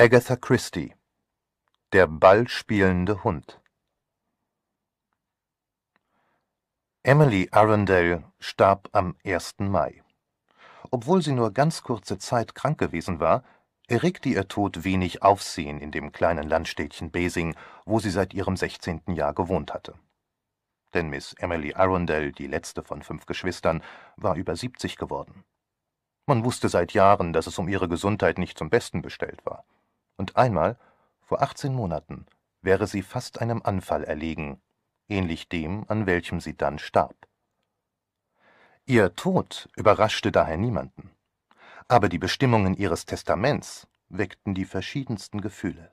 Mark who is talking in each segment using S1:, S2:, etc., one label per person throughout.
S1: Agatha Christie Der ballspielende Hund Emily Arundel starb am 1. Mai. Obwohl sie nur ganz kurze Zeit krank gewesen war, erregte ihr Tod wenig Aufsehen in dem kleinen Landstädtchen Basing, wo sie seit ihrem 16. Jahr gewohnt hatte. Denn Miss Emily Arundel, die letzte von fünf Geschwistern, war über 70 geworden. Man wusste seit Jahren, dass es um ihre Gesundheit nicht zum Besten bestellt war und einmal, vor 18 Monaten, wäre sie fast einem Anfall erlegen, ähnlich dem, an welchem sie dann starb. Ihr Tod überraschte daher niemanden, aber die Bestimmungen ihres Testaments weckten die verschiedensten Gefühle.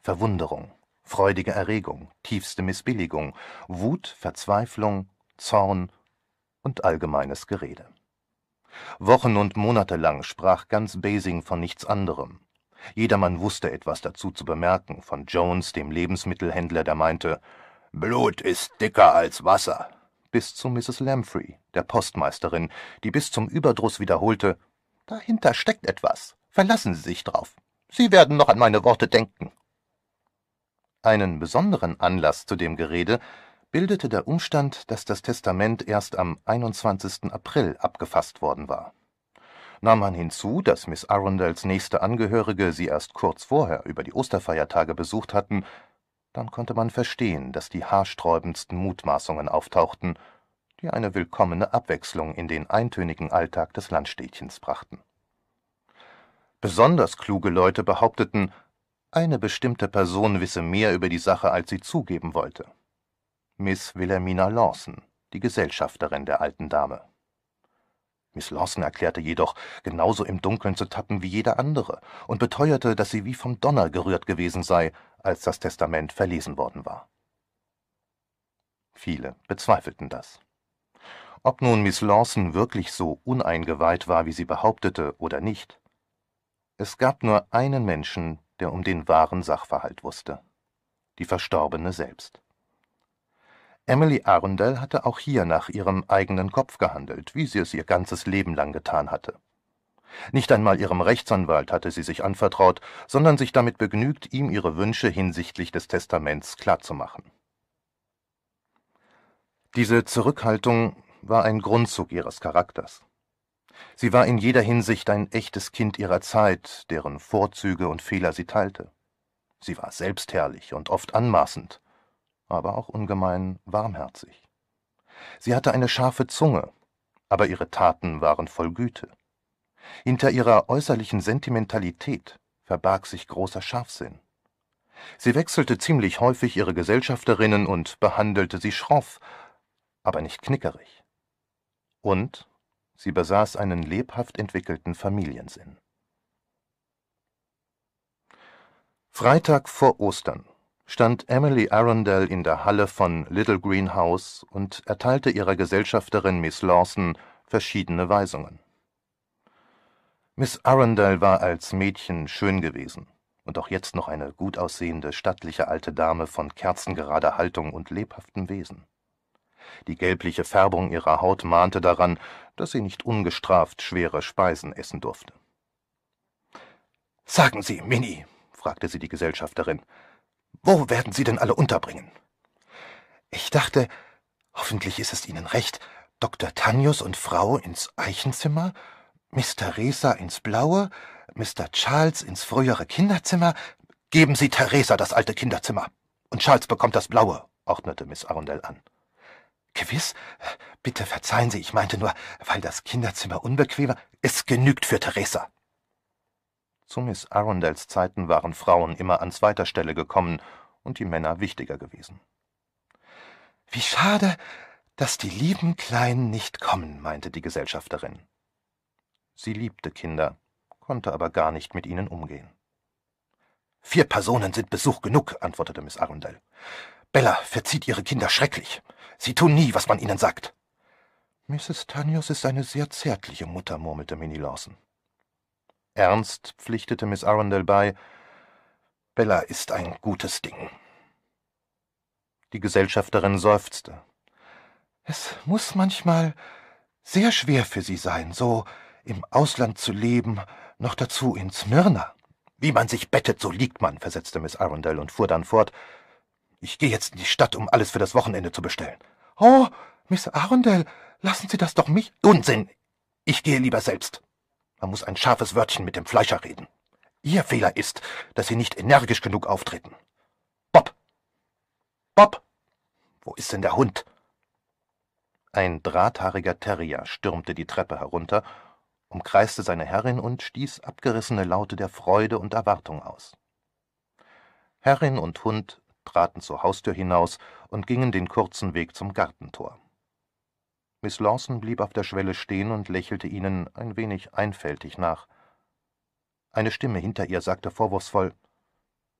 S1: Verwunderung, freudige Erregung, tiefste Missbilligung, Wut, Verzweiflung, Zorn und allgemeines Gerede. Wochen und Monate lang sprach ganz Basing von nichts anderem, Jedermann wusste etwas dazu zu bemerken, von Jones, dem Lebensmittelhändler, der meinte, Blut ist dicker als Wasser, bis zu Mrs. Lamprey, der Postmeisterin, die bis zum Überdruss wiederholte, Dahinter steckt etwas, verlassen Sie sich drauf. Sie werden noch an meine Worte denken. Einen besonderen Anlass zu dem Gerede bildete der Umstand, dass das Testament erst am 21. April abgefasst worden war. Nahm man hinzu, dass Miss Arundels nächste Angehörige sie erst kurz vorher über die Osterfeiertage besucht hatten, dann konnte man verstehen, dass die haarsträubendsten Mutmaßungen auftauchten, die eine willkommene Abwechslung in den eintönigen Alltag des Landstädtchens brachten. Besonders kluge Leute behaupteten, eine bestimmte Person wisse mehr über die Sache, als sie zugeben wollte. Miss Wilhelmina Lawson, die Gesellschafterin der alten Dame. Miss Lawson erklärte jedoch, genauso im Dunkeln zu tappen wie jeder andere und beteuerte, dass sie wie vom Donner gerührt gewesen sei, als das Testament verlesen worden war. Viele bezweifelten das. Ob nun Miss Lawson wirklich so uneingeweiht war, wie sie behauptete, oder nicht, es gab nur einen Menschen, der um den wahren Sachverhalt wusste, die Verstorbene selbst. Emily Arundel hatte auch hier nach ihrem eigenen Kopf gehandelt, wie sie es ihr ganzes Leben lang getan hatte. Nicht einmal ihrem Rechtsanwalt hatte sie sich anvertraut, sondern sich damit begnügt, ihm ihre Wünsche hinsichtlich des Testaments klarzumachen. Diese Zurückhaltung war ein Grundzug ihres Charakters. Sie war in jeder Hinsicht ein echtes Kind ihrer Zeit, deren Vorzüge und Fehler sie teilte. Sie war selbstherrlich und oft anmaßend, aber auch ungemein warmherzig. Sie hatte eine scharfe Zunge, aber ihre Taten waren voll Güte. Hinter ihrer äußerlichen Sentimentalität verbarg sich großer Scharfsinn. Sie wechselte ziemlich häufig ihre Gesellschafterinnen und behandelte sie schroff, aber nicht knickerig. Und sie besaß einen lebhaft entwickelten Familiensinn. Freitag vor Ostern stand Emily Arundel in der Halle von Little Green House und erteilte ihrer Gesellschafterin Miss Lawson verschiedene Weisungen. Miss Arundel war als Mädchen schön gewesen und auch jetzt noch eine gut aussehende, stattliche alte Dame von kerzengerader Haltung und lebhaftem Wesen. Die gelbliche Färbung ihrer Haut mahnte daran, dass sie nicht ungestraft schwere Speisen essen durfte. Sagen Sie, Minnie, fragte sie die Gesellschafterin, wo werden Sie denn alle unterbringen? Ich dachte, hoffentlich ist es Ihnen recht, Dr. Tanius und Frau ins Eichenzimmer, Miss Theresa ins Blaue, Mr. Charles ins frühere Kinderzimmer. Geben Sie Theresa das alte Kinderzimmer. Und Charles bekommt das Blaue, ordnete Miss Arundel an. Gewiss, bitte verzeihen Sie, ich meinte nur, weil das Kinderzimmer unbequemer. Es genügt für Theresa. Zu Miss Arundels Zeiten waren Frauen immer an zweiter Stelle gekommen und die Männer wichtiger gewesen. Wie schade, dass die lieben Kleinen nicht kommen, meinte die Gesellschafterin. Sie liebte Kinder, konnte aber gar nicht mit ihnen umgehen. Vier Personen sind Besuch genug, antwortete Miss Arundel. Bella verzieht ihre Kinder schrecklich. Sie tun nie, was man ihnen sagt. Mrs. Tanius ist eine sehr zärtliche Mutter, murmelte Minnie Lawson. Ernst pflichtete Miss Arundel bei, Bella ist ein gutes Ding. Die Gesellschafterin seufzte. Es muss manchmal sehr schwer für Sie sein, so im Ausland zu leben, noch dazu in Smyrna. Wie man sich bettet, so liegt man, versetzte Miss Arundel und fuhr dann fort. Ich gehe jetzt in die Stadt, um alles für das Wochenende zu bestellen.
S2: Oh, Miss Arundel, lassen Sie das doch mich.
S1: Unsinn! Ich gehe lieber selbst. Man muss ein scharfes Wörtchen mit dem Fleischer reden. Ihr Fehler ist, dass Sie nicht energisch genug auftreten. Bob! Bob! Wo ist denn der Hund? Ein drahthaariger Terrier stürmte die Treppe herunter, umkreiste seine Herrin und stieß abgerissene Laute der Freude und Erwartung aus. Herrin und Hund traten zur Haustür hinaus und gingen den kurzen Weg zum Gartentor. Miss Lawson blieb auf der Schwelle stehen und lächelte ihnen ein wenig einfältig nach. Eine Stimme hinter ihr sagte vorwurfsvoll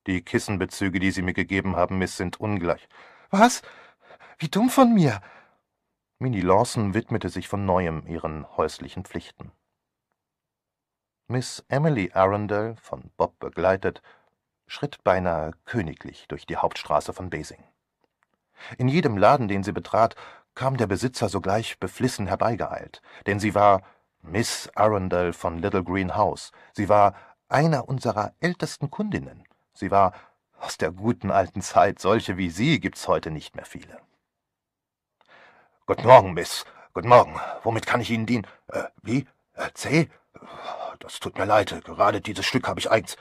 S1: Die Kissenbezüge, die Sie mir gegeben haben, Miss, sind ungleich.
S2: Was? Wie dumm von mir.
S1: Minnie Lawson widmete sich von neuem ihren häuslichen Pflichten. Miss Emily Arundel, von Bob begleitet, schritt beinahe königlich durch die Hauptstraße von Basing. In jedem Laden, den sie betrat, kam der Besitzer sogleich beflissen herbeigeeilt, denn sie war Miss Arundel von Little Green House, sie war einer unserer ältesten Kundinnen, sie war aus der guten alten Zeit, solche wie Sie gibt's heute nicht mehr viele. Guten Morgen, Miss. Guten Morgen. Womit kann ich Ihnen dienen? Äh, wie? Äh, C? Das tut mir leid. Gerade dieses Stück habe ich eigens.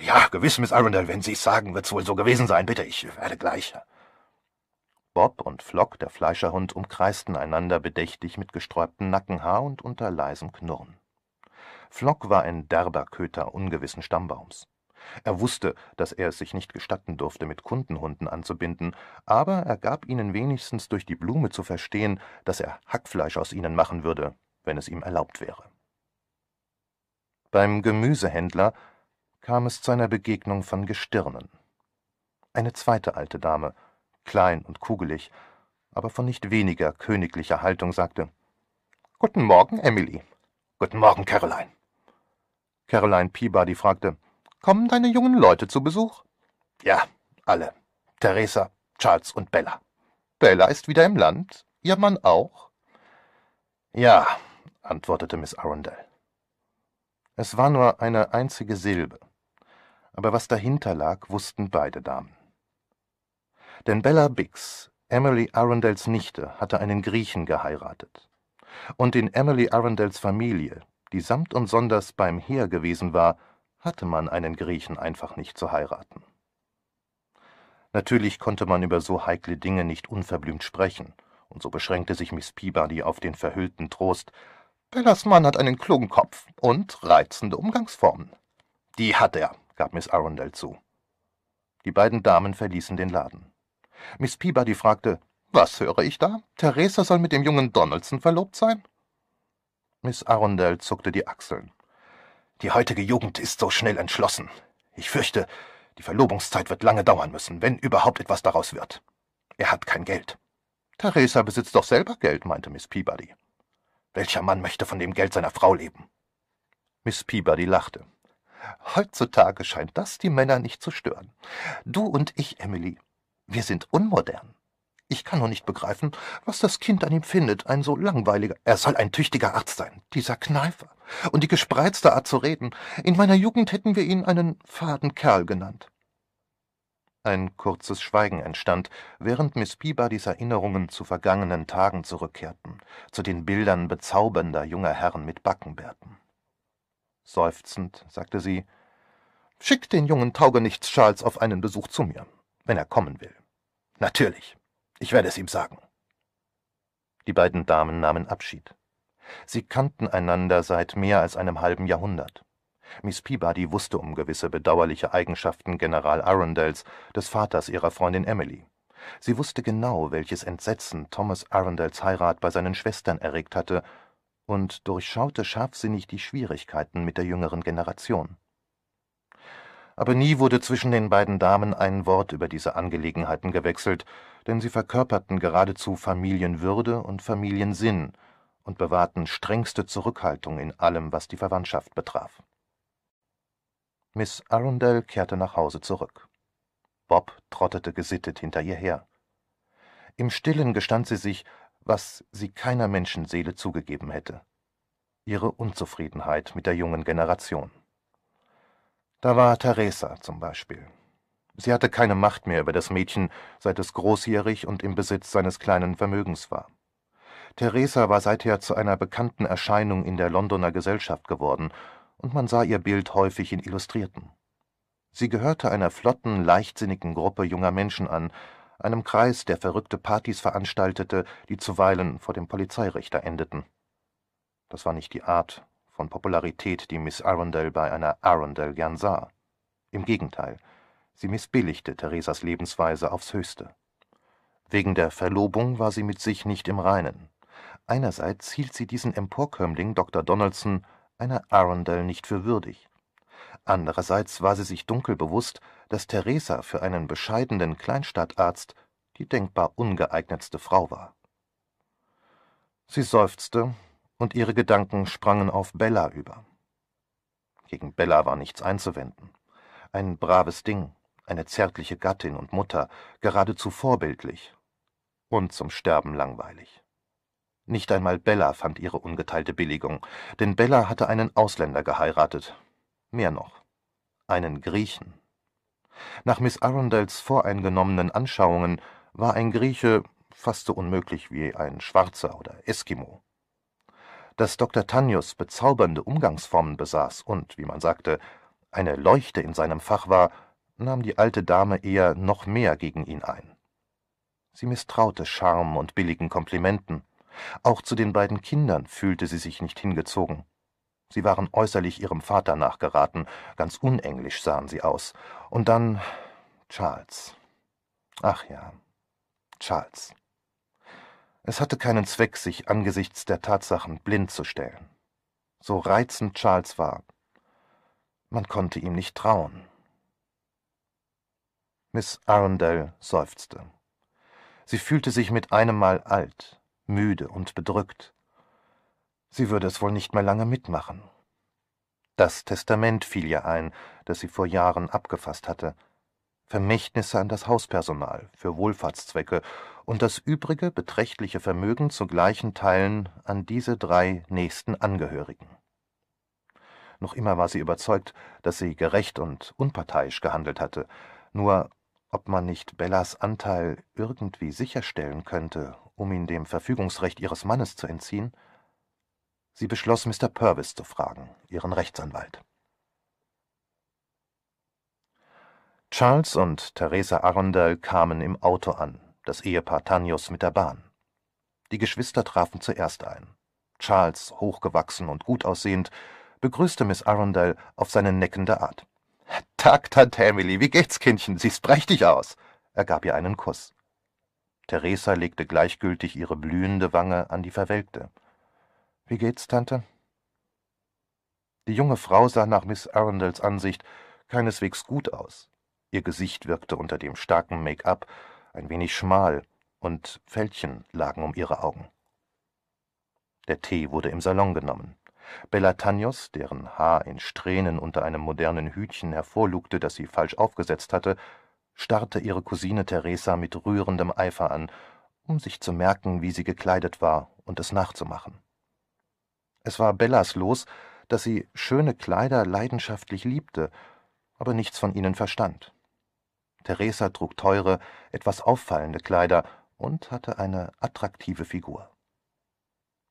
S1: Ja, gewiss, Miss Arundel, wenn Sie es sagen, wird's wohl so gewesen sein. Bitte, ich werde gleich. Bob und Flock, der Fleischerhund, umkreisten einander bedächtig mit gesträubtem Nackenhaar und unter leisem Knurren. Flock war ein derber Köter ungewissen Stammbaums. Er wusste, dass er es sich nicht gestatten durfte, mit Kundenhunden anzubinden, aber er gab ihnen wenigstens durch die Blume zu verstehen, dass er Hackfleisch aus ihnen machen würde, wenn es ihm erlaubt wäre. Beim Gemüsehändler kam es zu einer Begegnung von Gestirnen. Eine zweite alte Dame, klein und kugelig, aber von nicht weniger königlicher Haltung, sagte Guten Morgen, Emily. Guten Morgen, Caroline. Caroline Peabody fragte Kommen deine jungen Leute zu Besuch? Ja, alle. Theresa, Charles und Bella. Bella ist wieder im Land. Ihr Mann auch? Ja, antwortete Miss Arundel. Es war nur eine einzige Silbe, aber was dahinter lag, wussten beide Damen. Denn Bella Biggs, Emily Arundels Nichte, hatte einen Griechen geheiratet. Und in Emily Arundels Familie, die samt und sonders beim Heer gewesen war, hatte man einen Griechen einfach nicht zu heiraten. Natürlich konnte man über so heikle Dinge nicht unverblümt sprechen, und so beschränkte sich Miss Peabody auf den verhüllten Trost, Bellas Mann hat einen klugen Kopf und reizende Umgangsformen. Die hat er, gab Miss Arundel zu. Die beiden Damen verließen den Laden. Miss Peabody fragte, was höre ich da? Theresa soll mit dem jungen Donaldson verlobt sein? Miss Arundel zuckte die Achseln. Die heutige Jugend ist so schnell entschlossen. Ich fürchte, die Verlobungszeit wird lange dauern müssen, wenn überhaupt etwas daraus wird. Er hat kein Geld. Theresa besitzt doch selber Geld, meinte Miss Peabody. Welcher Mann möchte von dem Geld seiner Frau leben? Miss Peabody lachte. Heutzutage scheint das die Männer nicht zu stören. Du und ich, Emily, wir sind unmodern. Ich kann nur nicht begreifen, was das Kind an ihm findet, ein so langweiliger. Er soll ein tüchtiger Arzt sein, dieser Kneifer. Und die gespreizte Art zu reden. In meiner Jugend hätten wir ihn einen faden Kerl genannt. Ein kurzes Schweigen entstand, während Miss Peabodys Erinnerungen zu vergangenen Tagen zurückkehrten, zu den Bildern bezaubernder junger Herren mit Backenbärten. Seufzend sagte sie, Schick den jungen Taugenichts Charles auf einen Besuch zu mir, wenn er kommen will. Natürlich, ich werde es ihm sagen. Die beiden Damen nahmen Abschied. Sie kannten einander seit mehr als einem halben Jahrhundert. Miss Peabody wusste um gewisse bedauerliche Eigenschaften General Arundels, des Vaters ihrer Freundin Emily. Sie wusste genau, welches Entsetzen Thomas Arundels Heirat bei seinen Schwestern erregt hatte, und durchschaute scharfsinnig die Schwierigkeiten mit der jüngeren Generation. Aber nie wurde zwischen den beiden Damen ein Wort über diese Angelegenheiten gewechselt, denn sie verkörperten geradezu Familienwürde und Familiensinn und bewahrten strengste Zurückhaltung in allem, was die Verwandtschaft betraf. Miss Arundel kehrte nach Hause zurück. Bob trottete gesittet hinter ihr her. Im stillen gestand sie sich, was sie keiner Menschenseele zugegeben hätte ihre Unzufriedenheit mit der jungen Generation. Da war Theresa zum Beispiel. Sie hatte keine Macht mehr über das Mädchen, seit es großjährig und im Besitz seines kleinen Vermögens war. Theresa war seither zu einer bekannten Erscheinung in der Londoner Gesellschaft geworden, und man sah ihr Bild häufig in Illustrierten. Sie gehörte einer flotten, leichtsinnigen Gruppe junger Menschen an, einem Kreis, der verrückte Partys veranstaltete, die zuweilen vor dem Polizeirichter endeten. Das war nicht die Art von Popularität, die Miss Arundel bei einer Arundel gern sah. Im Gegenteil, sie missbilligte Theresas Lebensweise aufs Höchste. Wegen der Verlobung war sie mit sich nicht im Reinen. Einerseits hielt sie diesen Emporkömmling Dr. Donaldson einer Arundel nicht für würdig. Andererseits war sie sich dunkel bewusst, dass Theresa für einen bescheidenen Kleinstadtarzt die denkbar ungeeignetste Frau war. Sie seufzte, und ihre Gedanken sprangen auf Bella über. Gegen Bella war nichts einzuwenden. Ein braves Ding, eine zärtliche Gattin und Mutter, geradezu vorbildlich und zum Sterben langweilig. Nicht einmal Bella fand ihre ungeteilte Billigung, denn Bella hatte einen Ausländer geheiratet. Mehr noch, einen Griechen. Nach Miss Arundels voreingenommenen Anschauungen war ein Grieche fast so unmöglich wie ein Schwarzer oder Eskimo. Dass Dr. Tanyus bezaubernde Umgangsformen besaß und, wie man sagte, eine Leuchte in seinem Fach war, nahm die alte Dame eher noch mehr gegen ihn ein. Sie misstraute Charme und billigen Komplimenten, auch zu den beiden Kindern fühlte sie sich nicht hingezogen. Sie waren äußerlich ihrem Vater nachgeraten, ganz unenglisch sahen sie aus. Und dann Charles. Ach ja, Charles. Es hatte keinen Zweck, sich angesichts der Tatsachen blind zu stellen. So reizend Charles war, man konnte ihm nicht trauen. Miss Arundel seufzte. Sie fühlte sich mit einem Mal alt, müde und bedrückt. Sie würde es wohl nicht mehr lange mitmachen. Das Testament fiel ihr ein, das sie vor Jahren abgefasst hatte. Vermächtnisse an das Hauspersonal für Wohlfahrtszwecke und das übrige beträchtliche Vermögen zu gleichen Teilen an diese drei nächsten Angehörigen. Noch immer war sie überzeugt, dass sie gerecht und unparteiisch gehandelt hatte, nur ob man nicht Bellas Anteil irgendwie sicherstellen könnte um ihn dem Verfügungsrecht ihres Mannes zu entziehen? Sie beschloss, Mr. Purvis zu fragen, ihren Rechtsanwalt. Charles und Theresa Arundel kamen im Auto an, das Ehepaar Tanius mit der Bahn. Die Geschwister trafen zuerst ein. Charles, hochgewachsen und gut aussehend, begrüßte Miss Arundel auf seine neckende Art. Tag, Tante Emily, wie geht's, Kindchen? Siehst prächtig aus. Er gab ihr einen Kuss. Theresa legte gleichgültig ihre blühende Wange an die verwelkte. Wie geht's, Tante? Die junge Frau sah nach Miss Arundels Ansicht keineswegs gut aus. Ihr Gesicht wirkte unter dem starken Make-up ein wenig schmal, und Fältchen lagen um ihre Augen. Der Tee wurde im Salon genommen. Bella Tanyos, deren Haar in Strähnen unter einem modernen Hütchen hervorlugte, das sie falsch aufgesetzt hatte, starrte ihre Cousine Theresa mit rührendem Eifer an, um sich zu merken, wie sie gekleidet war und es nachzumachen. Es war Bellas Los, dass sie schöne Kleider leidenschaftlich liebte, aber nichts von ihnen verstand. Theresa trug teure, etwas auffallende Kleider und hatte eine attraktive Figur.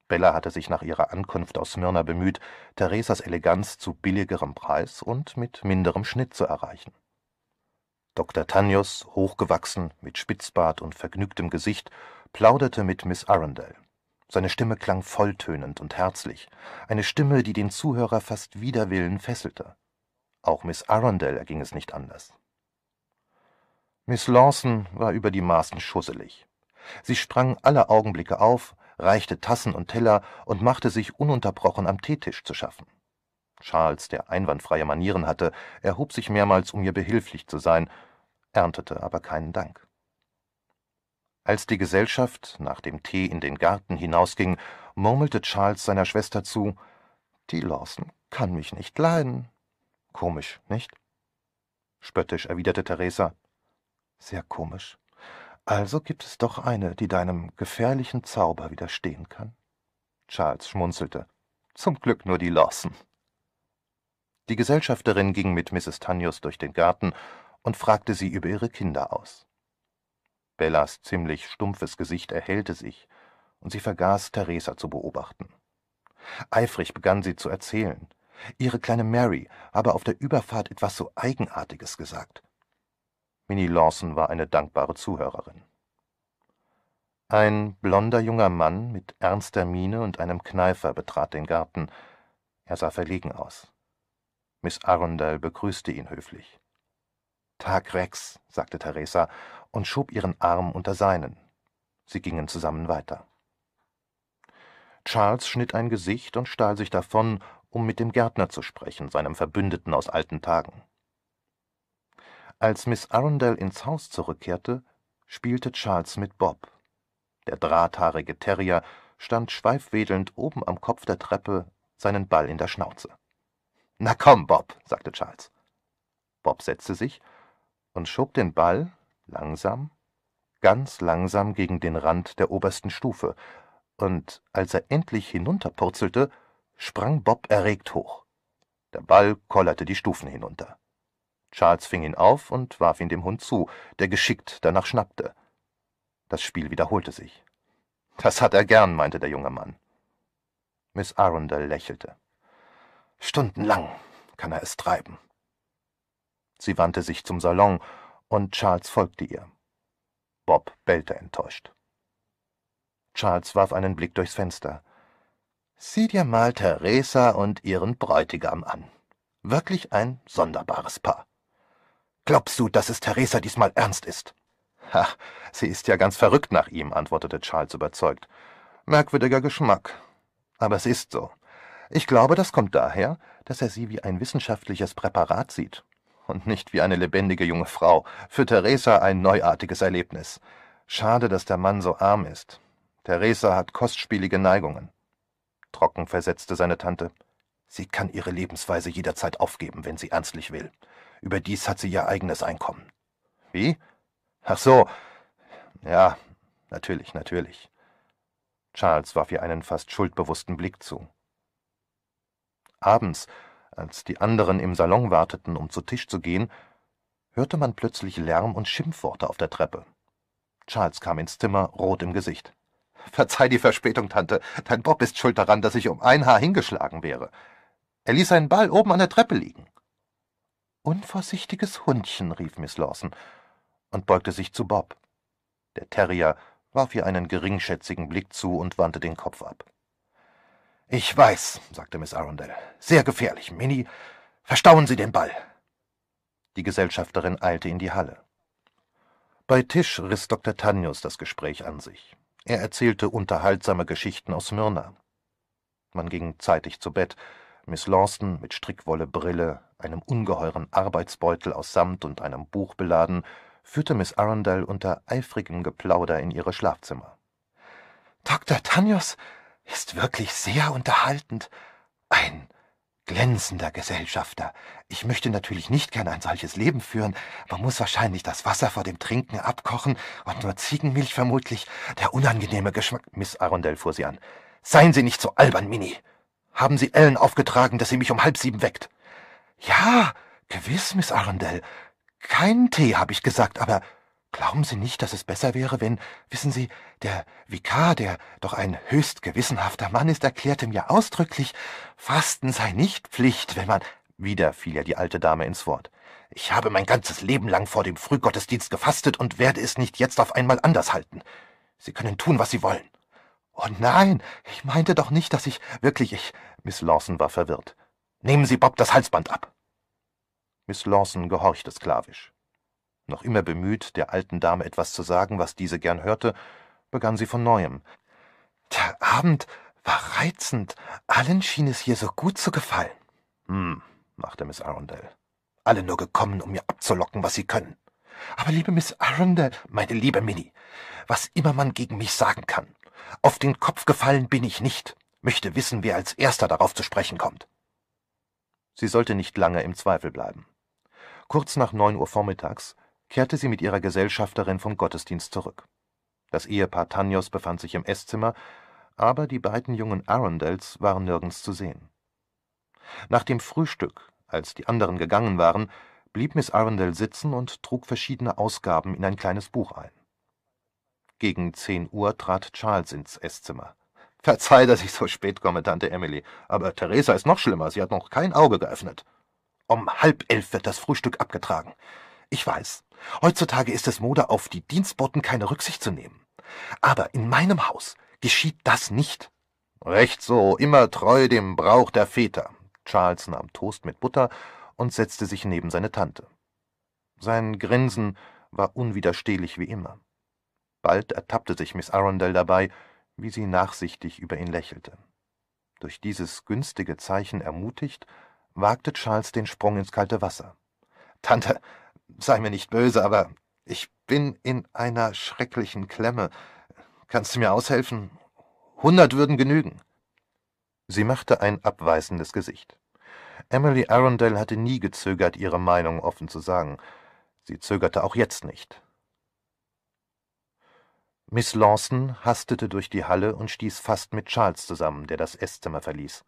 S1: Bella hatte sich nach ihrer Ankunft aus Smyrna bemüht, Theresas Eleganz zu billigerem Preis und mit minderem Schnitt zu erreichen. Dr. Tanyos, hochgewachsen, mit Spitzbart und vergnügtem Gesicht, plauderte mit Miss Arundel. Seine Stimme klang volltönend und herzlich, eine Stimme, die den Zuhörer fast wider Willen fesselte. Auch Miss Arundel erging es nicht anders. Miss Lawson war über die Maßen schusselig. Sie sprang alle Augenblicke auf, reichte Tassen und Teller und machte sich ununterbrochen am Teetisch zu schaffen. Charles, der einwandfreie Manieren hatte, erhob sich mehrmals, um ihr behilflich zu sein, erntete aber keinen Dank. Als die Gesellschaft nach dem Tee in den Garten hinausging, murmelte Charles seiner Schwester zu Die Lawson kann mich nicht leiden. Komisch, nicht? Spöttisch erwiderte Theresa. Sehr komisch. Also gibt es doch eine, die deinem gefährlichen Zauber widerstehen kann. Charles schmunzelte. Zum Glück nur die Lawson. Die Gesellschafterin ging mit Mrs. Tanyos durch den Garten und fragte sie über ihre Kinder aus. Bellas ziemlich stumpfes Gesicht erhellte sich, und sie vergaß, Theresa zu beobachten. Eifrig begann sie zu erzählen. Ihre kleine Mary habe auf der Überfahrt etwas so Eigenartiges gesagt. Minnie Lawson war eine dankbare Zuhörerin. Ein blonder junger Mann mit ernster Miene und einem Kneifer betrat den Garten. Er sah verlegen aus. Miss Arundel begrüßte ihn höflich. Tag, Rex, sagte Theresa und schob ihren Arm unter seinen. Sie gingen zusammen weiter. Charles schnitt ein Gesicht und stahl sich davon, um mit dem Gärtner zu sprechen, seinem Verbündeten aus alten Tagen. Als Miss Arundel ins Haus zurückkehrte, spielte Charles mit Bob. Der drahthaarige Terrier stand schweifwedelnd oben am Kopf der Treppe, seinen Ball in der Schnauze. Na komm, Bob, sagte Charles. Bob setzte sich und schob den Ball langsam, ganz langsam gegen den Rand der obersten Stufe, und als er endlich hinunterpurzelte, sprang Bob erregt hoch. Der Ball kollerte die Stufen hinunter. Charles fing ihn auf und warf ihn dem Hund zu, der geschickt danach schnappte. Das Spiel wiederholte sich. Das hat er gern, meinte der junge Mann. Miss Arundel lächelte. Stundenlang kann er es treiben. Sie wandte sich zum Salon, und Charles folgte ihr. Bob bellte enttäuscht. Charles warf einen Blick durchs Fenster. Sieh dir mal Theresa und ihren Bräutigam an. Wirklich ein sonderbares Paar. Glaubst du, dass es Theresa diesmal ernst ist? Ha, sie ist ja ganz verrückt nach ihm, antwortete Charles überzeugt. Merkwürdiger Geschmack. Aber es ist so. Ich glaube, das kommt daher, dass er sie wie ein wissenschaftliches Präparat sieht und nicht wie eine lebendige junge Frau. Für Theresa ein neuartiges Erlebnis. Schade, dass der Mann so arm ist. Theresa hat kostspielige Neigungen. Trocken versetzte seine Tante. Sie kann ihre Lebensweise jederzeit aufgeben, wenn sie ernstlich will. Überdies hat sie ihr eigenes Einkommen. Wie? Ach so. Ja, natürlich, natürlich. Charles warf ihr einen fast schuldbewussten Blick zu. Abends, als die anderen im Salon warteten, um zu Tisch zu gehen, hörte man plötzlich Lärm und Schimpfworte auf der Treppe. Charles kam ins Zimmer, rot im Gesicht. Verzeih die Verspätung, Tante. Dein Bob ist schuld daran, dass ich um ein Haar hingeschlagen wäre. Er ließ seinen Ball oben an der Treppe liegen. Unvorsichtiges Hundchen, rief Miss Lawson und beugte sich zu Bob. Der Terrier warf ihr einen geringschätzigen Blick zu und wandte den Kopf ab. Ich weiß, sagte Miss Arundel. Sehr gefährlich, Minnie. Verstauen Sie den Ball. Die Gesellschafterin eilte in die Halle. Bei Tisch riss Dr. Tanyus das Gespräch an sich. Er erzählte unterhaltsame Geschichten aus Smyrna. Man ging zeitig zu Bett. Miss Lawson mit Strickwolle-Brille, einem ungeheuren Arbeitsbeutel aus Samt und einem Buch beladen, führte Miss Arundel unter eifrigem Geplauder in ihre Schlafzimmer. Dr. Tanyos ist wirklich sehr unterhaltend. Ein glänzender Gesellschafter. Ich möchte natürlich nicht gern ein solches Leben führen. Man muss wahrscheinlich das Wasser vor dem Trinken abkochen und nur Ziegenmilch vermutlich. Der unangenehme Geschmack. Miss Arundel fuhr sie an. Seien Sie nicht so albern, Minnie. Haben Sie Ellen aufgetragen, dass sie mich um halb sieben weckt? Ja, gewiss, Miss Arundel. Keinen Tee, habe ich gesagt, aber Glauben Sie nicht, dass es besser wäre, wenn, wissen Sie, der Vikar, der doch ein höchst gewissenhafter Mann ist, erklärte mir ausdrücklich, Fasten sei nicht Pflicht, wenn man. Wieder fiel ja die alte Dame ins Wort. Ich habe mein ganzes Leben lang vor dem Frühgottesdienst gefastet und werde es nicht jetzt auf einmal anders halten. Sie können tun, was Sie wollen. Oh nein, ich meinte doch nicht, dass ich wirklich ich. Miss Lawson war verwirrt. Nehmen Sie Bob das Halsband ab. Miss Lawson gehorchte sklavisch. Noch immer bemüht, der alten Dame etwas zu sagen, was diese gern hörte, begann sie von neuem. Der Abend war reizend. Allen schien es hier so gut zu gefallen. Hm, machte Miss Arundel. Alle nur gekommen, um mir abzulocken, was sie können. Aber liebe Miss Arundel, meine liebe Minnie, was immer man gegen mich sagen kann. Auf den Kopf gefallen bin ich nicht. Möchte wissen, wer als erster darauf zu sprechen kommt. Sie sollte nicht lange im Zweifel bleiben. Kurz nach neun Uhr vormittags kehrte sie mit ihrer Gesellschafterin vom Gottesdienst zurück. Das Ehepaar Tanyos befand sich im Esszimmer, aber die beiden jungen Arundels waren nirgends zu sehen. Nach dem Frühstück, Als die anderen gegangen waren, blieb Miss Arundel sitzen und trug verschiedene Ausgaben in ein kleines Buch ein. Gegen zehn Uhr trat Charles ins Esszimmer. Verzeih, dass ich so spät komme, Tante Emily, aber Theresa ist noch schlimmer, sie hat noch kein Auge geöffnet. Um halb elf wird das Frühstück abgetragen. Ich weiß, heutzutage ist es Mode, auf die Dienstboten keine Rücksicht zu nehmen. Aber in meinem Haus geschieht das nicht. Recht so, immer treu dem Brauch der Väter. Charles nahm Toast mit Butter und setzte sich neben seine Tante. Sein Grinsen war unwiderstehlich wie immer. Bald ertappte sich Miss Arundel dabei, wie sie nachsichtig über ihn lächelte. Durch dieses günstige Zeichen ermutigt, wagte Charles den Sprung ins kalte Wasser. Tante, sei mir nicht böse, aber ich bin in einer schrecklichen Klemme. Kannst du mir aushelfen? Hundert würden genügen. Sie machte ein abweisendes Gesicht. Emily Arundel hatte nie gezögert, ihre Meinung offen zu sagen. Sie zögerte auch jetzt nicht. Miss Lawson hastete durch die Halle und stieß fast mit Charles zusammen, der das Esszimmer verließ.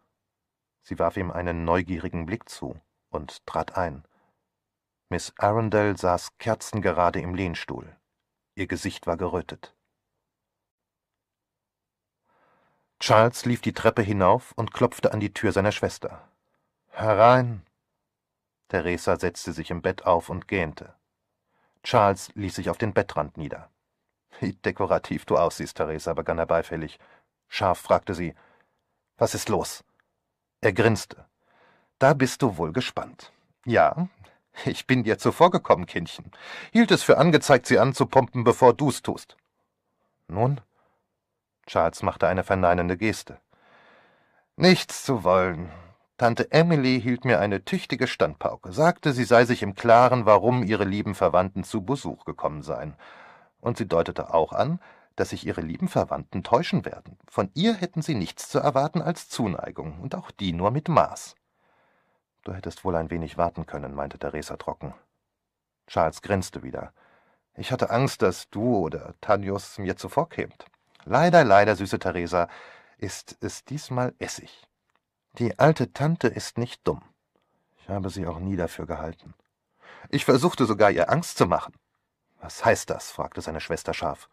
S1: Sie warf ihm einen neugierigen Blick zu und trat ein. Miss Arundel saß kerzengerade im Lehnstuhl. Ihr Gesicht war gerötet. Charles lief die Treppe hinauf und klopfte an die Tür seiner Schwester. Herein! Theresa setzte sich im Bett auf und gähnte. Charles ließ sich auf den Bettrand nieder. Wie dekorativ du aussiehst, Theresa, begann er beifällig. Scharf fragte sie. Was ist los? Er grinste. Da bist du wohl gespannt. Ja, ich bin dir zuvorgekommen, Kindchen. Hielt es für angezeigt, sie anzupumpen, bevor du's tust. Nun? Charles machte eine verneinende Geste. Nichts zu wollen. Tante Emily hielt mir eine tüchtige Standpauke, sagte, sie sei sich im Klaren, warum ihre lieben Verwandten zu Besuch gekommen seien. Und sie deutete auch an, dass sich ihre lieben Verwandten täuschen werden. Von ihr hätten sie nichts zu erwarten als Zuneigung, und auch die nur mit Maß. Du hättest wohl ein wenig warten können, meinte Theresa trocken. Charles grinste wieder. Ich hatte Angst, dass du oder Tanius mir zuvorkämt. Leider, leider, süße Theresa, ist es diesmal Essig. Die alte Tante ist nicht dumm. Ich habe sie auch nie dafür gehalten. Ich versuchte sogar, ihr Angst zu machen. Was heißt das? fragte seine Schwester scharf.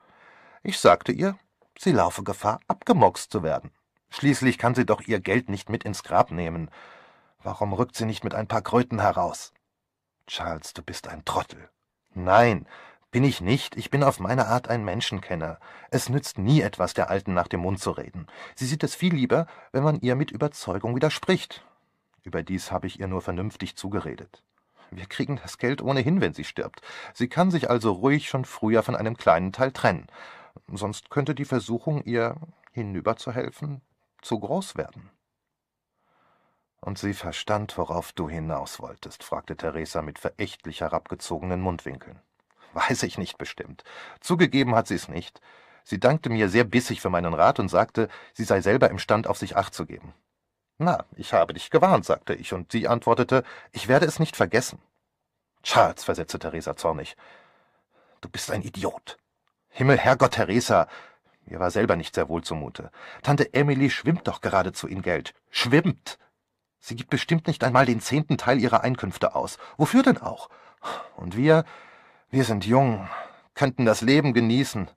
S1: Ich sagte ihr, sie laufe Gefahr, abgemokst zu werden. Schließlich kann sie doch ihr Geld nicht mit ins Grab nehmen. Warum rückt sie nicht mit ein paar Kröten heraus? Charles, du bist ein Trottel. Nein, bin ich nicht, ich bin auf meine Art ein Menschenkenner. Es nützt nie etwas, der Alten nach dem Mund zu reden. Sie sieht es viel lieber, wenn man ihr mit Überzeugung widerspricht. Überdies habe ich ihr nur vernünftig zugeredet. Wir kriegen das Geld ohnehin, wenn sie stirbt. Sie kann sich also ruhig schon früher von einem kleinen Teil trennen. Sonst könnte die Versuchung, ihr hinüberzuhelfen, zu groß werden. Und sie verstand, worauf du hinaus wolltest, fragte Theresa mit verächtlich herabgezogenen Mundwinkeln. Weiß ich nicht bestimmt. Zugegeben hat sie es nicht. Sie dankte mir sehr bissig für meinen Rat und sagte, sie sei selber imstand, auf sich Acht zu geben. Na, ich habe dich gewarnt, sagte ich, und sie antwortete, ich werde es nicht vergessen. Charles, versetzte Theresa zornig, du bist ein Idiot. Himmel, Herrgott, Theresa, mir war selber nicht sehr wohl zumute. Tante Emily schwimmt doch geradezu in Geld. Schwimmt! Sie gibt bestimmt nicht einmal den zehnten Teil ihrer Einkünfte aus. Wofür denn auch? Und wir, wir sind jung, könnten das Leben genießen,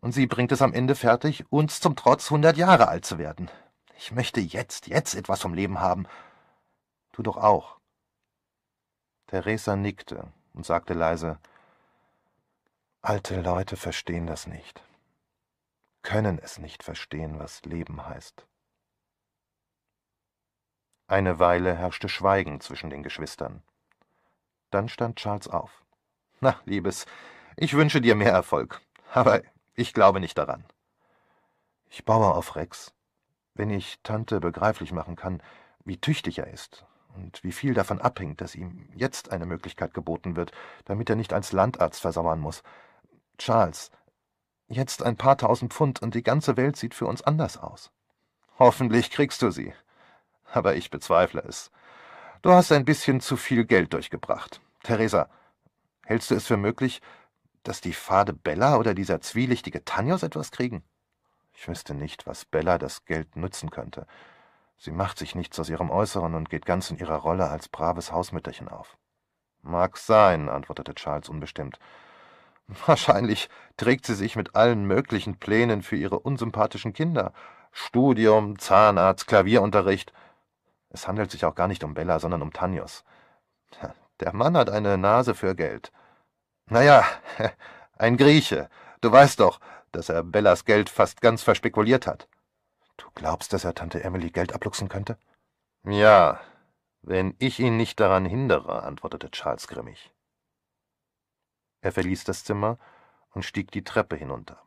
S1: und sie bringt es am Ende fertig, uns zum Trotz hundert Jahre alt zu werden. Ich möchte jetzt, jetzt etwas vom Leben haben. Du doch auch. Theresa nickte und sagte leise Alte Leute verstehen das nicht, können es nicht verstehen, was Leben heißt. Eine Weile herrschte Schweigen zwischen den Geschwistern. Dann stand Charles auf. Na, Liebes, ich wünsche dir mehr Erfolg, aber ich glaube nicht daran. Ich baue auf Rex, wenn ich Tante begreiflich machen kann, wie tüchtig er ist und wie viel davon abhängt, dass ihm jetzt eine Möglichkeit geboten wird, damit er nicht als Landarzt versauern muss. Charles, jetzt ein paar tausend Pfund und die ganze Welt sieht für uns anders aus. Hoffentlich kriegst du sie. Aber ich bezweifle es. Du hast ein bisschen zu viel Geld durchgebracht. Theresa, Hältst du es für möglich, dass die fade Bella oder dieser zwielichtige Tanios etwas kriegen? Ich wüsste nicht, was Bella das Geld nützen könnte. Sie macht sich nichts aus ihrem Äußeren und geht ganz in ihrer Rolle als braves Hausmütterchen auf. Mag sein, antwortete Charles unbestimmt. Wahrscheinlich trägt sie sich mit allen möglichen Plänen für ihre unsympathischen Kinder. Studium, Zahnarzt, Klavierunterricht. Es handelt sich auch gar nicht um Bella, sondern um Tanyos. Der Mann hat eine Nase für Geld. Naja, ein Grieche. Du weißt doch, dass er Bellas Geld fast ganz verspekuliert hat.
S2: Du glaubst, dass er Tante Emily Geld abluchsen könnte?
S1: Ja, wenn ich ihn nicht daran hindere, antwortete Charles grimmig. Er verließ das Zimmer und stieg die Treppe hinunter.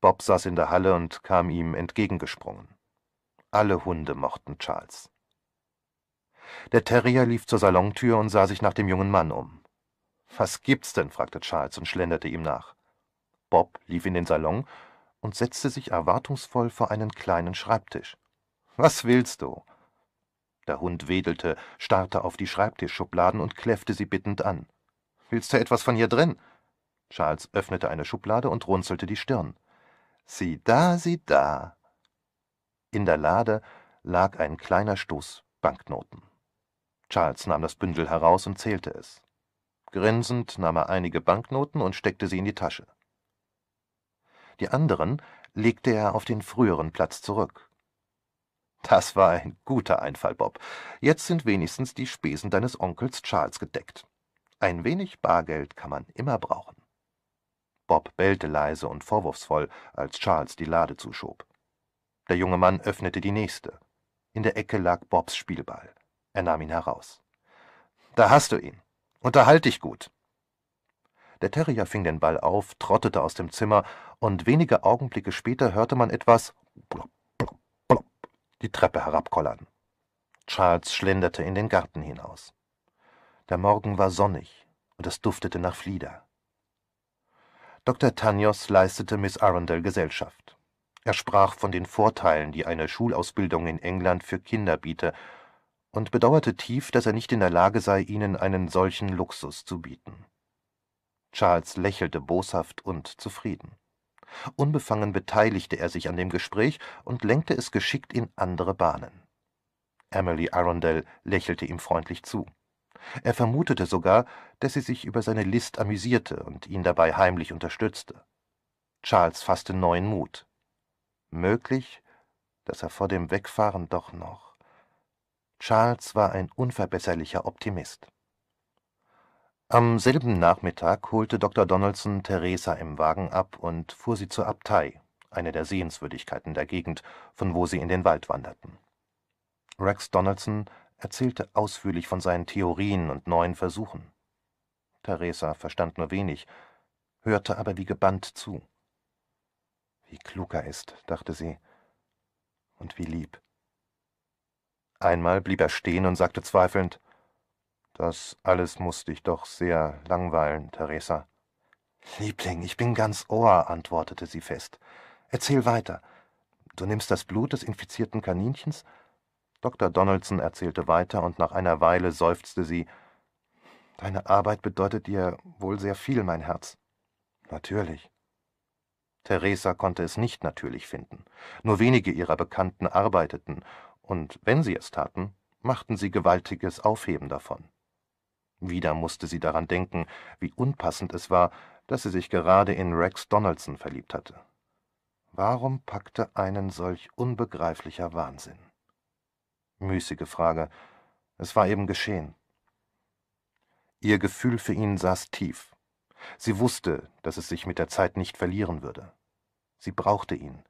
S1: Bob saß in der Halle und kam ihm entgegengesprungen. Alle Hunde mochten Charles. Der Terrier lief zur Salontür und sah sich nach dem jungen Mann um. Was gibt's denn? fragte Charles und schlenderte ihm nach. Bob lief in den Salon und setzte sich erwartungsvoll vor einen kleinen Schreibtisch. Was willst du? Der Hund wedelte, starrte auf die Schreibtischschubladen und kläffte sie bittend an. Willst du etwas von hier drin? Charles öffnete eine Schublade und runzelte die Stirn. Sieh da, sieh da. In der Lade lag ein kleiner Stoß Banknoten. Charles nahm das Bündel heraus und zählte es. Grinsend nahm er einige Banknoten und steckte sie in die Tasche. Die anderen legte er auf den früheren Platz zurück. Das war ein guter Einfall, Bob. Jetzt sind wenigstens die Spesen deines Onkels Charles gedeckt. Ein wenig Bargeld kann man immer brauchen. Bob bellte leise und vorwurfsvoll, als Charles die Lade zuschob. Der junge Mann öffnete die nächste. In der Ecke lag Bobs Spielball. Er nahm ihn heraus. Da hast du ihn. Unterhalt dich gut. Der Terrier fing den Ball auf, trottete aus dem Zimmer, und wenige Augenblicke später hörte man etwas plopp, plopp, plopp, die Treppe herabkollern. Charles schlenderte in den Garten hinaus. Der Morgen war sonnig, und es duftete nach Flieder. Dr. Tanyos leistete Miss Arundel Gesellschaft. Er sprach von den Vorteilen, die eine Schulausbildung in England für Kinder biete, und bedauerte tief, dass er nicht in der Lage sei, ihnen einen solchen Luxus zu bieten. Charles lächelte boshaft und zufrieden. Unbefangen beteiligte er sich an dem Gespräch und lenkte es geschickt in andere Bahnen. Emily Arundel lächelte ihm freundlich zu. Er vermutete sogar, dass sie sich über seine List amüsierte und ihn dabei heimlich unterstützte. Charles fasste neuen Mut. Möglich, dass er vor dem Wegfahren doch noch. Charles war ein unverbesserlicher Optimist. Am selben Nachmittag holte Dr. Donaldson Theresa im Wagen ab und fuhr sie zur Abtei, eine der Sehenswürdigkeiten der Gegend, von wo sie in den Wald wanderten. Rex Donaldson erzählte ausführlich von seinen Theorien und neuen Versuchen. Theresa verstand nur wenig, hörte aber wie gebannt zu. Wie klug er ist, dachte sie, und wie lieb. Einmal blieb er stehen und sagte zweifelnd das alles muss dich doch sehr langweilen, Theresa. Liebling, ich bin ganz Ohr, antwortete sie fest. Erzähl weiter. Du nimmst das Blut des infizierten Kaninchens? Dr. Donaldson erzählte weiter, und nach einer Weile seufzte sie Deine Arbeit bedeutet dir wohl sehr viel, mein Herz. Natürlich. Theresa konnte es nicht natürlich finden. Nur wenige ihrer Bekannten arbeiteten, und wenn sie es taten, machten sie gewaltiges Aufheben davon. Wieder musste sie daran denken, wie unpassend es war, dass sie sich gerade in Rex Donaldson verliebt hatte. Warum packte einen solch unbegreiflicher Wahnsinn? Müßige Frage. Es war eben geschehen. Ihr Gefühl für ihn saß tief. Sie wusste, dass es sich mit der Zeit nicht verlieren würde. Sie brauchte ihn,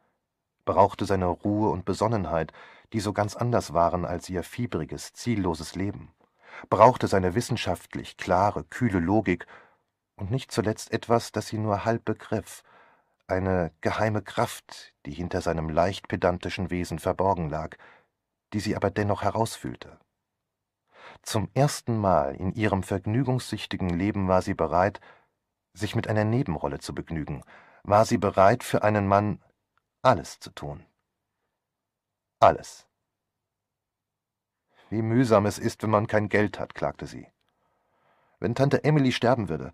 S1: brauchte seine Ruhe und Besonnenheit, die so ganz anders waren als ihr fiebriges, zielloses Leben brauchte seine wissenschaftlich klare, kühle Logik und nicht zuletzt etwas, das sie nur halb begriff, eine geheime Kraft, die hinter seinem leicht pedantischen Wesen verborgen lag, die sie aber dennoch herausfühlte. Zum ersten Mal in ihrem vergnügungssüchtigen Leben war sie bereit, sich mit einer Nebenrolle zu begnügen, war sie bereit, für einen Mann alles zu tun. Alles. Wie mühsam es ist, wenn man kein Geld hat, klagte sie. Wenn Tante Emily sterben würde,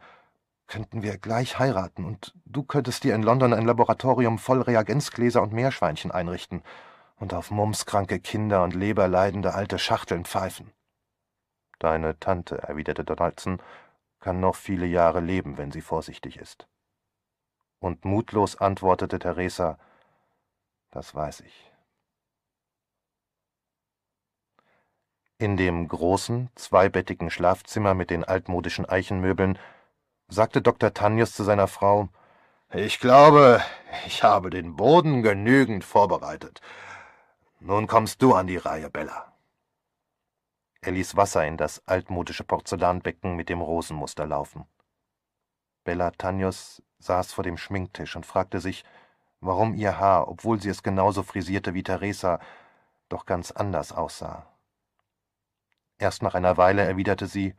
S1: könnten wir gleich heiraten, und du könntest dir in London ein Laboratorium voll Reagenzgläser und Meerschweinchen einrichten, und auf mummskranke Kinder und leberleidende alte Schachteln pfeifen. Deine Tante, erwiderte Donaldson, kann noch viele Jahre leben, wenn sie vorsichtig ist. Und mutlos antwortete Theresa, das weiß ich. In dem großen, zweibettigen Schlafzimmer mit den altmodischen Eichenmöbeln sagte Dr. Tanius zu seiner Frau, ich glaube, ich habe den Boden genügend vorbereitet. Nun kommst du an die Reihe, Bella. Er ließ Wasser in das altmodische Porzellanbecken mit dem Rosenmuster laufen. Bella Tanyos saß vor dem Schminktisch und fragte sich, warum ihr Haar, obwohl sie es genauso frisierte wie Theresa, doch ganz anders aussah. Erst nach einer Weile erwiderte sie,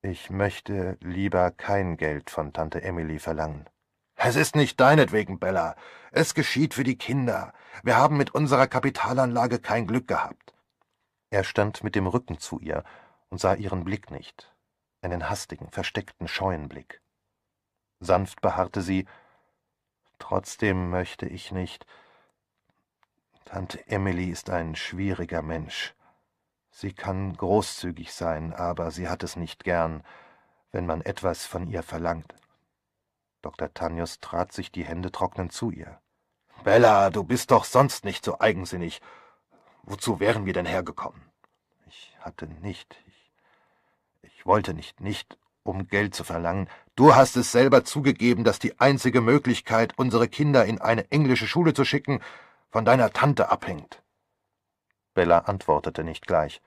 S1: ich möchte lieber kein Geld von Tante Emily verlangen. Es ist nicht deinetwegen, Bella. Es geschieht für die Kinder. Wir haben mit unserer Kapitalanlage kein Glück gehabt. Er stand mit dem Rücken zu ihr und sah ihren Blick nicht, einen hastigen, versteckten, scheuen Blick. Sanft beharrte sie, Trotzdem möchte ich nicht. Tante Emily ist ein schwieriger Mensch. Sie kann großzügig sein, aber sie hat es nicht gern, wenn man etwas von ihr verlangt. Dr. Tanius trat sich die Hände trocknend zu ihr. Bella, du bist doch sonst nicht so eigensinnig. Wozu wären wir denn hergekommen? Ich hatte nicht, ich, ich wollte nicht, nicht, um Geld zu verlangen. Du hast es selber zugegeben, dass die einzige Möglichkeit, unsere Kinder in eine englische Schule zu schicken, von deiner Tante abhängt. Bella antwortete nicht gleich.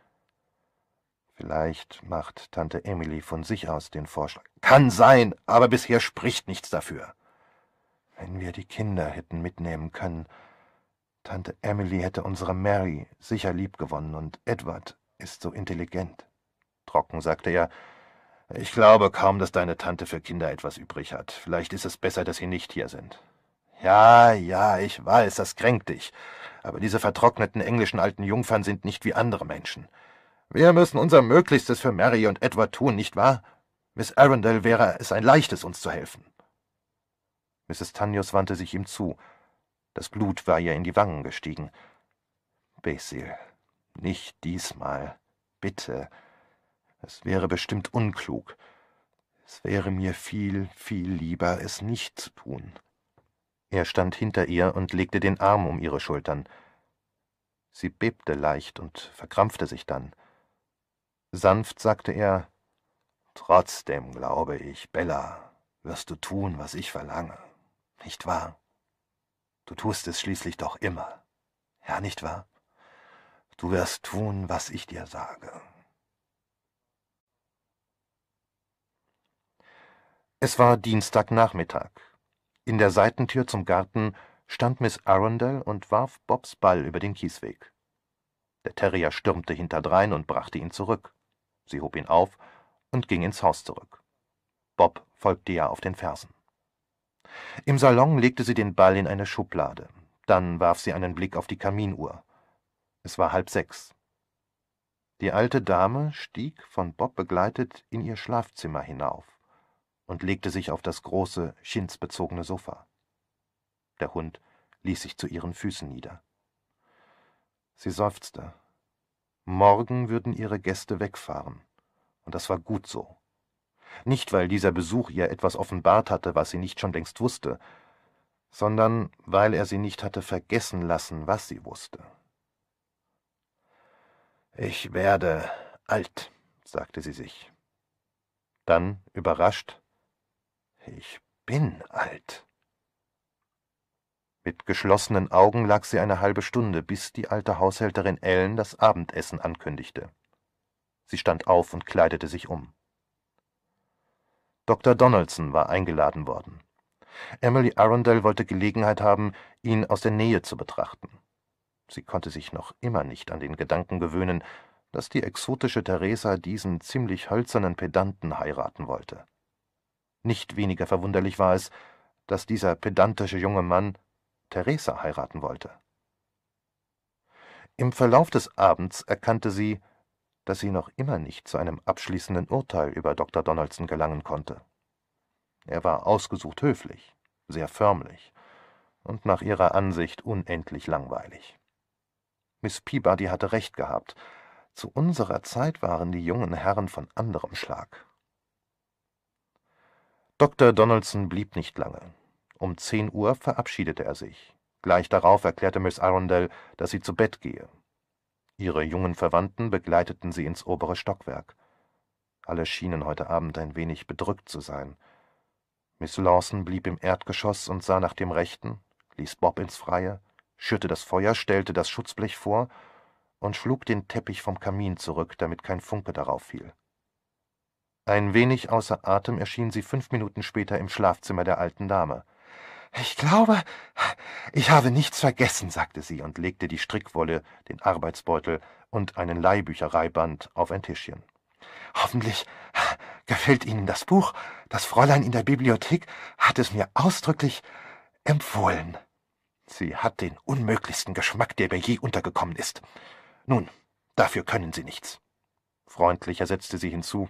S1: Vielleicht macht Tante Emily von sich aus den Vorschlag. Kann sein, aber bisher spricht nichts dafür. Wenn wir die Kinder hätten mitnehmen können, Tante Emily hätte unsere Mary sicher liebgewonnen und Edward ist so intelligent. Trocken sagte er, ich glaube kaum, dass deine Tante für Kinder etwas übrig hat. Vielleicht ist es besser, dass sie nicht hier sind. Ja, ja, ich weiß, das kränkt dich. Aber diese vertrockneten englischen alten Jungfern sind nicht wie andere Menschen. Wir müssen unser Möglichstes für Mary und Edward tun, nicht wahr? Miss Arundel wäre es ein leichtes, uns zu helfen. Mrs. Tanyos wandte sich ihm zu. Das Blut war ihr in die Wangen gestiegen. Basil, nicht diesmal. Bitte. Es wäre bestimmt unklug. Es wäre mir viel, viel lieber, es nicht zu tun. Er stand hinter ihr und legte den Arm um ihre Schultern. Sie bebte leicht und verkrampfte sich dann. Sanft sagte er, Trotzdem glaube ich, Bella, wirst du tun, was ich verlange. Nicht wahr? Du tust es schließlich doch immer. Ja, nicht wahr? Du wirst tun, was ich dir sage. Es war Dienstagnachmittag. In der Seitentür zum Garten stand Miss Arundel und warf Bobs Ball über den Kiesweg. Der Terrier stürmte hinterdrein und brachte ihn zurück. Sie hob ihn auf und ging ins Haus zurück. Bob folgte ihr auf den Fersen. Im Salon legte sie den Ball in eine Schublade. Dann warf sie einen Blick auf die Kaminuhr. Es war halb sechs. Die alte Dame stieg, von Bob begleitet, in ihr Schlafzimmer hinauf und legte sich auf das große, schinzbezogene Sofa. Der Hund ließ sich zu ihren Füßen nieder. Sie seufzte. Morgen würden ihre Gäste wegfahren, und das war gut so. Nicht, weil dieser Besuch ihr etwas offenbart hatte, was sie nicht schon längst wusste, sondern weil er sie nicht hatte vergessen lassen, was sie wusste. Ich werde alt, sagte sie sich. Dann, überrascht, ich bin alt. Mit geschlossenen Augen lag sie eine halbe Stunde, bis die alte Haushälterin Ellen das Abendessen ankündigte. Sie stand auf und kleidete sich um. Dr. Donaldson war eingeladen worden. Emily Arundel wollte Gelegenheit haben, ihn aus der Nähe zu betrachten. Sie konnte sich noch immer nicht an den Gedanken gewöhnen, dass die exotische Theresa diesen ziemlich hölzernen Pedanten heiraten wollte. Nicht weniger verwunderlich war es, dass dieser pedantische junge Mann Theresa heiraten wollte. Im Verlauf des Abends erkannte sie, dass sie noch immer nicht zu einem abschließenden Urteil über Dr. Donaldson gelangen konnte. Er war ausgesucht höflich, sehr förmlich, und nach ihrer Ansicht unendlich langweilig. Miss Peabody hatte recht gehabt. Zu unserer Zeit waren die jungen Herren von anderem Schlag. Dr. Donaldson blieb nicht lange. Um zehn Uhr verabschiedete er sich. Gleich darauf erklärte Miss Arundel, dass sie zu Bett gehe. Ihre jungen Verwandten begleiteten sie ins obere Stockwerk. Alle schienen heute Abend ein wenig bedrückt zu sein. Miss Lawson blieb im Erdgeschoss und sah nach dem Rechten, ließ Bob ins Freie, schürte das Feuer, stellte das Schutzblech vor und schlug den Teppich vom Kamin zurück, damit kein Funke darauf fiel. Ein wenig außer Atem erschien sie fünf Minuten später im Schlafzimmer der alten Dame.
S2: Ich glaube, ich habe nichts vergessen, sagte sie und legte die Strickwolle, den Arbeitsbeutel und einen Leihbüchereiband auf ein Tischchen. Hoffentlich gefällt Ihnen das Buch. Das Fräulein in der Bibliothek hat es mir ausdrücklich empfohlen. Sie hat den unmöglichsten Geschmack, der mir je untergekommen ist. Nun, dafür können Sie nichts. Freundlicher setzte sie hinzu.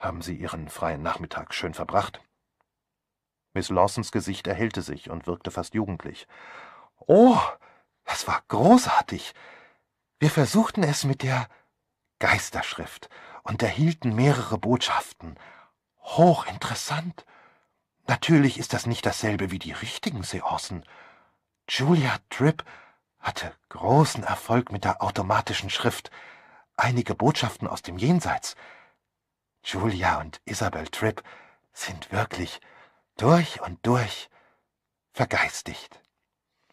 S2: Haben Sie Ihren freien Nachmittag schön verbracht?
S1: Miss Lawsons Gesicht erhellte sich und wirkte fast jugendlich.
S2: Oh, das war großartig. Wir versuchten es mit der Geisterschrift und erhielten mehrere Botschaften. Hochinteressant. Natürlich ist das nicht dasselbe wie die richtigen Seancen. Julia Tripp hatte großen Erfolg mit der automatischen Schrift. Einige Botschaften aus dem Jenseits. Julia und Isabel Tripp sind wirklich durch und durch vergeistigt.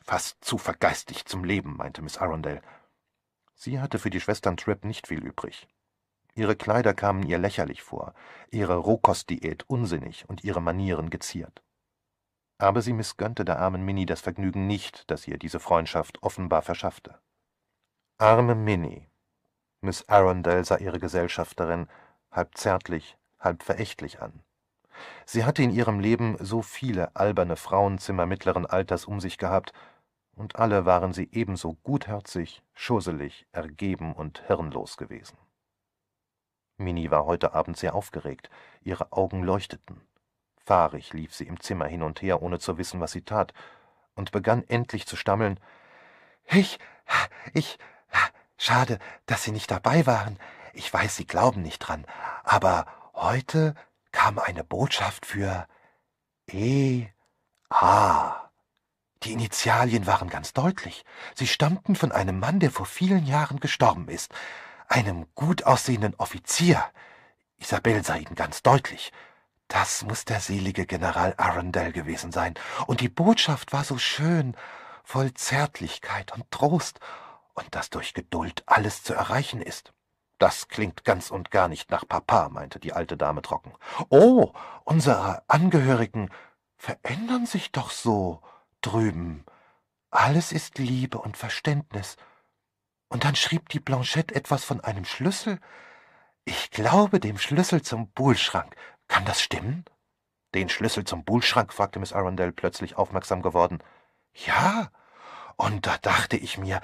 S1: Fast zu vergeistigt zum Leben, meinte Miss Arundel. Sie hatte für die Schwestern Tripp nicht viel übrig. Ihre Kleider kamen ihr lächerlich vor, ihre Rohkostdiät unsinnig und ihre Manieren geziert. Aber sie missgönnte der armen Minnie das Vergnügen nicht, das ihr diese Freundschaft offenbar verschaffte. Arme Minnie! Miss Arundel sah ihre Gesellschafterin halb zärtlich, halb verächtlich an. Sie hatte in ihrem Leben so viele alberne Frauenzimmer mittleren Alters um sich gehabt, und alle waren sie ebenso gutherzig, schusselig, ergeben und hirnlos gewesen. Minnie war heute Abend sehr aufgeregt, ihre Augen leuchteten. Fahrig lief sie im Zimmer hin und her, ohne zu wissen, was sie tat, und begann endlich zu stammeln.
S2: Ich, ich, schade, dass Sie nicht dabei waren. Ich weiß, Sie glauben nicht dran, aber heute kam eine Botschaft für E. A. Die Initialien waren ganz deutlich. Sie stammten von einem Mann, der vor vielen Jahren gestorben ist einem gut aussehenden Offizier. Isabel sah ihn ganz deutlich. Das muss der selige General Arundel gewesen sein, und die Botschaft war so schön, voll Zärtlichkeit und Trost, und dass durch Geduld alles zu erreichen ist.
S1: Das klingt ganz und gar nicht nach Papa, meinte die alte Dame trocken.
S2: Oh, unsere Angehörigen verändern sich doch so drüben. Alles ist Liebe und Verständnis, und dann schrieb die Blanchette etwas von einem Schlüssel. Ich glaube, dem Schlüssel zum Buhlschrank. Kann das stimmen?
S1: Den Schlüssel zum Buhlschrank? fragte Miss Arundel plötzlich aufmerksam geworden.
S2: Ja, und da dachte ich mir,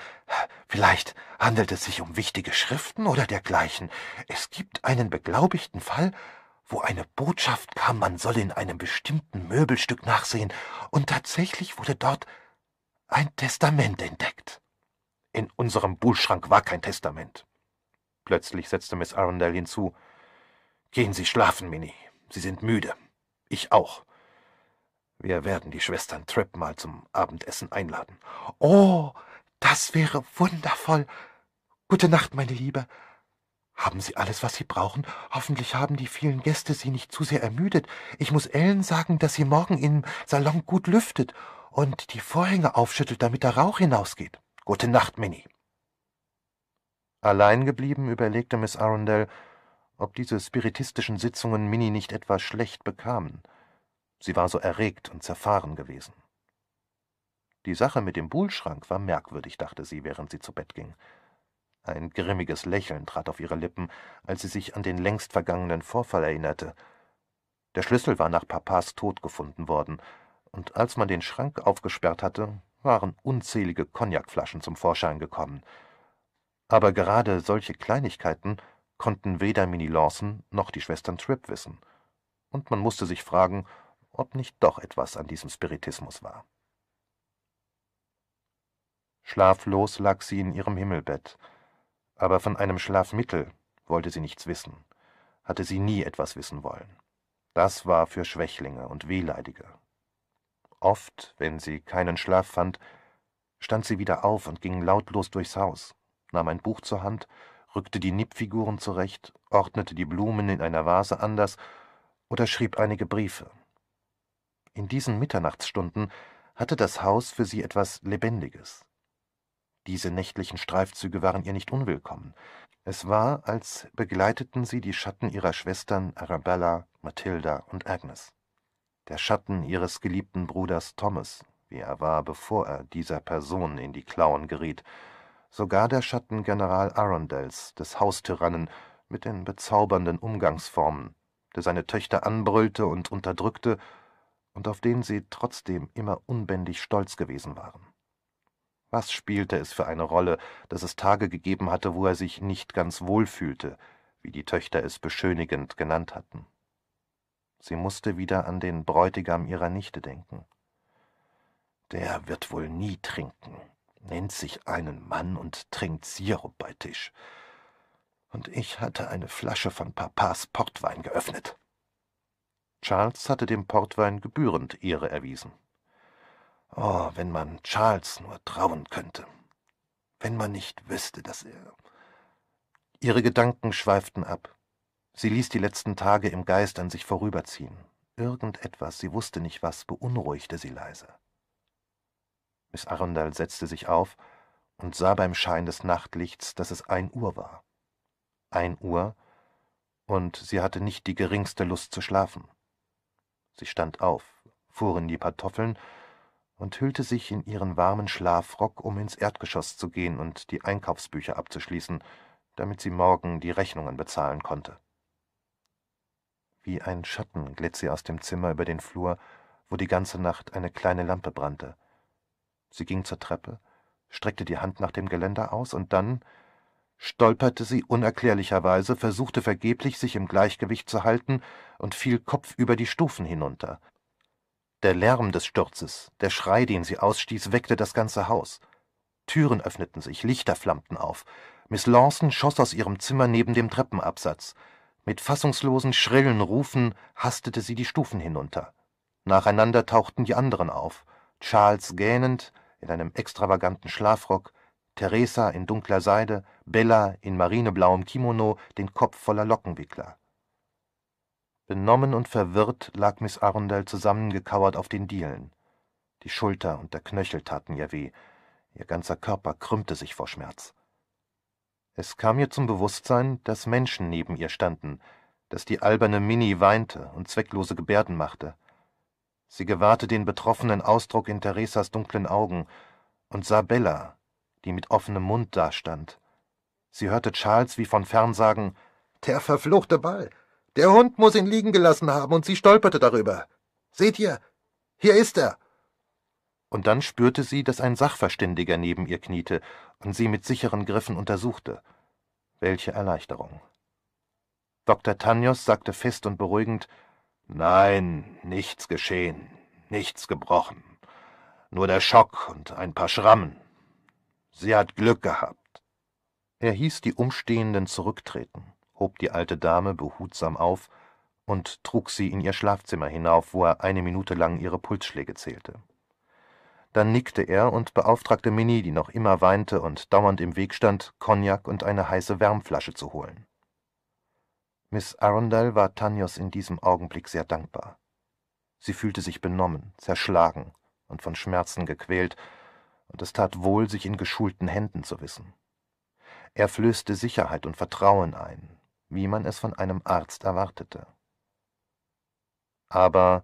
S2: vielleicht handelt es sich um wichtige Schriften oder dergleichen. Es gibt einen beglaubigten Fall, wo eine Botschaft kam, man solle in einem bestimmten Möbelstück nachsehen, und tatsächlich wurde dort ein Testament entdeckt.
S1: In unserem Buhlschrank war kein Testament. Plötzlich setzte Miss Arundel hinzu. Gehen Sie schlafen, Minnie. Sie sind müde. Ich auch. Wir werden die Schwestern Tripp mal zum Abendessen einladen.
S2: Oh, das wäre wundervoll. Gute Nacht, meine Liebe. Haben Sie alles, was Sie brauchen? Hoffentlich haben die vielen Gäste Sie nicht zu sehr ermüdet. Ich muss Ellen sagen, dass sie morgen im Salon gut lüftet und die Vorhänge aufschüttelt, damit der Rauch hinausgeht.
S1: Gute Nacht, Minnie. Allein geblieben überlegte Miss Arundel, ob diese spiritistischen Sitzungen Minnie nicht etwas schlecht bekamen. Sie war so erregt und zerfahren gewesen. Die Sache mit dem Buhlschrank war merkwürdig, dachte sie, während sie zu Bett ging. Ein grimmiges Lächeln trat auf ihre Lippen, als sie sich an den längst vergangenen Vorfall erinnerte. Der Schlüssel war nach Papas Tod gefunden worden, und als man den Schrank aufgesperrt hatte, waren unzählige Cognacflaschen zum Vorschein gekommen. Aber gerade solche Kleinigkeiten konnten weder Minnie Lawson noch die Schwestern Tripp wissen, und man musste sich fragen, ob nicht doch etwas an diesem Spiritismus war. Schlaflos lag sie in ihrem Himmelbett, aber von einem Schlafmittel wollte sie nichts wissen, hatte sie nie etwas wissen wollen. Das war für Schwächlinge und Wehleidige. Oft, wenn sie keinen Schlaf fand, stand sie wieder auf und ging lautlos durchs Haus, nahm ein Buch zur Hand, rückte die Nippfiguren zurecht, ordnete die Blumen in einer Vase anders oder schrieb einige Briefe. In diesen Mitternachtsstunden hatte das Haus für sie etwas Lebendiges. Diese nächtlichen Streifzüge waren ihr nicht unwillkommen. Es war, als begleiteten sie die Schatten ihrer Schwestern Arabella, Mathilda und Agnes. Der Schatten ihres geliebten Bruders Thomas, wie er war, bevor er dieser Person in die Klauen geriet, sogar der Schatten General Arundels, des Haustyrannen mit den bezaubernden Umgangsformen, der seine Töchter anbrüllte und unterdrückte und auf den sie trotzdem immer unbändig stolz gewesen waren. Was spielte es für eine Rolle, dass es Tage gegeben hatte, wo er sich nicht ganz wohl fühlte, wie die Töchter es beschönigend genannt hatten. Sie musste wieder an den Bräutigam ihrer Nichte denken. Der wird wohl nie trinken, nennt sich einen Mann und trinkt Sirup bei Tisch. Und ich hatte eine Flasche von Papas Portwein geöffnet. Charles hatte dem Portwein gebührend Ehre erwiesen. Oh, wenn man Charles nur trauen könnte. Wenn man nicht wüsste, dass er. Ihre Gedanken schweiften ab. Sie ließ die letzten Tage im Geist an sich vorüberziehen. Irgendetwas, sie wusste nicht was, beunruhigte sie leise. Miss Arundel setzte sich auf und sah beim Schein des Nachtlichts, dass es ein Uhr war. Ein Uhr, und sie hatte nicht die geringste Lust zu schlafen. Sie stand auf, fuhr in die Pantoffeln und hüllte sich in ihren warmen Schlafrock, um ins Erdgeschoss zu gehen und die Einkaufsbücher abzuschließen, damit sie morgen die Rechnungen bezahlen konnte. Wie ein Schatten glitt sie aus dem Zimmer über den Flur, wo die ganze Nacht eine kleine Lampe brannte. Sie ging zur Treppe, streckte die Hand nach dem Geländer aus, und dann stolperte sie unerklärlicherweise, versuchte vergeblich, sich im Gleichgewicht zu halten und fiel kopfüber die Stufen hinunter. Der Lärm des Sturzes, der Schrei, den sie ausstieß, weckte das ganze Haus. Türen öffneten sich, Lichter flammten auf. Miss Lawson schoss aus ihrem Zimmer neben dem Treppenabsatz. Mit fassungslosen, schrillen Rufen hastete sie die Stufen hinunter. Nacheinander tauchten die anderen auf. Charles gähnend, in einem extravaganten Schlafrock, Theresa in dunkler Seide, Bella in marineblauem Kimono, den Kopf voller Lockenwickler. Benommen und verwirrt lag Miss Arundel zusammengekauert auf den Dielen. Die Schulter und der Knöchel taten ihr weh, ihr ganzer Körper krümmte sich vor Schmerz. Es kam ihr zum Bewusstsein, dass Menschen neben ihr standen, dass die alberne Minnie weinte und zwecklose Gebärden machte. Sie gewahrte den betroffenen Ausdruck in Theresas dunklen Augen und sah Bella, die mit offenem Mund dastand. Sie hörte Charles wie von fern sagen Der verfluchte Ball. Der Hund muss ihn liegen gelassen haben, und sie stolperte darüber. Seht ihr, hier ist er. Und dann spürte sie, dass ein Sachverständiger neben ihr kniete und sie mit sicheren Griffen untersuchte. Welche Erleichterung. Dr. Tanyos sagte fest und beruhigend Nein, nichts geschehen, nichts gebrochen. Nur der Schock und ein paar Schrammen. Sie hat Glück gehabt. Er hieß die Umstehenden zurücktreten hob die alte Dame behutsam auf und trug sie in ihr Schlafzimmer hinauf, wo er eine Minute lang ihre Pulsschläge zählte. Dann nickte er und beauftragte Minnie, die noch immer weinte und dauernd im Weg stand, Cognac und eine heiße Wärmflasche zu holen. Miss Arundel war Tanyos in diesem Augenblick sehr dankbar. Sie fühlte sich benommen, zerschlagen und von Schmerzen gequält, und es tat wohl, sich in geschulten Händen zu wissen. Er flößte Sicherheit und Vertrauen ein, wie man es von einem Arzt erwartete. Aber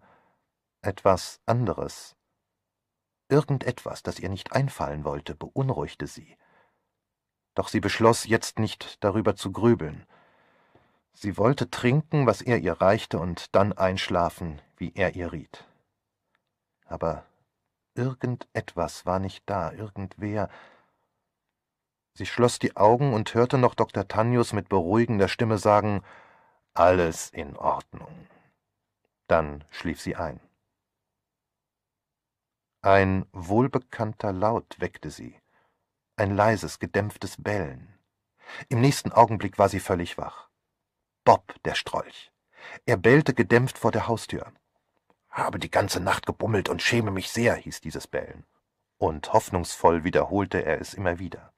S1: etwas anderes, irgendetwas, das ihr nicht einfallen wollte, beunruhigte sie. Doch sie beschloss, jetzt nicht darüber zu grübeln. Sie wollte trinken, was er ihr reichte, und dann einschlafen, wie er ihr riet. Aber irgendetwas war nicht da, irgendwer, Sie schloss die Augen und hörte noch Dr. Tanius mit beruhigender Stimme sagen Alles in Ordnung. Dann schlief sie ein. Ein wohlbekannter Laut weckte sie, ein leises, gedämpftes Bellen. Im nächsten Augenblick war sie völlig wach. Bob, der Strolch. Er bellte gedämpft vor der Haustür. Habe die ganze Nacht gebummelt und schäme mich sehr, hieß dieses Bellen. Und hoffnungsvoll wiederholte er es immer wieder.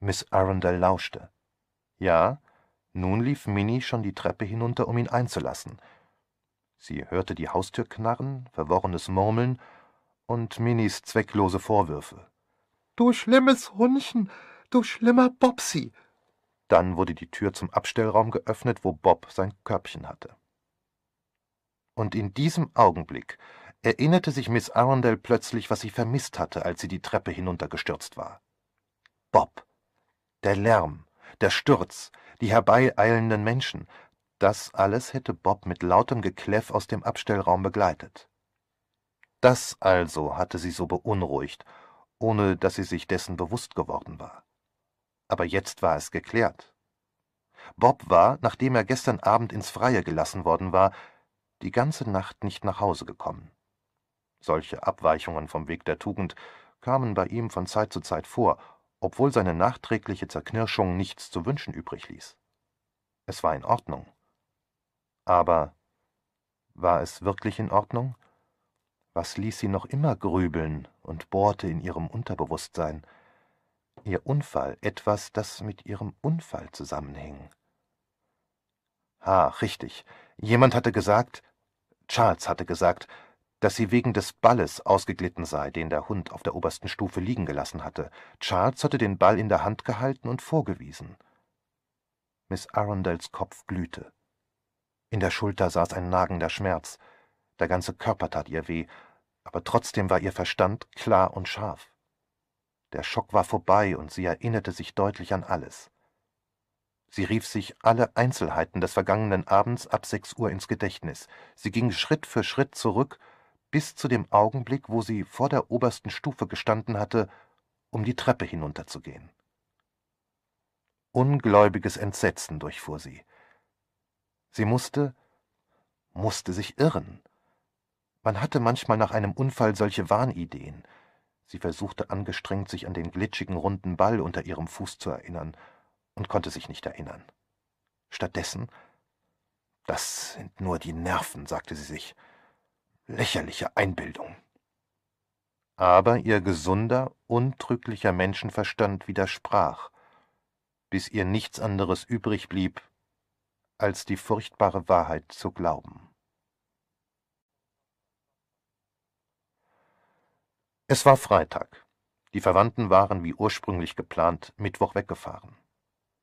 S1: Miss Arundel lauschte. Ja, nun lief Minnie schon die Treppe hinunter, um ihn einzulassen. Sie hörte die Haustür knarren, verworrenes Murmeln und Minnies zwecklose Vorwürfe.
S2: Du schlimmes Hundchen, du schlimmer Bobsy.
S1: Dann wurde die Tür zum Abstellraum geöffnet, wo Bob sein Körbchen hatte. Und in diesem Augenblick erinnerte sich Miss Arundel plötzlich, was sie vermisst hatte, als sie die Treppe hinuntergestürzt war. Bob. Der Lärm, der Sturz, die herbeieilenden Menschen, das alles hätte Bob mit lautem Gekläff aus dem Abstellraum begleitet. Das also hatte sie so beunruhigt, ohne dass sie sich dessen bewusst geworden war. Aber jetzt war es geklärt. Bob war, nachdem er gestern Abend ins Freie gelassen worden war, die ganze Nacht nicht nach Hause gekommen. Solche Abweichungen vom Weg der Tugend kamen bei ihm von Zeit zu Zeit vor, obwohl seine nachträgliche Zerknirschung nichts zu wünschen übrig ließ. Es war in Ordnung. Aber war es wirklich in Ordnung? Was ließ sie noch immer grübeln und bohrte in ihrem Unterbewusstsein? Ihr Unfall, etwas, das mit ihrem Unfall zusammenhing. Ah, richtig. Jemand hatte gesagt, Charles hatte gesagt, dass sie wegen des Balles ausgeglitten sei, den der Hund auf der obersten Stufe liegen gelassen hatte. Charles hatte den Ball in der Hand gehalten und vorgewiesen. Miss Arundels Kopf glühte. In der Schulter saß ein nagender Schmerz. Der ganze Körper tat ihr weh, aber trotzdem war ihr Verstand klar und scharf. Der Schock war vorbei und sie erinnerte sich deutlich an alles. Sie rief sich alle Einzelheiten des vergangenen Abends ab sechs Uhr ins Gedächtnis. Sie ging Schritt für Schritt zurück bis zu dem Augenblick, wo sie vor der obersten Stufe gestanden hatte, um die Treppe hinunterzugehen. Ungläubiges Entsetzen durchfuhr sie. Sie musste, musste sich irren. Man hatte manchmal nach einem Unfall solche Wahnideen. Sie versuchte angestrengt, sich an den glitschigen runden Ball unter ihrem Fuß zu erinnern und konnte sich nicht erinnern. Stattdessen Das sind nur die Nerven, sagte sie sich. Lächerliche Einbildung. Aber ihr gesunder, untrüglicher Menschenverstand widersprach, bis ihr nichts anderes übrig blieb, als die furchtbare Wahrheit zu glauben. Es war Freitag. Die Verwandten waren wie ursprünglich geplant Mittwoch weggefahren.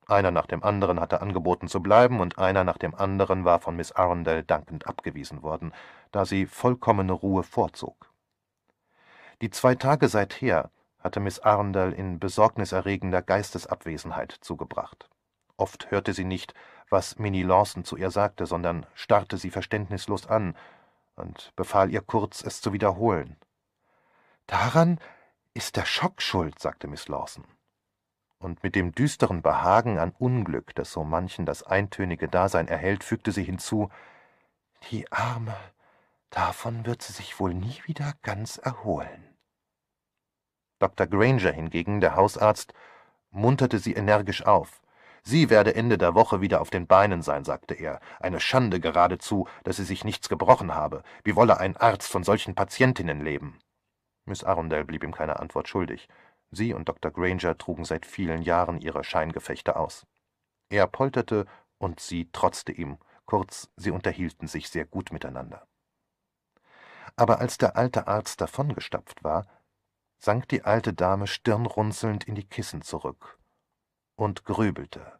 S1: Einer nach dem anderen hatte angeboten zu bleiben, und einer nach dem anderen war von Miss Arundel dankend abgewiesen worden, da sie vollkommene Ruhe vorzog. Die zwei Tage seither hatte Miss Arundel in besorgniserregender Geistesabwesenheit zugebracht. Oft hörte sie nicht, was Minnie Lawson zu ihr sagte, sondern starrte sie verständnislos an und befahl ihr kurz, es zu wiederholen. Daran ist der Schock schuld, sagte Miss Lawson und mit dem düsteren Behagen an Unglück, das so manchen das eintönige Dasein erhält, fügte sie hinzu Die Arme, davon wird sie sich wohl nie wieder ganz erholen. Dr. Granger hingegen, der Hausarzt, munterte sie energisch auf. Sie werde Ende der Woche wieder auf den Beinen sein, sagte er. Eine Schande geradezu, dass sie sich nichts gebrochen habe. Wie wolle ein Arzt von solchen Patientinnen leben? Miss Arundel blieb ihm keine Antwort schuldig. Sie und Dr. Granger trugen seit vielen Jahren ihre Scheingefechte aus. Er polterte und sie trotzte ihm, kurz, sie unterhielten sich sehr gut miteinander. Aber als der alte Arzt davongestapft war, sank die alte Dame stirnrunzelnd in die Kissen zurück und grübelte,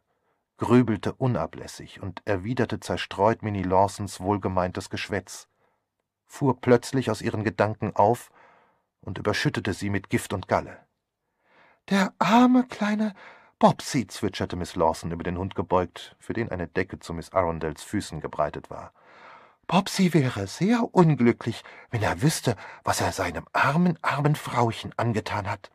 S1: grübelte unablässig und erwiderte zerstreut Minnie Lawsons wohlgemeintes Geschwätz, fuhr plötzlich aus ihren Gedanken auf und überschüttete sie mit Gift und Galle. Der arme kleine Bobsy, zwitscherte Miss Lawson über den Hund gebeugt, für den eine Decke zu Miss Arundels Füßen gebreitet war. Bobsy wäre sehr unglücklich, wenn er wüsste, was er seinem armen, armen Frauchen angetan hat.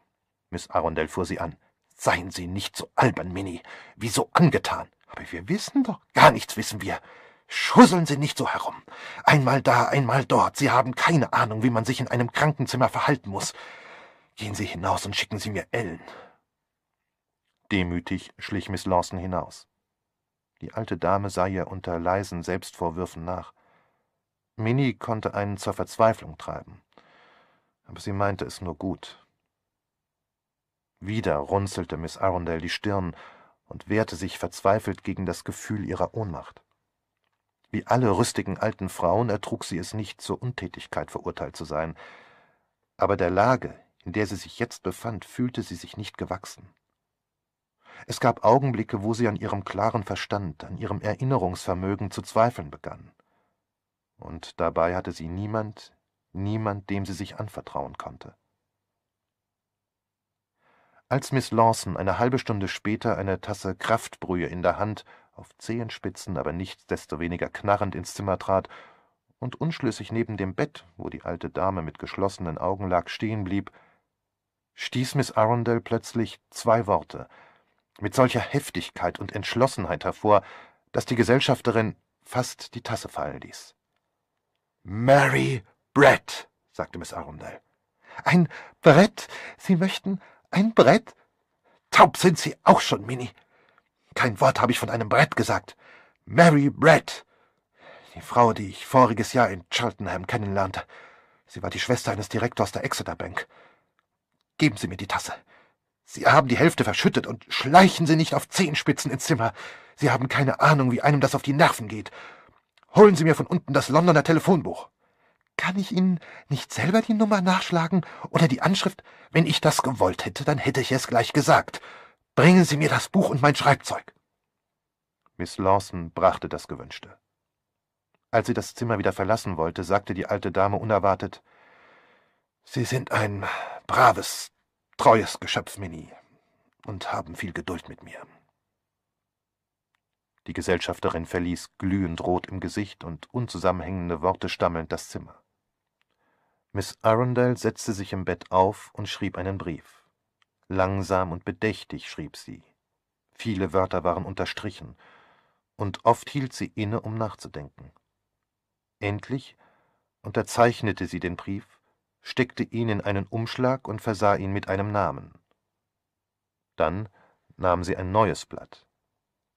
S1: Miss Arundel fuhr sie an. Seien Sie nicht so albern, Minnie. Wieso angetan? Aber wir wissen doch. Gar nichts wissen wir. Schusseln Sie nicht so herum. Einmal da, einmal dort. Sie haben keine Ahnung, wie man sich in einem Krankenzimmer verhalten muss. Gehen Sie hinaus und schicken Sie mir Ellen. Demütig schlich Miss Lawson hinaus. Die alte Dame sah ihr unter leisen Selbstvorwürfen nach. Minnie konnte einen zur Verzweiflung treiben, aber sie meinte es nur gut. Wieder runzelte Miss Arundel die Stirn und wehrte sich verzweifelt gegen das Gefühl ihrer Ohnmacht. Wie alle rüstigen alten Frauen ertrug sie es nicht, zur Untätigkeit verurteilt zu sein, aber der Lage, in der sie sich jetzt befand, fühlte sie sich nicht gewachsen. Es gab Augenblicke, wo sie an ihrem klaren Verstand, an ihrem Erinnerungsvermögen zu zweifeln begann. Und dabei hatte sie niemand, niemand, dem sie sich anvertrauen konnte. Als Miss Lawson eine halbe Stunde später eine Tasse Kraftbrühe in der Hand, auf Zehenspitzen, aber nichtsdestoweniger knarrend ins Zimmer trat und unschlüssig neben dem Bett, wo die alte Dame mit geschlossenen Augen lag, stehen blieb, stieß Miss Arundel plötzlich zwei Worte mit solcher Heftigkeit und Entschlossenheit hervor, dass die Gesellschafterin fast die Tasse fallen ließ.
S2: Mary Brett, sagte Miss Arundel. Ein Brett? Sie möchten ein Brett? Taub sind Sie auch schon, Minnie. Kein Wort habe ich von einem Brett gesagt. Mary Brett. Die Frau, die ich voriges Jahr in Cheltenham kennenlernte. Sie war die Schwester eines Direktors der Exeter Bank. Geben Sie mir die Tasse. Sie haben die Hälfte verschüttet und schleichen Sie nicht auf Zehenspitzen ins Zimmer. Sie haben keine Ahnung, wie einem das auf die Nerven geht. Holen Sie mir von unten das Londoner Telefonbuch. Kann ich Ihnen nicht selber die Nummer nachschlagen oder die Anschrift? Wenn ich das gewollt hätte, dann hätte ich es gleich gesagt. Bringen Sie mir das Buch und mein Schreibzeug.
S1: Miss Lawson brachte das Gewünschte. Als sie das Zimmer wieder verlassen wollte, sagte die alte Dame unerwartet
S2: Sie sind ein braves, treues Geschöpf, Minnie, und haben viel Geduld mit mir.
S1: Die Gesellschafterin verließ glühend rot im Gesicht und unzusammenhängende Worte stammelnd das Zimmer. Miss Arundel setzte sich im Bett auf und schrieb einen Brief. Langsam und bedächtig schrieb sie. Viele Wörter waren unterstrichen, und oft hielt sie inne, um nachzudenken. Endlich unterzeichnete sie den Brief, steckte ihn in einen Umschlag und versah ihn mit einem Namen. Dann nahm sie ein neues Blatt.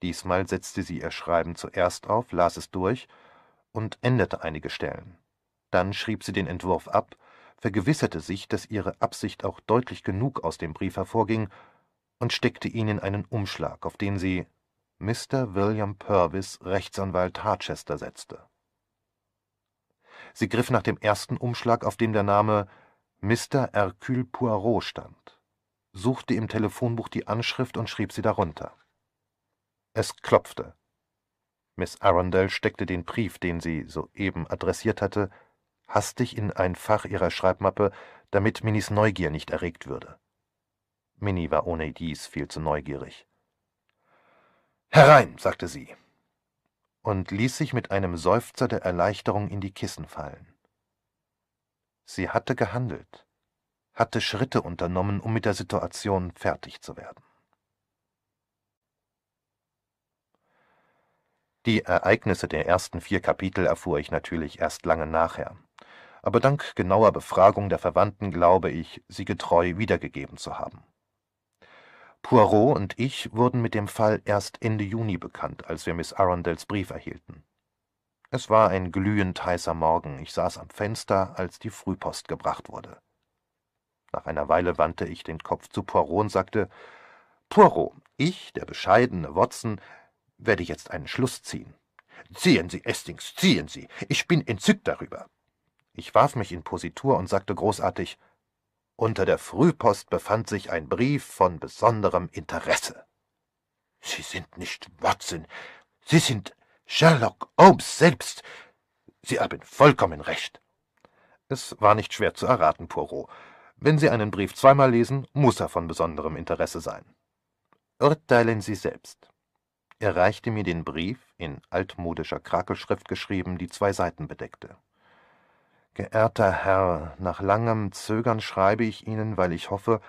S1: Diesmal setzte sie ihr Schreiben zuerst auf, las es durch und änderte einige Stellen. Dann schrieb sie den Entwurf ab, vergewisserte sich, dass ihre Absicht auch deutlich genug aus dem Brief hervorging, und steckte ihn in einen Umschlag, auf den sie Mr. William Purvis, Rechtsanwalt Harchester setzte. Sie griff nach dem ersten Umschlag, auf dem der Name Mr. Hercule Poirot stand, suchte im Telefonbuch die Anschrift und schrieb sie darunter. Es klopfte. Miss Arundel steckte den Brief, den sie soeben adressiert hatte, hastig in ein Fach ihrer Schreibmappe, damit Minnies Neugier nicht erregt würde. Minnie war ohne dies viel zu neugierig.
S2: Herein, sagte sie,
S1: und ließ sich mit einem Seufzer der Erleichterung in die Kissen fallen. Sie hatte gehandelt, hatte Schritte unternommen, um mit der Situation fertig zu werden. Die Ereignisse der ersten vier Kapitel erfuhr ich natürlich erst lange nachher aber dank genauer Befragung der Verwandten glaube ich, sie getreu wiedergegeben zu haben. Poirot und ich wurden mit dem Fall erst Ende Juni bekannt, als wir Miss Arundels Brief erhielten. Es war ein glühend heißer Morgen, ich saß am Fenster, als die Frühpost gebracht wurde. Nach einer Weile wandte ich den Kopf zu Poirot und sagte, Poirot, ich, der bescheidene Watson, werde jetzt einen Schluss ziehen.
S2: Ziehen Sie, Estings, ziehen Sie. Ich bin entzückt darüber.
S1: Ich warf mich in Positur und sagte großartig Unter der Frühpost befand sich ein Brief von besonderem Interesse.
S2: Sie sind nicht Watson, Sie sind Sherlock Holmes selbst. Sie haben vollkommen recht.
S1: Es war nicht schwer zu erraten, Poirot. Wenn Sie einen Brief zweimal lesen, muss er von besonderem Interesse sein. Urteilen Sie selbst. Er reichte mir den Brief, in altmodischer Krakelschrift geschrieben, die zwei Seiten bedeckte. Geehrter Herr, nach langem Zögern schreibe ich Ihnen, weil ich hoffe,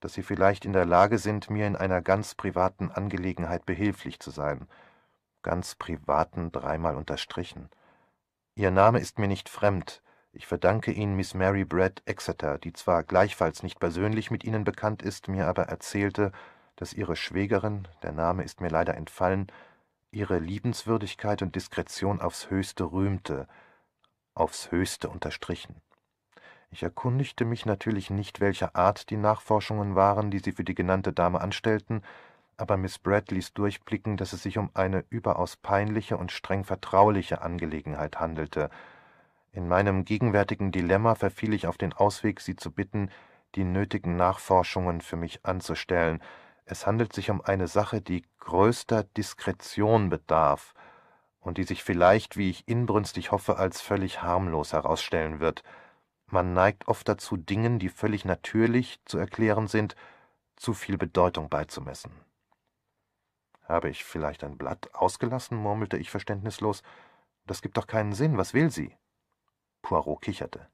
S1: dass Sie vielleicht in der Lage sind, mir in einer ganz privaten Angelegenheit behilflich zu sein. Ganz privaten dreimal unterstrichen. Ihr Name ist mir nicht fremd. Ich verdanke ihn Miss Mary Brett Exeter, die zwar gleichfalls nicht persönlich mit Ihnen bekannt ist, mir aber erzählte, dass ihre Schwägerin, der Name ist mir leider entfallen, ihre Liebenswürdigkeit und Diskretion aufs höchste rühmte, aufs höchste unterstrichen. Ich erkundigte mich natürlich nicht, welcher Art die Nachforschungen waren, die sie für die genannte Dame anstellten, aber Miss Brett ließ durchblicken, dass es sich um eine überaus peinliche und streng vertrauliche Angelegenheit handelte. In meinem gegenwärtigen Dilemma verfiel ich auf den Ausweg, sie zu bitten, die nötigen Nachforschungen für mich anzustellen. Es handelt sich um eine Sache, die größter Diskretion bedarf und die sich vielleicht, wie ich inbrünstig hoffe, als völlig harmlos herausstellen wird. Man neigt oft dazu, Dingen, die völlig natürlich zu erklären sind, zu viel Bedeutung beizumessen. Habe ich vielleicht ein Blatt ausgelassen? murmelte ich verständnislos. Das gibt doch keinen Sinn. Was will sie? Poirot kicherte.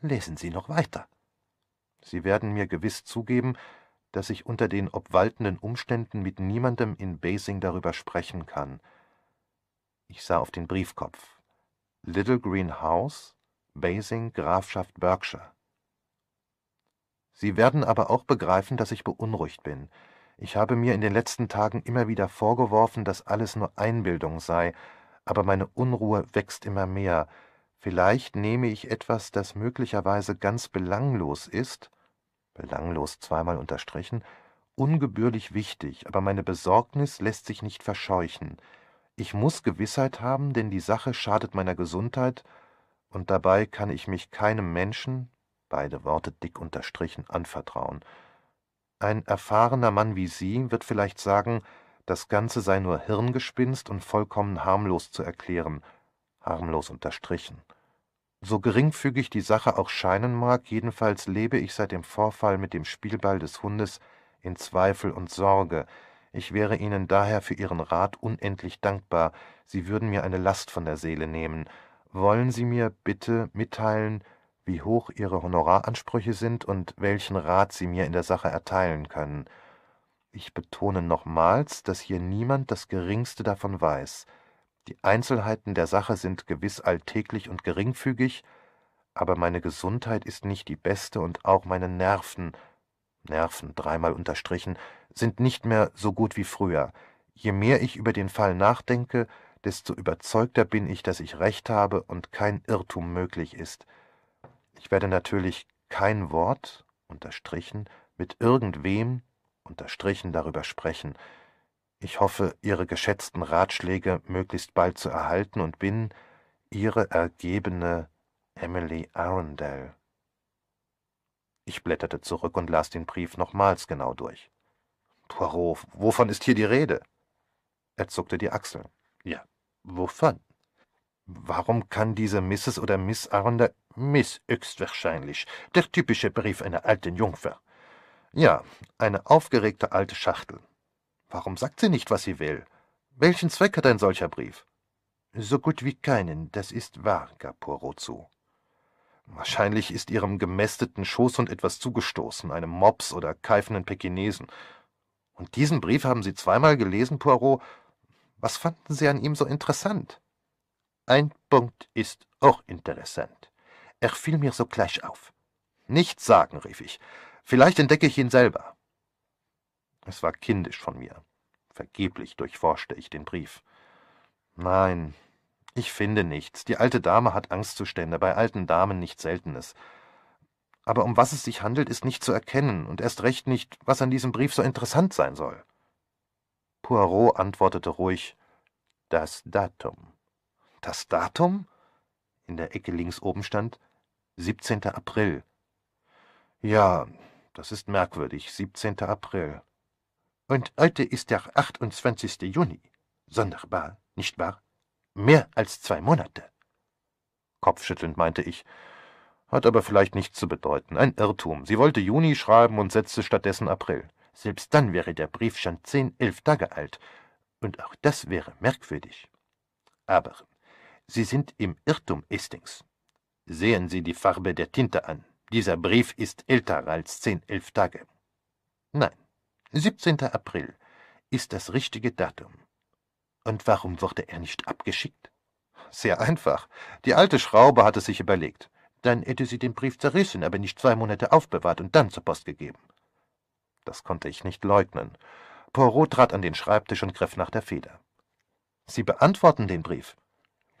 S1: Lesen Sie noch weiter. Sie werden mir gewiss zugeben, dass ich unter den obwaltenden Umständen mit niemandem in Basing darüber sprechen kann. Ich sah auf den Briefkopf. Little Green House, Basing, Grafschaft Berkshire. Sie werden aber auch begreifen, dass ich beunruhigt bin. Ich habe mir in den letzten Tagen immer wieder vorgeworfen, dass alles nur Einbildung sei, aber meine Unruhe wächst immer mehr. Vielleicht nehme ich etwas, das möglicherweise ganz belanglos ist, belanglos zweimal unterstrichen, ungebührlich wichtig, aber meine Besorgnis lässt sich nicht verscheuchen. Ich muss Gewissheit haben, denn die Sache schadet meiner Gesundheit und dabei kann ich mich keinem Menschen, beide Worte dick unterstrichen, anvertrauen. Ein erfahrener Mann wie Sie wird vielleicht sagen, das Ganze sei nur Hirngespinst und vollkommen harmlos zu erklären, harmlos unterstrichen. So geringfügig die Sache auch scheinen mag, jedenfalls lebe ich seit dem Vorfall mit dem Spielball des Hundes in Zweifel und Sorge. Ich wäre Ihnen daher für Ihren Rat unendlich dankbar, Sie würden mir eine Last von der Seele nehmen, wollen Sie mir bitte mitteilen, wie hoch Ihre Honoraransprüche sind und welchen Rat Sie mir in der Sache erteilen können. Ich betone nochmals, dass hier niemand das geringste davon weiß. Die Einzelheiten der Sache sind gewiss alltäglich und geringfügig, aber meine Gesundheit ist nicht die beste und auch meine Nerven, Nerven dreimal unterstrichen, sind nicht mehr so gut wie früher. Je mehr ich über den Fall nachdenke, desto überzeugter bin ich, dass ich recht habe und kein Irrtum möglich ist. Ich werde natürlich kein Wort unterstrichen mit irgendwem unterstrichen darüber sprechen. Ich hoffe, Ihre geschätzten Ratschläge möglichst bald zu erhalten und bin Ihre ergebene Emily Arundel. Ich blätterte zurück und las den Brief nochmals genau durch. Poirot, wovon ist hier die Rede? Er zuckte die Achseln. Ja, Wovon? Warum kann diese Mrs. oder Miss Arundel Miss höchstwahrscheinlich, der typische Brief einer alten Jungfer. Ja, eine aufgeregte alte Schachtel. Warum sagt sie nicht, was sie will? Welchen Zweck hat ein solcher Brief? So gut wie keinen, das ist wahr, gab Poirot zu. Wahrscheinlich ist ihrem gemästeten Schoßhund etwas zugestoßen, einem Mops oder keifenden Pekinesen. Und diesen Brief haben Sie zweimal gelesen, Poirot, was fanden Sie an ihm so interessant? Ein Punkt ist auch interessant. Er fiel mir sogleich auf. Nichts sagen, rief ich. Vielleicht entdecke ich ihn selber. Es war kindisch von mir. Vergeblich durchforschte ich den Brief. Nein, ich finde nichts. Die alte Dame hat Angstzustände, bei alten Damen nichts Seltenes. Aber um was es sich handelt, ist nicht zu erkennen, und erst recht nicht, was an diesem Brief so interessant sein soll. Poirot antwortete ruhig Das Datum. Das Datum? In der Ecke links oben stand 17. April. Ja, das ist merkwürdig, 17. April. Und heute ist der 28. Juni. Sonderbar, nicht wahr? Mehr als zwei Monate. Kopfschüttelnd meinte ich, hat aber vielleicht nichts zu bedeuten. Ein Irrtum. Sie wollte Juni schreiben und setzte stattdessen April. Selbst dann wäre der Brief schon zehn, elf Tage alt, und auch das wäre merkwürdig. Aber Sie sind im Irrtum, Hastings. Sehen Sie die Farbe der Tinte an. Dieser Brief ist älter als zehn, elf Tage. Nein, 17. April ist das richtige Datum. Und warum wurde er nicht abgeschickt? Sehr einfach. Die alte Schraube hatte sich überlegt. Dann hätte sie den Brief zerrissen, aber nicht zwei Monate aufbewahrt und dann zur Post gegeben. Das konnte ich nicht leugnen. Poirot trat an den Schreibtisch und griff nach der Feder. Sie beantworten den Brief.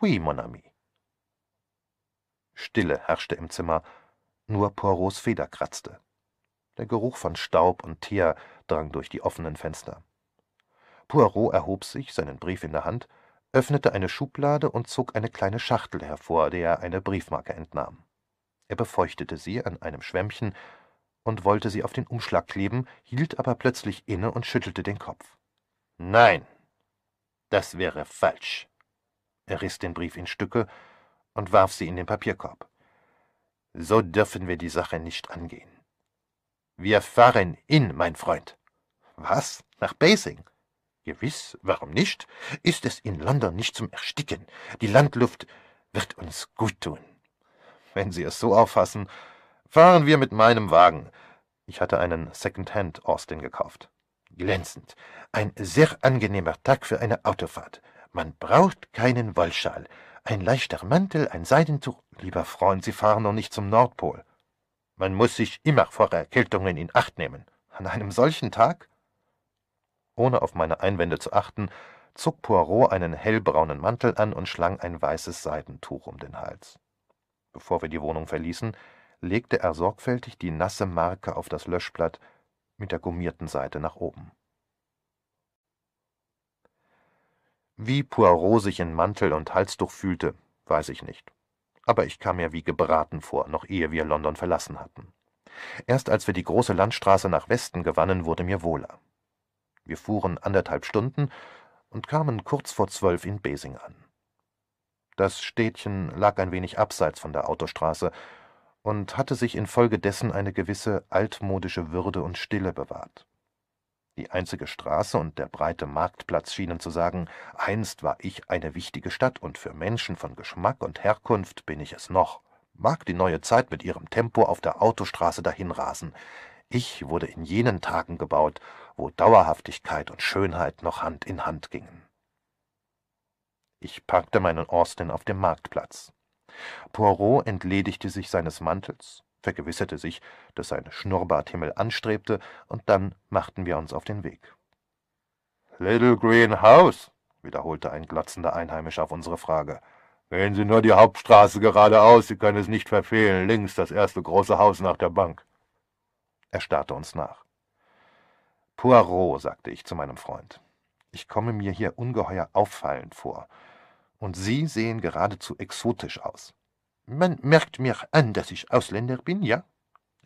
S1: Oui, mon ami. Stille herrschte im Zimmer, nur Poirots Feder kratzte. Der Geruch von Staub und Teer drang durch die offenen Fenster. Poirot erhob sich, seinen Brief in der Hand, öffnete eine Schublade und zog eine kleine Schachtel hervor, der er eine Briefmarke entnahm. Er befeuchtete sie an einem Schwämmchen und wollte sie auf den Umschlag kleben, hielt aber plötzlich inne und schüttelte den Kopf. Nein, das wäre falsch. Er riss den Brief in Stücke und warf sie in den Papierkorb. So dürfen wir die Sache nicht angehen. Wir fahren in, mein Freund. Was? Nach Basing? Gewiss, warum nicht? Ist es in London nicht zum Ersticken? Die Landluft wird uns gut tun. Wenn Sie es so auffassen, fahren wir mit meinem Wagen. Ich hatte einen Second-Hand Austin gekauft. Glänzend. Ein sehr angenehmer Tag für eine Autofahrt. Man braucht keinen Wollschal. Ein leichter Mantel, ein Seidentuch. Lieber Freund, Sie fahren doch nicht zum Nordpol. Man muss sich immer vor Erkältungen in Acht nehmen. An einem solchen Tag? Ohne auf meine Einwände zu achten, zog Poirot einen hellbraunen Mantel an und schlang ein weißes Seidentuch um den Hals. Bevor wir die Wohnung verließen, legte er sorgfältig die nasse Marke auf das Löschblatt mit der gummierten Seite nach oben. Wie Poirot sich in Mantel und Halstuch fühlte, weiß ich nicht. Aber ich kam mir wie gebraten vor, noch ehe wir London verlassen hatten. Erst als wir die große Landstraße nach Westen gewannen, wurde mir wohler. Wir fuhren anderthalb Stunden und kamen kurz vor zwölf in Basing an. Das Städtchen lag ein wenig abseits von der Autostraße und hatte sich infolgedessen eine gewisse altmodische Würde und Stille bewahrt. Die einzige Straße und der breite Marktplatz schienen zu sagen, einst war ich eine wichtige Stadt und für Menschen von Geschmack und Herkunft bin ich es noch. Mag die neue Zeit mit ihrem Tempo auf der Autostraße dahinrasen. Ich wurde in jenen Tagen gebaut wo Dauerhaftigkeit und Schönheit noch Hand in Hand gingen. Ich parkte meinen Austin auf dem Marktplatz. Poirot entledigte sich seines Mantels, vergewisserte sich, dass sein Schnurrbarthimmel anstrebte, und dann machten wir uns auf den Weg. Little Green House, wiederholte ein glotzender Einheimischer auf unsere Frage. Gehen Sie nur die Hauptstraße geradeaus, Sie können es nicht verfehlen, links das erste große Haus nach der Bank. Er starrte uns nach. Poirot, sagte ich zu meinem Freund, ich komme mir hier ungeheuer auffallend vor, und Sie sehen geradezu exotisch aus. Man merkt mir an, dass ich Ausländer bin, ja?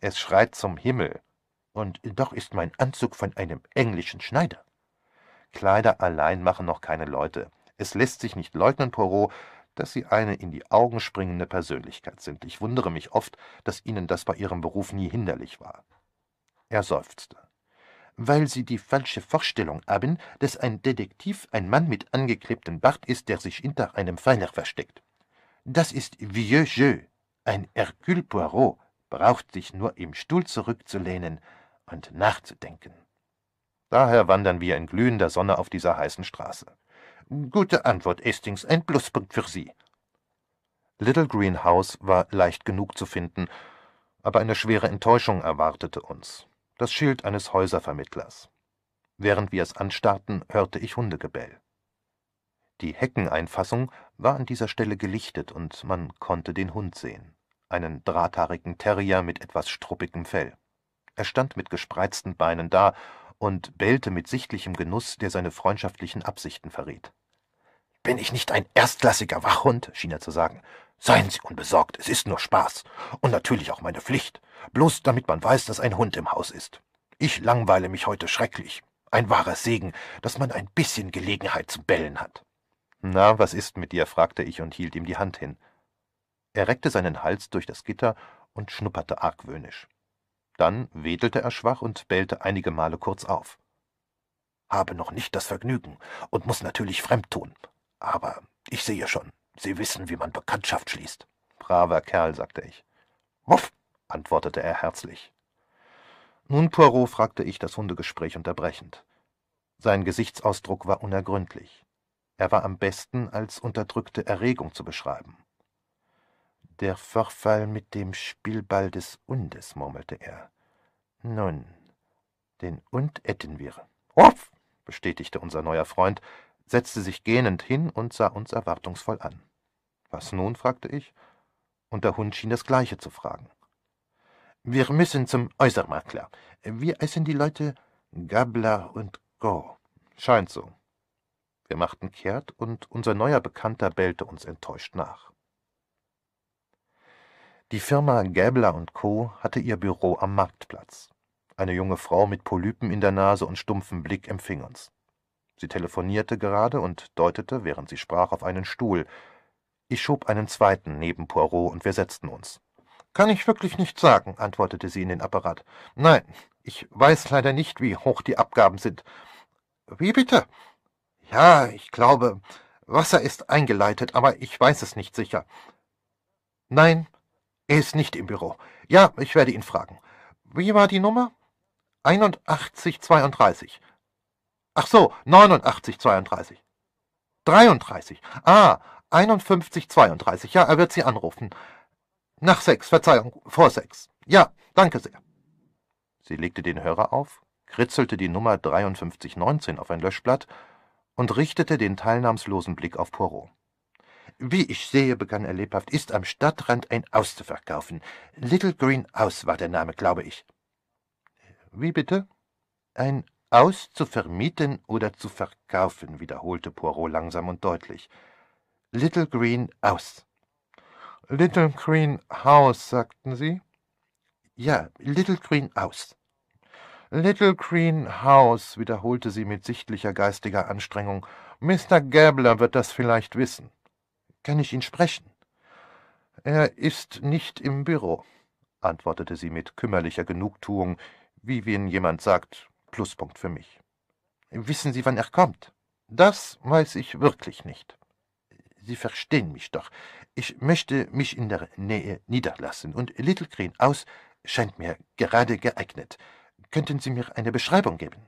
S1: Es schreit zum Himmel, und doch ist mein Anzug von einem englischen Schneider. Kleider allein machen noch keine Leute. Es lässt sich nicht leugnen, Poirot, dass Sie eine in die Augen springende Persönlichkeit sind. Ich wundere mich oft, dass Ihnen das bei Ihrem Beruf nie hinderlich war. Er seufzte weil Sie die falsche Vorstellung haben, dass ein Detektiv ein Mann mit angeklebtem Bart ist, der sich hinter einem Pfeiler versteckt. Das ist vieux jeu. Ein Hercule Poirot braucht sich nur im Stuhl zurückzulehnen und nachzudenken. Daher wandern wir in glühender Sonne auf dieser heißen Straße. Gute Antwort, Hastings, ein Pluspunkt für Sie. Little Green House war leicht genug zu finden, aber eine schwere Enttäuschung erwartete uns das Schild eines Häuservermittlers. Während wir es anstarrten, hörte ich Hundegebell. Die Heckeneinfassung war an dieser Stelle gelichtet und man konnte den Hund sehen, einen drahthaarigen Terrier mit etwas struppigem Fell. Er stand mit gespreizten Beinen da und bellte mit sichtlichem Genuss, der seine freundschaftlichen Absichten verriet. Bin ich nicht ein erstklassiger Wachhund? schien er zu sagen. Seien Sie unbesorgt, es ist nur Spaß. Und natürlich auch meine Pflicht. Bloß damit man weiß, dass ein Hund im Haus ist. Ich langweile mich heute schrecklich. Ein wahrer Segen, dass man ein bisschen Gelegenheit zum Bellen hat. Na, was ist mit dir? fragte ich und hielt ihm die Hand hin. Er reckte seinen Hals durch das Gitter und schnupperte argwöhnisch. Dann wedelte er schwach und bellte einige Male kurz auf. Habe noch nicht das Vergnügen und muss natürlich fremd tun. Aber ich sehe schon, Sie wissen, wie man Bekanntschaft schließt. Braver Kerl, sagte ich. Wuff, antwortete er herzlich. Nun, Poirot, fragte ich das Hundegespräch unterbrechend. Sein Gesichtsausdruck war unergründlich. Er war am besten als unterdrückte Erregung zu beschreiben. Der Vorfall mit dem Spielball des Hundes, murmelte er. Nun, Den und etten wir. Uff, bestätigte unser neuer Freund, setzte sich gähnend hin und sah uns erwartungsvoll an. Was nun? fragte ich, und der Hund schien das Gleiche zu fragen. Wir müssen zum Äußermakler. Wie heißen die Leute? Gabler und Go. Scheint so. Wir machten kehrt, und unser neuer Bekannter bellte uns enttäuscht nach. Die Firma Gäbler und Co. hatte ihr Büro am Marktplatz. Eine junge Frau mit Polypen in der Nase und stumpfem Blick empfing uns. Sie telefonierte gerade und deutete, während sie sprach, auf einen Stuhl. Ich schob einen zweiten neben Poirot und wir setzten uns. Kann ich wirklich nicht sagen, antwortete sie in den Apparat. Nein, ich weiß leider nicht, wie hoch die Abgaben sind. Wie bitte? Ja, ich glaube, Wasser ist eingeleitet, aber ich weiß es nicht sicher. Nein, er ist nicht im Büro. Ja, ich werde ihn fragen. Wie war die Nummer? 8132. Ach so, 8932. 33. Ah, 5132. Ja, er wird Sie anrufen. Nach sechs, Verzeihung, vor sechs. Ja, danke sehr. Sie legte den Hörer auf, kritzelte die Nummer 5319 auf ein Löschblatt und richtete den teilnahmslosen Blick auf Poirot. Wie ich sehe, begann er lebhaft, ist am Stadtrand ein Haus zu verkaufen. Little Green House war der Name, glaube ich. Wie bitte? Ein Haus zu vermieten oder zu verkaufen, wiederholte Poirot langsam und deutlich. Little Green House. Little Green House, sagten Sie? Ja, Little Green House. Little Green House, wiederholte sie mit sichtlicher geistiger Anstrengung. Mr. Gabler wird das vielleicht wissen. Kann ich ihn sprechen? Er ist nicht im Büro, antwortete sie mit kümmerlicher Genugtuung, wie wenn jemand sagt, Pluspunkt für mich. Wissen Sie, wann er kommt? Das weiß ich wirklich nicht. Sie verstehen mich doch. Ich möchte mich in der Nähe niederlassen, und Little Green Aus scheint mir gerade geeignet. Könnten Sie mir eine Beschreibung geben?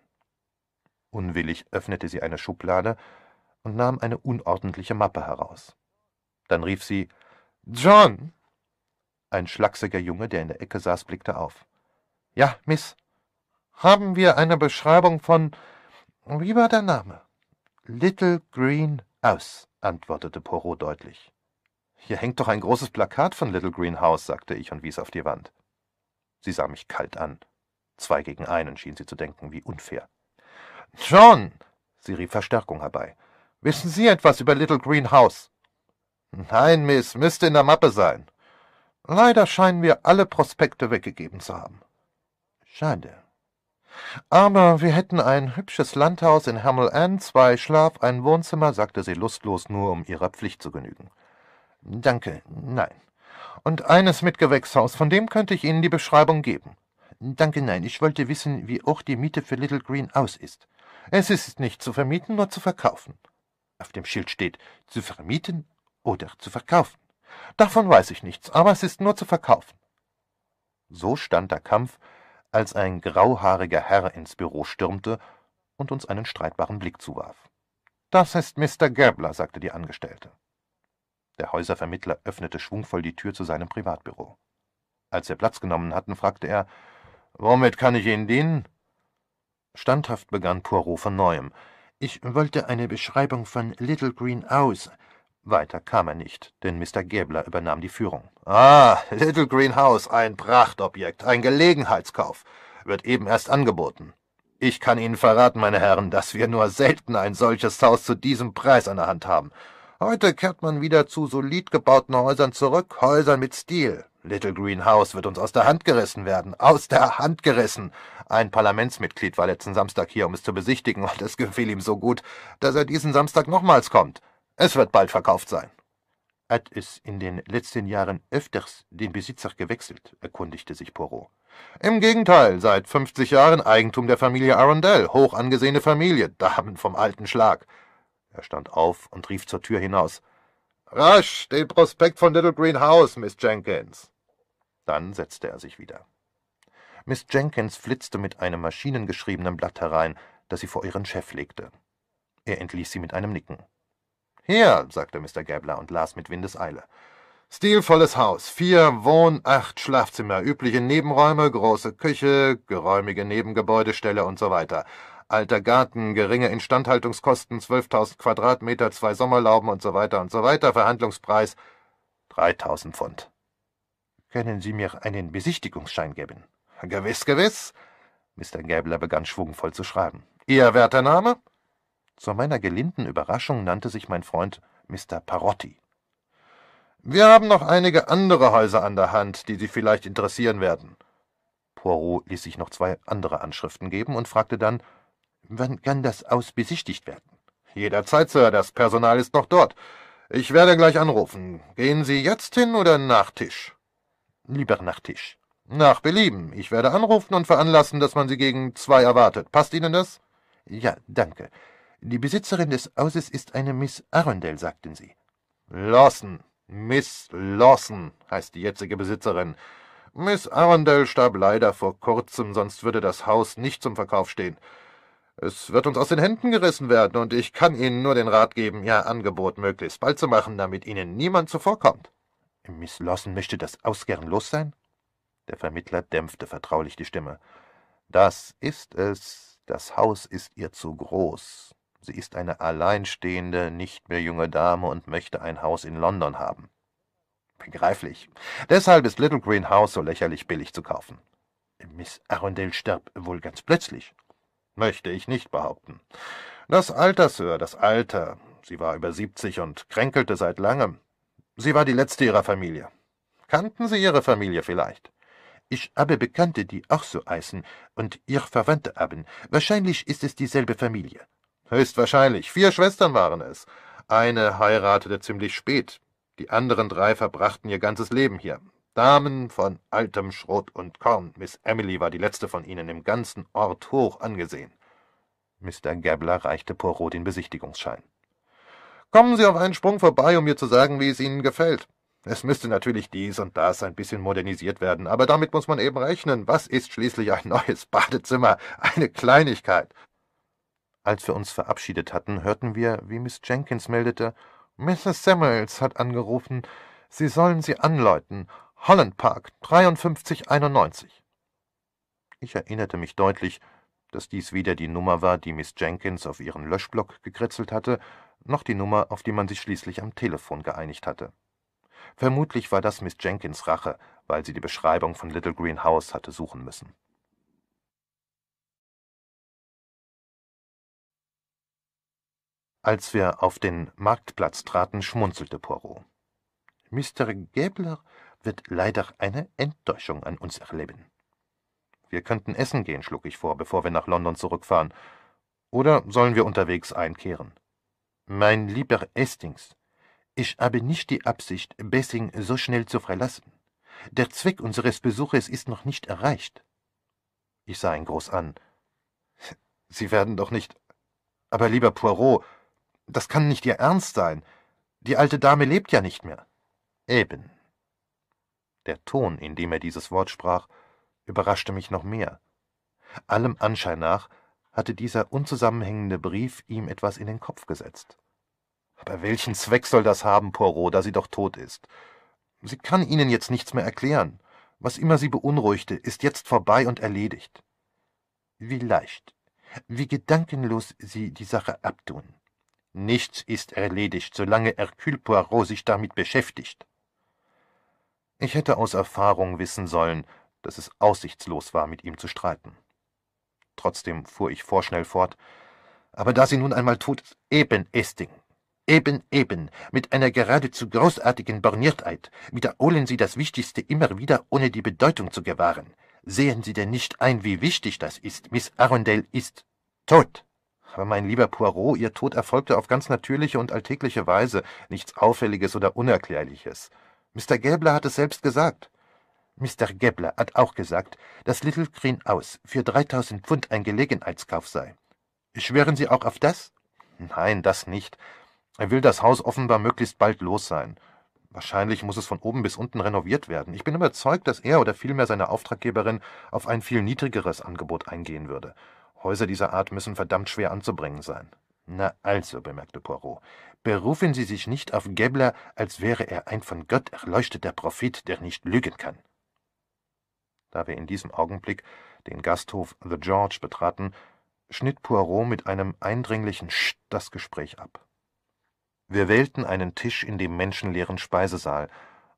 S1: Unwillig öffnete sie eine Schublade und nahm eine unordentliche Mappe heraus. Dann rief sie John. Ein schlachsiger Junge, der in der Ecke saß, blickte auf. Ja, Miss. Haben wir eine Beschreibung von wie war der Name? Little Green House, antwortete Poirot deutlich. Hier hängt doch ein großes Plakat von Little Green House, sagte ich und wies auf die Wand. Sie sah mich kalt an. Zwei gegen einen schien sie zu denken, wie unfair. John! Sie rief Verstärkung herbei. Wissen Sie etwas über Little Green House? Nein, Miss, müsste in der Mappe sein. Leider scheinen wir alle Prospekte weggegeben zu haben. Schade. Aber wir hätten ein hübsches Landhaus in Hamel End, zwei Schlaf, ein Wohnzimmer, sagte sie lustlos, nur um ihrer Pflicht zu genügen. Danke, nein. Und eines mit Gewächshaus, von dem könnte ich Ihnen die Beschreibung geben. Danke, nein, ich wollte wissen, wie hoch die Miete für Little Green aus ist. Es ist nicht zu vermieten, nur zu verkaufen. Auf dem Schild steht zu vermieten oder zu verkaufen. Davon weiß ich nichts, aber es ist nur zu verkaufen. So stand der Kampf, als ein grauhaariger Herr ins Büro stürmte und uns einen streitbaren Blick zuwarf. Das ist Mr. Gabler, sagte die Angestellte. Der Häuservermittler öffnete schwungvoll die Tür zu seinem Privatbüro. Als wir Platz genommen hatten, fragte er Womit kann ich Ihnen dienen? Standhaft begann Poirot von neuem. Ich wollte eine Beschreibung von Little Green House. Weiter kam er nicht, denn Mr. Gäbler übernahm die Führung. Ah, Little Green House, ein Prachtobjekt, ein Gelegenheitskauf, wird eben erst angeboten. Ich kann Ihnen verraten, meine Herren, dass wir nur selten ein solches Haus zu diesem Preis an der Hand haben. Heute kehrt man wieder zu solid gebauten Häusern zurück, Häusern mit Stil. Little Green House wird uns aus der Hand gerissen werden. Aus der Hand gerissen. Ein Parlamentsmitglied war letzten Samstag hier, um es zu besichtigen, und es gefiel ihm so gut, dass er diesen Samstag nochmals kommt. Es wird bald verkauft sein. Hat es in den letzten Jahren öfters den Besitzer gewechselt? erkundigte sich Poirot. Im Gegenteil, seit fünfzig Jahren Eigentum der Familie Arundel, hoch angesehene Familie, Damen vom alten Schlag. Er stand auf und rief zur Tür hinaus. Rasch, den Prospekt von Little Green House, Miss Jenkins. Dann setzte er sich wieder. Miss Jenkins flitzte mit einem maschinengeschriebenen Blatt herein, das sie vor ihren Chef legte. Er entließ sie mit einem Nicken. Hier, sagte Mr. Gabler und las mit Windeseile. Stilvolles Haus, vier Wohn-, acht Schlafzimmer, übliche Nebenräume, große Küche, geräumige Nebengebäudeställe und so weiter. Alter Garten, geringe Instandhaltungskosten, 12.000 Quadratmeter, zwei Sommerlauben und so weiter und so weiter, Verhandlungspreis 3.000 Pfund.
S2: Können Sie mir einen Besichtigungsschein geben?
S1: Gewiss, gewiss. Mr. Gäbler begann schwungvoll zu schreiben. Ihr werter Name?
S2: Zu meiner gelinden Überraschung nannte sich mein Freund Mr. Parotti.
S1: Wir haben noch einige andere Häuser an der Hand, die Sie vielleicht interessieren werden.
S2: Poirot ließ sich noch zwei andere Anschriften geben und fragte dann, wann kann das Haus besichtigt werden?
S1: Jederzeit, Sir, das Personal ist noch dort. Ich werde gleich anrufen. Gehen Sie jetzt hin oder nach Tisch?
S2: Lieber nach Tisch.
S1: Nach Belieben. Ich werde anrufen und veranlassen, dass man Sie gegen zwei erwartet. Passt Ihnen das?
S2: Ja, danke. Die Besitzerin des Hauses ist eine Miss Arundel, sagten Sie.
S1: Lawson. Miss Lawson heißt die jetzige Besitzerin. Miss Arundel starb leider vor kurzem, sonst würde das Haus nicht zum Verkauf stehen. Es wird uns aus den Händen gerissen werden, und ich kann Ihnen nur den Rat geben, Ihr Angebot möglichst bald zu machen, damit Ihnen niemand zuvorkommt.
S2: Miss Lawson möchte das Haus gern los sein? Der Vermittler dämpfte vertraulich die Stimme. Das ist es. Das Haus ist ihr zu groß. Sie ist eine alleinstehende, nicht mehr junge Dame und möchte ein Haus in London haben.
S1: Begreiflich. Deshalb ist Little Green House so lächerlich billig zu kaufen.
S2: Miss Arundel starb wohl ganz plötzlich.
S1: Möchte ich nicht behaupten. Das Alter, Sir, das Alter. Sie war über siebzig und kränkelte seit langem. Sie war die letzte ihrer Familie. Kannten Sie Ihre Familie vielleicht?
S2: Ich habe Bekannte, die auch so heißen und ihr Verwandte haben. Wahrscheinlich ist es dieselbe Familie.
S1: Höchstwahrscheinlich. Vier Schwestern waren es. Eine heiratete ziemlich spät. Die anderen drei verbrachten ihr ganzes Leben hier. Damen von altem Schrot und Korn. Miss Emily war die letzte von ihnen, im ganzen Ort hoch angesehen.
S2: Mr. Gabler reichte Poirot den Besichtigungsschein.
S1: Kommen Sie auf einen Sprung vorbei, um mir zu sagen, wie es Ihnen gefällt. Es müsste natürlich dies und das ein bisschen modernisiert werden, aber damit muss man eben rechnen. Was ist schließlich ein neues Badezimmer? Eine Kleinigkeit.
S2: Als wir uns verabschiedet hatten, hörten wir, wie Miss Jenkins meldete, Mrs. Samuels hat angerufen, Sie sollen sie anläuten. Holland Park 5391. Ich erinnerte mich deutlich, dass dies weder die Nummer war, die Miss Jenkins auf ihren Löschblock gekritzelt hatte, noch die Nummer, auf die man sich schließlich am Telefon geeinigt hatte. Vermutlich war das Miss Jenkins Rache, weil sie die Beschreibung von Little Green House hatte suchen müssen. Als wir auf den Marktplatz traten, schmunzelte Poirot. Mr. Gäbler wird leider eine Enttäuschung an uns erleben. Wir könnten essen gehen, schlug ich vor, bevor wir nach London zurückfahren. Oder sollen wir unterwegs einkehren? Mein lieber Hastings, ich habe nicht die Absicht, Bessing so schnell zu verlassen. Der Zweck unseres Besuches ist noch nicht erreicht. Ich sah ihn groß an. Sie werden doch nicht. Aber lieber Poirot, das kann nicht Ihr Ernst sein. Die alte Dame lebt ja nicht mehr. Eben, der Ton, in dem er dieses Wort sprach, überraschte mich noch mehr. Allem Anschein nach hatte dieser unzusammenhängende Brief ihm etwas in den Kopf gesetzt. Aber welchen Zweck soll das haben, Poirot, da sie doch tot ist? Sie kann Ihnen jetzt nichts mehr erklären. Was immer Sie beunruhigte, ist jetzt vorbei und erledigt. Wie leicht, wie gedankenlos Sie die Sache abtun. Nichts ist erledigt, solange Hercule Poirot sich damit beschäftigt. Ich hätte aus Erfahrung wissen sollen, dass es aussichtslos war, mit ihm zu streiten. Trotzdem fuhr ich vorschnell fort. Aber da sie nun einmal tot ist, eben, Esting, eben, eben, mit einer geradezu großartigen Borniertheit, wiederholen Sie das Wichtigste immer wieder, ohne die Bedeutung zu gewahren. Sehen Sie denn nicht ein, wie wichtig das ist? Miss Arundel ist tot. Aber mein lieber Poirot, Ihr Tod erfolgte auf ganz natürliche und alltägliche Weise, nichts Auffälliges oder Unerklärliches. Mr. Gäbler hat es selbst gesagt. Mr. Gäbler hat auch gesagt, dass Little Green House für 3000 Pfund ein Gelegenheitskauf sei. Schwören Sie auch auf das? Nein, das nicht. Er will das Haus offenbar möglichst bald los sein. Wahrscheinlich muss es von oben bis unten renoviert werden. Ich bin überzeugt, dass er oder vielmehr seine Auftraggeberin auf ein viel niedrigeres Angebot eingehen würde. Häuser dieser Art müssen verdammt schwer anzubringen sein.
S1: Na also, bemerkte Poirot, berufen Sie sich nicht auf Gebler, als wäre er ein von Gott erleuchteter Prophet, der nicht lügen kann. Da wir in diesem Augenblick den Gasthof The George betraten, schnitt Poirot mit einem eindringlichen Scht das Gespräch ab. Wir wählten einen Tisch in dem menschenleeren Speisesaal,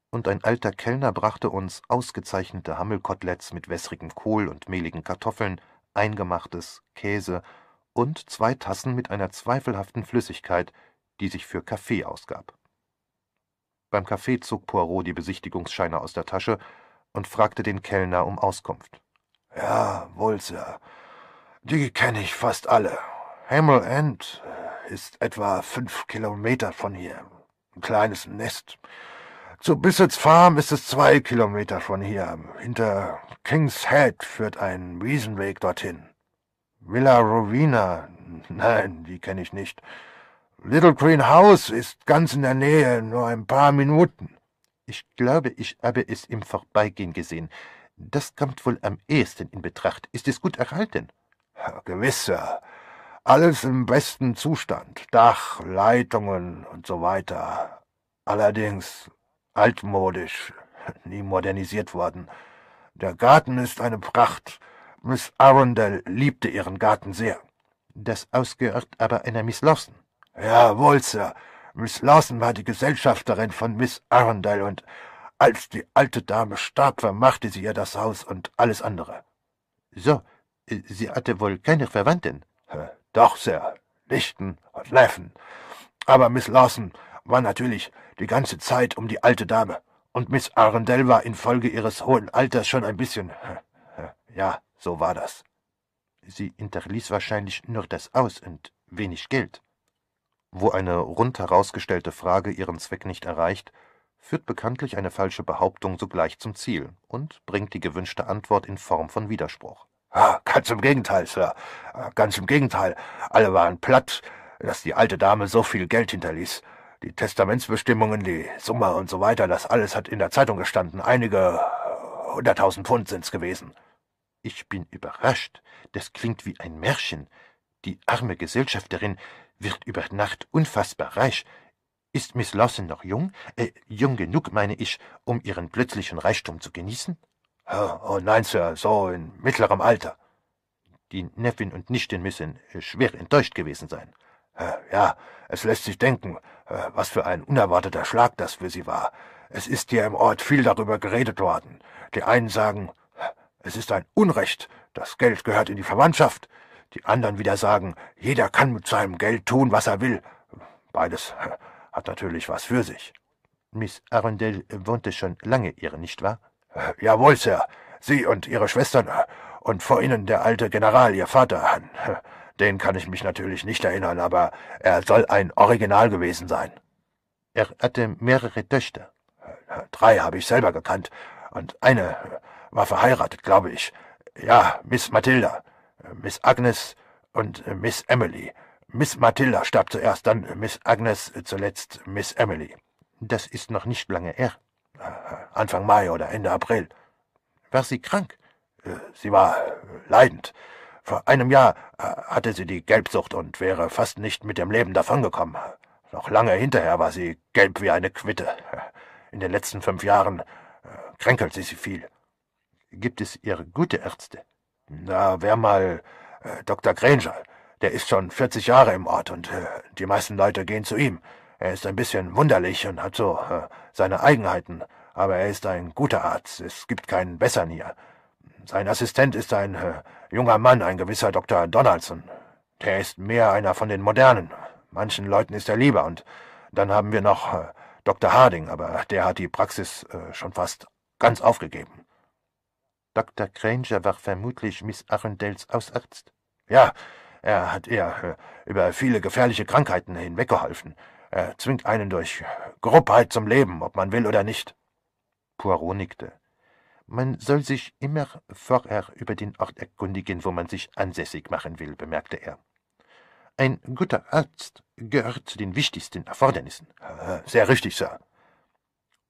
S1: und ein alter Kellner brachte uns ausgezeichnete Hammelkoteletts mit wässrigem Kohl und mehligen Kartoffeln, Eingemachtes, Käse und zwei Tassen mit einer zweifelhaften Flüssigkeit, die sich für Kaffee ausgab. Beim Kaffee zog Poirot die Besichtigungsscheine aus der Tasche und fragte den Kellner um Auskunft.
S2: Ja, wohl, Sir. Die kenne ich fast alle. Hamel End ist etwa fünf Kilometer von hier. Ein kleines Nest. Zu Bissett's Farm ist es zwei Kilometer von hier. Hinter King's Head führt ein Wiesenweg dorthin. Villa Rowena, nein, die kenne ich nicht. Little Green House ist ganz in der Nähe, nur ein paar Minuten.
S1: Ich glaube, ich habe es im Vorbeigehen gesehen. Das kommt wohl am ehesten in Betracht. Ist es gut erhalten?
S2: Ja, gewiss, Sir. Alles im besten Zustand. Dach, Leitungen und so weiter. Allerdings altmodisch, nie modernisiert worden. Der Garten ist eine Pracht. Miss Arundel liebte ihren Garten sehr.
S1: Das ausgehört aber einer Miss Lawson.
S2: Jawohl, Sir. Miss Lawson war die Gesellschafterin von Miss Arundel und als die alte Dame starb, vermachte sie ihr das Haus und alles andere.
S1: So, sie hatte wohl keine Verwandten.
S2: Doch, Sir, Nichten und Neffen. Aber Miss Lawson war natürlich die ganze Zeit um die alte Dame, und Miss Arundel war infolge ihres hohen Alters schon ein bisschen. Ja, so war das.
S1: Sie hinterließ wahrscheinlich nur das Aus und wenig Geld. Wo eine rund herausgestellte Frage ihren Zweck nicht erreicht, führt bekanntlich eine falsche Behauptung sogleich zum Ziel und bringt die gewünschte Antwort in Form von Widerspruch.
S2: Ah, ganz im Gegenteil, Sir. Ah, ganz im Gegenteil. Alle waren platt, dass die alte Dame so viel Geld hinterließ. Die Testamentsbestimmungen, die Summe und so weiter, das alles hat in der Zeitung gestanden. Einige hunderttausend Pfund sind's gewesen.
S1: Ich bin überrascht. Das klingt wie ein Märchen. Die arme Gesellschafterin wird über Nacht unfassbar reich. Ist Miss Lawson noch jung? Äh, jung genug, meine ich, um ihren plötzlichen Reichtum zu genießen?
S2: Oh, oh nein, Sir, so in mittlerem Alter.
S1: Die Neffen und Nichten müssen äh, schwer enttäuscht gewesen sein.
S2: Äh, ja, es lässt sich denken, äh, was für ein unerwarteter Schlag das für sie war. Es ist hier im Ort viel darüber geredet worden. Die einen sagen, es ist ein Unrecht, das Geld gehört in die Verwandtschaft. Die anderen wieder sagen, jeder kann mit seinem Geld tun, was er will. Beides hat natürlich was für sich.
S1: Miss Arundel wohnte schon lange hier, nicht wahr?
S2: Äh, jawohl, Sir. Sie und Ihre Schwestern äh, und vor Ihnen der alte General, Ihr Vater. Den kann ich mich natürlich nicht erinnern, aber er soll ein Original gewesen sein.
S1: Er hatte mehrere Töchter.
S2: Drei habe ich selber gekannt, und eine war verheiratet, glaube ich. Ja, Miss Matilda, Miss Agnes und Miss Emily. Miss Matilda starb zuerst, dann Miss Agnes, zuletzt Miss Emily.
S1: Das ist noch nicht lange her.
S2: Anfang Mai oder Ende April.
S1: War sie krank?
S2: Äh, sie war leidend. Vor einem Jahr äh, hatte sie die Gelbsucht und wäre fast nicht mit dem Leben davongekommen. Noch lange hinterher war sie gelb wie eine Quitte. In den letzten fünf Jahren kränkelt sie sie viel.
S1: Gibt es ihr gute Ärzte?
S2: Na, wer mal äh, Dr. Granger. Der ist schon 40 Jahre im Ort und äh, die meisten Leute gehen zu ihm. Er ist ein bisschen wunderlich und hat so äh, seine Eigenheiten, aber er ist ein guter Arzt. Es gibt keinen besseren hier. Sein Assistent ist ein äh, junger Mann, ein gewisser Dr. Donaldson. Der ist mehr einer von den Modernen. Manchen Leuten ist er lieber. Und dann haben wir noch äh, Dr. Harding, aber der hat die Praxis äh, schon fast ganz aufgegeben.
S1: Dr. Granger war vermutlich Miss Arundels Ausarzt?
S2: Ja, er hat ihr äh, über viele gefährliche Krankheiten hinweggeholfen. Er zwingt einen durch Grobheit zum Leben, ob man will oder nicht.
S1: Poirot nickte. Man soll sich immer vorher über den Ort erkundigen, wo man sich ansässig machen will, bemerkte er. Ein guter Arzt gehört zu den wichtigsten Erfordernissen.
S2: Sehr richtig, Sir.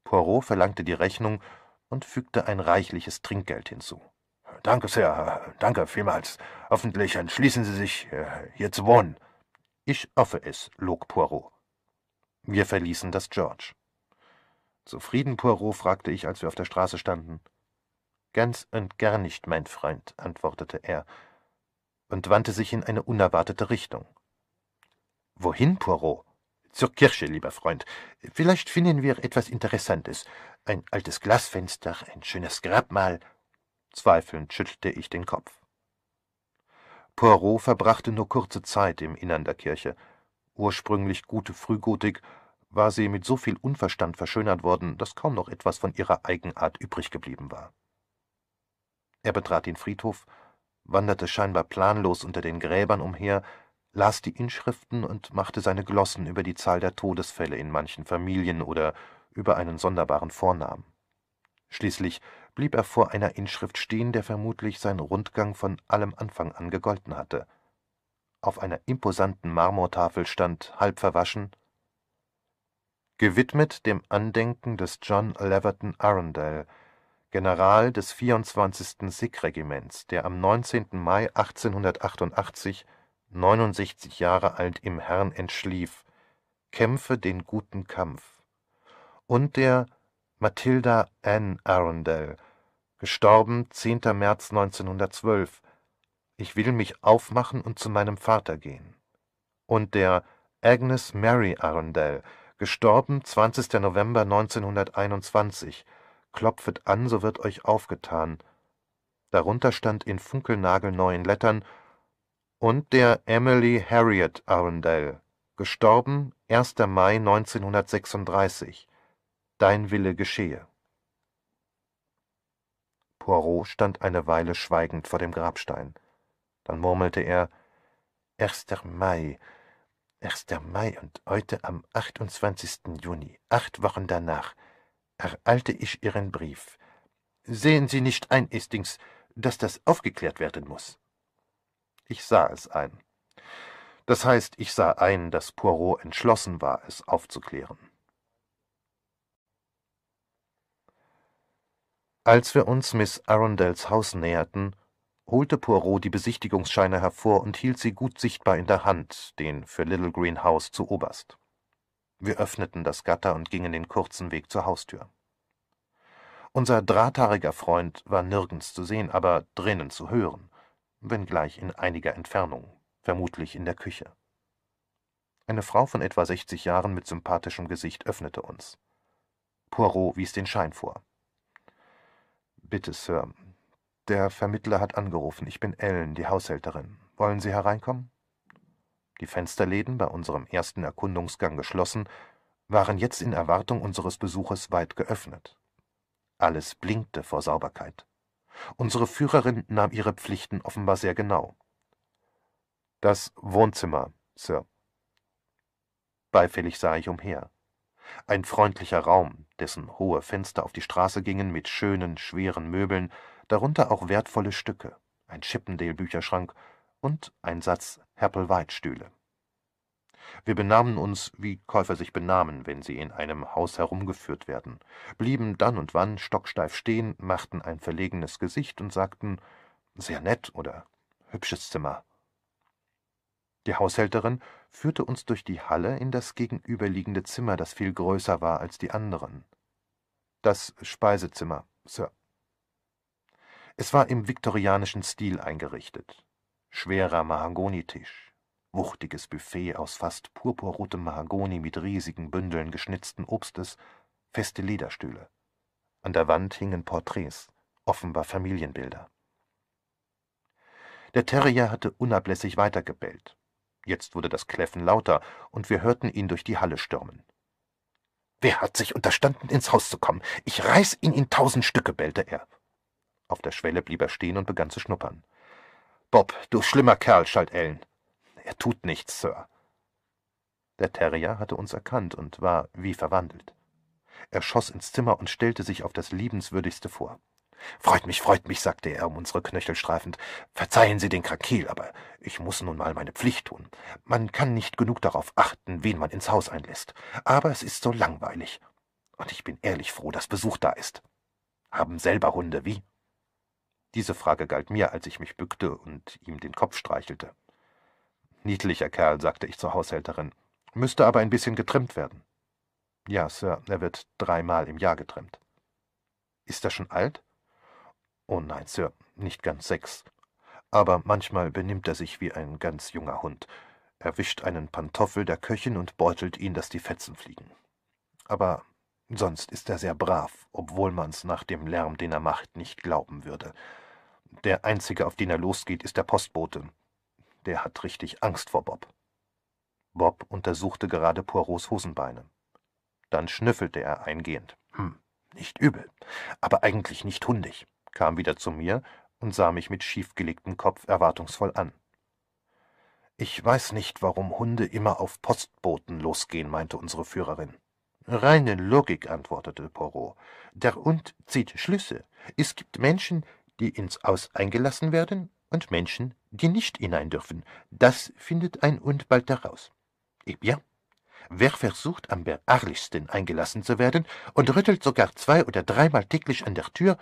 S1: Poirot verlangte die Rechnung und fügte ein reichliches Trinkgeld hinzu.
S2: Danke, Sir. Danke vielmals. Hoffentlich entschließen Sie sich, äh, hier zu wohnen.
S1: Ich hoffe es, log Poirot. Wir verließen das George. Zufrieden, Poirot? fragte ich, als wir auf der Straße standen. Ganz und gar nicht, mein Freund, antwortete er und wandte sich in eine unerwartete Richtung. Wohin, Poirot? Zur Kirche, lieber Freund. Vielleicht finden wir etwas Interessantes. Ein altes Glasfenster, ein schönes Grabmal. Zweifelnd schüttelte ich den Kopf. Poirot verbrachte nur kurze Zeit im Innern der Kirche. Ursprünglich gute Frühgotik war sie mit so viel Unverstand verschönert worden, dass kaum noch etwas von ihrer Eigenart übrig geblieben war. Er betrat den Friedhof, wanderte scheinbar planlos unter den Gräbern umher, las die Inschriften und machte seine Glossen über die Zahl der Todesfälle in manchen Familien oder über einen sonderbaren Vornamen. Schließlich blieb er vor einer Inschrift stehen, der vermutlich sein Rundgang von allem Anfang an gegolten hatte. Auf einer imposanten Marmortafel stand, halb verwaschen, Gewidmet dem Andenken des John Leverton Arundel, General des 24. Sikh-Regiments, der am 19. Mai 1888, 69 Jahre alt, im Herrn entschlief, kämpfe den guten Kampf. Und der Matilda Ann Arundel, gestorben 10. März 1912, ich will mich aufmachen und zu meinem Vater gehen. Und der Agnes Mary Arundel, gestorben 20. November 1921, klopfet an, so wird euch aufgetan. Darunter stand in funkelnagelneuen Lettern und der Emily Harriet Arundel, gestorben 1. Mai 1936. Dein Wille geschehe. Poirot stand eine Weile schweigend vor dem Grabstein. Dann murmelte er 1. Mai, 1. Mai und heute am 28. Juni, acht Wochen danach ereilte ich Ihren Brief. Sehen Sie nicht ein, Istings, dass das aufgeklärt werden muss? Ich sah es ein. Das heißt, ich sah ein, dass Poirot entschlossen war, es aufzuklären. Als wir uns Miss Arundels Haus näherten, holte Poirot die Besichtigungsscheine hervor und hielt sie gut sichtbar in der Hand, den für Little Green House zu oberst. Wir öffneten das Gatter und gingen den kurzen Weg zur Haustür. Unser drahthaariger Freund war nirgends zu sehen, aber drinnen zu hören, wenngleich in einiger Entfernung, vermutlich in der Küche. Eine Frau von etwa sechzig Jahren mit sympathischem Gesicht öffnete uns. Poirot wies den Schein vor. Bitte, Sir. Der Vermittler hat angerufen. Ich bin Ellen, die Haushälterin. Wollen Sie hereinkommen? Die Fensterläden, bei unserem ersten Erkundungsgang geschlossen, waren jetzt in Erwartung unseres Besuches weit geöffnet. Alles blinkte vor Sauberkeit. Unsere Führerin nahm ihre Pflichten offenbar sehr genau. Das Wohnzimmer, Sir. Beifällig sah ich umher. Ein freundlicher Raum, dessen hohe Fenster auf die Straße gingen mit schönen, schweren Möbeln, darunter auch wertvolle Stücke, ein Chippendale-Bücherschrank und ein Satz Herpel-White-Stühle. Wir benahmen uns, wie Käufer sich benahmen, wenn sie in einem Haus herumgeführt werden, blieben dann und wann stocksteif stehen, machten ein verlegenes Gesicht und sagten sehr nett oder hübsches Zimmer. Die Haushälterin führte uns durch die Halle in das gegenüberliegende Zimmer, das viel größer war als die anderen. Das Speisezimmer, Sir. Es war im viktorianischen Stil eingerichtet schwerer Mahagonitisch, wuchtiges Buffet aus fast purpurrotem Mahagoni mit riesigen Bündeln geschnitzten Obstes, feste Lederstühle. An der Wand hingen Porträts, offenbar Familienbilder. Der Terrier hatte unablässig weitergebellt. Jetzt wurde das Kläffen lauter, und wir hörten ihn durch die Halle stürmen. Wer hat sich unterstanden, ins Haus zu kommen? Ich reiß ihn in tausend Stücke, bellte er. Auf der Schwelle blieb er stehen und begann zu schnuppern. Bob, du schlimmer Kerl, schalt Ellen. Er tut nichts, Sir. Der Terrier hatte uns erkannt und war wie verwandelt. Er schoss ins Zimmer und stellte sich auf das Liebenswürdigste vor. Freut mich, freut mich, sagte er um unsere Knöchel streifend. Verzeihen Sie den Krakeel, aber ich muss nun mal meine Pflicht tun. Man kann nicht genug darauf achten, wen man ins Haus einlässt. Aber es ist so langweilig. Und ich bin ehrlich froh, dass Besuch da ist. Haben selber Hunde, wie? Diese Frage galt mir, als ich mich bückte und ihm den Kopf streichelte. Niedlicher Kerl, sagte ich zur Haushälterin, müsste aber ein bisschen getrimmt werden. Ja, Sir, er wird dreimal im Jahr getrimmt. Ist er schon alt? Oh nein, Sir, nicht ganz sechs. Aber manchmal benimmt er sich wie ein ganz junger Hund. Er wischt einen Pantoffel der Köchin und beutelt ihn, dass die Fetzen fliegen. Aber sonst ist er sehr brav, obwohl man's nach dem Lärm, den er macht, nicht glauben würde. Der einzige, auf den er losgeht, ist der Postbote. Der hat richtig Angst vor Bob. Bob untersuchte gerade Poirots Hosenbeine. Dann schnüffelte er eingehend. Hm, nicht übel, aber eigentlich nicht hundig, kam wieder zu mir und sah mich mit schiefgelegtem Kopf erwartungsvoll an. Ich weiß nicht, warum Hunde immer auf Postboten losgehen, meinte unsere Führerin. Reine Logik, antwortete Poirot. Der Hund zieht Schlüsse. Es gibt Menschen, die ins Aus eingelassen werden, und Menschen, die nicht hinein dürfen. Das findet ein Hund bald heraus. Eh bien, wer versucht am beharrlichsten eingelassen zu werden und rüttelt sogar zwei oder dreimal täglich an der Tür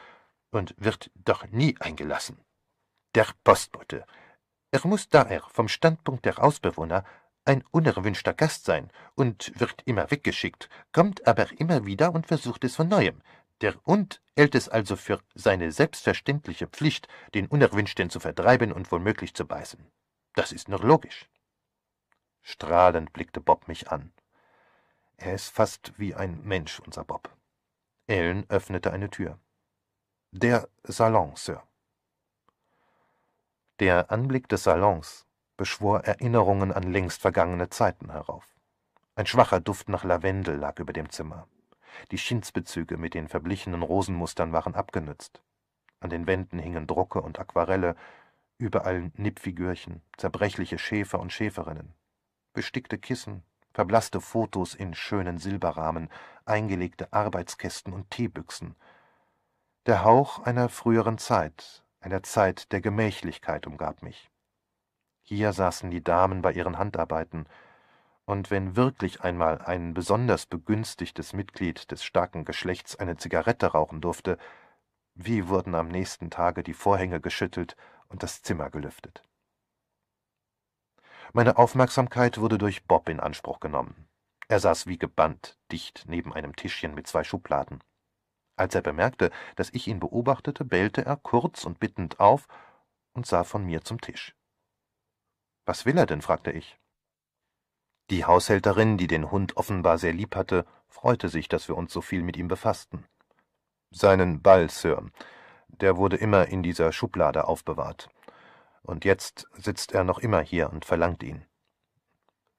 S1: und wird doch nie eingelassen? Der Postbote. Er muss daher vom Standpunkt der Hausbewohner ein unerwünschter Gast sein und wird immer weggeschickt, kommt aber immer wieder und versucht es von neuem. Der Hund hält es also für seine selbstverständliche Pflicht, den Unerwünschten zu vertreiben und womöglich zu beißen. Das ist nur logisch. Strahlend blickte Bob mich an. Er ist fast wie ein Mensch, unser Bob. Ellen öffnete eine Tür. Der Salon, Sir. Der Anblick des Salons beschwor Erinnerungen an längst vergangene Zeiten herauf. Ein schwacher Duft nach Lavendel lag über dem Zimmer. Die Schinzbezüge mit den verblichenen Rosenmustern waren abgenützt. An den Wänden hingen Drucke und Aquarelle, überall Nippfigürchen, zerbrechliche Schäfer und Schäferinnen bestickte Kissen, verblasste Fotos in schönen Silberrahmen, eingelegte Arbeitskästen und Teebüchsen. Der Hauch einer früheren Zeit, einer Zeit der Gemächlichkeit umgab mich. Hier saßen die Damen bei ihren Handarbeiten, und wenn wirklich einmal ein besonders begünstigtes Mitglied des starken Geschlechts eine Zigarette rauchen durfte, wie wurden am nächsten Tage die Vorhänge geschüttelt und das Zimmer gelüftet. Meine Aufmerksamkeit wurde durch Bob in Anspruch genommen. Er saß wie gebannt, dicht neben einem Tischchen mit zwei Schubladen. Als er bemerkte, dass ich ihn beobachtete, bellte er kurz und bittend auf und sah von mir zum Tisch. Was will er denn? fragte ich. Die Haushälterin, die den Hund offenbar sehr lieb hatte, freute sich, dass wir uns so viel mit ihm befassten. Seinen Ball, Sir, der wurde immer in dieser Schublade aufbewahrt und jetzt sitzt er noch immer hier und verlangt ihn.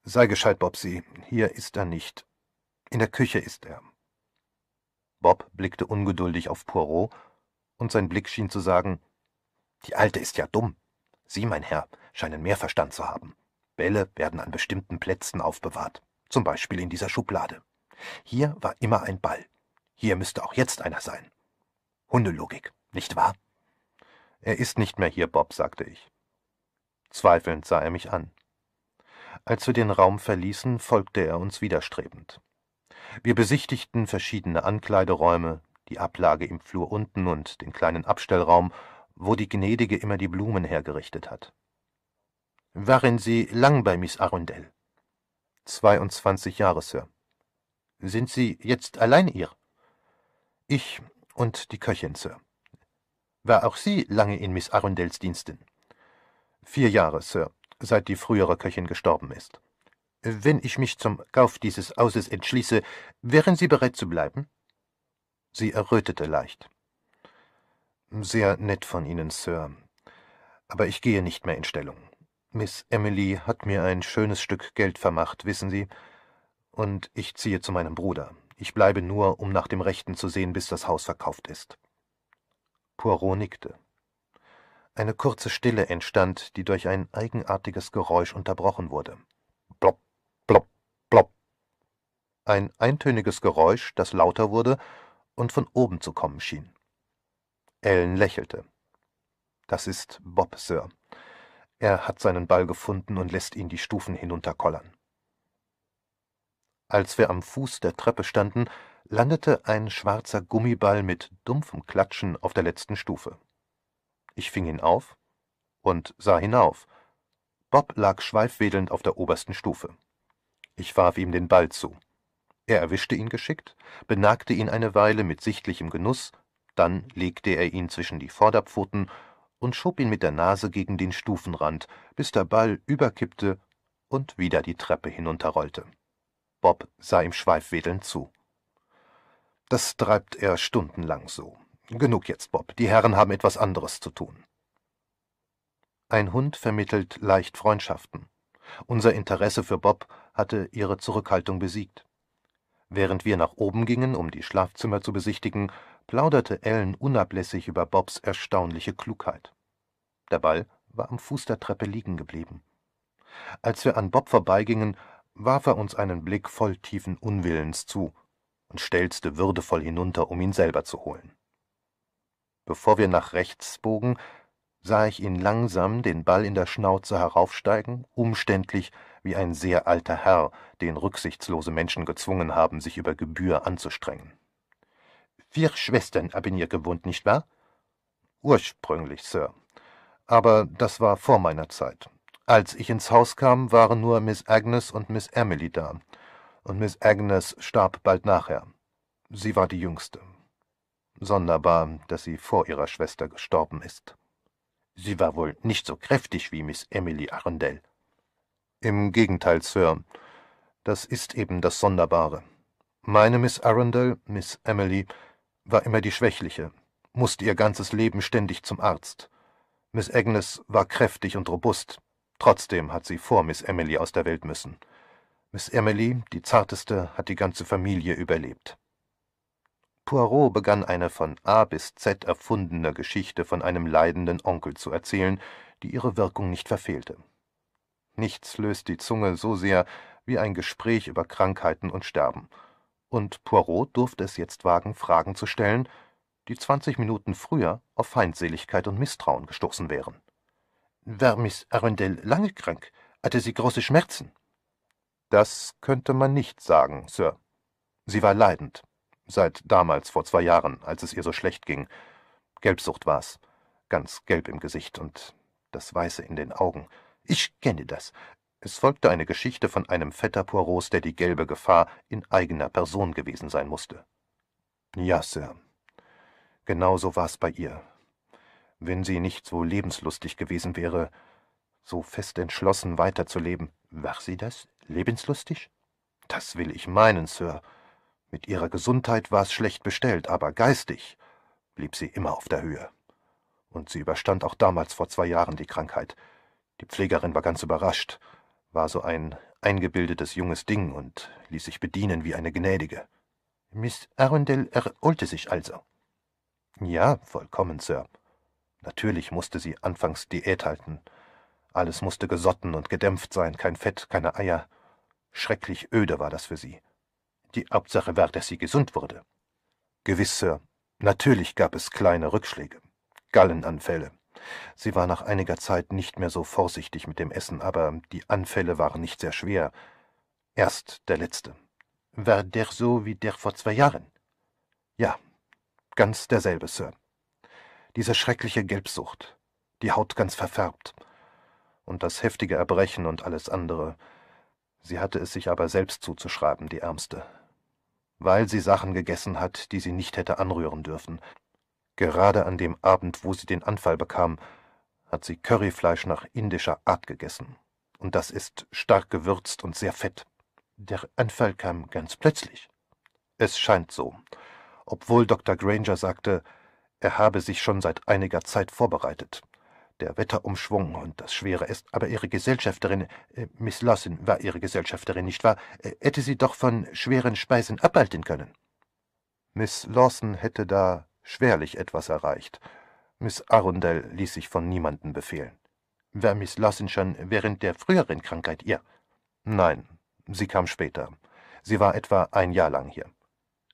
S1: Sei gescheit, Bobsy, hier ist er nicht. In der Küche ist er. Bob blickte ungeduldig auf Poirot, und sein Blick schien zu sagen, die Alte ist ja dumm. Sie, mein Herr, scheinen mehr Verstand zu haben. Bälle werden an bestimmten Plätzen aufbewahrt, zum Beispiel in dieser Schublade. Hier war immer ein Ball. Hier müsste auch jetzt einer sein. Hundelogik, nicht wahr? Er ist nicht mehr hier, Bob, sagte ich. Zweifelnd sah er mich an. Als wir den Raum verließen, folgte er uns widerstrebend. Wir besichtigten verschiedene Ankleideräume, die Ablage im Flur unten und den kleinen Abstellraum, wo die Gnädige immer die Blumen hergerichtet hat. Waren Sie lang bei Miss Arundel? Zweiundzwanzig Jahre, Sir. Sind Sie jetzt allein hier? Ich und die Köchin, Sir. War auch sie lange in Miss Arundels Diensten? Vier Jahre, Sir, seit die frühere Köchin gestorben ist. Wenn ich mich zum Kauf dieses Hauses entschließe, wären Sie bereit zu bleiben? Sie errötete leicht. Sehr nett von Ihnen, Sir. Aber ich gehe nicht mehr in Stellung. Miss Emily hat mir ein schönes Stück Geld vermacht, wissen Sie, und ich ziehe zu meinem Bruder. Ich bleibe nur, um nach dem Rechten zu sehen, bis das Haus verkauft ist. Poirot nickte. Eine kurze Stille entstand, die durch ein eigenartiges Geräusch unterbrochen wurde. Blopp, blopp, blopp. Ein eintöniges Geräusch, das lauter wurde und von oben zu kommen schien. Ellen lächelte. Das ist Bob, Sir. Er hat seinen Ball gefunden und lässt ihn die Stufen hinunterkollern. Als wir am Fuß der Treppe standen, landete ein schwarzer Gummiball mit dumpfem Klatschen auf der letzten Stufe. Ich fing ihn auf und sah hinauf. Bob lag schweifwedelnd auf der obersten Stufe. Ich warf ihm den Ball zu. Er erwischte ihn geschickt, benagte ihn eine Weile mit sichtlichem Genuss, dann legte er ihn zwischen die Vorderpfoten und schob ihn mit der Nase gegen den Stufenrand, bis der Ball überkippte und wieder die Treppe hinunterrollte. Bob sah ihm schweifwedelnd zu. Das treibt er stundenlang so. Genug jetzt, Bob. Die Herren haben etwas anderes zu tun. Ein Hund vermittelt leicht Freundschaften. Unser Interesse für Bob hatte ihre Zurückhaltung besiegt. Während wir nach oben gingen, um die Schlafzimmer zu besichtigen, plauderte Ellen unablässig über Bobs erstaunliche Klugheit. Der Ball war am Fuß der Treppe liegen geblieben. Als wir an Bob vorbeigingen, warf er uns einen Blick voll tiefen Unwillens zu und stelzte würdevoll hinunter, um ihn selber zu holen. Bevor wir nach rechts bogen, sah ich ihn langsam den Ball in der Schnauze heraufsteigen, umständlich wie ein sehr alter Herr, den rücksichtslose Menschen gezwungen haben, sich über Gebühr anzustrengen. Vier Schwestern haben ihr gewohnt, nicht wahr? Ursprünglich, Sir. Aber das war vor meiner Zeit. Als ich ins Haus kam, waren nur Miss Agnes und Miss Emily da, und Miss Agnes starb bald nachher. Sie war die jüngste. Sonderbar, dass sie vor ihrer Schwester gestorben ist. Sie war wohl nicht so kräftig wie Miss Emily Arundel. Im Gegenteil, Sir. Das ist eben das Sonderbare. Meine Miss Arundel, Miss Emily, war immer die Schwächliche, musste ihr ganzes Leben ständig zum Arzt. Miss Agnes war kräftig und robust, trotzdem hat sie vor Miss Emily aus der Welt müssen. Miss Emily, die zarteste, hat die ganze Familie überlebt. Poirot begann eine von A bis Z erfundene Geschichte von einem leidenden Onkel zu erzählen, die ihre Wirkung nicht verfehlte. Nichts löst die Zunge so sehr wie ein Gespräch über Krankheiten und Sterben, und Poirot durfte es jetzt wagen, Fragen zu stellen, die zwanzig Minuten früher auf Feindseligkeit und Misstrauen gestoßen wären. War Miss Arundel lange krank? Hatte sie große Schmerzen? Das könnte man nicht sagen, Sir. Sie war leidend, Seit damals, vor zwei Jahren, als es ihr so schlecht ging. Gelbsucht war's. Ganz gelb im Gesicht und das Weiße in den Augen. Ich kenne das. Es folgte eine Geschichte von einem Vetter Poirots, der die gelbe Gefahr in eigener Person gewesen sein musste. Ja, Sir. Genau so war's bei ihr. Wenn sie nicht so lebenslustig gewesen wäre, so fest entschlossen weiterzuleben. War sie das? Lebenslustig? Das will ich meinen, Sir. Mit ihrer Gesundheit war es schlecht bestellt, aber geistig blieb sie immer auf der Höhe. Und sie überstand auch damals vor zwei Jahren die Krankheit. Die Pflegerin war ganz überrascht, war so ein eingebildetes junges Ding und ließ sich bedienen wie eine Gnädige. Miss Arundel erholte sich also. Ja, vollkommen, Sir. Natürlich musste sie anfangs Diät halten. Alles musste gesotten und gedämpft sein, kein Fett, keine Eier. Schrecklich öde war das für sie. Die Hauptsache war, dass sie gesund wurde. Gewiss, Sir. Natürlich gab es kleine Rückschläge. Gallenanfälle. Sie war nach einiger Zeit nicht mehr so vorsichtig mit dem Essen, aber die Anfälle waren nicht sehr schwer. Erst der letzte. War der so wie der vor zwei Jahren? Ja, ganz derselbe, Sir. Diese schreckliche Gelbsucht, die Haut ganz verfärbt, und das heftige Erbrechen und alles andere. Sie hatte es sich aber selbst zuzuschreiben, die Ärmste weil sie Sachen gegessen hat, die sie nicht hätte anrühren dürfen. Gerade an dem Abend, wo sie den Anfall bekam, hat sie Curryfleisch nach indischer Art gegessen. Und das ist stark gewürzt und sehr fett. Der Anfall kam ganz plötzlich. Es scheint so, obwohl Dr. Granger sagte, er habe sich schon seit einiger Zeit vorbereitet der Wetterumschwung und das Schwere ist, aber Ihre Gesellschafterin, äh, Miss Lawson war Ihre Gesellschafterin, nicht wahr? Äh, hätte sie doch von schweren Speisen abhalten können. Miss Lawson hätte da schwerlich etwas erreicht. Miss Arundel ließ sich von niemandem befehlen. War Miss schon während der früheren Krankheit ihr? Nein, sie kam später. Sie war etwa ein Jahr lang hier.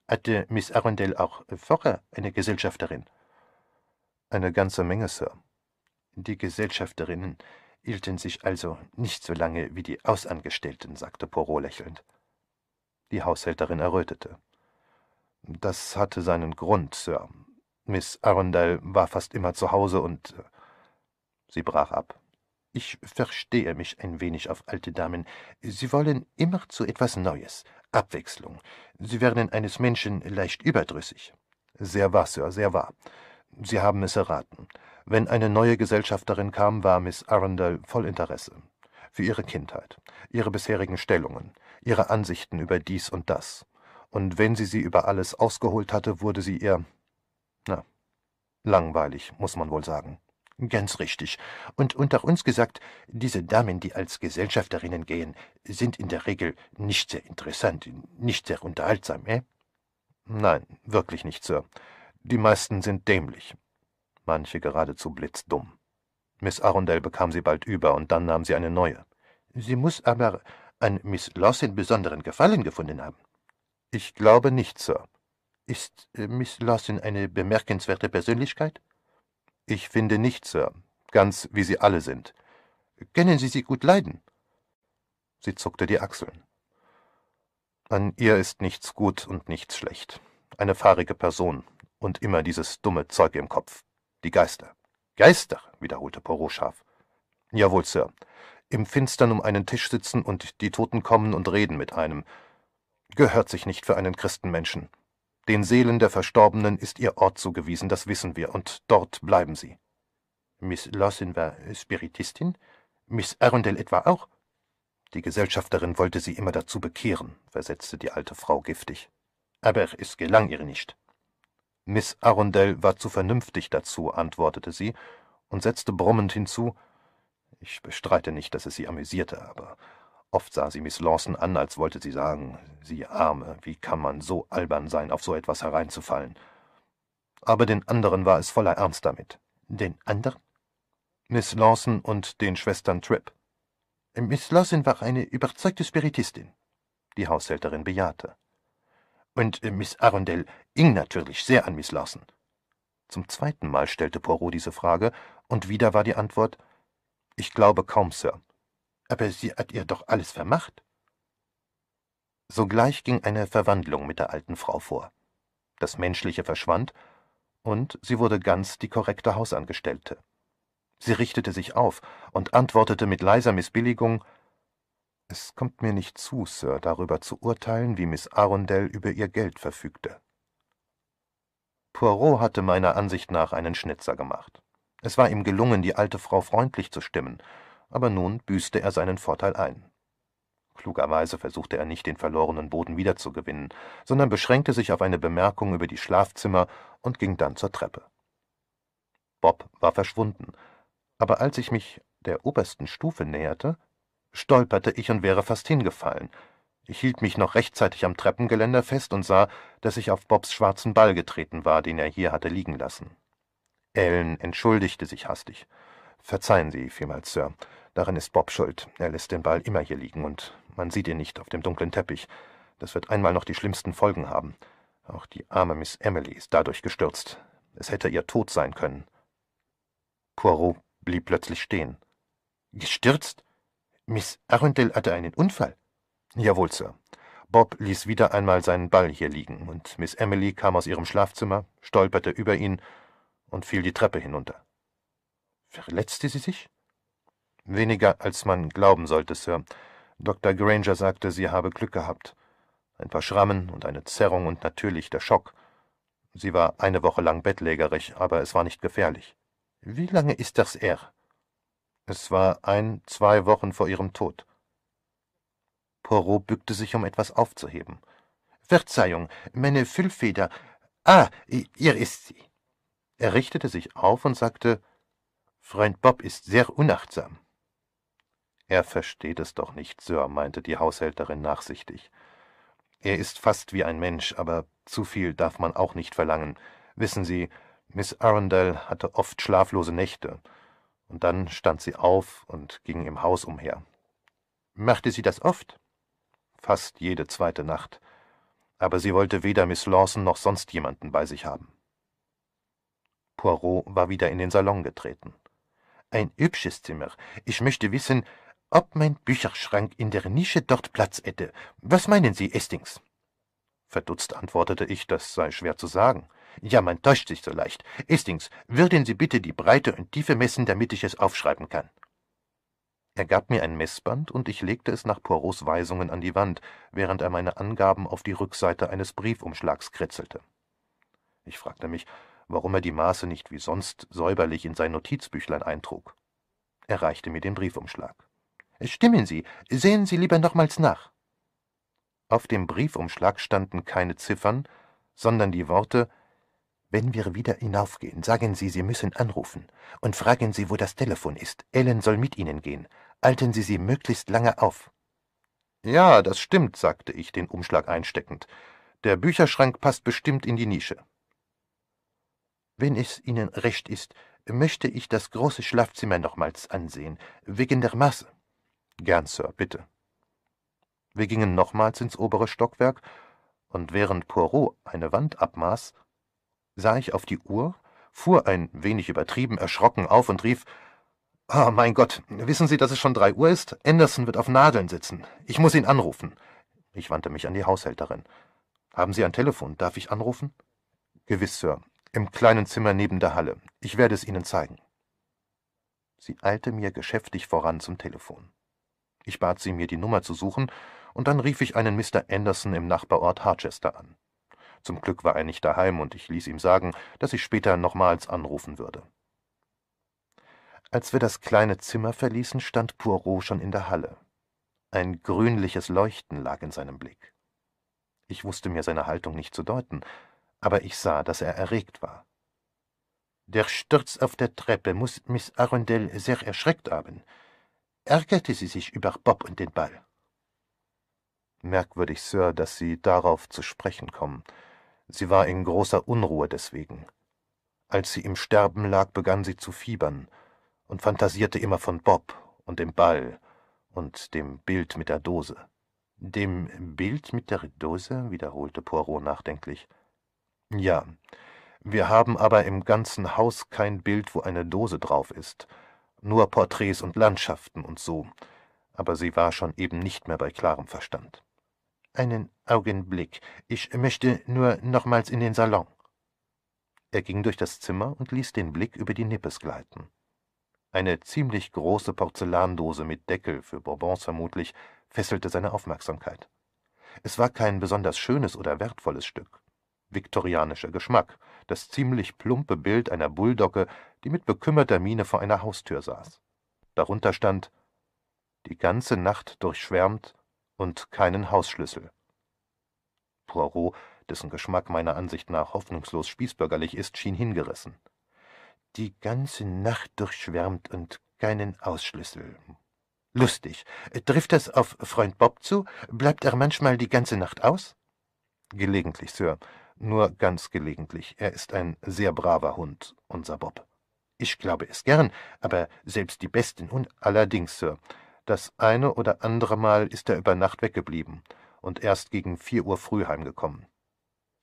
S1: Hatte Miss Arundel auch vorher eine Gesellschafterin? Eine ganze Menge, Sir. Die Gesellschafterinnen hielten sich also nicht so lange wie die Ausangestellten, sagte Poirot lächelnd. Die Haushälterin errötete. Das hatte seinen Grund, Sir. Miss Arundel war fast immer zu Hause und. Äh, sie brach ab. Ich verstehe mich ein wenig auf alte Damen. Sie wollen immer zu etwas Neues, Abwechslung. Sie werden eines Menschen leicht überdrüssig. Sehr wahr, Sir, sehr wahr. Sie haben es erraten. Wenn eine neue Gesellschafterin kam, war Miss Arundel voll Interesse. Für ihre Kindheit, ihre bisherigen Stellungen, ihre Ansichten über dies und das. Und wenn sie sie über alles ausgeholt hatte, wurde sie ihr, na, langweilig, muss man wohl sagen. Ganz richtig. Und unter uns gesagt, diese Damen, die als Gesellschafterinnen gehen, sind in der Regel nicht sehr interessant, nicht sehr unterhaltsam, eh? Nein, wirklich nicht, Sir. Die meisten sind dämlich. Manche geradezu blitzdumm. Miss Arundel bekam sie bald über, und dann nahm sie eine neue. Sie muss aber an Miss Lawson besonderen Gefallen gefunden haben. Ich glaube nicht, Sir. Ist äh, Miss Lawson eine bemerkenswerte Persönlichkeit? Ich finde nicht, Sir, ganz wie Sie alle sind. Kennen Sie sie gut leiden? Sie zuckte die Achseln. An ihr ist nichts gut und nichts schlecht. Eine fahrige Person und immer dieses dumme Zeug im Kopf. Die Geister. Geister, wiederholte Poirot scharf. Jawohl, Sir. Im Finstern um einen Tisch sitzen und die Toten kommen und reden mit einem. Gehört sich nicht für einen Christenmenschen. Den Seelen der Verstorbenen ist ihr Ort zugewiesen, das wissen wir, und dort bleiben sie. Miss Lawson war Spiritistin? Miss Arundel etwa auch? Die Gesellschafterin wollte sie immer dazu bekehren, versetzte die alte Frau giftig. Aber es gelang ihr nicht. Miss Arundel war zu vernünftig dazu, antwortete sie und setzte brummend hinzu, ich bestreite nicht, dass es sie amüsierte, aber Oft sah sie Miss Lawson an, als wollte sie sagen, sie Arme, wie kann man so albern sein, auf so etwas hereinzufallen. Aber den anderen war es voller Ernst damit. Den anderen? Miss Lawson und den Schwestern Tripp. Miss Lawson war eine überzeugte Spiritistin. Die Haushälterin bejahte. Und äh, Miss Arundel ing natürlich sehr an Miss Lawson. Zum zweiten Mal stellte Poirot diese Frage, und wieder war die Antwort Ich glaube kaum, Sir. Aber sie hat ihr doch alles vermacht. Sogleich ging eine Verwandlung mit der alten Frau vor. Das Menschliche verschwand, und sie wurde ganz die korrekte Hausangestellte. Sie richtete sich auf und antwortete mit leiser Missbilligung Es kommt mir nicht zu, Sir, darüber zu urteilen, wie Miss Arundel über ihr Geld verfügte. Poirot hatte meiner Ansicht nach einen Schnitzer gemacht. Es war ihm gelungen, die alte Frau freundlich zu stimmen, aber nun büßte er seinen Vorteil ein. Klugerweise versuchte er nicht, den verlorenen Boden wiederzugewinnen, sondern beschränkte sich auf eine Bemerkung über die Schlafzimmer und ging dann zur Treppe. Bob war verschwunden, aber als ich mich der obersten Stufe näherte, stolperte ich und wäre fast hingefallen. Ich hielt mich noch rechtzeitig am Treppengeländer fest und sah, dass ich auf Bobs schwarzen Ball getreten war, den er hier hatte liegen lassen. Ellen entschuldigte sich hastig. Verzeihen Sie vielmals, Sir. Daran ist Bob schuld. Er lässt den Ball immer hier liegen und man sieht ihn nicht auf dem dunklen Teppich. Das wird einmal noch die schlimmsten Folgen haben. Auch die arme Miss Emily ist dadurch gestürzt. Es hätte ihr Tod sein können. Poirot blieb plötzlich stehen. Gestürzt? Miss Arundel hatte einen Unfall? Jawohl, Sir. Bob ließ wieder einmal seinen Ball hier liegen, und Miss Emily kam aus ihrem Schlafzimmer, stolperte über ihn und fiel die Treppe hinunter. Verletzte sie sich? Weniger, als man glauben sollte, Sir. Dr. Granger sagte, sie habe Glück gehabt. Ein paar Schrammen und eine Zerrung und natürlich der Schock. Sie war eine Woche lang bettlägerig, aber es war nicht gefährlich. Wie lange ist das er? Es war ein, zwei Wochen vor ihrem Tod. Poirot bückte sich, um etwas aufzuheben. Verzeihung, meine Füllfeder. Ah, ihr ist sie. Er richtete sich auf und sagte Freund Bob ist sehr unachtsam. Er versteht es doch nicht, Sir, meinte die Haushälterin nachsichtig. Er ist fast wie ein Mensch, aber zu viel darf man auch nicht verlangen. Wissen Sie, Miss Arundel hatte oft schlaflose Nächte, und dann stand sie auf und ging im Haus umher. Machte sie das oft? Fast jede zweite Nacht. Aber sie wollte weder Miss Lawson noch sonst jemanden bei sich haben. Poirot war wieder in den Salon getreten. Ein hübsches Zimmer. Ich möchte wissen, ob mein Bücherschrank in der Nische dort Platz hätte. Was meinen Sie, Estings? Verdutzt antwortete ich, das sei schwer zu sagen. Ja, man täuscht sich so leicht. Estings, würden Sie bitte die Breite und Tiefe messen, damit ich es aufschreiben kann. Er gab mir ein Messband, und ich legte es nach Poirots Weisungen an die Wand, während er meine Angaben auf die Rückseite eines Briefumschlags kritzelte. Ich fragte mich, warum er die Maße nicht wie sonst säuberlich in sein Notizbüchlein eintrug. Er reichte mir den Briefumschlag.
S2: Stimmen Sie, sehen Sie lieber nochmals nach.
S1: Auf dem Briefumschlag standen keine Ziffern, sondern die Worte
S2: Wenn wir wieder hinaufgehen, sagen Sie, Sie müssen anrufen und fragen Sie, wo das Telefon ist. Ellen soll mit Ihnen gehen. Halten Sie sie möglichst lange auf.
S1: Ja, das stimmt, sagte ich, den Umschlag einsteckend. Der Bücherschrank passt bestimmt in die Nische.
S2: Wenn es Ihnen recht ist, möchte ich das große Schlafzimmer nochmals ansehen, wegen der Maße.
S1: Gern, Sir, bitte. Wir gingen nochmals ins obere Stockwerk, und während Poirot eine Wand abmaß, sah ich auf die Uhr, fuhr ein wenig übertrieben erschrocken auf und rief Oh mein Gott, wissen Sie, dass es schon drei Uhr ist? Anderson wird auf Nadeln sitzen. Ich muss ihn anrufen. Ich wandte mich an die Haushälterin. Haben Sie ein Telefon? Darf ich anrufen? Gewiss, Sir. Im kleinen Zimmer neben der Halle. Ich werde es Ihnen zeigen. Sie eilte mir geschäftig voran zum Telefon. Ich bat sie, mir die Nummer zu suchen, und dann rief ich einen Mr. Anderson im Nachbarort Harchester an. Zum Glück war er nicht daheim, und ich ließ ihm sagen, dass ich später nochmals anrufen würde. Als wir das kleine Zimmer verließen, stand Poirot schon in der Halle. Ein grünliches Leuchten lag in seinem Blick. Ich wusste mir seine Haltung nicht zu deuten, aber ich sah, dass er erregt war.
S2: Der Sturz auf der Treppe muss Miss Arundel sehr erschreckt haben. Ärgerte sie sich über Bob und den Ball?
S1: Merkwürdig, Sir, dass Sie darauf zu sprechen kommen. Sie war in großer Unruhe deswegen. Als sie im Sterben lag, begann sie zu fiebern und fantasierte immer von Bob und dem Ball und dem Bild mit der Dose.
S2: Dem Bild mit der Dose? wiederholte Poirot nachdenklich.
S1: Ja, wir haben aber im ganzen Haus kein Bild, wo eine Dose drauf ist, nur Porträts und Landschaften und so, aber sie war schon eben nicht mehr bei klarem Verstand.
S2: Einen Augenblick. Ich möchte nur nochmals in den Salon.
S1: Er ging durch das Zimmer und ließ den Blick über die Nippes gleiten. Eine ziemlich große Porzellandose mit Deckel, für Bourbons vermutlich, fesselte seine Aufmerksamkeit. Es war kein besonders schönes oder wertvolles Stück. Viktorianischer Geschmack, das ziemlich plumpe Bild einer Bulldogge, die mit bekümmerter Miene vor einer Haustür saß. Darunter stand Die ganze Nacht durchschwärmt und keinen Hausschlüssel. Poirot, dessen Geschmack meiner Ansicht nach hoffnungslos spießbürgerlich ist, schien hingerissen.
S2: Die ganze Nacht durchschwärmt und keinen Ausschlüssel. Lustig. Trifft das auf Freund Bob zu? Bleibt er manchmal die ganze Nacht aus?
S1: Gelegentlich, Sir. Nur ganz gelegentlich. Er ist ein sehr braver Hund, unser Bob.
S2: Ich glaube es gern, aber selbst die besten und
S1: allerdings, Sir. Das eine oder andere Mal ist er über Nacht weggeblieben und erst gegen vier Uhr früh heimgekommen.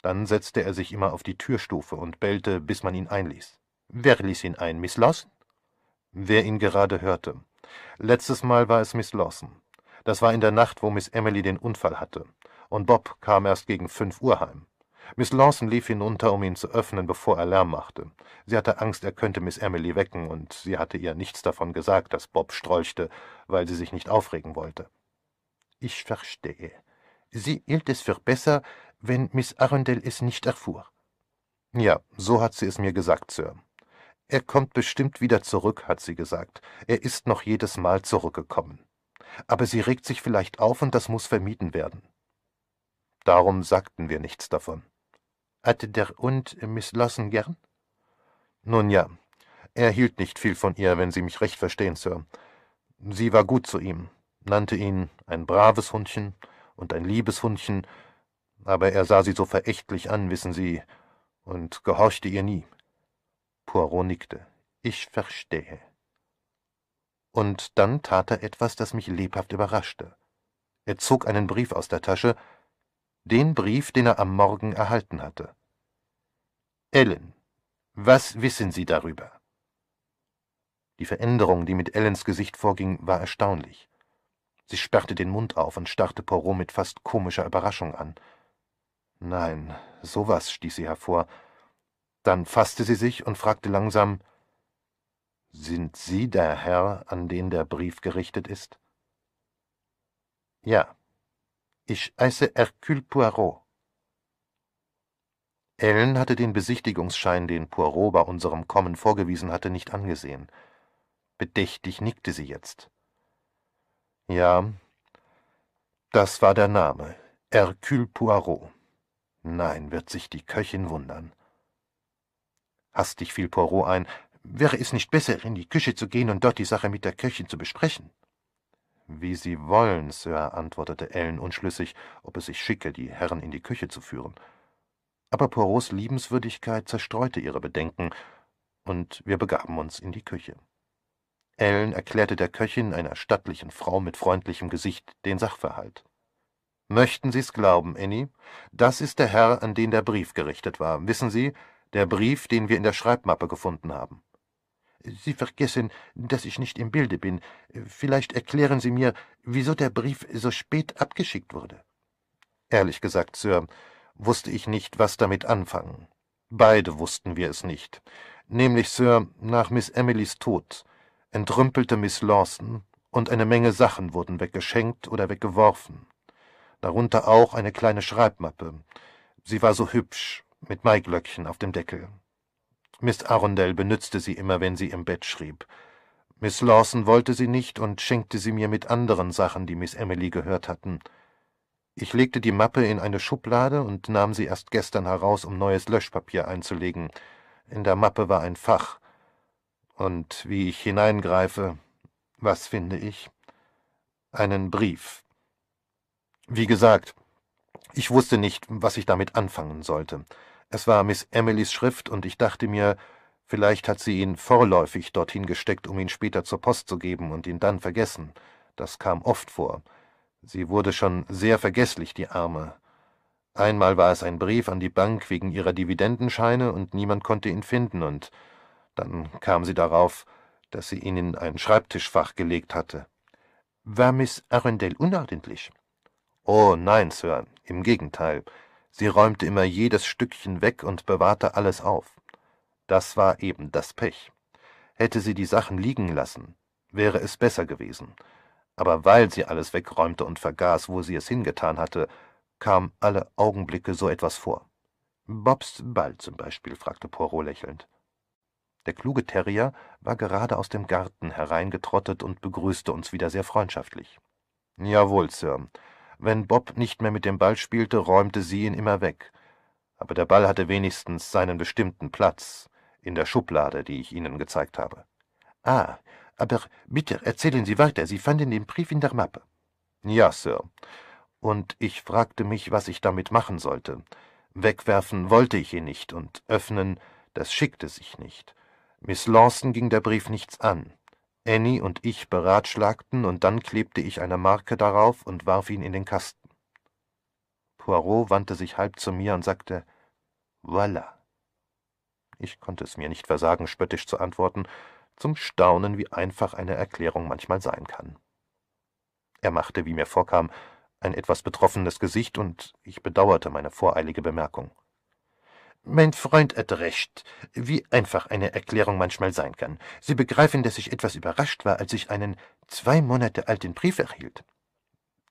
S1: Dann setzte er sich immer auf die Türstufe und bellte, bis man ihn einließ.
S2: Wer ließ ihn ein, Miss Lawson?
S1: Wer ihn gerade hörte. Letztes Mal war es Miss Lawson. Das war in der Nacht, wo Miss Emily den Unfall hatte, und Bob kam erst gegen fünf Uhr heim. Miss Lawson lief hinunter, um ihn zu öffnen, bevor er Lärm machte. Sie hatte Angst, er könnte Miss Emily wecken, und sie hatte ihr nichts davon gesagt, dass Bob strolchte, weil sie sich nicht aufregen wollte.
S2: Ich verstehe. Sie hielt es für besser, wenn Miss Arundel es nicht erfuhr.
S1: Ja, so hat sie es mir gesagt, Sir. Er kommt bestimmt wieder zurück, hat sie gesagt. Er ist noch jedes Mal zurückgekommen. Aber sie regt sich vielleicht auf, und das muss vermieden werden. Darum sagten wir nichts davon.
S2: Hatte der Hund Miss Lawson gern?
S1: Nun ja, er hielt nicht viel von ihr, wenn Sie mich recht verstehen, Sir. Sie war gut zu ihm, nannte ihn ein braves Hundchen und ein liebes Hundchen, aber er sah sie so verächtlich an, wissen Sie, und gehorchte ihr nie. Poirot nickte.
S2: Ich verstehe.
S1: Und dann tat er etwas, das mich lebhaft überraschte. Er zog einen Brief aus der Tasche, den Brief, den er am Morgen erhalten hatte.
S2: Ellen, was wissen Sie darüber?
S1: Die Veränderung, die mit Ellens Gesicht vorging, war erstaunlich. Sie sperrte den Mund auf und starrte Poirot mit fast komischer Überraschung an. Nein, sowas stieß sie hervor. Dann fasste sie sich und fragte langsam Sind Sie der Herr, an den der Brief gerichtet ist? Ja. Ich heiße Hercule Poirot. Ellen hatte den Besichtigungsschein, den Poirot bei unserem Kommen vorgewiesen hatte, nicht angesehen. Bedächtig nickte sie jetzt. Ja, das war der Name. Hercule Poirot. Nein, wird sich die Köchin wundern. Hastig fiel Poirot ein, wäre es nicht besser, in die Küche zu gehen und dort die Sache mit der Köchin zu besprechen? Wie Sie wollen, Sir, antwortete Ellen unschlüssig, ob es sich schicke, die Herren in die Küche zu führen. Aber Poirots Liebenswürdigkeit zerstreute ihre Bedenken, und wir begaben uns in die Küche. Ellen erklärte der Köchin, einer stattlichen Frau mit freundlichem Gesicht, den Sachverhalt. Möchten Sie's glauben, Annie? Das ist der Herr, an den der Brief gerichtet war. Wissen Sie, der Brief, den wir in der Schreibmappe gefunden haben. Sie vergessen, dass ich nicht im Bilde bin. Vielleicht erklären Sie mir, wieso der Brief so spät abgeschickt wurde. Ehrlich gesagt, Sir, wusste ich nicht, was damit anfangen. Beide wussten wir es nicht. Nämlich, Sir, nach Miss Emilys Tod entrümpelte Miss Lawson und eine Menge Sachen wurden weggeschenkt oder weggeworfen. Darunter auch eine kleine Schreibmappe. Sie war so hübsch, mit Maiglöckchen auf dem Deckel. Miss Arundel benützte sie immer, wenn sie im Bett schrieb. Miss Lawson wollte sie nicht und schenkte sie mir mit anderen Sachen, die Miss Emily gehört hatten. Ich legte die Mappe in eine Schublade und nahm sie erst gestern heraus, um neues Löschpapier einzulegen. In der Mappe war ein Fach. Und wie ich hineingreife, was finde ich? Einen Brief. Wie gesagt, ich wusste nicht, was ich damit anfangen sollte. Es war Miss Emilys Schrift, und ich dachte mir, vielleicht hat sie ihn vorläufig dorthin gesteckt, um ihn später zur Post zu geben und ihn dann vergessen. Das kam oft vor. Sie wurde schon sehr vergesslich, die Arme. Einmal war es ein Brief an die Bank wegen ihrer Dividendenscheine, und niemand konnte ihn finden, und dann kam sie darauf, dass sie ihn in ein Schreibtischfach gelegt hatte.
S2: War Miss Arundel unordentlich?
S1: Oh nein, Sir, im Gegenteil. Sie räumte immer jedes Stückchen weg und bewahrte alles auf. Das war eben das Pech. Hätte sie die Sachen liegen lassen, wäre es besser gewesen. Aber weil sie alles wegräumte und vergaß, wo sie es hingetan hatte, kam alle Augenblicke so etwas vor.
S2: Bobs Ball zum Beispiel? fragte Poirot lächelnd.
S1: Der kluge Terrier war gerade aus dem Garten hereingetrottet und begrüßte uns wieder sehr freundschaftlich. Jawohl, Sir. Wenn Bob nicht mehr mit dem Ball spielte, räumte sie ihn immer weg. Aber der Ball hatte wenigstens seinen bestimmten Platz in der Schublade, die ich Ihnen gezeigt habe.
S2: Ah, aber bitte erzählen Sie weiter. Sie fanden den Brief in der Mappe.
S1: Ja, Sir. Und ich fragte mich, was ich damit machen sollte. Wegwerfen wollte ich ihn nicht, und öffnen, das schickte sich nicht. Miss Lawson ging der Brief nichts an. Annie und ich beratschlagten, und dann klebte ich eine Marke darauf und warf ihn in den Kasten. Poirot wandte sich halb zu mir und sagte Voilà. Ich konnte es mir nicht versagen, spöttisch zu antworten, zum Staunen, wie einfach eine Erklärung manchmal sein kann. Er machte, wie mir vorkam, ein etwas betroffenes Gesicht, und ich bedauerte meine voreilige Bemerkung.
S2: Mein Freund hat recht, wie einfach eine Erklärung manchmal sein kann. Sie begreifen, dass ich etwas überrascht war, als ich einen zwei Monate alten Brief erhielt.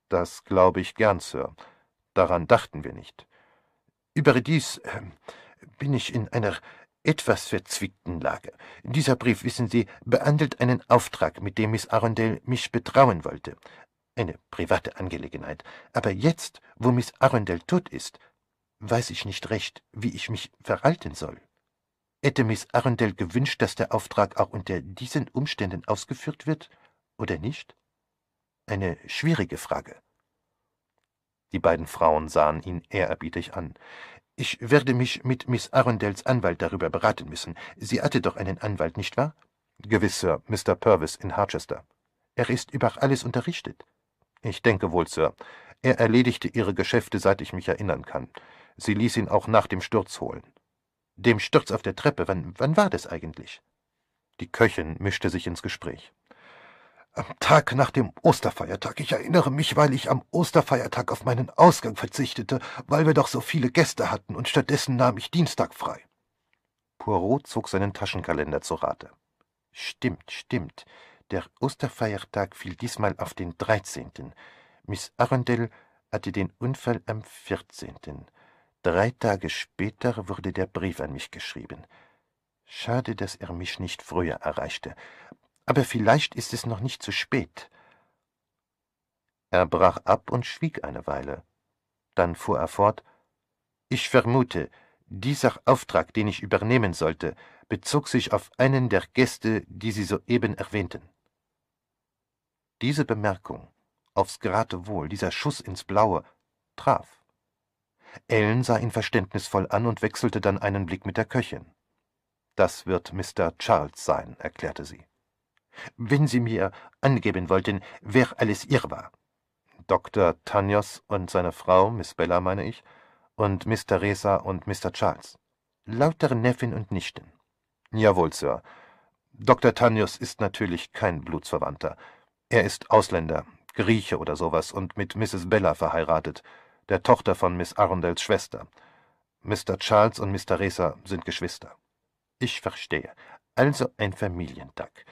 S1: Das glaube ich gern, Sir. Daran dachten wir nicht.
S2: Überdies äh, bin ich in einer etwas verzwickten Lage. Dieser Brief, wissen Sie, behandelt einen Auftrag, mit dem Miss Arundel mich betrauen wollte. Eine private Angelegenheit. Aber jetzt, wo Miss Arundel tot ist, weiß ich nicht recht, wie ich mich verhalten soll. Hätte Miss Arundel gewünscht, dass der Auftrag auch unter diesen Umständen ausgeführt wird, oder nicht? Eine schwierige Frage.
S1: Die beiden Frauen sahen ihn ehrerbietig an.
S2: Ich werde mich mit Miss Arundels Anwalt darüber beraten müssen. Sie hatte doch einen Anwalt, nicht wahr?
S1: Gewiss, Sir, Mr. Purvis in Harchester.
S2: Er ist über alles unterrichtet.
S1: Ich denke wohl, Sir. Er erledigte Ihre Geschäfte, seit ich mich erinnern kann. Sie ließ ihn auch nach dem Sturz holen.
S2: Dem Sturz auf der Treppe, wann, wann war das eigentlich?
S1: Die Köchin mischte sich ins Gespräch.
S2: Am Tag nach dem Osterfeiertag. Ich erinnere mich, weil ich am Osterfeiertag auf meinen Ausgang verzichtete, weil wir doch so viele Gäste hatten, und stattdessen nahm ich Dienstag frei.
S1: Poirot zog seinen Taschenkalender zu Rate.
S2: Stimmt, stimmt. Der Osterfeiertag fiel diesmal auf den 13. Miss Arundel hatte den Unfall am 14. Drei Tage später wurde der Brief an mich geschrieben. Schade, dass er mich nicht früher erreichte. Aber vielleicht ist es noch nicht zu spät. Er brach ab und schwieg eine Weile. Dann fuhr er fort Ich vermute, dieser Auftrag, den ich übernehmen sollte, bezog sich auf einen der Gäste, die Sie soeben erwähnten. Diese Bemerkung, aufs Geratewohl, dieser Schuss ins Blaue, traf. Ellen sah ihn verständnisvoll an und wechselte dann einen Blick mit der Köchin. Das wird Mr. Charles sein, erklärte sie. Wenn Sie mir angeben wollten, wer alles ihr war. Dr. Tanyos und seine Frau, Miss Bella, meine ich, und Miss Theresa und Mr. Charles. Lauter Neffen und Nichten. Jawohl, Sir. Dr. Tanyos ist natürlich kein Blutsverwandter. Er ist Ausländer, Grieche oder sowas und mit Mrs. Bella verheiratet, der Tochter von Miss Arundels Schwester. Mr. Charles und Miss Theresa sind Geschwister. Ich verstehe. Also ein Familientag.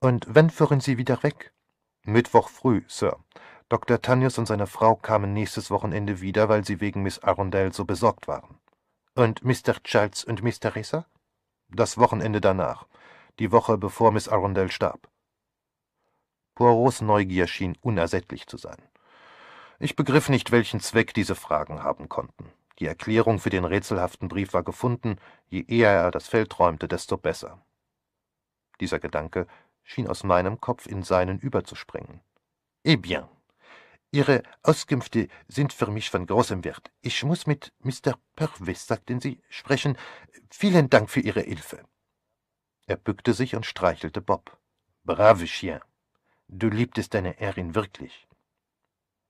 S2: Und wann fuhren Sie wieder weg? Mittwoch früh, Sir. Dr. Tanyos und seine Frau kamen nächstes Wochenende wieder, weil sie wegen Miss Arundel so besorgt waren. Und Mr. Charles und Miss Theresa? Das Wochenende danach, die Woche bevor Miss Arundel starb. Poirots Neugier schien unersättlich zu sein. Ich begriff nicht, welchen Zweck diese Fragen haben konnten. Die Erklärung für den rätselhaften Brief war gefunden, je eher er das Feld räumte, desto besser. Dieser Gedanke schien aus meinem Kopf in seinen überzuspringen. Eh bien, Ihre Auskünfte sind für mich von großem Wert. Ich muss mit Mr. Purvis, sagten Sie, sprechen. Vielen Dank für Ihre Hilfe. Er bückte sich und streichelte Bob. Brave Chien. Du liebtest deine Herrin wirklich.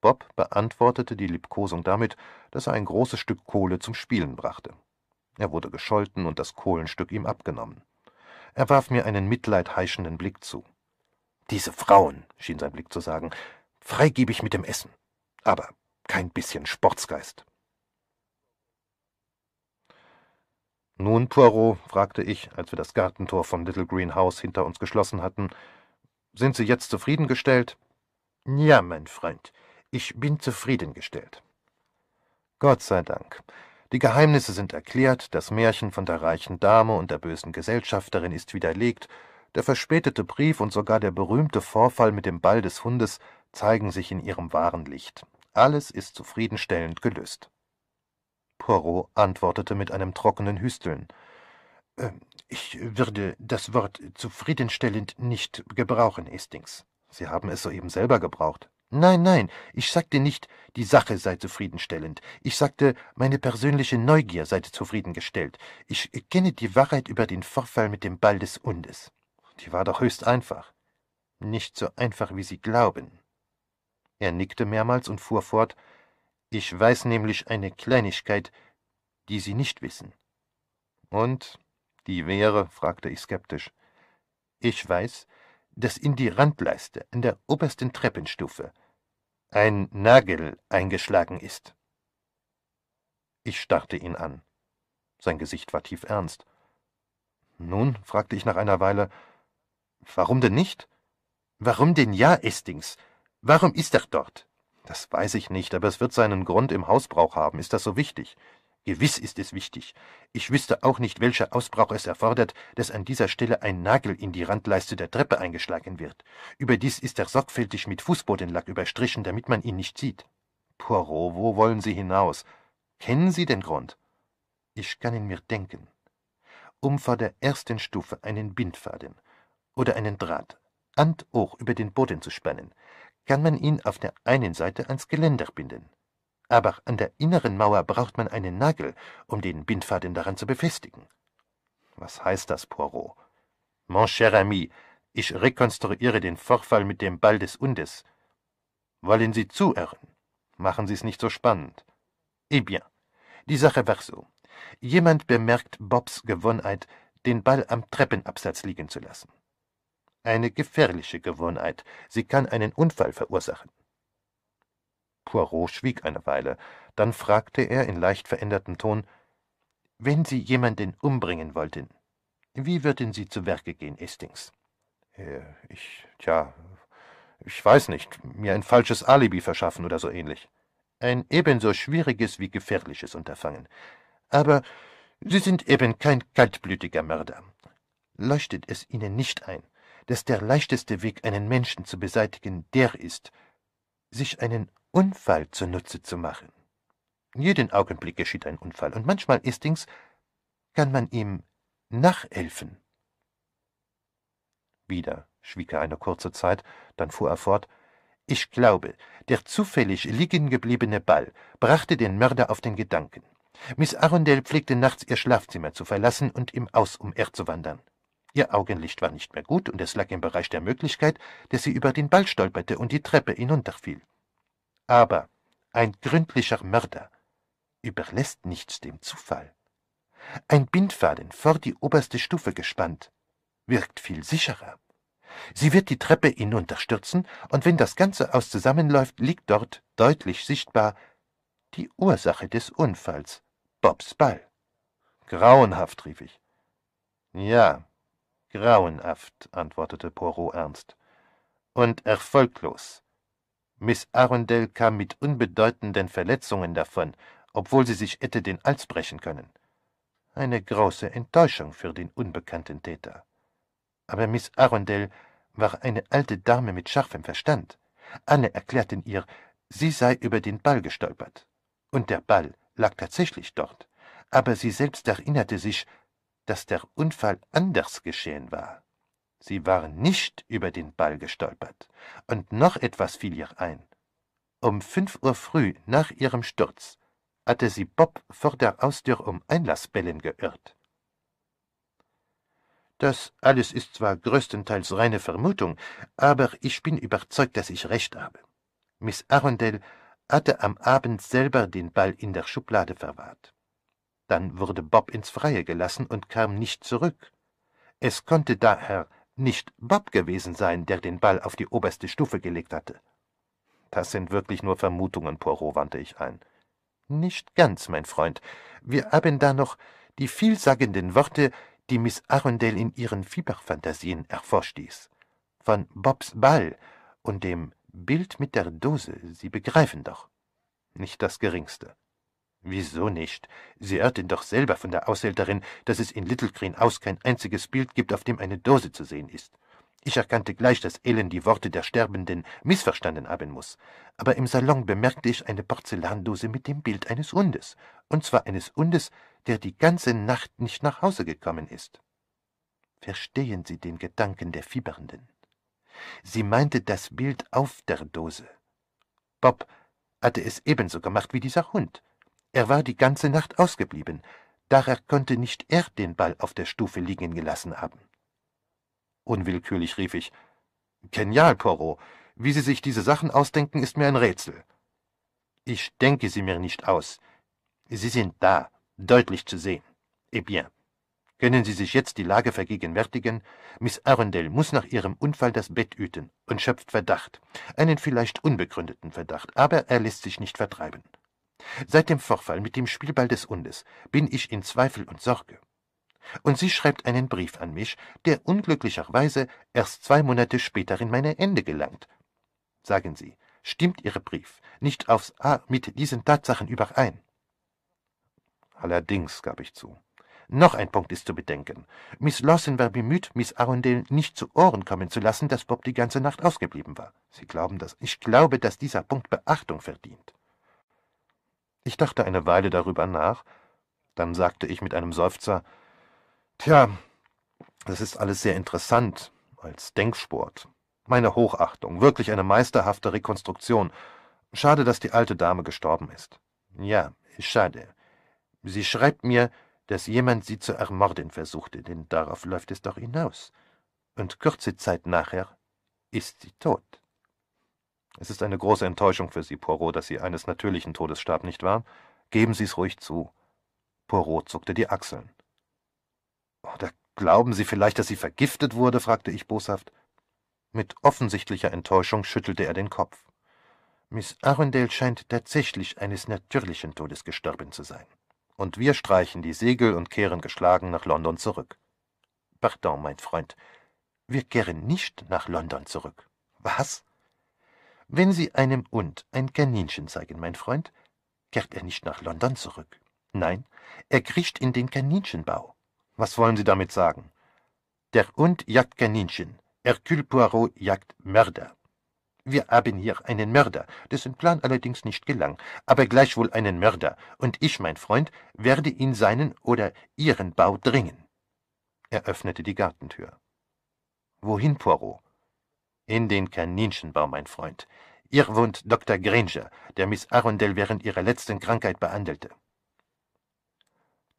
S2: Bob beantwortete die Liebkosung damit, dass er ein großes Stück Kohle zum Spielen brachte. Er wurde gescholten und das Kohlenstück ihm abgenommen. Er warf mir einen mitleidheischenden Blick zu. Diese Frauen, schien sein Blick zu sagen, freigebig mit dem Essen, aber kein bisschen Sportsgeist. Nun, Poirot, fragte ich, als wir das Gartentor von Little Green House hinter uns geschlossen hatten, sind Sie jetzt zufriedengestellt? Ja, mein Freund, ich bin zufriedengestellt. Gott sei Dank. Die Geheimnisse sind erklärt, das Märchen von der reichen Dame und der bösen Gesellschafterin ist widerlegt, der verspätete Brief und sogar der berühmte Vorfall mit dem Ball des Hundes zeigen sich in ihrem wahren Licht. Alles ist zufriedenstellend gelöst. Poirot antwortete mit einem trockenen Hüsteln. Äh, ich würde das Wort zufriedenstellend nicht gebrauchen, Hastings. Sie haben es soeben selber gebraucht. Nein, nein, ich sagte nicht, die Sache sei zufriedenstellend. Ich sagte, meine persönliche Neugier sei zufriedengestellt. Ich kenne die Wahrheit über den Vorfall mit dem Ball des Hundes. Die war doch höchst einfach. Nicht so einfach, wie Sie glauben. Er nickte mehrmals und fuhr fort Ich weiß nämlich eine Kleinigkeit, die Sie nicht wissen. Und die wäre? fragte ich skeptisch. Ich weiß, dass in die Randleiste an der obersten Treppenstufe ein Nagel eingeschlagen ist. Ich starrte ihn an. Sein Gesicht war tief ernst. Nun, fragte ich nach einer Weile, warum denn nicht? Warum denn ja, Estings? Warum ist er dort? Das weiß ich nicht, aber es wird seinen Grund im Hausbrauch haben. Ist das so wichtig? Gewiss ist es wichtig. Ich wüsste auch nicht, welcher Ausbrauch es erfordert, dass an dieser Stelle ein Nagel in die Randleiste der Treppe eingeschlagen wird. Überdies ist er sorgfältig mit Fußbodenlack überstrichen, damit man ihn nicht sieht. Poirot, wo wollen Sie hinaus? Kennen Sie den Grund? Ich kann ihn mir denken. Um vor der ersten Stufe einen Bindfaden oder einen Draht and hoch über den Boden zu spannen, kann man ihn auf der einen Seite ans Geländer binden. Aber an der inneren Mauer braucht man einen Nagel, um den Bindfaden daran zu befestigen. Was heißt das, Poirot? Mon cher ami, ich rekonstruiere den Vorfall mit dem Ball des Undes. Wollen Sie zuhören? Machen Sie es nicht so spannend. Eh bien, die Sache war so. Jemand bemerkt Bobs Gewohnheit, den Ball am Treppenabsatz liegen zu lassen. Eine gefährliche Gewohnheit. Sie kann einen Unfall verursachen. Poirot schwieg eine Weile. Dann fragte er in leicht verändertem Ton: Wenn Sie jemanden umbringen wollten, wie würden Sie zu Werke gehen, Hastings?
S1: Äh, ich, tja, ich weiß nicht, mir ein falsches Alibi verschaffen oder so ähnlich. Ein ebenso schwieriges wie gefährliches Unterfangen. Aber Sie sind eben kein kaltblütiger Mörder. Leuchtet es Ihnen nicht ein, dass der leichteste Weg, einen Menschen zu beseitigen, der ist, sich einen Unfall zunutze zu machen? Jeden Augenblick geschieht ein Unfall, und manchmal, Istings, kann man ihm nachhelfen. Wieder schwieg er eine kurze Zeit, dann fuhr er fort Ich glaube, der zufällig liegen gebliebene Ball brachte den Mörder auf den Gedanken. Miss Arundel pflegte nachts ihr Schlafzimmer zu verlassen und im Aus umherzuwandern. Ihr Augenlicht war nicht mehr gut, und es lag im Bereich der Möglichkeit, dass sie über den Ball stolperte und die Treppe hinunterfiel. Aber ein gründlicher Mörder überlässt nichts dem Zufall. Ein Bindfaden vor die oberste Stufe gespannt wirkt viel sicherer. Sie wird die Treppe hinunterstürzen, und wenn das ganze Haus zusammenläuft, liegt dort, deutlich sichtbar, die Ursache des Unfalls, Bobs Ball. Grauenhaft, rief ich. Ja, grauenhaft, antwortete Poirot ernst. Und erfolglos. Miss Arundel kam mit unbedeutenden Verletzungen davon, obwohl sie sich hätte den Hals brechen können. Eine große Enttäuschung für den unbekannten Täter. Aber Miss Arundel war eine alte Dame mit scharfem Verstand. Alle erklärten ihr, sie sei über den Ball gestolpert. Und der Ball lag tatsächlich dort. Aber sie selbst erinnerte sich, dass der Unfall anders geschehen war. Sie war nicht über den Ball gestolpert. Und noch etwas fiel ihr ein. Um fünf Uhr früh nach ihrem Sturz hatte sie Bob vor der Haustür um Einlassbellen geirrt. Das alles ist zwar größtenteils reine Vermutung, aber ich bin überzeugt, dass ich recht habe. Miss Arundel hatte am Abend selber den Ball in der Schublade verwahrt. Dann wurde Bob ins Freie gelassen und kam nicht zurück. Es konnte daher nicht Bob gewesen sein, der den Ball auf die oberste Stufe gelegt hatte. Das sind wirklich nur Vermutungen, Poirot, wandte ich ein. Nicht ganz, mein Freund. Wir haben da noch die vielsagenden Worte die Miss Arundel in ihren Fieberfantasien hervorstieß. Von Bobs Ball und dem Bild mit der Dose, Sie begreifen doch. Nicht das geringste. Wieso nicht? Sie hörten doch selber von der Aushälterin, dass es in Little Green House kein einziges Bild gibt, auf dem eine Dose zu sehen ist. Ich erkannte gleich, dass Ellen die Worte der Sterbenden missverstanden haben muss. Aber im Salon bemerkte ich eine Porzellandose mit dem Bild eines Hundes, und zwar eines Hundes, der die ganze Nacht nicht nach Hause gekommen ist. Verstehen Sie den Gedanken der Fiebernden? Sie meinte das Bild auf der Dose. Bob hatte es ebenso gemacht wie dieser Hund. Er war die ganze Nacht ausgeblieben, daher konnte nicht er den Ball auf der Stufe liegen gelassen haben. Unwillkürlich rief ich Genial, Poirot. Wie Sie sich diese Sachen ausdenken, ist mir ein Rätsel. Ich denke sie mir nicht aus. Sie sind da, deutlich zu sehen. Eh bien. Können Sie sich jetzt die Lage vergegenwärtigen? Miss Arundel muss nach ihrem Unfall das Bett hüten und schöpft Verdacht. Einen vielleicht unbegründeten Verdacht, aber er lässt sich nicht vertreiben. Seit dem Vorfall mit dem Spielball des Hundes bin ich in Zweifel und Sorge. Und sie schreibt einen Brief an mich, der unglücklicherweise erst zwei Monate später in meine Hände gelangt. Sagen Sie, stimmt Ihr Brief nicht aufs A mit diesen Tatsachen überein? Allerdings, gab ich zu. Noch ein Punkt ist zu bedenken. Miss Lawson war bemüht, Miss Arundel nicht zu Ohren kommen zu lassen, dass Bob die ganze Nacht ausgeblieben war. Sie glauben das? Ich glaube, dass dieser Punkt Beachtung verdient. Ich dachte eine Weile darüber nach, dann sagte ich mit einem Seufzer, Tja, das ist alles sehr interessant, als Denksport. Meine Hochachtung, wirklich eine meisterhafte Rekonstruktion. Schade, dass die alte Dame gestorben ist. Ja, schade. Sie schreibt mir, dass jemand sie zu ermorden versuchte, denn darauf läuft es doch hinaus. Und kurze Zeit nachher ist sie tot. Es ist eine große Enttäuschung für Sie, Poirot, dass sie eines natürlichen Todes starb, nicht wahr? Geben Sie es ruhig zu. Poirot zuckte die Achseln. Oder glauben Sie vielleicht, dass sie vergiftet wurde? fragte ich boshaft. Mit offensichtlicher Enttäuschung schüttelte er den Kopf. Miss Arundel scheint tatsächlich eines natürlichen Todes gestorben zu sein und wir streichen die Segel und kehren geschlagen nach London zurück. Pardon, mein Freund, Wir kehren nicht nach London zurück.
S2: Was?
S1: Wenn Sie einem Und ein Kaninchen zeigen, mein Freund, kehrt er nicht nach London zurück. Nein, er kriecht in den Kaninchenbau.
S2: Was wollen Sie damit sagen?
S1: Der Und jagt Kaninchen, Hercule Poirot jagt Mörder. Wir haben hier einen Mörder, dessen Plan allerdings nicht gelang, aber gleichwohl einen Mörder, und ich, mein Freund, werde in seinen oder Ihren Bau dringen. Er öffnete die Gartentür. Wohin, Poirot? In den Kaninchenbau, mein Freund. Wohnt Dr. Granger, der Miss Arundel während ihrer letzten Krankheit behandelte.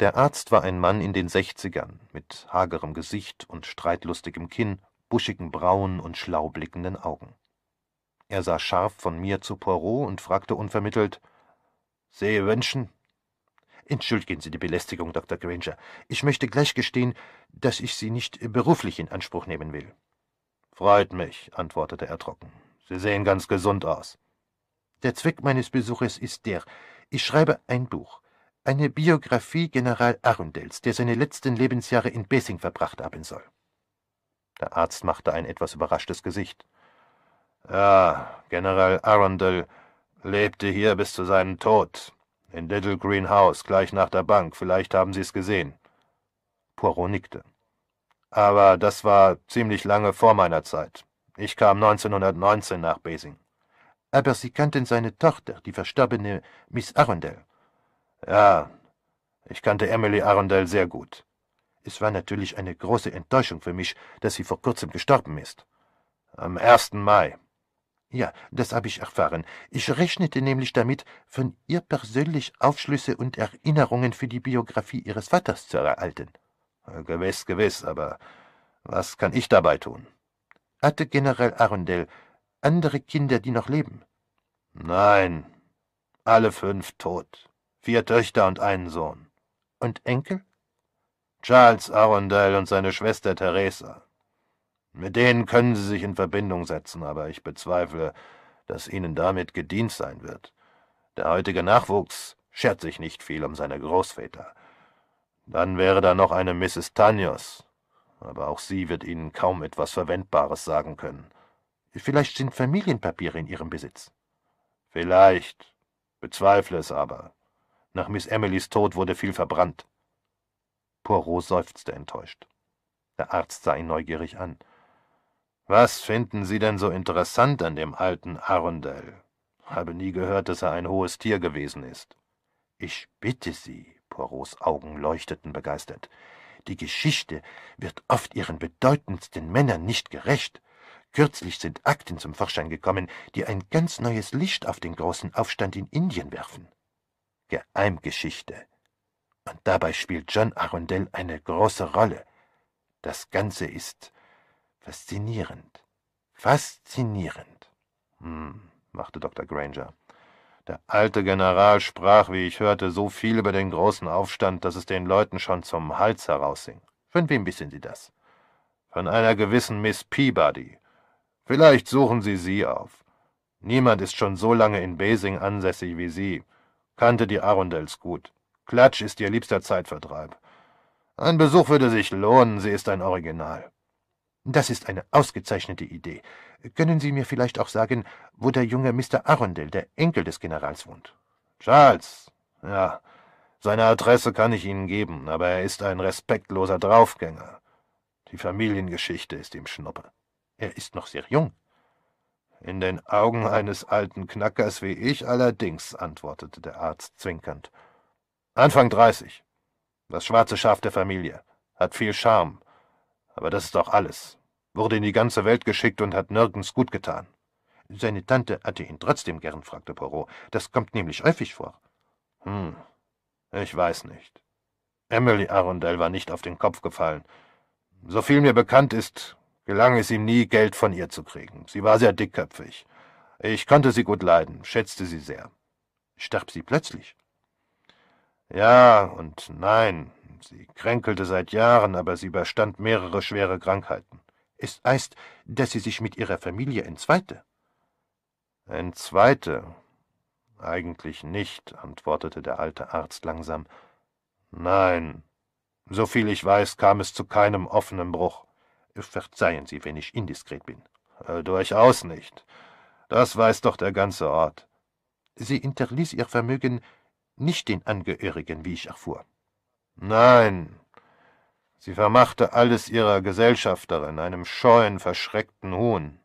S1: Der Arzt war ein Mann in den Sechzigern, mit hagerem Gesicht und streitlustigem Kinn, buschigen Brauen und schlau blickenden Augen. Er sah scharf von mir zu Poirot und fragte unvermittelt Sie wünschen? Entschuldigen Sie die Belästigung, Dr. Granger. Ich möchte gleich gestehen, dass ich Sie nicht beruflich in Anspruch nehmen will.
S2: Freut mich, antwortete er trocken. Sie sehen ganz gesund aus.
S1: Der Zweck meines Besuches ist der, ich schreibe ein Buch, eine Biografie General Arundels, der seine letzten Lebensjahre in Basing verbracht haben soll.
S2: Der Arzt machte ein etwas überraschtes Gesicht. Ja, General Arundel lebte hier bis zu seinem Tod. In Little Green House, gleich nach der Bank. Vielleicht haben Sie es gesehen.
S1: Poirot nickte.
S2: Aber das war ziemlich lange vor meiner Zeit. Ich kam 1919 nach Basing.
S1: Aber Sie kannten seine Tochter, die verstorbene Miss Arundel.
S2: Ja, ich kannte Emily Arundel sehr gut.
S1: Es war natürlich eine große Enttäuschung für mich, dass sie vor kurzem gestorben ist.
S2: Am 1. Mai.
S1: Ja, das habe ich erfahren. Ich rechnete nämlich damit, von ihr persönlich Aufschlüsse und Erinnerungen für die Biografie ihres Vaters zu erhalten.
S2: Gewiss, gewiss, aber was kann ich dabei tun?
S1: Hatte General Arundel andere Kinder, die noch leben?
S2: Nein, alle fünf tot. Vier Töchter und einen Sohn.
S1: Und Enkel?
S2: Charles Arundel und seine Schwester Theresa. Mit denen können Sie sich in Verbindung setzen, aber ich bezweifle, dass Ihnen damit gedient sein wird. Der heutige Nachwuchs schert sich nicht viel um seine Großväter. Dann wäre da noch eine Mrs. Tanyos, aber auch sie wird Ihnen kaum etwas Verwendbares sagen können.
S1: Vielleicht sind Familienpapiere in Ihrem Besitz.
S2: Vielleicht, bezweifle es aber. Nach Miss Emilys Tod wurde viel verbrannt.
S1: Poirot seufzte enttäuscht. Der Arzt sah ihn neugierig an.
S2: Was finden Sie denn so interessant an dem alten Arundel? Habe nie gehört, dass er ein hohes Tier gewesen ist.
S1: Ich bitte Sie, Poirots Augen leuchteten begeistert. Die Geschichte wird oft ihren bedeutendsten Männern nicht gerecht. Kürzlich sind Akten zum Vorschein gekommen, die ein ganz neues Licht auf den großen Aufstand in Indien werfen. Geheimgeschichte. Und dabei spielt John Arundel eine große Rolle. Das Ganze ist faszinierend. Faszinierend.
S2: Hm, machte Dr. Granger. Der alte General sprach, wie ich hörte, so viel über den großen Aufstand, dass es den Leuten schon zum Hals heraushing.
S1: Von wem wissen Sie das?
S2: Von einer gewissen Miss Peabody. Vielleicht suchen Sie sie auf. Niemand ist schon so lange in Basing ansässig wie Sie, kannte die Arundels gut. Klatsch ist ihr liebster Zeitvertreib. Ein Besuch würde sich lohnen, sie ist ein Original.
S1: Das ist eine ausgezeichnete Idee. Können Sie mir vielleicht auch sagen, wo der junge Mr. Arundel, der Enkel des Generals, wohnt?
S2: Charles. Ja, seine Adresse kann ich Ihnen geben, aber er ist ein respektloser Draufgänger. Die Familiengeschichte ist ihm Schnuppe.
S1: Er ist noch sehr jung.
S2: In den Augen eines alten Knackers wie ich allerdings, antwortete der Arzt zwinkernd. Anfang dreißig. Das schwarze Schaf der Familie. Hat viel Charme. Aber das ist auch alles. Wurde in die ganze Welt geschickt und hat nirgends gut getan.
S1: Seine Tante hatte ihn trotzdem gern, fragte Poirot. Das kommt nämlich häufig vor.
S2: Hm, ich weiß nicht. Emily Arundel war nicht auf den Kopf gefallen. So viel mir bekannt ist, gelang es ihm nie, Geld von ihr zu kriegen. Sie war sehr dickköpfig. Ich konnte sie gut leiden, schätzte sie sehr.
S1: Starb sie plötzlich?
S2: Ja und nein. Sie kränkelte seit Jahren, aber sie überstand mehrere schwere Krankheiten.
S1: Es heißt, dass sie sich mit ihrer Familie entzweite.
S2: Entzweite? Eigentlich nicht, antwortete der alte Arzt langsam. Nein. Soviel ich weiß, kam es zu keinem offenen Bruch.
S1: Verzeihen Sie, wenn ich indiskret bin. Äh, durchaus nicht. Das weiß doch der ganze Ort.
S2: Sie hinterließ Ihr Vermögen nicht den Angehörigen, wie ich erfuhr.
S1: Nein, sie vermachte alles ihrer Gesellschafterin, einem scheuen, verschreckten Huhn.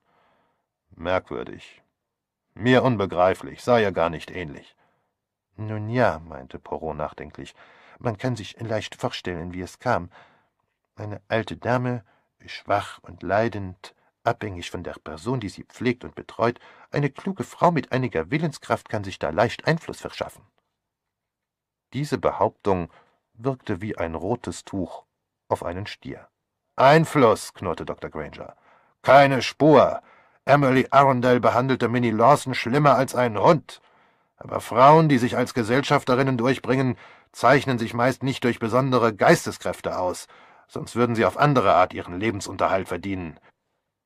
S1: Merkwürdig. Mir unbegreiflich, sah ihr gar nicht ähnlich.
S2: Nun ja, meinte Poirot nachdenklich, man kann sich leicht vorstellen, wie es kam. Eine alte Dame, schwach und leidend, abhängig von der Person, die sie pflegt und betreut, eine kluge Frau mit einiger Willenskraft kann sich da leicht Einfluss verschaffen. Diese Behauptung wirkte wie ein rotes Tuch auf einen Stier.
S1: Einfluss, knurrte Dr. Granger. Keine Spur. Emily Arundel behandelte Minnie Lawson schlimmer als einen Hund. Aber Frauen, die sich als Gesellschafterinnen durchbringen, zeichnen sich meist nicht durch besondere Geisteskräfte aus, sonst würden sie auf andere Art ihren Lebensunterhalt verdienen.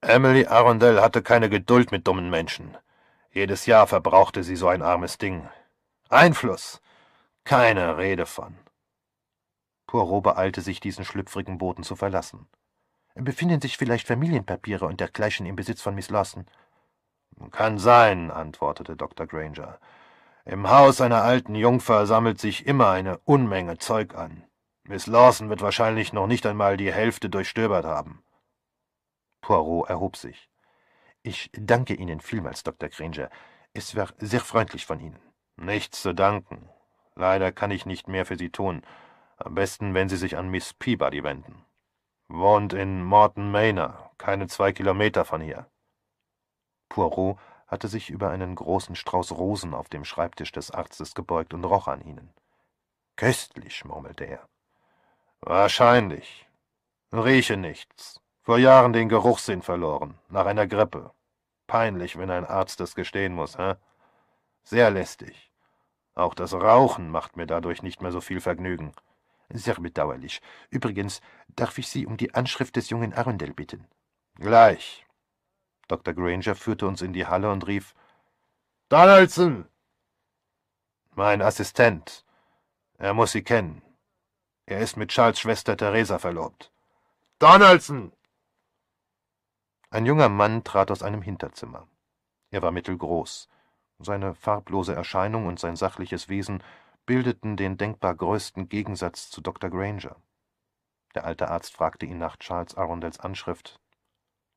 S1: Emily Arundel hatte keine Geduld mit dummen Menschen. Jedes Jahr verbrauchte sie so ein armes Ding. Einfluss. Keine Rede von.
S2: Poirot beeilte sich, diesen schlüpfrigen Boden zu verlassen. Befinden sich vielleicht Familienpapiere und dergleichen im Besitz von Miss Lawson?
S1: Kann sein, antwortete Dr. Granger. Im Haus einer alten Jungfer sammelt sich immer eine Unmenge Zeug an. Miss Lawson wird wahrscheinlich noch nicht einmal die Hälfte durchstöbert haben.
S2: Poirot erhob sich. Ich danke Ihnen vielmals, Dr. Granger. Es war sehr freundlich von Ihnen.
S1: Nichts zu danken. Leider kann ich nicht mehr für Sie tun. Am besten, wenn Sie sich an Miss Peabody wenden. Wohnt in Morton Manor, keine zwei Kilometer von hier.
S2: Poirot hatte sich über einen großen Strauß Rosen auf dem Schreibtisch des Arztes gebeugt und roch an ihnen. Köstlich, murmelte er.
S1: Wahrscheinlich. Rieche nichts. Vor Jahren den Geruchssinn verloren, nach einer Grippe. Peinlich, wenn ein Arzt das gestehen muss, hä? Sehr lästig. Auch das Rauchen macht mir dadurch nicht mehr so viel Vergnügen.
S2: Sehr bedauerlich. Übrigens, darf ich Sie um die Anschrift des jungen Arundel bitten?
S1: Gleich. Dr. Granger führte uns in die Halle und rief Donaldson. Mein Assistent. Er muss Sie kennen. Er ist mit Charles Schwester Theresa verlobt. Donaldson!
S2: Ein junger Mann trat aus einem Hinterzimmer. Er war mittelgroß. Seine farblose Erscheinung und sein sachliches Wesen bildeten den denkbar größten Gegensatz zu Dr. Granger. Der alte Arzt fragte ihn nach Charles Arundels Anschrift.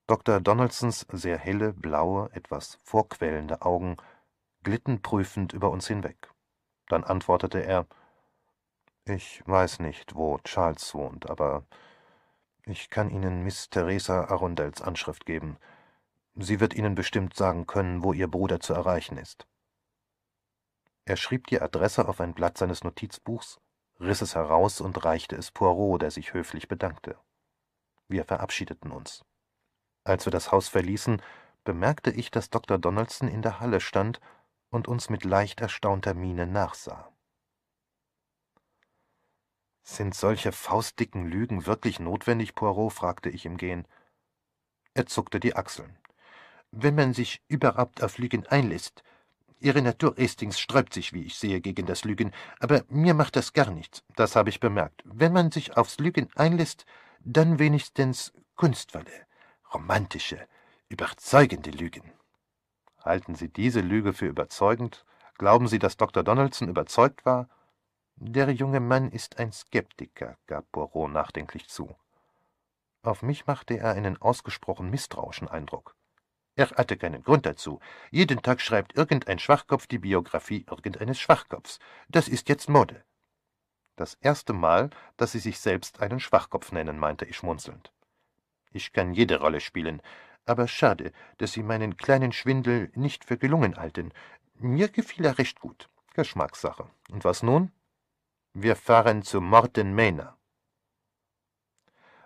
S2: Dr. Donaldsons sehr helle, blaue, etwas vorquellende Augen glitten prüfend über uns hinweg. Dann antwortete er Ich weiß nicht, wo Charles wohnt, aber ich kann Ihnen Miss Theresa Arundels Anschrift geben. Sie wird Ihnen bestimmt sagen können, wo Ihr Bruder zu erreichen ist. Er schrieb die Adresse auf ein Blatt seines Notizbuchs, riss es heraus und reichte es Poirot, der sich höflich bedankte. Wir verabschiedeten uns. Als wir das Haus verließen, bemerkte ich, dass Dr. Donaldson in der Halle stand und uns mit leicht erstaunter Miene nachsah. Sind solche faustdicken Lügen wirklich notwendig, Poirot? fragte ich im Gehen. Er zuckte die Achseln. Wenn man sich überhaupt auf Lügen einlässt, Ihre Natur, Hastings, sträubt sich, wie ich sehe, gegen das Lügen, aber mir macht das gar nichts, das habe ich bemerkt. Wenn man sich aufs Lügen einlässt, dann wenigstens kunstvolle, romantische, überzeugende Lügen. Halten Sie diese Lüge für überzeugend? Glauben Sie, dass Dr. Donaldson überzeugt war? Der junge Mann ist ein Skeptiker, gab Poirot nachdenklich zu. Auf mich machte er einen ausgesprochen misstrauischen Eindruck. Er hatte keinen Grund dazu. Jeden Tag schreibt irgendein Schwachkopf die Biografie irgendeines Schwachkopfs. Das ist jetzt Mode. Das erste Mal, dass Sie sich selbst einen Schwachkopf nennen, meinte ich schmunzelnd. Ich kann jede Rolle spielen, aber schade, dass Sie meinen kleinen Schwindel nicht für gelungen halten. Mir gefiel er recht gut. Geschmackssache. Und was nun? Wir fahren zu Morton Manor.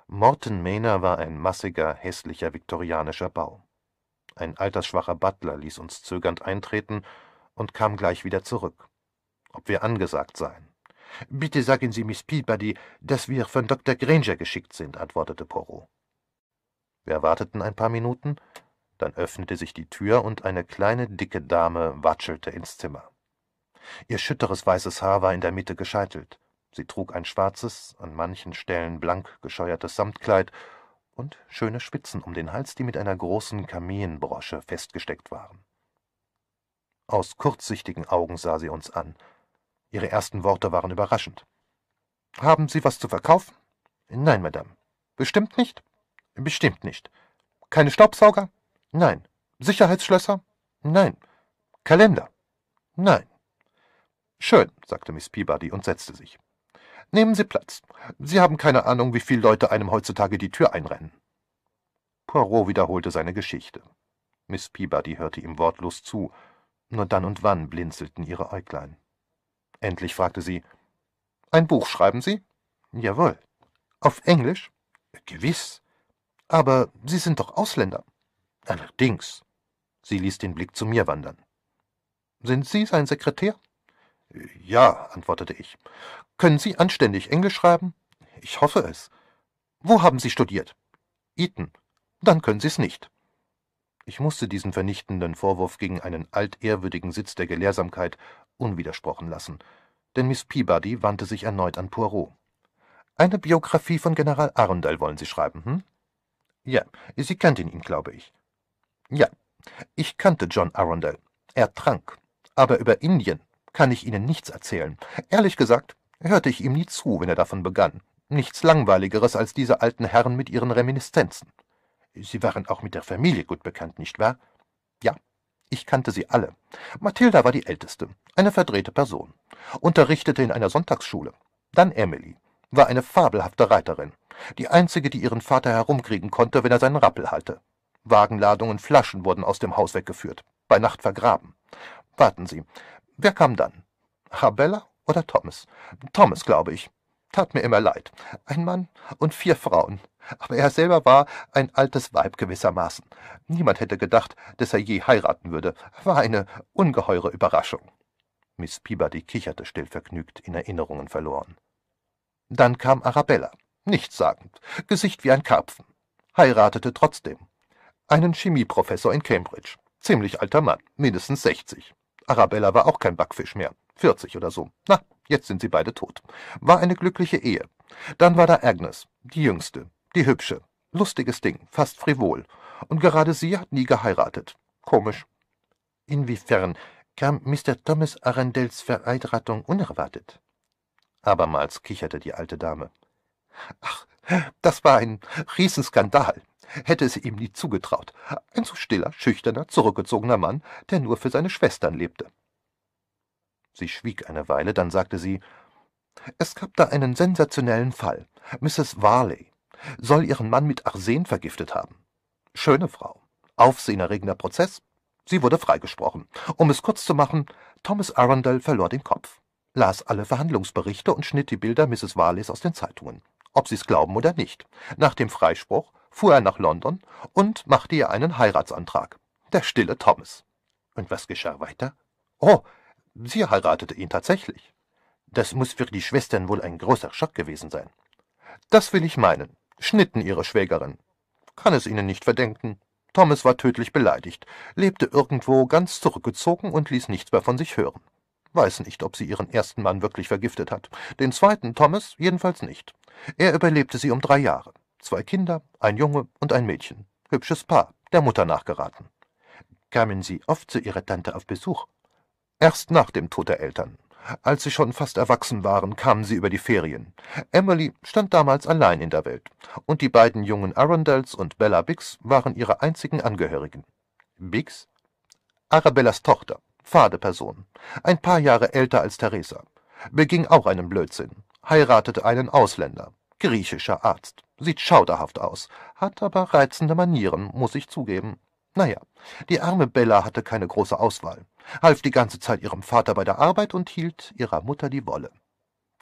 S2: Morton Manor war ein massiger, hässlicher viktorianischer Bau. Ein altersschwacher Butler ließ uns zögernd eintreten und kam gleich wieder zurück. Ob wir angesagt seien. Bitte sagen Sie Miss Peabody, dass wir von Dr. Granger geschickt sind, antwortete Poirot. Wir warteten ein paar Minuten, dann öffnete sich die Tür und eine kleine, dicke Dame watschelte ins Zimmer. Ihr schütteres weißes Haar war in der Mitte gescheitelt. Sie trug ein schwarzes, an manchen Stellen blank gescheuertes Samtkleid
S1: und schöne Spitzen um den Hals, die mit einer großen Kameenbrosche festgesteckt waren. Aus kurzsichtigen Augen sah sie uns an. Ihre ersten Worte waren überraschend. Haben Sie was zu verkaufen? Nein, Madame. Bestimmt nicht? Bestimmt nicht. Keine Staubsauger? Nein. Sicherheitsschlösser? Nein. Kalender? Nein. Schön, sagte Miss Peabody und setzte sich. Nehmen Sie Platz. Sie haben keine Ahnung, wie viele Leute einem heutzutage die Tür einrennen. Poirot wiederholte seine Geschichte. Miss Peabody hörte ihm wortlos zu, nur dann und wann blinzelten ihre Äuglein. Endlich fragte sie Ein Buch schreiben Sie? Jawohl. Auf Englisch? Gewiss. Aber Sie sind doch Ausländer. Allerdings. Sie ließ den Blick zu mir wandern. Sind Sie sein Sekretär? Ja, antwortete ich. Können Sie anständig Englisch schreiben? Ich hoffe es. Wo haben Sie studiert? Eton. Dann können Sie es nicht. Ich musste diesen vernichtenden Vorwurf gegen einen altehrwürdigen Sitz der Gelehrsamkeit unwidersprochen lassen, denn Miss Peabody wandte sich erneut an Poirot. Eine Biografie von General Arundel wollen Sie schreiben, hm? Ja, Sie kannten ihn, glaube ich. Ja, ich kannte John Arundel. Er trank. Aber über Indien kann ich Ihnen nichts erzählen. Ehrlich gesagt, hörte ich ihm nie zu, wenn er davon begann. Nichts Langweiligeres als diese alten Herren mit ihren Reminiszenzen. Sie waren auch mit der Familie gut bekannt, nicht wahr? Ja, ich kannte sie alle. Mathilda war die älteste, eine verdrehte Person, unterrichtete in einer Sonntagsschule. Dann Emily, war eine fabelhafte Reiterin, die einzige, die ihren Vater herumkriegen konnte, wenn er seinen Rappel halte. Wagenladungen Flaschen wurden aus dem Haus weggeführt, bei Nacht vergraben. Warten Sie, wer kam dann? Arabella oder Thomas? Thomas, glaube ich. Tat mir immer leid. Ein Mann und vier Frauen. Aber er selber war ein altes Weib gewissermaßen. Niemand hätte gedacht, dass er je heiraten würde. War eine ungeheure Überraschung. Miss Peabody kicherte stillvergnügt, in Erinnerungen verloren. Dann kam Arabella, nichtssagend, Gesicht wie ein Karpfen, heiratete trotzdem. Einen Chemieprofessor in Cambridge, ziemlich alter Mann, mindestens sechzig. Arabella war auch kein Backfisch mehr, vierzig oder so. Na, jetzt sind sie beide tot. War eine glückliche Ehe. Dann war da Agnes, die jüngste, die hübsche. Lustiges Ding, fast frivol. Und gerade sie hat nie geheiratet. Komisch. Inwiefern kam Mr. Thomas Arundels Verheiratung unerwartet? Abermals kicherte die alte Dame. Ach, das war ein Riesenskandal. Hätte es ihm nie zugetraut. Ein so stiller, schüchterner, zurückgezogener Mann, der nur für seine Schwestern lebte. Sie schwieg eine Weile, dann sagte sie Es gab da einen sensationellen Fall. Mrs. Varley soll ihren Mann mit Arsen vergiftet haben. Schöne Frau. Aufsehenerregender Prozess. Sie wurde freigesprochen. Um es kurz zu machen, Thomas Arundel verlor den Kopf, las alle Verhandlungsberichte und schnitt die Bilder Mrs. Varleys aus den Zeitungen. Ob Sie's glauben oder nicht. Nach dem Freispruch fuhr er nach London und machte ihr einen Heiratsantrag. Der stille Thomas. Und was geschah weiter? Oh, sie heiratete ihn tatsächlich. Das muss für die Schwestern wohl ein großer Schock gewesen sein. Das will ich meinen. Schnitten ihre Schwägerin. Kann es ihnen nicht verdenken. Thomas war tödlich beleidigt, lebte irgendwo ganz zurückgezogen und ließ nichts mehr von sich hören. Weiß nicht, ob sie ihren ersten Mann wirklich vergiftet hat. Den zweiten Thomas jedenfalls nicht. Er überlebte sie um drei Jahre. Zwei Kinder, ein Junge und ein Mädchen. Hübsches Paar, der Mutter nachgeraten. Kamen Sie oft zu Ihrer Tante auf Besuch? Erst nach dem Tod der Eltern. Als sie schon fast erwachsen waren, kamen sie über die Ferien. Emily stand damals allein in der Welt, und die beiden jungen Arundels und Bella Biggs waren ihre einzigen Angehörigen. Biggs? Arabellas Tochter, fade Person, ein paar Jahre älter als Theresa, beging auch einen Blödsinn, heiratete einen Ausländer, griechischer Arzt, sieht schauderhaft aus, hat aber reizende Manieren, muss ich zugeben. Naja, die arme Bella hatte keine große Auswahl, half die ganze Zeit ihrem Vater bei der Arbeit und hielt ihrer Mutter die Wolle.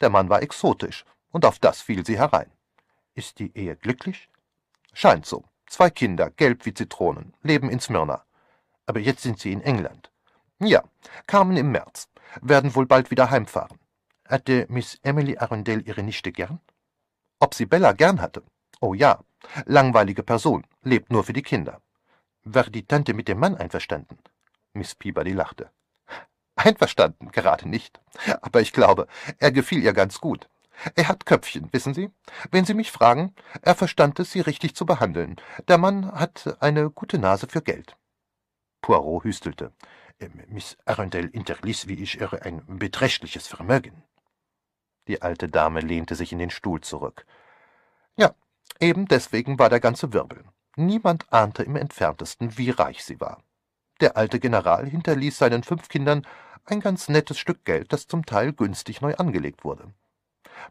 S1: Der Mann war exotisch, und auf das fiel sie herein. Ist die Ehe glücklich? Scheint so. Zwei Kinder, gelb wie Zitronen, leben in Smyrna. Aber jetzt sind sie in England. Ja, kamen im März, werden wohl bald wieder heimfahren. Hatte Miss Emily Arundel ihre Nichte gern? Ob sie Bella gern hatte? Oh ja, langweilige Person, lebt nur für die Kinder. War die Tante mit dem Mann einverstanden? Miss Peabody lachte. Einverstanden, gerade nicht. Aber ich glaube, er gefiel ihr ganz gut. Er hat Köpfchen, wissen Sie? Wenn Sie mich fragen, er verstand es, Sie richtig zu behandeln. Der Mann hat eine gute Nase für Geld.
S2: Poirot hüstelte. Äh, Miss Arundel hinterließ, wie ich irre, ein beträchtliches Vermögen.
S1: Die alte Dame lehnte sich in den Stuhl zurück. Ja, eben deswegen war der ganze Wirbel. Niemand ahnte im entferntesten, wie reich sie war. Der alte General hinterließ seinen fünf Kindern ein ganz nettes Stück Geld, das zum Teil günstig neu angelegt wurde.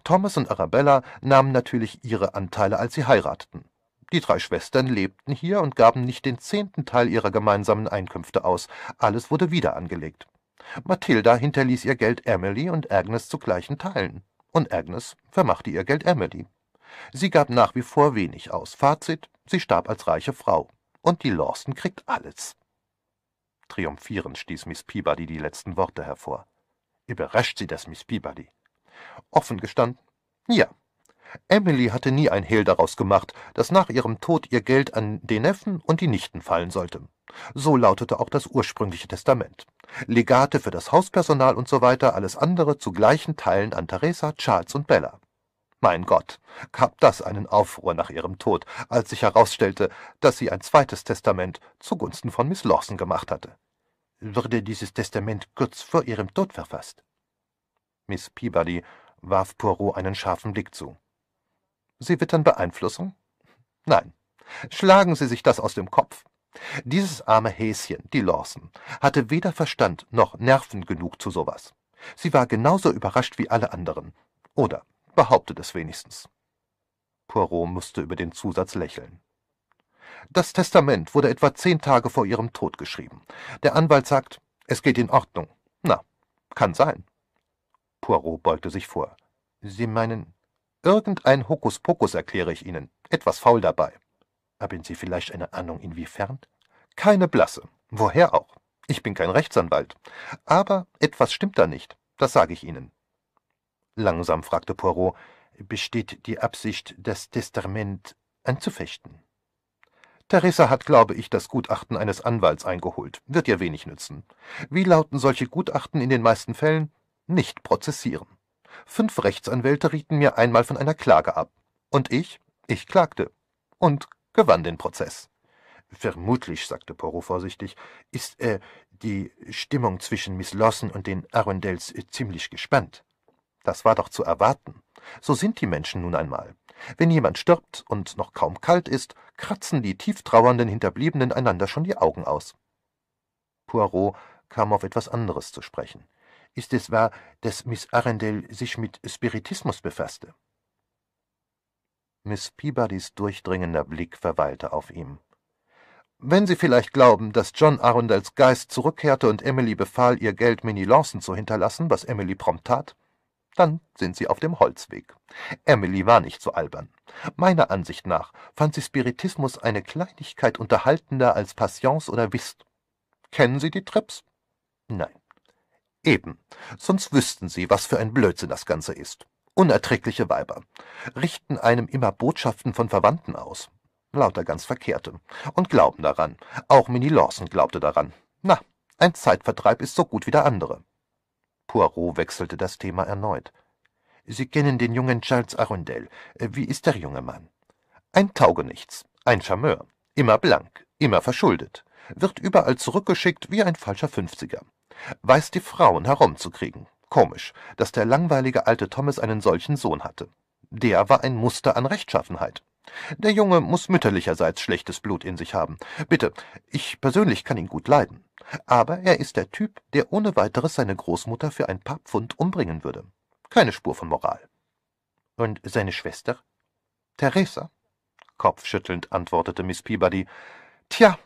S1: Thomas und Arabella nahmen natürlich ihre Anteile, als sie heirateten. Die drei Schwestern lebten hier und gaben nicht den zehnten Teil ihrer gemeinsamen Einkünfte aus, alles wurde wieder angelegt. Mathilda hinterließ ihr Geld Emily und Agnes zu gleichen Teilen, und Agnes vermachte ihr Geld Emily. Sie gab nach wie vor wenig aus. Fazit, sie starb als reiche Frau. Und die Lawson kriegt alles. Triumphierend stieß Miss Peabody die letzten Worte hervor.
S2: Überrascht Sie das, Miss Peabody?
S1: Offen gestanden, ja. Emily hatte nie ein Hehl daraus gemacht, dass nach ihrem Tod ihr Geld an den Neffen und die Nichten fallen sollte. So lautete auch das ursprüngliche Testament. Legate für das Hauspersonal und so weiter, alles andere zu gleichen Teilen an Theresa, Charles und Bella. Mein Gott, gab das einen Aufruhr nach ihrem Tod, als sich herausstellte, dass sie ein zweites Testament zugunsten von Miss Lawson gemacht hatte.
S2: Wurde dieses Testament kurz vor ihrem Tod verfasst?
S1: Miss Peabody warf Poirot einen scharfen Blick zu. Sie wittern Beeinflussung? Nein. Schlagen Sie sich das aus dem Kopf. Dieses arme Häschen, die Lawson, hatte weder Verstand noch Nerven genug zu sowas. Sie war genauso überrascht wie alle anderen. Oder behauptet es wenigstens. Poirot musste über den Zusatz lächeln. Das Testament wurde etwa zehn Tage vor ihrem Tod geschrieben. Der Anwalt sagt, es geht in Ordnung. Na, kann sein. Poirot beugte sich vor. Sie meinen, irgendein Hokuspokus erkläre ich Ihnen. Etwas faul dabei.
S2: Haben Sie vielleicht eine Ahnung, inwiefern?
S1: Keine Blasse. Woher auch? Ich bin kein Rechtsanwalt. Aber etwas stimmt da nicht. Das sage ich Ihnen. Langsam fragte Poirot, besteht die Absicht, das Testament anzufechten? Theresa hat, glaube ich, das Gutachten eines Anwalts eingeholt. Wird ihr wenig nützen. Wie lauten solche Gutachten in den meisten Fällen? nicht prozessieren. Fünf Rechtsanwälte rieten mir einmal von einer Klage ab. Und ich, ich klagte und gewann den Prozess.
S2: Vermutlich, sagte Poirot vorsichtig, ist äh, die Stimmung zwischen Miss Lawson und den Arundels äh, ziemlich gespannt.
S1: Das war doch zu erwarten. So sind die Menschen nun einmal. Wenn jemand stirbt und noch kaum kalt ist, kratzen die tieftrauernden Hinterbliebenen einander schon die Augen aus. Poirot kam auf etwas anderes zu sprechen.
S2: Ist es wahr, dass Miss Arundel sich mit Spiritismus befasste?
S1: Miss Peabodys durchdringender Blick verweilte auf ihm. Wenn Sie vielleicht glauben, dass John Arundels Geist zurückkehrte und Emily befahl, ihr Geld Minnie Lawson zu hinterlassen, was Emily prompt tat, dann sind Sie auf dem Holzweg. Emily war nicht so albern. Meiner Ansicht nach fand sie Spiritismus eine Kleinigkeit unterhaltender als Patience oder Whist. Kennen Sie die Trips? Nein. Eben, sonst wüssten Sie, was für ein Blödsinn das Ganze ist. Unerträgliche Weiber. Richten einem immer Botschaften von Verwandten aus. Lauter ganz Verkehrte. Und glauben daran. Auch Minnie Lawson glaubte daran. Na, ein Zeitvertreib ist so gut wie der andere. Poirot wechselte das Thema erneut.
S2: Sie kennen den jungen Charles Arundel. Wie ist der junge Mann?
S1: Ein Taugenichts, ein Charmeur, immer blank, immer verschuldet, wird überall zurückgeschickt wie ein falscher Fünfziger weiß die Frauen herumzukriegen. Komisch, dass der langweilige alte Thomas einen solchen Sohn hatte. Der war ein Muster an Rechtschaffenheit. Der Junge muss mütterlicherseits schlechtes Blut in sich haben. Bitte, ich persönlich kann ihn gut leiden. Aber er ist der Typ, der ohne weiteres seine Großmutter für ein paar Pfund umbringen würde. Keine Spur von Moral.
S2: Und seine Schwester?
S1: Theresa? Kopfschüttelnd antwortete Miss Peabody. Tja,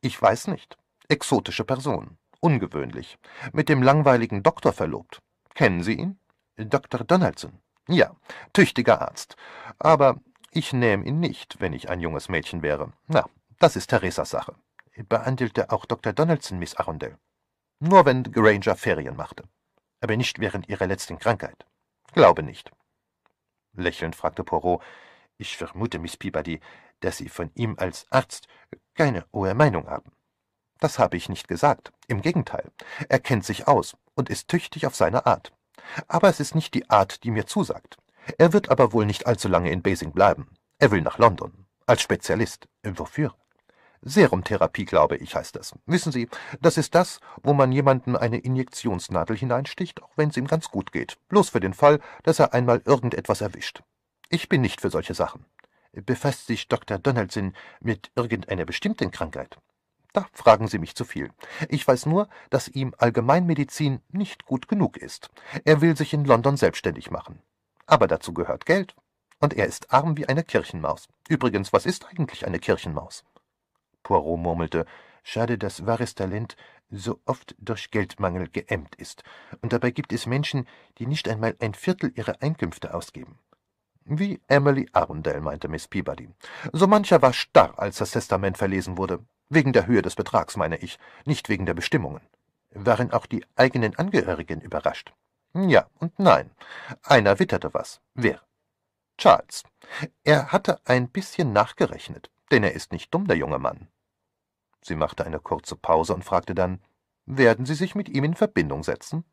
S1: ich weiß nicht. Exotische Person. Ungewöhnlich. Mit dem langweiligen Doktor verlobt. Kennen Sie ihn?
S2: Dr. Donaldson.
S1: Ja, tüchtiger Arzt. Aber ich nähm ihn nicht, wenn ich ein junges Mädchen wäre. Na, das ist Theresas Sache.
S2: Behandelte auch Dr. Donaldson Miss Arundel?
S1: Nur wenn Granger Ferien machte.
S2: Aber nicht während ihrer letzten Krankheit.
S1: Glaube nicht.
S2: Lächelnd fragte Poirot, ich vermute, Miss Peabody, dass Sie von ihm als Arzt keine hohe Meinung haben.
S1: Das habe ich nicht gesagt. Im Gegenteil. Er kennt sich aus und ist tüchtig auf seine Art. Aber es ist nicht die Art, die mir zusagt. Er wird aber wohl nicht allzu lange in Basing bleiben. Er will nach London. Als Spezialist. Wofür? Serumtherapie, glaube ich, heißt das. Wissen Sie, das ist das, wo man jemandem eine Injektionsnadel hineinsticht, auch wenn es ihm ganz gut geht. Bloß für den Fall, dass er einmal irgendetwas erwischt. Ich bin nicht für solche Sachen. Befasst sich Dr. Donaldson mit irgendeiner bestimmten Krankheit? Da fragen Sie mich zu viel. Ich weiß nur, dass ihm Allgemeinmedizin nicht gut genug ist. Er will sich in London selbstständig machen. Aber dazu gehört Geld. Und er ist arm wie eine Kirchenmaus. Übrigens, was ist eigentlich eine Kirchenmaus? Poirot murmelte, schade, dass wahres Talent so oft durch Geldmangel geämmt ist. Und dabei gibt es Menschen, die nicht einmal ein Viertel ihrer Einkünfte ausgeben. Wie Emily Arundel, meinte Miss Peabody. So mancher war starr, als das Testament verlesen wurde. Wegen der Höhe des Betrags, meine ich, nicht wegen der Bestimmungen. Waren auch die eigenen Angehörigen überrascht? Ja und nein. Einer witterte was. Wer? Charles. Er hatte ein bisschen nachgerechnet, denn er ist nicht dumm, der junge Mann. Sie machte eine kurze Pause und fragte dann, werden Sie sich mit ihm in Verbindung setzen?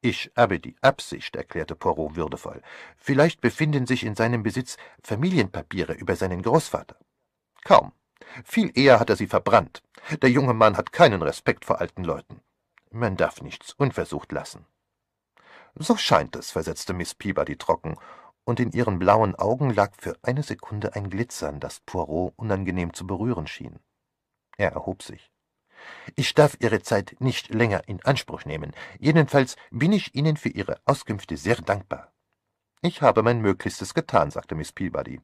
S1: Ich habe die Absicht, erklärte Poirot würdevoll. Vielleicht befinden sich in seinem Besitz Familienpapiere über seinen Großvater. Kaum. Viel eher hat er sie verbrannt. Der junge Mann hat keinen Respekt vor alten Leuten. Man darf nichts unversucht lassen. So scheint es, versetzte Miss Peabody trocken, und in ihren blauen Augen lag für eine Sekunde ein Glitzern, das Poirot unangenehm zu berühren schien. Er erhob sich. Ich darf Ihre Zeit nicht länger in Anspruch nehmen. Jedenfalls bin ich Ihnen für Ihre Auskünfte sehr dankbar. Ich habe mein Möglichstes getan, sagte Miss Peabody.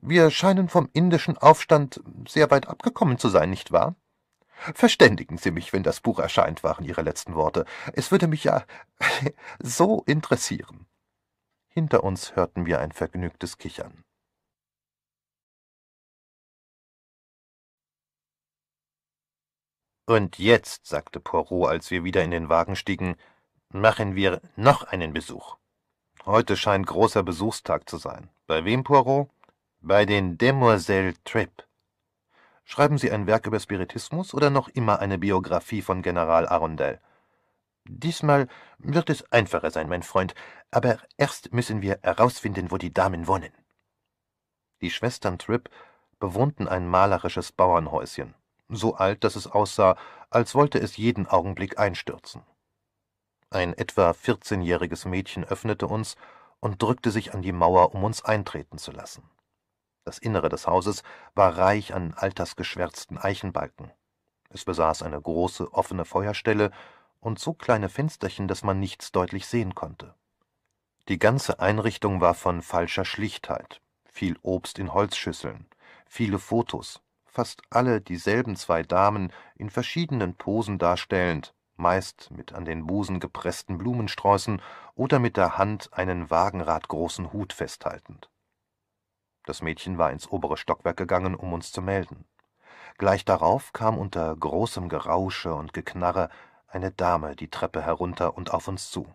S1: Wir scheinen vom indischen Aufstand sehr weit abgekommen zu sein, nicht wahr? Verständigen Sie mich, wenn das Buch erscheint, waren Ihre letzten Worte. Es würde mich ja so interessieren. Hinter uns hörten wir ein vergnügtes Kichern. Und jetzt, sagte Poirot, als wir wieder in den Wagen stiegen, machen wir noch einen Besuch. Heute scheint großer Besuchstag zu sein. Bei wem, Poirot? Bei den Demoiselles Tripp. Schreiben Sie ein Werk über Spiritismus oder noch immer eine Biografie von General Arundel? Diesmal wird es einfacher sein, mein Freund, aber erst müssen wir herausfinden, wo die Damen wohnen. Die Schwestern Tripp bewohnten ein malerisches Bauernhäuschen so alt, dass es aussah, als wollte es jeden Augenblick einstürzen. Ein etwa vierzehnjähriges Mädchen öffnete uns und drückte sich an die Mauer, um uns eintreten zu lassen. Das Innere des Hauses war reich an altersgeschwärzten Eichenbalken. Es besaß eine große offene Feuerstelle und so kleine Fensterchen, dass man nichts deutlich sehen konnte. Die ganze Einrichtung war von falscher Schlichtheit, viel Obst in Holzschüsseln, viele Fotos, fast alle dieselben zwei Damen in verschiedenen Posen darstellend, meist mit an den Busen gepressten Blumensträußen oder mit der Hand einen wagenradgroßen Hut festhaltend. Das Mädchen war ins obere Stockwerk gegangen, um uns zu melden. Gleich darauf kam unter großem Gerausche und Geknarre eine Dame die Treppe herunter und auf uns zu.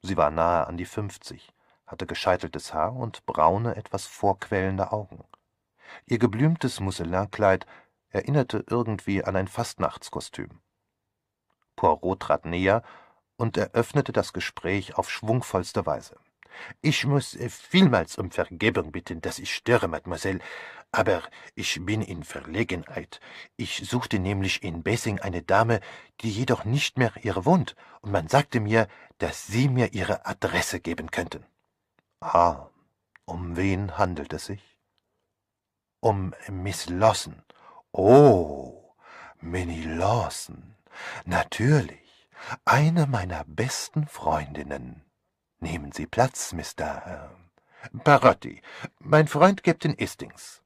S1: Sie war nahe an die fünfzig, hatte gescheiteltes Haar und braune, etwas vorquellende Augen. Ihr geblümtes Musselinkleid erinnerte irgendwie an ein Fastnachtskostüm. Poirot trat näher und eröffnete das Gespräch auf schwungvollste Weise. Ich muss äh, vielmals um Vergebung bitten, dass ich störe, Mademoiselle, aber ich bin in Verlegenheit. Ich suchte nämlich in Bessing eine Dame, die jedoch nicht mehr hier wohnt, und man sagte mir, dass Sie mir Ihre Adresse geben könnten. Ah, um wen handelt es sich? um Miss Lawson. Oh, Minnie Lawson. Natürlich. Eine meiner besten Freundinnen. Nehmen Sie Platz, Mr. Parotti. Mein Freund Captain Istings.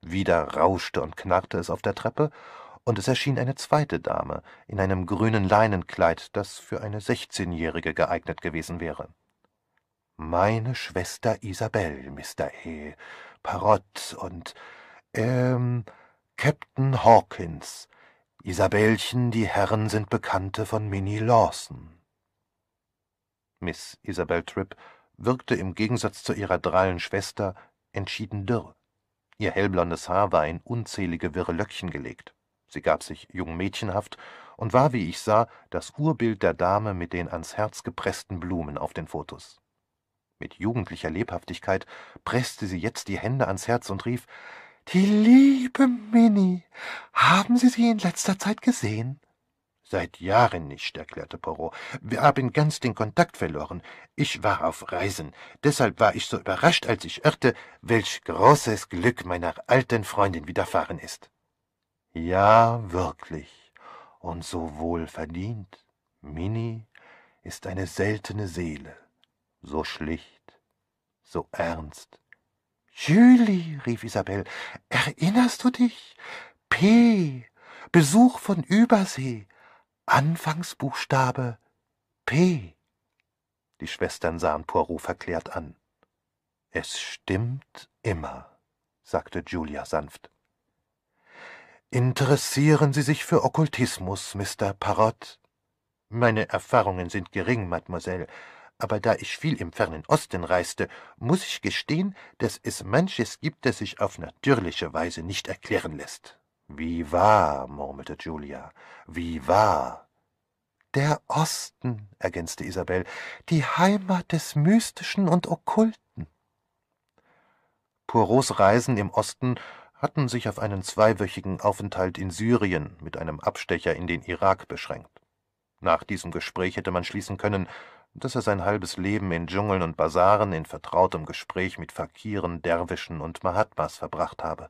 S1: Wieder rauschte und knarrte es auf der Treppe, und es erschien eine zweite Dame in einem grünen Leinenkleid, das für eine Sechzehnjährige geeignet gewesen wäre. Meine Schwester Isabel, Mr. E., Parott und, ähm, Captain Hawkins. Isabellchen, die Herren sind Bekannte von Minnie Lawson. Miss Isabel Tripp wirkte im Gegensatz zu ihrer drallen Schwester entschieden dürr. Ihr hellblondes Haar war in unzählige wirre Löckchen gelegt. Sie gab sich jung mädchenhaft und war, wie ich sah, das Urbild der Dame mit den ans Herz gepressten Blumen auf den Fotos. Mit jugendlicher Lebhaftigkeit presste sie jetzt die Hände ans Herz und rief
S2: Die liebe Minnie. Haben Sie sie in letzter Zeit gesehen?
S1: Seit Jahren nicht, erklärte Poirot. Wir haben ganz den Kontakt verloren. Ich war auf Reisen. Deshalb war ich so überrascht, als ich hörte, welch großes Glück meiner alten Freundin widerfahren ist.
S2: Ja, wirklich. Und so wohl verdient. Minnie ist eine seltene Seele. So schlicht, so ernst.
S3: Julie, rief Isabel, erinnerst du dich? P. Besuch von Übersee. Anfangsbuchstabe P.
S1: Die Schwestern sahen Poirot verklärt an.
S2: Es stimmt immer, sagte Julia sanft. Interessieren Sie sich für Okkultismus, Mr. Parrot?
S1: Meine Erfahrungen sind gering, Mademoiselle, aber da ich viel im fernen Osten reiste, muss ich gestehen, dass es manches gibt, das sich auf natürliche Weise nicht erklären lässt.
S2: Wie wahr, murmelte Julia, wie wahr.
S3: Der Osten, ergänzte Isabel, die Heimat des Mystischen und Okkulten.
S1: Poirots Reisen im Osten hatten sich auf einen zweiwöchigen Aufenthalt in Syrien mit einem Abstecher in den Irak beschränkt. Nach diesem Gespräch hätte man schließen können, dass er sein halbes Leben in Dschungeln und Basaren in vertrautem Gespräch mit Fakiren, Derwischen und Mahatmas verbracht habe.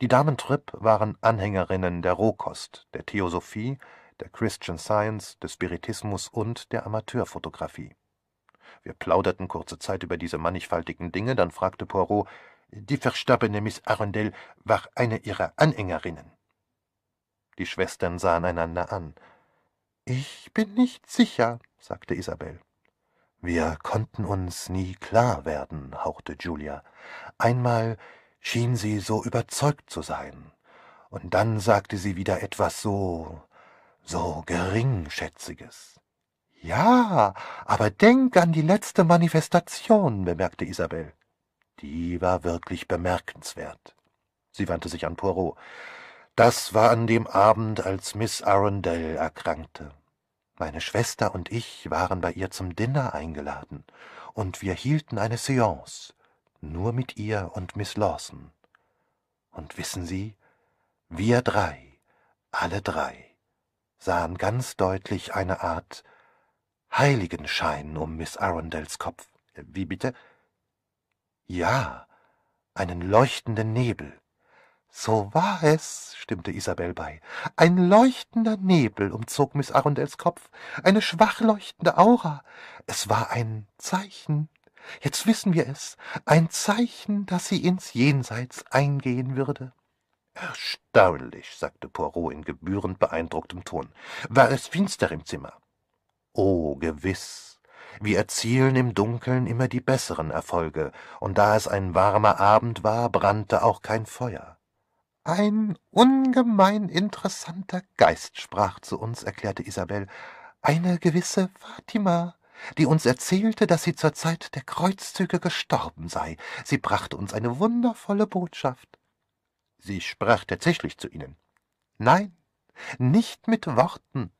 S1: Die Damen Tripp waren Anhängerinnen der Rohkost, der Theosophie, der Christian Science, des Spiritismus und der Amateurfotografie. Wir plauderten kurze Zeit über diese mannigfaltigen Dinge, dann fragte Poirot, die verstorbene Miss Arundel war eine ihrer Anhängerinnen. Die Schwestern sahen einander an.
S3: Ich bin nicht sicher, sagte Isabel.
S2: Wir konnten uns nie klar werden, hauchte Julia. Einmal schien sie so überzeugt zu sein, und dann sagte sie wieder etwas so, so geringschätziges.
S3: Ja, aber denk an die letzte Manifestation, bemerkte Isabel.
S2: Die war wirklich bemerkenswert.
S1: Sie wandte sich an Poirot. Das war an dem Abend, als Miss Arundel erkrankte. Meine Schwester und ich waren bei ihr zum Dinner eingeladen, und wir hielten eine Seance, nur mit ihr und Miss Lawson. Und wissen Sie, wir drei, alle drei, sahen ganz deutlich eine Art Heiligenschein um Miss Arundels Kopf. Wie bitte? Ja, einen leuchtenden Nebel.
S3: So war es, stimmte Isabel bei. Ein leuchtender Nebel umzog Miss Arundels Kopf, eine schwach leuchtende Aura. Es war ein Zeichen. Jetzt wissen wir es, ein Zeichen, dass sie ins Jenseits eingehen würde.
S1: Erstaunlich, sagte Poirot in gebührend beeindrucktem Ton. War es finster im Zimmer?
S2: Oh, gewiss. Wir erzielen im Dunkeln immer die besseren Erfolge, und da es ein warmer Abend war, brannte auch kein Feuer.
S3: Ein ungemein interessanter Geist sprach zu uns, erklärte Isabel, eine gewisse Fatima, die uns erzählte, dass sie zur Zeit der Kreuzzüge gestorben sei. Sie brachte uns eine wundervolle Botschaft.
S1: Sie sprach tatsächlich zu Ihnen.
S3: Nein, nicht mit Worten,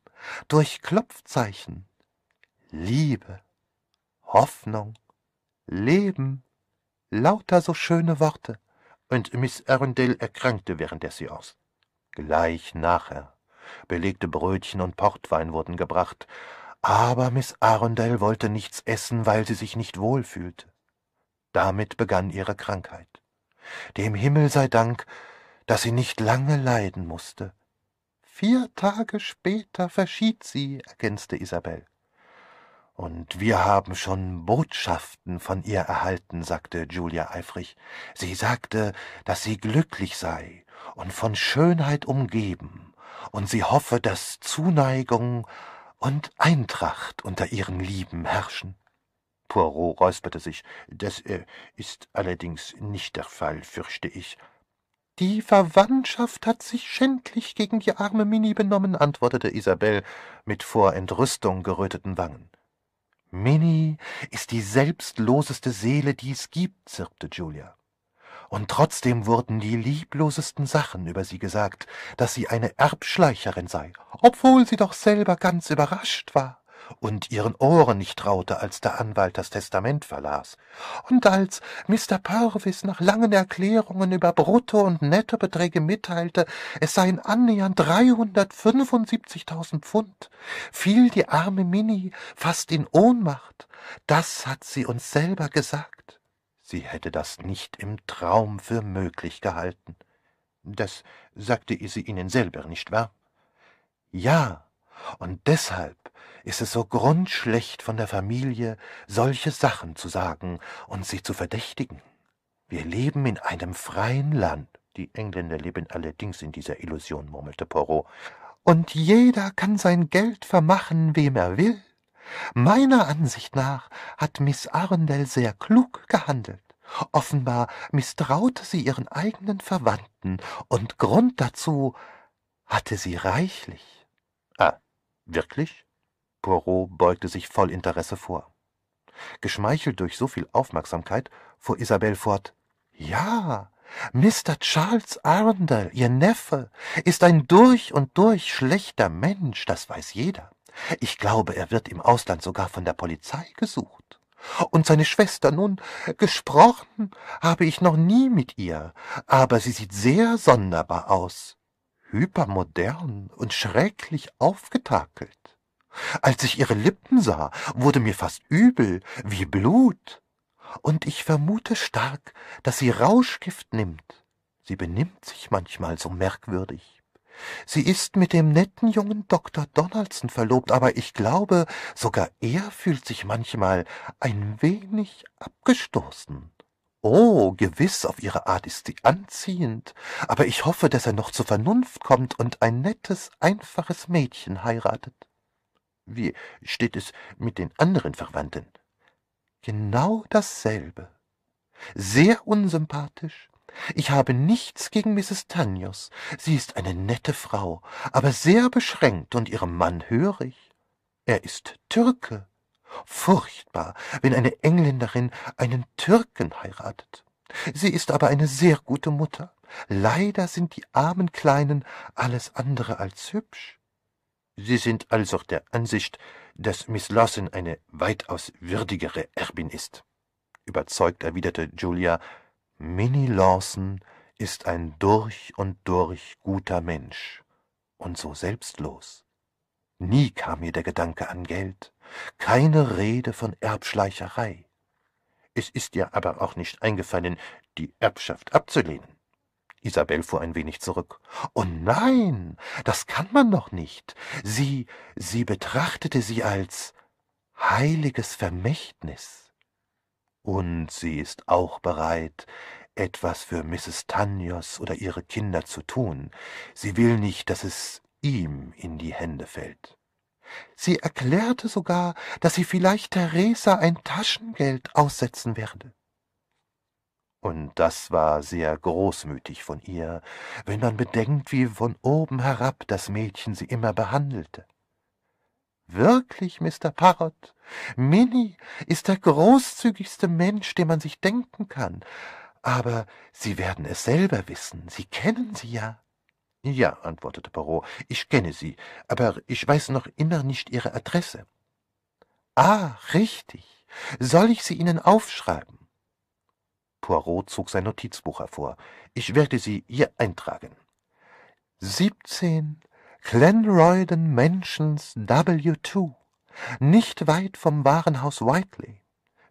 S3: durch Klopfzeichen. Liebe, Hoffnung, Leben, lauter so schöne Worte
S1: und Miss Arundel erkrankte während der Seance.
S2: Gleich nachher. Belegte Brötchen und Portwein wurden gebracht, aber Miss Arundel wollte nichts essen, weil sie sich nicht wohl fühlte. Damit begann ihre Krankheit. Dem Himmel sei Dank, dass sie nicht lange leiden musste.
S3: Vier Tage später verschied sie, ergänzte Isabel.
S2: Und wir haben schon Botschaften von ihr erhalten, sagte Julia eifrig. Sie sagte, dass sie glücklich sei und von Schönheit umgeben, und sie hoffe, dass Zuneigung und Eintracht unter ihren Lieben herrschen.
S1: Poirot räusperte sich. Das äh, ist allerdings nicht der Fall, fürchte ich.
S3: Die Verwandtschaft hat sich schändlich gegen die arme Minnie benommen, antwortete Isabel mit vor Entrüstung geröteten Wangen.
S2: Minnie ist die selbstloseste Seele, die es gibt, zirpte Julia. Und trotzdem wurden die lieblosesten Sachen über sie gesagt, dass sie eine Erbschleicherin sei,
S3: obwohl sie doch selber ganz überrascht war. und ihren Ohren nicht traute, als der Anwalt das Testament verlas. Und als Mr. Purvis nach langen Erklärungen über Brutto- und Nettobeträge mitteilte, es seien annähernd 375.000 Pfund, fiel die arme Minnie fast in Ohnmacht. Das hat sie uns selber gesagt. Sie hätte das nicht im Traum für möglich gehalten. Das sagte sie Ihnen selber, nicht wahr? Ja, und deshalb ist es so grundschlecht von der Familie, solche Sachen zu sagen und sie zu verdächtigen. Wir leben in einem freien Land. Die Engländer leben allerdings in dieser Illusion, murmelte Porot. Und jeder kann sein Geld vermachen, wem er will. Meiner Ansicht nach hat Miss Arundel sehr klug gehandelt. Offenbar misstraute sie ihren eigenen Verwandten, und Grund dazu hatte sie reichlich.
S1: Ah, wirklich? Poirot beugte sich voll Interesse vor. Geschmeichelt durch so viel Aufmerksamkeit fuhr Isabel fort.
S3: Ja, Mr. Charles Arundel, Ihr Neffe, ist ein durch und durch schlechter Mensch, das weiß jeder. Ich glaube, er wird im Ausland sogar von der Polizei gesucht. Und seine Schwester nun, gesprochen habe ich noch nie mit ihr, aber sie sieht sehr sonderbar aus, hypermodern und schrecklich aufgetakelt. Als ich ihre Lippen sah, wurde mir fast übel, wie Blut. Und ich vermute stark, dass sie Rauschgift nimmt. Sie benimmt sich manchmal so merkwürdig. Sie ist mit dem netten jungen Dr. Donaldson verlobt, aber ich glaube, sogar er fühlt sich manchmal ein wenig abgestoßen. Oh, gewiss, auf ihre Art ist sie anziehend, aber ich hoffe, dass er noch zur Vernunft kommt und ein nettes, einfaches Mädchen heiratet.
S1: Wie steht es mit den anderen Verwandten?
S3: Genau dasselbe. Sehr unsympathisch. Ich habe nichts gegen Mrs. Tanyos. Sie ist eine nette Frau, aber sehr beschränkt und ihrem Mann hörig. Er ist Türke. Furchtbar, wenn eine Engländerin einen Türken heiratet. Sie ist aber eine sehr gute Mutter. Leider sind die armen Kleinen alles andere als hübsch.
S1: Sie sind also der Ansicht, dass Miss Lawson eine weitaus würdigere Erbin ist. Überzeugt erwiderte Julia, Minnie Lawson ist ein durch und durch guter Mensch und so selbstlos. Nie kam mir der Gedanke an Geld, keine Rede von Erbschleicherei. Es ist ihr aber auch nicht eingefallen, die Erbschaft abzulehnen. Isabel fuhr ein wenig zurück.
S3: Oh nein, das kann man doch nicht. Sie, sie betrachtete sie als heiliges Vermächtnis.
S1: Und sie ist auch bereit, etwas für Mrs. Tanyos oder ihre Kinder zu tun. Sie will nicht, dass es ihm in die Hände fällt.
S3: Sie erklärte sogar, dass sie vielleicht Theresa ein Taschengeld aussetzen werde.
S1: Und das war sehr großmütig von ihr, wenn man bedenkt, wie von oben herab das Mädchen sie immer behandelte.
S3: Wirklich, Mr. Parrot, Minnie ist der großzügigste Mensch, den man sich denken kann. Aber Sie werden es selber wissen, Sie kennen sie ja.
S1: Ja, antwortete Perrault, ich kenne sie, aber ich weiß noch immer nicht ihre Adresse.
S3: Ah, richtig. Soll ich sie Ihnen aufschreiben?
S1: Poirot zog sein Notizbuch hervor. Ich werde sie hier eintragen.
S3: 17 Glenroydon Mansions W2, nicht weit vom Warenhaus Whiteley.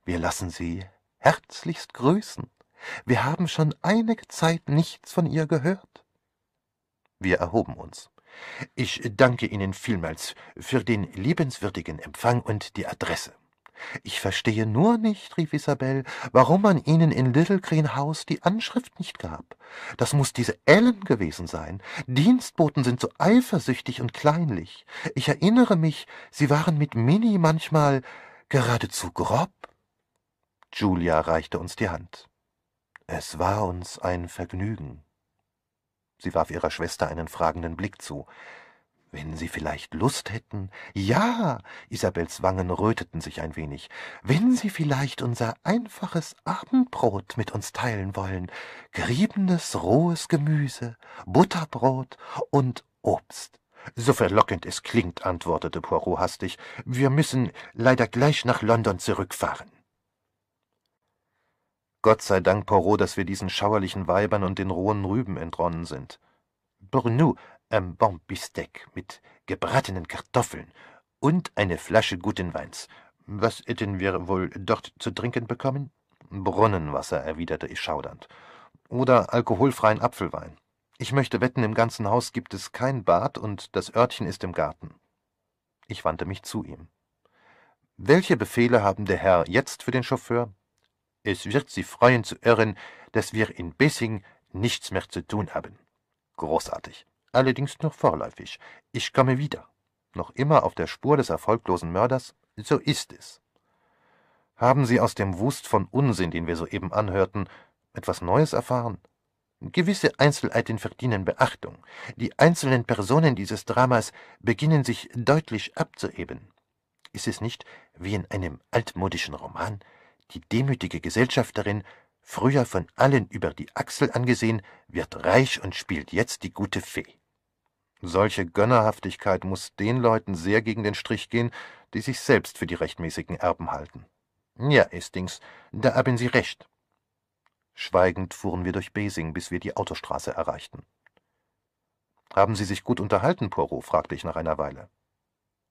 S3: Wir lassen Sie herzlichst grüßen. Wir haben schon einige Zeit nichts von ihr gehört.
S1: Wir erhoben uns. Ich danke Ihnen vielmals für den liebenswürdigen Empfang und die Adresse.
S3: Ich verstehe nur nicht, rief Isabel, warum man ihnen in Little Green House die Anschrift nicht gab. Das muss diese Ellen gewesen sein. Dienstboten sind so eifersüchtig und kleinlich. Ich erinnere mich, sie waren mit Minnie manchmal geradezu grob.
S1: Julia reichte uns die Hand. Es war uns ein Vergnügen. Sie warf ihrer Schwester einen fragenden Blick zu. Wenn Sie vielleicht Lust hätten.
S3: Ja, Isabels Wangen röteten sich ein wenig. Wenn Sie vielleicht unser einfaches Abendbrot mit uns teilen wollen. Geriebenes, rohes Gemüse, Butterbrot und Obst.
S1: So verlockend es klingt, antwortete Poirot hastig, wir müssen leider gleich nach London zurückfahren. Gott sei Dank, Poirot, dass wir diesen schauerlichen Weibern und den rohen Rüben entronnen sind. Pour nous un bon bistec mit gebratenen Kartoffeln und eine Flasche guten Weins. Was hätten wir wohl dort zu trinken bekommen? Brunnenwasser, erwiderte ich schaudernd. Oder alkoholfreien Apfelwein. Ich möchte wetten, im ganzen Haus gibt es kein Bad und das Örtchen ist im Garten. Ich wandte mich zu ihm. Welche Befehle haben der Herr jetzt für den Chauffeur? Es wird Sie freuen zu hören, dass wir in Bessing nichts mehr zu tun haben. Großartig. Allerdings nur vorläufig. Ich komme wieder. Noch immer auf der Spur des erfolglosen Mörders? So ist es. Haben Sie aus dem Wust von Unsinn, den wir soeben anhörten, etwas Neues erfahren? Gewisse Einzelheiten verdienen Beachtung. Die einzelnen Personen dieses Dramas beginnen sich deutlich abzuheben. Ist es nicht wie in einem altmodischen Roman? Die demütige Gesellschafterin, früher von allen über die Achsel angesehen, wird reich und spielt jetzt die gute Fee. Solche Gönnerhaftigkeit muss den Leuten sehr gegen den Strich gehen, die sich selbst für die rechtmäßigen Erben halten. Ja, Estings, da haben Sie recht. Schweigend fuhren wir durch Besing, bis wir die Autostraße erreichten. Haben Sie sich gut unterhalten, Poirot? fragte ich nach einer Weile.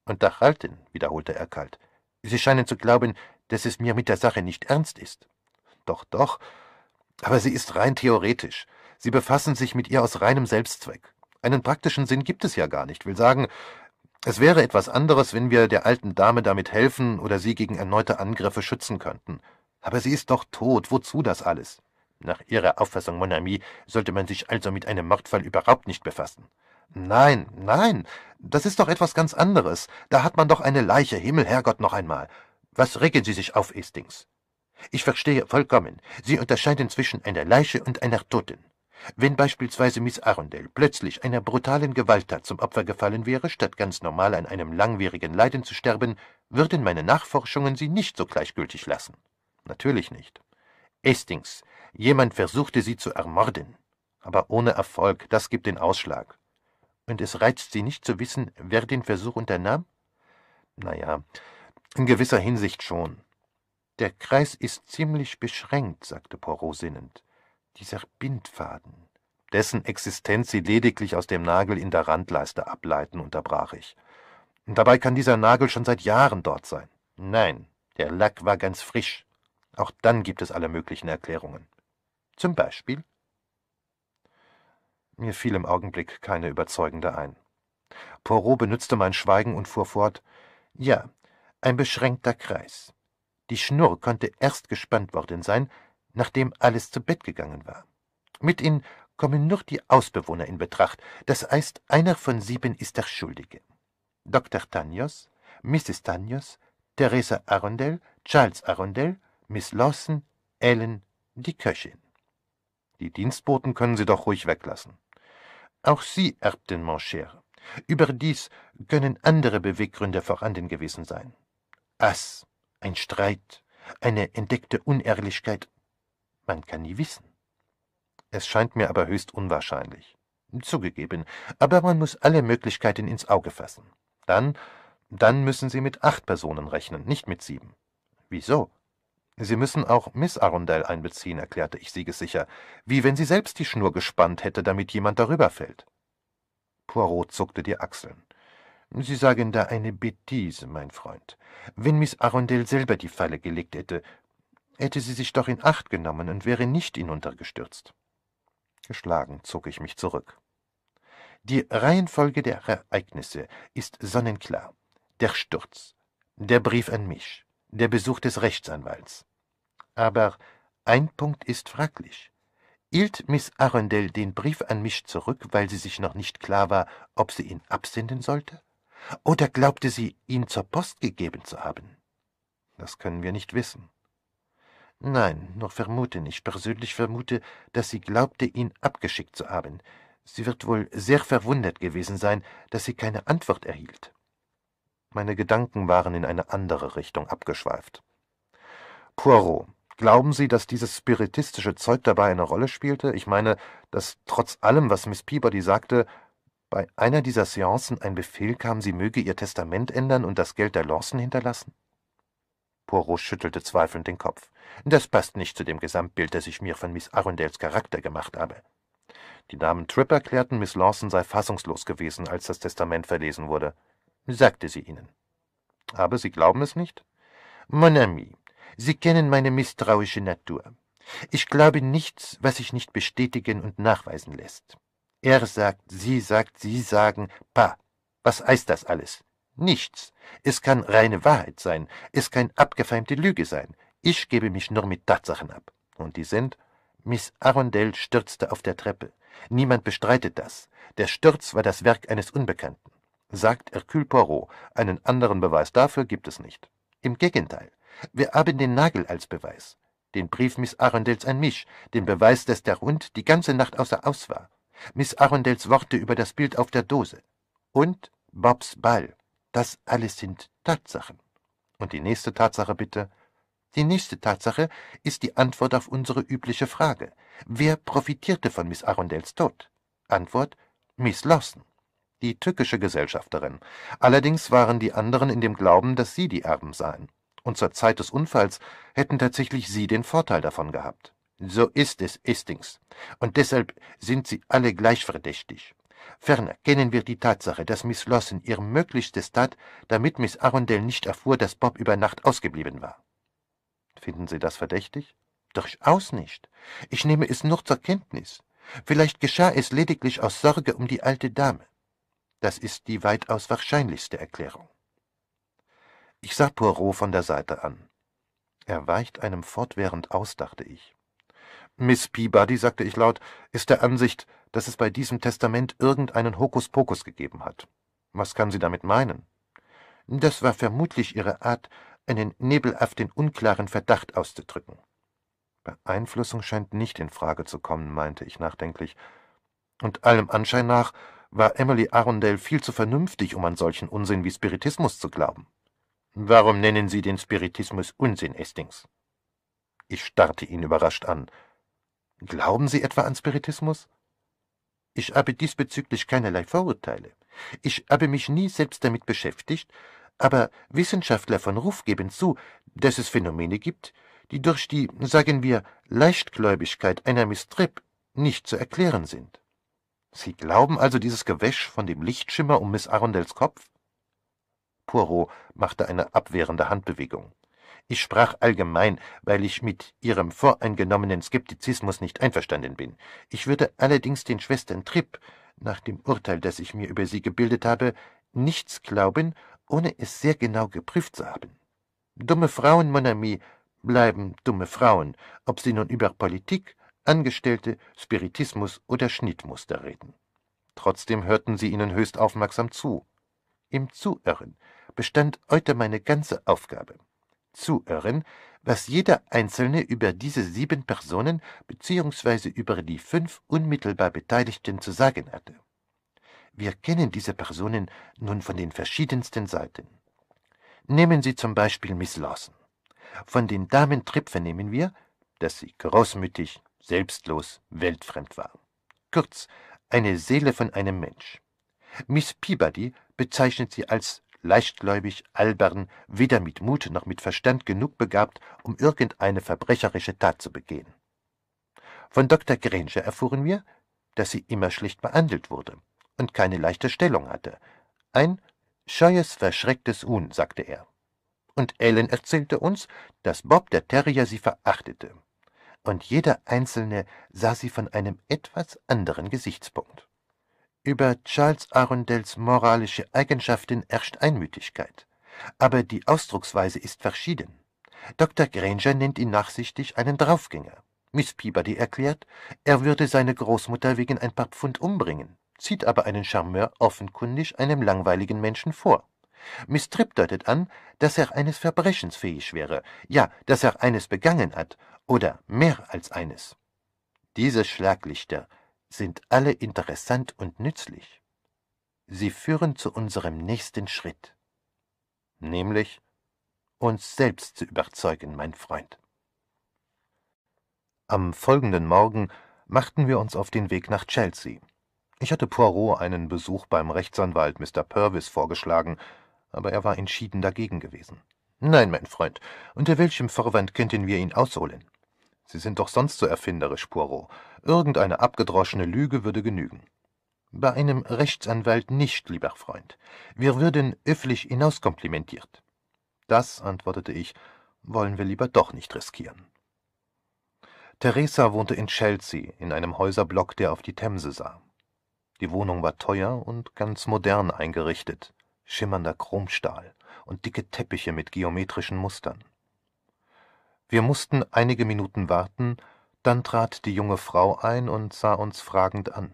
S1: Unterhalten, wiederholte er kalt. Sie scheinen zu glauben, dass es mir mit der Sache nicht ernst ist. Doch, doch, aber sie ist rein theoretisch. Sie befassen sich mit ihr aus reinem Selbstzweck. Einen praktischen Sinn gibt es ja gar nicht. Will sagen, es wäre etwas anderes, wenn wir der alten Dame damit helfen oder sie gegen erneute Angriffe schützen könnten. Aber sie ist doch tot. Wozu das alles? Nach Ihrer Auffassung, Mon ami, sollte man sich also mit einem Mordfall überhaupt nicht befassen. Nein, nein, das ist doch etwas ganz anderes. Da hat man doch eine Leiche, Himmel, Herrgott, noch einmal. Was regen Sie sich auf, Estings? Ich verstehe vollkommen. Sie unterscheiden zwischen einer Leiche und einer Toten. Wenn beispielsweise Miss Arundel plötzlich einer brutalen Gewalttat zum Opfer gefallen wäre, statt ganz normal an einem langwierigen Leiden zu sterben, würden meine Nachforschungen sie nicht so gleichgültig lassen. Natürlich nicht. Estings, Jemand versuchte sie zu ermorden, aber ohne Erfolg, das gibt den Ausschlag. Und es reizt Sie nicht zu wissen, wer den Versuch unternahm? Na ja, in gewisser Hinsicht schon. Der Kreis ist ziemlich beschränkt, sagte Poirot sinnend. Dieser Bindfaden. Dessen Existenz Sie lediglich aus dem Nagel in der Randleiste ableiten, unterbrach ich. Und dabei kann dieser Nagel schon seit Jahren dort sein. Nein, der Lack war ganz frisch. Auch dann gibt es alle möglichen Erklärungen. Zum Beispiel? Mir fiel im Augenblick keine überzeugende ein. Poirot benutzte mein Schweigen und fuhr fort Ja, ein beschränkter Kreis. Die Schnur konnte erst gespannt worden sein, nachdem alles zu Bett gegangen war. Mit ihnen kommen nur die Ausbewohner in Betracht, das heißt, einer von sieben ist der Schuldige. Dr. Tanyos, Mrs. Tanyos, Theresa Arundel, Charles Arundel, Miss Lawson, Ellen, die Köchin. Die Dienstboten können Sie doch ruhig weglassen. Auch Sie erbten, mon cher. Überdies können andere Beweggründe vorhanden gewesen sein. Ass, ein Streit, eine entdeckte Unehrlichkeit. Man kann nie wissen. Es scheint mir aber höchst unwahrscheinlich. Zugegeben, aber man muss alle Möglichkeiten ins Auge fassen. Dann, dann müssen Sie mit acht Personen rechnen, nicht mit sieben. Wieso? Sie müssen auch Miss Arundel einbeziehen, erklärte ich siegessicher, wie wenn sie selbst die Schnur gespannt hätte, damit jemand darüber fällt. Poirot zuckte die Achseln. Sie sagen da eine Betise, mein Freund. Wenn Miss Arundel selber die Falle gelegt hätte, hätte sie sich doch in Acht genommen und wäre nicht hinuntergestürzt. Geschlagen zog ich mich zurück. Die Reihenfolge der Ereignisse ist sonnenklar. Der Sturz, der Brief an mich, der Besuch des Rechtsanwalts. Aber ein Punkt ist fraglich. Hielt Miss Arundel den Brief an mich zurück, weil sie sich noch nicht klar war, ob sie ihn absenden sollte? Oder glaubte sie, ihn zur Post gegeben zu haben? Das können wir nicht wissen. Nein, nur vermuten. Ich persönlich vermute, dass sie glaubte, ihn abgeschickt zu haben. Sie wird wohl sehr verwundert gewesen sein, dass sie keine Antwort erhielt. Meine Gedanken waren in eine andere Richtung abgeschweift. Poirot, Glauben Sie, dass dieses spiritistische Zeug dabei eine Rolle spielte? Ich meine, dass trotz allem, was Miss Peabody sagte, Bei einer dieser Seancen ein Befehl kam, sie möge ihr Testament ändern und das Geld der Lawson hinterlassen? Poirot schüttelte zweifelnd den Kopf. Das passt nicht zu dem Gesamtbild, das ich mir von Miss Arundels Charakter gemacht habe. Die Damen Tripp erklärten, Miss Lawson sei fassungslos gewesen, als das Testament verlesen wurde. Sagte sie ihnen. Aber Sie glauben es nicht?
S2: Mon ami, Sie kennen meine misstrauische Natur. Ich glaube nichts, was sich nicht bestätigen und nachweisen lässt. Er sagt, sie sagt, sie sagen, pa. Was heißt das alles? Nichts. Es kann reine Wahrheit sein, es kann abgefeimte Lüge sein. Ich gebe mich nur mit Tatsachen ab. Und die sind, Miss Arundel stürzte auf der Treppe. Niemand bestreitet das. Der Sturz war das Werk eines Unbekannten. Sagt Hercule Poirot, einen anderen Beweis dafür gibt es nicht. Im Gegenteil, wir haben den Nagel als Beweis, den Brief Miss Arundels an mich, den Beweis, dass der Hund die ganze Nacht außer Aus war, Miss Arundels Worte über das Bild auf der Dose und Bobs Ball. Das alles sind Tatsachen. Und die nächste Tatsache bitte. Die nächste Tatsache ist die Antwort auf unsere übliche Frage. Wer profitierte von Miss Arundels Tod? Antwort Miss Lawson, die tückische Gesellschafterin. Allerdings waren die anderen in dem Glauben, dass sie die Erben seien. Und zur Zeit des Unfalls hätten tatsächlich sie den Vorteil davon gehabt. So ist es, Estings. Und deshalb sind sie alle gleich verdächtig. Ferner kennen wir die Tatsache, dass Miss Lawson ihr Möglichstes tat, damit Miss Arundel nicht erfuhr, dass Bob über Nacht ausgeblieben war.
S1: Finden Sie das verdächtig?
S2: Durchaus nicht. Ich nehme es nur zur Kenntnis. Vielleicht geschah es lediglich aus Sorge um die alte Dame. Das ist die weitaus wahrscheinlichste Erklärung.
S1: Ich sah Poirot von der Seite an. Er weicht einem fortwährend aus, dachte ich. Miss Peabody, sagte ich laut, ist der Ansicht, dass es bei diesem Testament irgendeinen Hokuspokus gegeben hat. Was kann sie damit meinen?
S2: Das war vermutlich ihre Art, einen nebelhaften, unklaren Verdacht auszudrücken.
S1: Beeinflussung scheint nicht in Frage zu kommen, meinte ich nachdenklich. Und allem Anschein nach war Emily Arundel viel zu vernünftig, um an solchen Unsinn wie Spiritismus zu glauben.
S2: Warum nennen Sie den Spiritismus Unsinn, Estings?
S1: Ich starrte ihn überrascht an. Glauben Sie etwa an Spiritismus?
S2: Ich habe diesbezüglich keinerlei Vorurteile. Ich habe mich nie selbst damit beschäftigt, aber Wissenschaftler von Ruf geben zu, dass es Phänomene gibt, die durch die, sagen wir, Leichtgläubigkeit einer Miss Tripp nicht zu erklären sind.
S1: Sie glauben also dieses Gewäsch von dem Lichtschimmer um Miss Arundels Kopf? Poirot machte eine abwehrende Handbewegung.
S2: Ich sprach allgemein, weil ich mit Ihrem voreingenommenen Skeptizismus nicht einverstanden bin. Ich würde allerdings den Schwestern Tripp, nach dem Urteil, das ich mir über sie gebildet habe, nichts glauben, ohne es sehr genau geprüft zu haben. Dumme Frauen, mon ami, bleiben dumme Frauen, ob sie nun über Politik, Angestellte, Spiritismus oder Schnittmuster reden.
S1: Trotzdem hörten sie ihnen höchst aufmerksam zu.
S2: Im Zuhören bestand heute meine ganze Aufgabe zuhören, was jeder Einzelne über diese sieben Personen bzw. über die fünf unmittelbar Beteiligten zu sagen hatte. Wir kennen diese Personen nun von den verschiedensten Seiten. Nehmen Sie zum Beispiel Miss Lawson. Von den Damen Tripp vernehmen wir, dass sie großmütig, selbstlos, weltfremd war. Kurz, eine Seele von einem Mensch. Miss Peabody bezeichnet sie als leichtgläubig, albern, weder mit Mut noch mit Verstand genug begabt, um irgendeine verbrecherische Tat zu begehen. Von Dr. Granger erfuhren wir, dass sie immer schlecht behandelt wurde und keine leichte Stellung hatte. Ein scheues, verschrecktes Huhn, sagte er. Und Ellen erzählte uns, dass Bob der Terrier sie verachtete. Und jeder Einzelne sah sie von einem etwas anderen Gesichtspunkt. Über Charles Arundels moralische Eigenschaften herrscht Einmütigkeit, aber die Ausdrucksweise ist verschieden. Dr. Granger nennt ihn nachsichtig einen Draufgänger. Miss Peabody erklärt, er würde seine Großmutter wegen ein paar Pfund umbringen, zieht aber einen Charmeur offenkundig einem langweiligen Menschen vor. Miss Tripp deutet an, dass er eines Verbrechens fähig wäre, ja, dass er eines begangen hat, oder mehr als eines. Diese Schlaglichter sind alle interessant und nützlich. Sie führen zu unserem nächsten Schritt, nämlich uns selbst zu überzeugen, mein Freund.
S1: Am folgenden Morgen machten wir uns auf den Weg nach Chelsea. Ich hatte Poirot einen Besuch beim Rechtsanwalt Mr. Purvis vorgeschlagen, aber er war entschieden dagegen gewesen. Nein, mein Freund, unter welchem Vorwand könnten wir ihn ausholen? Sie sind doch sonst so erfinderisch, Poirot. Irgendeine abgedroschene Lüge würde genügen. Bei einem Rechtsanwalt nicht, lieber Freund. Wir würden öffentlich hinauskomplimentiert. Das, antwortete ich, wollen wir lieber doch nicht riskieren. Theresa wohnte in Chelsea, in einem Häuserblock, der auf die Themse sah. Die Wohnung war teuer und ganz modern eingerichtet, schimmernder Chromstahl und dicke Teppiche mit geometrischen Mustern. Wir mussten einige Minuten warten, dann trat die junge Frau ein und sah uns fragend an.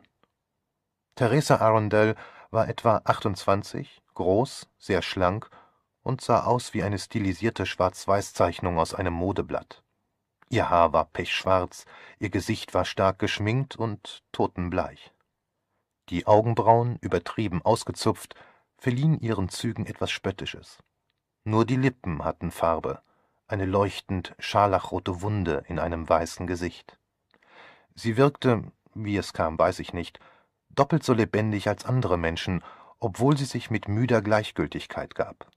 S1: Theresa Arundel war etwa 28, groß, sehr schlank und sah aus wie eine stilisierte Schwarz-Weiß-Zeichnung aus einem Modeblatt. Ihr Haar war pechschwarz, ihr Gesicht war stark geschminkt und totenbleich. Die Augenbrauen, übertrieben ausgezupft, verliehen ihren Zügen etwas Spöttisches. Nur die Lippen hatten Farbe, eine leuchtend scharlachrote Wunde in einem weißen Gesicht. Sie wirkte, wie es kam, weiß ich nicht, doppelt so lebendig als andere Menschen, obwohl sie sich mit müder Gleichgültigkeit gab.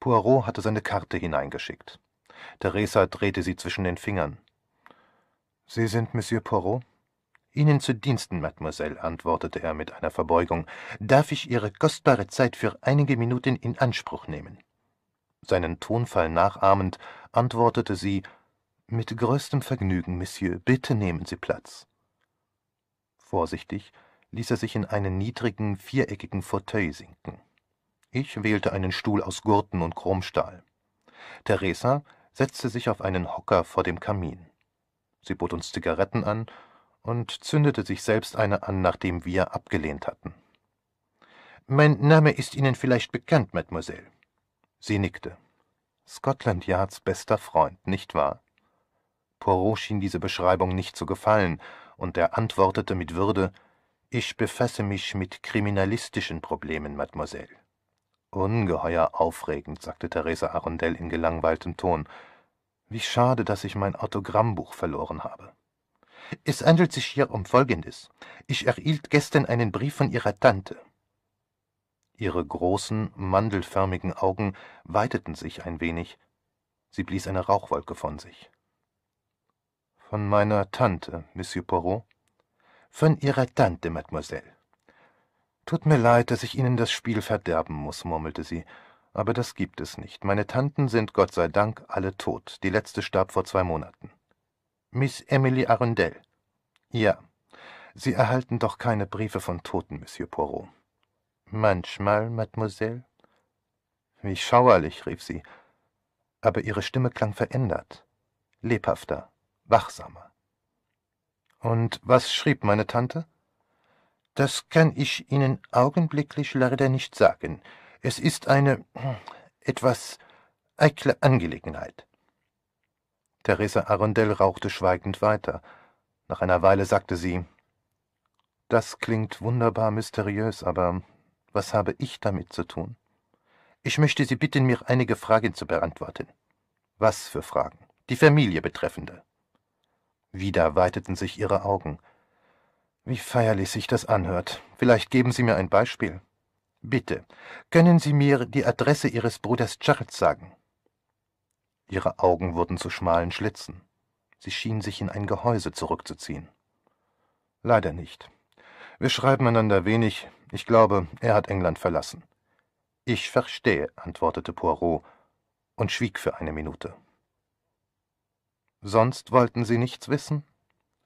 S1: Poirot hatte seine Karte hineingeschickt. Theresa drehte sie zwischen den Fingern. Sie sind Monsieur Poirot? Ihnen zu Diensten, Mademoiselle, antwortete er mit einer Verbeugung. Darf ich Ihre kostbare Zeit für einige Minuten in Anspruch nehmen? Seinen Tonfall nachahmend, antwortete sie Mit größtem Vergnügen, Monsieur, bitte nehmen Sie Platz. Vorsichtig ließ er sich in einen niedrigen, viereckigen Fauteuil sinken. Ich wählte einen Stuhl aus Gurten und Chromstahl. Theresa setzte sich auf einen Hocker vor dem Kamin. Sie bot uns Zigaretten an und zündete sich selbst eine an, nachdem wir abgelehnt hatten. Mein Name ist Ihnen vielleicht bekannt, Mademoiselle. Sie nickte. Scotland Yards bester Freund, nicht wahr? Poirot schien diese Beschreibung nicht zu gefallen, und er antwortete mit Würde Ich befasse mich mit kriminalistischen Problemen, Mademoiselle. Ungeheuer aufregend, sagte Theresa Arundel in gelangweiltem Ton. Wie schade, dass ich mein Autogrammbuch verloren habe. Es handelt sich hier um Folgendes. Ich erhielt gestern einen Brief von Ihrer Tante. Ihre großen, mandelförmigen Augen weiteten sich ein wenig. Sie blies eine Rauchwolke von sich. Von meiner Tante, Monsieur Poirot? Von Ihrer Tante, Mademoiselle. Tut mir leid, dass ich Ihnen das Spiel verderben muss, murmelte sie, aber das gibt es nicht. Meine Tanten sind Gott sei Dank alle tot. Die letzte starb vor zwei Monaten. Miss Emily Arundel. Ja. Sie erhalten doch keine Briefe von Toten, Monsieur Poirot. Manchmal, Mademoiselle. Wie schauerlich, rief sie, aber ihre Stimme klang verändert, lebhafter, wachsamer. Und was schrieb meine Tante? Das kann ich Ihnen augenblicklich leider nicht sagen. Es ist eine etwas eikle Angelegenheit. Theresa Arundel rauchte schweigend weiter. Nach einer Weile sagte sie Das klingt wunderbar mysteriös, aber was habe ich damit zu tun? Ich möchte Sie bitten, mir einige Fragen zu beantworten. Was für Fragen? Die Familie betreffende. Wieder weiteten sich ihre Augen. Wie feierlich sich das anhört. Vielleicht geben Sie mir ein Beispiel. Bitte, können Sie mir die Adresse Ihres Bruders Charles sagen? Ihre Augen wurden zu schmalen Schlitzen. Sie schien sich in ein Gehäuse zurückzuziehen. Leider nicht. Wir schreiben einander wenig. Ich glaube, er hat England verlassen. Ich verstehe, antwortete Poirot und schwieg für eine Minute. Sonst wollten Sie nichts wissen?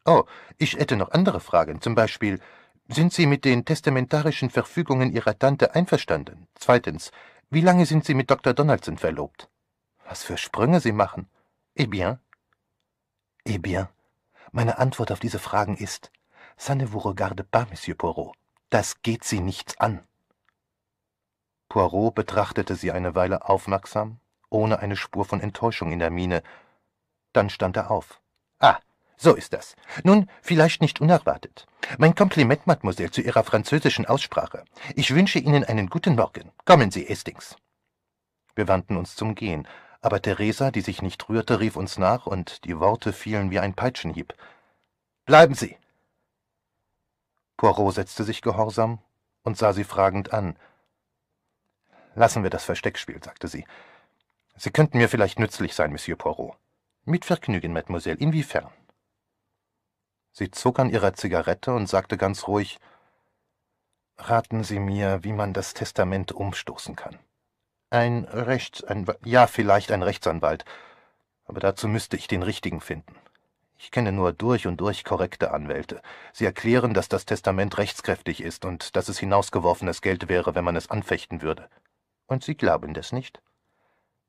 S1: Oh, ich hätte noch andere Fragen. Zum Beispiel, sind Sie mit den testamentarischen Verfügungen Ihrer Tante einverstanden? Zweitens, wie lange sind Sie mit Dr. Donaldson verlobt? Was für Sprünge Sie machen. Eh bien? Eh bien. Meine Antwort auf diese Fragen ist, ça ne vous regarde pas, Monsieur Poirot. Das geht Sie nichts an. Poirot betrachtete sie eine Weile aufmerksam, ohne eine Spur von Enttäuschung in der Miene. Dann stand er auf. Ah, so ist das. Nun, vielleicht nicht unerwartet. Mein Kompliment, Mademoiselle, zu Ihrer französischen Aussprache. Ich wünsche Ihnen einen guten Morgen. Kommen Sie, Hastings. Wir wandten uns zum Gehen aber Theresa, die sich nicht rührte, rief uns nach, und die Worte fielen wie ein Peitschenhieb. Bleiben Sie! Poirot setzte sich gehorsam und sah sie fragend an. Lassen wir das Versteckspiel, sagte sie. Sie könnten mir vielleicht nützlich sein, Monsieur Poirot. Mit Vergnügen, Mademoiselle. Inwiefern? Sie zog an ihrer Zigarette und sagte ganz ruhig Raten Sie mir, wie man das Testament umstoßen kann. Ein Rechtsanwalt, ja, vielleicht ein Rechtsanwalt, aber dazu müsste ich den richtigen finden. Ich kenne nur durch und durch korrekte Anwälte. Sie erklären, dass das Testament rechtskräftig ist und dass es hinausgeworfenes Geld wäre, wenn man es anfechten würde. Und Sie glauben das nicht?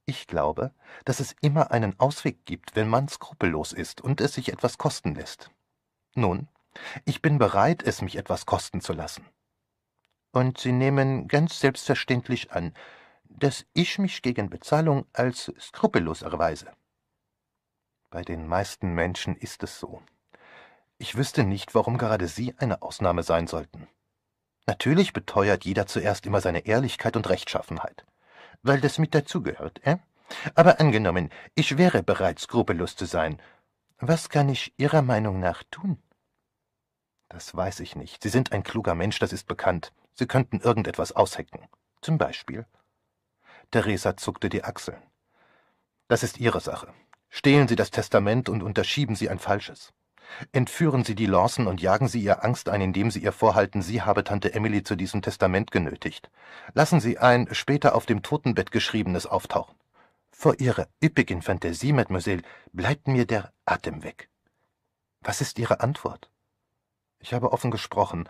S1: Ich glaube, dass es immer einen Ausweg gibt, wenn man skrupellos ist und es sich etwas kosten lässt. Nun, ich bin bereit, es mich etwas kosten zu lassen. Und Sie nehmen ganz selbstverständlich an, dass ich mich gegen Bezahlung als skrupellos erweise. Bei den meisten Menschen ist es so. Ich wüsste nicht, warum gerade Sie eine Ausnahme sein sollten. Natürlich beteuert jeder zuerst immer seine Ehrlichkeit und Rechtschaffenheit, weil das mit dazugehört, äh? Aber angenommen, ich wäre bereit, skrupellos zu sein, was kann ich Ihrer Meinung nach tun? Das weiß ich nicht. Sie sind ein kluger Mensch, das ist bekannt. Sie könnten irgendetwas aushecken. Zum Beispiel. Theresa zuckte die Achseln. Das ist Ihre Sache. Stehlen Sie das Testament und unterschieben Sie ein falsches. Entführen Sie die Lawson und jagen Sie ihr Angst ein, indem Sie ihr vorhalten, sie habe Tante Emily zu diesem Testament genötigt. Lassen Sie ein später auf dem Totenbett geschriebenes auftauchen. Vor Ihrer üppigen Fantasie, Mademoiselle, bleibt mir der Atem weg. Was ist Ihre Antwort? Ich habe offen gesprochen.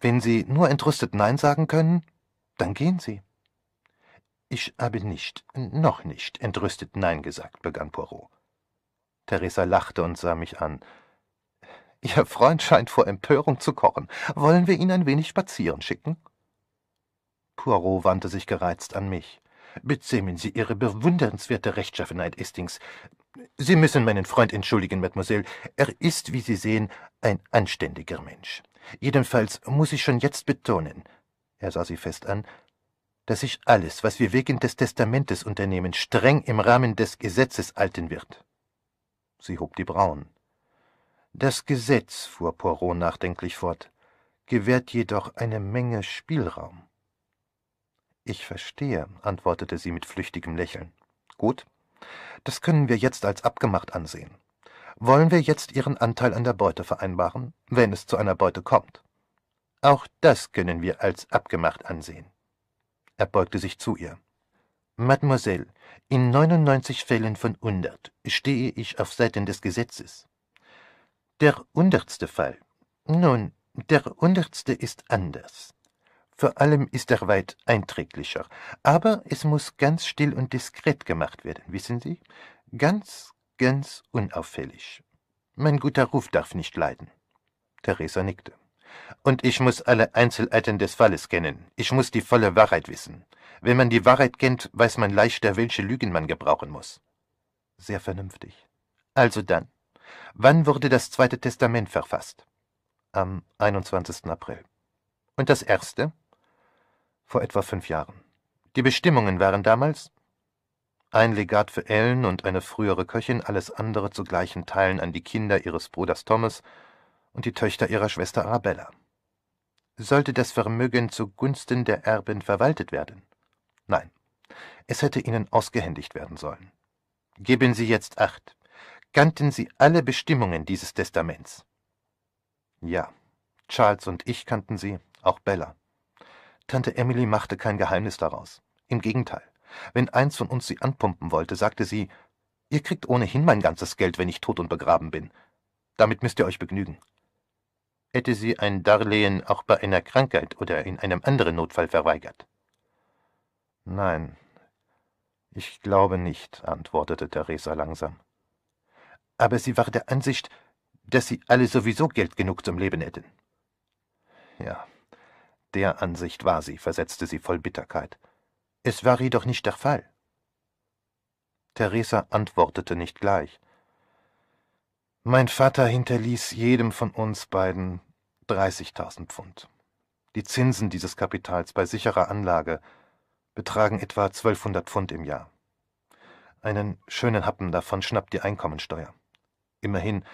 S1: Wenn Sie nur entrüstet Nein sagen können, dann gehen Sie. Ich habe nicht, noch nicht entrüstet Nein gesagt, begann Poirot. Theresa lachte und sah mich an. Ihr Freund scheint vor Empörung zu kochen. Wollen wir ihn ein wenig spazieren schicken? Poirot wandte sich gereizt an mich. Bezähmen Sie Ihre bewundernswerte Rechtschaffenheit, Estings. Sie müssen meinen Freund entschuldigen, Mademoiselle. Er ist, wie Sie sehen, ein anständiger Mensch. Jedenfalls muss ich schon jetzt betonen, er sah sie fest an, dass sich alles, was wir wegen des Testamentes unternehmen, streng im Rahmen des Gesetzes halten wird. Sie hob die Brauen. Das Gesetz, fuhr Poirot nachdenklich fort, gewährt jedoch eine Menge Spielraum. Ich verstehe, antwortete sie mit flüchtigem Lächeln. Gut, das können wir jetzt als abgemacht ansehen. Wollen wir jetzt Ihren Anteil an der Beute vereinbaren, wenn es zu einer Beute kommt? Auch das können wir als abgemacht ansehen. Er beugte sich zu ihr. Mademoiselle, in 99 Fällen von hundert stehe ich auf Seiten des Gesetzes. Der hundertste Fall. Nun, der hundertste ist anders. Vor allem ist er weit einträglicher. Aber es muss ganz still und diskret gemacht werden, wissen Sie? Ganz, ganz unauffällig. Mein guter Ruf darf nicht leiden. Theresa nickte. Und ich muss alle Einzelheiten des Falles kennen. Ich muss die volle Wahrheit wissen. Wenn man die Wahrheit kennt, weiß man leichter, welche Lügen man gebrauchen muss. Sehr vernünftig. Also dann. Wann wurde das Zweite Testament verfasst? Am 21. April. Und das erste? Vor etwa fünf Jahren. Die Bestimmungen waren damals ein Legat für Ellen und eine frühere Köchin, alles andere zu gleichen Teilen an die Kinder ihres Bruders Thomas und die Töchter ihrer Schwester Arabella. Sollte das Vermögen zugunsten der Erben verwaltet werden? Nein, es hätte ihnen ausgehändigt werden sollen. Geben Sie jetzt acht. Kannten Sie alle Bestimmungen dieses Testaments? Ja, Charles und ich kannten sie, auch Bella. Tante Emily machte kein Geheimnis daraus. Im Gegenteil. Wenn eins von uns sie anpumpen wollte, sagte sie, ihr kriegt ohnehin mein ganzes Geld, wenn ich tot und begraben bin. Damit müsst ihr euch begnügen. Hätte sie ein Darlehen auch bei einer Krankheit oder in einem anderen Notfall verweigert? Nein, ich glaube nicht, antwortete Theresa langsam. Aber sie war der Ansicht, dass sie alle sowieso Geld genug zum Leben hätten. Ja, der Ansicht war sie, versetzte sie voll Bitterkeit. Es war jedoch nicht der Fall. Theresa antwortete nicht gleich. Mein Vater hinterließ jedem von uns beiden 30.000 Pfund. Die Zinsen dieses Kapitals bei sicherer Anlage betragen etwa 1200 Pfund im Jahr. Einen schönen Happen davon schnappt die Einkommensteuer. Immerhin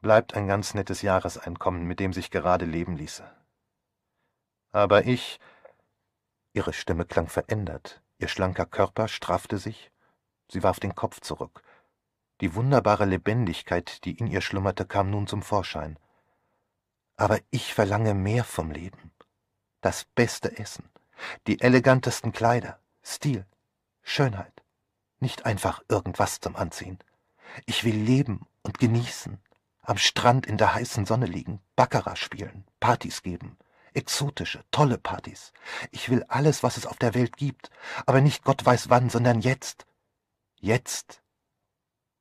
S1: bleibt ein ganz nettes Jahreseinkommen, mit dem sich gerade leben ließe. Aber ich. Ihre Stimme klang verändert, ihr schlanker Körper straffte sich, sie warf den Kopf zurück. Die wunderbare Lebendigkeit, die in ihr schlummerte, kam nun zum Vorschein. Aber ich verlange mehr vom Leben. Das beste Essen, die elegantesten Kleider, Stil, Schönheit. Nicht einfach irgendwas zum Anziehen. Ich will leben und genießen, am Strand in der heißen Sonne liegen, Baccarat spielen, Partys geben, exotische, tolle Partys. Ich will alles, was es auf der Welt gibt, aber nicht Gott weiß wann, sondern jetzt. Jetzt.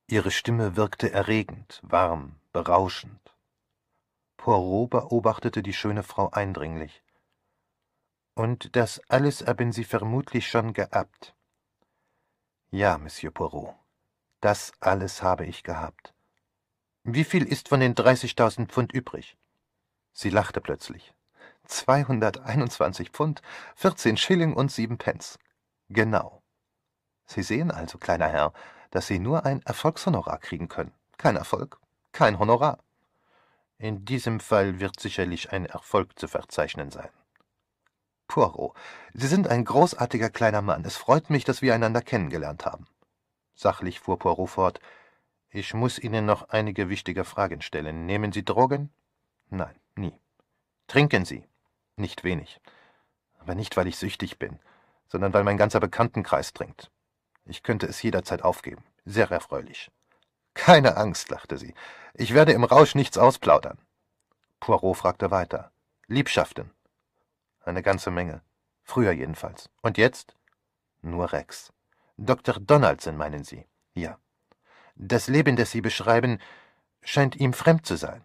S1: Ihre Stimme wirkte erregend, warm, berauschend. Poirot beobachtete die schöne Frau eindringlich. Und das alles haben Sie vermutlich schon gehabt. Ja, Monsieur Poirot, das alles habe ich gehabt. Wie viel ist von den 30.000 Pfund übrig? Sie lachte plötzlich. 221 Pfund, 14 Schilling und 7 Pence. Genau. Sie sehen also, kleiner Herr, dass Sie nur ein Erfolgshonorar kriegen können. Kein Erfolg, kein Honorar. In diesem Fall wird sicherlich ein Erfolg zu verzeichnen sein. Poirot, Sie sind ein großartiger kleiner Mann. Es freut mich, dass wir einander kennengelernt haben. Sachlich fuhr Poirot fort. Ich muss Ihnen noch einige wichtige Fragen stellen. Nehmen Sie Drogen? Nein, nie. Trinken Sie? Nicht wenig. Aber nicht, weil ich süchtig bin, sondern weil mein ganzer Bekanntenkreis trinkt. Ich könnte es jederzeit aufgeben. Sehr erfreulich. Keine Angst, lachte sie. Ich werde im Rausch nichts ausplaudern. Poirot fragte weiter. Liebschaften? Eine ganze Menge. Früher jedenfalls. Und jetzt? Nur Rex. Dr. Donaldson, meinen Sie? Ja. Das Leben, das Sie beschreiben, scheint ihm fremd zu sein.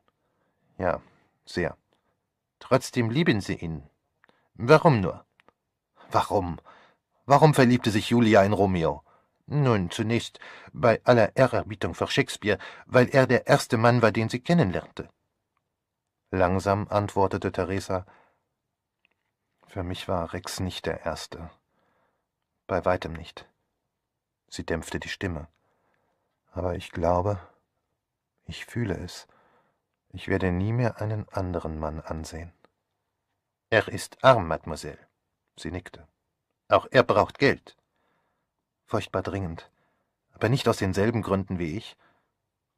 S1: Ja, sehr. Trotzdem lieben Sie ihn. Warum nur? Warum? Warum verliebte sich Julia in Romeo? Nun, zunächst bei aller Ehrerbietung für Shakespeare, weil er der erste Mann war, den sie kennenlernte. Langsam antwortete Theresa Für mich war Rex nicht der Erste. Bei weitem nicht. Sie dämpfte die Stimme. Aber ich glaube, ich fühle es, ich werde nie mehr einen anderen Mann ansehen. Er ist arm, Mademoiselle. Sie nickte. Auch er braucht Geld. Furchtbar dringend. Aber nicht aus denselben Gründen wie ich.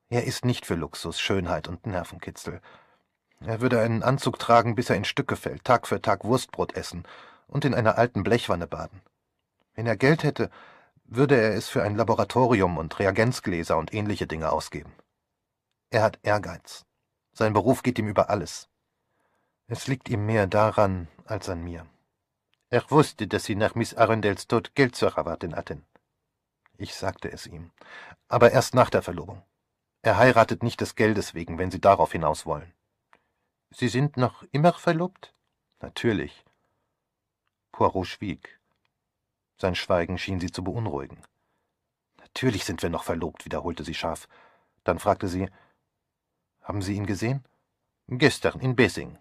S1: Er ist nicht für Luxus, Schönheit und Nervenkitzel. Er würde einen Anzug tragen, bis er in Stücke fällt, Tag für Tag Wurstbrot essen und in einer alten Blechwanne baden. Wenn er Geld hätte, würde er es für ein Laboratorium und Reagenzgläser und ähnliche Dinge ausgeben. Er hat Ehrgeiz. Sein Beruf geht ihm über alles. Es liegt ihm mehr daran als an mir. Er wusste, dass Sie nach Miss Arundels Tod Geld zu erwarten hatten. Ich sagte es ihm, aber erst nach der Verlobung. Er heiratet nicht des Geldes wegen, wenn Sie darauf hinaus wollen. Sie sind noch immer verlobt? Natürlich. Poirot schwieg. Sein Schweigen schien sie zu beunruhigen. Natürlich sind wir noch verlobt, wiederholte sie scharf. Dann fragte sie Haben Sie ihn gesehen? Gestern in Bessing.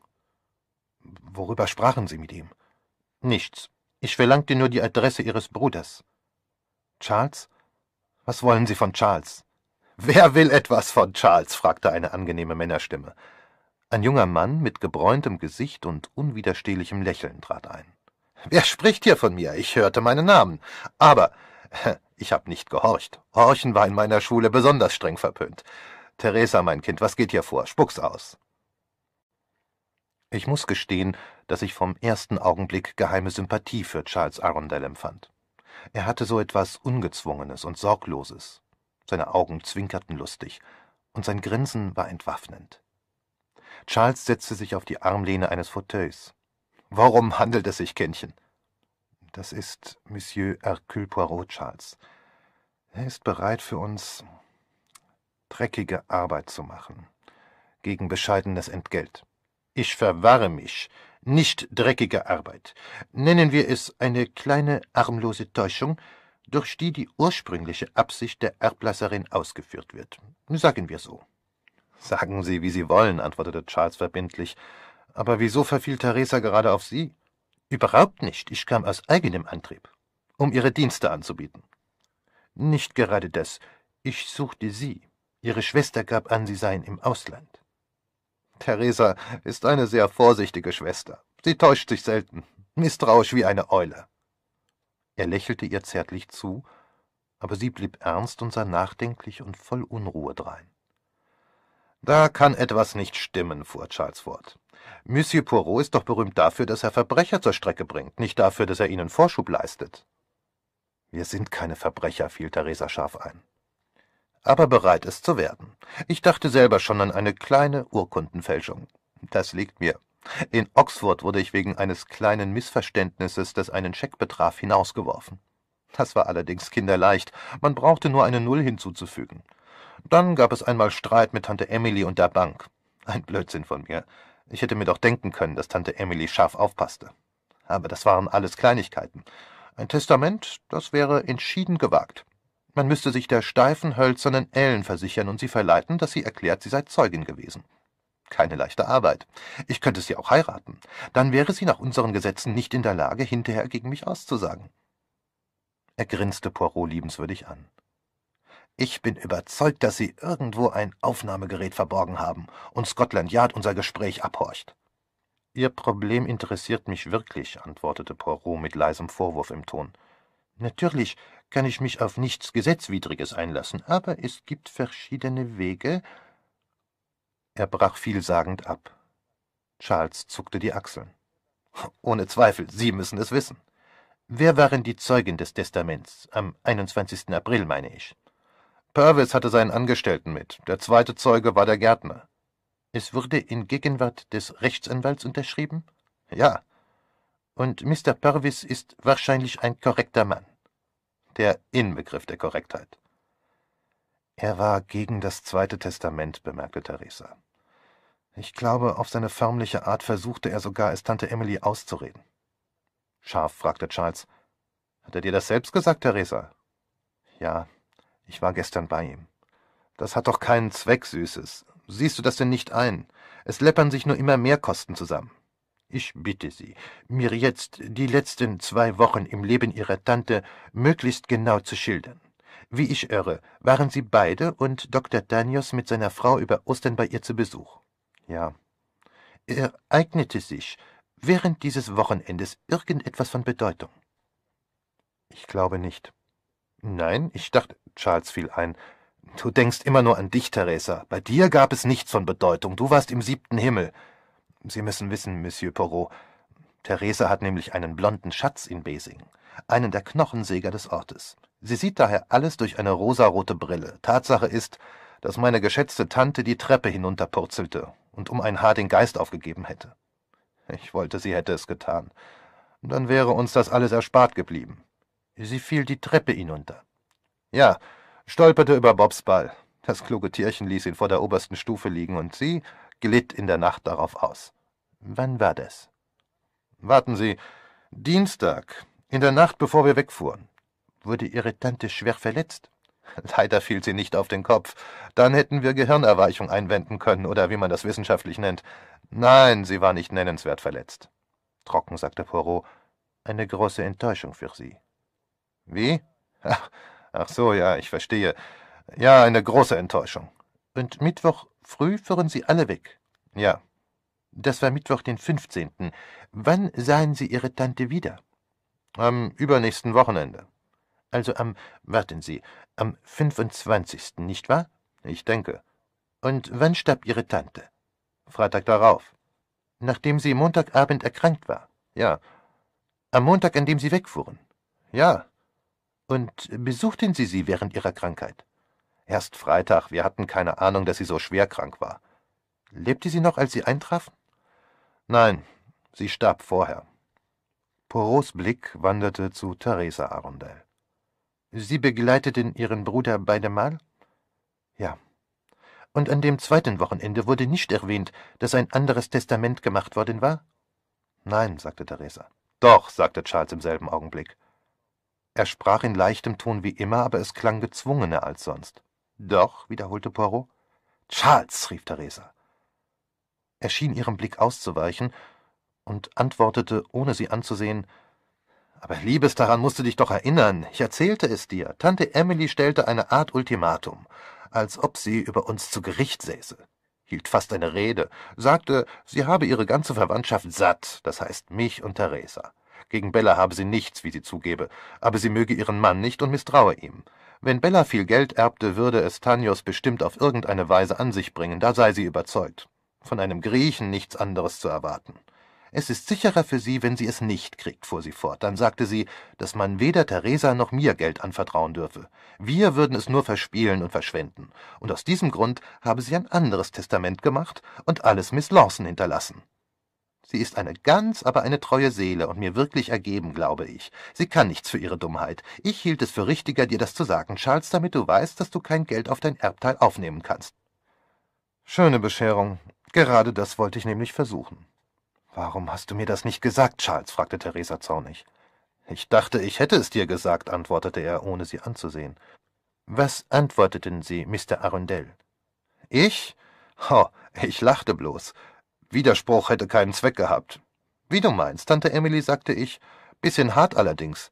S1: Worüber sprachen Sie mit ihm? Nichts. Ich verlangte nur die Adresse Ihres Bruders. Charles? Was wollen Sie von Charles? Wer will etwas von Charles? fragte eine angenehme Männerstimme. Ein junger Mann mit gebräuntem Gesicht und unwiderstehlichem Lächeln trat ein. Wer spricht hier von mir? Ich hörte meinen Namen. Aber ich habe nicht gehorcht. Horchen war in meiner Schule besonders streng verpönt. Theresa, mein Kind, was geht hier vor? Spuck's aus. Ich muss gestehen, dass ich vom ersten Augenblick geheime Sympathie für Charles Arundel empfand. Er hatte so etwas Ungezwungenes und Sorgloses. Seine Augen zwinkerten lustig, und sein Grinsen war entwaffnend. Charles setzte sich auf die Armlehne eines Fauteuils. Warum handelt es sich, Kindchen? Das ist Monsieur Hercule Poirot, Charles. Er ist bereit für uns dreckige Arbeit zu machen, gegen bescheidenes Entgelt. Ich verwahre mich. Nicht dreckige Arbeit. Nennen wir es eine kleine armlose Täuschung, durch die die ursprüngliche Absicht der Erblasserin ausgeführt wird. Sagen wir so. Sagen Sie, wie Sie wollen, antwortete Charles verbindlich, aber wieso verfiel Theresa gerade auf Sie? Überhaupt nicht. Ich kam aus eigenem Antrieb, um Ihre Dienste anzubieten. Nicht gerade das. Ich suchte Sie. Ihre Schwester gab an, Sie seien im Ausland. Theresa ist eine sehr vorsichtige Schwester. Sie täuscht sich selten, misstrauisch wie eine Eule. Er lächelte ihr zärtlich zu, aber sie blieb ernst und sah nachdenklich und voll Unruhe drein. Da kann etwas nicht stimmen, fuhr Charles fort. Monsieur Poirot ist doch berühmt dafür, dass er Verbrecher zur Strecke bringt, nicht dafür, dass er ihnen Vorschub leistet. Wir sind keine Verbrecher, fiel Theresa scharf ein. Aber bereit, es zu werden. Ich dachte selber schon an eine kleine Urkundenfälschung. Das liegt mir. In Oxford wurde ich wegen eines kleinen Missverständnisses, das einen Scheck betraf, hinausgeworfen. Das war allerdings kinderleicht, man brauchte nur eine Null hinzuzufügen. Dann gab es einmal Streit mit Tante Emily und der Bank. Ein Blödsinn von mir. Ich hätte mir doch denken können, dass Tante Emily scharf aufpasste. Aber das waren alles Kleinigkeiten. Ein Testament, das wäre entschieden gewagt. Man müsste sich der steifen, hölzernen Ellen versichern und sie verleiten, dass sie erklärt, sie sei Zeugin gewesen. Keine leichte Arbeit. Ich könnte sie auch heiraten. Dann wäre sie nach unseren Gesetzen nicht in der Lage, hinterher gegen mich auszusagen. Er grinste Poirot liebenswürdig an. Ich bin überzeugt, dass Sie irgendwo ein Aufnahmegerät verborgen haben und Scotland Yard unser Gespräch abhorcht. Ihr Problem interessiert mich wirklich, antwortete Poirot mit leisem Vorwurf im Ton. Natürlich kann ich mich auf nichts Gesetzwidriges einlassen, aber es gibt verschiedene Wege. Er brach vielsagend ab. Charles zuckte die Achseln. Ohne Zweifel, Sie müssen es wissen. Wer waren die Zeugen des Testaments? Am 21. April, meine ich. Purvis hatte seinen Angestellten mit. Der zweite Zeuge war der Gärtner. Es wurde in Gegenwart des Rechtsanwalts unterschrieben? Ja. Und Mr. Purvis ist wahrscheinlich ein korrekter Mann. Der Inbegriff der Korrektheit. Er war gegen das Zweite Testament, bemerkte Theresa. Ich glaube, auf seine förmliche Art versuchte er sogar, es Tante Emily auszureden. Scharf fragte Charles. Hat er dir das selbst gesagt, Theresa? Ja, ich war gestern bei ihm. Das hat doch keinen Zweck, Süßes. Siehst du das denn nicht ein? Es läppern sich nur immer mehr Kosten zusammen. Ich bitte Sie, mir jetzt die letzten zwei Wochen im Leben Ihrer Tante möglichst genau zu schildern. Wie ich irre, waren Sie beide und Dr. Daniels mit seiner Frau über Ostern bei ihr zu Besuch? Ja. Ereignete sich, während dieses Wochenendes irgendetwas von Bedeutung? Ich glaube nicht. Nein, ich dachte, Charles fiel ein. Du denkst immer nur an dich, Theresa. Bei dir gab es nichts von Bedeutung. Du warst im siebten Himmel. Sie müssen wissen, Monsieur Porot. Theresa hat nämlich einen blonden Schatz in Besing, einen der Knochensäger des Ortes. Sie sieht daher alles durch eine rosarote Brille. Tatsache ist, dass meine geschätzte Tante die Treppe hinunterpurzelte und um ein Haar den Geist aufgegeben hätte. Ich wollte, sie hätte es getan. Dann wäre uns das alles erspart geblieben. Sie fiel die Treppe hinunter. Ja, stolperte über Bobs Ball. Das kluge Tierchen ließ ihn vor der obersten Stufe liegen und sie glitt in der Nacht darauf aus. Wann war das? Warten Sie, Dienstag, in der Nacht, bevor wir wegfuhren. Wurde Ihre Tante schwer verletzt? Leider fiel sie nicht auf den Kopf. Dann hätten wir Gehirnerweichung einwenden können, oder wie man das wissenschaftlich nennt. Nein, sie war nicht nennenswert verletzt. Trocken, sagte Poirot. Eine große Enttäuschung für Sie. Wie? Ach, ach so, ja, ich verstehe. Ja, eine große Enttäuschung. Und Mittwoch früh fuhren Sie alle weg? Ja. Das war Mittwoch, den 15. Wann sahen Sie Ihre Tante wieder? Am übernächsten Wochenende. Also am, warten Sie, am 25., nicht wahr? Ich denke. Und wann starb Ihre Tante? Freitag darauf. Nachdem sie Montagabend erkrankt war? Ja. Am Montag, an dem Sie wegfuhren? Ja. Und besuchten Sie sie während Ihrer Krankheit? Erst Freitag, wir hatten keine Ahnung, dass sie so schwer krank war. Lebte sie noch, als Sie eintrafen? Nein, sie starb vorher. Poros Blick wanderte zu Theresa Arundel. Sie begleiteten Ihren Bruder beide Mal? Ja. Und an dem zweiten Wochenende wurde nicht erwähnt, dass ein anderes Testament gemacht worden war? Nein, sagte Theresa. Doch, sagte Charles im selben Augenblick. Er sprach in leichtem Ton wie immer, aber es klang gezwungener als sonst. Doch, wiederholte Poirot. Charles, rief Theresa. Er schien ihrem Blick auszuweichen und antwortete, ohne sie anzusehen, aber Liebes, daran musst du dich doch erinnern. Ich erzählte es dir. Tante Emily stellte eine Art Ultimatum, als ob sie über uns zu Gericht säße. hielt fast eine Rede, sagte, sie habe ihre ganze Verwandtschaft satt, das heißt mich und Theresa. Gegen Bella habe sie nichts, wie sie zugebe, aber sie möge ihren Mann nicht und misstraue ihm. Wenn Bella viel Geld erbte, würde es Tanios bestimmt auf irgendeine Weise an sich bringen, da sei sie überzeugt. Von einem Griechen nichts anderes zu erwarten. Es ist sicherer für sie, wenn sie es nicht kriegt, fuhr sie fort. Dann sagte sie, dass man weder Theresa noch mir Geld anvertrauen dürfe. Wir würden es nur verspielen und verschwenden. Und aus diesem Grund habe sie ein anderes Testament gemacht und alles Miss Lawson hinterlassen. Sie ist eine ganz, aber eine treue Seele und mir wirklich ergeben, glaube ich. Sie kann nichts für ihre Dummheit. Ich hielt es für richtiger, dir das zu sagen, Charles, damit du weißt, dass du kein Geld auf dein Erbteil aufnehmen kannst. Schöne Bescherung. Gerade das wollte ich nämlich versuchen. Warum hast du mir das nicht gesagt, Charles? fragte Theresa zornig. Ich dachte, ich hätte es dir gesagt, antwortete er, ohne sie anzusehen. Was antworteten Sie, Mr. Arundel? Ich? Oh, ich lachte bloß. Widerspruch hätte keinen Zweck gehabt. Wie du meinst, Tante Emily, sagte ich. Bisschen hart allerdings.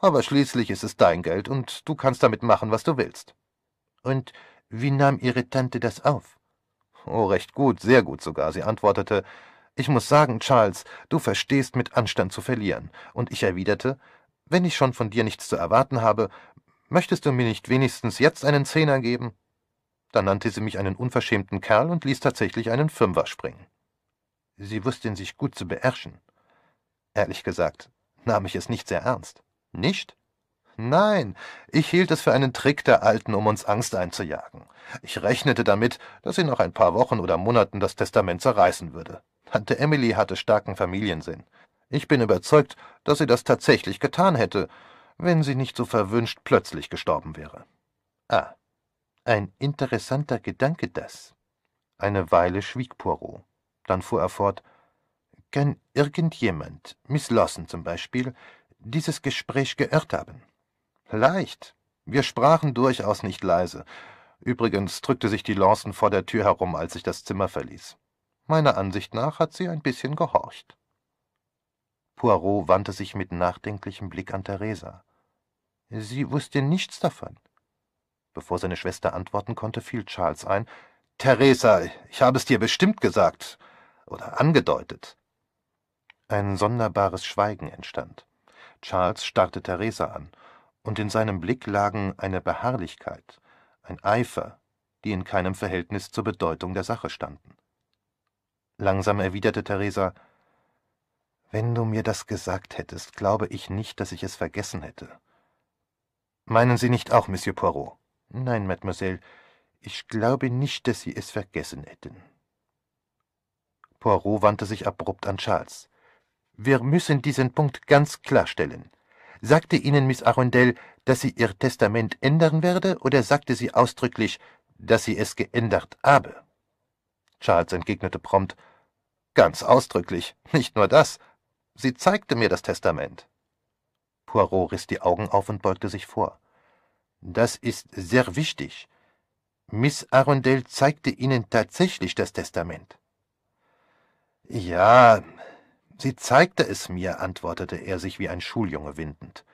S1: Aber schließlich ist es dein Geld und du kannst damit machen, was du willst. Und wie nahm Ihre Tante das auf? Oh, recht gut, sehr gut sogar. Sie antwortete, ich muss sagen, Charles, du verstehst mit Anstand zu verlieren. Und ich erwiderte, wenn ich schon von dir nichts zu erwarten habe, möchtest du mir nicht wenigstens jetzt einen Zehner geben? Dann nannte sie mich einen unverschämten Kerl und ließ tatsächlich einen Fünfer springen. Sie wussten sich gut zu beherrschen. Ehrlich gesagt, nahm ich es nicht sehr ernst. Nicht? Nein, ich hielt es für einen Trick der Alten, um uns Angst einzujagen. Ich rechnete damit, dass sie nach ein paar Wochen oder Monaten das Testament zerreißen würde. Tante Emily hatte starken Familiensinn. Ich bin überzeugt, dass sie das tatsächlich getan hätte, wenn sie nicht so verwünscht plötzlich gestorben wäre. Ah, ein interessanter Gedanke das. Eine Weile schwieg Poirot. Dann fuhr er fort. Kann irgendjemand, Miss Lawson zum Beispiel, dieses Gespräch geirrt haben? Leicht. Wir sprachen durchaus nicht leise. Übrigens drückte sich die Lawson vor der Tür herum, als ich das Zimmer verließ. Meiner Ansicht nach hat sie ein bisschen gehorcht. Poirot wandte sich mit nachdenklichem Blick an Theresa. Sie wusste nichts davon. Bevor seine Schwester antworten konnte, fiel Charles ein. Theresa, ich habe es dir bestimmt gesagt oder angedeutet. Ein sonderbares Schweigen entstand. Charles starrte Theresa an, und in seinem Blick lagen eine Beharrlichkeit, ein Eifer, die in keinem Verhältnis zur Bedeutung der Sache standen. Langsam erwiderte Theresa Wenn du mir das gesagt hättest, glaube ich nicht, dass ich es vergessen hätte. Meinen Sie nicht auch, Monsieur Poirot? Nein, Mademoiselle, ich glaube nicht, dass Sie es vergessen hätten. Poirot wandte sich abrupt an Charles. Wir müssen diesen Punkt ganz klarstellen. Sagte Ihnen Miss Arundel, dass sie ihr Testament ändern werde, oder sagte sie ausdrücklich, dass sie es geändert habe? Charles entgegnete prompt Ganz ausdrücklich, nicht nur das. Sie zeigte mir das Testament. Poirot riss die Augen auf und beugte sich vor. Das ist sehr wichtig. Miss Arundel zeigte Ihnen tatsächlich das Testament. Ja, sie zeigte es mir, antwortete er sich wie ein Schuljunge windend.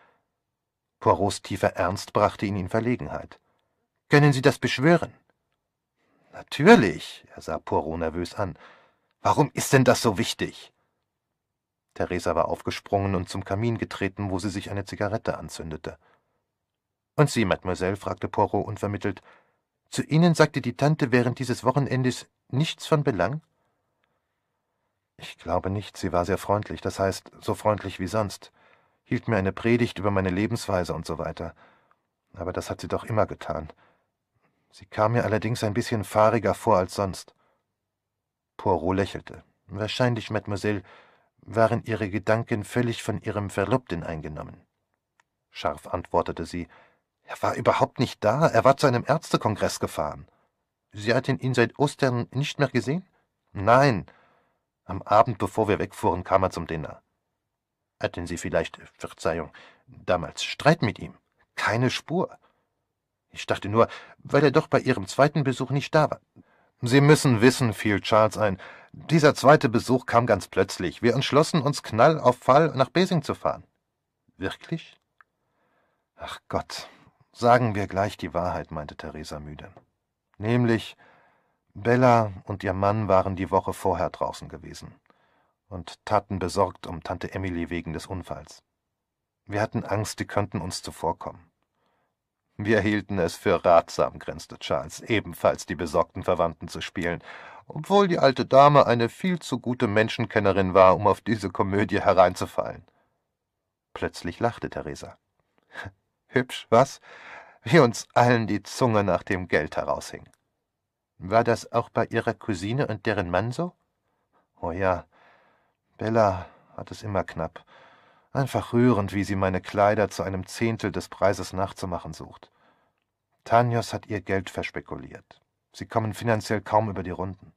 S1: Poirots tiefer Ernst brachte ihn in Verlegenheit. Können Sie das beschwören? Natürlich, er sah Poirot nervös an. Warum ist denn das so wichtig? Theresa war aufgesprungen und zum Kamin getreten, wo sie sich eine Zigarette anzündete. Und Sie, Mademoiselle? fragte Poirot unvermittelt. Zu Ihnen sagte die Tante während dieses Wochenendes nichts von Belang? Ich glaube nicht, sie war sehr freundlich, das heißt, so freundlich wie sonst, hielt mir eine Predigt über meine Lebensweise und so weiter. Aber das hat sie doch immer getan. Sie kam mir allerdings ein bisschen fahriger vor als sonst. Poirot lächelte. Wahrscheinlich, Mademoiselle, waren Ihre Gedanken völlig von Ihrem Verlobten eingenommen. Scharf antwortete sie. Er war überhaupt nicht da, er war zu einem Ärztekongress gefahren. Sie hatten ihn seit Ostern nicht mehr gesehen? Nein. Am Abend, bevor wir wegfuhren, kam er zum Dinner. Hatten Sie vielleicht, Verzeihung, damals Streit mit ihm? Keine Spur. Ich dachte nur, weil er doch bei Ihrem zweiten Besuch nicht da war. Sie müssen wissen, fiel Charles ein, dieser zweite Besuch kam ganz plötzlich. Wir entschlossen uns knall auf Fall nach Besing zu fahren. Wirklich? Ach Gott, sagen wir gleich die Wahrheit, meinte Theresa müde. Nämlich, Bella und ihr Mann waren die Woche vorher draußen gewesen und taten besorgt um Tante Emily wegen des Unfalls. Wir hatten Angst, die könnten uns zuvorkommen. Wir hielten es für ratsam, grenzte Charles, ebenfalls die besorgten Verwandten zu spielen, obwohl die alte Dame eine viel zu gute Menschenkennerin war, um auf diese Komödie hereinzufallen. Plötzlich lachte Theresa. Hübsch, was? Wie uns allen die Zunge nach dem Geld heraushing. War das auch bei Ihrer Cousine und deren Mann so? Oh ja, Bella hat es immer knapp. Einfach rührend, wie sie meine Kleider zu einem Zehntel des Preises nachzumachen sucht. Tanyos hat ihr Geld verspekuliert. Sie kommen finanziell kaum über die Runden.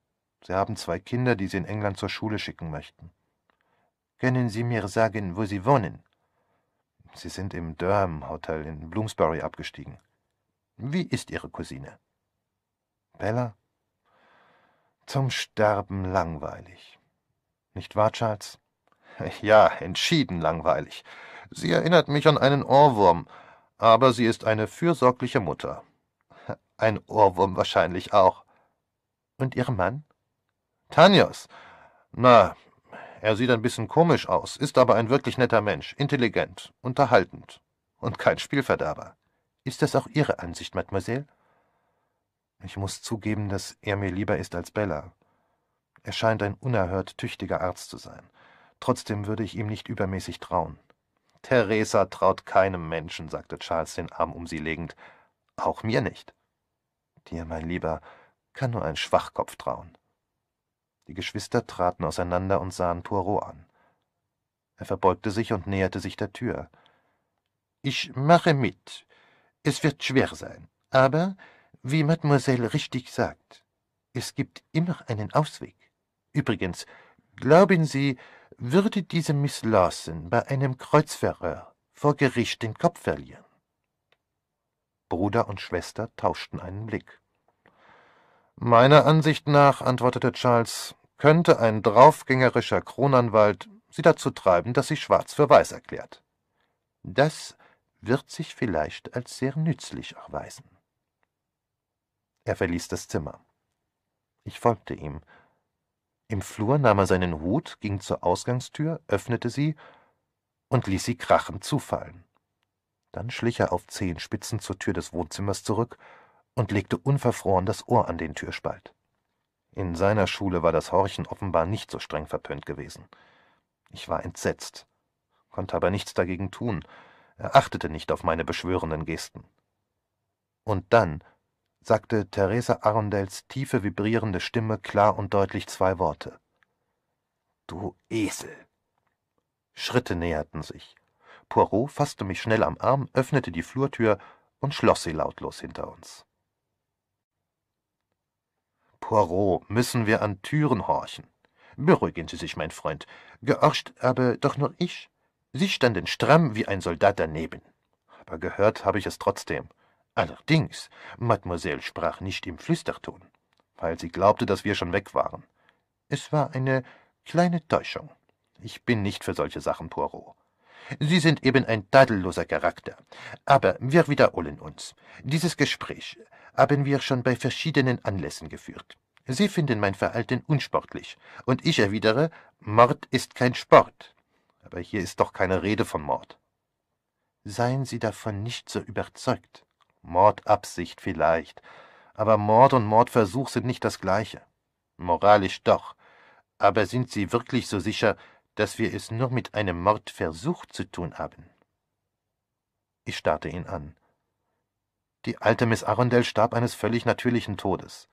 S1: Sie haben zwei Kinder, die Sie in England zur Schule schicken möchten. Können Sie mir sagen, wo Sie wohnen? Sie sind im Durham Hotel in Bloomsbury abgestiegen. Wie ist Ihre Cousine? Bella? Zum Sterben langweilig. Nicht wahr, Charles? Ja, entschieden langweilig. Sie erinnert mich an einen Ohrwurm, aber sie ist eine fürsorgliche Mutter. Ein Ohrwurm wahrscheinlich auch. Und Ihr Mann? Tanjos. Na, er sieht ein bisschen komisch aus, ist aber ein wirklich netter Mensch, intelligent, unterhaltend und kein Spielverderber. Ist das auch Ihre Ansicht, Mademoiselle? Ich muss zugeben, dass er mir lieber ist als Bella. Er scheint ein unerhört tüchtiger Arzt zu sein. Trotzdem würde ich ihm nicht übermäßig trauen. Theresa traut keinem Menschen, sagte Charles den Arm um sie legend. Auch mir nicht. Dir, mein Lieber, kann nur ein Schwachkopf trauen. Die Geschwister traten auseinander und sahen Poirot an. Er verbeugte sich und näherte sich der Tür. Ich mache mit. Es wird schwer sein, aber, wie Mademoiselle richtig sagt, es gibt immer einen Ausweg. Übrigens, glauben Sie, würde diese Miss Lawson bei einem Kreuzverhör vor Gericht den Kopf verlieren? Bruder und Schwester tauschten einen Blick. Meiner Ansicht nach, antwortete Charles, könnte ein draufgängerischer Kronanwalt sie dazu treiben, dass sie schwarz für weiß erklärt. Das wird sich vielleicht als sehr nützlich erweisen. Er verließ das Zimmer. Ich folgte ihm. Im Flur nahm er seinen Hut, ging zur Ausgangstür, öffnete sie und ließ sie krachend zufallen. Dann schlich er auf Zehenspitzen zur Tür des Wohnzimmers zurück und legte unverfroren das Ohr an den Türspalt. In seiner Schule war das Horchen offenbar nicht so streng verpönt gewesen. Ich war entsetzt, konnte aber nichts dagegen tun. Er achtete nicht auf meine beschwörenden Gesten. Und dann sagte Theresa Arundels tiefe, vibrierende Stimme klar und deutlich zwei Worte. Du Esel! Schritte näherten sich. Poirot fasste mich schnell am Arm, öffnete die Flurtür und schloss sie lautlos hinter uns. Poirot, müssen wir an Türen horchen. Beruhigen Sie sich, mein Freund. Georcht aber doch nur ich. Sie standen stramm wie ein Soldat daneben. Aber gehört habe ich es trotzdem. Allerdings, Mademoiselle sprach nicht im Flüsterton, weil sie glaubte, dass wir schon weg waren. Es war eine kleine Täuschung. Ich bin nicht für solche Sachen, Poirot. Sie sind eben ein tadelloser Charakter. Aber wir wiederholen uns. Dieses Gespräch haben wir schon bei verschiedenen Anlässen geführt. Sie finden mein Verhalten unsportlich, und ich erwidere, Mord ist kein Sport. Aber hier ist doch keine Rede von Mord. Seien Sie davon nicht so überzeugt. Mordabsicht vielleicht, aber Mord und Mordversuch sind nicht das gleiche. Moralisch doch. Aber sind Sie wirklich so sicher, dass wir es nur mit einem Mordversuch zu tun haben? Ich starrte ihn an. Die alte Miss Arundel starb eines völlig natürlichen Todes.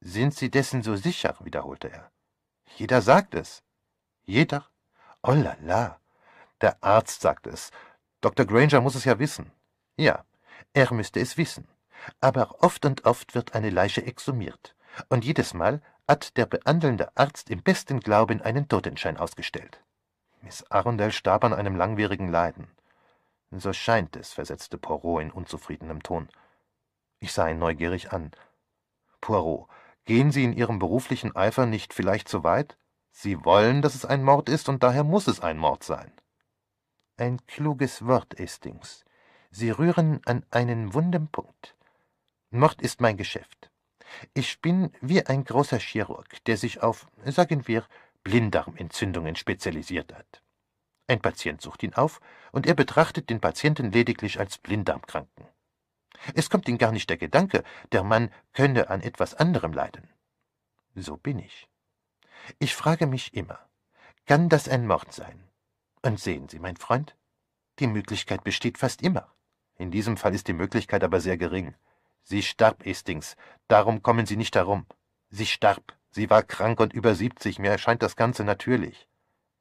S1: Sind Sie dessen so sicher? wiederholte er. Jeder sagt es. Jeder? Oh la la. Der Arzt sagt es. Dr. Granger muss es ja wissen. Ja, er müsste es wissen. Aber oft und oft wird eine Leiche exhumiert. Und jedes Mal hat der behandelnde Arzt im besten Glauben einen Totenschein ausgestellt. Miss Arundel starb an einem langwierigen Leiden. So scheint es, versetzte Poirot in unzufriedenem Ton. Ich sah ihn neugierig an. Poirot, gehen Sie in Ihrem beruflichen Eifer nicht vielleicht zu weit? Sie wollen, dass es ein Mord ist, und daher muss es ein Mord sein. Ein kluges Wort, Hastings. Sie rühren an einen wunden Punkt. Mord ist mein Geschäft. Ich bin wie ein großer Chirurg, der sich auf, sagen wir, Blinddarmentzündungen spezialisiert hat. Ein Patient sucht ihn auf, und er betrachtet den Patienten lediglich als Blinddarmkranken. Es kommt ihm gar nicht der Gedanke, der Mann könne an etwas anderem leiden. So bin ich. Ich frage mich immer, kann das ein Mord sein? Und sehen Sie, mein Freund, die Möglichkeit besteht fast immer. In diesem Fall ist die Möglichkeit aber sehr gering. Sie starb, Estings, darum kommen Sie nicht herum. Sie starb, sie war krank und über siebzig, mir erscheint das Ganze natürlich.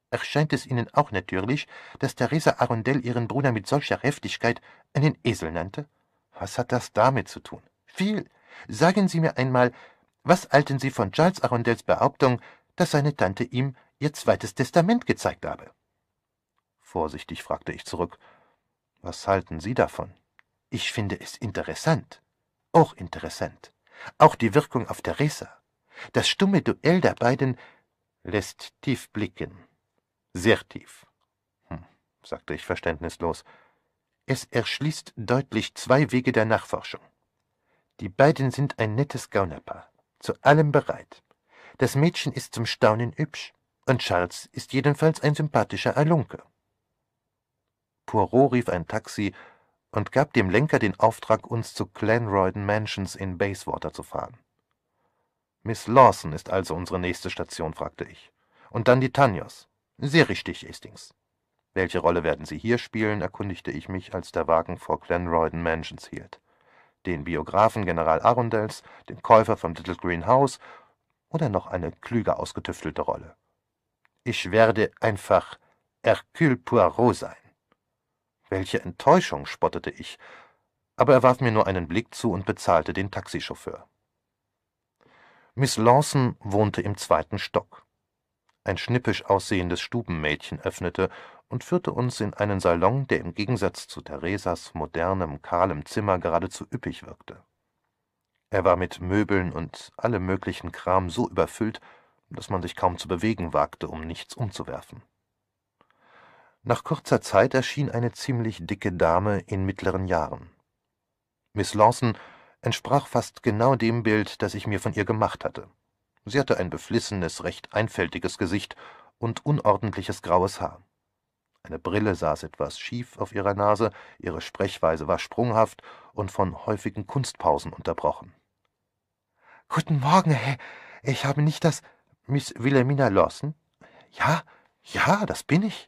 S1: Erscheint es Ihnen auch natürlich, dass Theresa Arundel ihren Bruder mit solcher Heftigkeit einen Esel nannte? Was hat das damit zu tun? Viel. Sagen Sie mir einmal, was halten Sie von Charles Arundels Behauptung, dass seine Tante ihm ihr zweites Testament gezeigt habe? Vorsichtig fragte ich zurück. Was halten Sie davon? Ich finde es interessant. Auch interessant. Auch die Wirkung auf Theresa. Das stumme Duell der beiden lässt tief blicken. Sehr tief. Hm, sagte ich verständnislos. Es erschließt deutlich zwei Wege der Nachforschung. Die beiden sind ein nettes Gaunerpaar, zu allem bereit. Das Mädchen ist zum Staunen hübsch, und Charles ist jedenfalls ein sympathischer Alunke. Poirot rief ein Taxi und gab dem Lenker den Auftrag, uns zu Glenroydon Mansions in Bayswater zu fahren. Miss Lawson ist also unsere nächste Station, fragte ich. Und dann die Tanyos. Sehr richtig, Hastings. Welche Rolle werden Sie hier spielen, erkundigte ich mich, als der Wagen vor Glenroydon Mansions hielt. Den Biografen General Arundels, den Käufer vom Little Green House oder noch eine klüger ausgetüftelte Rolle? Ich werde einfach Hercule Poirot sein. Welche Enttäuschung, spottete ich, aber er warf mir nur einen Blick zu und bezahlte den Taxichauffeur. Miss Lawson wohnte im zweiten Stock. Ein schnippisch aussehendes Stubenmädchen öffnete und führte uns in einen Salon, der im Gegensatz zu Theresas modernem, kahlem Zimmer geradezu üppig wirkte. Er war mit Möbeln und allem möglichen Kram so überfüllt, dass man sich kaum zu bewegen wagte, um nichts umzuwerfen. Nach kurzer Zeit erschien eine ziemlich dicke Dame in mittleren Jahren. Miss Lawson entsprach fast genau dem Bild, das ich mir von ihr gemacht hatte. Sie hatte ein beflissenes, recht einfältiges Gesicht und unordentliches graues Haar. Eine Brille saß etwas schief auf ihrer Nase, ihre Sprechweise war sprunghaft und von häufigen Kunstpausen unterbrochen.
S3: Guten Morgen, Herr. Ich habe nicht das.
S1: Miss Wilhelmina Lawson?
S3: Ja, ja, das bin ich.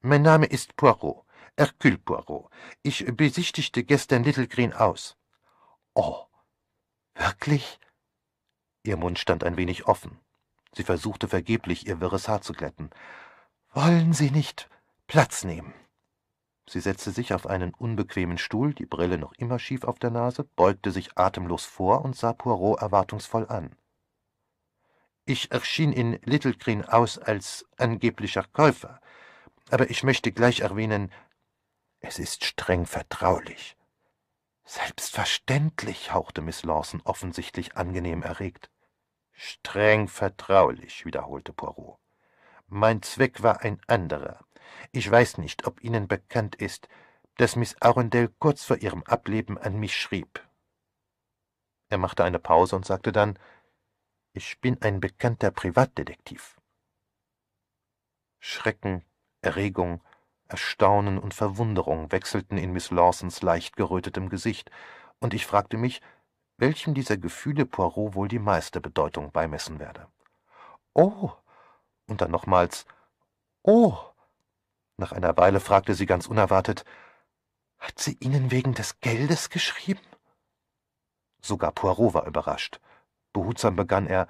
S1: Mein Name ist Poirot, Hercule Poirot. Ich besichtigte gestern Little Green aus.
S3: Oh, wirklich?
S1: Ihr Mund stand ein wenig offen. Sie versuchte vergeblich, ihr wirres Haar zu glätten.
S3: Wollen Sie nicht Platz nehmen?
S1: Sie setzte sich auf einen unbequemen Stuhl, die Brille noch immer schief auf der Nase, beugte sich atemlos vor und sah Poirot erwartungsvoll an. Ich erschien in Little Green aus als angeblicher Käufer aber ich möchte gleich erwähnen, es ist streng vertraulich.
S3: Selbstverständlich, hauchte Miss Lawson offensichtlich angenehm erregt.
S1: Streng vertraulich, wiederholte Poirot. Mein Zweck war ein anderer. Ich weiß nicht, ob Ihnen bekannt ist, dass Miss Arundel kurz vor ihrem Ableben an mich schrieb. Er machte eine Pause und sagte dann, ich bin ein bekannter Privatdetektiv. Schrecken Erregung, Erstaunen und Verwunderung wechselten in Miss Lawsons leicht gerötetem Gesicht, und ich fragte mich, welchem dieser Gefühle Poirot wohl die meiste Bedeutung beimessen werde.
S3: Oh,
S1: und dann nochmals
S3: Oh.
S1: Nach einer Weile fragte sie ganz unerwartet,
S3: hat sie Ihnen wegen des Geldes geschrieben?
S1: Sogar Poirot war überrascht. Behutsam begann er,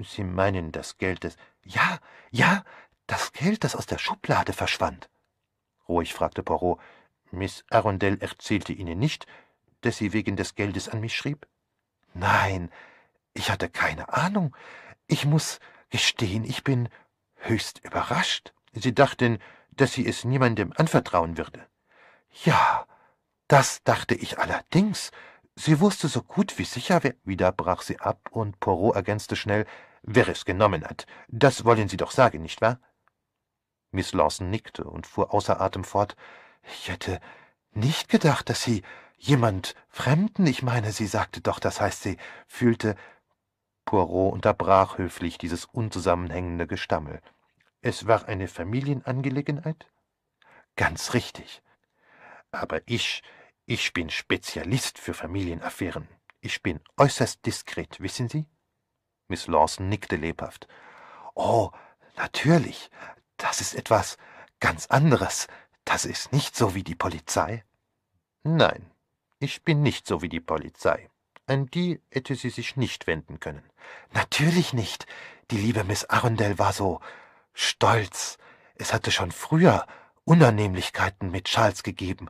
S1: Sie meinen das Geld des.
S3: Ja, ja, das Geld, das aus der Schublade verschwand.
S1: Ruhig fragte Poirot. Miss Arundel erzählte Ihnen nicht, dass sie wegen des Geldes an mich schrieb?
S3: Nein, ich hatte keine Ahnung. Ich muss gestehen, ich bin höchst überrascht.
S1: Sie dachten, dass sie es niemandem anvertrauen würde.
S3: Ja, das dachte ich allerdings. Sie wusste so gut wie sicher, wer.
S1: Wieder brach sie ab und Poirot ergänzte schnell, wer es genommen hat. Das wollen Sie doch sagen, nicht wahr? Miss Lawson nickte und fuhr außer Atem fort.
S3: Ich hätte nicht gedacht, dass Sie
S2: jemand Fremden, ich meine, sie sagte doch, das heißt, sie fühlte.
S1: Poirot unterbrach höflich dieses unzusammenhängende Gestammel. Es war eine Familienangelegenheit?
S2: Ganz richtig.
S1: Aber ich, ich bin Spezialist für Familienaffären. Ich bin äußerst diskret, wissen Sie?
S2: Miss Lawson nickte lebhaft. Oh, natürlich. Das ist etwas ganz anderes. Das ist nicht so wie die Polizei.
S1: Nein, ich bin nicht so wie die Polizei. An die hätte sie sich nicht wenden können.
S2: Natürlich nicht. Die liebe Miss Arundel war so stolz. Es hatte schon früher Unannehmlichkeiten mit Charles gegeben.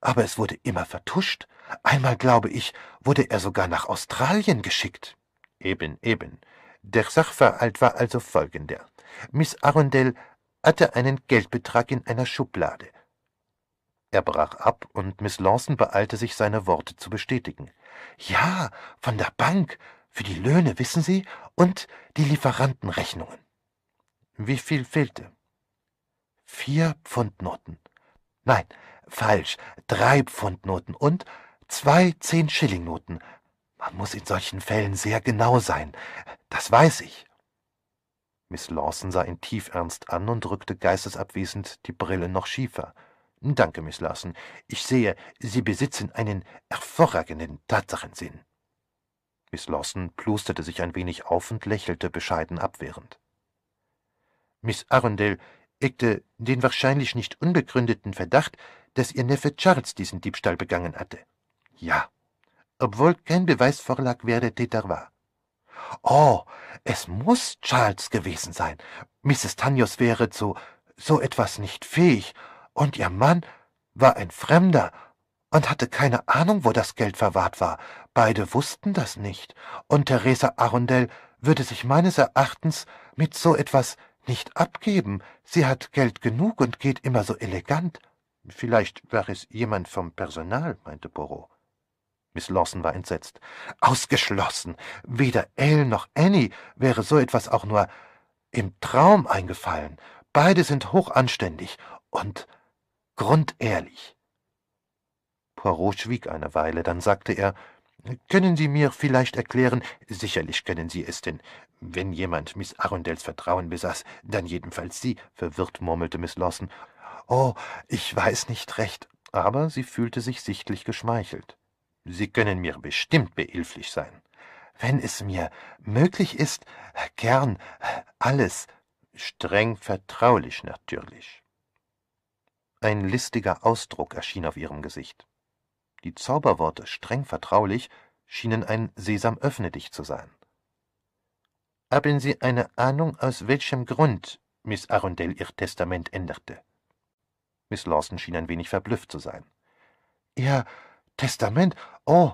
S2: Aber es wurde immer vertuscht. Einmal, glaube ich, wurde er sogar nach Australien geschickt.
S1: Eben, eben. Der Sachverhalt war also folgender. Miss Arundel hatte einen Geldbetrag in einer Schublade. Er brach ab, und Miss Lawson beeilte sich, seine Worte zu bestätigen.
S2: Ja, von der Bank, für die Löhne, wissen Sie, und die Lieferantenrechnungen.
S1: Wie viel fehlte?
S2: Vier Pfundnoten. Nein, falsch, drei Pfundnoten und zwei Zehn-Schillingnoten. Man muss in solchen Fällen sehr genau sein. Das weiß ich.
S1: Miss Lawson sah ihn tiefernst an und rückte geistesabwesend die Brille noch schiefer. Danke, Miss Lawson. Ich sehe, Sie besitzen einen hervorragenden Tatsachensinn. Miss Lawson plusterte sich ein wenig auf und lächelte bescheiden abwehrend. Miss Arundel hegte den wahrscheinlich nicht unbegründeten Verdacht, dass ihr Neffe Charles diesen Diebstahl begangen hatte.
S2: Ja,
S1: obwohl kein Beweis vorlag, wer der Täter war.
S2: Oh, es muss Charles gewesen sein. Mrs. Tanyos wäre zu so etwas nicht fähig, und ihr Mann war ein Fremder und hatte keine Ahnung, wo das Geld verwahrt war. Beide wussten das nicht, und Theresa Arundel würde sich meines Erachtens mit so etwas nicht abgeben. Sie hat Geld genug und geht immer so elegant.
S1: Vielleicht war es jemand vom Personal, meinte Poirot.
S2: Miss Lawson war entsetzt. Ausgeschlossen. Weder Elle noch Annie wäre so etwas auch nur im Traum eingefallen. Beide sind hochanständig und grundehrlich.
S1: Poirot schwieg eine Weile, dann sagte er, können Sie mir vielleicht erklären, sicherlich können Sie es, denn wenn jemand Miss Arundels Vertrauen besaß, dann jedenfalls Sie, verwirrt murmelte Miss Lawson.
S2: Oh, ich weiß nicht recht,
S1: aber sie fühlte sich sichtlich geschmeichelt. Sie können mir bestimmt behilflich sein.
S2: Wenn es mir möglich ist, gern alles.
S1: Streng vertraulich natürlich. Ein listiger Ausdruck erschien auf ihrem Gesicht. Die Zauberworte streng vertraulich schienen ein Sesam öffne dich zu sein. Haben Sie eine Ahnung, aus welchem Grund Miss Arundel ihr Testament änderte? Miss Lawson schien ein wenig verblüfft zu sein.
S2: Ihr Testament? Oh,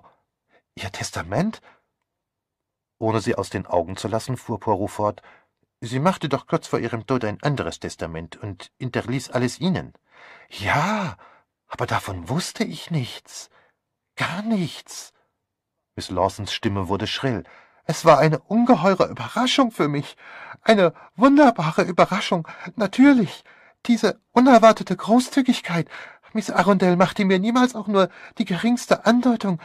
S2: Ihr Testament?
S1: Ohne sie aus den Augen zu lassen, fuhr Poirot fort. Sie machte doch kurz vor ihrem Tod ein anderes Testament und hinterließ alles Ihnen.
S2: Ja, aber davon wusste ich nichts. Gar nichts.
S1: Miss Lawsons Stimme wurde schrill.
S2: Es war eine ungeheure Überraschung für mich. Eine wunderbare Überraschung. Natürlich. Diese unerwartete Großzügigkeit. Miss Arundel machte mir niemals auch nur die geringste Andeutung.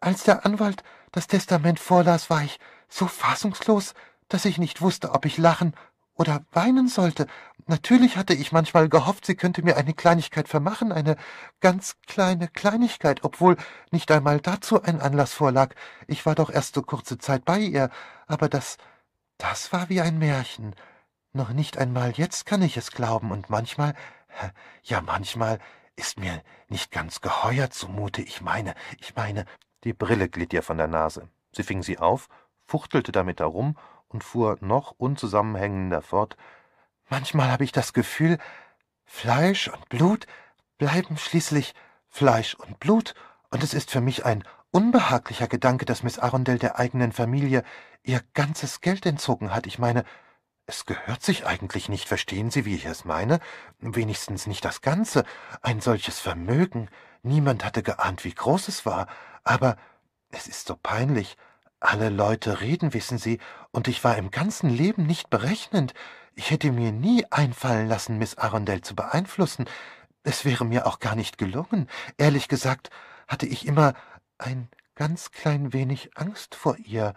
S2: Als der Anwalt das Testament vorlas, war ich so fassungslos, dass ich nicht wusste, ob ich lachen oder weinen sollte. Natürlich hatte ich manchmal gehofft, sie könnte mir eine Kleinigkeit vermachen, eine ganz kleine Kleinigkeit, obwohl nicht einmal dazu ein Anlass vorlag. Ich war doch erst so kurze Zeit bei ihr, aber das, das war wie ein Märchen. Noch nicht einmal jetzt kann ich es glauben, und manchmal, ja manchmal ist mir nicht ganz geheuer zumute. Ich meine, ich meine,
S1: die Brille glitt ihr von der Nase. Sie fing sie auf, fuchtelte damit herum und fuhr noch unzusammenhängender fort.
S2: Manchmal habe ich das Gefühl, Fleisch und Blut bleiben schließlich Fleisch und Blut, und es ist für mich ein unbehaglicher Gedanke, dass Miss Arundel der eigenen Familie ihr ganzes Geld entzogen hat. Ich meine, es gehört sich eigentlich nicht, verstehen Sie, wie ich es meine? Wenigstens nicht das Ganze. Ein solches Vermögen. Niemand hatte geahnt, wie groß es war. Aber es ist so peinlich. Alle Leute reden, wissen Sie, und ich war im ganzen Leben nicht berechnend. Ich hätte mir nie einfallen lassen, Miss Arundel zu beeinflussen. Es wäre mir auch gar nicht gelungen. Ehrlich gesagt,
S3: hatte ich immer ein ganz klein wenig Angst vor ihr.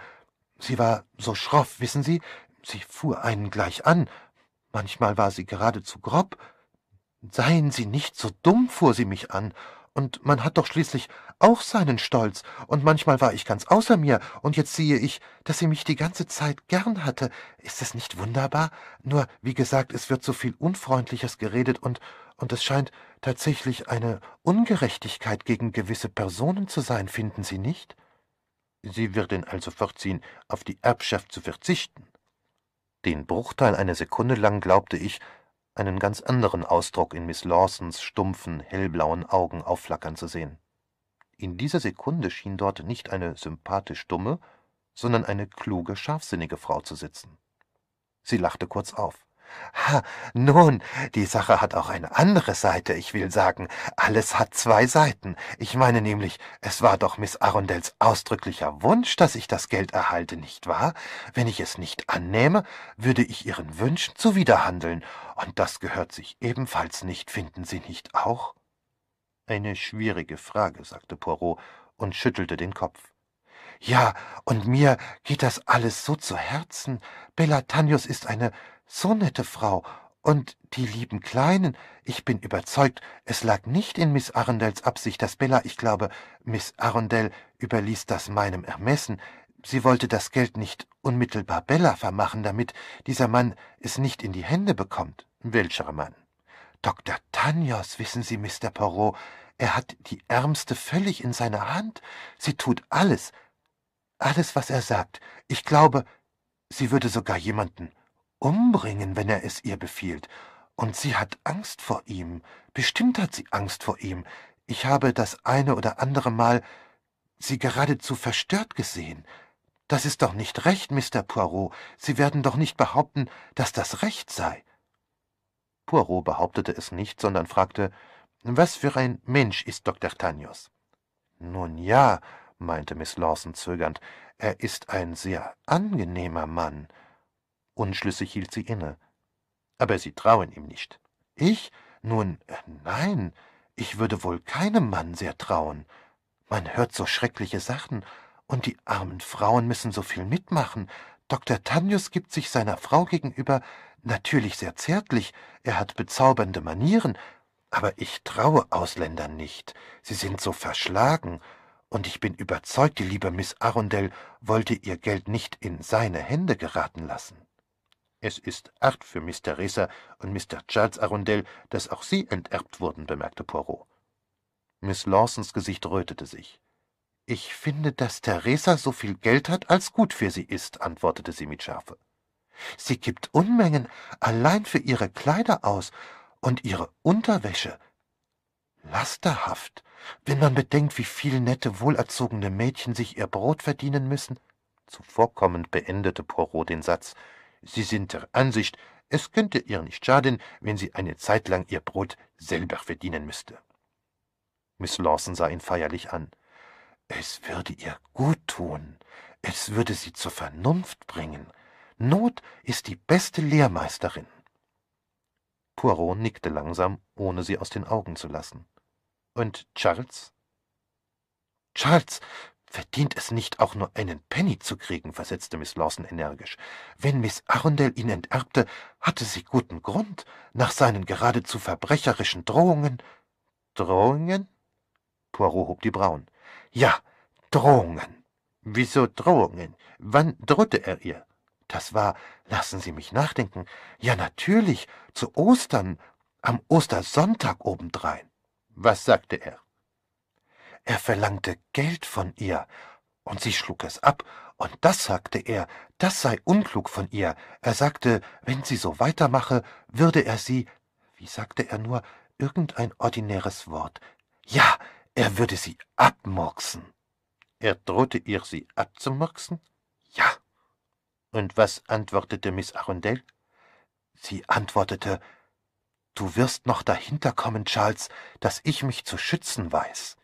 S3: Sie war so schroff, wissen Sie, sie fuhr einen gleich an, manchmal war sie geradezu grob. Seien Sie nicht so dumm, fuhr sie mich an, und man hat doch schließlich auch seinen Stolz, und manchmal war ich ganz außer mir, und jetzt sehe ich, dass sie mich die ganze Zeit gern hatte. Ist es nicht wunderbar? Nur, wie gesagt, es wird so viel Unfreundliches geredet, und, und es scheint tatsächlich eine Ungerechtigkeit gegen gewisse Personen zu sein, finden Sie nicht?
S1: Sie wird ihn also vorziehen, auf die Erbschaft zu verzichten. Den Bruchteil einer Sekunde lang glaubte ich, einen ganz anderen Ausdruck in Miss Lawsons stumpfen, hellblauen Augen aufflackern zu sehen. In dieser Sekunde schien dort nicht eine sympathisch dumme, sondern eine kluge, scharfsinnige Frau zu sitzen. Sie lachte kurz auf.
S3: Ha, nun, die Sache hat auch eine andere Seite, ich will sagen, alles hat zwei Seiten. Ich meine nämlich, es war doch Miss Arundels ausdrücklicher Wunsch, dass ich das Geld erhalte, nicht wahr? Wenn ich es nicht annehme, würde ich ihren Wünschen zuwiderhandeln, und das gehört sich ebenfalls nicht, finden Sie nicht auch?
S1: Eine schwierige Frage, sagte Poirot und schüttelte den Kopf.
S3: Ja, und mir geht das alles so zu Herzen. Bella ist eine so nette Frau. Und die lieben Kleinen, ich bin überzeugt, es lag nicht in Miss Arundels Absicht, dass Bella, ich glaube, Miss Arundel überließ das meinem Ermessen. Sie wollte das Geld nicht unmittelbar Bella vermachen, damit dieser Mann es nicht in die Hände bekommt.
S1: Welcher Mann?
S3: Dr. Tanyos, wissen Sie, Mr. Poirot, er hat die Ärmste völlig in seiner Hand. Sie tut alles, alles, was er sagt. Ich glaube, sie würde sogar jemanden umbringen, wenn er es ihr befiehlt. Und sie hat Angst vor ihm. Bestimmt hat sie Angst vor ihm. Ich habe das eine oder andere Mal sie geradezu verstört gesehen. Das ist doch nicht recht, Mr. Poirot. Sie werden doch nicht behaupten, dass das recht sei.
S1: Poirot behauptete es nicht, sondern fragte, was für ein Mensch ist Dr. Tanyos?
S3: Nun ja, meinte Miss Lawson zögernd, er ist ein sehr angenehmer Mann.
S1: Unschlüssig hielt sie inne. Aber Sie trauen ihm nicht.
S3: Ich? Nun, äh, nein, ich würde wohl keinem Mann sehr trauen. Man hört so schreckliche Sachen, und die armen Frauen müssen so viel mitmachen. Dr. Tanius gibt sich seiner Frau gegenüber natürlich sehr zärtlich, er hat bezaubernde Manieren, aber ich traue Ausländern nicht. Sie sind so verschlagen, und ich bin überzeugt, die liebe Miss Arundel wollte ihr Geld nicht in seine Hände geraten lassen.
S1: Es ist Art für Miss Theresa und Mr. Charles Arundel, dass auch Sie enterbt wurden, bemerkte Poirot.
S3: Miss Lawsons Gesicht rötete sich. Ich finde, dass Theresa so viel Geld hat, als gut für sie ist, antwortete sie mit Schärfe. Sie gibt Unmengen allein für ihre Kleider aus und ihre Unterwäsche. Lasterhaft, wenn man bedenkt, wie viel nette, wohlerzogene Mädchen sich ihr Brot verdienen müssen.
S1: Zuvorkommend beendete Poirot den Satz, Sie sind der Ansicht, es könnte ihr nicht schaden, wenn sie eine Zeit lang ihr Brot selber verdienen müsste.
S3: Miss Lawson sah ihn feierlich an. Es würde ihr gut tun, es würde sie zur Vernunft bringen. Not ist die beste Lehrmeisterin.
S1: Poirot nickte langsam, ohne sie aus den Augen zu lassen. Und Charles?
S3: Charles verdient es nicht, auch nur einen Penny zu kriegen, versetzte Miss Lawson energisch. Wenn Miss Arundel ihn enterbte, hatte sie guten Grund, nach seinen geradezu verbrecherischen Drohungen.
S1: Drohungen?
S3: Poirot hob die Brauen. Ja, Drohungen.
S1: Wieso Drohungen? Wann drohte er ihr?
S3: Das war, lassen Sie mich nachdenken, ja natürlich, zu Ostern, am Ostersonntag obendrein.
S1: Was sagte er?
S3: Er verlangte Geld von ihr, und sie schlug es ab, und das sagte er, das sei unklug von ihr. Er sagte, wenn sie so weitermache, würde er sie, wie sagte er nur, irgendein ordinäres Wort. Ja, er würde sie abmurksen.
S1: Er drohte ihr, sie abzumurksen?
S3: Ja.
S1: Und was antwortete Miss Arundel?
S3: Sie antwortete, Du wirst noch dahinter kommen, Charles, dass ich mich zu schützen weiß.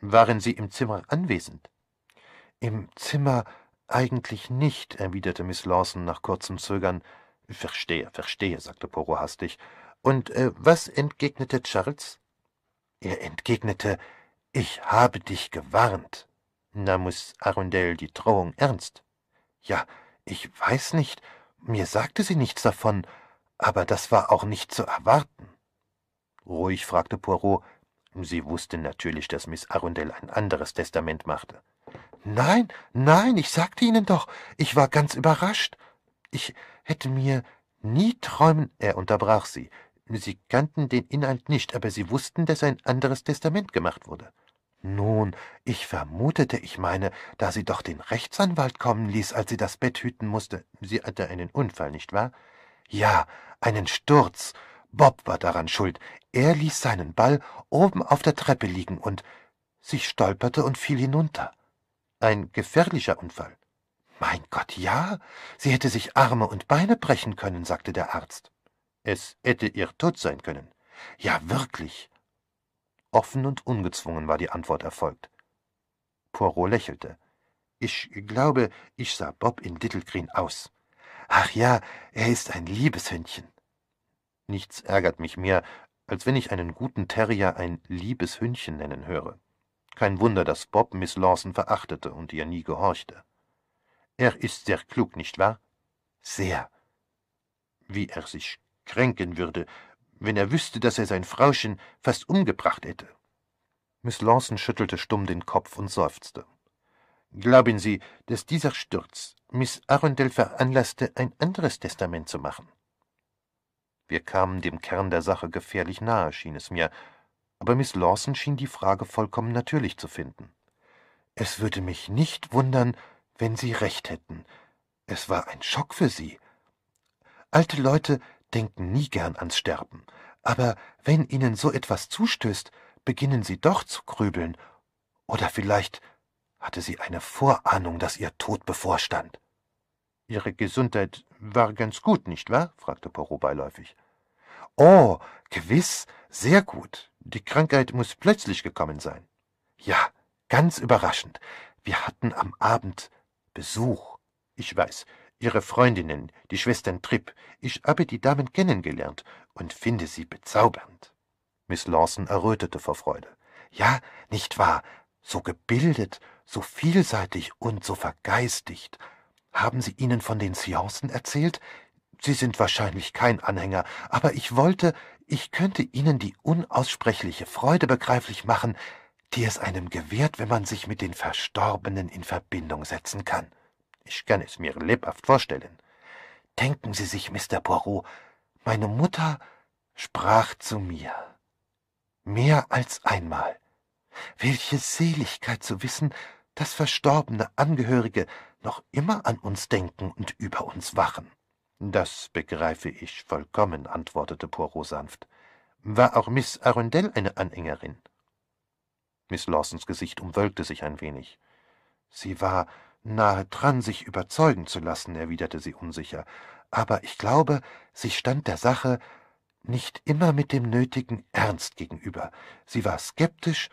S1: Waren Sie im Zimmer anwesend?
S3: Im Zimmer eigentlich nicht, erwiderte Miss Lawson nach kurzem Zögern.
S1: Verstehe, verstehe, sagte Poirot hastig. Und äh, was entgegnete Charles?
S3: Er entgegnete,
S2: Ich habe dich gewarnt.
S1: Na, muss Arundel die Drohung ernst?
S2: Ja, ich weiß nicht, mir sagte sie nichts davon, aber das war auch nicht zu erwarten.
S1: Ruhig fragte Poirot. Sie wusste natürlich, dass Miss Arundel ein anderes Testament machte.
S2: Nein, nein, ich sagte Ihnen doch, ich war ganz überrascht. Ich hätte mir nie träumen.
S1: Er unterbrach sie. Sie kannten den Inhalt nicht, aber Sie wussten, dass ein anderes Testament gemacht wurde.
S2: Nun, ich vermutete, ich meine, da sie doch den Rechtsanwalt kommen ließ, als sie das Bett hüten musste.
S1: Sie hatte einen Unfall, nicht wahr?
S2: Ja, einen Sturz. Bob war daran schuld. Er ließ seinen Ball oben auf der Treppe liegen und sie stolperte und fiel hinunter.
S1: Ein gefährlicher Unfall.
S2: Mein Gott, ja. Sie hätte sich Arme und Beine brechen können, sagte der Arzt.
S1: Es hätte ihr Tod sein können.
S2: Ja, wirklich.
S1: Offen und ungezwungen war die Antwort erfolgt. Poirot lächelte. Ich glaube, ich sah Bob in Little Green aus.
S2: Ach ja, er ist ein Liebeshündchen.
S1: Nichts ärgert mich mehr, als wenn ich einen guten Terrier ein liebes Hündchen nennen höre. Kein Wunder, dass Bob Miss Lawson verachtete und ihr nie gehorchte. Er ist sehr klug, nicht wahr?
S2: Sehr.
S1: Wie er sich kränken würde, wenn er wüsste, dass er sein Frauchen fast umgebracht hätte. Miss Lawson schüttelte stumm den Kopf und seufzte. Glauben Sie, dass dieser Sturz Miss Arundel veranlasste, ein anderes Testament zu machen? Wir kamen dem Kern der Sache gefährlich nahe, schien es mir, aber Miss Lawson schien die Frage vollkommen natürlich zu finden.
S2: Es würde mich nicht wundern, wenn Sie recht hätten. Es war ein Schock für Sie. Alte Leute denken nie gern ans Sterben, aber wenn Ihnen so etwas zustößt, beginnen Sie doch zu grübeln. Oder vielleicht hatte sie eine Vorahnung, dass ihr Tod bevorstand.
S1: Ihre Gesundheit war ganz gut, nicht wahr? fragte Poirot beiläufig.
S2: Oh, gewiss, sehr gut.
S1: Die Krankheit muss plötzlich gekommen sein.
S2: Ja, ganz überraschend. Wir hatten am Abend Besuch.
S1: Ich weiß, Ihre Freundinnen, die Schwestern Tripp. Ich habe die Damen kennengelernt und finde sie bezaubernd.
S2: Miss Lawson errötete vor Freude. Ja, nicht wahr? So gebildet, so vielseitig und so vergeistigt. Haben Sie ihnen von den Seancen erzählt? Sie sind wahrscheinlich kein Anhänger, aber ich wollte, ich könnte Ihnen die unaussprechliche Freude begreiflich machen, die es einem gewährt, wenn man sich mit den Verstorbenen in Verbindung setzen kann.
S1: Ich kann es mir lebhaft vorstellen.
S2: Denken Sie sich, Mr. Poirot, meine Mutter sprach zu mir. Mehr als einmal. Welche Seligkeit zu wissen, dass verstorbene Angehörige noch immer an uns denken und über uns wachen.
S1: Das begreife ich vollkommen, antwortete Poirot sanft. War auch Miss Arundel eine Anhängerin? Miss Lawsons Gesicht umwölkte sich ein wenig.
S2: Sie war nahe dran, sich überzeugen zu lassen, erwiderte sie unsicher, aber ich glaube, sie stand der Sache nicht immer mit dem nötigen Ernst gegenüber. Sie war skeptisch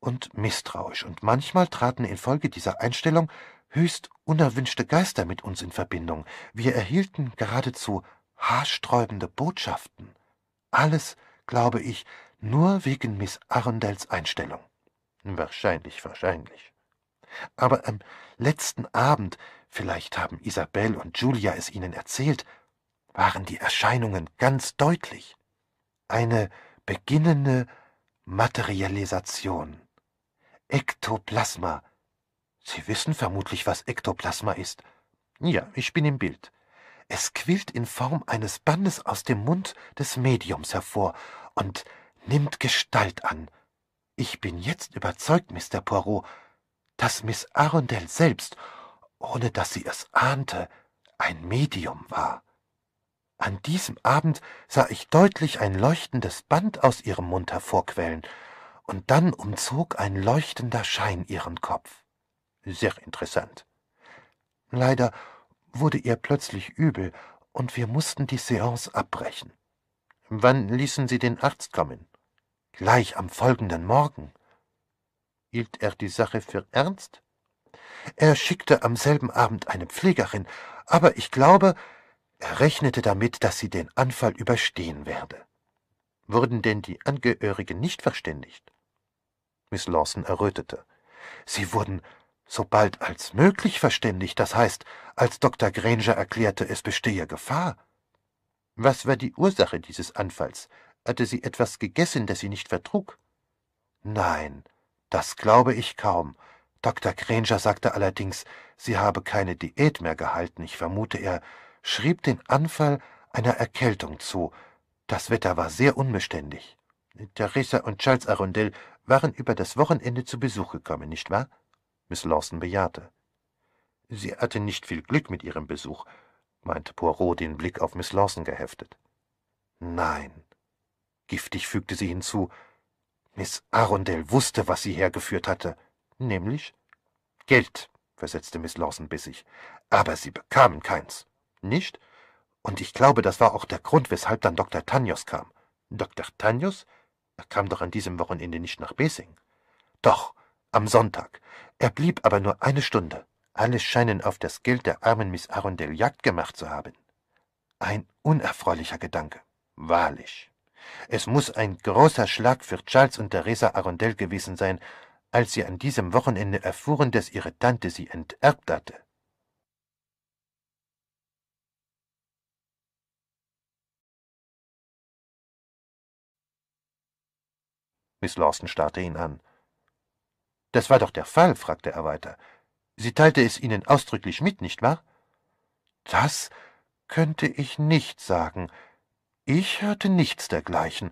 S2: und misstrauisch, und manchmal traten infolge dieser Einstellung höchst unerwünschte Geister mit uns in Verbindung. Wir erhielten geradezu haarsträubende Botschaften. Alles, glaube ich, nur wegen Miss Arundels Einstellung.
S1: Wahrscheinlich, wahrscheinlich.
S2: Aber am letzten Abend, vielleicht haben Isabel und Julia es Ihnen erzählt, waren die Erscheinungen ganz deutlich. Eine beginnende Materialisation. Ektoplasma. Sie wissen vermutlich, was Ektoplasma ist.
S1: Ja, ich bin im Bild.
S2: Es quillt in Form eines Bandes aus dem Mund des Mediums hervor und nimmt Gestalt an. Ich bin jetzt überzeugt, Mr. Poirot, dass Miss Arundel selbst, ohne dass sie es ahnte, ein Medium war. An diesem Abend sah ich deutlich ein leuchtendes Band aus ihrem Mund hervorquellen, und dann umzog ein leuchtender Schein ihren Kopf.
S1: Sehr interessant.
S2: Leider wurde ihr plötzlich übel, und wir mussten die Seance abbrechen.
S1: Wann ließen Sie den Arzt kommen?
S2: Gleich am folgenden Morgen.
S1: Hielt er die Sache für ernst?
S2: Er schickte am selben Abend eine Pflegerin, aber ich glaube, er rechnete damit, dass sie den Anfall überstehen werde.
S1: Wurden denn die Angehörigen nicht verständigt? Miss Lawson errötete.
S2: Sie wurden so bald als möglich verständigt, das heißt, als Dr. Granger erklärte, es bestehe Gefahr.
S1: Was war die Ursache dieses Anfalls? Hatte sie etwas gegessen, das sie nicht vertrug?
S2: Nein, das glaube ich kaum. Dr. Granger sagte allerdings, sie habe keine Diät mehr gehalten. Ich vermute, er schrieb den Anfall einer Erkältung zu. Das Wetter war sehr unbeständig.
S1: Theresa und Charles Arundel waren über das Wochenende zu Besuch gekommen, nicht wahr? Miss Lawson bejahte. Sie hatte nicht viel Glück mit ihrem Besuch, meinte Poirot, den Blick auf Miss Lawson geheftet.
S2: Nein. Giftig fügte sie hinzu. Miss Arundel wusste, was sie hergeführt hatte.
S1: Nämlich?
S2: Geld, versetzte Miss Lawson bissig. Aber sie bekamen keins.
S1: Nicht?
S2: Und ich glaube, das war auch der Grund, weshalb dann Dr. Tanyos kam.
S1: Dr. Tanyos? Er kam doch an diesem Wochenende nicht nach Besing.
S2: Doch, am Sonntag. Er blieb aber nur eine Stunde.
S1: Alle scheinen auf das Geld der armen Miss Arundel Jagd gemacht zu haben.
S2: Ein unerfreulicher Gedanke.
S1: Wahrlich. Es muss ein großer Schlag für Charles und Theresa Arundel gewesen sein, als sie an diesem Wochenende erfuhren, dass ihre Tante sie enterbt hatte. Miss Lawson starrte ihn an. Das war doch der Fall, fragte er weiter. Sie teilte es Ihnen ausdrücklich mit, nicht wahr?
S2: Das könnte ich nicht sagen. Ich hörte nichts dergleichen.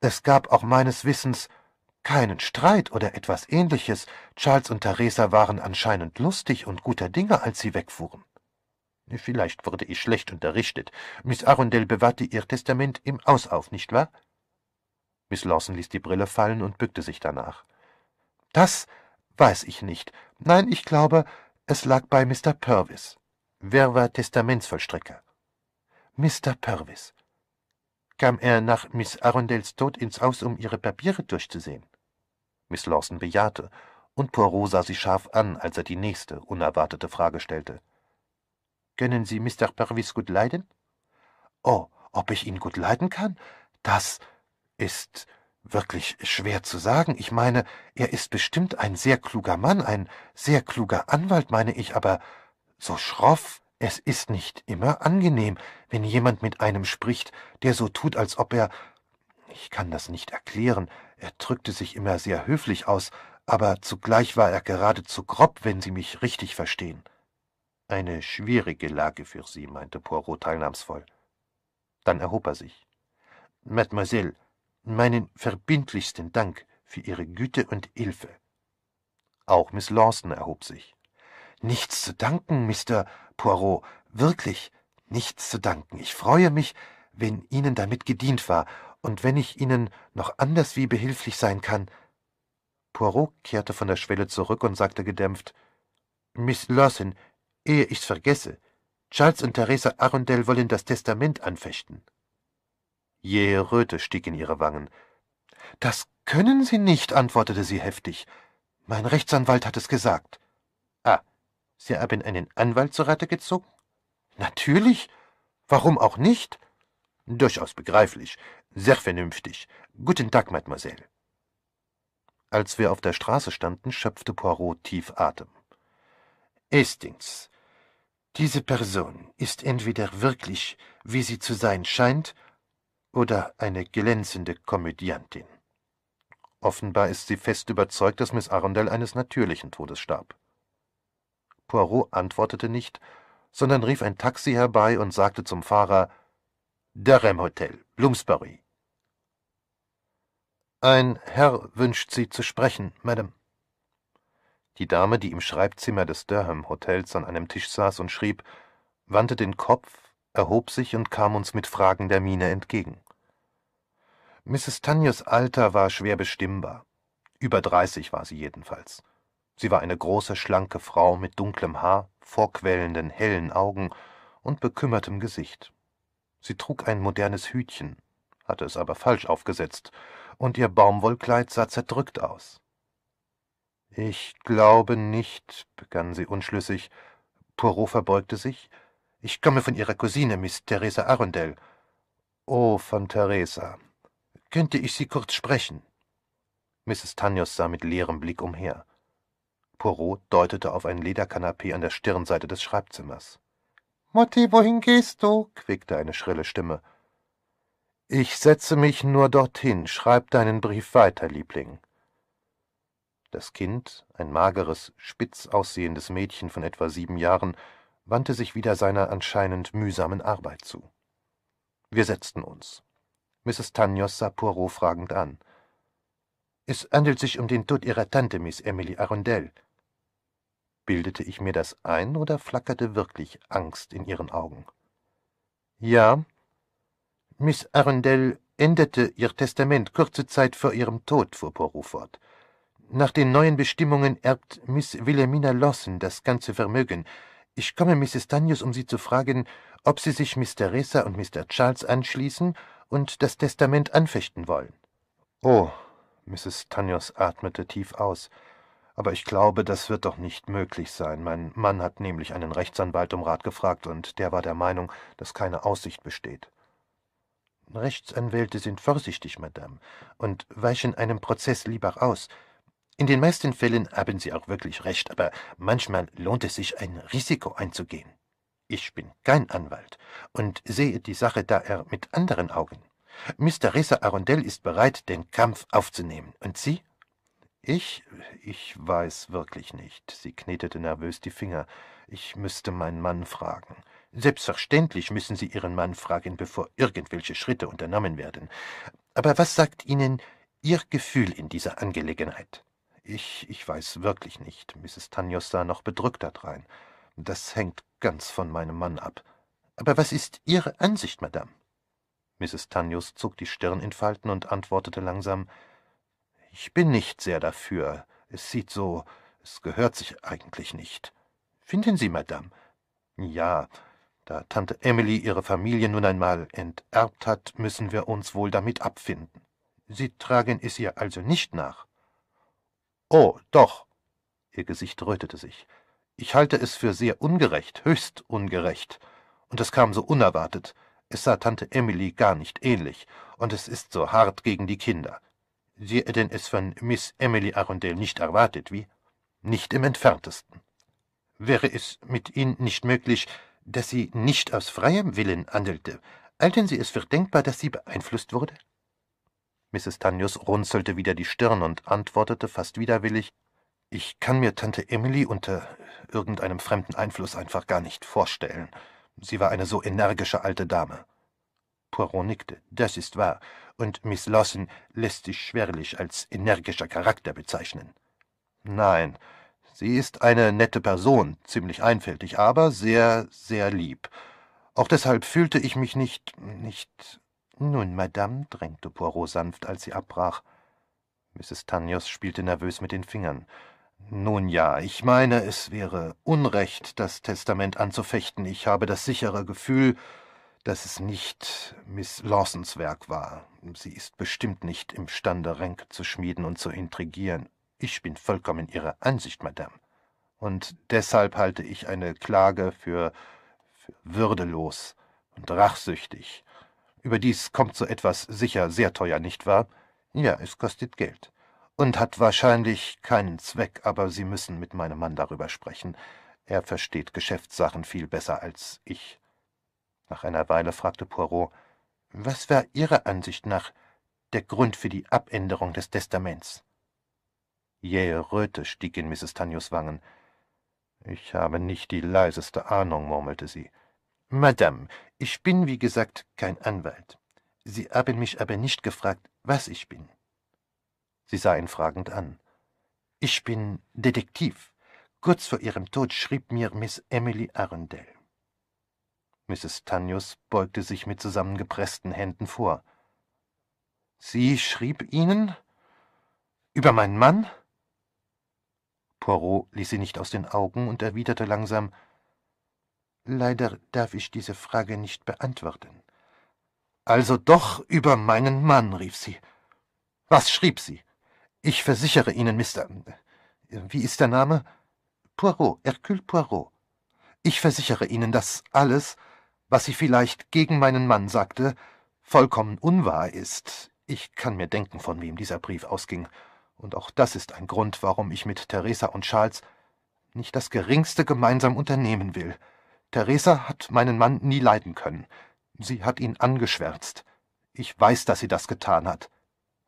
S2: Es gab auch meines Wissens keinen Streit oder etwas ähnliches. Charles und Theresa waren anscheinend lustig und guter Dinge, als sie wegfuhren.
S1: Vielleicht wurde ich schlecht unterrichtet. Miss Arundel bewahrte ihr Testament im Ausauf, nicht wahr? Miss Lawson ließ die Brille fallen und bückte sich danach.
S2: Das weiß ich nicht. Nein, ich glaube, es lag bei Mr. Purvis.
S1: Wer war Testamentsvollstrecker?
S2: Mr. Purvis.
S1: Kam er nach Miss Arundels Tod ins Haus, um ihre Papiere durchzusehen? Miss Lawson bejahte, und Poirot sah sie scharf an, als er die nächste, unerwartete Frage stellte. Können Sie Mr. Purvis gut leiden?
S2: Oh, ob ich ihn gut leiden kann? Das ist wirklich schwer zu sagen. Ich meine, er ist bestimmt ein sehr kluger Mann, ein sehr kluger Anwalt, meine ich, aber so schroff, es ist nicht immer angenehm, wenn jemand mit einem spricht, der so tut, als ob er ich kann das nicht erklären, er drückte sich immer sehr höflich aus, aber zugleich war er geradezu grob, wenn Sie mich richtig verstehen.
S1: Eine schwierige Lage für Sie, meinte Poirot teilnahmsvoll. Dann erhob er sich. Mademoiselle, meinen verbindlichsten Dank für Ihre Güte und Hilfe. Auch Miss Lawson erhob sich.
S2: Nichts zu danken, Mr. Poirot, wirklich nichts zu danken. Ich freue mich, wenn Ihnen damit gedient war, und wenn ich Ihnen noch anders wie behilflich sein kann.
S1: Poirot kehrte von der Schwelle zurück und sagte gedämpft Miss Lawson, ehe ich's vergesse, Charles und Theresa Arundel wollen das Testament anfechten.
S2: Jähe Röte stieg in ihre Wangen. Das können Sie nicht, antwortete sie heftig. Mein Rechtsanwalt hat es gesagt.
S1: Ah, Sie haben einen Anwalt zur Rate gezogen?
S2: Natürlich. Warum auch nicht?
S1: Durchaus begreiflich. Sehr vernünftig. Guten Tag, Mademoiselle. Als wir auf der Straße standen, schöpfte Poirot tief Atem. Hastings, diese Person ist entweder wirklich, wie sie zu sein scheint, oder eine glänzende Komödiantin. Offenbar ist sie fest überzeugt, dass Miss Arundel eines natürlichen Todes starb. Poirot antwortete nicht, sondern rief ein Taxi herbei und sagte zum Fahrer Durham Hotel, Bloomsbury. Ein Herr wünscht Sie zu sprechen, Madame. Die Dame, die im Schreibzimmer des Durham Hotels an einem Tisch saß und schrieb, wandte den Kopf erhob sich und kam uns mit fragender Miene entgegen. Mrs. Tanyos Alter war schwer bestimmbar. Über dreißig war sie jedenfalls. Sie war eine große, schlanke Frau mit dunklem Haar, vorquellenden, hellen Augen und bekümmertem Gesicht. Sie trug ein modernes Hütchen, hatte es aber falsch aufgesetzt, und ihr Baumwollkleid sah zerdrückt aus. Ich glaube nicht, begann sie unschlüssig. Poirot verbeugte sich, ich komme von Ihrer Cousine, Miss Theresa Arundel. Oh, von Theresa. Könnte ich Sie kurz sprechen? Mrs. Tanyos sah mit leerem Blick umher. Poirot deutete auf ein Lederkanapee an der Stirnseite des Schreibzimmers.
S3: Mutti, wohin gehst du?
S1: quiekte eine schrille Stimme. Ich setze mich nur dorthin. Schreib deinen Brief weiter, Liebling. Das Kind, ein mageres, spitz aussehendes Mädchen von etwa sieben Jahren, wandte sich wieder seiner anscheinend mühsamen Arbeit zu. Wir setzten uns. Mrs. Tanyos sah Poirot fragend an. Es handelt sich um den Tod Ihrer Tante, Miss Emily Arundel. Bildete ich mir das ein oder flackerte wirklich Angst in ihren Augen? Ja, Miss Arundel änderte ihr Testament kurze Zeit vor ihrem Tod, fuhr Poirot fort. Nach den neuen Bestimmungen erbt Miss Wilhelmina Lawson das ganze Vermögen. Ich komme, Mrs. Tanyos, um Sie zu fragen, ob Sie sich Miss Teresa und Mr. Charles anschließen und das Testament anfechten wollen.
S2: Oh, Mrs. Tanyos atmete tief aus. Aber ich glaube, das wird doch nicht möglich sein. Mein Mann hat nämlich einen Rechtsanwalt um Rat gefragt, und der war der Meinung, dass keine Aussicht besteht.
S1: Rechtsanwälte sind vorsichtig, Madame, und weichen einem Prozess lieber aus. In den meisten Fällen haben Sie auch wirklich recht, aber manchmal lohnt es sich, ein Risiko einzugehen. Ich bin kein Anwalt und sehe die Sache daher mit anderen Augen. Mr. Reza Arundel ist bereit, den Kampf aufzunehmen. Und Sie?
S2: Ich? Ich weiß wirklich nicht. Sie knetete nervös die Finger. Ich müsste meinen Mann fragen.
S1: Selbstverständlich müssen Sie Ihren Mann fragen, bevor irgendwelche Schritte unternommen werden. Aber was sagt Ihnen Ihr Gefühl in dieser Angelegenheit?
S2: Ich, ich weiß wirklich nicht. Mrs. Tanyos sah noch bedrückter drein. Das hängt ganz von meinem Mann ab.
S1: Aber was ist Ihre Ansicht, Madame?
S2: Mrs. Tanyos zog die Stirn in Falten und antwortete langsam Ich bin nicht sehr dafür. Es sieht so, es gehört sich eigentlich nicht.
S1: Finden Sie, Madame?
S2: Ja, da Tante Emily ihre Familie nun einmal enterbt hat, müssen wir uns wohl damit abfinden.
S1: Sie tragen es ihr also nicht nach?
S2: Oh, doch. Ihr Gesicht rötete sich. Ich halte es für sehr ungerecht, höchst ungerecht. Und es kam so unerwartet. Es sah Tante Emily gar nicht ähnlich, und es ist so hart gegen die Kinder.
S1: Sie hätten es von Miss Emily Arundel nicht erwartet, wie?
S2: Nicht im entferntesten.
S1: Wäre es mit Ihnen nicht möglich, dass sie nicht aus freiem Willen handelte. Halten Sie es für denkbar, dass sie beeinflusst wurde?
S2: Mrs. Tanyus runzelte wieder die Stirn und antwortete fast widerwillig Ich kann mir Tante Emily unter irgendeinem fremden Einfluss einfach gar nicht vorstellen. Sie war eine so energische alte Dame.
S1: Poirot nickte. Das ist wahr. Und Miss Lawson lässt sich schwerlich als energischer Charakter bezeichnen.
S2: Nein, Sie ist eine nette Person, ziemlich einfältig, aber sehr, sehr lieb. Auch deshalb fühlte ich mich nicht, nicht.
S1: Nun, Madame, drängte Poirot sanft, als sie abbrach.
S2: Mrs. Tanyos spielte nervös mit den Fingern. Nun ja, ich meine, es wäre Unrecht, das Testament anzufechten. Ich habe das sichere Gefühl, dass es nicht Miss Lawsons Werk war. Sie ist bestimmt nicht imstande, Ränke zu schmieden und zu intrigieren.
S1: Ich bin vollkommen Ihrer Ansicht, Madame.
S2: Und deshalb halte ich eine Klage für, für würdelos und rachsüchtig. Überdies kommt so etwas sicher sehr teuer, nicht wahr?
S1: Ja, es kostet Geld.
S2: Und hat wahrscheinlich keinen Zweck, aber Sie müssen mit meinem Mann darüber sprechen. Er versteht Geschäftssachen viel besser als ich.
S1: Nach einer Weile fragte Poirot, was war Ihrer Ansicht nach der Grund für die Abänderung des Testaments?
S2: Jähe Röte stieg in Mrs. Tanyos Wangen. Ich habe nicht die leiseste Ahnung, murmelte sie.
S1: Madame, ich bin, wie gesagt, kein Anwalt. Sie haben mich aber nicht gefragt, was ich bin.
S2: Sie sah ihn fragend an.
S1: Ich bin Detektiv. Kurz vor ihrem Tod schrieb mir Miss Emily Arundel.
S2: Mrs. Tanyus beugte sich mit zusammengepressten Händen vor. Sie schrieb Ihnen? Über meinen Mann?
S1: Poirot ließ sie nicht aus den Augen und erwiderte langsam Leider darf ich diese Frage nicht beantworten.
S2: Also doch über meinen Mann, rief sie. Was schrieb sie? Ich versichere Ihnen, Mr. Wie ist der Name?
S1: Poirot, Hercule Poirot.
S2: Ich versichere Ihnen, dass alles, was sie vielleicht gegen meinen Mann sagte, vollkommen unwahr ist. Ich kann mir denken, von wem dieser Brief ausging
S1: Und auch das ist ein Grund, warum ich mit Theresa und Charles nicht das geringste gemeinsam unternehmen will. Theresa hat meinen Mann nie leiden können. Sie hat ihn angeschwärzt. Ich weiß, dass sie das getan hat.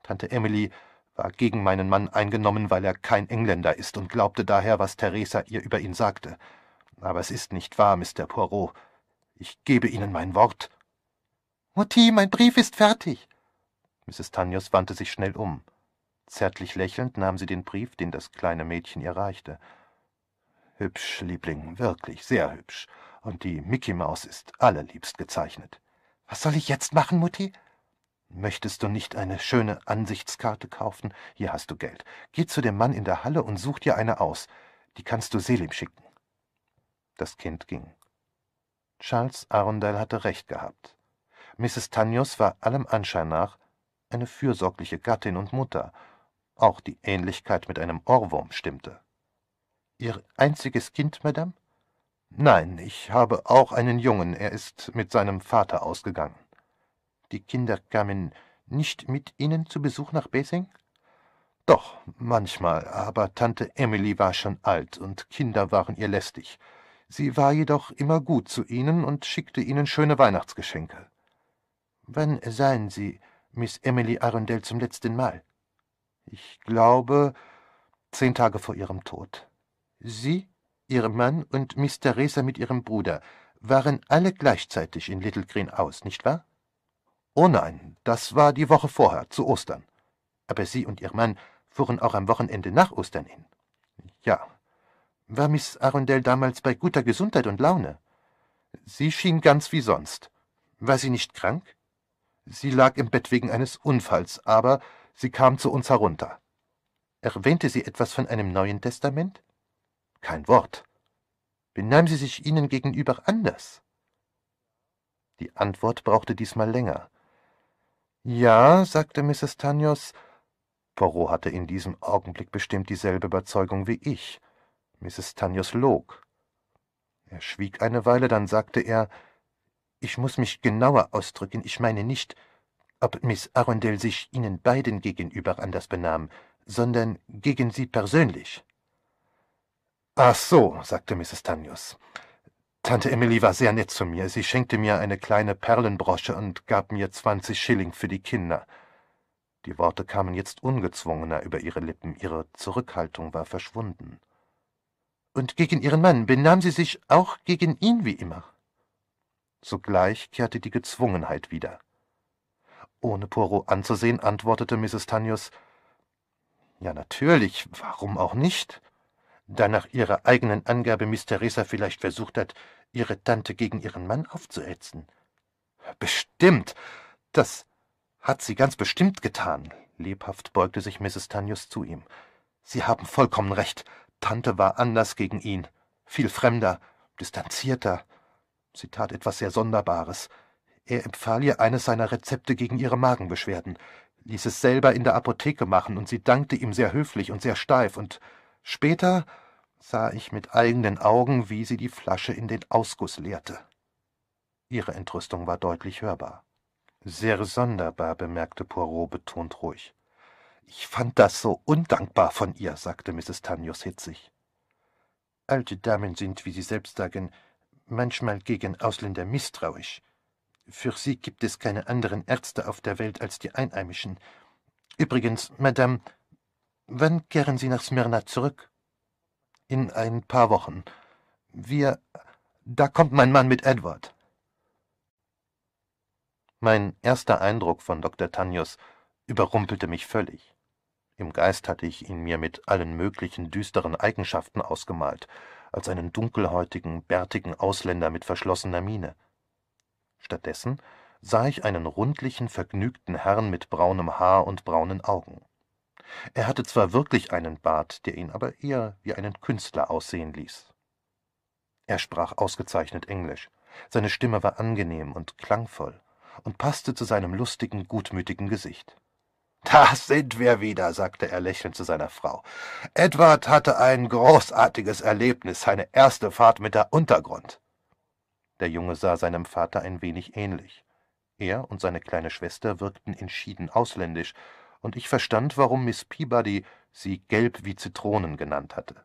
S1: Tante Emily war gegen meinen Mann eingenommen, weil er kein Engländer ist und glaubte daher, was Theresa ihr über ihn sagte. Aber es ist nicht wahr, Mr. Poirot. Ich gebe Ihnen mein Wort.
S3: Mutti, mein Brief ist fertig.
S1: Mrs. Tanyos wandte sich schnell um. Zärtlich lächelnd nahm sie den Brief, den das kleine Mädchen ihr reichte. Hübsch, Liebling, wirklich sehr hübsch. Und die Mickey Maus ist allerliebst gezeichnet.
S3: Was soll ich jetzt machen, Mutti?
S1: Möchtest du nicht eine schöne Ansichtskarte kaufen? Hier hast du Geld. Geh zu dem Mann in der Halle und such dir eine aus. Die kannst du Selim schicken. Das Kind ging. Charles Arundel hatte recht gehabt. Mrs. Tanyos war allem Anschein nach eine fürsorgliche Gattin und Mutter. Auch die Ähnlichkeit mit einem Ohrwurm stimmte. Ihr einziges Kind, Madame? Nein, ich habe auch einen Jungen, er ist mit seinem Vater ausgegangen. Die Kinder kamen nicht mit Ihnen zu Besuch nach Basing? Doch, manchmal, aber Tante Emily war schon alt und Kinder waren ihr lästig. Sie war jedoch immer gut zu ihnen und schickte ihnen schöne Weihnachtsgeschenke. Wann sahen Sie Miss Emily Arundel zum letzten Mal? Ich glaube, zehn Tage vor ihrem Tod. Sie, Ihr Mann und Miss Theresa mit ihrem Bruder waren alle gleichzeitig in Little Green aus, nicht wahr? Oh nein, das war die Woche vorher, zu Ostern. Aber Sie und Ihr Mann fuhren auch am Wochenende nach Ostern hin. Ja. War Miss Arundel damals bei guter Gesundheit und Laune? Sie schien ganz wie sonst. War sie nicht krank? Sie lag im Bett wegen eines Unfalls, aber sie kam zu uns herunter. Erwähnte sie etwas von einem Neuen Testament? Kein Wort. Benahm sie sich Ihnen gegenüber anders? Die Antwort brauchte diesmal länger. Ja, sagte Mrs. Tanyos. Poirot hatte in diesem Augenblick bestimmt dieselbe Überzeugung wie ich. Mrs. Tanyos log. Er schwieg eine Weile, dann sagte er, ich muss mich genauer ausdrücken, ich meine nicht, ob Miss Arundel sich Ihnen beiden gegenüber anders benahm, sondern gegen Sie persönlich. Ach so, sagte Mrs. Tanyos. Tante Emily war sehr nett zu mir. Sie schenkte mir eine kleine Perlenbrosche und gab mir zwanzig Schilling für die Kinder. Die Worte kamen jetzt ungezwungener über ihre Lippen, ihre Zurückhaltung war verschwunden. Und gegen Ihren Mann benahm sie sich auch gegen ihn wie immer. Sogleich kehrte die Gezwungenheit wieder. Ohne Poirot anzusehen, antwortete Mrs. Tanyus Ja, natürlich, warum auch nicht? Da nach ihrer eigenen Angabe Miss Theresa vielleicht versucht hat, ihre Tante gegen ihren Mann aufzuätzen. Bestimmt. Das hat sie ganz bestimmt getan. Lebhaft beugte sich Mrs. Tanyus zu ihm. Sie haben vollkommen recht. Tante war anders gegen ihn. Viel fremder, distanzierter. Sie tat etwas sehr Sonderbares. Er empfahl ihr eines seiner Rezepte gegen ihre Magenbeschwerden, ließ es selber in der Apotheke machen, und sie dankte ihm sehr höflich und sehr steif, und Später sah ich mit eigenen Augen, wie sie die Flasche in den Ausguss leerte. Ihre Entrüstung war deutlich hörbar. Sehr sonderbar, bemerkte Poirot betont ruhig. Ich fand das so undankbar von ihr, sagte Mrs. Tanyos hitzig. Alte Damen sind, wie Sie selbst sagen, manchmal gegen Ausländer misstrauisch. Für sie gibt es keine anderen Ärzte auf der Welt als die Einheimischen. Übrigens, Madame, Wann kehren Sie nach Smyrna zurück? In ein paar Wochen. Wir. Da kommt mein Mann mit Edward. Mein erster Eindruck von Dr. Tanyos überrumpelte mich völlig. Im Geist hatte ich ihn mir mit allen möglichen düsteren Eigenschaften ausgemalt, als einen dunkelhäutigen, bärtigen Ausländer mit verschlossener Miene. Stattdessen sah ich einen rundlichen, vergnügten Herrn mit braunem Haar und braunen Augen. Er hatte zwar wirklich einen Bart, der ihn aber eher wie einen Künstler aussehen ließ. Er sprach ausgezeichnet Englisch, seine Stimme war angenehm und klangvoll und passte zu seinem lustigen, gutmütigen Gesicht. Da sind wir wieder, sagte er lächelnd zu seiner Frau. Edward hatte ein großartiges Erlebnis, seine erste Fahrt mit der Untergrund. Der Junge sah seinem Vater ein wenig ähnlich. Er und seine kleine Schwester wirkten entschieden ausländisch, und ich verstand, warum Miss Peabody sie gelb wie Zitronen genannt hatte.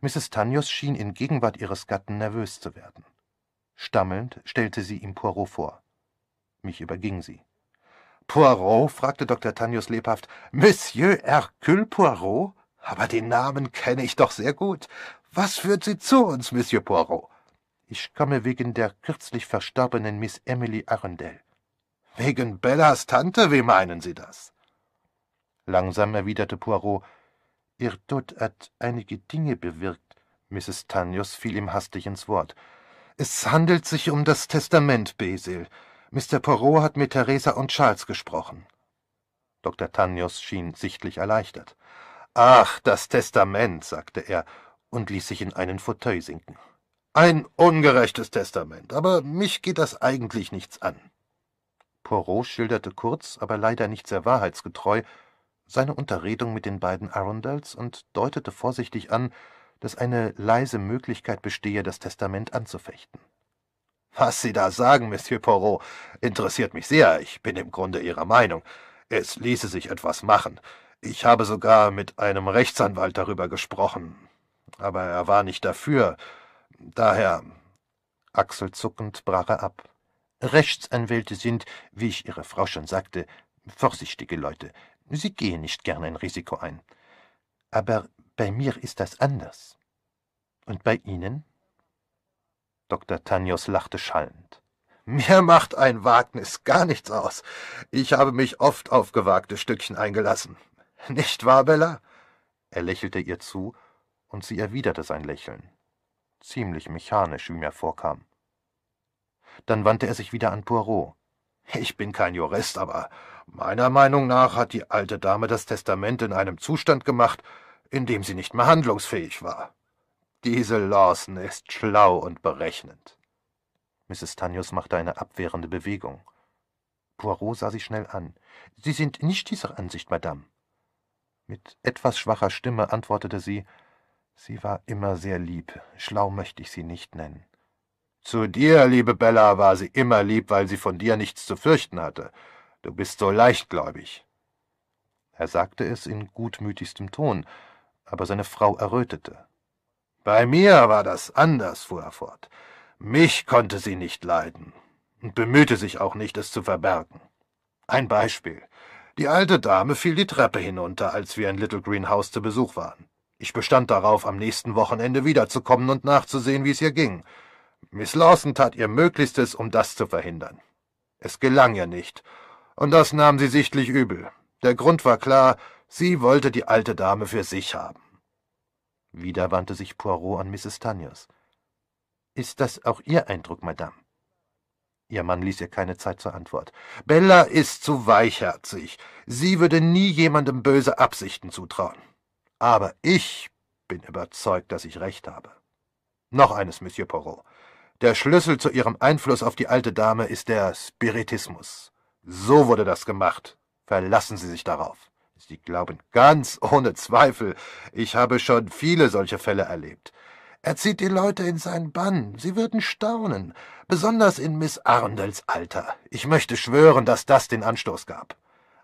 S1: Mrs. Tanyos schien in Gegenwart ihres Gatten nervös zu werden. Stammelnd stellte sie ihm Poirot vor. Mich überging sie.
S2: Poirot? fragte Dr. Tanyos lebhaft. Monsieur Hercule Poirot? Aber den Namen kenne ich doch sehr gut. Was führt Sie zu uns, Monsieur Poirot?
S1: Ich komme wegen der kürzlich verstorbenen Miss Emily Arundel.
S2: Wegen Bellas Tante? Wie meinen Sie das?
S1: Langsam erwiderte Poirot. Ihr Tod hat einige Dinge bewirkt. Mrs. Tanyos fiel ihm hastig ins Wort.
S2: Es handelt sich um das Testament, Basil. Mr. Poirot hat mit Theresa und Charles gesprochen.
S1: Dr. Tanyos schien sichtlich erleichtert.
S2: Ach, das Testament, sagte er und ließ sich in einen Fauteuil sinken. Ein ungerechtes Testament, aber mich geht das eigentlich nichts an.
S1: Poirot schilderte kurz, aber leider nicht sehr wahrheitsgetreu, seine Unterredung mit den beiden Arundels und deutete vorsichtig an, dass eine leise Möglichkeit bestehe, das Testament anzufechten.
S2: Was Sie da sagen, Monsieur Poirot, interessiert mich sehr. Ich bin im Grunde Ihrer Meinung. Es ließe sich etwas machen. Ich habe sogar mit einem Rechtsanwalt darüber gesprochen. Aber er war nicht dafür. Daher.
S1: Achselzuckend brach er ab. Rechtsanwälte sind, wie ich Ihre Frau schon sagte, vorsichtige Leute. Sie gehen nicht gern ein Risiko ein. Aber bei mir ist das anders. Und bei Ihnen? Dr. Tanyos lachte schallend.
S2: Mir macht ein Wagnis gar nichts aus. Ich habe mich oft auf gewagte Stückchen eingelassen. Nicht wahr, Bella?
S1: Er lächelte ihr zu, und sie erwiderte sein Lächeln. Ziemlich mechanisch, wie mir vorkam. Dann wandte er sich wieder an Poirot.
S2: Ich bin kein Jurist, aber meiner Meinung nach hat die alte Dame das Testament in einem Zustand gemacht, in dem sie nicht mehr handlungsfähig war. Diese Lawson ist schlau und berechnend.
S1: Mrs. Tanyos machte eine abwehrende Bewegung. Poirot sah sie schnell an. Sie sind nicht dieser Ansicht, Madame. Mit etwas schwacher Stimme antwortete sie, sie war immer sehr lieb, schlau möchte ich sie nicht nennen.
S2: Zu dir, liebe Bella, war sie immer lieb, weil sie von dir nichts zu fürchten hatte. Du bist so leichtgläubig.
S1: Er sagte es in gutmütigstem Ton, aber seine Frau errötete.
S2: Bei mir war das anders, fuhr er fort. Mich konnte sie nicht leiden und bemühte sich auch nicht, es zu verbergen. Ein Beispiel. Die alte Dame fiel die Treppe hinunter, als wir in Little Green House zu Besuch waren. Ich bestand darauf, am nächsten Wochenende wiederzukommen und nachzusehen, wie es ihr ging. Miss Lawson tat ihr Möglichstes, um das zu verhindern. Es gelang ihr nicht, und das nahm sie sichtlich übel. Der Grund war klar, sie wollte die alte Dame für sich haben.
S1: Wieder wandte sich Poirot an Mrs. Tanyos. Ist das auch Ihr Eindruck, Madame? Ihr Mann ließ ihr keine Zeit zur Antwort.
S2: Bella ist zu weichherzig. Sie würde nie jemandem böse Absichten zutrauen. Aber ich bin überzeugt, dass ich recht habe. Noch eines, Monsieur Poirot. Der Schlüssel zu Ihrem Einfluss auf die alte Dame ist der Spiritismus. So wurde das gemacht. Verlassen Sie sich darauf. Sie glauben ganz ohne Zweifel. Ich habe schon viele solche Fälle erlebt. Er zieht die Leute in seinen Bann. Sie würden staunen. Besonders in Miss Arndels Alter. Ich möchte schwören, dass das den Anstoß gab.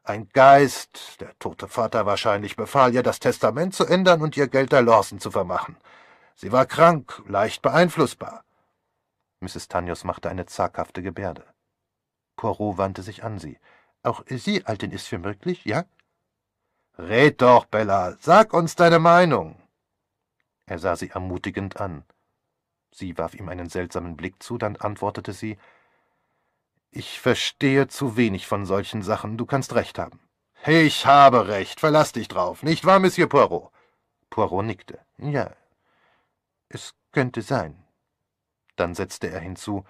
S2: Ein Geist, der tote Vater wahrscheinlich, befahl ihr, das Testament zu ändern und ihr Geld der Lawson zu vermachen. Sie war krank, leicht beeinflussbar.
S1: Mrs. Tanyos machte eine zaghafte Gebärde. Poirot wandte sich an sie. Auch Sie halten es für möglich, ja?
S2: Red doch, Bella, sag uns deine Meinung.
S1: Er sah sie ermutigend an. Sie warf ihm einen seltsamen Blick zu, dann antwortete sie Ich verstehe zu wenig von solchen Sachen, du kannst recht haben.
S2: Ich habe recht, verlass dich drauf, nicht wahr, Monsieur Poirot?
S1: Poirot nickte. Ja, es könnte sein. Dann setzte er hinzu,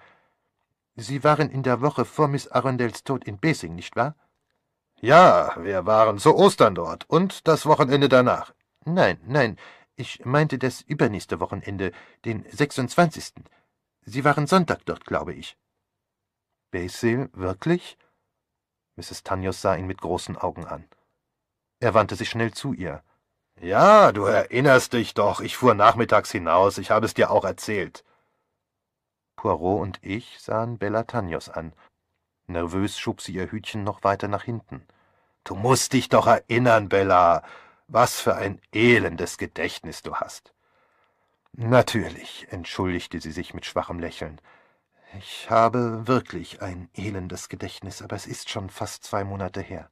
S1: Sie waren in der Woche vor Miss Arundels Tod in Basing, nicht wahr?
S2: Ja, wir waren zu Ostern dort und das Wochenende danach.
S1: Nein, nein, ich meinte das übernächste Wochenende, den 26. Sie waren Sonntag dort, glaube ich. Basil, wirklich? Mrs. Tanyos sah ihn mit großen Augen an. Er wandte sich schnell zu ihr.
S2: Ja, du erinnerst dich doch, ich fuhr nachmittags hinaus, ich habe es dir auch erzählt.
S1: Poirot und ich sahen Bella Tanyos an. Nervös schob sie ihr Hütchen noch weiter nach hinten. Du musst dich doch erinnern, Bella, was für ein elendes Gedächtnis du hast.
S3: Natürlich, entschuldigte sie sich mit schwachem Lächeln. Ich habe wirklich ein elendes Gedächtnis, aber es ist schon fast zwei Monate her.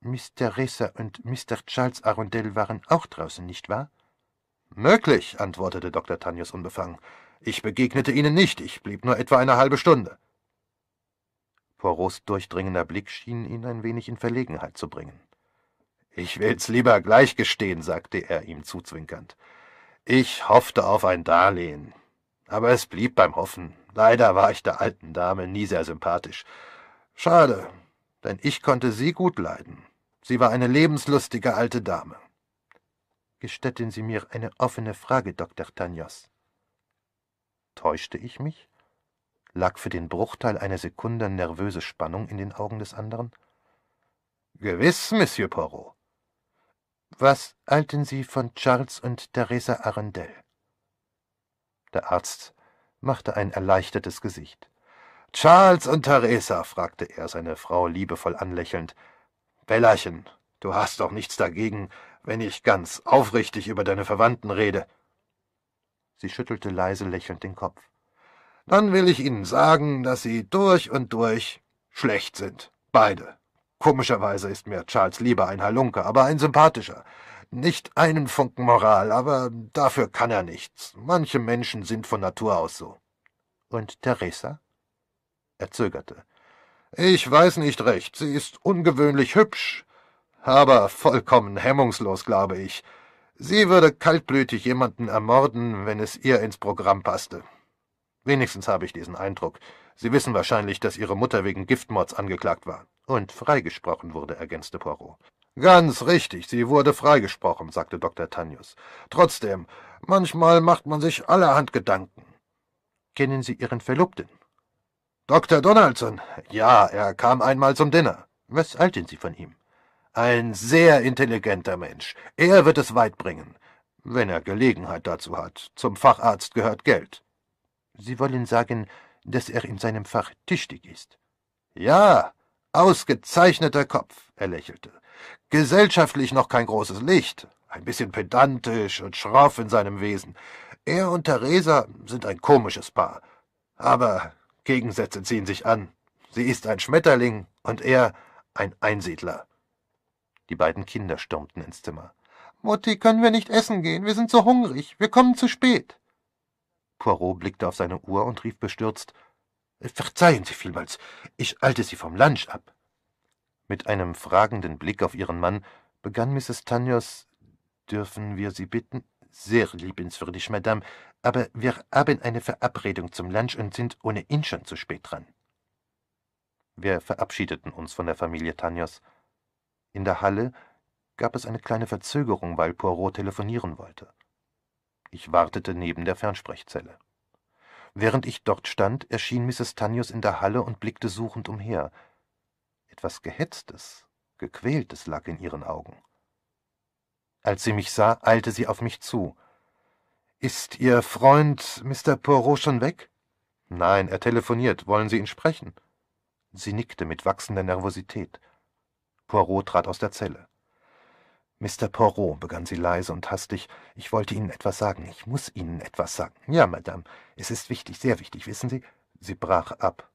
S3: Miss Theresa und Mr. Charles Arundel waren auch draußen, nicht wahr?
S1: Möglich, antwortete Dr. Tanius unbefangen. Ich begegnete ihnen nicht, ich blieb nur etwa eine halbe Stunde.
S3: Poirots durchdringender Blick schien ihn ein wenig in Verlegenheit zu bringen.
S1: Ich will's lieber gleich gestehen, sagte er ihm zuzwinkernd. Ich hoffte auf ein Darlehen. Aber es blieb beim Hoffen. Leider war ich der alten Dame nie sehr sympathisch. Schade, denn ich konnte sie gut leiden. Sie war eine lebenslustige alte Dame.
S3: Gestatten Sie mir eine offene Frage, Dr. Tanyos. Täuschte ich mich? Lag für den Bruchteil einer Sekunde nervöse Spannung in den Augen des anderen?
S1: Gewiss, Monsieur Poirot.
S3: Was halten Sie von Charles und Theresa Arundel? Der Arzt machte ein erleichtertes Gesicht.
S1: Charles und Theresa, fragte er seine Frau liebevoll anlächelnd. Bellerchen, du hast doch nichts dagegen, wenn ich ganz aufrichtig über deine Verwandten rede.
S3: Sie schüttelte leise lächelnd den Kopf.
S1: Dann will ich Ihnen sagen, dass Sie durch und durch schlecht sind. Beide. Komischerweise ist mir Charles lieber ein Halunke, aber ein sympathischer. Nicht einen Funken Moral, aber dafür kann er nichts. Manche Menschen sind von Natur aus so.
S3: Und Theresa?
S1: Er zögerte. Ich weiß nicht recht. Sie ist ungewöhnlich hübsch, aber vollkommen hemmungslos, glaube ich. Sie würde kaltblütig jemanden ermorden, wenn es ihr ins Programm passte. Wenigstens habe ich diesen Eindruck. Sie wissen wahrscheinlich, dass Ihre Mutter wegen Giftmords angeklagt war.
S3: Und freigesprochen wurde, ergänzte Poirot.
S1: Ganz richtig, sie wurde freigesprochen, sagte Dr. Tanius. Trotzdem, manchmal macht man sich allerhand Gedanken.
S3: Kennen Sie Ihren Verlobten?
S1: Dr. Donaldson? Ja, er kam einmal zum Dinner.
S3: Was halten Sie von ihm?
S1: Ein sehr intelligenter Mensch. Er wird es weit bringen, wenn er Gelegenheit dazu hat. Zum Facharzt gehört Geld.
S3: Sie wollen sagen, dass er in seinem Fach tüchtig ist.
S1: Ja, ausgezeichneter Kopf, er lächelte. Gesellschaftlich noch kein großes Licht, ein bisschen pedantisch und schroff in seinem Wesen. Er und Theresa sind ein komisches Paar. Aber Gegensätze ziehen sich an. Sie ist ein Schmetterling und er ein Einsiedler.
S3: Die beiden Kinder stürmten ins Zimmer.
S2: Mutti, können wir nicht essen gehen? Wir sind so hungrig. Wir kommen zu spät.
S3: Poirot blickte auf seine Uhr und rief bestürzt Verzeihen Sie vielmals, ich eilte Sie vom Lunch ab. Mit einem fragenden Blick auf ihren Mann begann Mrs. Tanyos Dürfen wir Sie bitten? Sehr liebenswürdig, Madame, aber wir haben eine Verabredung zum Lunch und sind ohnehin schon zu spät dran. Wir verabschiedeten uns von der Familie Tanyos. In der Halle gab es eine kleine Verzögerung, weil Poirot telefonieren wollte. Ich wartete neben der Fernsprechzelle. Während ich dort stand, erschien Mrs. Tanyos in der Halle und blickte suchend umher. Etwas Gehetztes, Gequältes lag in ihren Augen. Als sie mich sah, eilte sie auf mich zu. Ist Ihr Freund Mr. Poirot schon weg? Nein, er telefoniert. Wollen Sie ihn sprechen? Sie nickte mit wachsender Nervosität. Poirot trat aus der Zelle. Mr. Poirot, begann sie leise und hastig, ich wollte Ihnen etwas sagen, ich muss Ihnen etwas sagen. Ja, Madame, es ist wichtig, sehr wichtig, wissen Sie? Sie brach ab.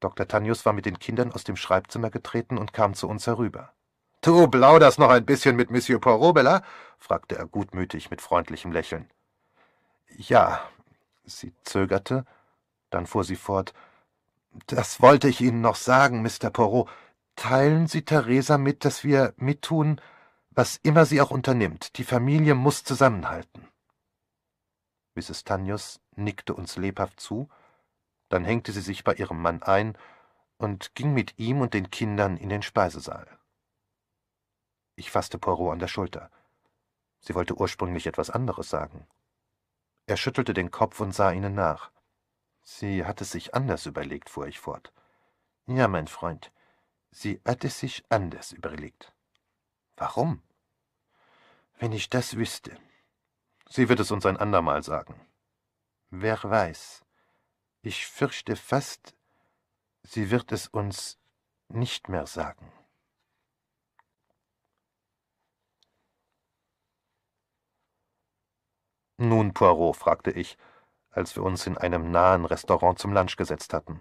S3: Dr. Tanius war mit den Kindern aus dem Schreibzimmer getreten und kam zu uns herüber.
S1: Du plauderst noch ein bisschen mit Monsieur Poirot, Bella? fragte er gutmütig mit freundlichem Lächeln.
S3: Ja, sie zögerte, dann fuhr sie fort. Das wollte ich Ihnen noch sagen, Mr. Poirot. Teilen Sie Theresa mit, dass wir mittun, was immer sie auch unternimmt, die Familie muss zusammenhalten. Mrs. Tanyos nickte uns lebhaft zu, dann hängte sie sich bei ihrem Mann ein und ging mit ihm und den Kindern in den Speisesaal. Ich fasste Poirot an der Schulter. Sie wollte ursprünglich etwas anderes sagen. Er schüttelte den Kopf und sah ihnen nach. Sie hat es sich anders überlegt, fuhr ich fort. Ja, mein Freund, Sie hat es sich anders überlegt. Warum? Wenn ich das wüsste.
S1: Sie wird es uns ein andermal sagen.
S3: Wer weiß. Ich fürchte fast, sie wird es uns nicht mehr sagen.
S1: Nun, Poirot, fragte ich, als wir uns in einem nahen Restaurant zum Lunch gesetzt hatten.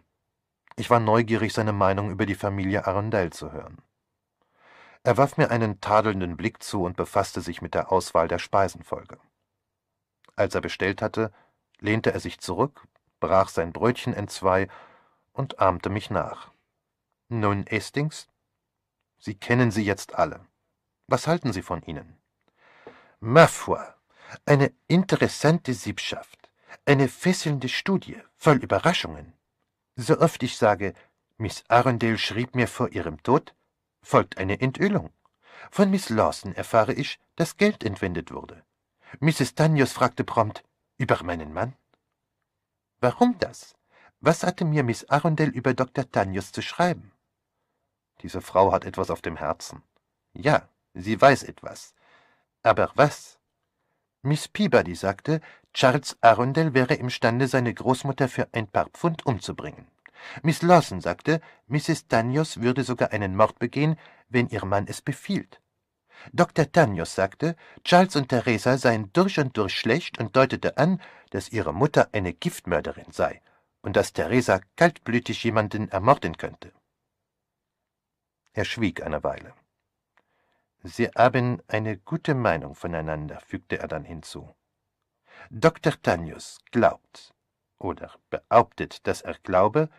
S1: Ich war neugierig, seine Meinung über die Familie Arundel zu hören. Er warf mir einen tadelnden Blick zu und befasste sich mit der Auswahl der Speisenfolge. Als er bestellt hatte, lehnte er sich zurück, brach sein Brötchen entzwei und ahmte mich nach. Nun, Hastings, Sie kennen sie jetzt alle. Was halten Sie von ihnen?
S2: Ma foi, eine interessante Siebschaft, eine fesselnde Studie, voll Überraschungen. So oft ich sage, Miss Arundel schrieb mir vor ihrem Tod, folgt eine Entölung. Von Miss Lawson erfahre ich, dass Geld entwendet wurde. Mrs. Tanyos fragte prompt, über meinen Mann? Warum das? Was hatte mir Miss Arundel über Dr. Tanyos zu schreiben?
S1: Diese Frau hat etwas auf dem Herzen.
S2: Ja, sie weiß etwas. Aber was? Miss Peabody sagte, Charles Arundel wäre imstande, seine Großmutter für ein paar Pfund umzubringen. Miss Lawson sagte, Mrs. Tanyos würde sogar einen Mord begehen, wenn ihr Mann es befiehlt. Dr. Tanyos sagte, Charles und Theresa seien durch und durch schlecht und deutete an, dass ihre Mutter eine Giftmörderin sei und dass Theresa kaltblütig jemanden ermorden könnte.
S1: Er schwieg eine Weile.
S2: Sie haben eine gute Meinung voneinander, fügte er dann hinzu. Dr. Tanyus glaubt oder behauptet, dass er glaube,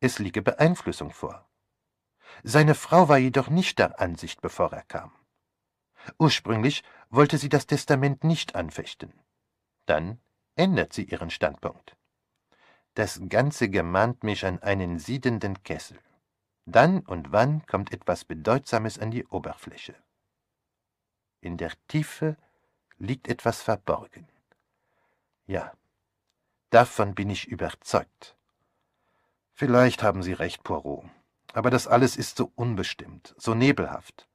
S2: es liege Beeinflussung vor. Seine Frau war jedoch nicht der Ansicht, bevor er kam. Ursprünglich wollte sie das Testament nicht anfechten. Dann ändert sie ihren Standpunkt. Das Ganze gemahnt mich an einen siedenden Kessel. Dann und wann kommt etwas Bedeutsames an die Oberfläche. In der Tiefe liegt etwas verborgen. Ja, davon bin ich überzeugt.
S1: Vielleicht haben Sie recht, Poirot. Aber das alles ist so unbestimmt, so nebelhaft.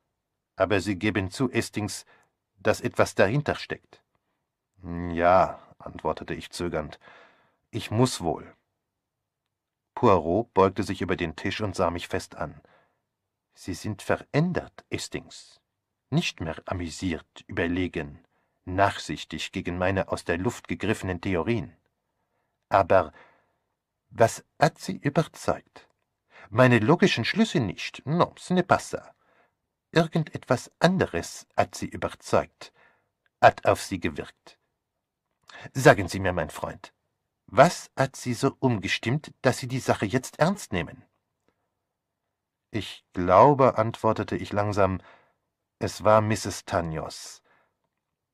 S2: Aber Sie geben zu, Estings, dass etwas dahinter steckt.
S1: Ja, antwortete ich zögernd. Ich muss wohl.
S2: Poirot beugte sich über den Tisch und sah mich fest an. Sie sind verändert, Estings. Nicht mehr amüsiert, überlegen, nachsichtig gegen meine aus der Luft gegriffenen Theorien. Aber was hat Sie überzeugt? Meine logischen Schlüsse nicht. Non, ce n'est pas ça. Irgendetwas anderes hat Sie überzeugt, hat auf Sie gewirkt. Sagen Sie mir, mein Freund, was hat Sie so umgestimmt, dass Sie die Sache jetzt ernst nehmen?
S1: Ich glaube, antwortete ich langsam, es war Mrs. Tanyos.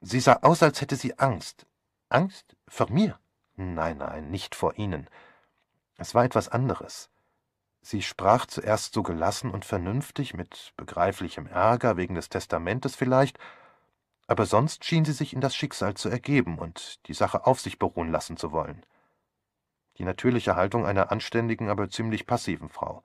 S1: Sie sah aus, als hätte sie Angst.
S2: Angst? Vor mir?
S1: Nein, nein, nicht vor Ihnen. Es war etwas anderes. Sie sprach zuerst so gelassen und vernünftig, mit begreiflichem Ärger wegen des Testamentes vielleicht, aber sonst schien sie sich in das Schicksal zu ergeben und die Sache auf sich beruhen lassen zu wollen die natürliche Haltung einer anständigen, aber ziemlich passiven Frau.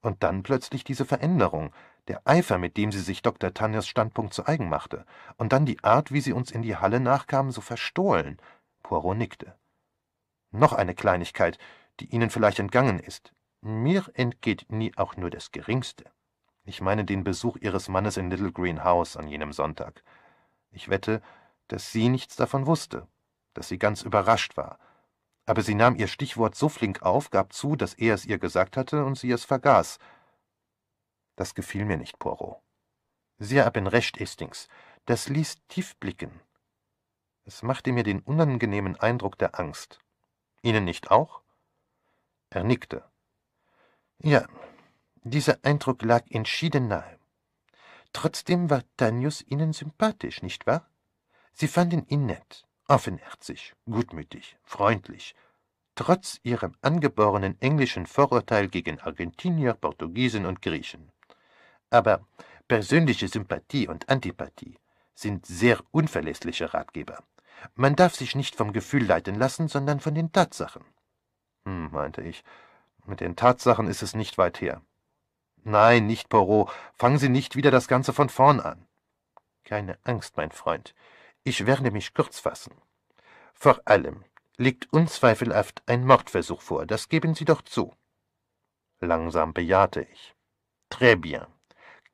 S1: Und dann plötzlich diese Veränderung, der Eifer, mit dem sie sich Dr. Tanyers Standpunkt zu eigen machte, und dann die Art, wie sie uns in die Halle nachkam, so verstohlen. Poirot nickte. Noch eine Kleinigkeit, die Ihnen vielleicht entgangen ist. Mir entgeht nie auch nur das Geringste. Ich meine den Besuch Ihres Mannes in Little Green House an jenem Sonntag. Ich wette, dass sie nichts davon wusste, dass sie ganz überrascht war, aber sie nahm ihr Stichwort so flink auf, gab zu, dass er es ihr gesagt hatte und sie es vergaß. Das gefiel mir nicht, Poirot.
S2: Sie haben recht, Hastings. Das ließ tief blicken.
S1: Es machte mir den unangenehmen Eindruck der Angst. Ihnen nicht auch?
S2: Er nickte. Ja, dieser Eindruck lag entschieden nahe. Trotzdem war Tanius Ihnen sympathisch, nicht wahr? Sie fanden ihn nett offenherzig, gutmütig, freundlich, trotz ihrem angeborenen englischen Vorurteil gegen Argentinier, Portugiesen und Griechen. Aber persönliche Sympathie und Antipathie sind sehr unverlässliche Ratgeber. Man darf sich nicht vom Gefühl leiten lassen, sondern von den Tatsachen.
S1: Hm, meinte ich, mit den Tatsachen ist es nicht weit her. Nein, nicht Porot, fangen Sie nicht wieder das Ganze von vorn an.
S2: Keine Angst, mein Freund. Ich werde mich kurz fassen. Vor allem liegt unzweifelhaft ein Mordversuch vor, das geben Sie doch zu.
S1: Langsam bejahte ich.
S2: Très bien.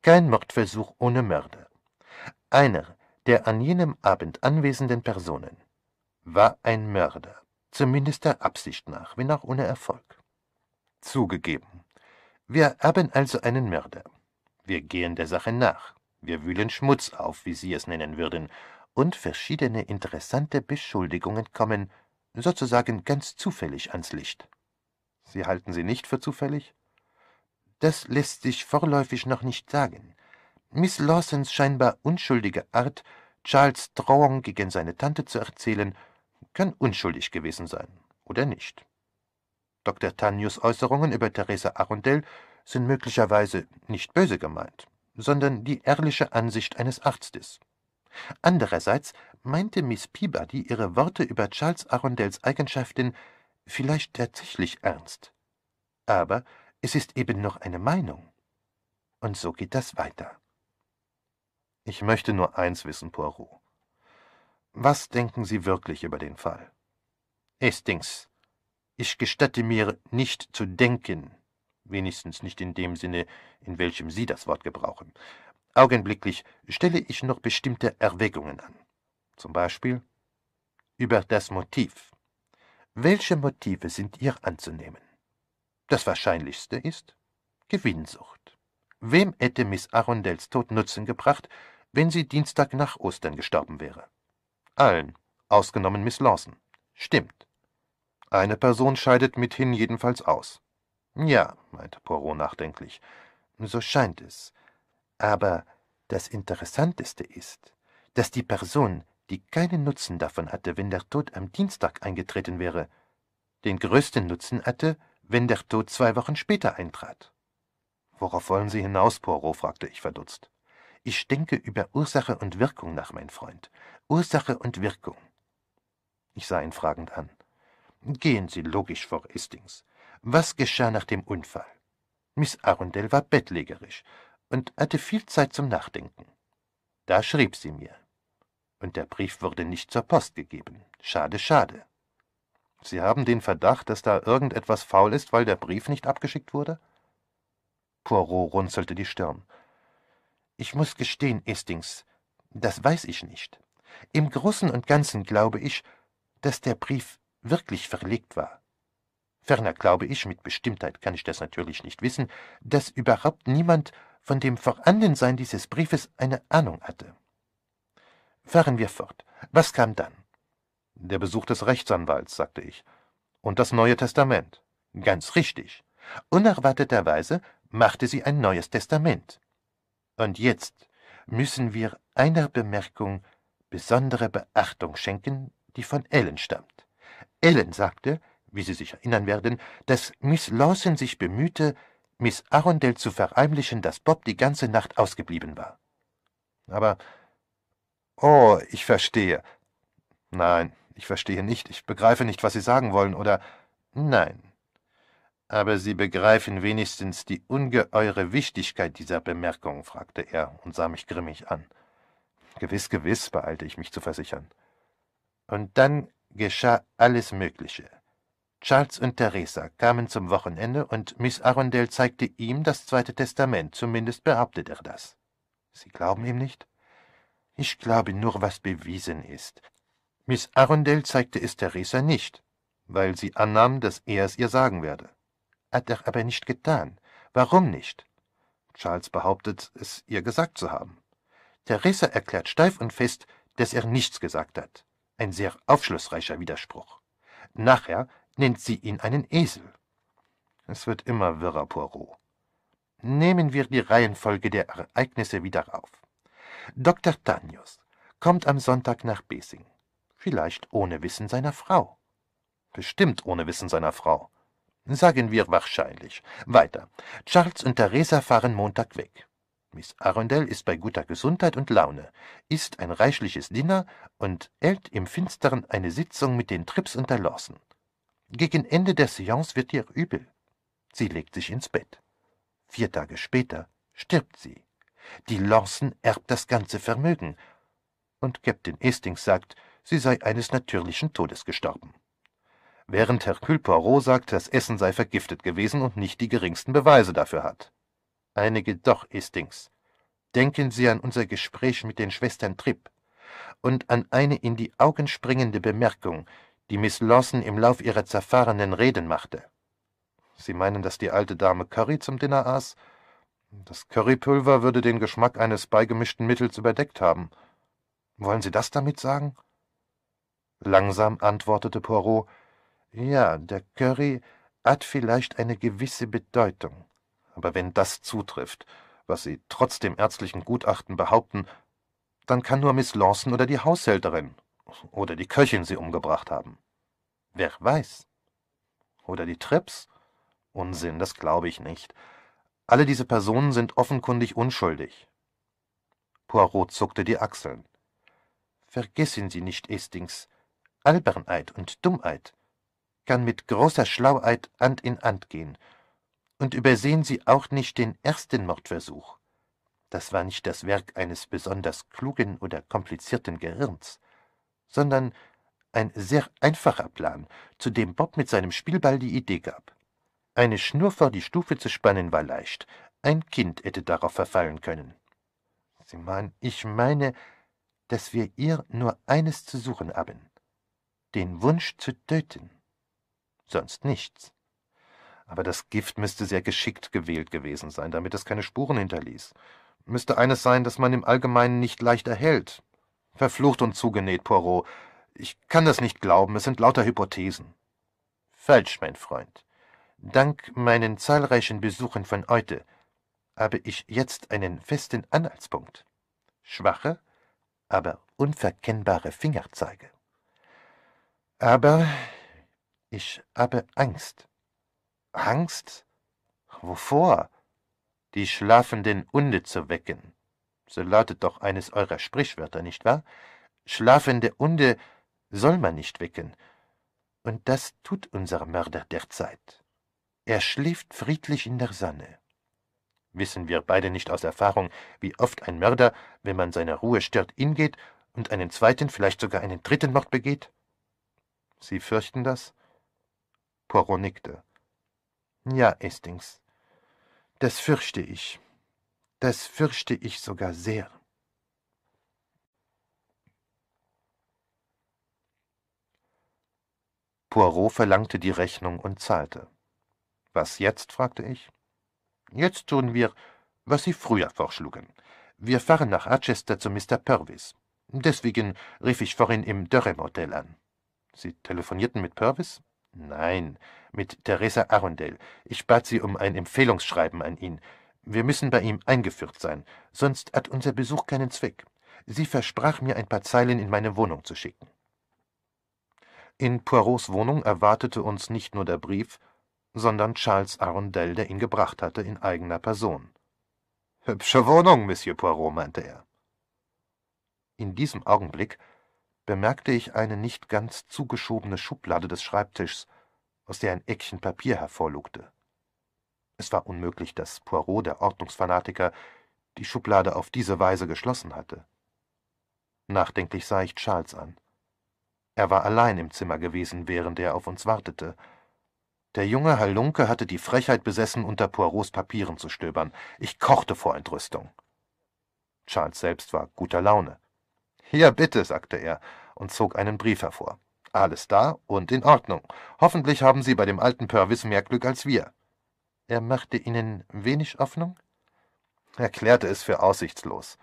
S2: Kein Mordversuch ohne Mörder. Einer der an jenem Abend anwesenden Personen
S1: war ein Mörder, zumindest der Absicht nach, wenn auch ohne Erfolg. Zugegeben. Wir haben also einen Mörder. Wir gehen der Sache nach. Wir wühlen Schmutz auf, wie Sie es nennen würden, und verschiedene interessante Beschuldigungen kommen, sozusagen ganz zufällig ans Licht. Sie halten sie nicht für zufällig? Das lässt sich vorläufig noch nicht sagen. Miss Lawsons scheinbar unschuldige Art, Charles Drohung gegen seine Tante zu erzählen, kann unschuldig gewesen sein, oder nicht. Dr. Tanyus Äußerungen über Theresa Arundel sind möglicherweise nicht böse gemeint, sondern die ehrliche Ansicht eines Arztes. Andererseits meinte Miss Peabody ihre Worte über Charles Arundels Eigenschaften vielleicht tatsächlich ernst. Aber es ist eben noch eine Meinung. Und so geht das weiter. Ich möchte nur eins wissen, Poirot. Was denken Sie wirklich über den Fall? Hastings, ich gestatte mir nicht zu denken, wenigstens nicht in dem Sinne, in welchem Sie das Wort gebrauchen. Augenblicklich stelle ich noch bestimmte Erwägungen an. Zum Beispiel über das Motiv. Welche Motive sind ihr anzunehmen? Das Wahrscheinlichste ist Gewinnsucht. Wem hätte Miss Arundels Tod Nutzen gebracht, wenn sie Dienstag nach Ostern gestorben wäre? Allen, ausgenommen Miss Lawson. Stimmt. Eine Person scheidet mithin jedenfalls aus. Ja, meinte Poirot nachdenklich, so scheint es. Aber das Interessanteste ist, dass die Person, die keinen Nutzen davon hatte, wenn der Tod am Dienstag eingetreten wäre, den größten Nutzen hatte, wenn der Tod zwei Wochen später eintrat. Worauf wollen Sie hinaus, Poirot? fragte ich verdutzt. Ich denke über Ursache und Wirkung nach, mein Freund. Ursache und Wirkung. Ich sah ihn fragend an. Gehen Sie logisch vor, Hastings. Was geschah nach dem Unfall? Miss Arundel war bettlägerisch und hatte viel Zeit zum Nachdenken. Da schrieb sie mir. Und der Brief wurde nicht zur Post gegeben. Schade, schade. Sie haben den Verdacht, dass da irgendetwas faul ist, weil der Brief nicht abgeschickt wurde? Poirot runzelte die Stirn. Ich muss gestehen, Hastings, das weiß ich nicht. Im Großen und Ganzen glaube ich, dass der Brief wirklich verlegt war. Ferner glaube ich, mit Bestimmtheit kann ich das natürlich nicht wissen, dass überhaupt niemand von dem Vorhandensein dieses Briefes eine Ahnung hatte. Fahren wir fort. Was kam dann? Der Besuch des Rechtsanwalts, sagte ich. Und das Neue Testament. Ganz richtig. Unerwarteterweise machte sie ein neues Testament. Und jetzt müssen wir einer Bemerkung besondere Beachtung schenken, die von Ellen stammt. Ellen sagte, wie Sie sich erinnern werden, dass Miss Lawson sich bemühte, Miss Arundel zu verheimlichen, dass Bob die ganze Nacht ausgeblieben war. Aber. Oh, ich verstehe. Nein, ich verstehe nicht. Ich begreife nicht, was Sie sagen wollen, oder. Nein. Aber Sie begreifen wenigstens die ungeheure Wichtigkeit dieser Bemerkung, fragte er und sah mich grimmig an. Gewiss, gewiss, beeilte ich mich zu versichern. Und dann geschah alles Mögliche. Charles und Theresa kamen zum Wochenende und Miss Arundel zeigte ihm das Zweite Testament, zumindest behauptet er das. Sie glauben ihm nicht? Ich glaube nur, was bewiesen ist. Miss Arundel zeigte es Theresa nicht, weil sie annahm, dass er es ihr sagen werde. Hat er aber nicht getan. Warum nicht? Charles behauptet, es ihr gesagt zu haben. Theresa erklärt steif und fest, dass er nichts gesagt hat. Ein sehr aufschlussreicher Widerspruch. Nachher nennt sie ihn einen Esel. Es wird immer wirrer, Poirot. Nehmen wir die Reihenfolge der Ereignisse wieder auf. Dr. Tanius kommt am Sonntag nach Besing. Vielleicht ohne Wissen seiner Frau. Bestimmt ohne Wissen seiner Frau. Sagen wir wahrscheinlich. Weiter. Charles und Theresa fahren Montag weg. Miss Arundel ist bei guter Gesundheit und Laune, isst ein reichliches Dinner und hält im Finstern eine Sitzung mit den Trips und der Lawson. Gegen Ende der Seance wird ihr übel. Sie legt sich ins Bett. Vier Tage später stirbt sie. Die Lawson erbt das ganze Vermögen. Und Captain Hastings sagt, sie sei eines natürlichen Todes gestorben. Während Hercule Poirot sagt, das Essen sei vergiftet gewesen und nicht die geringsten Beweise dafür hat. Einige doch, Hastings. Denken Sie an unser Gespräch mit den Schwestern Tripp. und an eine in die Augen springende Bemerkung, die Miss Lawson im Lauf ihrer zerfahrenen Reden machte. Sie meinen, dass die alte Dame Curry zum Dinner aß? Das Currypulver würde den Geschmack eines beigemischten Mittels überdeckt haben. Wollen Sie das damit sagen? Langsam antwortete Poirot, ja, der Curry hat vielleicht eine gewisse Bedeutung. Aber wenn das zutrifft, was Sie trotz dem ärztlichen Gutachten behaupten, dann kann nur Miss Lawson oder die Haushälterin oder die Köchin sie umgebracht haben. Wer weiß? Oder die Trips? Unsinn, das glaube ich nicht. Alle diese Personen sind offenkundig unschuldig. Poirot zuckte die Achseln. Vergessen Sie nicht, Estings, Albernheit und Dummheit kann mit großer Schlauheit Hand in Hand gehen. Und übersehen Sie auch nicht den ersten Mordversuch. Das war nicht das Werk eines besonders klugen oder komplizierten Gehirns, sondern ein sehr einfacher Plan, zu dem Bob mit seinem Spielball die Idee gab. Eine Schnur vor die Stufe zu spannen war leicht. Ein Kind hätte darauf verfallen können. Sie meinen, ich meine, dass wir ihr nur eines zu suchen haben: den Wunsch zu töten. Sonst nichts. Aber das Gift müsste sehr geschickt gewählt gewesen sein, damit es keine Spuren hinterließ. Müsste eines sein, das man im Allgemeinen nicht leicht erhält. Verflucht und zugenäht, Poirot. Ich kann das nicht glauben, es sind lauter Hypothesen. Falsch, mein Freund. Dank meinen zahlreichen Besuchen von heute habe ich jetzt einen festen Anhaltspunkt. Schwache, aber unverkennbare Fingerzeige. Aber ich habe Angst. Angst? Wovor? Die schlafenden Hunde zu wecken. So lautet doch eines eurer Sprichwörter, nicht wahr? Schlafende Hunde soll man nicht wecken. Und das tut unser Mörder derzeit. Er schläft friedlich in der Sonne. Wissen wir beide nicht aus Erfahrung, wie oft ein Mörder, wenn man seine Ruhe stört, hingeht und einen zweiten, vielleicht sogar einen dritten Mord begeht? Sie fürchten das? Poirot nickte. Ja, Estings, das fürchte ich. Das fürchte ich sogar sehr. Poirot verlangte die Rechnung und zahlte. Was jetzt? fragte ich. Jetzt tun wir, was Sie früher vorschlugen. Wir fahren nach Archester zu Mr. Purvis. Deswegen rief ich vorhin im Durham Hotel an. Sie telefonierten mit Purvis? Nein, mit Theresa Arundel. Ich bat sie um ein Empfehlungsschreiben an ihn. Wir müssen bei ihm eingeführt sein, sonst hat unser Besuch keinen Zweck. Sie versprach mir ein paar Zeilen in meine Wohnung zu schicken. In Poirots Wohnung erwartete uns nicht nur der Brief, sondern Charles Arundel, der ihn gebracht hatte, in eigener Person. Hübsche Wohnung, Monsieur Poirot, meinte er. In diesem Augenblick bemerkte ich eine nicht ganz zugeschobene Schublade des Schreibtischs, aus der ein Eckchen Papier hervorlugte. Es war unmöglich, dass Poirot, der Ordnungsfanatiker, die Schublade auf diese Weise geschlossen hatte. Nachdenklich sah ich Charles an. Er war allein im Zimmer gewesen, während er auf uns wartete. Der junge Halunke hatte die Frechheit besessen, unter Poirots Papieren zu stöbern. Ich kochte vor Entrüstung. Charles selbst war guter Laune. Ja, bitte, sagte er und zog einen Brief hervor. Alles da und in Ordnung. Hoffentlich haben Sie bei dem alten Purvis mehr Glück als wir. Er machte Ihnen wenig Hoffnung? Erklärte es für aussichtslos.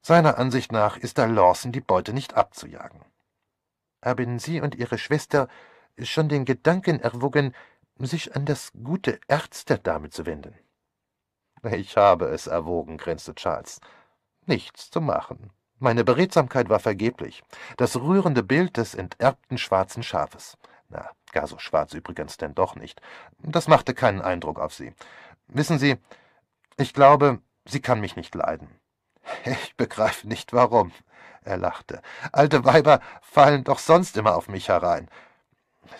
S1: Seiner Ansicht nach ist da Lawson die Beute nicht abzujagen. Haben Sie und Ihre Schwester schon den Gedanken erwogen, sich an das gute Erz der Dame zu wenden. Ich habe es erwogen, grinste Charles. Nichts zu machen. Meine Beredsamkeit war vergeblich. Das rührende Bild des enterbten schwarzen Schafes. Na, gar so schwarz übrigens denn doch nicht. Das machte keinen Eindruck auf sie. Wissen Sie, ich glaube, sie kann mich nicht leiden. Ich begreife nicht warum. Er lachte. Alte Weiber fallen doch sonst immer auf mich herein.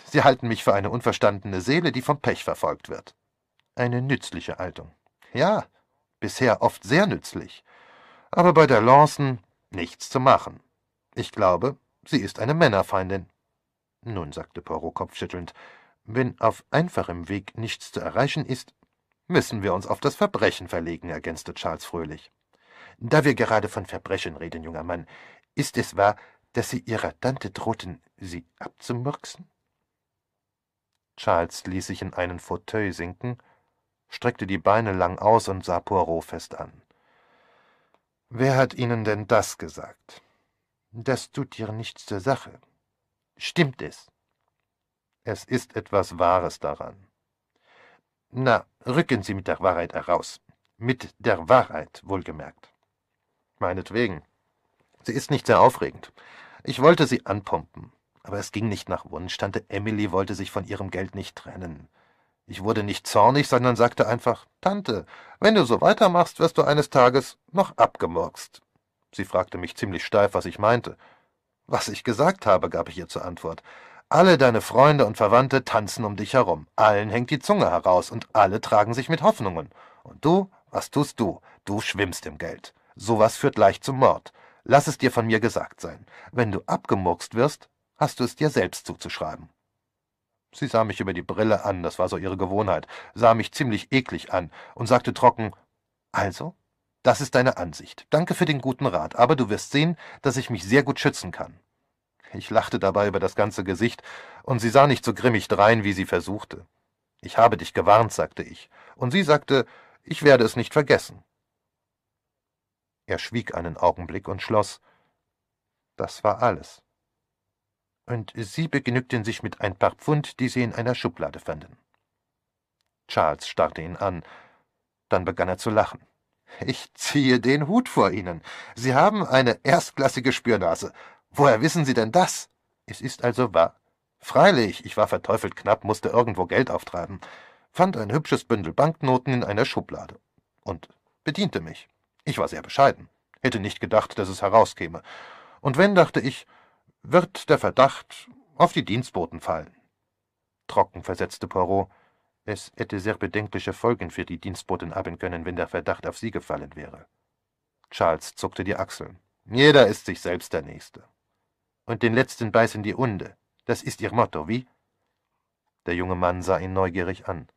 S1: Sie halten mich für eine unverstandene Seele, die vom Pech verfolgt wird. Eine nützliche Haltung. Ja, bisher oft sehr nützlich. Aber bei der Lawson nichts zu machen. Ich glaube, sie ist eine Männerfeindin. Nun, sagte Poirot kopfschüttelnd, wenn auf einfachem Weg nichts zu erreichen ist, müssen wir uns auf das Verbrechen verlegen, ergänzte Charles fröhlich. Da wir gerade von Verbrechen reden, junger Mann,
S3: Ist es wahr, dass Sie Ihrer Tante drohten, sie abzumurksen?
S1: Charles ließ sich in einen Fauteuil sinken, streckte die Beine lang aus und sah Poirot fest an. Wer hat Ihnen denn das gesagt?
S3: Das tut ihr nichts zur Sache. Stimmt es?
S1: Es ist etwas Wahres daran.
S3: Na, rücken Sie mit der Wahrheit heraus. Mit der Wahrheit, wohlgemerkt.
S1: Meinetwegen. Sie ist nicht sehr aufregend. Ich wollte sie anpumpen, aber es ging nicht nach Wunsch. Tante Emily wollte sich von ihrem Geld nicht trennen. Ich wurde nicht zornig, sondern sagte einfach, Tante, wenn du so weitermachst, wirst du eines Tages noch abgemurkst. Sie fragte mich ziemlich steif, was ich meinte. Was ich gesagt habe, gab ich ihr zur Antwort. Alle deine Freunde und Verwandte tanzen um dich herum, allen hängt die Zunge heraus und alle tragen sich mit Hoffnungen. Und du, was tust du? Du schwimmst im Geld. Sowas führt leicht zum Mord. Lass es dir von mir gesagt sein. Wenn du abgemurkst wirst, hast du es dir selbst zuzuschreiben. Sie sah mich über die Brille an, das war so ihre Gewohnheit, sah mich ziemlich eklig an und sagte trocken Also, das ist deine Ansicht. Danke für den guten Rat, aber du wirst sehen, dass ich mich sehr gut schützen kann. Ich lachte dabei über das ganze Gesicht, und sie sah nicht so grimmig drein, wie sie versuchte. Ich habe dich gewarnt, sagte ich, und sie sagte, ich werde es nicht vergessen. Er schwieg einen Augenblick und schloss Das war alles und Sie begnügten sich mit ein paar Pfund, die Sie in einer Schublade fanden. Charles starrte ihn an, dann begann er zu lachen. Ich ziehe den Hut vor Ihnen. Sie haben eine erstklassige Spürnase. Woher wissen Sie denn das? Es ist also wahr. Freilich, ich war verteufelt knapp, musste irgendwo Geld auftreiben, fand ein hübsches Bündel Banknoten in einer Schublade und bediente mich. Ich war sehr bescheiden, hätte nicht gedacht, dass es herauskäme. Und wenn, dachte ich, wird der Verdacht auf die Dienstboten fallen. Trocken versetzte Poirot. Es hätte sehr bedenkliche Folgen für die Dienstboten haben können, wenn der Verdacht auf sie gefallen wäre. Charles zuckte die Achseln. Jeder ist sich selbst der Nächste. Und den Letzten beißen die Hunde. Das ist Ihr Motto, wie? Der junge Mann sah ihn neugierig an.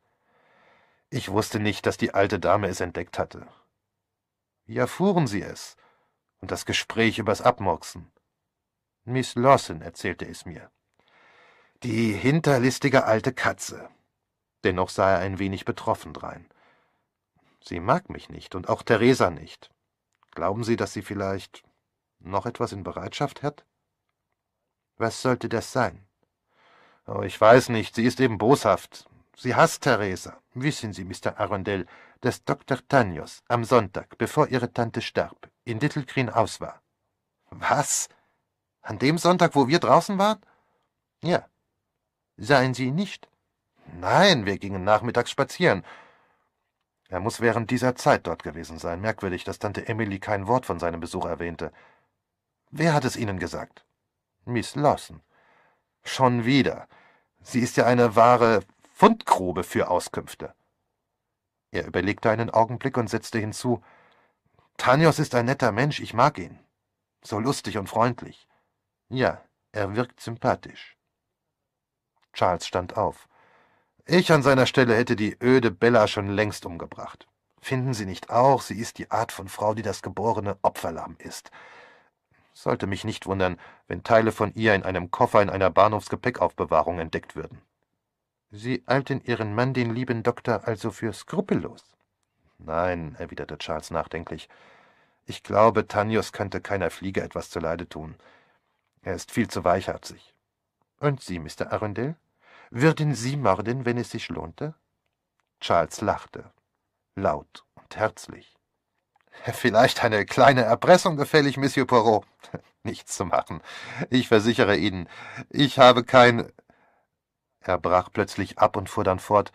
S1: Ich wusste nicht, dass die alte Dame es entdeckt hatte. Wie erfuhren Sie es? Und das Gespräch übers Abmurksen? Miss Lawson erzählte es mir. Die hinterlistige alte Katze. Dennoch sah er ein wenig betroffen drein. Sie mag mich nicht und auch Theresa nicht. Glauben Sie, dass sie vielleicht noch etwas in Bereitschaft hat? Was sollte das sein? Oh, ich weiß nicht, sie ist eben boshaft. Sie hasst Theresa. Wissen Sie, Mr. Arundel, dass Dr. Tanyos am Sonntag, bevor Ihre Tante starb, in Little Green aus war. Was? An dem Sonntag, wo wir draußen waren? Ja. Seien Sie nicht? Nein, wir gingen nachmittags spazieren. Er muss während dieser Zeit dort gewesen sein. Merkwürdig, dass Tante Emily kein Wort von seinem Besuch erwähnte. Wer hat es Ihnen gesagt? Miss Lawson. Schon wieder. Sie ist ja eine wahre Fundgrube für Auskünfte. Er überlegte einen Augenblick und setzte hinzu Tanios ist ein netter Mensch, ich mag ihn. So lustig und freundlich. Ja, er wirkt sympathisch. Charles stand auf. Ich an seiner Stelle hätte die öde Bella schon längst umgebracht. Finden Sie nicht auch, sie ist die Art von Frau, die das geborene Opferlamm ist. Sollte mich nicht wundern, wenn Teile von ihr in einem Koffer in einer Bahnhofsgepäckaufbewahrung entdeckt würden. Sie halten Ihren Mann, den lieben Doktor, also für skrupellos? Nein, erwiderte Charles nachdenklich. Ich glaube, Tanius könnte keiner Fliege etwas zuleide tun. Er ist viel zu weichherzig. Und Sie, Mr. Arundel? Würden Sie morden, wenn es sich lohnte? Charles lachte, laut und herzlich. Vielleicht eine kleine Erpressung gefällig, Monsieur Poirot. Nichts zu machen. Ich versichere Ihnen, ich habe kein. Er brach plötzlich ab und fuhr dann fort,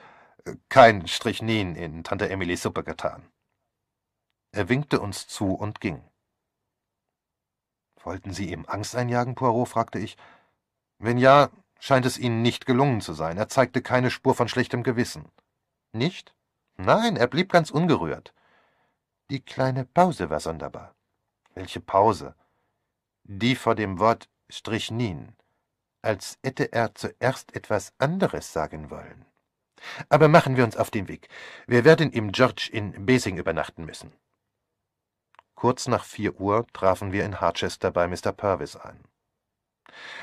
S1: kein Strichnin in Tante Emilys Suppe getan. Er winkte uns zu und ging. Wollten Sie ihm Angst einjagen, Poirot? fragte ich. Wenn ja, scheint es Ihnen nicht gelungen zu sein. Er zeigte keine Spur von schlechtem Gewissen. Nicht? Nein, er blieb ganz ungerührt. Die kleine Pause war sonderbar. Welche Pause? Die vor dem Wort Strichnin, als hätte er zuerst etwas anderes sagen wollen. Aber machen wir uns auf den Weg. Wir werden im George in Basing übernachten müssen. Kurz nach vier Uhr trafen wir in Harchester bei Mr. Purvis ein.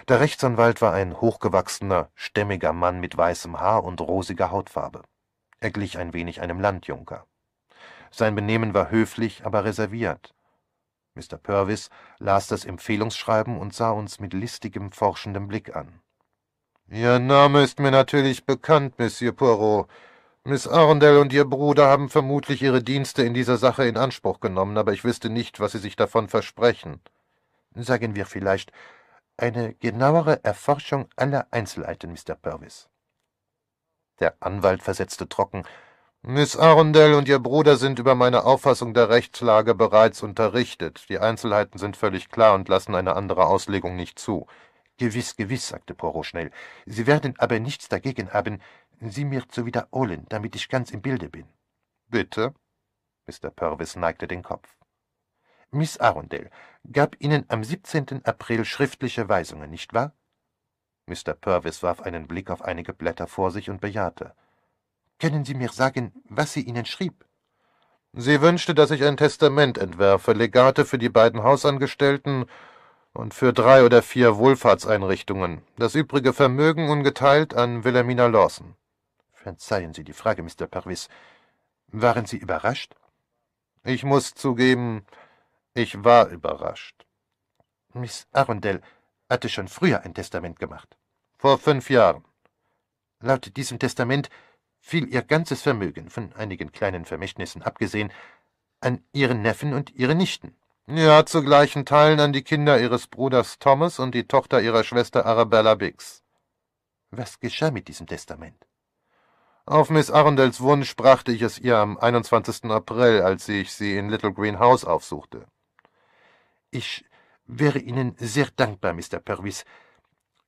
S1: Der Rechtsanwalt war ein hochgewachsener, stämmiger Mann mit weißem Haar und rosiger Hautfarbe. Er glich ein wenig einem Landjunker. Sein Benehmen war höflich, aber reserviert. Mr. Purvis las das Empfehlungsschreiben und sah uns mit listigem, forschendem Blick an. Ihr Name ist mir natürlich bekannt, Monsieur Poirot. Miss Arundel und Ihr Bruder haben vermutlich Ihre Dienste in dieser Sache in Anspruch genommen, aber ich wüsste nicht, was Sie sich davon versprechen. Sagen wir vielleicht eine genauere Erforschung aller Einzelheiten, Mr. Purvis. Der Anwalt versetzte trocken Miss Arundel und ihr Bruder sind über meine Auffassung der Rechtslage bereits unterrichtet. Die Einzelheiten sind völlig klar und lassen eine andere Auslegung nicht zu. Gewiss, gewiss, sagte Poirot schnell. Sie werden aber nichts dagegen haben, sie mir zu wiederholen, damit ich ganz im Bilde bin. Bitte? Mr. Purvis neigte den Kopf. Miss Arundel gab Ihnen am 17. April schriftliche Weisungen, nicht wahr? Mr. Purvis warf einen Blick auf einige Blätter vor sich und bejahte. Können Sie mir sagen, was sie Ihnen schrieb? Sie wünschte, dass ich ein Testament entwerfe, Legate für die beiden Hausangestellten und für drei oder vier Wohlfahrtseinrichtungen, das übrige Vermögen ungeteilt an Wilhelmina Lawson. Verzeihen Sie die Frage, Mr. Purvis. Waren Sie überrascht? Ich muss zugeben, ich war überrascht. Miss Arundel hatte schon früher ein Testament gemacht. Vor fünf Jahren. Laut diesem Testament fiel ihr ganzes Vermögen, von einigen kleinen Vermächtnissen abgesehen, an ihren Neffen und ihre Nichten. Ja, zu gleichen Teilen an die Kinder ihres Bruders Thomas und die Tochter ihrer Schwester Arabella Biggs. Was geschah mit diesem Testament? Auf Miss Arundels Wunsch brachte ich es ihr am 21. April, als ich sie in Little Green House aufsuchte. Ich wäre Ihnen sehr dankbar, Mr. Purvis,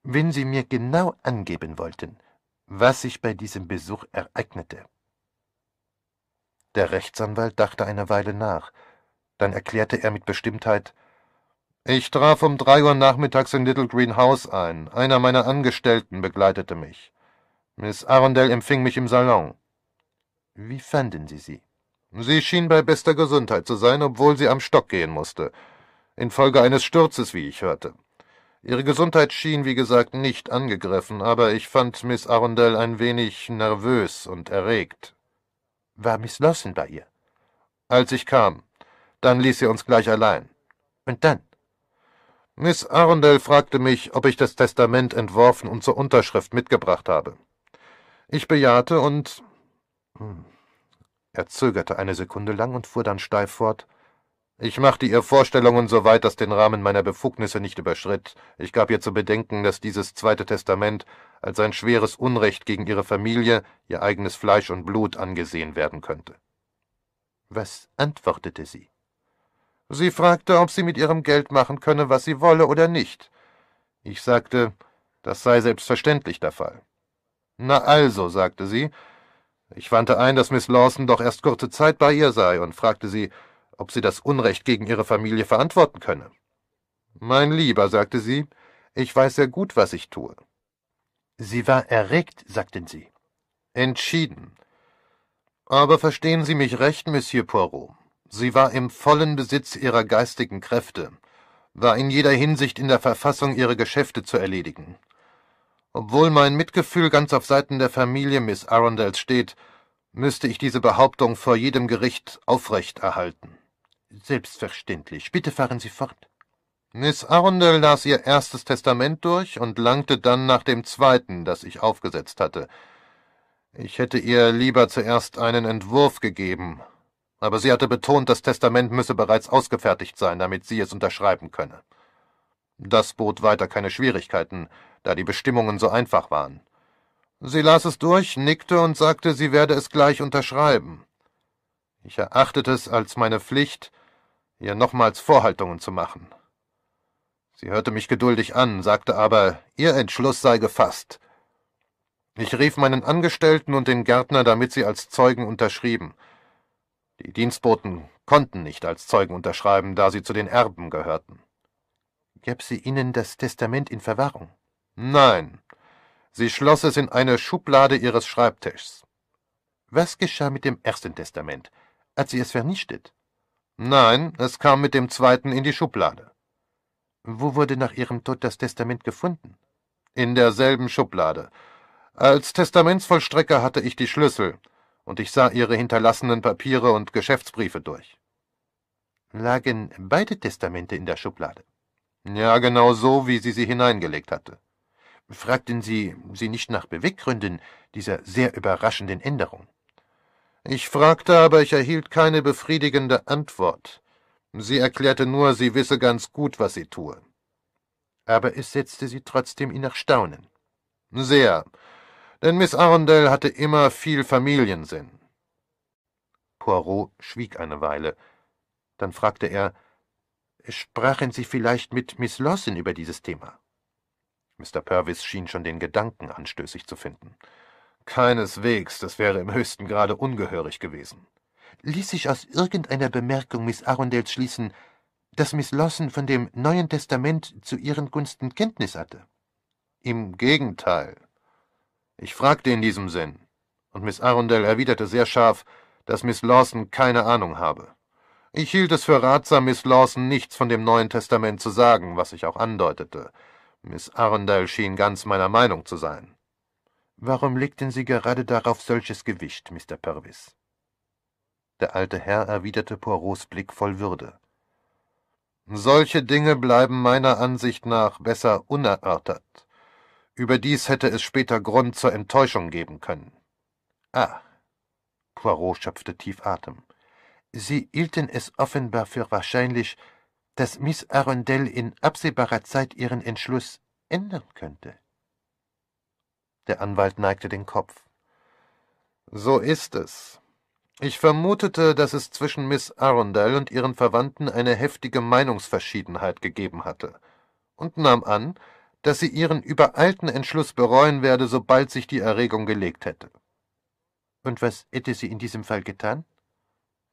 S1: wenn Sie mir genau angeben wollten, was sich bei diesem Besuch ereignete. Der Rechtsanwalt dachte eine Weile nach, dann erklärte er mit Bestimmtheit Ich traf um drei Uhr nachmittags in Little Green House ein. Einer meiner Angestellten begleitete mich. Miss Arundel empfing mich im Salon. Wie fanden Sie sie? Sie schien bei bester Gesundheit zu sein, obwohl sie am Stock gehen musste, infolge eines Sturzes, wie ich hörte. Ihre Gesundheit schien, wie gesagt, nicht angegriffen, aber ich fand Miss Arundel ein wenig nervös und erregt. War Miss Lawson bei ihr? Als ich kam. Dann ließ sie uns gleich allein. Und dann? Miss Arundel fragte mich, ob ich das Testament entworfen und zur Unterschrift mitgebracht habe. Ich bejahte und. Hm. Er zögerte eine Sekunde lang und fuhr dann steif fort. Ich machte ihr Vorstellungen so weit, dass den Rahmen meiner Befugnisse nicht überschritt. Ich gab ihr zu bedenken, dass dieses zweite Testament als ein schweres Unrecht gegen ihre Familie, ihr eigenes Fleisch und Blut angesehen werden könnte. Was antwortete sie? Sie fragte, ob sie mit ihrem Geld machen könne, was sie wolle oder nicht. Ich sagte, das sei selbstverständlich der Fall. Na also, sagte sie. Ich wandte ein, dass Miss Lawson doch erst kurze Zeit bei ihr sei und fragte sie, ob sie das Unrecht gegen ihre Familie verantworten könne. Mein Lieber, sagte sie, ich weiß sehr gut, was ich tue. Sie war erregt, sagten Sie. Entschieden. Aber verstehen Sie mich recht, Monsieur Poirot. Sie war im vollen Besitz ihrer geistigen Kräfte, war in jeder Hinsicht in der Verfassung, ihre Geschäfte zu erledigen. Obwohl mein Mitgefühl ganz auf Seiten der Familie Miss Arundels steht, müsste ich diese Behauptung vor jedem Gericht aufrecht erhalten. Selbstverständlich. Bitte fahren Sie fort. Miss Arundel las ihr erstes Testament durch und langte dann nach dem zweiten, das ich aufgesetzt hatte. Ich hätte ihr lieber zuerst einen Entwurf gegeben, aber sie hatte betont, das Testament müsse bereits ausgefertigt sein, damit sie es unterschreiben könne. Das bot weiter keine Schwierigkeiten, da die Bestimmungen so einfach waren. Sie las es durch, nickte und sagte, sie werde es gleich unterschreiben. Ich erachtete es als meine Pflicht, ihr nochmals Vorhaltungen zu machen. Sie hörte mich geduldig an, sagte aber, ihr Entschluss sei gefasst. Ich rief meinen Angestellten und den Gärtner, damit sie als Zeugen unterschrieben. Die Dienstboten konnten nicht als Zeugen unterschreiben, da sie zu den Erben gehörten. Gab sie Ihnen das Testament in Verwahrung? Nein. Sie schloss es in eine Schublade ihres Schreibtischs. Was geschah mit dem ersten Testament? Hat sie es vernichtet? Nein, es kam mit dem zweiten in die Schublade.
S3: Wo wurde nach Ihrem Tod das Testament gefunden?
S1: In derselben Schublade. Als Testamentsvollstrecker hatte ich die Schlüssel, und ich sah Ihre hinterlassenen Papiere und Geschäftsbriefe durch.
S3: Lagen beide Testamente in der Schublade?
S1: Ja, genau so, wie sie sie hineingelegt hatte.
S3: Fragten Sie sie nicht nach Beweggründen dieser sehr überraschenden Änderung?
S1: Ich fragte, aber ich erhielt keine befriedigende Antwort. Sie erklärte nur, sie wisse ganz gut, was sie tue.
S3: Aber es setzte sie trotzdem in Erstaunen.
S1: Sehr, denn Miss Arundel hatte immer viel Familiensinn.
S3: Poirot schwieg eine Weile. Dann fragte er, Sprachen Sie vielleicht mit Miss Lawson über dieses Thema?
S1: Mr. Purvis schien schon den Gedanken anstößig zu finden. Keineswegs, das wäre im höchsten Grade ungehörig gewesen.
S3: Ließ sich aus irgendeiner Bemerkung Miss Arundels schließen, dass Miss Lawson von dem Neuen Testament zu ihren Gunsten Kenntnis hatte?
S1: Im Gegenteil. Ich fragte in diesem Sinn, und Miss Arundel erwiderte sehr scharf, dass Miss Lawson keine Ahnung habe. Ich hielt es für ratsam, Miss Lawson nichts von dem Neuen Testament zu sagen, was ich auch andeutete. Miss Arundel schien ganz meiner Meinung zu sein.
S3: Warum legten Sie gerade darauf solches Gewicht, Mr. Purvis?
S1: Der alte Herr erwiderte Poirots Blick voll Würde. Solche Dinge bleiben meiner Ansicht nach besser unerörtert. Überdies hätte es später Grund zur Enttäuschung geben können.
S3: Ah. Poirot schöpfte tief Atem. Sie hielten es offenbar für wahrscheinlich, dass Miss Arundel in absehbarer Zeit ihren Entschluss ändern könnte.
S1: Der Anwalt neigte den Kopf. So ist es. Ich vermutete, dass es zwischen Miss Arundel und ihren Verwandten eine heftige Meinungsverschiedenheit gegeben hatte, und nahm an, dass sie ihren übereilten Entschluss bereuen werde, sobald sich die Erregung gelegt hätte.
S3: Und was hätte sie in diesem Fall getan?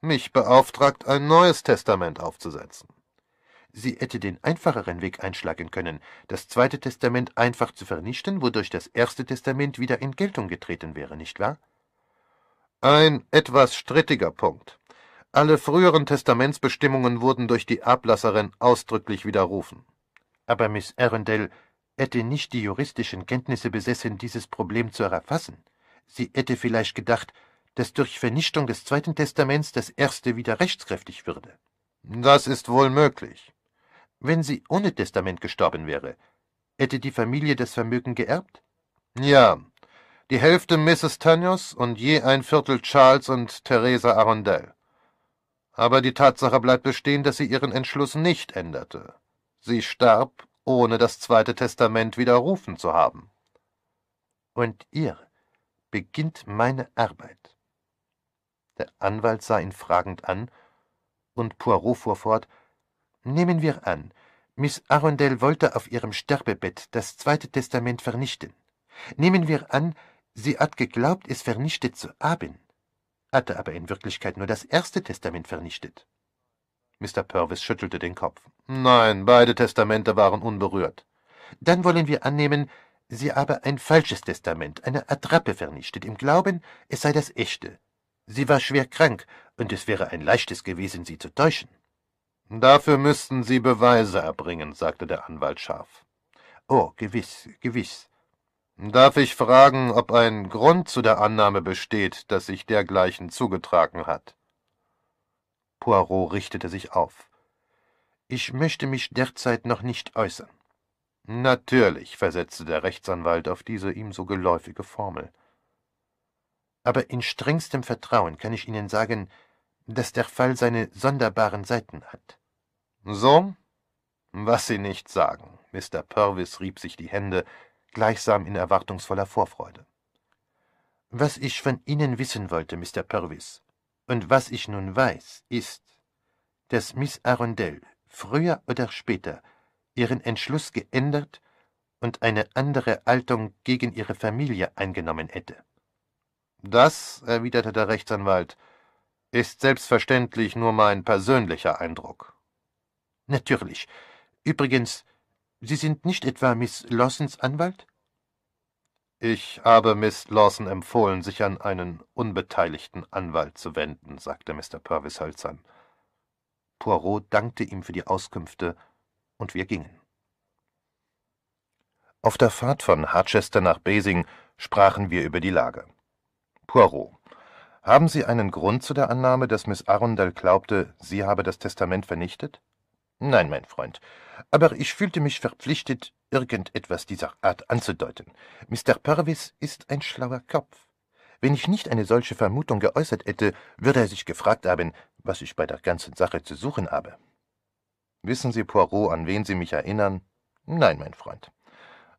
S1: Mich beauftragt, ein neues Testament aufzusetzen.
S3: Sie hätte den einfacheren Weg einschlagen können, das zweite Testament einfach zu vernichten, wodurch das erste Testament wieder in Geltung getreten wäre, nicht wahr?
S1: Ein etwas strittiger Punkt. Alle früheren Testamentsbestimmungen wurden durch die Ablasserin ausdrücklich widerrufen.
S3: Aber Miss Arundel hätte nicht die juristischen Kenntnisse besessen, dieses Problem zu erfassen. Sie hätte vielleicht gedacht, dass durch Vernichtung des zweiten Testaments das erste wieder rechtskräftig würde.
S1: Das ist wohl möglich.
S3: Wenn sie ohne Testament gestorben wäre, hätte die Familie das Vermögen geerbt?
S1: Ja, die Hälfte Mrs. Tanyos und je ein Viertel Charles und Theresa Arundel. Aber die Tatsache bleibt bestehen, dass sie ihren Entschluss nicht änderte. Sie starb, ohne das zweite Testament widerrufen zu haben.
S3: Und ihr beginnt meine Arbeit. Der Anwalt sah ihn fragend an, und Poirot fuhr fort, Nehmen wir an, Miss Arundel wollte auf ihrem Sterbebett das zweite Testament vernichten. Nehmen wir an, sie hat geglaubt, es vernichtet zu haben, hatte aber in Wirklichkeit nur das erste Testament vernichtet.
S1: Mr. Purvis schüttelte den Kopf. Nein, beide Testamente waren unberührt.
S3: Dann wollen wir annehmen, sie habe ein falsches Testament, eine Attrappe vernichtet, im Glauben, es sei das echte. Sie war schwer krank, und es wäre ein leichtes gewesen, sie zu täuschen.
S1: Dafür müssten Sie Beweise erbringen, sagte der Anwalt scharf.
S3: Oh, gewiss, gewiss.
S1: Darf ich fragen, ob ein Grund zu der Annahme besteht, dass sich dergleichen zugetragen hat?
S3: Poirot richtete sich auf. Ich möchte mich derzeit noch nicht äußern.
S1: Natürlich, versetzte der Rechtsanwalt auf diese ihm so geläufige Formel.
S3: Aber in strengstem Vertrauen kann ich Ihnen sagen, dass der Fall seine sonderbaren Seiten hat.
S1: So? Was Sie nicht sagen. Mr. Purvis rieb sich die Hände, gleichsam in erwartungsvoller Vorfreude.
S3: Was ich von Ihnen wissen wollte, Mr. Purvis, und was ich nun weiß, ist, dass Miss Arundel früher oder später ihren Entschluss geändert und eine andere Haltung gegen ihre Familie eingenommen hätte.
S1: Das, erwiderte der Rechtsanwalt, ist selbstverständlich nur mein persönlicher Eindruck.
S3: Natürlich. Übrigens, Sie sind nicht etwa Miss Lawsons Anwalt?
S1: Ich habe Miss Lawson empfohlen, sich an einen unbeteiligten Anwalt zu wenden, sagte Mr. Purvis hölzern. Poirot dankte ihm für die Auskünfte, und wir gingen. Auf der Fahrt von Harchester nach Basing sprachen wir über die Lage. Poirot, haben Sie einen Grund zu der Annahme, dass Miss Arundel glaubte, sie habe das Testament vernichtet? Nein, mein Freund, aber ich fühlte mich verpflichtet, irgendetwas dieser Art anzudeuten. Mr. Purvis ist ein schlauer Kopf. Wenn ich nicht eine solche Vermutung geäußert hätte, würde er sich gefragt haben, was ich bei der ganzen Sache zu suchen habe. Wissen Sie, Poirot, an wen Sie mich erinnern? Nein, mein Freund.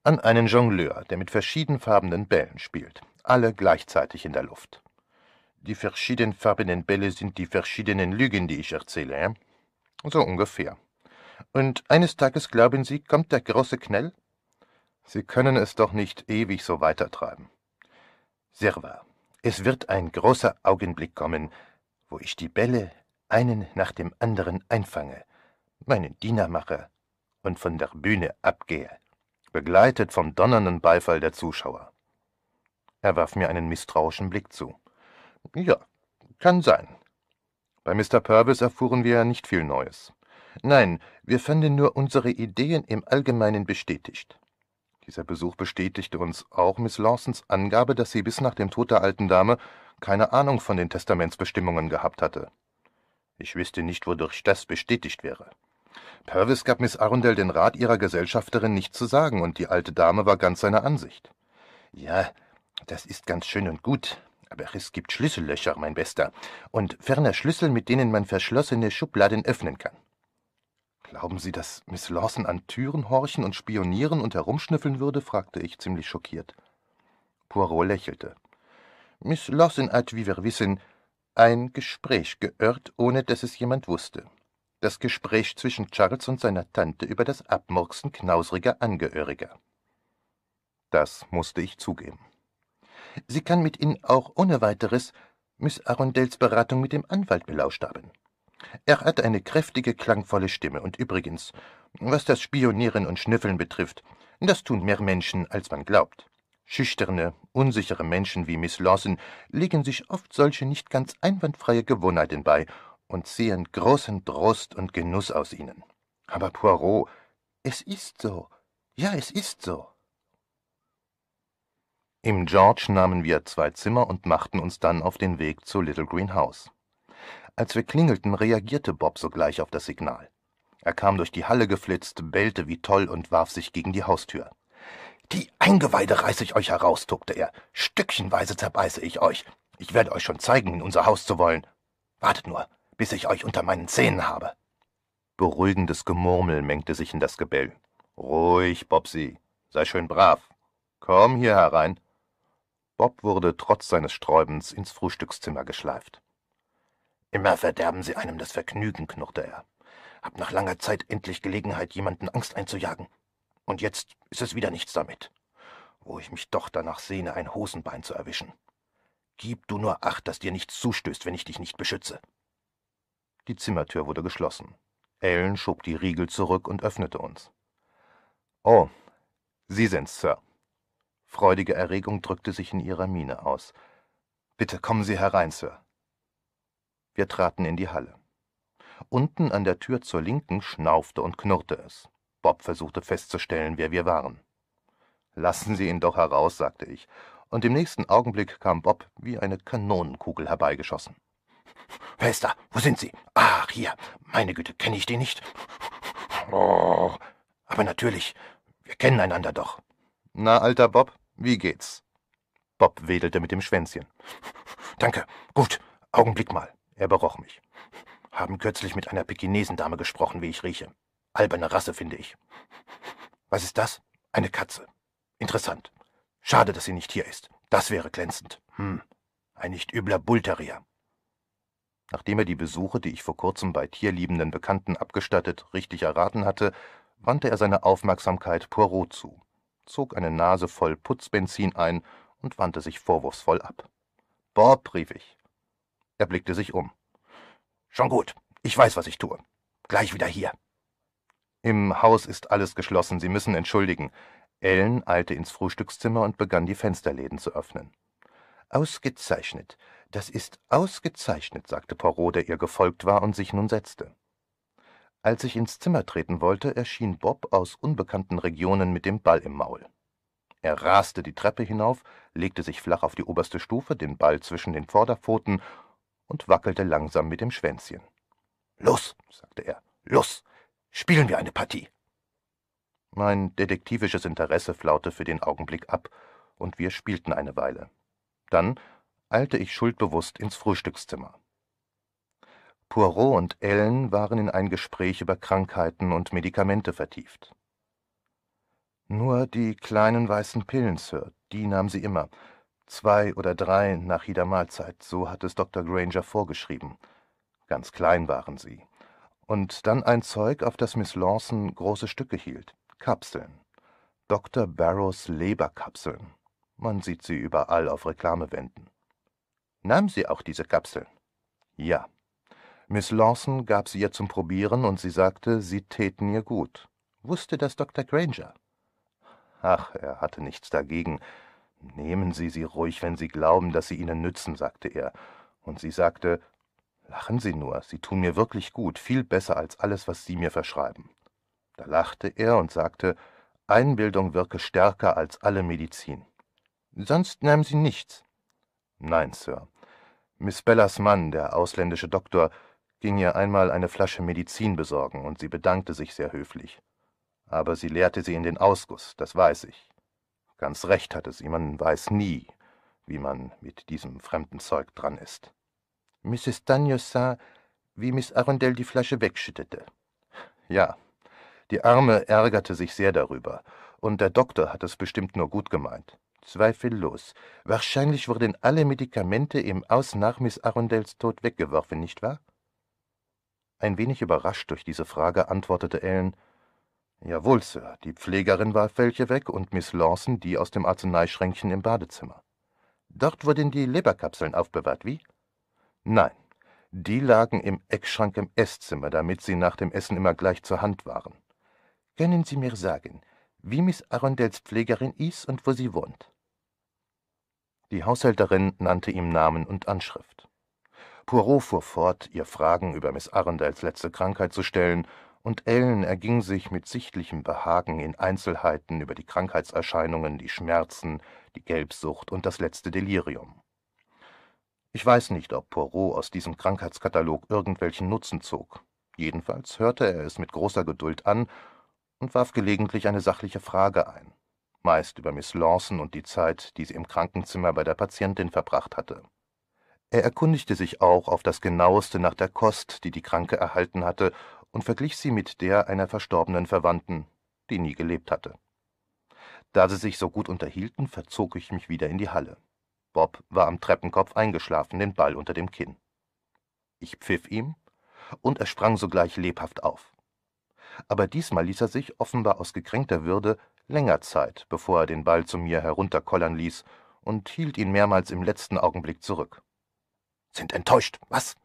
S1: An einen Jongleur, der mit verschiedenfarbenen Bällen spielt, alle gleichzeitig in der Luft. Die verschiedenfarbenen Bälle sind die verschiedenen Lügen, die ich erzähle, eh? So ungefähr. Und eines Tages, glauben Sie, kommt der große Knell? Sie können es doch nicht ewig so weitertreiben. Sehr wahr. Es wird ein großer Augenblick kommen, wo ich die Bälle einen nach dem anderen einfange, meinen Diener mache und von der Bühne abgehe, begleitet vom donnernden Beifall der Zuschauer. Er warf mir einen misstrauischen Blick zu. Ja, kann sein. Bei Mr. Purvis erfuhren wir nicht viel Neues. Nein, wir fanden nur unsere Ideen im Allgemeinen bestätigt. Dieser Besuch bestätigte uns auch Miss Lawsons Angabe, dass sie bis nach dem Tod der alten Dame keine Ahnung von den Testamentsbestimmungen gehabt hatte. Ich wüsste nicht, wodurch das bestätigt wäre. Purvis gab Miss Arundel den Rat ihrer Gesellschafterin nicht zu sagen, und die alte Dame war ganz seiner Ansicht. Ja, das ist ganz schön und gut, aber es gibt Schlüssellöcher, mein Bester, und ferner Schlüssel, mit denen man verschlossene Schubladen öffnen kann. Glauben Sie, dass Miss Lawson an Türen horchen und spionieren und herumschnüffeln würde? fragte ich, ziemlich schockiert. Poirot lächelte. Miss Lawson hat, wie wir wissen, ein Gespräch geirrt, ohne dass es jemand wusste. Das Gespräch zwischen Charles und seiner Tante über das Abmurksen knausriger Angehöriger. Das musste ich zugeben. Sie kann mit Ihnen auch ohne weiteres Miss Arundels Beratung mit dem Anwalt belauscht haben. Er hat eine kräftige, klangvolle Stimme, und übrigens, was das Spionieren und Schnüffeln betrifft, das tun mehr Menschen, als man glaubt. Schüchterne, unsichere Menschen wie Miss Lawson legen sich oft solche nicht ganz einwandfreie Gewohnheiten bei und sehen großen Trost und Genuss aus ihnen. Aber Poirot, es ist so. Ja, es ist so. Im George nahmen wir zwei Zimmer und machten uns dann auf den Weg zu Little Green House. Als wir klingelten, reagierte Bob sogleich auf das Signal. Er kam durch die Halle geflitzt, bellte wie toll und warf sich gegen die Haustür. Die Eingeweide reiße ich euch heraus, tuckte er. Stückchenweise zerbeiße ich euch. Ich werde euch schon zeigen, in unser Haus zu wollen. Wartet nur, bis ich euch unter meinen Zähnen habe. Beruhigendes Gemurmel mengte sich in das Gebell. Ruhig, Bobsy. Sei schön brav. Komm hier herein. Bob wurde trotz seines Sträubens ins Frühstückszimmer geschleift. Immer verderben sie einem das Vergnügen, knurrte er. Hab nach langer Zeit endlich Gelegenheit, jemanden Angst einzujagen. Und jetzt ist es wieder nichts damit. Wo ich mich doch danach sehne, ein Hosenbein zu erwischen. Gib du nur Acht, dass dir nichts zustößt, wenn ich dich nicht beschütze. Die Zimmertür wurde geschlossen. Ellen schob die Riegel zurück und öffnete uns. Oh, Sie sind's, Sir. Freudige Erregung drückte sich in ihrer Miene aus. Bitte kommen Sie herein, Sir. Wir traten in die Halle. Unten an der Tür zur Linken schnaufte und knurrte es. Bob versuchte festzustellen, wer wir waren. Lassen Sie ihn doch heraus, sagte ich, und im nächsten Augenblick kam Bob wie eine Kanonenkugel herbeigeschossen. Wer ist da? Wo sind Sie? Ach, hier. Meine Güte, kenne ich die nicht? Oh, aber natürlich, wir kennen einander doch. Na, alter Bob, wie geht's? Bob wedelte mit dem Schwänzchen. Danke, gut, Augenblick mal. Er beroch mich. Haben kürzlich mit einer Pekinesendame gesprochen, wie ich rieche. Alberne Rasse, finde ich. Was ist das? Eine Katze. Interessant. Schade, dass sie nicht hier ist. Das wäre glänzend. Hm. Ein nicht übler Bullterrier. Nachdem er die Besuche, die ich vor kurzem bei tierliebenden Bekannten abgestattet, richtig erraten hatte, wandte er seine Aufmerksamkeit Poirot zu, zog eine Nase voll Putzbenzin ein und wandte sich vorwurfsvoll ab. Bob, rief ich, er blickte sich um. Schon gut. Ich weiß, was ich tue. Gleich wieder hier. Im Haus ist alles geschlossen. Sie müssen entschuldigen. Ellen eilte ins Frühstückszimmer und begann die Fensterläden zu öffnen. Ausgezeichnet. Das ist ausgezeichnet, sagte Poirot, der ihr gefolgt war und sich nun setzte. Als ich ins Zimmer treten wollte, erschien Bob aus unbekannten Regionen mit dem Ball im Maul. Er raste die Treppe hinauf, legte sich flach auf die oberste Stufe, den Ball zwischen den Vorderpfoten und wackelte langsam mit dem Schwänzchen.
S2: Los, sagte er, los, spielen wir eine Partie.
S1: Mein detektivisches Interesse flaute für den Augenblick ab, und wir spielten eine Weile. Dann eilte ich schuldbewusst ins Frühstückszimmer. Poirot und Ellen waren in ein Gespräch über Krankheiten und Medikamente vertieft. Nur die kleinen weißen Pillen, Sir, die nahm sie immer. Zwei oder drei nach jeder Mahlzeit, so hat es Dr. Granger vorgeschrieben. Ganz klein waren sie. Und dann ein Zeug, auf das Miss Lawson große Stücke hielt. Kapseln. Dr. Barrows Leberkapseln. Man sieht sie überall auf Reklamewänden. Nahm sie auch diese Kapseln? Ja. Miss Lawson gab sie ihr zum Probieren und sie sagte, sie täten ihr gut. Wusste das Dr. Granger? Ach, er hatte nichts dagegen. Nehmen Sie sie ruhig, wenn Sie glauben, dass sie Ihnen nützen, sagte er. Und sie sagte, Lachen Sie nur, Sie tun mir wirklich gut, viel besser als alles, was Sie mir verschreiben. Da lachte er und sagte, Einbildung wirke stärker als alle Medizin. Sonst nahmen Sie nichts. Nein, Sir. Miss Bellas Mann, der ausländische Doktor, ging ihr einmal eine Flasche Medizin besorgen, und sie bedankte sich sehr höflich. Aber sie leerte sie in den Ausguss, das weiß ich. Ganz recht hatte sie, man weiß nie, wie man mit diesem fremden Zeug dran ist. Mrs. Daniels sah, wie Miss Arundel die Flasche wegschüttete. Ja, die Arme ärgerte sich sehr darüber, und der Doktor hat es bestimmt nur gut gemeint. Zweifellos. Wahrscheinlich wurden alle Medikamente im Aus nach Miss Arundels Tod weggeworfen, nicht wahr? Ein wenig überrascht durch diese Frage antwortete Ellen, Jawohl, Sir, die Pflegerin warf welche weg und Miss Lawson die aus dem Arzneischränkchen im Badezimmer. Dort wurden die Leberkapseln aufbewahrt, wie? Nein, die lagen im Eckschrank im Esszimmer, damit sie nach dem Essen immer gleich zur Hand waren. Können Sie mir sagen, wie Miss Arundels Pflegerin ist und wo sie wohnt? Die Haushälterin nannte ihm Namen und Anschrift. Poirot fuhr fort, ihr Fragen über Miss Arundels letzte Krankheit zu stellen, und Ellen erging sich mit sichtlichem Behagen in Einzelheiten über die Krankheitserscheinungen, die Schmerzen, die Gelbsucht und das letzte Delirium. Ich weiß nicht, ob Poirot aus diesem Krankheitskatalog irgendwelchen Nutzen zog. Jedenfalls hörte er es mit großer Geduld an und warf gelegentlich eine sachliche Frage ein, meist über Miss Lawson und die Zeit, die sie im Krankenzimmer bei der Patientin verbracht hatte. Er erkundigte sich auch auf das genaueste nach der Kost, die die Kranke erhalten hatte, und verglich sie mit der einer verstorbenen Verwandten, die nie gelebt hatte. Da sie sich so gut unterhielten, verzog ich mich wieder in die Halle. Bob war am Treppenkopf eingeschlafen, den Ball unter dem Kinn. Ich pfiff ihm, und er sprang sogleich lebhaft auf. Aber diesmal ließ er sich, offenbar aus gekränkter Würde, länger Zeit, bevor er den Ball zu mir herunterkollern ließ, und hielt ihn mehrmals im letzten Augenblick zurück. Sind enttäuscht, was?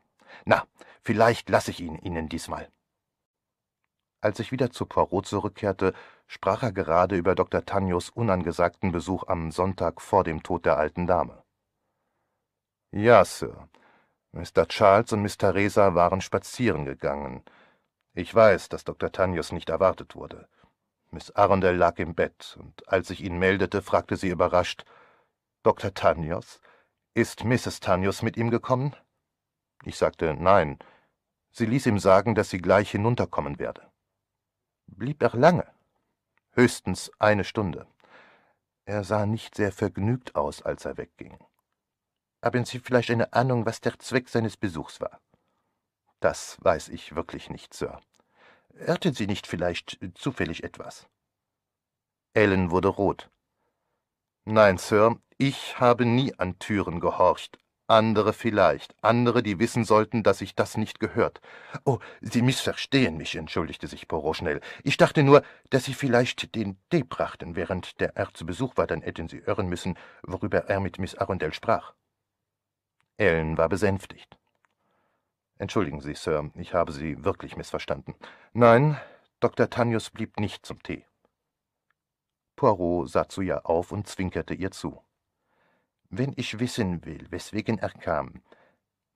S1: Na, vielleicht lasse ich ihn Ihnen diesmal. Als ich wieder zu Poirot zurückkehrte, sprach er gerade über Dr. Tanyos unangesagten Besuch am Sonntag vor dem Tod der alten Dame. Ja, Sir. Mr. Charles und Miss Theresa waren spazieren gegangen. Ich weiß, dass Dr. Tanyos nicht erwartet wurde. Miss Arundel lag im Bett, und als ich ihn meldete, fragte sie überrascht, Dr. Tanyos? Ist Mrs. Tanyos mit ihm gekommen? Ich sagte nein. Sie ließ ihm sagen, dass sie gleich hinunterkommen werde. Blieb er lange? Höchstens eine Stunde. Er sah nicht sehr vergnügt aus, als er wegging. Haben Sie vielleicht eine Ahnung, was der Zweck seines Besuchs war? Das weiß ich wirklich nicht, Sir. Irrten Sie nicht vielleicht zufällig etwas? Ellen wurde rot. Nein, Sir, ich habe nie an Türen gehorcht. Andere vielleicht, andere, die wissen sollten, dass ich das nicht gehört. Oh, Sie missverstehen mich, entschuldigte sich Poirot schnell. Ich dachte nur, dass Sie vielleicht den Tee brachten, während der Herr zu Besuch war, dann hätten Sie hören müssen, worüber er mit Miss Arundel sprach. Ellen war besänftigt. Entschuldigen Sie, Sir, ich habe Sie wirklich missverstanden. Nein, Dr. Tanius blieb nicht zum Tee. Poirot sah zu ihr auf und zwinkerte ihr zu. Wenn ich wissen will, weswegen er kam,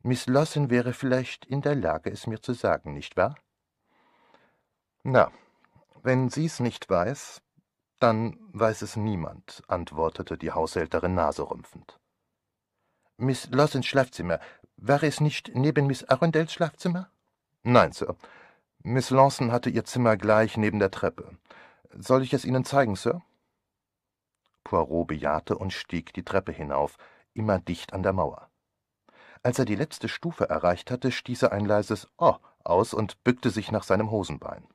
S1: Miss Lawson wäre vielleicht in der Lage, es mir zu sagen, nicht wahr? Na, wenn sie's nicht weiß, dann weiß es niemand, antwortete die Haushälterin naserümpfend.
S3: Miss Lawsons Schlafzimmer, war es nicht neben Miss Arundels Schlafzimmer?
S1: Nein, Sir. Miss Lawson hatte ihr Zimmer gleich neben der Treppe. Soll ich es Ihnen zeigen, Sir? Poirot bejahte und stieg die Treppe hinauf, immer dicht an der Mauer. Als er die letzte Stufe erreicht hatte, stieß er ein leises Oh aus und bückte sich nach seinem Hosenbein.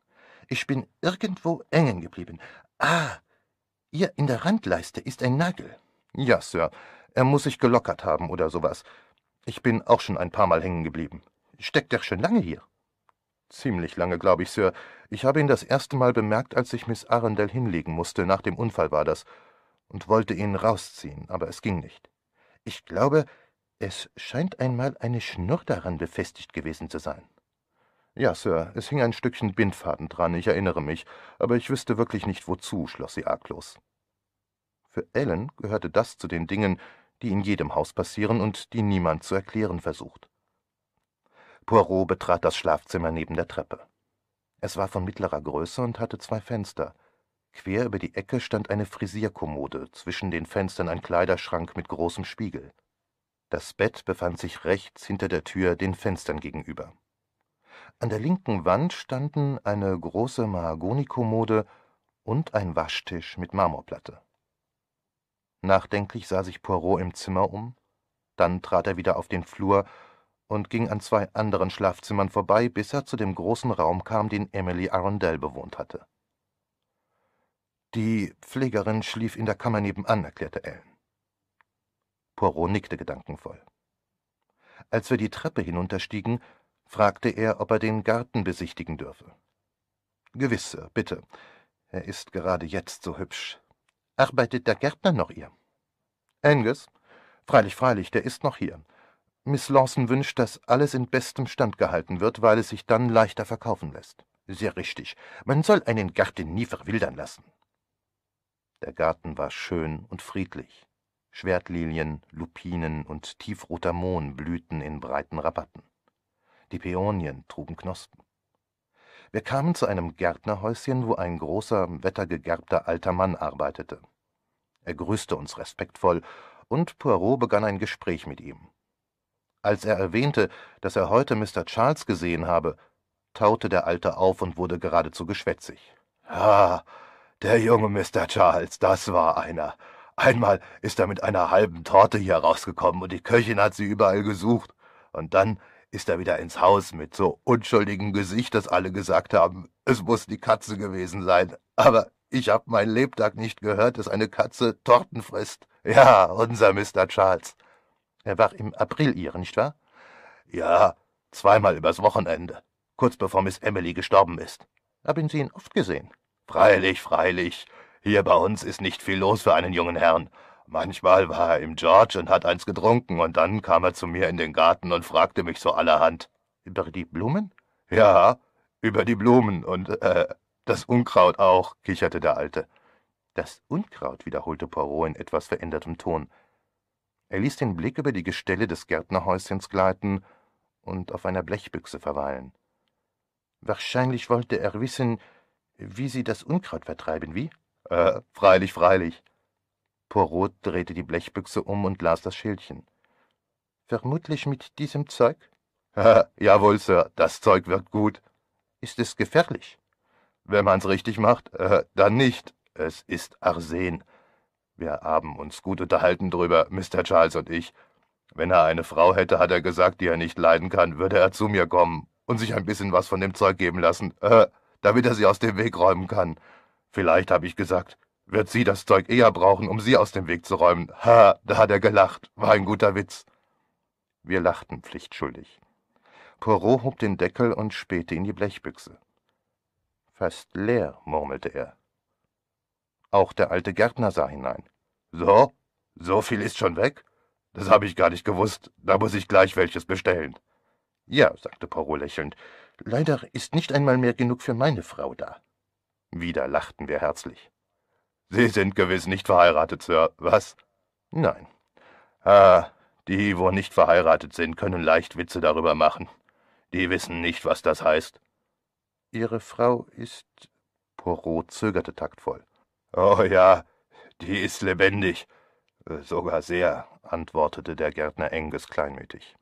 S3: Ich bin irgendwo hängen geblieben. Ah, hier in der Randleiste ist ein Nagel.
S1: Ja, Sir. Er muss sich gelockert haben oder sowas. Ich bin auch schon ein paar Mal hängen geblieben.
S3: Steckt er schon lange hier?
S1: Ziemlich lange, glaube ich, Sir. Ich habe ihn das erste Mal bemerkt, als ich Miss Arundel hinlegen musste, nach dem Unfall war das, und wollte ihn rausziehen, aber es ging nicht.
S3: Ich glaube, es scheint einmal eine Schnur daran befestigt gewesen zu sein.
S1: Ja, Sir, es hing ein Stückchen Bindfaden dran, ich erinnere mich, aber ich wüsste wirklich nicht wozu, schloss sie arglos. Für Ellen gehörte das zu den Dingen, die in jedem Haus passieren und die niemand zu erklären versucht. Poirot betrat das Schlafzimmer neben der Treppe. Es war von mittlerer Größe und hatte zwei Fenster. Quer über die Ecke stand eine Frisierkommode, zwischen den Fenstern ein Kleiderschrank mit großem Spiegel. Das Bett befand sich rechts hinter der Tür den Fenstern gegenüber. An der linken Wand standen eine große Mahagonikommode und ein Waschtisch mit Marmorplatte. Nachdenklich sah sich Poirot im Zimmer um, dann trat er wieder auf den Flur und ging an zwei anderen Schlafzimmern vorbei, bis er zu dem großen Raum kam, den Emily Arundel bewohnt hatte. Die Pflegerin schlief in der Kammer nebenan, erklärte Ellen. Poirot nickte gedankenvoll. Als wir die Treppe hinunterstiegen, fragte er, ob er den Garten besichtigen dürfe. Gewiss, Sir, bitte. Er ist gerade jetzt so hübsch.
S3: Arbeitet der Gärtner noch hier?
S1: Angus? Freilich, freilich, der ist noch hier. Miss Lawson wünscht, dass alles in bestem Stand gehalten wird, weil es sich dann leichter verkaufen lässt.
S3: Sehr richtig. Man soll einen Garten nie verwildern lassen.
S1: Der Garten war schön und friedlich. Schwertlilien, Lupinen und tiefroter Mohn blühten in breiten Rabatten. Die Päonien trugen Knospen. Wir kamen zu einem Gärtnerhäuschen, wo ein großer, wettergegerbter alter Mann arbeitete. Er grüßte uns respektvoll, und Poirot begann ein Gespräch mit ihm. Als er erwähnte, dass er heute Mr. Charles gesehen habe, taute der Alte auf und wurde geradezu geschwätzig.
S2: Ah, der junge Mr. Charles, das war einer. Einmal ist er mit einer halben Torte hier rausgekommen und die Köchin hat sie überall gesucht. Und dann ist er wieder ins Haus mit so unschuldigem Gesicht, dass alle gesagt haben, es muss die Katze gewesen sein. Aber ich hab mein Lebtag nicht gehört, dass eine Katze Torten frisst. Ja, unser Mr. Charles.
S1: Er war im April Ihr, nicht wahr?
S2: Ja, zweimal übers Wochenende, kurz bevor Miss Emily gestorben ist.
S1: Haben Sie ihn oft gesehen?
S2: Freilich, freilich. Hier bei uns ist nicht viel los für einen jungen Herrn. Manchmal war er im George und hat eins getrunken, und dann kam er zu mir in den Garten und fragte mich so allerhand.
S1: Über die Blumen?
S2: Ja, über die Blumen und äh, das Unkraut auch, kicherte der Alte.
S1: Das Unkraut, wiederholte Poirot in etwas verändertem Ton. Er ließ den Blick über die Gestelle des Gärtnerhäuschens gleiten und auf einer Blechbüchse verweilen. Wahrscheinlich wollte er wissen, wie Sie das Unkraut vertreiben, wie?
S2: Äh, freilich, freilich.
S1: Poirot drehte die Blechbüchse um und las das Schildchen. Vermutlich mit diesem Zeug?
S2: Jawohl, Sir, das Zeug wirkt gut.
S1: Ist es gefährlich?
S2: Wenn man's richtig macht, äh, dann nicht. Es ist Arsen. Wir haben uns gut unterhalten drüber, Mr. Charles und ich. Wenn er eine Frau hätte, hat er gesagt, die er nicht leiden kann, würde er zu mir kommen und sich ein bisschen was von dem Zeug geben lassen, äh, damit er sie aus dem Weg räumen kann. Vielleicht, habe ich gesagt, wird sie das Zeug eher brauchen, um sie aus dem Weg zu räumen. Ha, da hat er gelacht. War ein guter Witz.
S1: Wir lachten pflichtschuldig. Poirot hob den Deckel und spähte in die Blechbüchse. Fast leer, murmelte er. Auch der alte Gärtner sah hinein.
S2: So? So viel ist schon weg? Das habe ich gar nicht gewusst. Da muss ich gleich welches bestellen.
S1: Ja, sagte Poirot lächelnd. Leider ist nicht einmal mehr genug für meine Frau da. Wieder lachten wir herzlich.
S2: Sie sind gewiss nicht verheiratet, Sir, was?
S1: Nein.
S2: Ah, die, wo nicht verheiratet sind, können leicht Witze darüber machen. Die wissen nicht, was das heißt.
S1: Ihre Frau ist. Poirot zögerte taktvoll.
S4: Oh ja, die ist lebendig. Sogar sehr, antwortete der Gärtner Enges kleinmütig.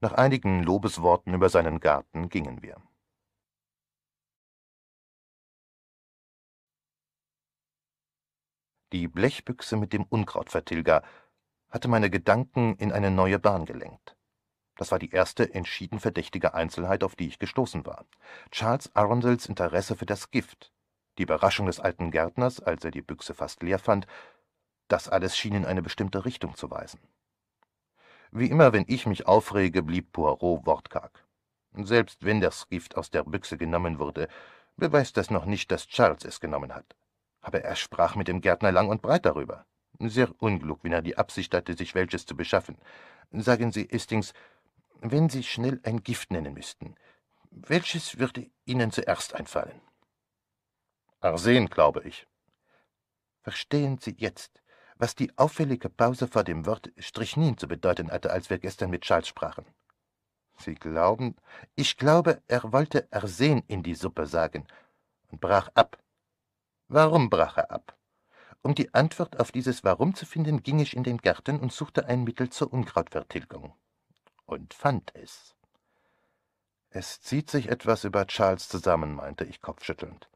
S1: Nach einigen Lobesworten über seinen Garten gingen wir. Die Blechbüchse mit dem Unkrautvertilger hatte meine Gedanken in eine neue Bahn gelenkt. Das war die erste entschieden verdächtige Einzelheit, auf die ich gestoßen war. Charles Arundels Interesse für das Gift, die Überraschung des alten Gärtners, als er die Büchse fast leer fand, das alles schien in eine bestimmte Richtung zu weisen. Wie immer, wenn ich mich aufrege, blieb Poirot wortkarg. Selbst wenn das Gift aus der Büchse genommen wurde, beweist das noch nicht, dass Charles es genommen hat. Aber er sprach mit dem Gärtner lang und breit darüber. Sehr unklug, wenn er die Absicht hatte, sich welches zu beschaffen. Sagen Sie, Hastings, wenn Sie schnell ein Gift nennen müssten, welches würde Ihnen zuerst einfallen?
S4: Arsen, glaube ich.
S1: Verstehen Sie jetzt, was die auffällige Pause vor dem Wort Strichnin zu bedeuten hatte, als wir gestern mit Charles sprachen? Sie glauben, ich glaube, er wollte Arsen in die Suppe sagen und brach ab. Warum brach er ab? Um die Antwort auf dieses Warum zu finden, ging ich in den Garten und suchte ein Mittel zur Unkrautvertilgung und fand es. Es zieht sich etwas über Charles zusammen, meinte ich kopfschüttelnd.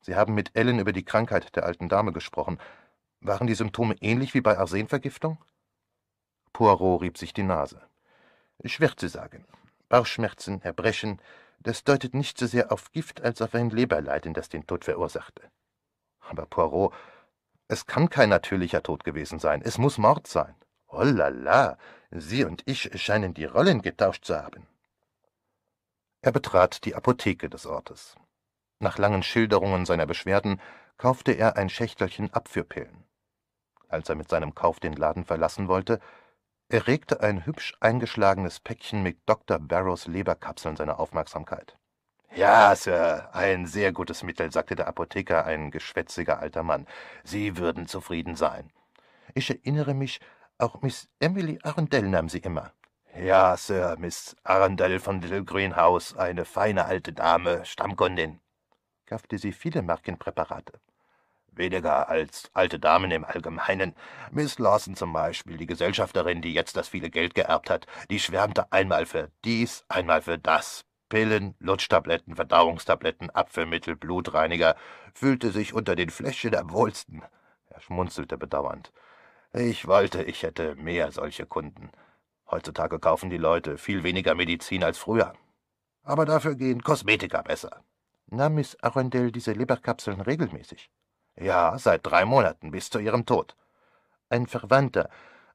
S1: Sie haben mit Ellen über die Krankheit der alten Dame gesprochen. Waren die Symptome ähnlich wie bei Arsenvergiftung? Poirot rieb sich die Nase. Schwer zu sagen. Bauchschmerzen, Erbrechen, das deutet nicht so sehr auf Gift als auf ein Leberleiden, das den Tod verursachte. Aber Poirot, es kann kein natürlicher Tod gewesen sein. Es muss Mord sein. Oh Sie und ich scheinen die Rollen getauscht zu haben. Er betrat die Apotheke des Ortes. Nach langen Schilderungen seiner Beschwerden kaufte er ein Schächtelchen Abführpillen. Als er mit seinem Kauf den Laden verlassen wollte, erregte ein hübsch eingeschlagenes Päckchen mit Dr. Barrows Leberkapseln seine Aufmerksamkeit. Ja, Sir, ein sehr gutes Mittel, sagte der Apotheker, ein geschwätziger alter Mann. Sie würden zufrieden sein. Ich erinnere mich, auch Miss Emily Arundel nahm sie immer. Ja, Sir, Miss Arundel von Little Green House, eine feine alte Dame, Stammkundin. Kaufte sie viele Markenpräparate. Weniger als alte Damen im Allgemeinen. Miss Lawson zum Beispiel, die Gesellschafterin, die jetzt das viele Geld geerbt hat, die schwärmte einmal für dies, einmal für das. Pillen, Lutschtabletten, Verdauungstabletten, Apfelmittel, Blutreiniger, fühlte sich unter den Fläschchen am wohlsten. Er schmunzelte bedauernd. Ich wollte, ich hätte mehr solche Kunden. Heutzutage kaufen die Leute viel weniger Medizin als früher. Aber dafür gehen Kosmetika besser. Nahm Miss Arundel diese Leberkapseln regelmäßig? Ja, seit drei Monaten bis zu ihrem Tod. Ein Verwandter,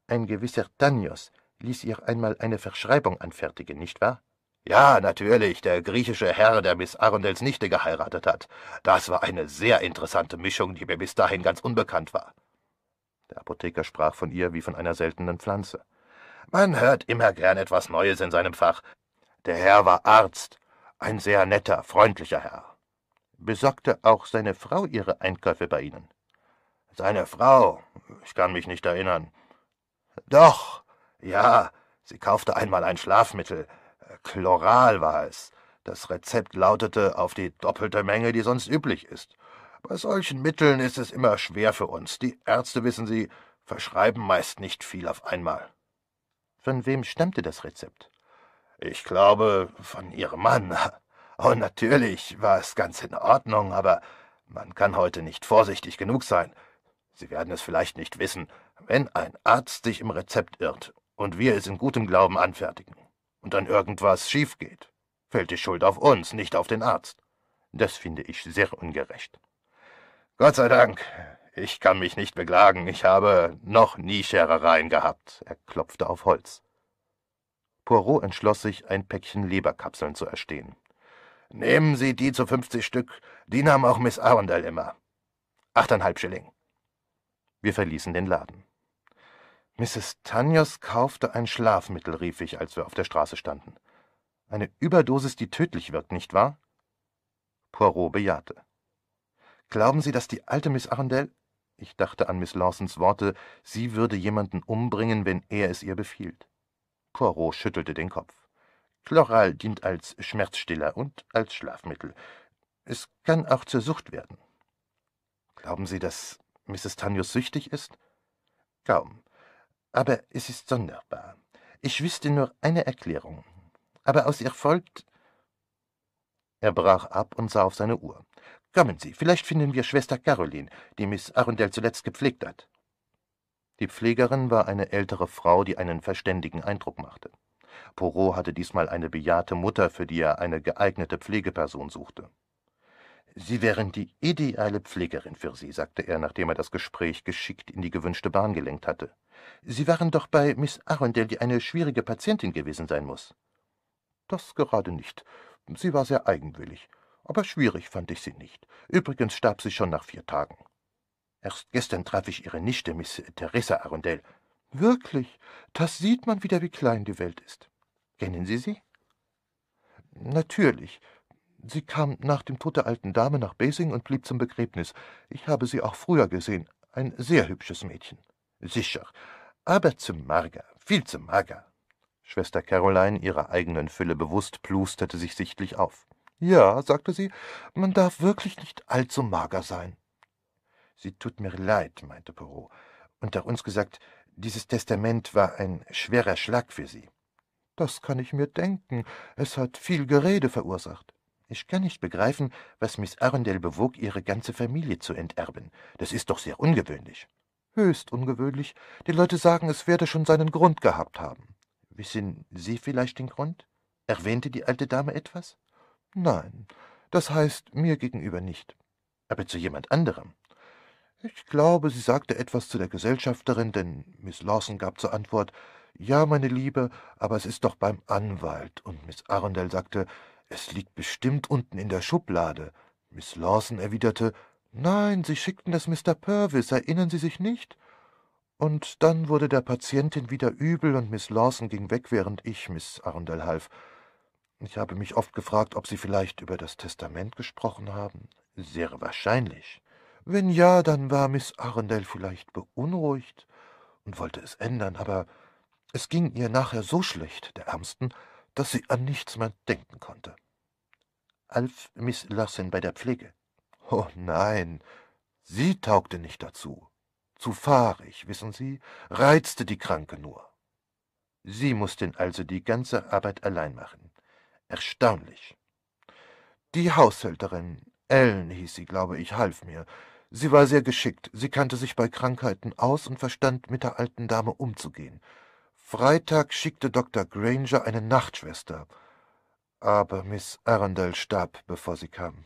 S1: ein gewisser Tanios, ließ ihr einmal eine Verschreibung anfertigen, nicht wahr? Ja, natürlich, der griechische Herr, der Miss Arundels Nichte geheiratet hat. Das war eine sehr interessante Mischung, die mir bis dahin ganz unbekannt war. Der Apotheker sprach von ihr wie von einer seltenen Pflanze. Man hört immer gern etwas Neues in seinem Fach. Der Herr war Arzt, ein sehr netter, freundlicher Herr. Besorgte auch seine Frau ihre Einkäufe bei Ihnen? Seine Frau? Ich kann mich nicht erinnern. Doch, ja, sie kaufte einmal ein Schlafmittel. Chloral war es. Das Rezept lautete auf die doppelte Menge, die sonst üblich ist. Bei solchen Mitteln ist es immer schwer für uns. Die Ärzte, wissen Sie, verschreiben meist nicht viel auf einmal. Von wem stammte das Rezept? Ich glaube, von Ihrem Mann. Oh, natürlich war es ganz in Ordnung, aber man kann heute nicht vorsichtig genug sein. Sie werden es vielleicht nicht wissen, wenn ein Arzt sich im Rezept irrt und wir es in gutem Glauben anfertigen und dann irgendwas schief geht, fällt die Schuld auf uns, nicht auf den Arzt. Das finde ich sehr ungerecht. Gott sei Dank, ich kann mich nicht beklagen, ich habe noch nie Scherereien gehabt. Er klopfte auf Holz. Poirot entschloss sich, ein Päckchen Leberkapseln zu erstehen. Nehmen Sie die zu fünfzig Stück, die nahm auch Miss Arundel immer. Achteinhalb Schilling. Wir verließen den Laden. Mrs. Tanyos kaufte ein Schlafmittel, rief ich, als wir auf der Straße standen. Eine Überdosis, die tödlich wirkt, nicht wahr? Poirot bejahte. Glauben Sie, dass die alte Miss Arundel. Ich dachte an Miss Lawsons Worte, sie würde jemanden umbringen, wenn er es ihr befiehlt. Poirot schüttelte den Kopf. Chloral dient als Schmerzstiller und als Schlafmittel. Es kann auch zur Sucht werden.
S4: Glauben Sie, dass Mrs. Tanyos süchtig ist?
S1: Kaum. Aber es ist sonderbar. Ich wüsste nur eine Erklärung. Aber aus ihr folgt. Er brach ab und sah auf seine Uhr. Kommen Sie, vielleicht finden wir Schwester Caroline, die Miss Arundel zuletzt gepflegt hat. Die Pflegerin war eine ältere Frau, die einen verständigen Eindruck machte. Poirot hatte diesmal eine bejahrte Mutter, für die er eine geeignete Pflegeperson suchte. Sie wären die ideale Pflegerin für Sie, sagte er, nachdem er das Gespräch geschickt in die gewünschte Bahn gelenkt hatte. Sie waren doch bei Miss Arundel, die eine schwierige Patientin gewesen sein muss.
S3: Das gerade nicht. Sie war sehr eigenwillig. Aber schwierig fand ich sie nicht. Übrigens starb sie schon nach vier Tagen.
S1: Erst gestern traf ich Ihre Nichte, Miss Theresa Arundel.
S3: Wirklich, das sieht man wieder, wie klein die Welt ist.
S1: Kennen Sie sie?
S3: Natürlich. Sie kam nach dem Tod der alten Dame nach Basing und blieb zum Begräbnis. Ich habe sie auch früher gesehen. Ein sehr hübsches Mädchen.
S1: Sicher. Aber zu mager, viel zu mager. Schwester Caroline, ihrer eigenen Fülle bewusst, plusterte sich sichtlich auf.
S3: Ja, sagte sie, man darf wirklich nicht allzu mager sein.
S1: Sie tut mir leid, meinte Perrault. Unter uns gesagt, dieses Testament war ein schwerer Schlag für Sie.
S3: Das kann ich mir denken. Es hat viel Gerede verursacht.
S1: Ich kann nicht begreifen, was Miss Arundel bewog, ihre ganze Familie zu enterben. Das ist doch sehr ungewöhnlich.
S3: Höchst ungewöhnlich. Die Leute sagen, es werde schon seinen Grund gehabt haben.
S1: Wissen Sie vielleicht den Grund? Erwähnte die alte Dame etwas?
S3: Nein, das heißt mir gegenüber nicht.
S1: Aber zu jemand anderem?
S3: Ich glaube, sie sagte etwas zu der Gesellschafterin, denn Miss Lawson gab zur Antwort, ja, meine Liebe, aber es ist doch beim Anwalt. Und Miss Arundel sagte, es liegt bestimmt unten in der Schublade. Miss Lawson erwiderte, nein, Sie schickten es Mr. Purvis, erinnern Sie sich nicht? Und dann wurde der Patientin wieder übel und Miss Lawson ging weg, während ich Miss Arundel half. Ich habe mich oft gefragt, ob Sie vielleicht über das Testament gesprochen haben.
S1: Sehr wahrscheinlich.
S3: Wenn ja, dann war Miss Arundel vielleicht beunruhigt und wollte es ändern, aber es ging ihr nachher so schlecht, der Ärmsten, dass sie an nichts mehr denken konnte.
S1: Alf Miss Lawson bei der Pflege?
S3: Oh nein, sie taugte nicht dazu. Zu fahrig, wissen Sie, reizte die Kranke nur.
S1: Sie mussten also die ganze Arbeit allein machen. Erstaunlich.
S3: Die Haushälterin, Ellen hieß sie, glaube ich, half mir. Sie war sehr geschickt, sie kannte sich bei Krankheiten aus und verstand, mit der alten Dame umzugehen. Freitag schickte Dr. Granger eine Nachtschwester, aber Miss Arundel starb, bevor sie kam.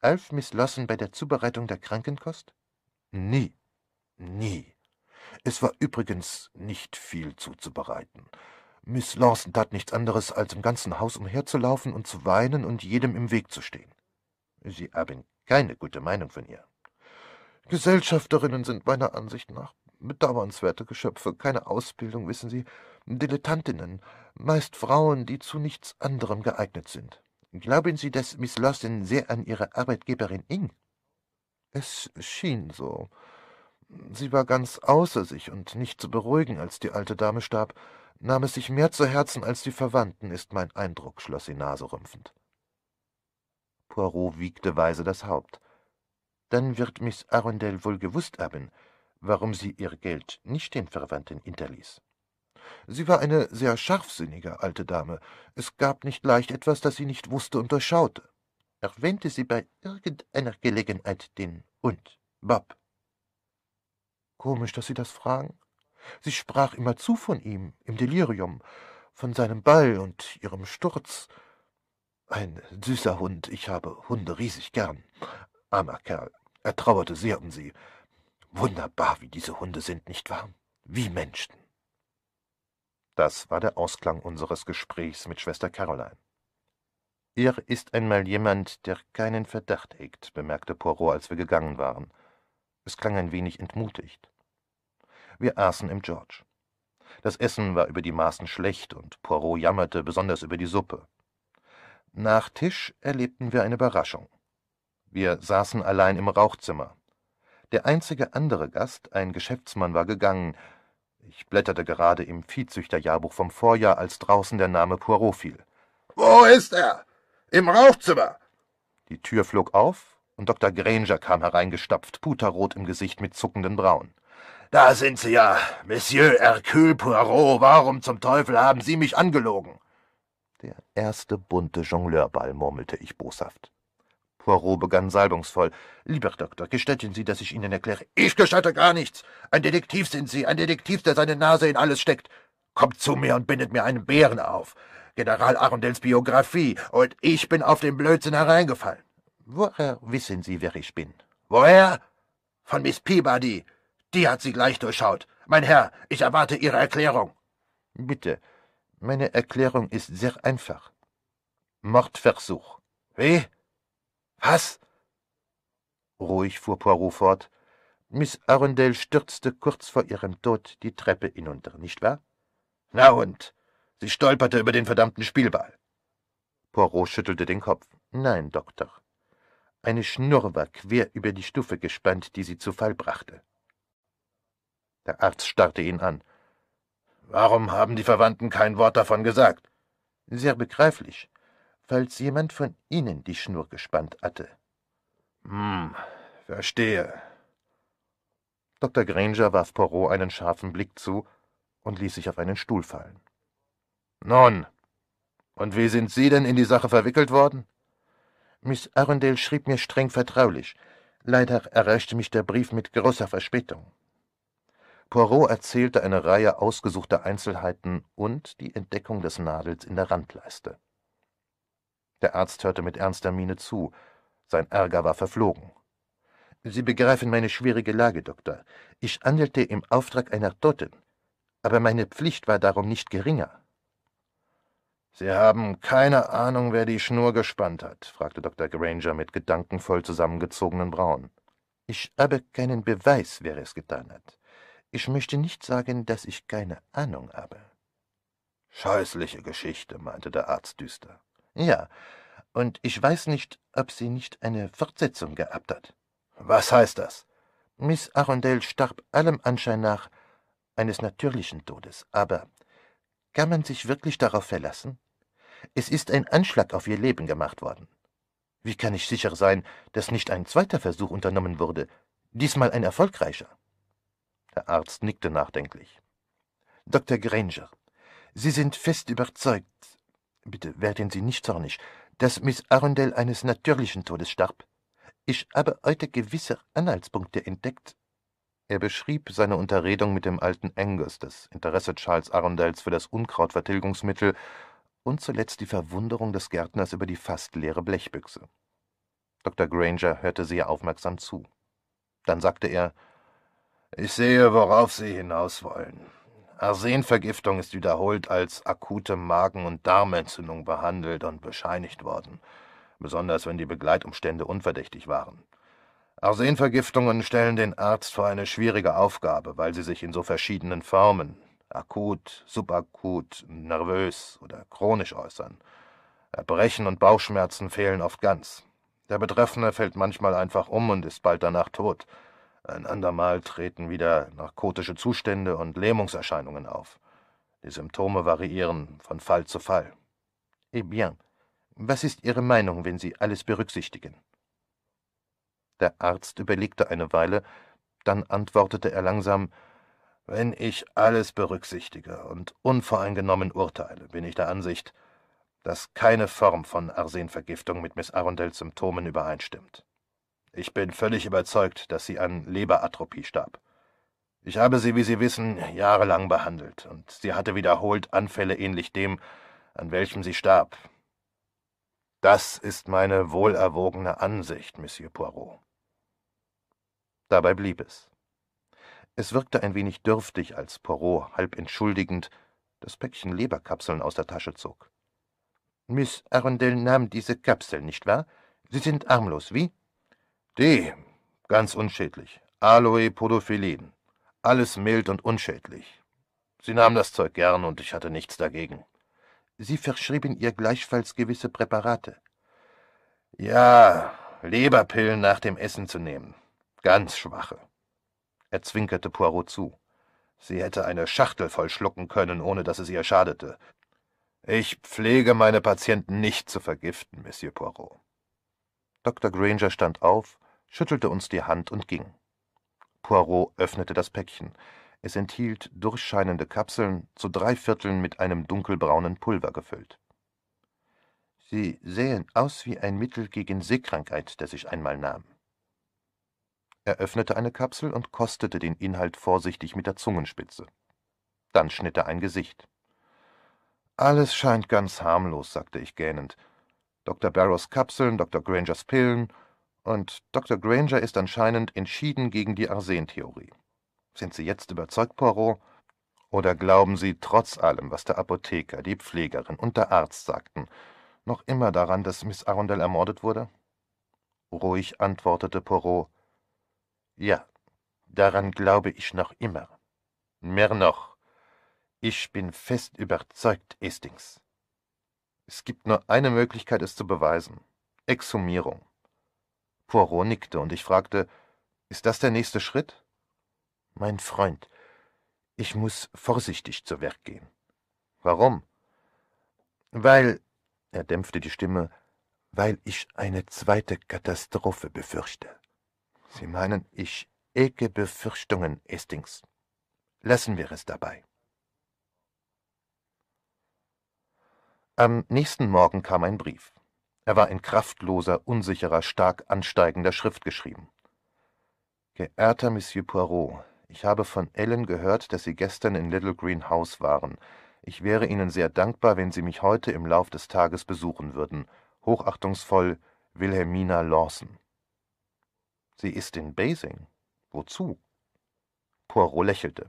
S1: Alf Miss Lawson bei der Zubereitung der Krankenkost?
S3: Nie, nie. Es war übrigens nicht viel zuzubereiten. Miss Lawson tat nichts anderes, als im ganzen Haus umherzulaufen und zu weinen und jedem im Weg zu stehen.
S1: Sie haben keine gute Meinung von ihr.
S3: Gesellschafterinnen sind meiner Ansicht nach bedauernswerte Geschöpfe, keine Ausbildung, wissen Sie, Dilettantinnen, meist Frauen, die zu nichts anderem geeignet sind.
S1: Glauben Sie, dass Miss Lawson sehr an ihre Arbeitgeberin hing?
S3: Es schien so. Sie war ganz außer sich und nicht zu beruhigen, als die alte Dame starb, nahm es sich mehr zu Herzen als die Verwandten, ist mein Eindruck, schloss sie naserümpfend.
S1: Poirot wiegte weise das Haupt. Dann wird Miss Arundel wohl gewusst haben, warum sie ihr Geld nicht den Verwandten hinterließ.
S3: Sie war eine sehr scharfsinnige alte Dame. Es gab nicht leicht etwas, das sie nicht wusste und durchschaute.
S1: Erwähnte sie bei irgendeiner Gelegenheit den Hund, Bob?
S3: Komisch, dass Sie das fragen. Sie sprach immerzu von ihm, im Delirium, von seinem Ball und ihrem Sturz. Ein süßer Hund, ich habe Hunde riesig gern. Armer Kerl, er trauerte sehr um sie. Wunderbar, wie diese Hunde sind, nicht wahr? Wie Menschen.
S1: Das war der Ausklang unseres Gesprächs mit Schwester Caroline. Er ist einmal jemand, der keinen Verdacht hegt, bemerkte Poirot, als wir gegangen waren. Es klang ein wenig entmutigt. Wir aßen im George. Das Essen war über die Maßen schlecht und Poirot jammerte besonders über die Suppe. Nach Tisch erlebten wir eine Überraschung. Wir saßen allein im Rauchzimmer. Der einzige andere Gast, ein Geschäftsmann, war gegangen. Ich blätterte gerade im Viehzüchterjahrbuch vom Vorjahr, als draußen der Name Poirot fiel.
S4: Wo ist er? Im Rauchzimmer.
S1: Die Tür flog auf, und Dr. Granger kam hereingestapft, puterrot im Gesicht mit zuckenden Brauen.
S4: Da sind Sie ja, Monsieur Hercule Poirot. Warum zum Teufel haben Sie mich angelogen?
S1: Der erste bunte Jongleurball, murmelte ich boshaft. Poirot begann salbungsvoll. Lieber Doktor, gestatten Sie, dass ich Ihnen erkläre.
S4: Ich gestatte gar nichts. Ein Detektiv sind Sie, ein Detektiv, der seine Nase in alles steckt. Kommt zu mir und bindet mir einen Bären auf. General Arundels Biografie, und ich bin auf den Blödsinn hereingefallen.
S1: Woher wissen Sie, wer ich bin?
S4: Woher? Von Miss Peabody. Die hat sie gleich durchschaut. Mein Herr, ich erwarte Ihre Erklärung.
S1: Bitte, meine Erklärung ist sehr einfach. Mordversuch.
S4: Wie? Was?
S1: Ruhig fuhr Poirot fort. Miss Arundel stürzte kurz vor ihrem Tod die Treppe hinunter, nicht wahr?
S4: Na und? Sie stolperte über den verdammten Spielball.
S1: Poirot schüttelte den Kopf. Nein, Doktor. Eine Schnur war quer über die Stufe gespannt, die sie zu Fall brachte. Der Arzt starrte ihn an.
S4: Warum haben die Verwandten kein Wort davon gesagt?
S1: Sehr begreiflich, falls jemand von Ihnen die Schnur gespannt hatte.
S4: Hm, verstehe.
S1: Dr. Granger warf Poirot einen scharfen Blick zu und ließ sich auf einen Stuhl fallen.
S4: Nun, und wie sind Sie denn in die Sache verwickelt worden?
S1: Miss Arundel schrieb mir streng vertraulich. Leider erreichte mich der Brief mit großer Verspätung. Poirot erzählte eine Reihe ausgesuchter Einzelheiten und die Entdeckung des Nadels in der Randleiste. Der Arzt hörte mit ernster Miene zu. Sein Ärger war verflogen. Sie begreifen meine schwierige Lage, Doktor. Ich handelte im Auftrag einer Toten, aber meine Pflicht war darum nicht geringer.
S4: Sie haben keine Ahnung, wer die Schnur gespannt hat? fragte Dr. Granger mit gedankenvoll zusammengezogenen Brauen.
S1: Ich habe keinen Beweis, wer es getan hat. Ich möchte nicht sagen, dass ich keine Ahnung habe.
S4: Scheußliche Geschichte, meinte der Arzt düster.
S1: Ja, und ich weiß nicht, ob sie nicht eine Fortsetzung gehabt hat.
S4: Was heißt das?
S1: Miss Arundel starb allem Anschein nach eines natürlichen Todes, aber kann man sich wirklich darauf verlassen? Es ist ein Anschlag auf ihr Leben gemacht worden. Wie kann ich sicher sein, dass nicht ein zweiter Versuch unternommen wurde, diesmal ein erfolgreicher? Der Arzt nickte nachdenklich. Dr. Granger, Sie sind fest überzeugt, bitte werden Sie nicht zornig, dass Miss Arundel eines natürlichen Todes starb. Ich habe heute gewisse Anhaltspunkte entdeckt, er beschrieb seine Unterredung mit dem alten Angus, das Interesse Charles Arundels für das Unkrautvertilgungsmittel und zuletzt die Verwunderung des Gärtners über die fast leere Blechbüchse. Dr. Granger hörte sehr aufmerksam zu. Dann sagte er
S4: Ich sehe, worauf Sie hinaus wollen. Arsenvergiftung ist wiederholt als akute Magen- und Darmentzündung behandelt und bescheinigt worden, besonders wenn die Begleitumstände unverdächtig waren. Arsenvergiftungen stellen den Arzt vor eine schwierige Aufgabe, weil sie sich in so verschiedenen Formen akut, subakut, nervös oder chronisch äußern. Erbrechen und Bauchschmerzen fehlen oft ganz. Der Betreffende fällt manchmal einfach um und ist bald danach tot. Ein andermal treten wieder narkotische Zustände und Lähmungserscheinungen auf. Die Symptome variieren von Fall zu Fall.
S1: Eh bien, was ist Ihre Meinung, wenn Sie alles berücksichtigen? Der Arzt überlegte eine Weile, dann antwortete er langsam
S4: Wenn ich alles berücksichtige und unvoreingenommen urteile, bin ich der Ansicht, dass keine Form von Arsenvergiftung mit Miss Arundels Symptomen übereinstimmt. Ich bin völlig überzeugt, dass sie an Leberatrophie starb. Ich habe sie, wie Sie wissen, jahrelang behandelt, und sie hatte wiederholt Anfälle ähnlich dem, an welchem sie starb. Das ist meine wohlerwogene Ansicht, Monsieur Poirot.
S1: Dabei blieb es. Es wirkte ein wenig dürftig, als Poirot halb entschuldigend das Päckchen Leberkapseln aus der Tasche zog. Miss Arundel nahm diese Kapseln, nicht wahr? Sie sind armlos, wie?
S4: Die, ganz unschädlich. Aloe Podophyllin. Alles mild und unschädlich. Sie nahm das Zeug gern und ich hatte nichts dagegen.
S1: Sie verschrieben ihr gleichfalls gewisse Präparate.
S4: Ja, Leberpillen nach dem Essen zu nehmen. Ganz schwache.
S1: Er zwinkerte Poirot zu.
S4: Sie hätte eine Schachtel voll schlucken können, ohne dass es ihr schadete. Ich pflege meine Patienten nicht zu vergiften, Monsieur Poirot.
S1: Dr. Granger stand auf, schüttelte uns die Hand und ging. Poirot öffnete das Päckchen. Es enthielt durchscheinende Kapseln, zu drei Vierteln mit einem dunkelbraunen Pulver gefüllt. Sie sähen aus wie ein Mittel gegen Seekrankheit, das ich einmal nahm. Er öffnete eine Kapsel und kostete den Inhalt vorsichtig mit der Zungenspitze. Dann schnitt er ein Gesicht. Alles scheint ganz harmlos, sagte ich gähnend. Dr. Barrows Kapseln, Dr. Grangers Pillen, und Dr. Granger ist anscheinend entschieden gegen die Arsentheorie. Sind Sie jetzt überzeugt, Poirot? Oder glauben Sie trotz allem, was der Apotheker, die Pflegerin und der Arzt sagten, noch immer daran, dass Miss Arundel ermordet wurde? Ruhig antwortete Poirot. Ja, daran glaube ich noch immer. Mehr noch, ich bin fest überzeugt, Hastings. Es gibt nur eine Möglichkeit, es zu beweisen. Exhumierung. Poirot nickte, und ich fragte, ist das der nächste Schritt? Mein Freund, ich muss vorsichtig zu Werk gehen. Warum? Weil, er dämpfte die Stimme, weil ich eine zweite Katastrophe befürchte. Sie meinen, ich ecke Befürchtungen, Hastings. Lassen wir es dabei. Am nächsten Morgen kam ein Brief. Er war in kraftloser, unsicherer, stark ansteigender Schrift geschrieben. Geehrter Monsieur Poirot, ich habe von Ellen gehört, dass Sie gestern in Little Green House waren. Ich wäre Ihnen sehr dankbar, wenn Sie mich heute im Lauf des Tages besuchen würden. Hochachtungsvoll Wilhelmina Lawson. Sie ist in Basing. Wozu? Poirot lächelte.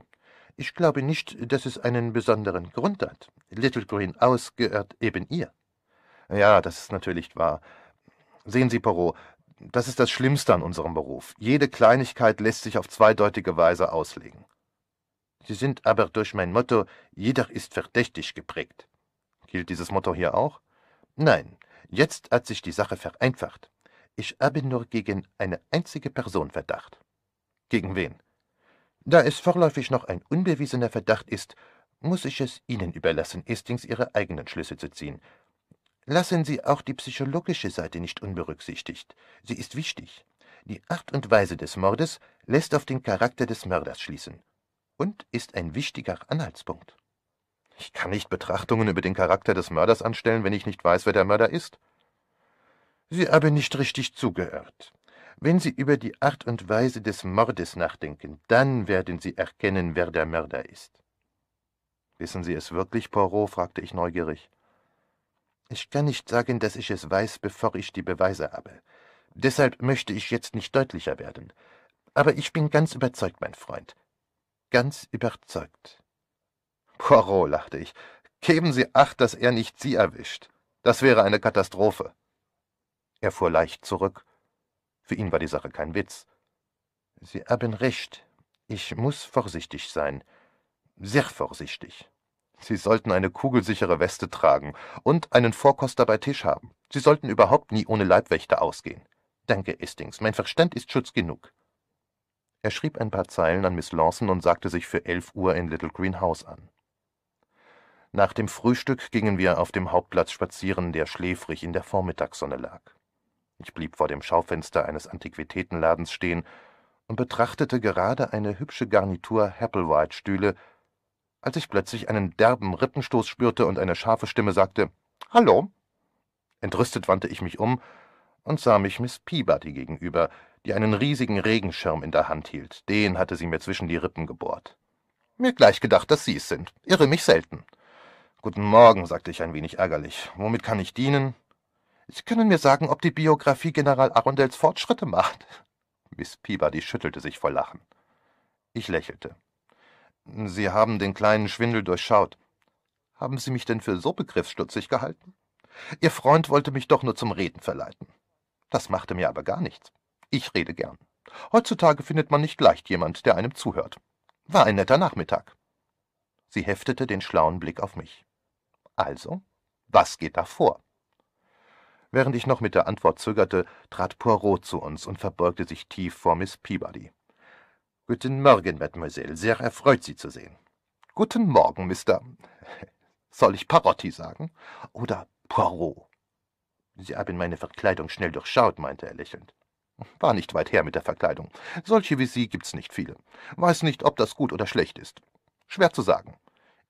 S1: Ich glaube nicht, dass es einen besonderen Grund hat. Little Green House gehört eben ihr. Ja, das ist natürlich wahr. Sehen Sie, Poirot, das ist das Schlimmste an unserem Beruf. Jede Kleinigkeit lässt sich auf zweideutige Weise auslegen. Sie sind aber durch mein Motto Jeder ist verdächtig geprägt. Gilt dieses Motto hier auch? Nein, jetzt hat sich die Sache vereinfacht. Ich habe nur gegen eine einzige Person Verdacht. Gegen wen? Da es vorläufig noch ein unbewiesener Verdacht ist, muss ich es Ihnen überlassen, Hastings Ihre eigenen Schlüsse zu ziehen. Lassen Sie auch die psychologische Seite nicht unberücksichtigt. Sie ist wichtig. Die Art und Weise des Mordes lässt auf den Charakter des Mörders schließen und ist ein wichtiger Anhaltspunkt. Ich kann nicht Betrachtungen über den Charakter des Mörders anstellen, wenn ich nicht weiß, wer der Mörder ist. Sie haben nicht richtig zugehört. Wenn Sie über die Art und Weise des Mordes nachdenken, dann werden Sie erkennen, wer der Mörder ist. Wissen Sie es wirklich, Poirot? fragte ich neugierig. Ich kann nicht sagen, dass ich es weiß, bevor ich die Beweise habe. Deshalb möchte ich jetzt nicht deutlicher werden. Aber ich bin ganz überzeugt, mein Freund. Ganz überzeugt. Poirot, lachte ich, geben Sie acht, dass er nicht Sie erwischt. Das wäre eine Katastrophe. Er fuhr leicht zurück. Für ihn war die Sache kein Witz. Sie haben recht. Ich muss vorsichtig sein. Sehr vorsichtig. Sie sollten eine kugelsichere Weste tragen und einen Vorkoster bei Tisch haben. Sie sollten überhaupt nie ohne Leibwächter ausgehen. Danke, Istings, mein Verstand ist Schutz genug. Er schrieb ein paar Zeilen an Miss Lawson und sagte sich für elf Uhr in Little Green House an. Nach dem Frühstück gingen wir auf dem Hauptplatz spazieren, der schläfrig in der Vormittagssonne lag. Ich blieb vor dem Schaufenster eines Antiquitätenladens stehen und betrachtete gerade eine hübsche Garnitur Applewhite-Stühle, als ich plötzlich einen derben Rippenstoß spürte und eine scharfe Stimme sagte Hallo. Entrüstet wandte ich mich um und sah mich Miss Peabody gegenüber, die einen riesigen Regenschirm in der Hand hielt. Den hatte sie mir zwischen die Rippen gebohrt. Mir gleich gedacht, dass Sie es sind. Irre mich selten. Guten Morgen, sagte ich ein wenig ärgerlich. Womit kann ich dienen? Sie können mir sagen, ob die Biografie General Arundels Fortschritte macht. Miss Peabody schüttelte sich vor Lachen. Ich lächelte. Sie haben den kleinen Schwindel durchschaut. Haben Sie mich denn für so begriffsstutzig gehalten? Ihr Freund wollte mich doch nur zum Reden verleiten. Das machte mir aber gar nichts. Ich rede gern. Heutzutage findet man nicht leicht jemand, der einem zuhört. War ein netter Nachmittag. Sie heftete den schlauen Blick auf mich. Also, was geht da vor? Während ich noch mit der Antwort zögerte, trat Poirot zu uns und verbeugte sich tief vor Miss Peabody.
S4: Guten Morgen, Mademoiselle. Sehr erfreut, Sie zu sehen.
S1: Guten Morgen, Mr. Soll ich Parotti sagen? Oder Poirot?
S4: Sie haben meine Verkleidung schnell durchschaut, meinte er lächelnd.
S1: War nicht weit her mit der Verkleidung. Solche wie Sie gibt's nicht viele. Weiß nicht, ob das gut oder schlecht ist. Schwer zu sagen.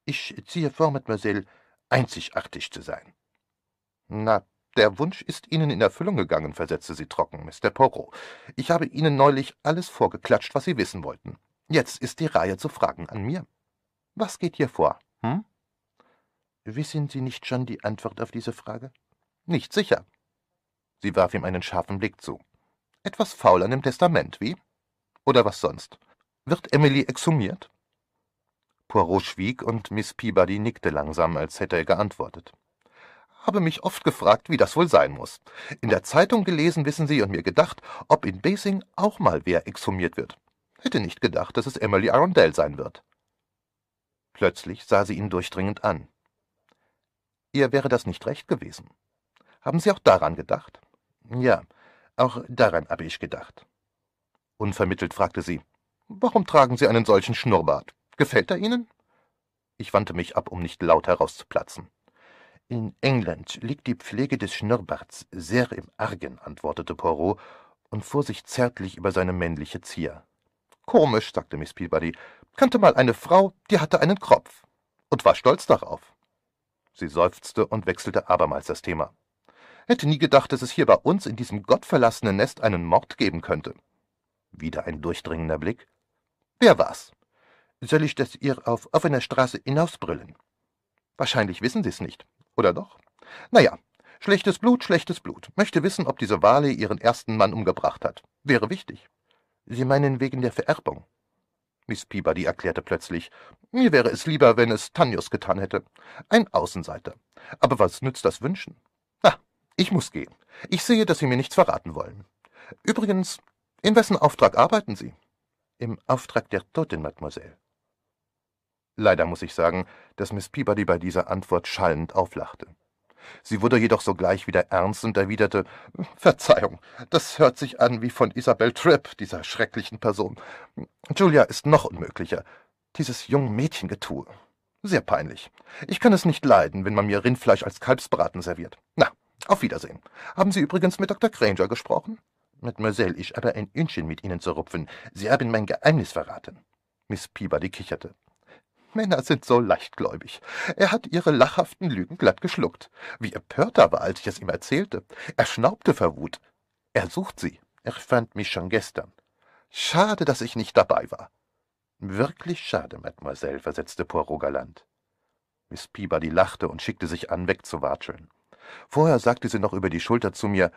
S4: Ich ziehe vor, Mademoiselle, einzigartig zu sein.
S1: Na, der Wunsch ist Ihnen in Erfüllung gegangen, versetzte sie trocken, Mr. Poirot. Ich habe Ihnen neulich alles vorgeklatscht, was Sie wissen wollten. Jetzt ist die Reihe zu Fragen an mir. Was geht hier vor, hm?
S4: Wissen Sie nicht schon die Antwort auf diese Frage?
S1: Nicht sicher. Sie warf ihm einen scharfen Blick zu. Etwas faul an dem Testament, wie? Oder was sonst? Wird Emily exhumiert? Poirot schwieg und Miss Peabody nickte langsam, als hätte er geantwortet. Habe mich oft gefragt, wie das wohl sein muss. In der Zeitung gelesen, wissen Sie, und mir gedacht, ob in Basing auch mal wer exhumiert wird. Hätte nicht gedacht, dass es Emily Arundel sein wird. Plötzlich sah sie ihn durchdringend an. Ihr wäre das nicht recht gewesen. Haben Sie auch daran gedacht?
S4: Ja, auch daran habe ich gedacht.
S1: Unvermittelt fragte sie, warum tragen Sie einen solchen Schnurrbart? Gefällt er Ihnen? Ich wandte mich ab, um nicht laut herauszuplatzen.
S4: In England liegt die Pflege des Schnurrbarts sehr im Argen, antwortete Poirot und fuhr sich zärtlich über seine männliche Zier.
S1: Komisch, sagte Miss Peabody, kannte mal eine Frau, die hatte einen Kropf und war stolz darauf. Sie seufzte und wechselte abermals das Thema. Hätte nie gedacht, dass es hier bei uns in diesem gottverlassenen Nest einen Mord geben könnte. Wieder ein durchdringender Blick. Wer war's?
S4: Soll ich das ihr auf offener Straße hinausbrüllen?
S1: Wahrscheinlich wissen Sie es nicht. Oder doch? Naja, schlechtes Blut, schlechtes Blut. Möchte wissen, ob diese Wale ihren ersten Mann umgebracht hat. Wäre wichtig.
S4: Sie meinen wegen der Vererbung?
S1: Miss Peabody erklärte plötzlich, mir wäre es lieber, wenn es Tanyos getan hätte. Ein Außenseiter. Aber was nützt das Wünschen? Na, ich muss gehen. Ich sehe, dass Sie mir nichts verraten wollen. Übrigens, in wessen Auftrag arbeiten Sie?
S4: Im Auftrag der Toten, Mademoiselle.
S1: Leider muss ich sagen, dass Miss Peabody bei dieser Antwort schallend auflachte. Sie wurde jedoch sogleich wieder ernst und erwiderte Verzeihung, das hört sich an wie von Isabel Tripp, dieser schrecklichen Person. Julia ist noch unmöglicher. Dieses junge Mädchengetue. Sehr peinlich. Ich kann es nicht leiden, wenn man mir Rindfleisch als Kalbsbraten serviert. Na, auf Wiedersehen. Haben Sie übrigens mit Dr. Granger gesprochen?
S4: Mademoiselle, ich habe ein Hühnchen mit Ihnen zu rupfen. Sie haben mein Geheimnis verraten.
S1: Miss Peabody kicherte. Männer sind so leichtgläubig. Er hat ihre lachhaften Lügen glatt geschluckt. Wie empört er war, als ich es ihm erzählte. Er schnaubte vor Wut. Er sucht sie.
S4: Er fand mich schon gestern.
S1: Schade, dass ich nicht dabei war.
S4: Wirklich schade, Mademoiselle, versetzte Poirot galant.
S1: Miss Peabody lachte und schickte sich an, wegzuwatscheln. Vorher sagte sie noch über die Schulter zu mir,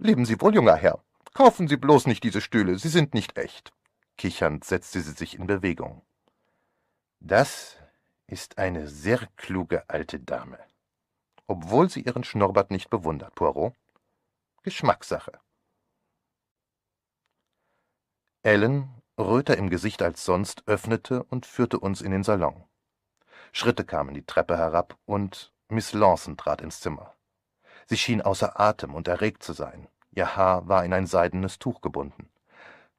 S1: Leben Sie wohl, junger Herr. Kaufen Sie bloß nicht diese Stühle, sie sind nicht echt. Kichernd setzte sie sich in Bewegung.
S4: Das ist eine sehr kluge alte Dame.
S1: Obwohl sie ihren Schnurrbart nicht bewundert, Poirot. Geschmackssache. Ellen, röter im Gesicht als sonst, öffnete und führte uns in den Salon. Schritte kamen die Treppe herab und Miss Lawson trat ins Zimmer. Sie schien außer Atem und erregt zu sein. Ihr Haar war in ein seidenes Tuch gebunden.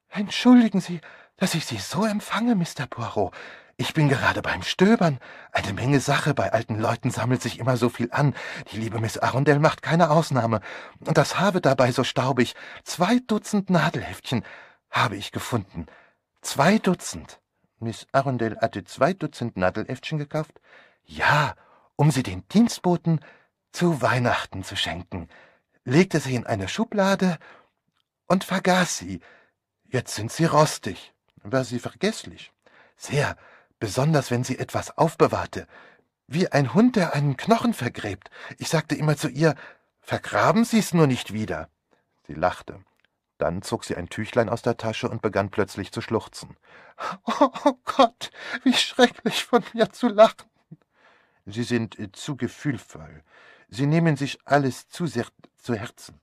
S3: Entschuldigen Sie, dass ich Sie so empfange, Mr. Poirot. Ich bin gerade beim Stöbern. Eine Menge Sache. Bei alten Leuten sammelt sich immer so viel an. Die liebe Miss Arundel macht keine Ausnahme. Und das habe dabei so staubig. Zwei Dutzend Nadelheftchen habe ich gefunden. Zwei Dutzend.
S4: Miss Arundel hatte zwei Dutzend Nadelheftchen gekauft?
S3: Ja, um sie den Dienstboten zu Weihnachten zu schenken. Legte sie in eine Schublade und vergaß sie. Jetzt sind sie rostig.
S4: War sie vergesslich?
S3: Sehr besonders wenn sie etwas aufbewahrte, wie ein Hund, der einen Knochen vergräbt. Ich sagte immer zu ihr, vergraben Sie's nur nicht wieder.
S1: Sie lachte. Dann zog sie ein Tüchlein aus der Tasche und begann plötzlich zu schluchzen.
S3: Oh, oh Gott, wie schrecklich von mir zu lachen.
S4: Sie sind äh, zu gefühlvoll. Sie nehmen sich alles zu sehr zu Herzen.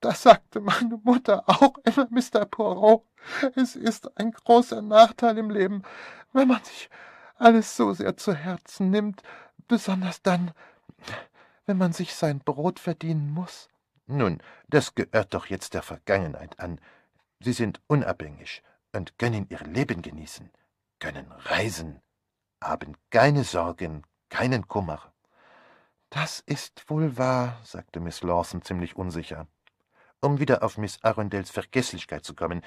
S3: Das sagte meine Mutter auch immer, Mr. Poirot. Es ist ein großer Nachteil im Leben, wenn man sich alles so sehr zu Herzen nimmt, besonders dann, wenn man sich sein Brot verdienen muss.
S4: Nun, das gehört doch jetzt der Vergangenheit an. Sie sind unabhängig.
S2: und können ihr Leben genießen, können reisen, haben keine Sorgen, keinen Kummer.
S1: Das ist wohl wahr, sagte Miss Lawson ziemlich unsicher. Um wieder auf Miss Arundels Vergesslichkeit zu kommen,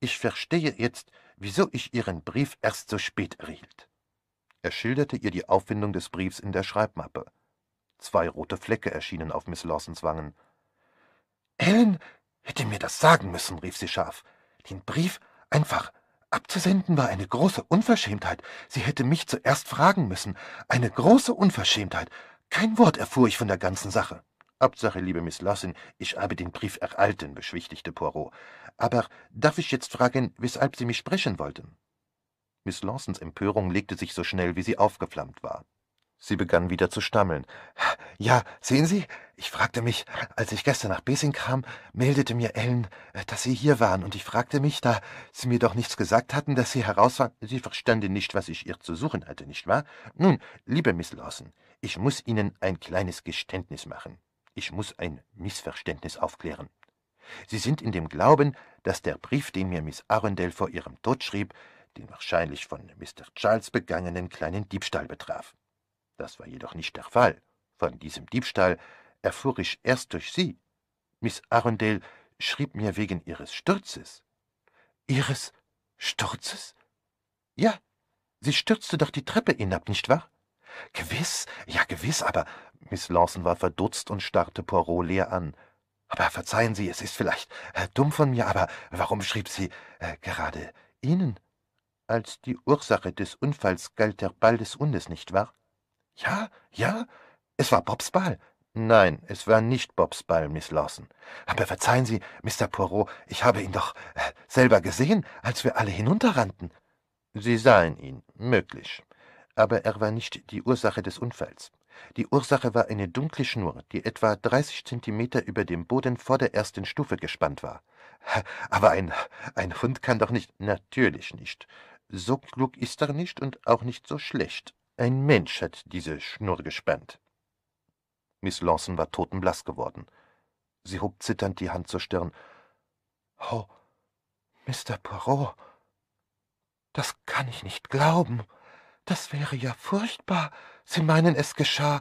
S1: ich verstehe jetzt, wieso ich Ihren Brief erst so spät erhielt. Er schilderte ihr die Auffindung des Briefs in der Schreibmappe. Zwei rote Flecke erschienen auf Miss Lawsons Wangen.
S2: Ellen hätte mir das sagen müssen, rief sie scharf. Den Brief einfach abzusenden war eine große Unverschämtheit. Sie hätte mich zuerst fragen müssen. Eine große Unverschämtheit. Kein Wort erfuhr ich von der ganzen Sache.
S1: Absache, liebe Miss Lawson, ich habe den Brief erhalten, beschwichtigte Poirot. Aber darf ich jetzt fragen, weshalb Sie mich sprechen wollten? Miss Lawsons Empörung legte sich so schnell, wie sie aufgeflammt war. Sie begann wieder zu stammeln.
S2: Ja, sehen Sie, ich fragte mich, als ich gestern nach Besing kam, meldete mir Ellen, dass Sie hier waren, und ich fragte mich, da Sie mir doch nichts gesagt hatten, dass Sie heraus waren.
S1: Sie verstanden nicht, was ich ihr zu suchen hatte, nicht wahr? Nun, liebe Miss Lawson, ich muss Ihnen ein kleines Geständnis machen. Ich muss ein Missverständnis aufklären. Sie sind in dem Glauben, dass der Brief, den mir Miss Arundel vor ihrem Tod schrieb, den wahrscheinlich von Mr. Charles begangenen kleinen Diebstahl betraf. Das war jedoch nicht der Fall. Von diesem Diebstahl erfuhr ich erst durch Sie. Miss Arundel schrieb mir wegen Ihres Sturzes.
S2: Ihres Sturzes?
S1: Ja, sie stürzte doch die Treppe hinab, nicht wahr?
S2: Gewiss, ja gewiss, aber
S1: Miss Lawson war verdutzt und starrte Poirot leer an.
S2: Aber verzeihen Sie, es ist vielleicht äh, dumm von mir, aber warum schrieb sie äh, gerade Ihnen?
S1: Als die Ursache des Unfalls galt der Ball des Hundes, nicht wahr?
S2: Ja, ja, es war Bobs Ball.
S1: Nein, es war nicht Bobs Ball, Miss Lawson.
S2: Aber verzeihen Sie, Mr. Poirot, ich habe ihn doch äh, selber gesehen, als wir alle hinunterrannten.
S1: Sie sahen ihn, möglich. Aber er war nicht die Ursache des Unfalls. Die Ursache war eine dunkle Schnur, die etwa 30 Zentimeter über dem Boden vor der ersten Stufe gespannt war.
S2: Aber ein, ein Hund kann doch nicht.
S1: Natürlich nicht. So klug ist er nicht und auch nicht so schlecht. Ein Mensch hat diese Schnur gespannt. Miss Lawson war totenblaß geworden. Sie hob zitternd die Hand zur Stirn.
S2: Oh, Mr. Poirot, das kann ich nicht glauben. Das wäre ja furchtbar. Sie meinen, es geschah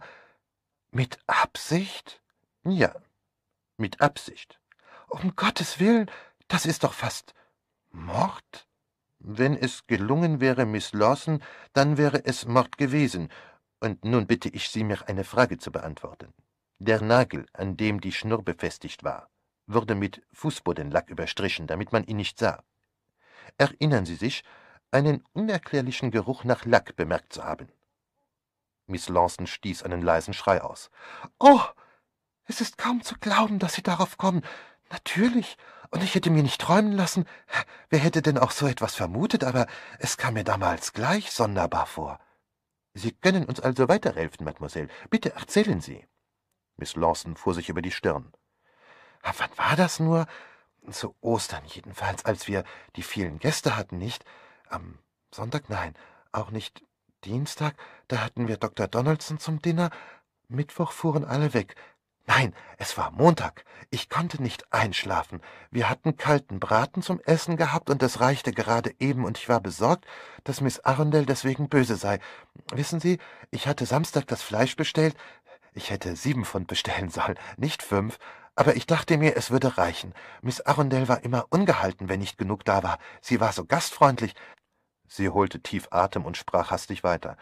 S2: mit Absicht?
S1: Ja, mit Absicht.
S2: Um Gottes Willen, das ist doch fast Mord.
S1: Wenn es gelungen wäre, Miss Lawson, dann wäre es Mord gewesen. Und nun bitte ich Sie, mir eine Frage zu beantworten. Der Nagel, an dem die Schnur befestigt war, wurde mit Fußbodenlack überstrichen, damit man ihn nicht sah. Erinnern Sie sich, einen unerklärlichen Geruch nach Lack bemerkt zu haben. Miss Lawson stieß einen leisen Schrei aus.
S2: Oh, es ist kaum zu glauben, dass Sie darauf kommen. Natürlich, und ich hätte mir nicht träumen lassen, wer hätte denn auch so etwas vermutet, aber es kam mir damals gleich sonderbar vor.
S1: Sie können uns also weiterhelfen, Mademoiselle. Bitte erzählen Sie. Miss Lawson fuhr sich über die Stirn.
S2: Wann war das nur? Zu Ostern jedenfalls, als wir die vielen Gäste hatten, nicht? Am Sonntag nein, auch nicht Dienstag, da hatten wir Dr. Donaldson zum Dinner. Mittwoch fuhren alle weg. Nein, es war Montag. Ich konnte nicht einschlafen. Wir hatten kalten Braten zum Essen gehabt und es reichte gerade eben und ich war besorgt, dass Miss Arundel deswegen böse sei. Wissen Sie, ich hatte Samstag das Fleisch bestellt. Ich hätte sieben Pfund bestellen sollen, nicht fünf. Aber ich dachte mir, es würde reichen. Miss Arundel war immer ungehalten, wenn nicht genug da war. Sie war so gastfreundlich.
S1: Sie holte tief Atem und sprach hastig weiter.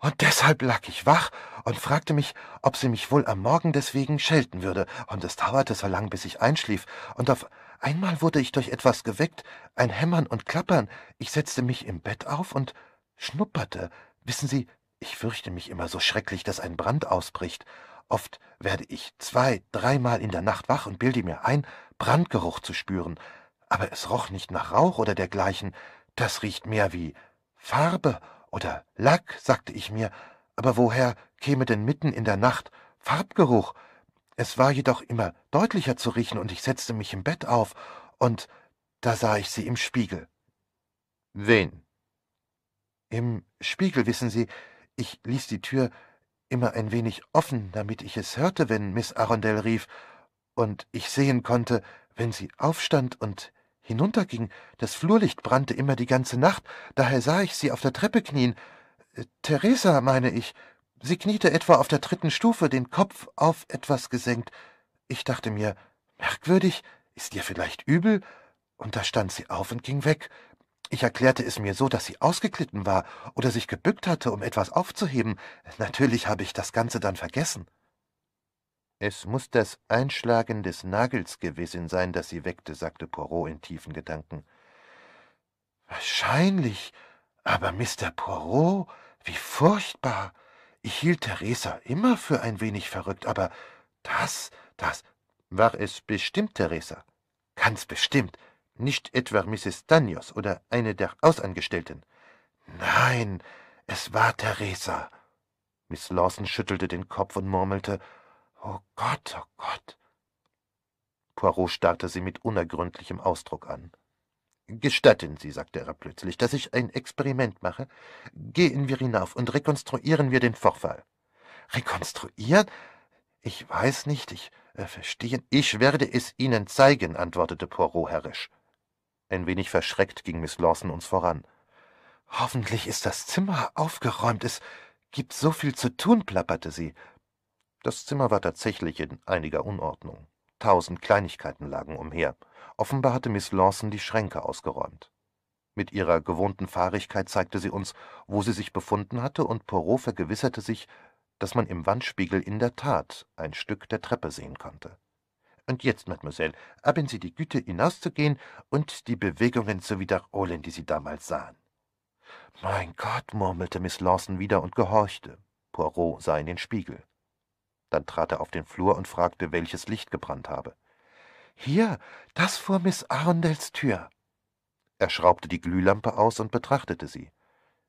S2: Und deshalb lag ich wach und fragte mich, ob sie mich wohl am Morgen deswegen schelten würde, und es dauerte so lang, bis ich einschlief, und auf einmal wurde ich durch etwas geweckt, ein Hämmern und Klappern. Ich setzte mich im Bett auf und schnupperte. Wissen Sie, ich fürchte mich immer so schrecklich, dass ein Brand ausbricht. Oft werde ich zwei, dreimal in der Nacht wach und bilde mir ein, Brandgeruch zu spüren. Aber es roch nicht nach Rauch oder dergleichen. Das riecht mehr wie Farbe oder Lack, sagte ich mir. Aber woher käme denn mitten in der Nacht Farbgeruch? Es war jedoch immer deutlicher zu riechen, und ich setzte mich im Bett auf, und da sah ich sie im Spiegel.
S1: Wen?
S2: Im Spiegel, wissen Sie, ich ließ die Tür immer ein wenig offen, damit ich es hörte, wenn Miss Arundel rief, und ich sehen konnte, wenn sie aufstand und
S3: hinunterging. Das Flurlicht brannte immer die ganze Nacht, daher sah ich sie auf der Treppe knien. Äh, Theresa, meine ich. Sie kniete etwa auf der dritten Stufe, den Kopf auf etwas gesenkt. Ich dachte mir, merkwürdig, ist ihr vielleicht übel? Und da stand sie auf und ging weg. Ich erklärte es mir so, dass sie ausgeglitten war oder sich gebückt hatte, um etwas aufzuheben. Natürlich habe ich das Ganze dann vergessen.
S1: Es muss das Einschlagen des Nagels gewesen sein, das sie weckte, sagte Poirot in tiefen Gedanken.
S3: Wahrscheinlich, aber Mr. Poirot, wie furchtbar. Ich hielt Theresa immer für ein wenig verrückt, aber das, das.
S1: War es bestimmt Theresa?
S3: Ganz bestimmt.
S1: Nicht etwa Mrs. Danios oder eine der Ausangestellten?
S3: Nein, es war Theresa.
S1: Miss Lawson schüttelte den Kopf und murmelte,
S3: Oh Gott, oh Gott.
S1: Poirot starrte sie mit unergründlichem Ausdruck an. Gestatten Sie, sagte er plötzlich, dass ich ein Experiment mache. Gehen wir hinauf und rekonstruieren wir den Vorfall.
S3: Rekonstruieren? Ich weiß nicht, ich äh, verstehe.
S1: Ich werde es Ihnen zeigen, antwortete Poirot herrisch. Ein wenig verschreckt ging Miss Lawson uns voran.
S3: Hoffentlich ist das Zimmer aufgeräumt. Es gibt so viel zu tun, plapperte sie.
S1: Das Zimmer war tatsächlich in einiger Unordnung. Tausend Kleinigkeiten lagen umher. Offenbar hatte Miss Lawson die Schränke ausgeräumt. Mit ihrer gewohnten Fahrigkeit zeigte sie uns, wo sie sich befunden hatte, und Poirot vergewisserte sich, dass man im Wandspiegel in der Tat ein Stück der Treppe sehen konnte. Und jetzt, Mademoiselle, haben Sie die Güte, hinauszugehen und die Bewegungen zu wiederholen, die Sie damals sahen.
S3: Mein Gott, murmelte Miss Lawson wieder und gehorchte.
S1: Poirot sah in den Spiegel. Dann trat er auf den Flur und fragte, welches Licht gebrannt habe.
S3: Hier, das vor Miss Arundels Tür.
S1: Er schraubte die Glühlampe aus und betrachtete sie.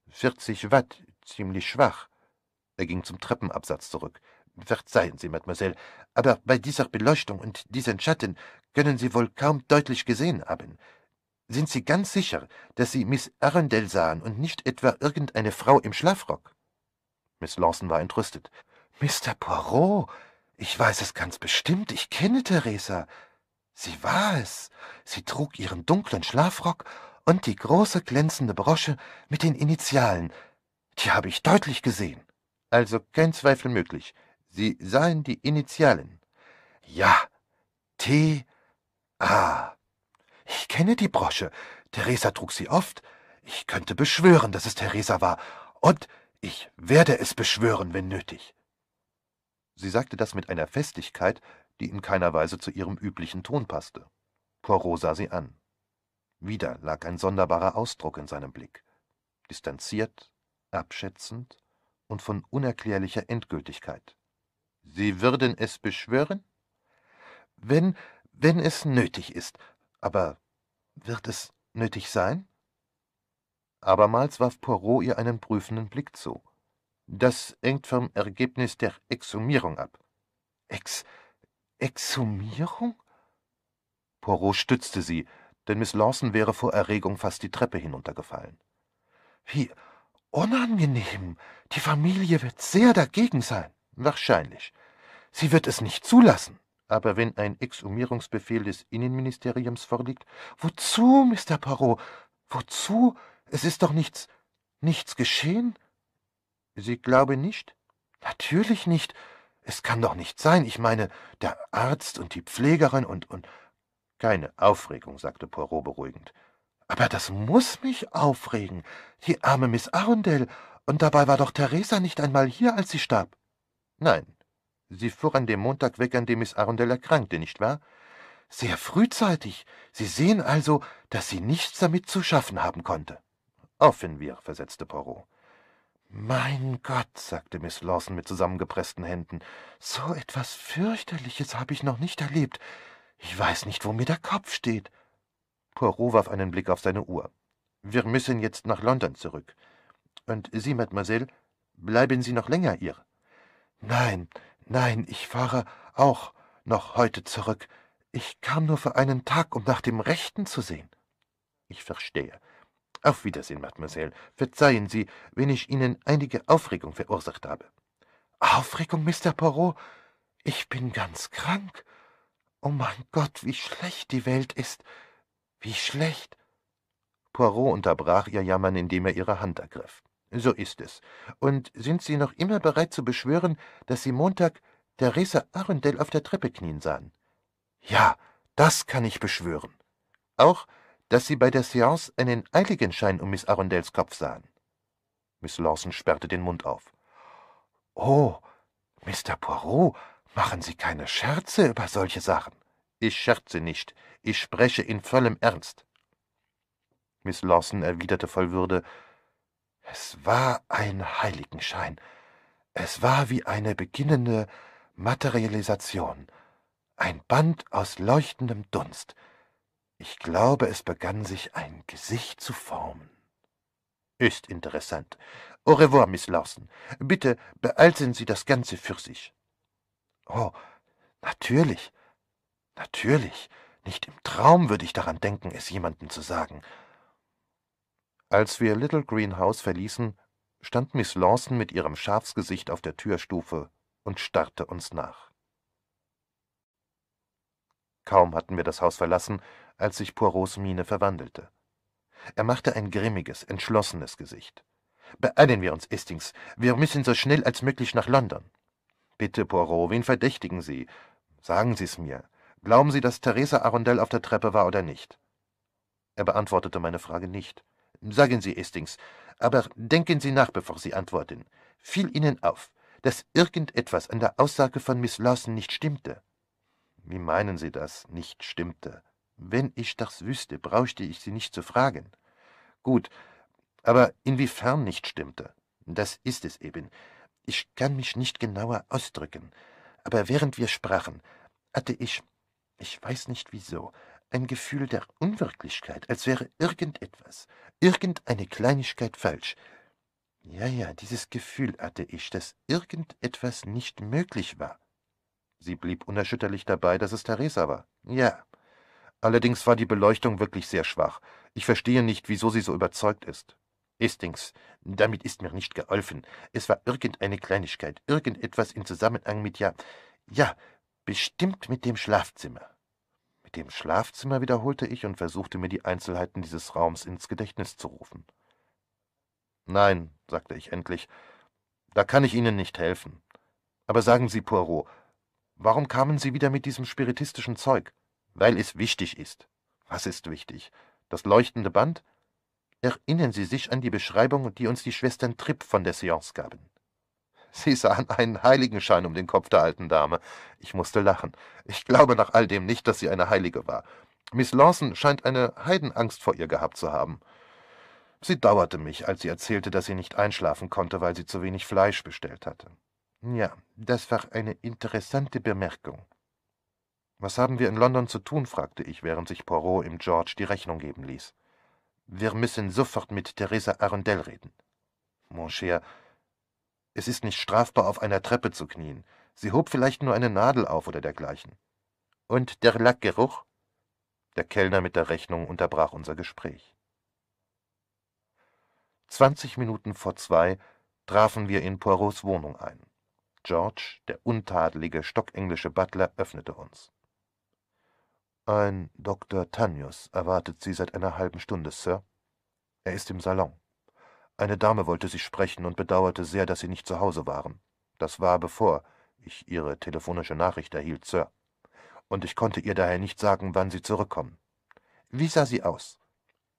S1: Vierzig Watt, ziemlich schwach. Er ging zum Treppenabsatz zurück. Verzeihen Sie, Mademoiselle, aber bei dieser Beleuchtung und diesen Schatten können Sie wohl kaum deutlich gesehen haben. Sind Sie ganz sicher, dass Sie Miss Arundel sahen und nicht etwa irgendeine Frau im Schlafrock?
S3: Miss Lawson war entrüstet. Mr. Poirot, ich weiß es ganz bestimmt, ich kenne Theresa. Sie war es. Sie trug ihren dunklen Schlafrock und die große glänzende Brosche mit den Initialen. Die habe ich deutlich gesehen.
S1: Also kein Zweifel möglich. Sie sahen die Initialen.
S3: Ja, T. A. Ich kenne die Brosche. Theresa trug sie oft. Ich könnte beschwören, dass es Theresa war. Und ich werde es beschwören, wenn nötig.
S1: Sie sagte das mit einer Festigkeit, die in keiner Weise zu ihrem üblichen Ton passte. Poirot sah sie an. Wieder lag ein sonderbarer Ausdruck in seinem Blick, distanziert, abschätzend und von unerklärlicher Endgültigkeit. Sie würden es beschwören?
S3: Wenn, wenn es nötig ist. Aber wird es nötig sein?
S1: Abermals warf Poirot ihr einen prüfenden Blick zu. Das hängt vom Ergebnis der Exhumierung ab.
S3: Ex. Exhumierung?
S1: Poirot stützte sie, denn Miss Lawson wäre vor Erregung fast die Treppe hinuntergefallen.
S3: Wie unangenehm. Die Familie wird sehr dagegen sein.
S1: Wahrscheinlich.
S3: Sie wird es nicht zulassen.
S1: Aber wenn ein Exhumierungsbefehl des Innenministeriums vorliegt.
S3: Wozu, Mr. Poirot? Wozu? Es ist doch nichts. nichts geschehen?
S1: Sie glaube nicht?
S3: Natürlich nicht. Es kann doch nicht sein. Ich meine, der Arzt und die Pflegerin und und
S1: keine Aufregung, sagte Poirot beruhigend.
S3: Aber das muss mich aufregen. Die arme Miss Arundel. Und dabei war doch Theresa nicht einmal hier, als sie starb.
S1: Nein. Sie fuhr an dem Montag weg, an dem Miss Arundel erkrankte, nicht wahr?
S3: Sehr frühzeitig. Sie sehen also, dass sie nichts damit zu schaffen haben konnte.
S1: Hoffen wir, versetzte Poirot.
S3: Mein Gott, sagte Miss Lawson mit zusammengepressten Händen, so etwas fürchterliches habe ich noch nicht erlebt. Ich weiß nicht, wo mir der Kopf steht.
S1: Poirot warf einen Blick auf seine Uhr. Wir müssen jetzt nach London zurück. Und Sie, Mademoiselle, bleiben Sie noch länger hier?
S3: Nein, nein, ich fahre auch noch heute zurück. Ich kam nur für einen Tag, um nach dem Rechten zu sehen.
S1: Ich verstehe. Auf Wiedersehen, Mademoiselle. Verzeihen Sie, wenn ich Ihnen einige Aufregung verursacht habe.
S3: Aufregung, Mr. Poirot? Ich bin ganz krank. Oh mein Gott, wie schlecht die Welt ist.
S2: Wie schlecht.
S1: Poirot unterbrach ihr Jammern, indem er ihre Hand ergriff. So ist es. Und sind Sie noch immer bereit zu beschwören, dass Sie Montag Theresa Arundel auf der Treppe knien sahen?
S2: Ja, das kann ich beschwören.
S1: Auch, dass Sie bei der Seance einen Eiligenschein um Miss Arundels Kopf sahen. Miss Lawson sperrte den Mund auf.
S2: Oh, Mr. Poirot, machen Sie keine Scherze über solche Sachen.
S1: Ich scherze nicht, ich spreche in vollem Ernst. Miss Lawson erwiderte voll Würde
S2: Es war ein Heiligenschein. Es war wie eine beginnende Materialisation, ein Band aus leuchtendem Dunst. Ich glaube, es begann sich ein Gesicht zu formen.
S1: Ist interessant. Au revoir, Miss Lawson. Bitte behalten Sie das Ganze für sich.
S2: Oh, natürlich, natürlich. Nicht im Traum würde ich daran denken, es jemandem zu sagen.
S1: Als wir Little Green House verließen, stand Miss Lawson mit ihrem Schafsgesicht auf der Türstufe und starrte uns nach. Kaum hatten wir das Haus verlassen, als sich Poirots Miene verwandelte. Er machte ein grimmiges, entschlossenes Gesicht. Beeilen wir uns, Estings. Wir müssen so schnell als möglich nach London. Bitte, Poirot, wen verdächtigen Sie? Sagen Sie es mir. Glauben Sie, dass Theresa Arundel auf der Treppe war oder nicht? Er beantwortete meine Frage nicht. Sagen Sie, Estings, aber denken Sie nach, bevor Sie antworten. Fiel Ihnen auf, dass irgendetwas an der Aussage von Miss Lawson nicht stimmte? Wie meinen Sie das, nicht stimmte? Wenn ich das wüsste, brauchte ich Sie nicht zu fragen. Gut, aber inwiefern nicht stimmte? Das ist es eben. Ich kann mich nicht genauer ausdrücken, aber während wir sprachen, hatte ich, ich weiß nicht wieso, ein Gefühl der Unwirklichkeit, als wäre irgendetwas, irgendeine Kleinigkeit falsch. Ja, ja, dieses Gefühl hatte ich, dass irgendetwas nicht möglich war. Sie blieb unerschütterlich dabei, dass es Theresa war. Ja. Allerdings war die Beleuchtung wirklich sehr schwach. Ich verstehe nicht, wieso sie so überzeugt ist. Hastings, damit ist mir nicht geholfen. Es war irgendeine Kleinigkeit, irgendetwas in Zusammenhang mit ja, ja, bestimmt mit dem Schlafzimmer. Mit dem Schlafzimmer wiederholte ich und versuchte mir die Einzelheiten dieses Raums ins Gedächtnis zu rufen. Nein, sagte ich endlich, da kann ich Ihnen nicht helfen. Aber sagen Sie, Poirot, warum kamen Sie wieder mit diesem spiritistischen Zeug? Weil es wichtig ist. Was ist wichtig? Das leuchtende Band? Erinnern Sie sich an die Beschreibung, die uns die Schwestern Tripp von der Seance gaben. Sie sahen einen Heiligenschein um den Kopf der alten Dame. Ich musste lachen. Ich glaube nach all dem nicht, dass sie eine Heilige war. Miss Lawson scheint eine Heidenangst vor ihr gehabt zu haben. Sie dauerte mich, als sie erzählte, dass sie nicht einschlafen konnte, weil sie zu wenig Fleisch bestellt hatte. Ja, das war eine interessante Bemerkung. Was haben wir in London zu tun? fragte ich, während sich Poirot im George die Rechnung geben ließ. Wir müssen sofort mit Theresa Arundel reden. Mon cher, es ist nicht strafbar, auf einer Treppe zu knien. Sie hob vielleicht nur eine Nadel auf oder dergleichen. Und der Lackgeruch? Der Kellner mit der Rechnung unterbrach unser Gespräch. Zwanzig Minuten vor zwei trafen wir in Poirots Wohnung ein. George, der untadelige, stockenglische Butler, öffnete uns. Ein Dr. Tanyus erwartet Sie seit einer halben Stunde, Sir. Er ist im Salon. Eine Dame wollte Sie sprechen und bedauerte sehr, dass Sie nicht zu Hause waren. Das war bevor ich Ihre telefonische Nachricht erhielt, Sir. Und ich konnte ihr daher nicht sagen, wann Sie zurückkommen. Wie sah sie aus?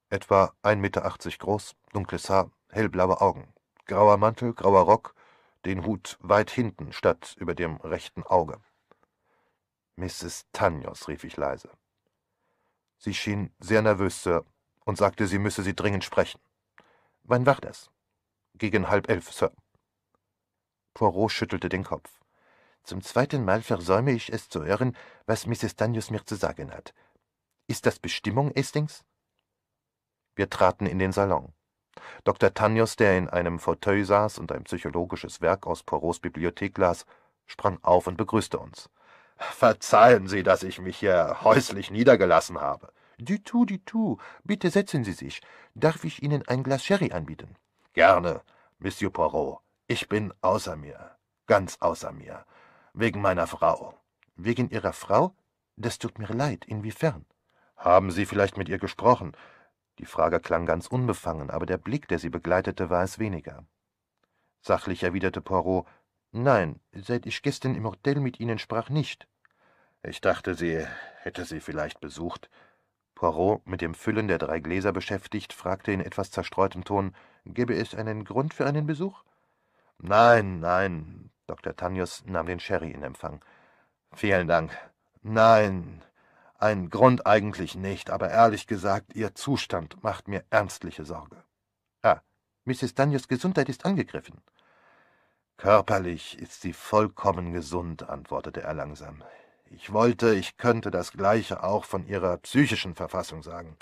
S1: Etwa 1,80 Meter groß, dunkles Haar, hellblaue Augen, grauer Mantel, grauer Rock, den Hut weit hinten statt über dem rechten Auge. Mrs. Tanyos, rief ich leise. Sie schien sehr nervös, Sir, und sagte, sie müsse Sie dringend sprechen. Wann war das? Gegen halb elf, Sir. Poirot schüttelte den Kopf. Zum zweiten Mal versäume ich es zu hören, was Mrs. Tanyos mir zu sagen hat. Ist das Bestimmung, Hastings? Wir traten in den Salon. Dr. Tanyos, der in einem Fauteuil saß und ein psychologisches Werk aus Poirots Bibliothek las, sprang auf und begrüßte uns. Verzeihen Sie, dass ich mich hier häuslich niedergelassen habe. Du tout, du tout. Bitte setzen Sie sich. Darf ich Ihnen ein Glas Sherry anbieten? Gerne, Monsieur Poirot. Ich bin außer mir. Ganz außer mir. Wegen meiner Frau. Wegen Ihrer Frau? Das tut mir leid. Inwiefern?
S4: Haben Sie vielleicht mit ihr gesprochen? Die Frage klang ganz unbefangen, aber der Blick, der sie begleitete, war es weniger. Sachlich erwiderte Poirot, Nein, seit ich gestern im Hotel mit Ihnen sprach, nicht. Ich dachte, sie hätte sie vielleicht besucht. Poirot, mit dem Füllen der drei Gläser beschäftigt, fragte in etwas zerstreutem Ton, gäbe es einen Grund für einen Besuch? Nein, nein, Dr. Tanyos nahm den Sherry in Empfang. Vielen Dank. Nein, ein Grund eigentlich nicht, aber ehrlich gesagt, Ihr Zustand macht mir ernstliche Sorge.
S1: Ah, Mrs. Daniels Gesundheit ist angegriffen.
S4: Körperlich ist sie vollkommen gesund, antwortete er langsam. Ich wollte, ich könnte das Gleiche auch von ihrer psychischen Verfassung sagen.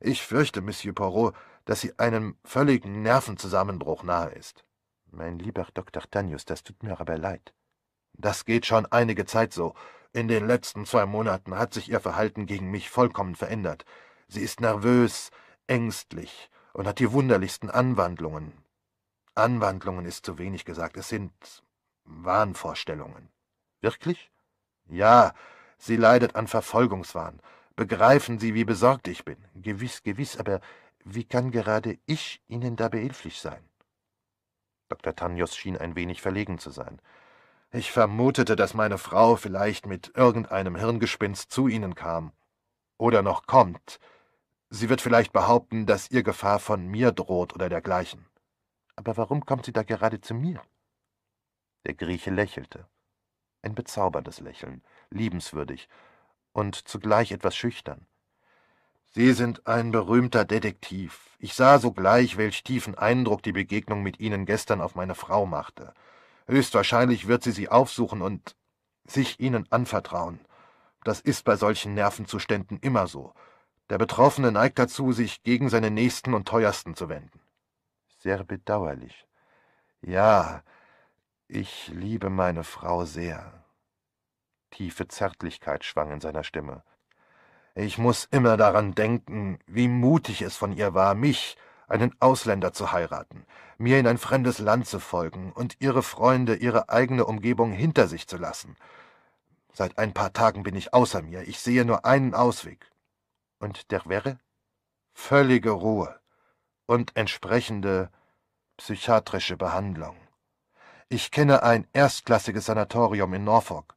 S4: Ich fürchte, Monsieur Poirot, dass sie einem völligen Nervenzusammenbruch nahe ist.
S1: Mein lieber Dr. Tanius, das tut mir aber leid.
S4: Das geht schon einige Zeit so. In den letzten zwei Monaten hat sich ihr Verhalten gegen mich vollkommen verändert. Sie ist nervös, ängstlich und hat die wunderlichsten Anwandlungen. Anwandlungen ist zu wenig gesagt, es sind Wahnvorstellungen.
S1: Wirklich?
S4: Ja, sie leidet an Verfolgungswahn. Begreifen Sie, wie besorgt ich bin.
S1: Gewiss, gewiss, aber wie kann gerade ich Ihnen da behilflich sein? Dr. Tanyos schien ein wenig verlegen zu sein.
S4: Ich vermutete, dass meine Frau vielleicht mit irgendeinem Hirngespinst zu Ihnen kam. Oder noch kommt. Sie wird vielleicht behaupten, dass ihr Gefahr von mir droht oder dergleichen.
S1: Aber warum kommt sie da gerade zu mir? Der Grieche lächelte. Ein bezauberndes Lächeln, liebenswürdig und zugleich etwas schüchtern.
S4: Sie sind ein berühmter Detektiv. Ich sah sogleich, welch tiefen Eindruck die Begegnung mit Ihnen gestern auf meine Frau machte. Höchstwahrscheinlich wird sie sie aufsuchen und sich ihnen anvertrauen. Das ist bei solchen Nervenzuständen immer so. Der Betroffene neigt dazu, sich gegen seine Nächsten und Teuersten zu wenden.
S1: Sehr bedauerlich.
S4: Ja, ich liebe meine Frau sehr.
S1: Tiefe Zärtlichkeit schwang in seiner Stimme.
S4: Ich muss immer daran denken, wie mutig es von ihr war, mich, einen Ausländer zu heiraten, mir in ein fremdes Land zu folgen und ihre Freunde, ihre eigene Umgebung hinter sich zu lassen. Seit ein paar Tagen bin ich außer mir, ich sehe nur einen Ausweg.
S1: Und der wäre?
S4: Völlige Ruhe und entsprechende psychiatrische Behandlung. Ich kenne ein erstklassiges Sanatorium in Norfolk.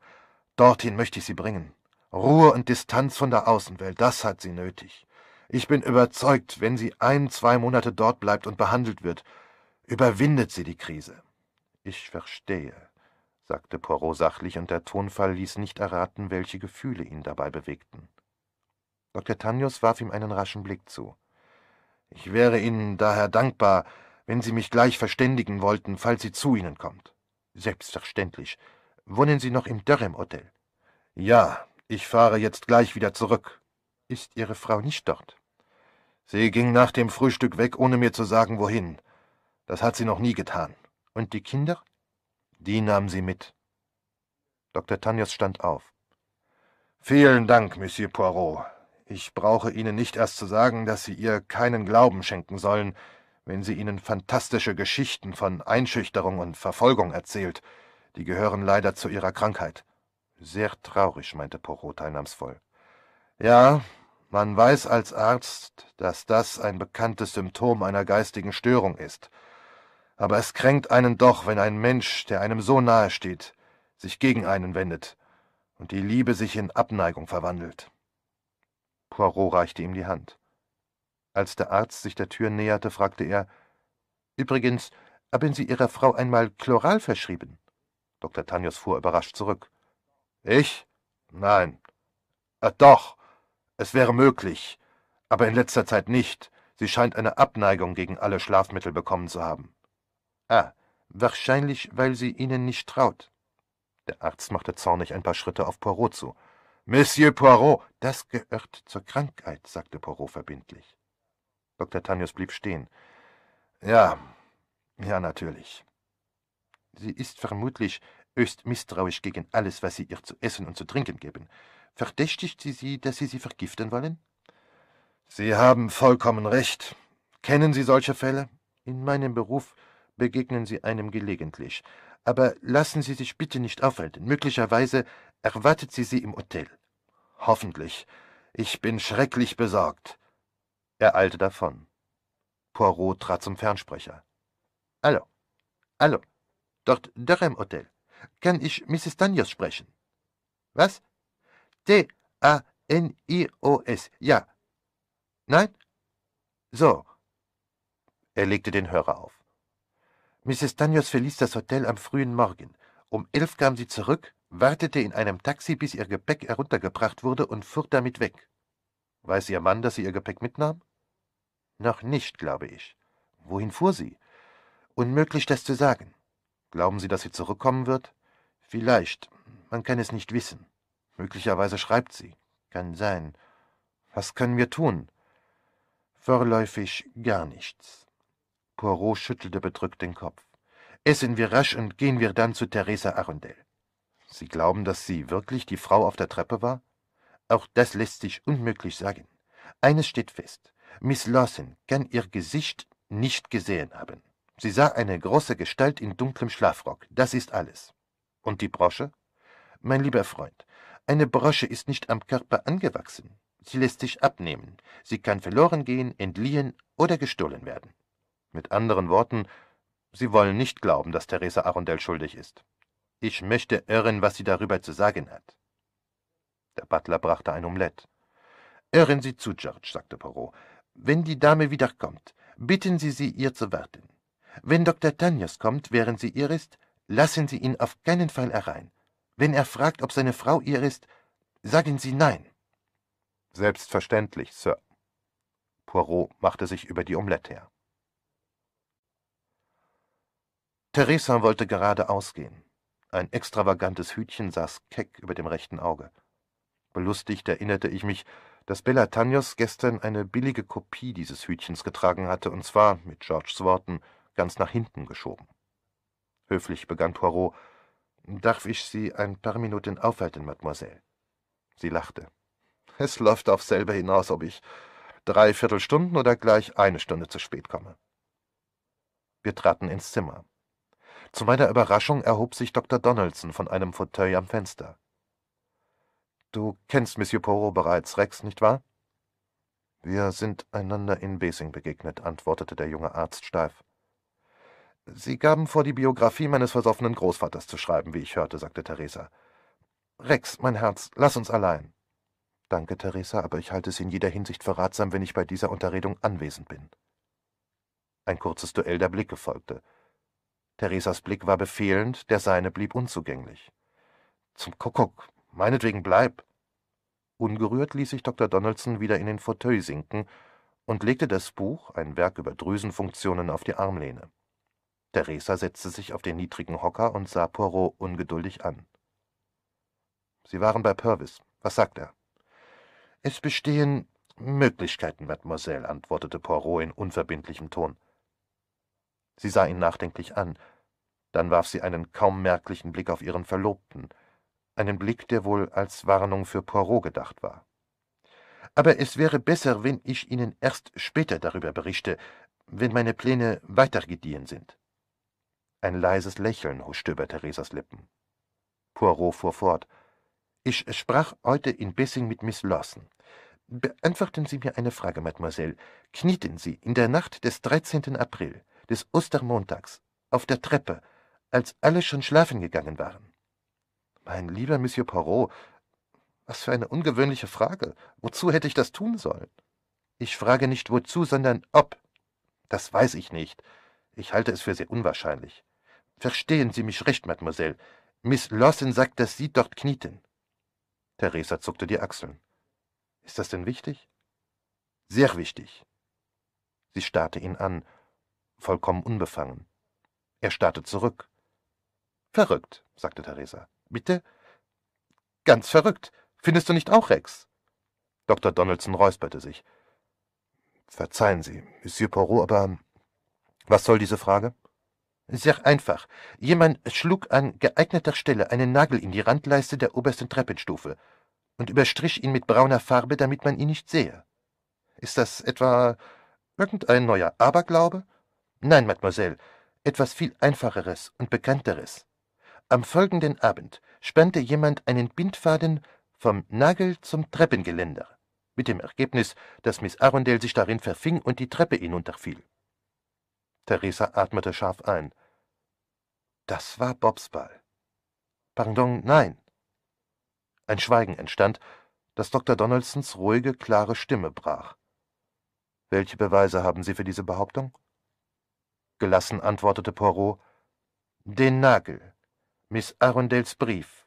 S4: Dorthin möchte ich sie bringen. Ruhe und Distanz von der Außenwelt, das hat sie nötig. Ich bin überzeugt, wenn sie ein, zwei Monate dort bleibt und behandelt wird, überwindet sie die Krise.
S1: Ich verstehe, sagte Poirot sachlich, und der Tonfall ließ nicht erraten, welche Gefühle ihn dabei bewegten. Dr. Tanyos warf ihm einen raschen Blick zu.
S4: Ich wäre Ihnen daher dankbar, wenn Sie mich gleich verständigen wollten, falls sie zu Ihnen kommt.
S1: Selbstverständlich. Wohnen Sie noch im Durham Hotel?
S4: Ja, ich fahre jetzt gleich wieder zurück.
S1: Ist Ihre Frau nicht dort?
S4: Sie ging nach dem Frühstück weg, ohne mir zu sagen, wohin. Das hat sie noch nie getan.
S1: Und die Kinder?
S4: Die nahm sie mit.
S1: Dr. Tanyos stand auf.
S4: Vielen Dank, Monsieur Poirot. Ich brauche Ihnen nicht erst zu sagen, dass Sie ihr keinen Glauben schenken sollen, wenn sie Ihnen fantastische Geschichten von Einschüchterung und Verfolgung erzählt. Die gehören leider zu ihrer Krankheit.
S1: Sehr traurig, meinte Poirot teilnahmsvoll.
S4: Ja, man weiß als Arzt, dass das ein bekanntes Symptom einer geistigen Störung ist. Aber es kränkt einen doch, wenn ein Mensch, der einem so nahe steht, sich gegen einen wendet und die Liebe sich in Abneigung verwandelt.
S1: Poirot reichte ihm die Hand. Als der Arzt sich der Tür näherte, fragte er Übrigens, haben Sie Ihrer Frau einmal Chloral verschrieben? Dr. Tanyos fuhr überrascht zurück.
S4: Ich? Nein. Äh, doch. Es wäre möglich, aber in letzter Zeit nicht. Sie scheint eine Abneigung gegen alle Schlafmittel bekommen zu haben.
S1: Ah, wahrscheinlich, weil sie ihnen nicht traut. Der Arzt machte zornig ein paar Schritte auf Poirot zu.
S4: Monsieur Poirot,
S1: das gehört zur Krankheit, sagte Poirot verbindlich. Dr. Tanius blieb stehen.
S4: Ja, ja, natürlich.
S1: Sie ist vermutlich höchst misstrauisch gegen alles, was Sie ihr zu essen und zu trinken geben. Verdächtigt sie Sie, dass Sie sie vergiften wollen?
S4: Sie haben vollkommen recht. Kennen Sie solche Fälle?
S1: In meinem Beruf begegnen Sie einem gelegentlich. Aber lassen Sie sich bitte nicht aufhalten. Möglicherweise erwartet sie Sie im Hotel.
S4: Hoffentlich. Ich bin schrecklich besorgt.
S1: Er eilte davon. Poirot trat zum Fernsprecher.
S3: Hallo, hallo, dort Durham Hotel. Kann ich Mrs. Daniels sprechen? Was? T-A-N-I-O-S, ja. Nein? So.
S1: Er legte den Hörer auf.
S3: Mrs. Daniels verließ das Hotel am frühen Morgen. Um elf kam sie zurück, wartete in einem Taxi, bis ihr Gepäck heruntergebracht wurde und fuhr damit weg.
S1: Weiß Ihr Mann, dass sie ihr Gepäck mitnahm?
S3: Noch nicht, glaube ich. Wohin fuhr sie? Unmöglich, das zu sagen.
S1: Glauben Sie, dass sie zurückkommen wird?
S3: Vielleicht. Man kann es nicht wissen.
S1: Möglicherweise schreibt sie.
S3: Kann sein.
S1: Was können wir tun?
S3: Vorläufig gar nichts.
S1: Poirot schüttelte bedrückt den Kopf.
S3: Essen wir rasch und gehen wir dann zu Theresa Arundel.
S1: Sie glauben, dass sie wirklich die Frau auf der Treppe war?
S3: Auch das lässt sich unmöglich sagen. Eines steht fest. Miss Lawson kann ihr Gesicht nicht gesehen haben. Sie sah eine große Gestalt in dunklem Schlafrock. Das ist alles.
S1: Und die Brosche?
S3: Mein lieber Freund, eine Brosche ist nicht am Körper angewachsen. Sie lässt sich abnehmen. Sie kann verloren gehen, entliehen oder gestohlen werden.
S1: Mit anderen Worten, Sie wollen nicht glauben, dass Theresa Arundel schuldig ist.
S3: Ich möchte irren, was sie darüber zu sagen hat.
S1: Der Butler brachte ein Omelett.
S3: Hören Sie zu, George, sagte Poirot. Wenn die Dame wiederkommt, bitten Sie sie, ihr zu warten. Wenn Dr. Tanyos kommt, während sie ihr ist, lassen Sie ihn auf keinen Fall herein. Wenn er fragt, ob seine Frau ihr ist, sagen Sie nein.
S1: Selbstverständlich, Sir. Poirot machte sich über die Omelette her. Theresa wollte gerade ausgehen. Ein extravagantes Hütchen saß keck über dem rechten Auge. Belustigt erinnerte ich mich, dass Bella Tanyos gestern eine billige Kopie dieses Hütchens getragen hatte, und zwar, mit Georges Worten, ganz nach hinten geschoben. Höflich begann Poirot, »Darf ich Sie ein paar Minuten aufhalten, Mademoiselle?« Sie lachte. »Es läuft auf selber hinaus, ob ich drei Viertelstunden oder gleich eine Stunde zu spät komme.« Wir traten ins Zimmer. Zu meiner Überraschung erhob sich Dr. Donaldson von einem Fauteuil am Fenster. »Du kennst Monsieur Poirot bereits, Rex, nicht wahr?« »Wir sind einander in Basing begegnet«, antwortete der junge Arzt steif. »Sie gaben vor, die Biografie meines versoffenen Großvaters zu schreiben, wie ich hörte«, sagte Theresa. »Rex, mein Herz, lass uns allein.« »Danke, Theresa, aber ich halte es in jeder Hinsicht für ratsam, wenn ich bei dieser Unterredung anwesend bin.« Ein kurzes Duell der Blicke folgte. Theresas Blick war befehlend, der seine blieb unzugänglich. »Zum Kuckuck, meinetwegen bleib!« Ungerührt ließ sich Dr. Donaldson wieder in den Fauteuil sinken und legte das Buch, ein Werk über Drüsenfunktionen, auf die Armlehne. Theresa setzte sich auf den niedrigen Hocker und sah Poirot ungeduldig an. »Sie waren bei Purvis. Was sagt er?« »Es bestehen Möglichkeiten, Mademoiselle«, antwortete Poirot in unverbindlichem Ton. Sie sah ihn nachdenklich an, dann warf sie einen kaum merklichen Blick auf ihren Verlobten, einen Blick, der wohl als Warnung für Poirot gedacht war.
S3: Aber es wäre besser, wenn ich Ihnen erst später darüber berichte, wenn meine Pläne weitergediehen sind.
S1: Ein leises Lächeln huschte über Theresas Lippen. Poirot fuhr fort.
S3: Ich sprach heute in Bessing mit Miss Lawson. Beantworten Sie mir eine Frage, Mademoiselle. Knieten Sie in der Nacht des 13. April, des Ostermontags, auf der Treppe, als alle schon schlafen gegangen waren?
S1: Mein lieber Monsieur Poirot, was für eine ungewöhnliche Frage. Wozu hätte ich das tun sollen?
S3: Ich frage nicht wozu, sondern ob.
S1: Das weiß ich nicht. Ich halte es für sehr unwahrscheinlich.
S3: Verstehen Sie mich recht, Mademoiselle. Miss Lawson sagt, dass Sie dort knieten.
S1: Theresa zuckte die Achseln. Ist das denn wichtig?
S3: Sehr wichtig.
S1: Sie starrte ihn an, vollkommen unbefangen. Er starrte zurück.
S3: Verrückt, sagte Theresa. Bitte? Ganz verrückt. Findest du nicht auch, Rex?
S1: Dr. Donaldson räusperte sich. Verzeihen Sie, Monsieur Poirot, aber was soll diese Frage?
S3: Sehr einfach. Jemand schlug an geeigneter Stelle einen Nagel in die Randleiste der obersten Treppenstufe und überstrich ihn mit brauner Farbe, damit man ihn nicht sehe.
S1: Ist das etwa irgendein neuer Aberglaube?
S3: Nein, Mademoiselle, etwas viel Einfacheres und Bekannteres. Am folgenden Abend spannte jemand einen Bindfaden vom Nagel zum Treppengeländer.
S1: mit dem Ergebnis, dass Miss Arundel sich darin verfing und die Treppe hinunterfiel. Theresa atmete scharf ein. Das war Bobs Ball. Pardon, nein. Ein Schweigen entstand, das Dr. Donaldsons ruhige, klare Stimme brach. Welche Beweise haben Sie für diese Behauptung? Gelassen antwortete Poirot, den Nagel, Miss Arundels Brief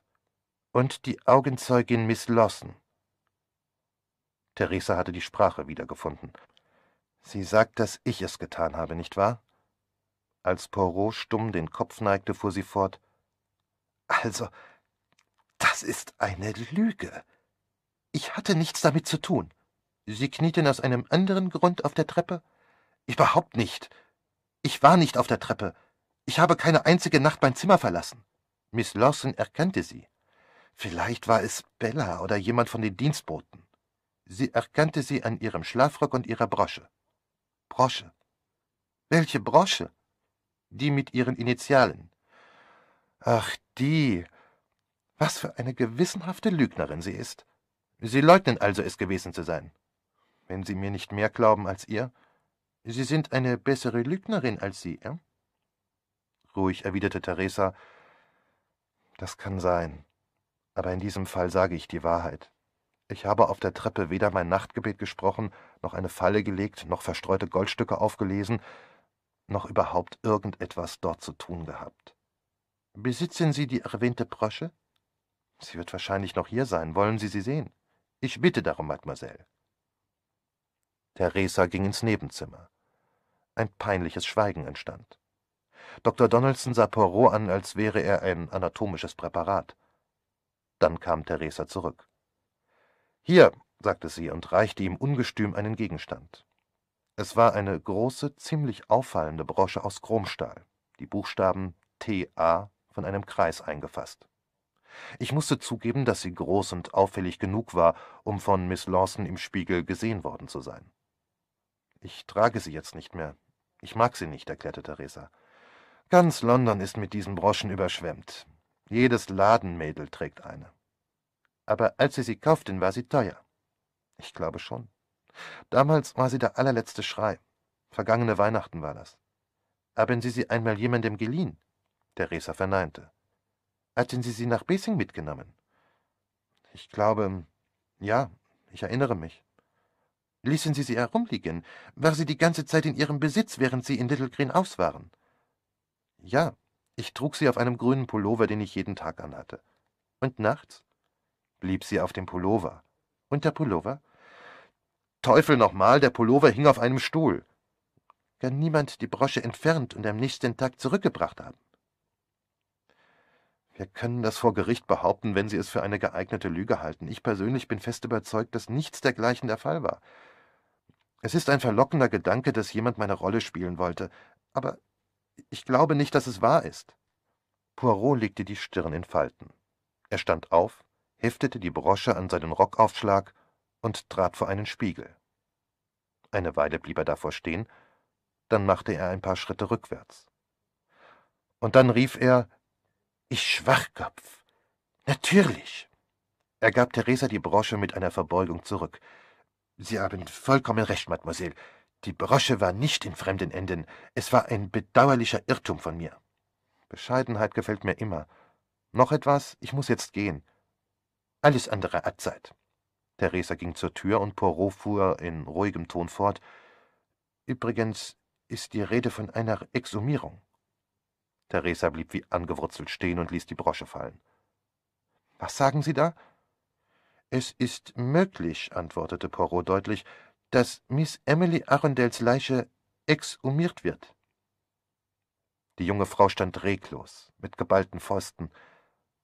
S1: und die Augenzeugin Miss Lawson. Theresa hatte die Sprache wiedergefunden. Sie sagt, dass ich es getan habe, nicht wahr? Als Poirot stumm den Kopf neigte, fuhr sie fort.
S3: Also, das ist eine Lüge. Ich hatte nichts damit zu tun.
S1: Sie knieten aus einem anderen Grund auf der Treppe?
S3: Überhaupt nicht. Ich war nicht auf der Treppe. Ich habe keine einzige Nacht mein Zimmer verlassen.
S1: Miss Lawson erkannte Sie.
S3: Vielleicht war es Bella oder jemand von den Dienstboten.
S1: Sie erkannte sie an ihrem Schlafrock und ihrer Brosche.
S3: Brosche? Welche Brosche?
S1: Die mit ihren Initialen.
S3: Ach, die. Was für eine gewissenhafte Lügnerin sie ist.
S1: Sie leugnen also, es gewesen zu sein. Wenn Sie mir nicht mehr glauben als ihr, Sie sind eine bessere Lügnerin als Sie, ja? Ruhig erwiderte Theresa, das kann sein, aber in diesem Fall sage ich die Wahrheit. Ich habe auf der Treppe weder mein Nachtgebet gesprochen, noch eine Falle gelegt, noch verstreute Goldstücke aufgelesen, noch überhaupt irgendetwas dort zu tun gehabt. Besitzen Sie die erwähnte Brosche? Sie wird wahrscheinlich noch hier sein. Wollen Sie sie sehen? Ich bitte darum, Mademoiselle. Theresa ging ins Nebenzimmer. Ein peinliches Schweigen entstand. Dr. Donaldson sah Poirot an, als wäre er ein anatomisches Präparat. Dann kam Theresa zurück. Hier, sagte sie und reichte ihm ungestüm einen Gegenstand. Es war eine große, ziemlich auffallende Brosche aus Chromstahl, die Buchstaben T.A. von einem Kreis eingefasst. Ich musste zugeben, dass sie groß und auffällig genug war, um von Miss Lawson im Spiegel gesehen worden zu sein. Ich trage sie jetzt nicht mehr. Ich mag sie nicht, erklärte Theresa. Ganz London ist mit diesen Broschen überschwemmt. Jedes Ladenmädel trägt eine. Aber als sie sie kauften, war sie teuer. Ich glaube schon. Damals war sie der allerletzte Schrei. Vergangene Weihnachten war das. Haben Sie sie einmal jemandem geliehen? Theresa verneinte. Hatten Sie sie nach Besing mitgenommen? Ich glaube, ja, ich erinnere mich. Ließen Sie sie herumliegen? War sie die ganze Zeit in Ihrem Besitz, während Sie in Little Green aus waren? Ja, ich trug sie auf einem grünen Pullover, den ich jeden Tag anhatte. Und nachts? Blieb sie auf dem Pullover. Und der Pullover? Teufel nochmal, der Pullover hing auf einem Stuhl. Kann niemand die Brosche entfernt und am nächsten Tag zurückgebracht haben? Wir können das vor Gericht behaupten, wenn Sie es für eine geeignete Lüge halten. Ich persönlich bin fest überzeugt, dass nichts dergleichen der Fall war. Es ist ein verlockender Gedanke, dass jemand meine Rolle spielen wollte, aber ich glaube nicht, dass es wahr ist. Poirot legte die Stirn in Falten. Er stand auf, heftete die Brosche an seinen Rockaufschlag und trat vor einen Spiegel. Eine Weile blieb er davor stehen, dann machte er ein paar Schritte rückwärts. Und dann rief er Ich Schwachkopf. Natürlich. Er gab Theresa die Brosche mit einer Verbeugung zurück. Sie haben vollkommen recht, Mademoiselle. Die Brosche war nicht in fremden Enden. Es war ein bedauerlicher Irrtum von mir. Bescheidenheit gefällt mir immer. Noch etwas? Ich muss jetzt gehen. Alles andere hat Zeit. Theresa ging zur Tür und Poirot fuhr in ruhigem Ton fort. Übrigens ist die Rede von einer Exhumierung. Theresa blieb wie angewurzelt stehen und ließ die Brosche fallen. Was sagen Sie da? Es ist möglich, antwortete Poirot deutlich, dass Miss Emily Arundels Leiche exhumiert wird. Die junge Frau stand reglos, mit geballten Fäusten.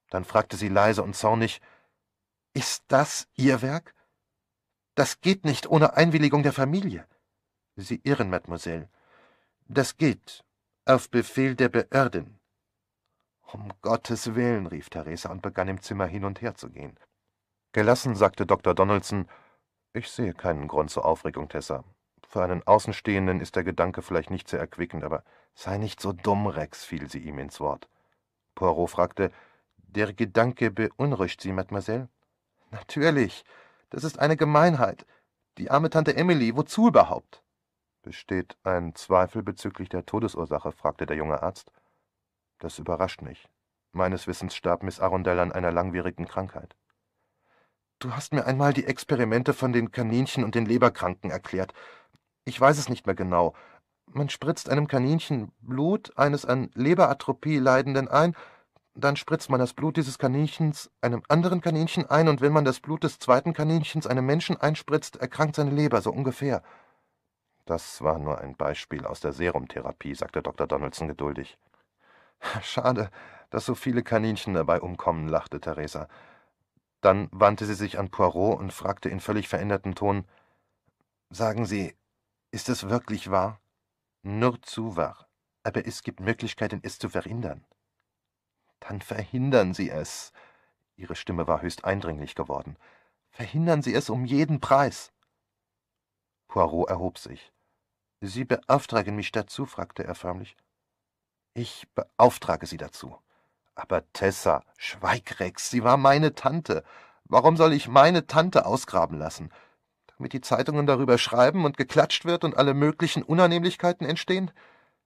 S1: Dann fragte sie leise und zornig ist das Ihr Werk? Das geht nicht ohne Einwilligung der Familie. Sie irren, Mademoiselle. Das geht. Auf Befehl der Behörden. Um Gottes Willen, rief Theresa und begann im Zimmer hin und her zu gehen. Gelassen sagte Dr. Donaldson, ich sehe keinen Grund zur Aufregung, Tessa. Für einen Außenstehenden ist der Gedanke vielleicht nicht sehr erquickend, aber sei nicht so dumm, Rex, fiel sie ihm ins Wort. Poirot fragte, der Gedanke beunruhigt Sie, Mademoiselle? Natürlich. Das ist eine Gemeinheit. Die arme Tante Emily, wozu überhaupt?
S4: Besteht ein Zweifel bezüglich der Todesursache? fragte der junge Arzt. Das überrascht mich. Meines Wissens starb Miss Arundel an einer langwierigen Krankheit.
S1: Du hast mir einmal die Experimente von den Kaninchen und den Leberkranken erklärt. Ich weiß es nicht mehr genau. Man spritzt einem Kaninchen Blut eines an Leberatrophie Leidenden ein, dann spritzt man das Blut dieses Kaninchens einem anderen Kaninchen ein, und wenn man das Blut des zweiten Kaninchens einem Menschen einspritzt, erkrankt seine Leber, so ungefähr.
S4: Das war nur ein Beispiel aus der Serumtherapie, sagte Dr. Donaldson geduldig.
S1: Schade, dass so viele Kaninchen dabei umkommen, lachte Theresa. Dann wandte sie sich an Poirot und fragte in völlig verändertem Ton Sagen Sie, ist es wirklich wahr? Nur zu wahr. Aber es gibt Möglichkeiten, es zu verhindern. Dann verhindern Sie es. Ihre Stimme war höchst eindringlich geworden. Verhindern Sie es um jeden Preis. Poirot erhob sich. Sie beauftragen mich dazu? fragte er förmlich. Ich beauftrage Sie dazu. Aber Tessa, schweig, Rex, sie war meine Tante. Warum soll ich meine Tante ausgraben lassen? Damit die Zeitungen darüber schreiben und geklatscht wird und alle möglichen Unannehmlichkeiten entstehen?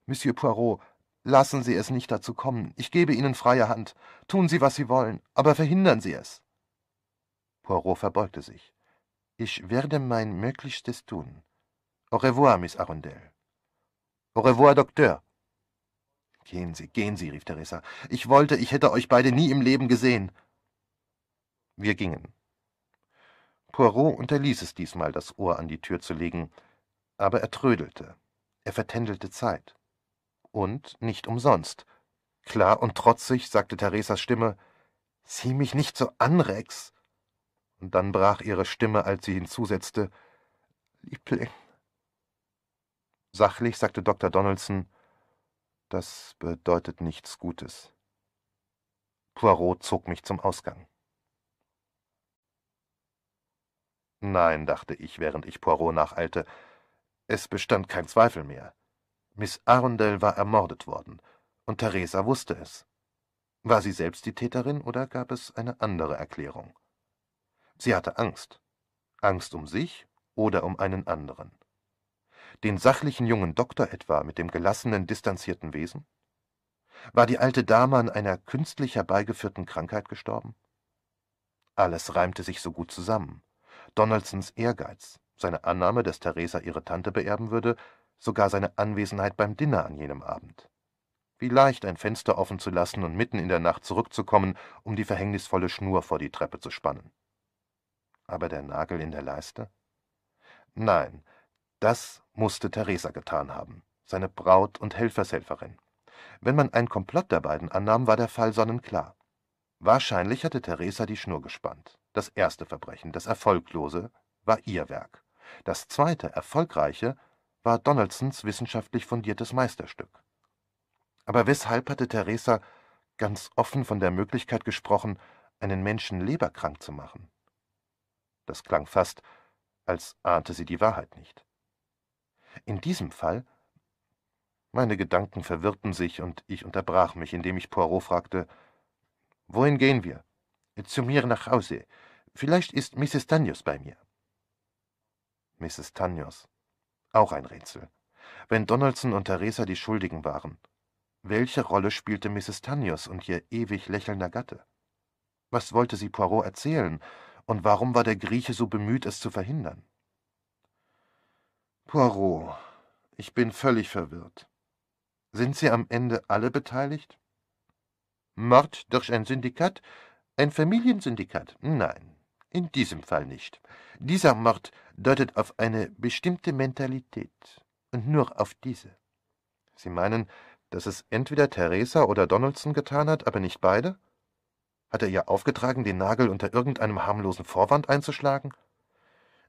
S1: Monsieur Poirot, lassen Sie es nicht dazu kommen. Ich gebe Ihnen freie Hand. Tun Sie, was Sie wollen, aber verhindern Sie es. Poirot verbeugte sich. Ich werde mein Möglichstes tun. Au revoir, Miss Arundel. Au revoir, Doktor. Gehen Sie, gehen Sie, rief Theresa. Ich wollte, ich hätte euch beide nie im Leben gesehen. Wir gingen. Poirot unterließ es diesmal, das Ohr an die Tür zu legen, aber er trödelte, er vertändelte Zeit. Und nicht umsonst. Klar und trotzig sagte Theresas Stimme, Sieh mich nicht so an, Rex. Und dann brach ihre Stimme, als sie hinzusetzte, Liebling. Sachlich sagte Dr. Donaldson, das bedeutet nichts Gutes. Poirot zog mich zum Ausgang. Nein, dachte ich, während ich Poirot nacheilte, es bestand kein Zweifel mehr. Miss Arundel war ermordet worden, und Theresa wusste es. War sie selbst die Täterin oder gab es eine andere Erklärung? Sie hatte Angst. Angst um sich oder um einen anderen den sachlichen jungen Doktor etwa mit dem gelassenen, distanzierten Wesen? War die alte Dame an einer künstlich herbeigeführten Krankheit gestorben? Alles reimte sich so gut zusammen. Donaldsons Ehrgeiz, seine Annahme, dass Theresa ihre Tante beerben würde, sogar seine Anwesenheit beim Dinner an jenem Abend. Wie leicht ein Fenster offen zu lassen und mitten in der Nacht zurückzukommen, um die verhängnisvolle Schnur vor die Treppe zu spannen. Aber der Nagel in der Leiste? Nein, das musste Theresa getan haben, seine Braut und Helfershelferin. Wenn man ein Komplott der beiden annahm, war der Fall sonnenklar. Wahrscheinlich hatte Theresa die Schnur gespannt. Das erste Verbrechen, das erfolglose, war ihr Werk. Das zweite, erfolgreiche, war Donaldsons wissenschaftlich fundiertes Meisterstück. Aber weshalb hatte Theresa ganz offen von der Möglichkeit gesprochen, einen Menschen leberkrank zu machen? Das klang fast, als ahnte sie die Wahrheit nicht. In diesem Fall meine Gedanken verwirrten sich, und ich unterbrach mich, indem ich Poirot fragte Wohin gehen wir? Zu mir nach Hause. Vielleicht ist Mrs. Tanyos bei mir. Mrs. Tanyos. Auch ein Rätsel. Wenn Donaldson und Theresa die Schuldigen waren, welche Rolle spielte Mrs. Tanyos und ihr ewig lächelnder Gatte? Was wollte sie Poirot erzählen, und warum war der Grieche so bemüht, es zu verhindern? Poirot, ich bin völlig verwirrt. Sind Sie am Ende alle beteiligt? Mord durch ein Syndikat? Ein Familiensyndikat? Nein, in diesem Fall nicht. Dieser Mord deutet auf eine bestimmte Mentalität. Und nur auf diese. Sie meinen, dass es entweder Theresa oder Donaldson getan hat, aber nicht beide? Hat er ihr aufgetragen, den Nagel unter irgendeinem harmlosen Vorwand einzuschlagen?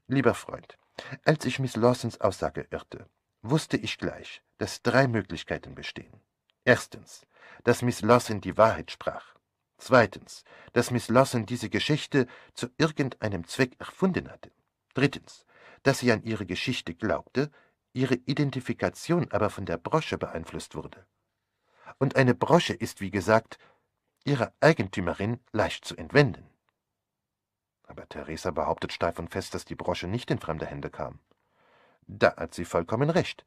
S1: Lieber Freund, als ich Miss Lawsons Aussage irrte, wusste ich gleich, dass drei Möglichkeiten bestehen. Erstens, dass Miss Lawson die Wahrheit sprach. Zweitens, dass Miss Lawson diese Geschichte zu irgendeinem Zweck erfunden hatte. Drittens, dass sie an ihre Geschichte glaubte, ihre Identifikation aber von der Brosche beeinflusst wurde. Und eine Brosche ist, wie gesagt, ihrer Eigentümerin leicht zu entwenden. Aber Theresa behauptet steif und fest, dass die Brosche nicht in fremde Hände kam. Da hat sie vollkommen recht.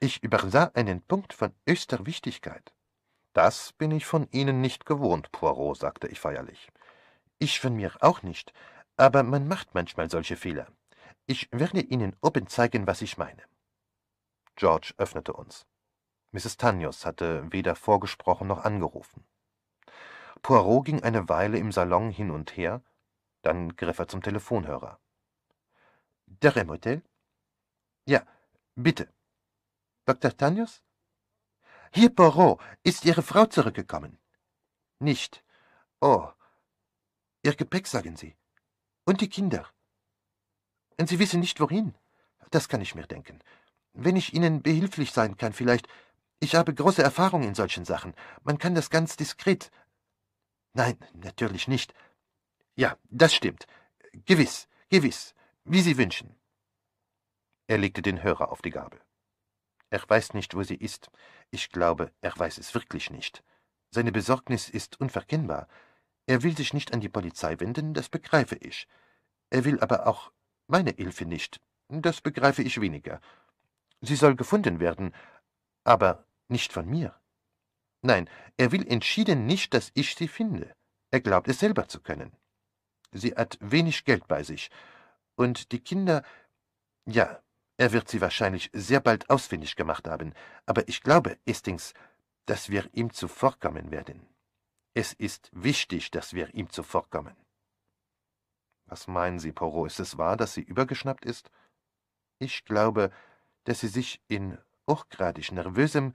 S1: Ich übersah einen Punkt von höchster Wichtigkeit. Das bin ich von Ihnen nicht gewohnt, Poirot, sagte ich feierlich. Ich von mir auch nicht, aber man macht manchmal solche Fehler. Ich werde Ihnen oben zeigen, was ich meine. George öffnete uns. Mrs. Tanyos hatte weder vorgesprochen noch angerufen. Poirot ging eine Weile im Salon hin und her, dann griff er zum Telefonhörer. Der Hotel? Ja, bitte. Dr. Tanyos? Hier, Poirot, ist Ihre Frau zurückgekommen? Nicht. Oh. Ihr Gepäck, sagen Sie. Und die Kinder. Und Sie wissen nicht, wohin? Das kann ich mir denken. Wenn ich Ihnen behilflich sein kann, vielleicht. Ich habe große Erfahrung in solchen Sachen. Man kann das ganz diskret. Nein, natürlich nicht. Ja, das stimmt. Gewiss, gewiss, wie Sie wünschen. Er legte den Hörer auf die Gabel. Er weiß nicht, wo sie ist. Ich glaube, er weiß es wirklich nicht. Seine Besorgnis ist unverkennbar. Er will sich nicht an die Polizei wenden, das begreife ich. Er will aber auch meine Hilfe nicht, das begreife ich weniger. Sie soll gefunden werden, aber nicht von mir. Nein, er will entschieden nicht, dass ich sie finde. Er glaubt es selber zu können. Sie hat wenig Geld bei sich. Und die Kinder. Ja, er wird sie wahrscheinlich sehr bald ausfindig gemacht haben, aber ich glaube, Estings, dass wir ihm zuvorkommen werden. Es ist wichtig, dass wir ihm zuvorkommen. Was meinen Sie, Porot, ist es wahr, dass sie übergeschnappt ist? Ich glaube, dass sie sich in hochgradig nervösem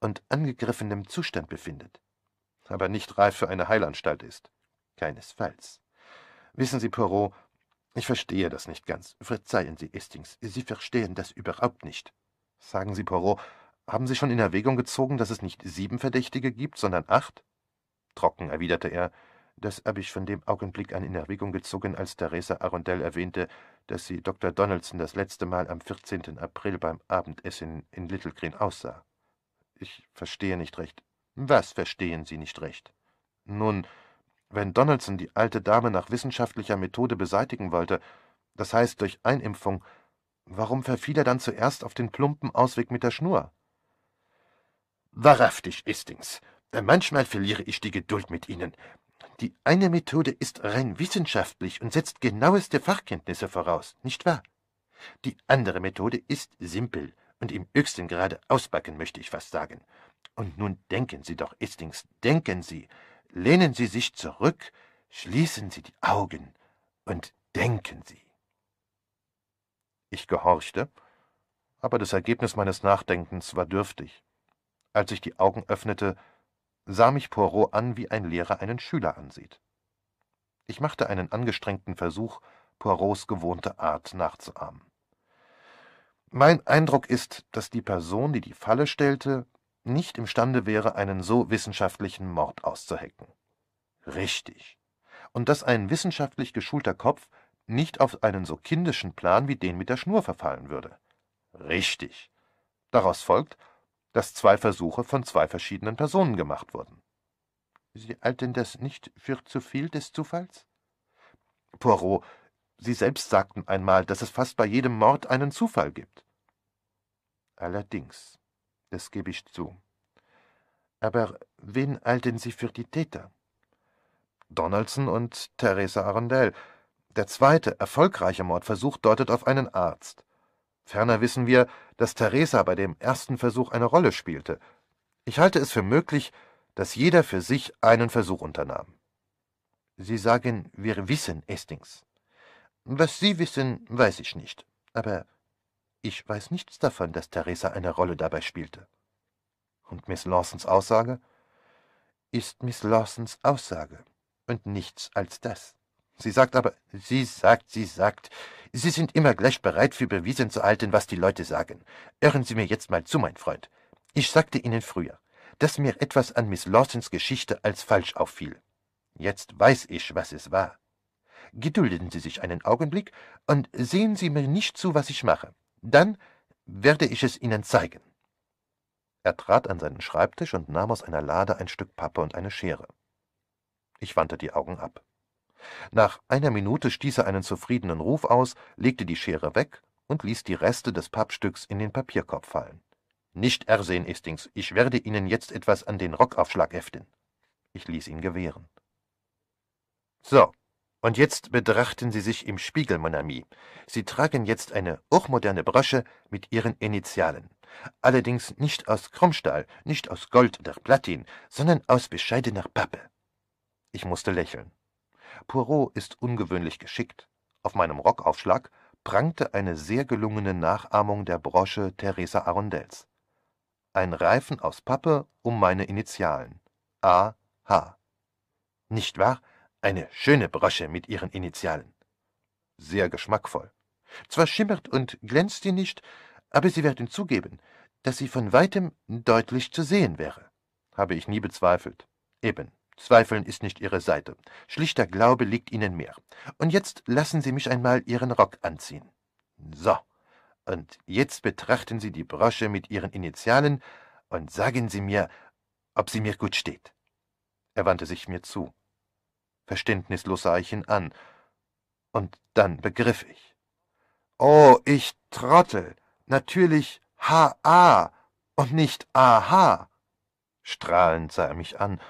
S1: und angegriffenem Zustand befindet, aber nicht reif für eine Heilanstalt ist. Keinesfalls. Wissen Sie, Porot, ich verstehe das nicht ganz. Verzeihen Sie, Estings, Sie verstehen das überhaupt nicht. Sagen Sie, Porot, haben Sie schon in Erwägung gezogen, dass es nicht sieben Verdächtige gibt, sondern acht? Trocken erwiderte er, das habe ich von dem Augenblick an in Erwägung gezogen, als Theresa Arundel erwähnte, dass sie Dr. Donaldson das letzte Mal am 14. April beim Abendessen in Little Green aussah. Ich verstehe nicht recht. Was verstehen Sie nicht recht? Nun, wenn Donaldson die alte Dame nach wissenschaftlicher Methode beseitigen wollte, das heißt durch Einimpfung, warum verfiel er dann zuerst auf den plumpen Ausweg mit der Schnur? Wahrhaftig, Istings. Manchmal verliere ich die Geduld mit Ihnen. Die eine Methode ist rein wissenschaftlich und setzt genaueste Fachkenntnisse voraus, nicht wahr? Die andere Methode ist simpel und im höchsten Grade ausbacken, möchte ich fast sagen. Und nun denken Sie doch, Istings, denken Sie, lehnen Sie sich zurück, schließen Sie die Augen und denken Sie. Ich gehorchte, aber das Ergebnis meines Nachdenkens war dürftig. Als ich die Augen öffnete, sah mich Poirot an, wie ein Lehrer einen Schüler ansieht. Ich machte einen angestrengten Versuch, Poirots gewohnte Art nachzuahmen. Mein Eindruck ist, dass die Person, die die Falle stellte, nicht imstande wäre, einen so wissenschaftlichen Mord auszuhecken. Richtig. Und dass ein wissenschaftlich geschulter Kopf nicht auf einen so kindischen Plan wie den mit der Schnur verfallen würde. Richtig. Daraus folgt, dass zwei Versuche von zwei verschiedenen Personen gemacht wurden. Sie halten das nicht für zu viel des Zufalls? Poirot, Sie selbst sagten einmal, dass es fast bei jedem Mord einen Zufall gibt. Allerdings, das gebe ich zu. Aber wen halten Sie für die Täter? Donaldson und Theresa Arundel. Der zweite, erfolgreiche Mordversuch deutet auf einen Arzt. Ferner wissen wir, dass Theresa bei dem ersten Versuch eine Rolle spielte. Ich halte es für möglich, dass jeder für sich einen Versuch unternahm. Sie sagen, wir wissen Estings. Was Sie wissen, weiß ich nicht. Aber ich weiß nichts davon, dass Theresa eine Rolle dabei spielte. Und Miss Lawsons Aussage? Ist Miss Lawsons Aussage und nichts als das. Sie sagt aber, sie sagt, sie sagt, Sie sind immer gleich bereit, für bewiesen zu halten, was die Leute sagen. Hören Sie mir jetzt mal zu, mein Freund. Ich sagte Ihnen früher, dass mir etwas an Miss Lawsons Geschichte als falsch auffiel. Jetzt weiß ich, was es war. Gedulden Sie sich einen Augenblick und sehen Sie mir nicht zu, was ich mache. Dann werde ich es Ihnen zeigen. Er trat an seinen Schreibtisch und nahm aus einer Lade ein Stück Pappe und eine Schere. Ich wandte die Augen ab. Nach einer Minute stieß er einen zufriedenen Ruf aus, legte die Schere weg und ließ die Reste des Pappstücks in den Papierkorb fallen. Nicht ersehen, Istings, ich werde Ihnen jetzt etwas an den Rockaufschlag heften. Ich ließ ihn gewähren. So, und jetzt betrachten Sie sich im Spiegel, mon ami. Sie tragen jetzt eine hochmoderne Brosche mit Ihren Initialen. Allerdings nicht aus Krummstahl, nicht aus Gold oder Platin, sondern aus bescheidener Pappe. Ich musste lächeln. Poirot ist ungewöhnlich geschickt. Auf meinem Rockaufschlag prangte eine sehr gelungene Nachahmung der Brosche Theresa Arundels ein Reifen aus Pappe um meine Initialen. A. H. Nicht wahr? Eine schöne Brosche mit Ihren Initialen. Sehr geschmackvoll. Zwar schimmert und glänzt sie nicht, aber Sie werden zugeben, dass sie von weitem deutlich zu sehen wäre. Habe ich nie bezweifelt. Eben, Zweifeln ist nicht Ihre Seite. Schlichter Glaube liegt Ihnen mehr. Und jetzt lassen Sie mich einmal Ihren Rock anziehen. So. Und jetzt betrachten Sie die Brosche mit Ihren Initialen und sagen Sie mir, ob sie mir gut steht. Er wandte sich mir zu. Verständnislos sah ich ihn an, und dann begriff ich. Oh, ich Trottel, natürlich H.A. und nicht A.H. Strahlend sah er mich an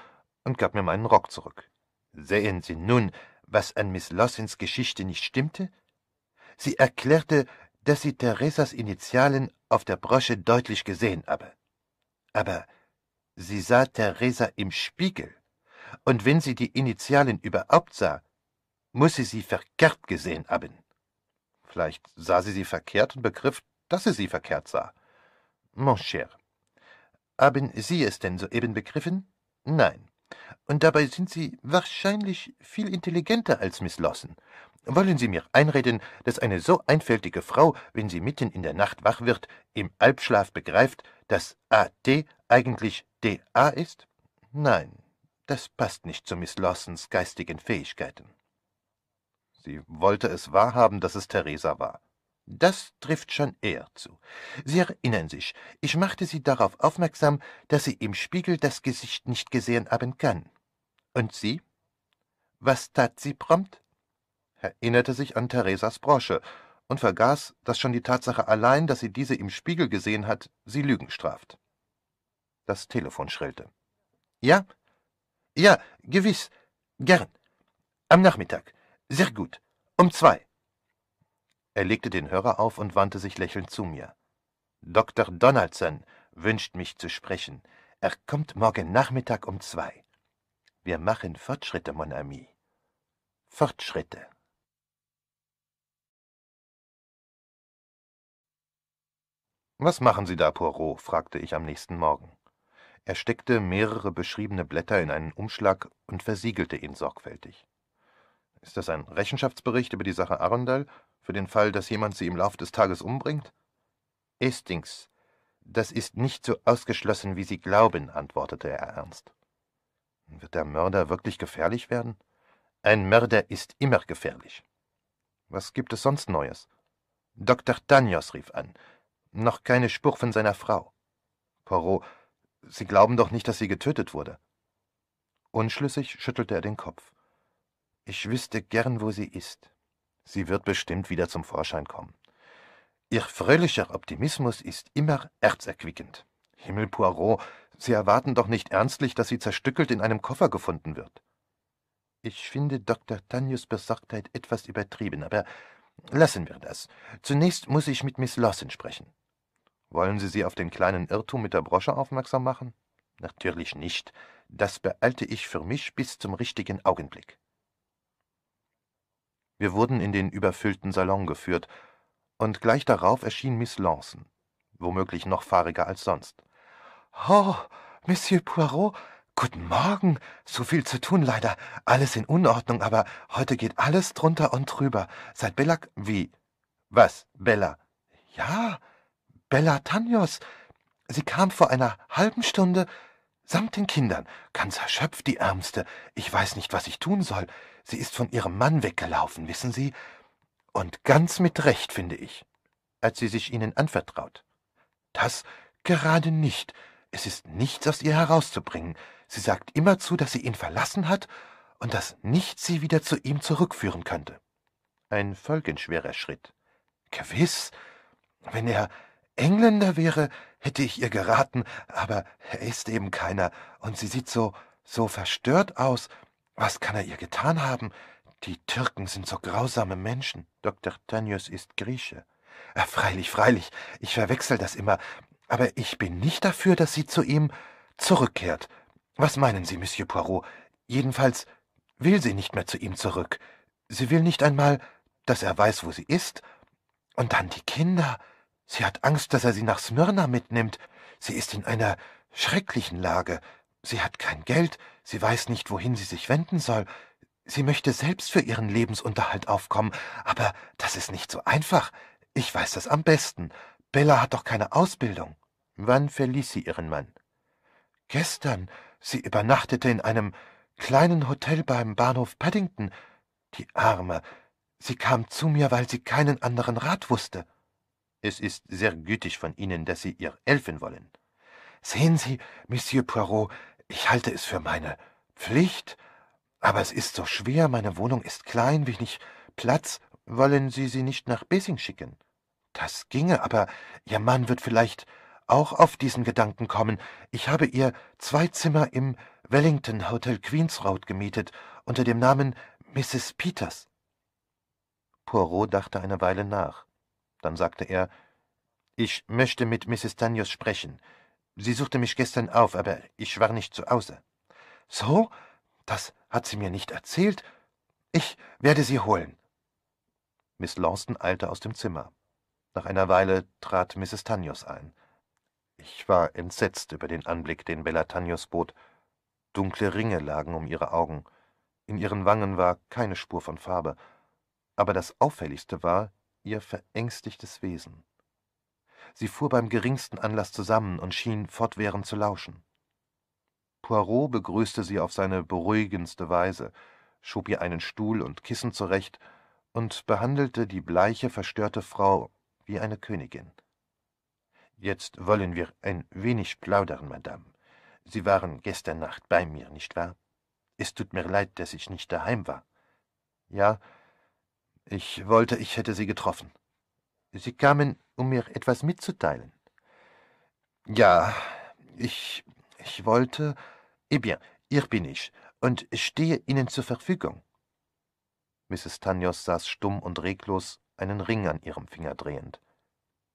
S1: und gab mir meinen Rock zurück. Sehen Sie nun, was an Miss Lossins Geschichte nicht stimmte? Sie erklärte, dass sie Theresas Initialen auf der Brosche deutlich gesehen habe. Aber sie sah Theresa im Spiegel, und wenn sie die Initialen überhaupt sah, muss sie sie verkehrt gesehen haben. Vielleicht sah sie sie verkehrt und begriff, dass sie sie verkehrt sah. Mon cher, haben Sie es denn soeben begriffen? Nein. Und dabei sind Sie wahrscheinlich viel intelligenter als Miss Lawson. Wollen Sie mir einreden, dass eine so einfältige Frau, wenn sie mitten in der Nacht wach wird, im Albschlaf begreift, dass AT eigentlich DA ist? Nein, das passt nicht zu Miss Lawsons geistigen Fähigkeiten. Sie wollte es wahrhaben, dass es Theresa war. Das trifft schon eher zu. Sie erinnern sich, ich machte Sie darauf aufmerksam, dass sie im Spiegel das Gesicht nicht gesehen haben kann. Und sie? Was tat sie prompt? Erinnerte sich an Theresas Brosche und vergaß, dass schon die Tatsache allein, dass sie diese im Spiegel gesehen hat, sie Lügen straft. Das Telefon schrillte. Ja? Ja, gewiss. Gern. Am Nachmittag. Sehr gut. Um zwei. Er legte den Hörer auf und wandte sich lächelnd zu mir. Dr. Donaldson wünscht mich zu sprechen. Er kommt morgen Nachmittag um zwei. Wir machen Fortschritte, mon ami. Fortschritte. Was machen Sie da, Poirot? fragte ich am nächsten Morgen. Er steckte mehrere beschriebene Blätter in einen Umschlag und versiegelte ihn sorgfältig. Ist das ein Rechenschaftsbericht über die Sache Arundel für den Fall, dass jemand sie im Lauf des Tages umbringt? Estings, das ist nicht so ausgeschlossen, wie Sie glauben, antwortete er ernst. Wird der Mörder wirklich gefährlich werden? Ein Mörder ist immer gefährlich. Was gibt es sonst Neues? Dr. Tanyos rief an. Noch keine Spur von seiner Frau. Poirot, Sie glauben doch nicht, dass sie getötet wurde. Unschlüssig schüttelte er den Kopf. Ich wüsste gern, wo sie ist. Sie wird bestimmt wieder zum Vorschein kommen. Ihr fröhlicher Optimismus ist immer erzerquickend. Himmel, Poirot, Sie erwarten doch nicht ernstlich, dass sie zerstückelt in einem Koffer gefunden wird. Ich finde Dr. Tanyus Besorgtheit etwas übertrieben, aber lassen wir das. Zunächst muss ich mit Miss Lawson sprechen. Wollen Sie sie auf den kleinen Irrtum mit der Brosche aufmerksam machen? Natürlich nicht. Das beeilte ich für mich bis zum richtigen Augenblick. Wir wurden in den überfüllten Salon geführt, und gleich darauf erschien Miss Lawson, womöglich noch fahriger als sonst.
S2: Oh, Monsieur Poirot, guten Morgen. So viel zu tun leider. Alles in Unordnung, aber heute geht alles drunter und drüber. Seit Bella.
S1: Wie? Was, Bella?
S2: Ja, Bella Tanyos. Sie kam vor einer halben Stunde samt den Kindern, ganz erschöpft, die Ärmste. Ich weiß nicht, was ich tun soll. Sie ist von ihrem Mann weggelaufen, wissen Sie? Und ganz mit Recht, finde ich.
S1: Hat sie sich Ihnen anvertraut?
S2: Das gerade nicht. Es ist nichts aus ihr herauszubringen. Sie sagt immerzu, dass sie ihn verlassen hat, und dass nichts sie wieder zu ihm zurückführen könnte.
S1: Ein folgenschwerer Schritt.
S2: Gewiss, wenn er Engländer wäre, hätte ich ihr geraten, aber er ist eben keiner, und sie sieht so, so verstört aus. Was kann er ihr getan haben? Die Türken sind so grausame Menschen.
S1: Dr. Tanius ist Grieche.
S2: Äh, freilich, freilich, ich verwechsel das immer, aber ich bin nicht dafür, dass sie zu ihm zurückkehrt. Was meinen Sie, Monsieur Poirot? Jedenfalls will sie nicht mehr zu ihm zurück. Sie will nicht einmal, dass er weiß, wo sie ist. Und dann die Kinder. Sie hat Angst, dass er sie nach Smyrna mitnimmt. Sie ist in einer schrecklichen Lage. Sie hat kein Geld, sie weiß nicht, wohin sie sich wenden soll. Sie möchte selbst für ihren Lebensunterhalt aufkommen, aber das ist nicht so einfach. Ich weiß das am besten. Bella hat doch keine Ausbildung.
S1: Wann verließ sie ihren Mann?
S2: Gestern. Sie übernachtete in einem kleinen Hotel beim Bahnhof Paddington. Die Arme. Sie kam zu mir, weil sie keinen anderen Rat wusste.
S1: Es ist sehr gütig von Ihnen, dass Sie ihr helfen wollen.
S2: Sehen Sie, Monsieur Poirot, ich halte es für meine Pflicht, aber es ist so schwer, meine Wohnung ist klein, wenig Platz.
S1: Wollen Sie sie nicht nach Basing schicken?
S2: Das ginge, aber Ihr Mann wird vielleicht auch auf diesen Gedanken kommen. Ich habe ihr zwei Zimmer im Wellington Hotel Queens Road gemietet, unter dem Namen Mrs. Peters.
S1: Poirot dachte eine Weile nach. Dann sagte er, ich möchte mit Mrs. Tanius sprechen. Sie suchte mich gestern auf, aber ich war nicht zu Hause.
S2: So? Das hat sie mir nicht erzählt. Ich werde sie holen.
S1: Miss Lawson eilte aus dem Zimmer. Nach einer Weile trat Mrs. Tanius ein. Ich war entsetzt über den Anblick, den Bella Tanius bot. Dunkle Ringe lagen um ihre Augen. In ihren Wangen war keine Spur von Farbe. Aber das Auffälligste war ihr verängstigtes Wesen. Sie fuhr beim geringsten Anlass zusammen und schien fortwährend zu lauschen. Poirot begrüßte sie auf seine beruhigendste Weise, schob ihr einen Stuhl und Kissen zurecht und behandelte die bleiche, verstörte Frau wie eine Königin. Jetzt wollen wir ein wenig plaudern, Madame. Sie waren gestern Nacht bei mir, nicht wahr? Es tut mir leid, dass ich nicht daheim war.
S2: Ja, ich wollte, ich hätte Sie getroffen.
S1: Sie kamen, um mir etwas mitzuteilen.
S2: Ja, ich. ich wollte.
S1: Eh bien, hier bin ich und stehe Ihnen zur Verfügung. Mrs. Tanyos saß stumm und reglos, einen Ring an ihrem Finger drehend.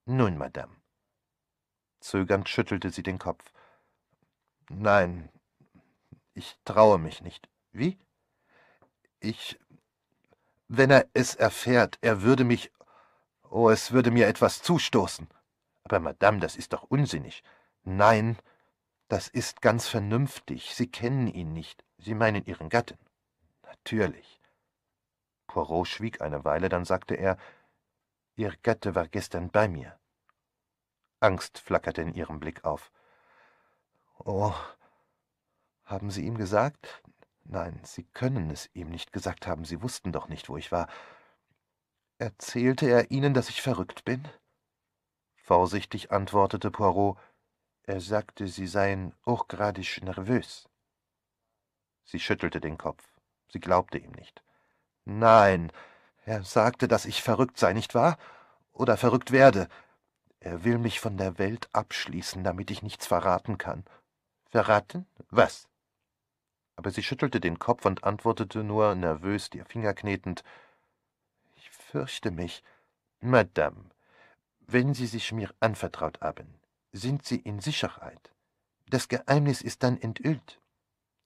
S1: Nun, Madame. Zögernd schüttelte sie den Kopf.
S2: Nein, ich traue mich nicht.
S1: Wie?
S2: Ich. Wenn er es erfährt, er würde mich. Oh, es würde mir etwas zustoßen.
S1: Aber Madame, das ist doch unsinnig.
S2: Nein, das ist ganz vernünftig. Sie kennen ihn nicht.
S1: Sie meinen Ihren Gatten.
S2: Natürlich.
S1: Poirot schwieg eine Weile, dann sagte er, Ihr Gatte war gestern bei mir. Angst flackerte in ihrem Blick auf.
S2: Oh, haben Sie ihm gesagt? Nein, Sie können es ihm nicht gesagt haben, Sie wussten doch nicht, wo ich war. Erzählte er Ihnen, dass ich verrückt bin?
S1: Vorsichtig antwortete Poirot, er sagte, Sie seien hochgradig nervös. Sie schüttelte den Kopf. Sie glaubte ihm nicht.
S2: Nein, er sagte, dass ich verrückt sei, nicht wahr? Oder verrückt werde. Er will mich von der Welt abschließen, damit ich nichts verraten kann.
S1: Verraten? Was? Aber sie schüttelte den Kopf und antwortete nur, nervös, die Finger knetend,
S2: Ich fürchte mich.
S1: Madame, wenn Sie sich mir anvertraut haben, sind Sie in Sicherheit. Das Geheimnis ist dann enthüllt.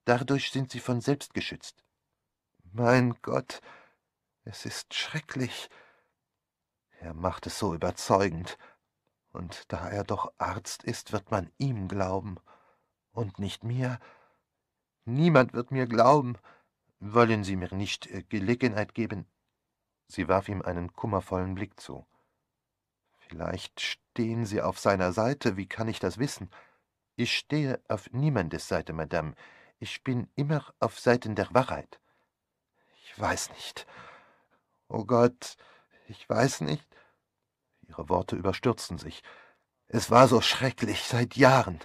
S1: Dadurch sind Sie von selbst geschützt.
S2: Mein Gott, es ist schrecklich. Er macht es so überzeugend und da er doch Arzt ist, wird man ihm glauben und nicht mir. Niemand wird mir glauben.
S1: Wollen Sie mir nicht äh, Gelegenheit geben? Sie warf ihm einen kummervollen Blick zu.
S2: Vielleicht stehen Sie auf seiner Seite, wie kann ich das wissen?
S1: Ich stehe auf niemandes Seite, Madame. Ich bin immer auf Seiten der Wahrheit.
S2: Ich weiß nicht. Oh Gott, ich weiß nicht.
S1: Ihre Worte überstürzten sich.
S2: Es war so schrecklich seit Jahren.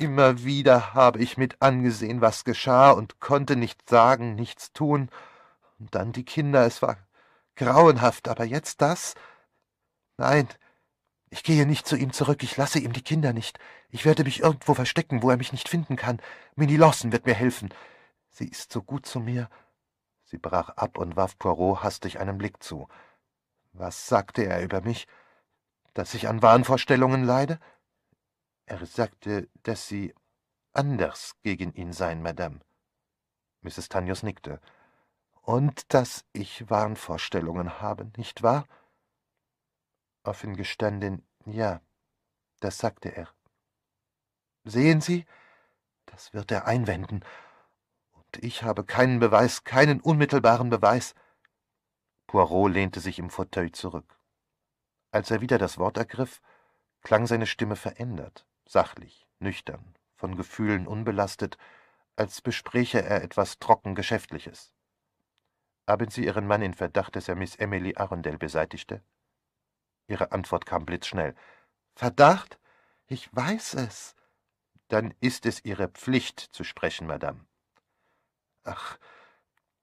S3: Immer wieder habe ich mit angesehen, was geschah, und konnte nichts sagen, nichts tun. Und dann die Kinder, es war grauenhaft, aber jetzt das? Nein, ich gehe nicht zu ihm zurück, ich lasse ihm die Kinder nicht. Ich werde mich irgendwo verstecken, wo er mich nicht finden kann. Minnie Lawson wird mir helfen. Sie ist so gut zu mir. Sie brach ab und warf Poirot hastig einen Blick zu. Was sagte er über mich? Dass ich an Wahnvorstellungen leide? Er sagte, dass Sie anders gegen ihn seien, Madame. Mrs. Tanyos nickte. Und dass ich Wahnvorstellungen habe, nicht wahr? Offen gestanden, ja, das sagte er. Sehen Sie, das wird er einwenden. Und ich habe keinen Beweis, keinen unmittelbaren Beweis. Poirot lehnte sich im Fauteuil zurück. Als er wieder das Wort ergriff, klang seine Stimme verändert, sachlich, nüchtern, von Gefühlen unbelastet, als bespräche er etwas trocken Geschäftliches. Haben Sie Ihren Mann in Verdacht, dass er Miss Emily Arundel beseitigte? Ihre Antwort kam blitzschnell. Verdacht? Ich weiß es. Dann ist es Ihre Pflicht zu sprechen, Madame. Ach,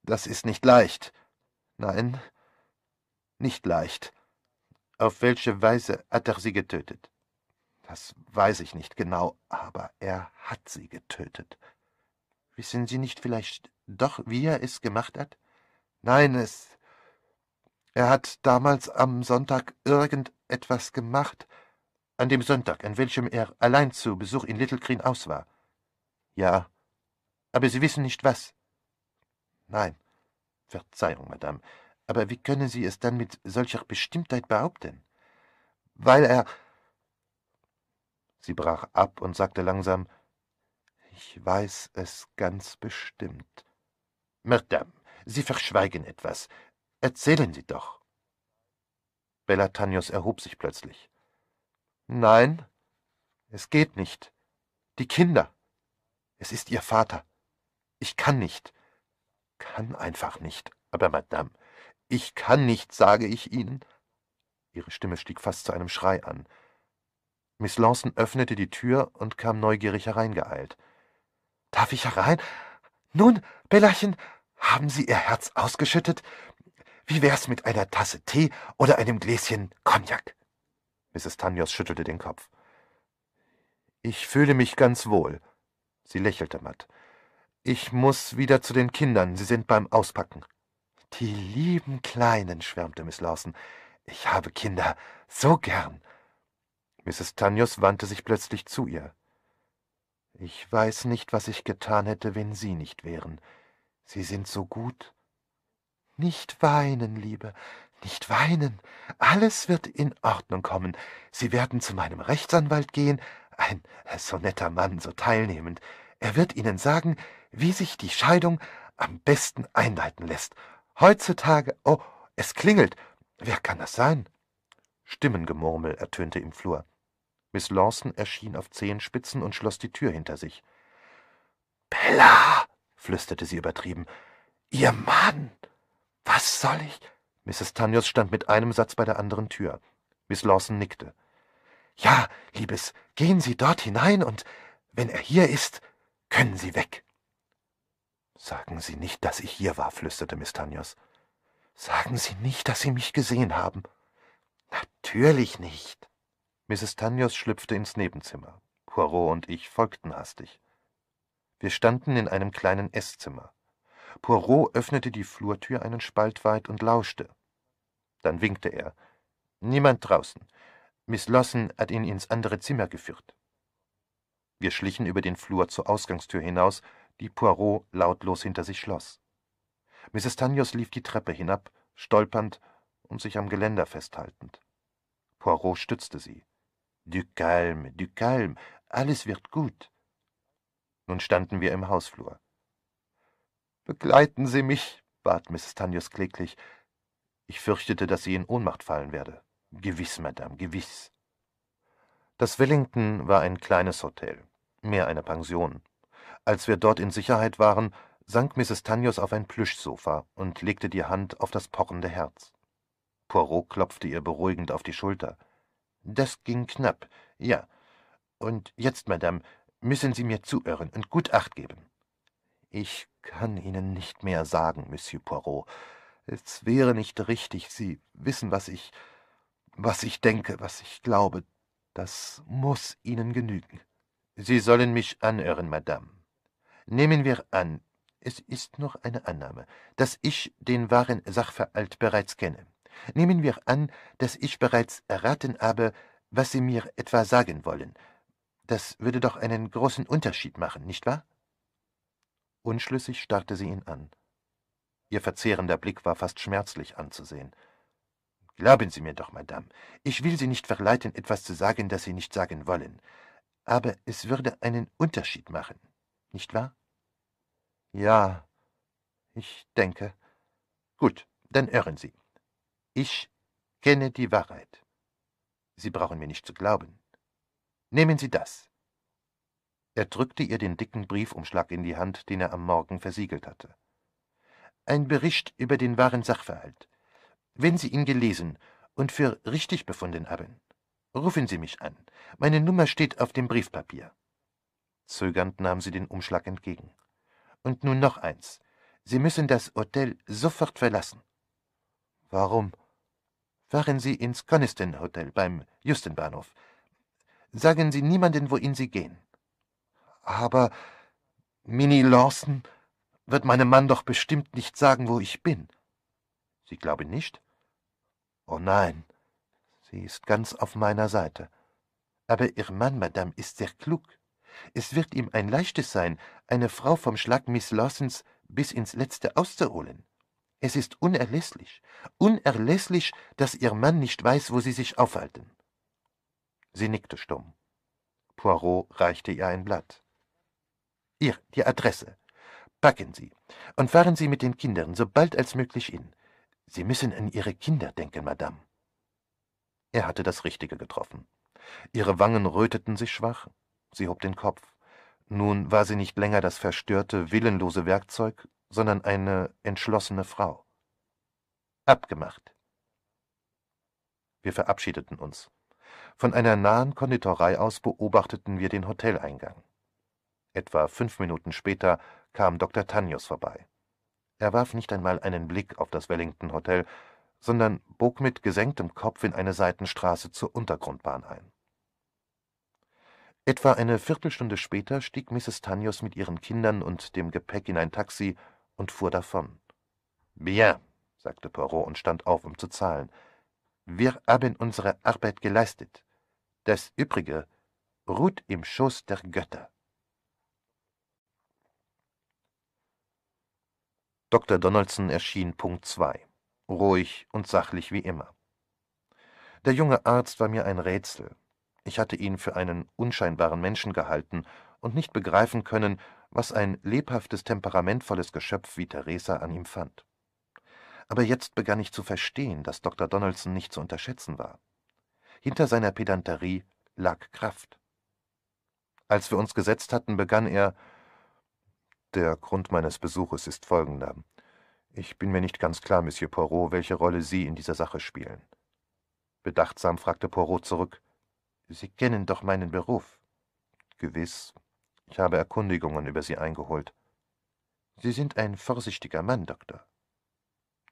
S3: das ist nicht leicht. Nein, nicht leicht. Auf welche Weise hat er sie getötet? Das weiß ich nicht genau, aber er hat sie getötet. Wissen Sie nicht vielleicht doch, wie er es gemacht hat? Nein, es er hat damals am Sonntag irgendetwas gemacht. An dem Sonntag, an welchem er allein zu Besuch in Little Green aus war. Ja, aber Sie wissen nicht was. Nein. Verzeihung, Madame, aber wie können Sie es dann mit solcher Bestimmtheit behaupten? Weil er. Sie brach ab und sagte langsam Ich weiß es ganz bestimmt. Madame, Sie verschweigen etwas. Erzählen Sie doch. Bellatanius erhob sich plötzlich. Nein, es geht nicht. Die Kinder. Es ist Ihr Vater. Ich kann nicht. Kann einfach nicht. Aber Madame, ich kann nicht, sage ich Ihnen. Ihre Stimme stieg fast zu einem Schrei an. Miss Lawson öffnete die Tür und kam neugierig hereingeeilt. Darf ich herein? Nun, Bellachen, haben Sie Ihr Herz ausgeschüttet? Wie wär's mit einer Tasse Tee oder einem Gläschen Cognac? Mrs. Tanyos schüttelte den Kopf. Ich fühle mich ganz wohl. Sie lächelte matt. Ich muss wieder zu den Kindern, sie sind beim Auspacken. Die lieben Kleinen, schwärmte Miss Lawson. Ich habe Kinder so gern. Mrs. Tanyos wandte sich plötzlich zu ihr. Ich weiß nicht, was ich getan hätte, wenn Sie nicht wären. Sie sind so gut, nicht weinen, Liebe, nicht weinen. Alles wird in Ordnung kommen. Sie werden zu meinem Rechtsanwalt gehen, ein so netter Mann, so teilnehmend. Er wird Ihnen sagen, wie sich die Scheidung am besten einleiten lässt. Heutzutage, oh, es klingelt. Wer kann das sein? Stimmengemurmel ertönte im Flur. Miss Lawson erschien auf Zehenspitzen und schloss die Tür hinter sich. Bella, flüsterte sie übertrieben, Ihr Mann. Was soll ich? Mrs. Tanyos stand mit einem Satz bei der anderen Tür. Miss Lawson nickte. Ja, Liebes, gehen Sie dort hinein und wenn er hier ist, können Sie weg. Sagen Sie nicht, dass ich hier war, flüsterte Miss Tanyos. Sagen Sie nicht, dass Sie mich gesehen haben. Natürlich nicht. Mrs. Tanyos schlüpfte ins Nebenzimmer. Poirot und ich folgten hastig. Wir standen in einem kleinen Esszimmer. Poirot öffnete die Flurtür einen Spalt weit und lauschte. Dann winkte er. Niemand draußen. Miss Lawson hat ihn ins andere Zimmer geführt. Wir schlichen über den Flur zur Ausgangstür hinaus, die Poirot lautlos hinter sich schloss. Mrs. Tanyos lief die Treppe hinab, stolpernd und sich am Geländer festhaltend. Poirot stützte sie. Du calme, du calme, alles wird gut. Nun standen wir im Hausflur. Begleiten Sie mich, bat Mrs. Tanyos kläglich. Ich fürchtete, dass sie in Ohnmacht fallen werde. Gewiss, Madame, gewiss. Das Wellington war ein kleines Hotel, mehr eine Pension. Als wir dort in Sicherheit waren, sank Mrs. Tanyos auf ein Plüschsofa und legte die Hand auf das pochende Herz. Poirot klopfte ihr beruhigend auf die Schulter. Das ging knapp, ja. Und jetzt, Madame,
S1: müssen Sie mir zuhören und gut Acht geben.
S3: Ich kann Ihnen nicht mehr sagen, Monsieur Poirot. Es wäre nicht richtig. Sie wissen, was ich, was ich denke, was ich glaube. Das muss Ihnen genügen.
S1: Sie sollen mich anhören, Madame. Nehmen wir an, es ist nur eine Annahme, dass ich den wahren Sachverhalt bereits kenne. Nehmen wir an, dass ich bereits erraten habe, was Sie mir etwa sagen wollen. Das würde doch einen großen Unterschied machen, nicht wahr? Unschlüssig starrte sie ihn an. Ihr verzehrender Blick war fast schmerzlich anzusehen. Glauben Sie mir doch, Madame, ich will Sie nicht verleiten, etwas zu sagen, das Sie nicht sagen wollen. Aber es würde einen Unterschied machen, nicht wahr?
S3: Ja, ich denke.
S1: Gut, dann hören Sie. Ich kenne die Wahrheit. Sie brauchen mir nicht zu glauben. Nehmen Sie das. Er drückte ihr den dicken Briefumschlag in die Hand, den er am Morgen versiegelt hatte. Ein Bericht über den wahren Sachverhalt. Wenn Sie ihn gelesen und für richtig befunden haben, rufen Sie mich an. Meine Nummer steht auf dem Briefpapier. Zögernd nahm sie den Umschlag entgegen. Und nun noch eins. Sie müssen das Hotel sofort verlassen.
S3: Warum?
S1: Fahren Sie ins Coniston Hotel beim Justenbahnhof. Sagen Sie niemanden, wohin Sie gehen.
S3: Aber Minnie Lawson wird meinem Mann doch bestimmt nicht sagen, wo ich bin.
S1: Sie glauben nicht?
S3: Oh nein, sie ist ganz auf meiner Seite.
S1: Aber Ihr Mann, Madame, ist sehr klug. Es wird ihm ein leichtes sein, eine Frau vom Schlag Miss Lawsons bis ins Letzte auszuholen. Es ist unerlässlich, unerlässlich, dass Ihr Mann nicht weiß, wo Sie sich aufhalten. Sie nickte stumm. Poirot reichte ihr ein Blatt. Hier, die Adresse. Packen Sie und fahren Sie mit den Kindern so bald als möglich hin. Sie müssen an Ihre Kinder denken, Madame. Er hatte das Richtige getroffen. Ihre Wangen röteten sich schwach, sie hob den Kopf. Nun war sie nicht länger das verstörte, willenlose Werkzeug, sondern eine entschlossene Frau. Abgemacht. Wir verabschiedeten uns. Von einer nahen Konditorei aus beobachteten wir den Hoteleingang. Etwa fünf Minuten später kam Dr. Tanyos vorbei. Er warf nicht einmal einen Blick auf das Wellington Hotel, sondern bog mit gesenktem Kopf in eine Seitenstraße zur Untergrundbahn ein. Etwa eine Viertelstunde später stieg Mrs. Tanyos mit ihren Kindern und dem Gepäck in ein Taxi und fuhr davon. Bien, sagte Poirot und stand auf, um zu zahlen. Wir haben unsere Arbeit geleistet. Das Übrige ruht im Schoß der Götter. Dr. Donaldson erschien Punkt zwei, ruhig und sachlich wie immer. Der junge Arzt war mir ein Rätsel. Ich hatte ihn für einen unscheinbaren Menschen gehalten und nicht begreifen können, was ein lebhaftes, temperamentvolles Geschöpf wie Theresa an ihm fand. Aber jetzt begann ich zu verstehen, dass Dr. Donaldson nicht zu unterschätzen war. Hinter seiner Pedanterie lag Kraft. Als wir uns gesetzt hatten, begann er Der Grund meines Besuches ist folgender. Ich bin mir nicht ganz klar, Monsieur Poirot, welche Rolle Sie in dieser Sache spielen. Bedachtsam fragte Poirot zurück Sie kennen doch meinen Beruf. Gewiss. Ich habe Erkundigungen über Sie eingeholt. Sie sind ein vorsichtiger Mann, Doktor.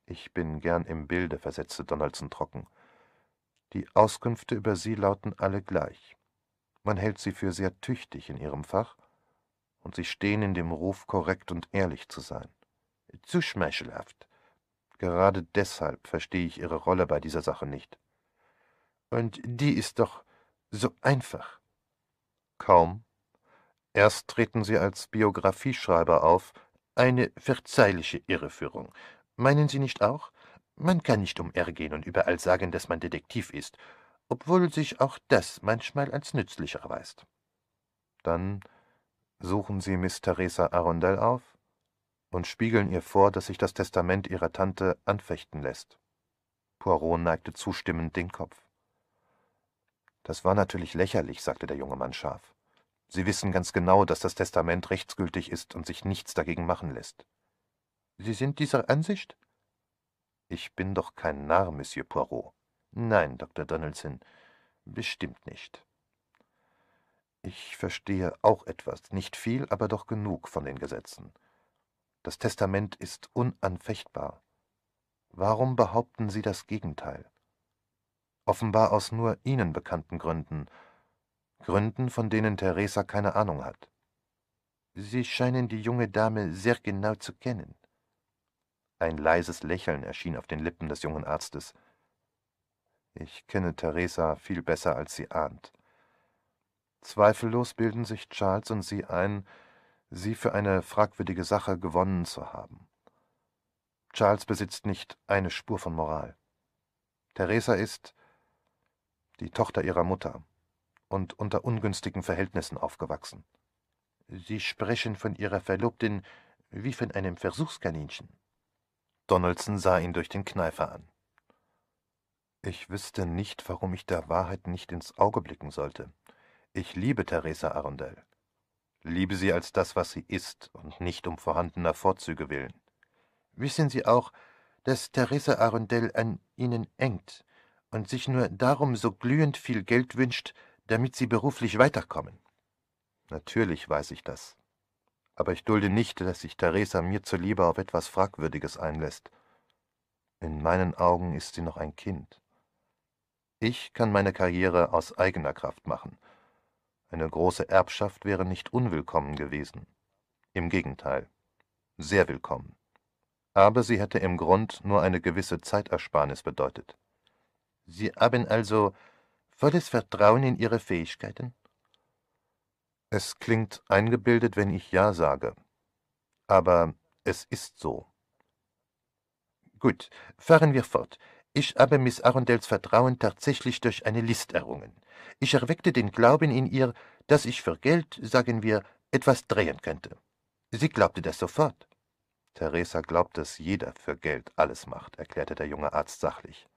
S1: Ich bin gern im Bilde, versetzte Donaldson trocken. Die Auskünfte über Sie lauten alle gleich. Man hält Sie für sehr tüchtig in Ihrem Fach, und Sie stehen in dem Ruf, korrekt und ehrlich zu sein. Zu schmeichelhaft. Gerade deshalb verstehe ich Ihre Rolle bei dieser Sache nicht. Und die ist doch so einfach. Kaum. Erst treten Sie als Biografieschreiber auf, eine verzeihliche Irreführung. Meinen Sie nicht auch? Man kann nicht umhergehen und überall sagen, dass man Detektiv ist, obwohl sich auch das manchmal als nützlicher erweist. Dann suchen Sie Miss Theresa Arundel auf und spiegeln ihr vor, dass sich das Testament ihrer Tante anfechten lässt. Poirot neigte zustimmend den Kopf. Das war natürlich lächerlich, sagte der junge Mann scharf. Sie wissen ganz genau, dass das Testament rechtsgültig ist und sich nichts dagegen machen lässt. Sie sind dieser Ansicht? Ich bin doch kein Narr, Monsieur Poirot. Nein, Dr. Donaldson, bestimmt nicht. Ich verstehe auch etwas, nicht viel, aber doch genug von den Gesetzen. Das Testament ist unanfechtbar. Warum behaupten Sie das Gegenteil? Offenbar aus nur Ihnen bekannten Gründen, Gründen, von denen Theresa keine Ahnung hat.
S3: Sie scheinen die junge Dame sehr genau zu kennen.
S1: Ein leises Lächeln erschien auf den Lippen des jungen Arztes. Ich kenne Theresa viel besser, als sie ahnt. Zweifellos bilden sich Charles und sie ein, sie für eine fragwürdige Sache gewonnen zu haben. Charles besitzt nicht eine Spur von Moral. Theresa ist die Tochter ihrer Mutter und unter ungünstigen Verhältnissen aufgewachsen.
S3: Sie sprechen von Ihrer Verlobten wie von einem Versuchskaninchen.
S1: Donaldson sah ihn durch den Kneifer an. Ich wüsste nicht, warum ich der Wahrheit nicht ins Auge blicken sollte. Ich liebe Theresa Arundel. Liebe sie als das, was sie ist, und nicht um vorhandener Vorzüge willen.
S3: Wissen Sie auch, dass Theresa Arundel an Ihnen engt und sich nur darum so glühend viel Geld wünscht, damit Sie beruflich weiterkommen?
S1: Natürlich weiß ich das. Aber ich dulde nicht, dass sich Theresa mir zuliebe auf etwas Fragwürdiges einlässt. In meinen Augen ist sie noch ein Kind. Ich kann meine Karriere aus eigener Kraft machen, eine große Erbschaft wäre nicht unwillkommen gewesen. Im Gegenteil, sehr willkommen. Aber sie hätte im Grund nur eine gewisse Zeitersparnis bedeutet.
S3: Sie haben also volles Vertrauen in Ihre Fähigkeiten?
S1: Es klingt eingebildet, wenn ich Ja sage. Aber es ist so.
S3: Gut, fahren wir fort. Ich habe Miss Arundels Vertrauen tatsächlich durch eine List errungen. Ich erweckte den Glauben in ihr, dass ich für Geld, sagen wir, etwas drehen könnte. Sie glaubte das sofort.
S1: Theresa glaubt, dass jeder für Geld alles macht, erklärte der junge Arzt sachlich.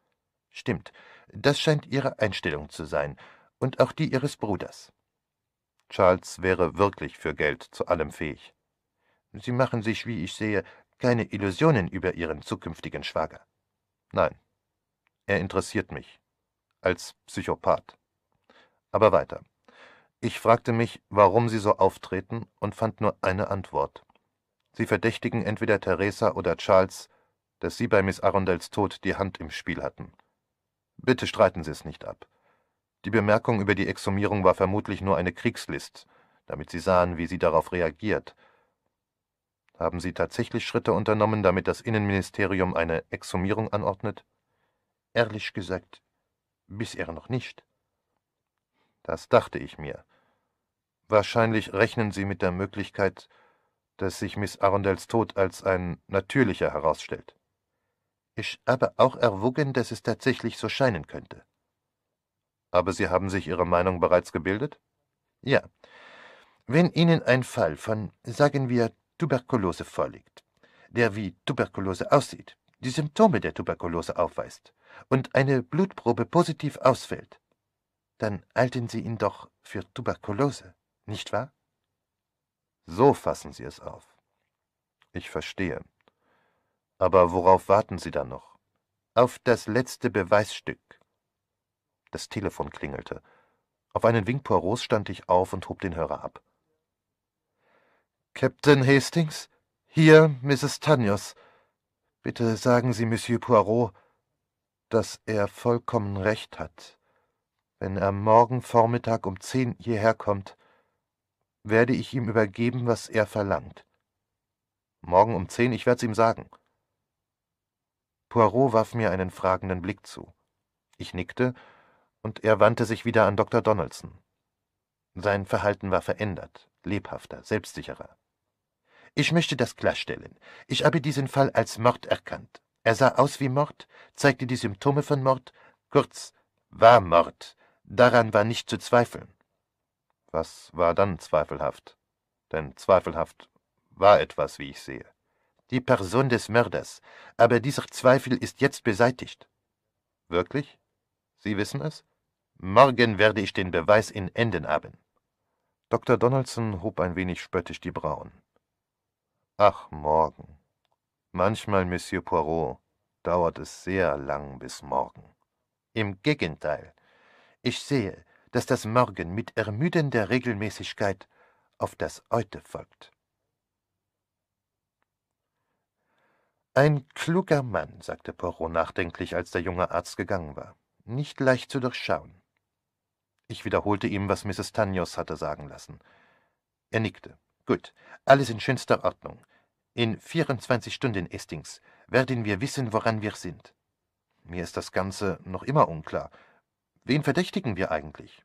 S3: Stimmt, das scheint ihre Einstellung zu sein, und auch die ihres Bruders.
S1: Charles wäre wirklich für Geld zu allem fähig.
S3: Sie machen sich, wie ich sehe, keine Illusionen über Ihren zukünftigen Schwager.
S1: Nein, er interessiert mich. Als Psychopath. Aber weiter. Ich fragte mich, warum Sie so auftreten, und fand nur eine Antwort. Sie verdächtigen entweder Theresa oder Charles, dass Sie bei Miss Arundels Tod die Hand im Spiel hatten. Bitte streiten Sie es nicht ab. Die Bemerkung über die Exhumierung war vermutlich nur eine Kriegslist, damit Sie sahen, wie sie darauf reagiert. Haben Sie tatsächlich Schritte unternommen, damit das Innenministerium eine Exhumierung anordnet?
S3: Ehrlich gesagt, bisher noch nicht.
S1: Das dachte ich mir. Wahrscheinlich rechnen Sie mit der Möglichkeit, dass sich Miss Arundels Tod als ein natürlicher herausstellt.
S3: Ich habe auch erwogen, dass es tatsächlich so scheinen könnte.
S1: Aber Sie haben sich Ihre Meinung bereits gebildet?
S3: Ja. Wenn Ihnen ein Fall von, sagen wir, Tuberkulose vorliegt, der wie Tuberkulose aussieht, die Symptome der Tuberkulose aufweist und eine Blutprobe positiv ausfällt, dann halten Sie ihn doch für Tuberkulose, nicht wahr?
S1: So fassen Sie es auf. Ich verstehe. Aber worauf warten Sie dann noch?
S3: Auf das letzte Beweisstück.
S1: Das Telefon klingelte. Auf einen Wink Poirots stand ich auf und hob den Hörer ab.
S3: Captain Hastings? Hier, Mrs. Tanyos. Bitte sagen Sie Monsieur Poirot, dass er vollkommen recht hat. Wenn er morgen Vormittag um zehn hierher kommt, werde ich ihm übergeben, was er verlangt.
S1: Morgen um zehn, ich werd's ihm sagen. Poirot warf mir einen fragenden Blick zu. Ich nickte, und er wandte sich wieder an Dr. Donaldson. Sein Verhalten war verändert, lebhafter, selbstsicherer.
S3: Ich möchte das klarstellen. Ich habe diesen Fall als Mord erkannt. Er sah aus wie Mord, zeigte die Symptome von Mord, kurz, war Mord. Daran war nicht zu zweifeln.
S1: Was war dann zweifelhaft? Denn zweifelhaft war etwas, wie ich sehe.
S3: Die Person des Mörders, aber dieser Zweifel ist jetzt beseitigt.
S1: Wirklich? Sie wissen es?
S3: Morgen werde ich den Beweis in Enden haben.
S1: Dr. Donaldson hob ein wenig spöttisch die Brauen. Ach, morgen. Manchmal, Monsieur Poirot, dauert es sehr lang bis morgen.
S3: Im Gegenteil. Ich sehe,
S1: dass das Morgen mit ermüdender Regelmäßigkeit auf das Heute folgt. Ein kluger Mann, sagte Poirot nachdenklich, als der junge Arzt gegangen war. Nicht leicht zu durchschauen. Ich wiederholte ihm, was Mrs. Tanyos hatte sagen lassen. Er nickte. Gut, alles in schönster Ordnung. In 24 Stunden, Estings, werden wir wissen, woran wir sind. Mir ist das Ganze noch immer unklar. Wen verdächtigen wir eigentlich?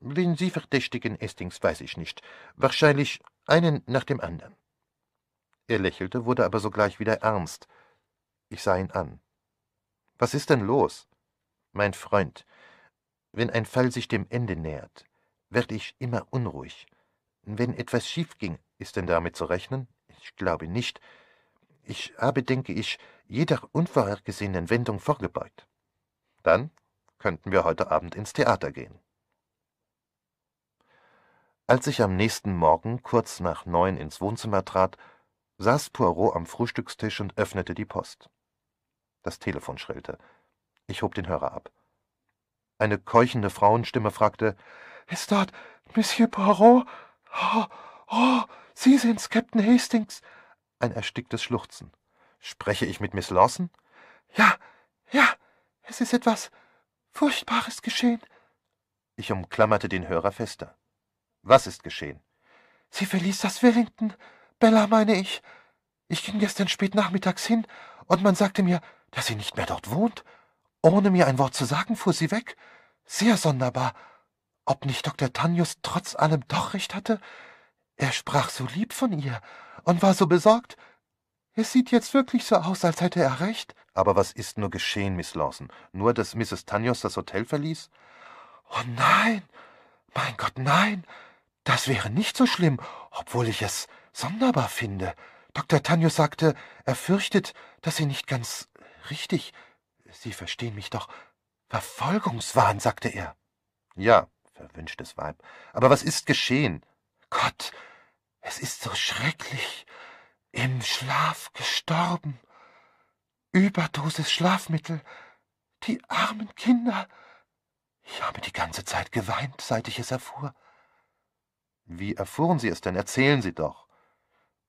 S1: Wen Sie verdächtigen, Estings, weiß ich nicht. Wahrscheinlich einen nach dem anderen. Er lächelte, wurde aber sogleich wieder ernst. Ich sah ihn an. Was ist denn los? Mein Freund, wenn ein Fall sich dem Ende nähert, werde ich immer unruhig. Wenn etwas schief ging, ist denn damit zu rechnen? Ich glaube nicht. Ich habe, denke ich, jeder unvorhergesehenen Wendung vorgebeugt. Dann könnten wir heute Abend ins Theater gehen. Als ich am nächsten Morgen kurz nach neun ins Wohnzimmer trat, saß Poirot am Frühstückstisch und öffnete die Post. Das Telefon schrillte. Ich hob den Hörer ab. Eine keuchende Frauenstimme fragte:
S3: Ist dort Monsieur Poirot? Oh, oh, Sie sind's, Captain Hastings.
S1: Ein ersticktes Schluchzen. Spreche ich mit Miss Lawson?
S3: Ja, ja, es ist etwas Furchtbares geschehen.
S1: Ich umklammerte den Hörer fester. Was ist geschehen?
S3: Sie verließ das Wellington, Bella meine ich. Ich ging gestern spät nachmittags hin, und man sagte mir, dass sie nicht mehr dort wohnt. Ohne mir ein Wort zu sagen, fuhr sie weg. Sehr sonderbar. Ob nicht Dr. Tanius trotz allem doch recht hatte? Er sprach so lieb von ihr und war so besorgt. Es sieht jetzt wirklich so aus, als hätte er recht.
S1: Aber was ist nur geschehen, Miss Lawson? Nur, dass Mrs. Tanios das Hotel verließ?
S3: Oh nein, mein Gott, nein. Das wäre nicht so schlimm, obwohl ich es sonderbar finde. Dr. Tanjo sagte, er fürchtet, dass sie nicht ganz richtig. Sie verstehen mich doch. Verfolgungswahn, sagte er.
S1: Ja, verwünschtes Weib. Aber was ist geschehen?
S3: Gott, es ist so schrecklich. Im Schlaf gestorben. Überdosis Schlafmittel. Die armen Kinder. Ich habe die ganze Zeit geweint, seit ich es erfuhr.
S1: Wie erfuhren Sie es denn? Erzählen Sie doch.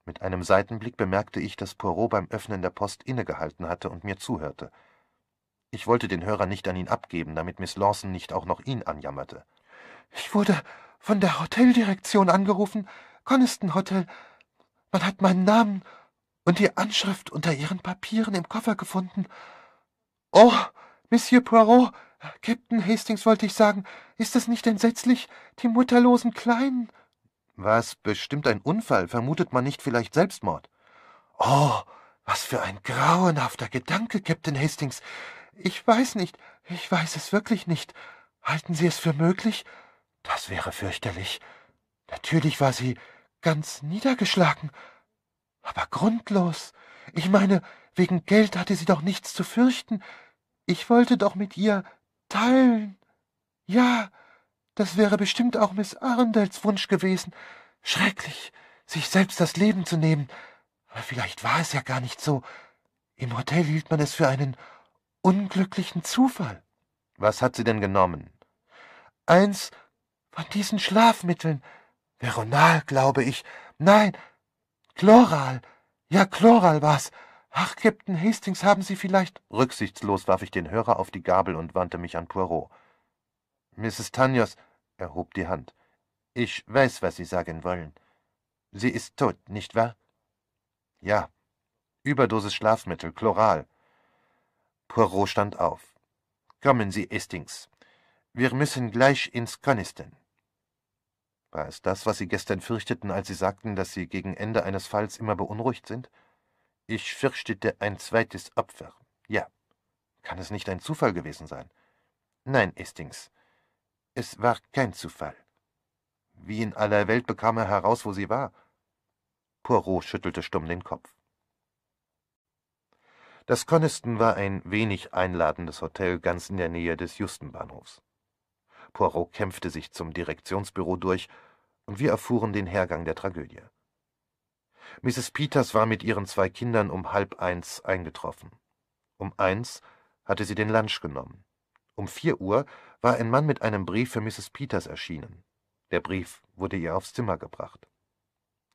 S1: Mit einem Seitenblick bemerkte ich, dass Poirot beim Öffnen der Post innegehalten hatte und mir zuhörte. Ich wollte den Hörer nicht an ihn abgeben, damit Miss Lawson nicht auch noch ihn anjammerte.
S3: Ich wurde von der Hoteldirektion angerufen, Coniston Hotel. Man hat meinen Namen und die Anschrift unter Ihren Papieren im Koffer gefunden. Oh, Monsieur Poirot, Captain Hastings wollte ich sagen, ist es nicht entsetzlich, die mutterlosen Kleinen?
S1: War es bestimmt ein Unfall? Vermutet man nicht vielleicht Selbstmord?
S3: Oh, was für ein grauenhafter Gedanke, Captain Hastings. Ich weiß nicht, ich weiß es wirklich nicht. Halten Sie es für möglich? Das wäre fürchterlich. Natürlich war sie ganz niedergeschlagen, aber grundlos. Ich meine, wegen Geld hatte sie doch nichts zu fürchten. Ich wollte doch mit ihr teilen. Ja, das wäre bestimmt auch Miss Arundels Wunsch gewesen. Schrecklich, sich selbst das Leben zu nehmen. Aber vielleicht war es ja gar nicht so. Im Hotel hielt man es für einen unglücklichen Zufall.
S1: Was hat sie denn genommen?
S3: Eins von diesen Schlafmitteln. Veronal, glaube ich. Nein, Chloral. Ja, Chloral war's. Ach, Captain Hastings, haben Sie vielleicht.
S1: Rücksichtslos warf ich den Hörer auf die Gabel und wandte mich an Poirot. Mrs. Tanyos, er hob die Hand. Ich weiß, was Sie sagen wollen. Sie ist tot, nicht wahr? Ja. Überdosis Schlafmittel, Chloral. Poirot stand auf. Kommen Sie, Estings. Wir müssen gleich ins Coniston. War es das, was Sie gestern fürchteten, als Sie sagten, dass Sie gegen Ende eines Falls immer beunruhigt sind? Ich fürchtete ein zweites Opfer. Ja. Kann es nicht ein Zufall gewesen sein? Nein, Estings. Es war kein Zufall. Wie in aller Welt bekam er heraus, wo sie war? Poirot schüttelte stumm den Kopf. Das Coniston war ein wenig einladendes Hotel ganz in der Nähe des Justenbahnhofs. Poirot kämpfte sich zum Direktionsbüro durch, und wir erfuhren den Hergang der Tragödie. Mrs. Peters war mit ihren zwei Kindern um halb eins eingetroffen. Um eins hatte sie den Lunch genommen. Um vier Uhr war ein Mann mit einem Brief für Mrs. Peters erschienen. Der Brief wurde ihr aufs Zimmer gebracht.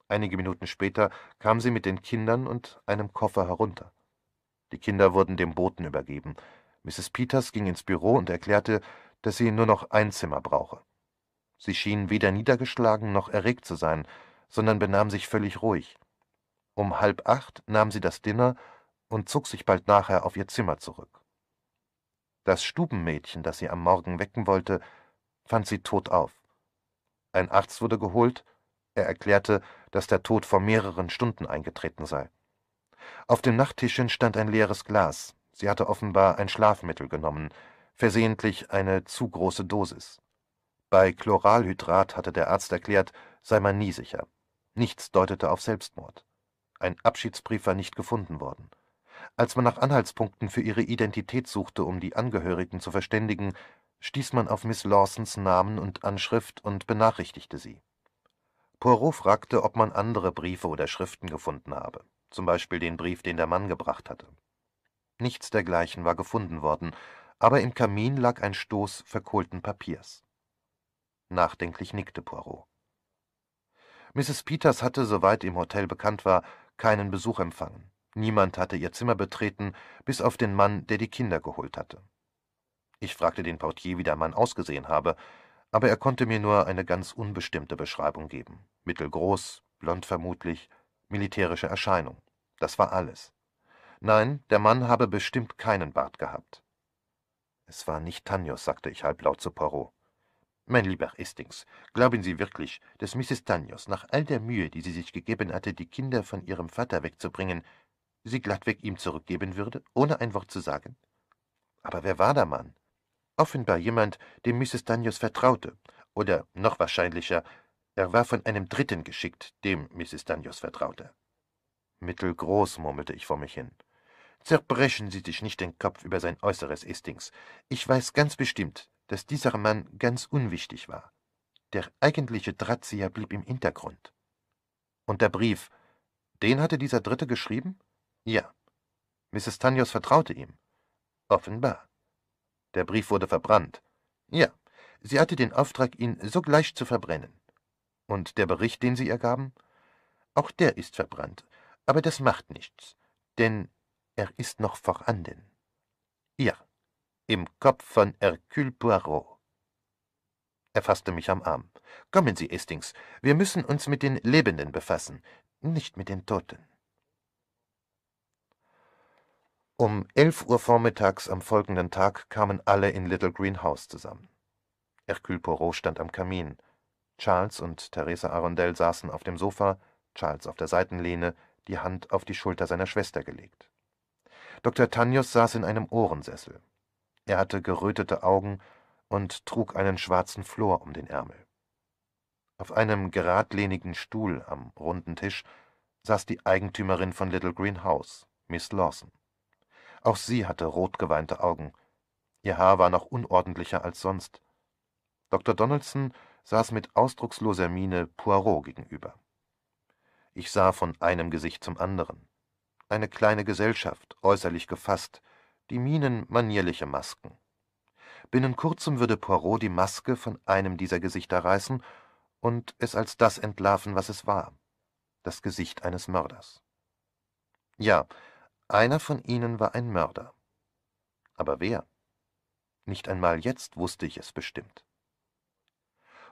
S1: Einige Minuten später kam sie mit den Kindern und einem Koffer herunter. Die Kinder wurden dem Boten übergeben. Mrs. Peters ging ins Büro und erklärte, dass sie nur noch ein Zimmer brauche. Sie schien weder niedergeschlagen noch erregt zu sein, sondern benahm sich völlig ruhig. Um halb acht nahm sie das Dinner und zog sich bald nachher auf ihr Zimmer zurück. Das Stubenmädchen, das sie am Morgen wecken wollte, fand sie tot auf. Ein Arzt wurde geholt, er erklärte, dass der Tod vor mehreren Stunden eingetreten sei. Auf dem Nachttischchen stand ein leeres Glas, sie hatte offenbar ein Schlafmittel genommen, versehentlich eine zu große Dosis. Bei Chloralhydrat, hatte der Arzt erklärt, sei man nie sicher. Nichts deutete auf Selbstmord. Ein Abschiedsbrief war nicht gefunden worden. Als man nach Anhaltspunkten für ihre Identität suchte, um die Angehörigen zu verständigen, stieß man auf Miss Lawsons Namen und Anschrift und benachrichtigte sie. Poirot fragte, ob man andere Briefe oder Schriften gefunden habe, zum Beispiel den Brief, den der Mann gebracht hatte. Nichts dergleichen war gefunden worden, aber im Kamin lag ein Stoß verkohlten Papiers. Nachdenklich nickte Poirot. Mrs. Peters hatte, soweit im Hotel bekannt war, keinen Besuch empfangen. Niemand hatte ihr Zimmer betreten, bis auf den Mann, der die Kinder geholt hatte. Ich fragte den Portier, wie der Mann ausgesehen habe, aber er konnte mir nur eine ganz unbestimmte Beschreibung geben. Mittelgroß, blond vermutlich, militärische Erscheinung. Das war alles. Nein, der Mann habe bestimmt keinen Bart gehabt. Es war nicht Tanyos, sagte ich halblaut zu Poirot. Mein lieber Hastings, glauben Sie wirklich, dass Mrs. Tanyos nach all der Mühe, die sie sich gegeben hatte, die Kinder von ihrem Vater wegzubringen, sie glattweg ihm zurückgeben würde, ohne ein Wort zu sagen? Aber wer war der Mann? Offenbar jemand, dem Mrs. Daniels vertraute, oder noch wahrscheinlicher, er war von einem Dritten geschickt, dem Mrs. Daniels vertraute. Mittelgroß, murmelte ich vor mich hin. Zerbrechen Sie sich nicht den Kopf über sein Äußeres, Hastings. Ich weiß ganz bestimmt, dass dieser Mann ganz unwichtig war. Der eigentliche Drahtzieher blieb im Hintergrund. Und der Brief, den hatte dieser Dritte geschrieben? Ja. Mrs. Tanyos vertraute ihm. Offenbar. Der Brief wurde verbrannt. Ja, sie hatte den Auftrag, ihn sogleich zu verbrennen. Und der Bericht, den Sie ihr gaben? Auch der ist verbrannt. Aber das macht nichts, denn er ist noch vorhanden. Ja, im Kopf von Hercule Poirot. Er fasste mich am Arm. Kommen Sie, Hastings, wir müssen uns mit den Lebenden befassen, nicht mit den Toten. Um elf Uhr vormittags am folgenden Tag kamen alle in Little Green House zusammen. Hercule Poirot stand am Kamin. Charles und Theresa Arundel saßen auf dem Sofa, Charles auf der Seitenlehne, die Hand auf die Schulter seiner Schwester gelegt. Dr. Tanyos saß in einem Ohrensessel. Er hatte gerötete Augen und trug einen schwarzen Flor um den Ärmel. Auf einem geradlinigen Stuhl am runden Tisch saß die Eigentümerin von Little Green House, Miss Lawson. Auch sie hatte rotgeweinte Augen. Ihr Haar war noch unordentlicher als sonst. Dr. Donaldson saß mit ausdrucksloser Miene Poirot gegenüber. Ich sah von einem Gesicht zum anderen. Eine kleine Gesellschaft, äußerlich gefasst, die Mienen manierliche Masken. Binnen kurzem würde Poirot die Maske von einem dieser Gesichter reißen und es als das entlarven, was es war. Das Gesicht eines Mörders. Ja, einer von ihnen war ein Mörder. Aber wer? Nicht einmal jetzt wusste ich es bestimmt.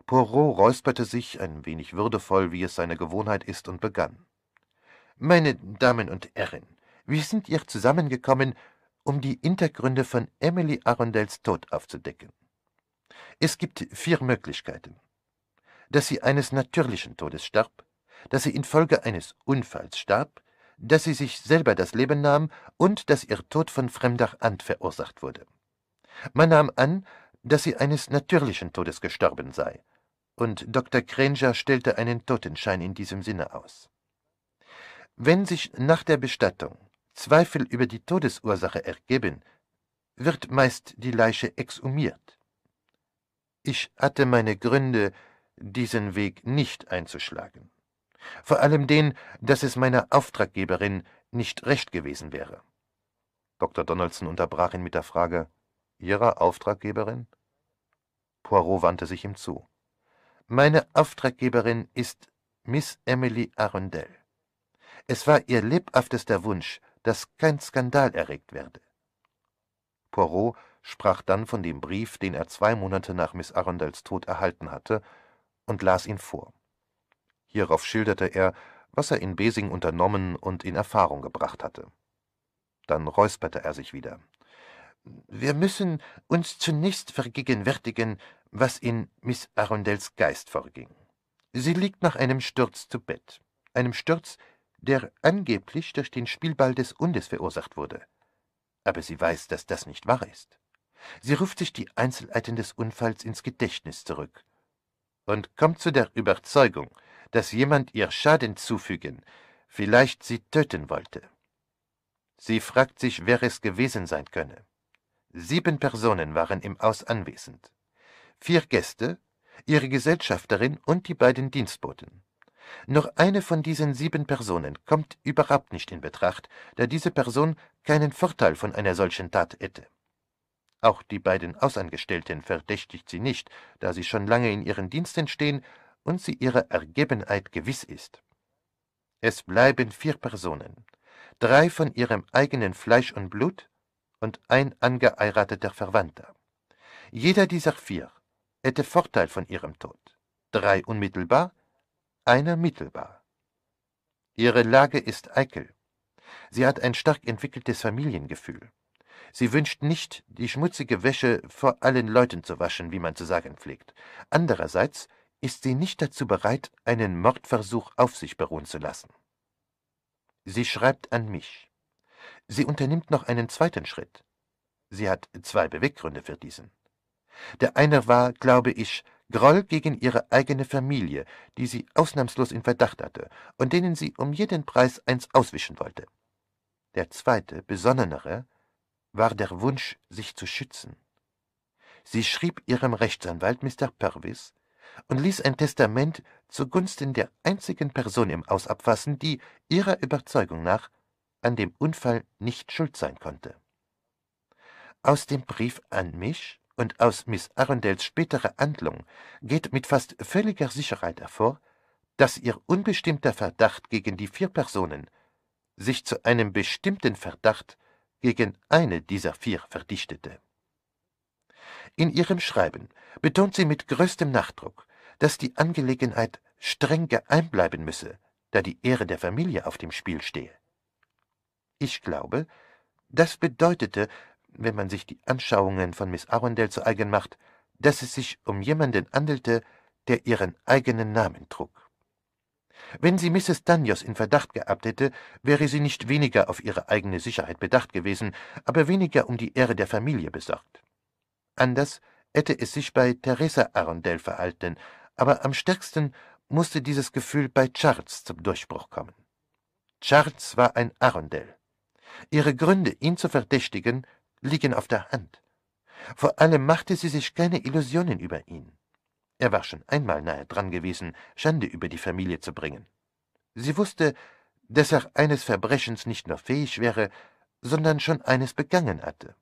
S1: Poirot räusperte sich, ein wenig würdevoll, wie es seine Gewohnheit ist, und begann. Meine Damen und Herren, wir sind hier zusammengekommen, um die Hintergründe von Emily Arundels Tod aufzudecken. Es gibt vier Möglichkeiten. Dass sie eines natürlichen Todes starb, dass sie infolge eines Unfalls starb, dass sie sich selber das Leben nahm und dass ihr Tod von fremder Hand verursacht wurde. Man nahm an, dass sie eines natürlichen Todes gestorben sei, und Dr. Granger stellte einen Totenschein in diesem Sinne aus. Wenn sich nach der Bestattung Zweifel über die Todesursache ergeben, wird meist die Leiche exhumiert. Ich hatte meine Gründe, diesen Weg nicht einzuschlagen vor allem den, dass es meiner Auftraggeberin nicht recht gewesen wäre. Dr. Donaldson unterbrach ihn mit der Frage Ihrer Auftraggeberin? Poirot wandte sich ihm zu. Meine Auftraggeberin ist Miss Emily Arundel. Es war ihr lebhaftester Wunsch, dass kein Skandal erregt werde. Poirot sprach dann von dem Brief, den er zwei Monate nach Miss Arundels Tod erhalten hatte, und las ihn vor. Hierauf schilderte er, was er in Besing unternommen und in Erfahrung gebracht hatte. Dann räusperte er sich wieder. Wir müssen uns zunächst vergegenwärtigen, was in Miss Arundels Geist vorging. Sie liegt nach einem Sturz zu Bett, einem Sturz, der angeblich durch den Spielball des Hundes verursacht wurde. Aber sie weiß, dass das nicht wahr ist. Sie ruft sich die Einzelheiten des Unfalls ins Gedächtnis zurück und kommt zu der Überzeugung, dass jemand ihr Schaden zufügen, vielleicht sie töten wollte. Sie fragt sich, wer es gewesen sein könne. Sieben Personen waren im Haus anwesend. Vier Gäste, ihre Gesellschafterin und die beiden Dienstboten. Nur eine von diesen sieben Personen kommt überhaupt nicht in Betracht, da diese Person keinen Vorteil von einer solchen Tat hätte. Auch die beiden Ausangestellten verdächtigt sie nicht, da sie schon lange in ihren Diensten stehen und sie ihrer Ergebenheit gewiss ist. Es bleiben vier Personen, drei von ihrem eigenen Fleisch und Blut und ein angeheirateter Verwandter. Jeder dieser vier hätte Vorteil von ihrem Tod, drei unmittelbar, einer mittelbar. Ihre Lage ist eikel. Sie hat ein stark entwickeltes Familiengefühl. Sie wünscht nicht, die schmutzige Wäsche vor allen Leuten zu waschen, wie man zu sagen pflegt. Andererseits ist sie nicht dazu bereit, einen Mordversuch auf sich beruhen zu lassen. Sie schreibt an mich. Sie unternimmt noch einen zweiten Schritt. Sie hat zwei Beweggründe für diesen. Der eine war, glaube ich, Groll gegen ihre eigene Familie, die sie ausnahmslos in Verdacht hatte und denen sie um jeden Preis eins auswischen wollte. Der zweite, besonnenere, war der Wunsch, sich zu schützen. Sie schrieb ihrem Rechtsanwalt Mr. Purvis und ließ ein Testament zugunsten der einzigen Person im Haus abfassen, die ihrer Überzeugung nach an dem Unfall nicht schuld sein konnte. Aus dem Brief an mich und aus Miss Arundels späterer Handlung geht mit fast völliger Sicherheit hervor, dass ihr unbestimmter Verdacht gegen die vier Personen sich zu einem bestimmten Verdacht gegen eine dieser vier verdichtete. In ihrem Schreiben betont sie mit größtem Nachdruck, dass die Angelegenheit streng geheim bleiben müsse, da die Ehre der Familie auf dem Spiel stehe. Ich glaube, das bedeutete, wenn man sich die Anschauungen von Miss Arundel zu eigen macht, dass es sich um jemanden handelte, der ihren eigenen Namen trug. Wenn sie Mrs. Danios in Verdacht gehabt hätte, wäre sie nicht weniger auf ihre eigene Sicherheit bedacht gewesen, aber weniger um die Ehre der Familie besorgt. Anders hätte es sich bei Theresa Arundel verhalten, aber am stärksten musste dieses Gefühl bei Charles zum Durchbruch kommen. Charles war ein Arundel. Ihre Gründe, ihn zu verdächtigen, liegen auf der Hand. Vor allem machte sie sich keine Illusionen über ihn. Er war schon einmal nahe dran gewesen, Schande über die Familie zu bringen. Sie wusste, dass er eines Verbrechens nicht nur fähig wäre, sondern schon eines begangen hatte.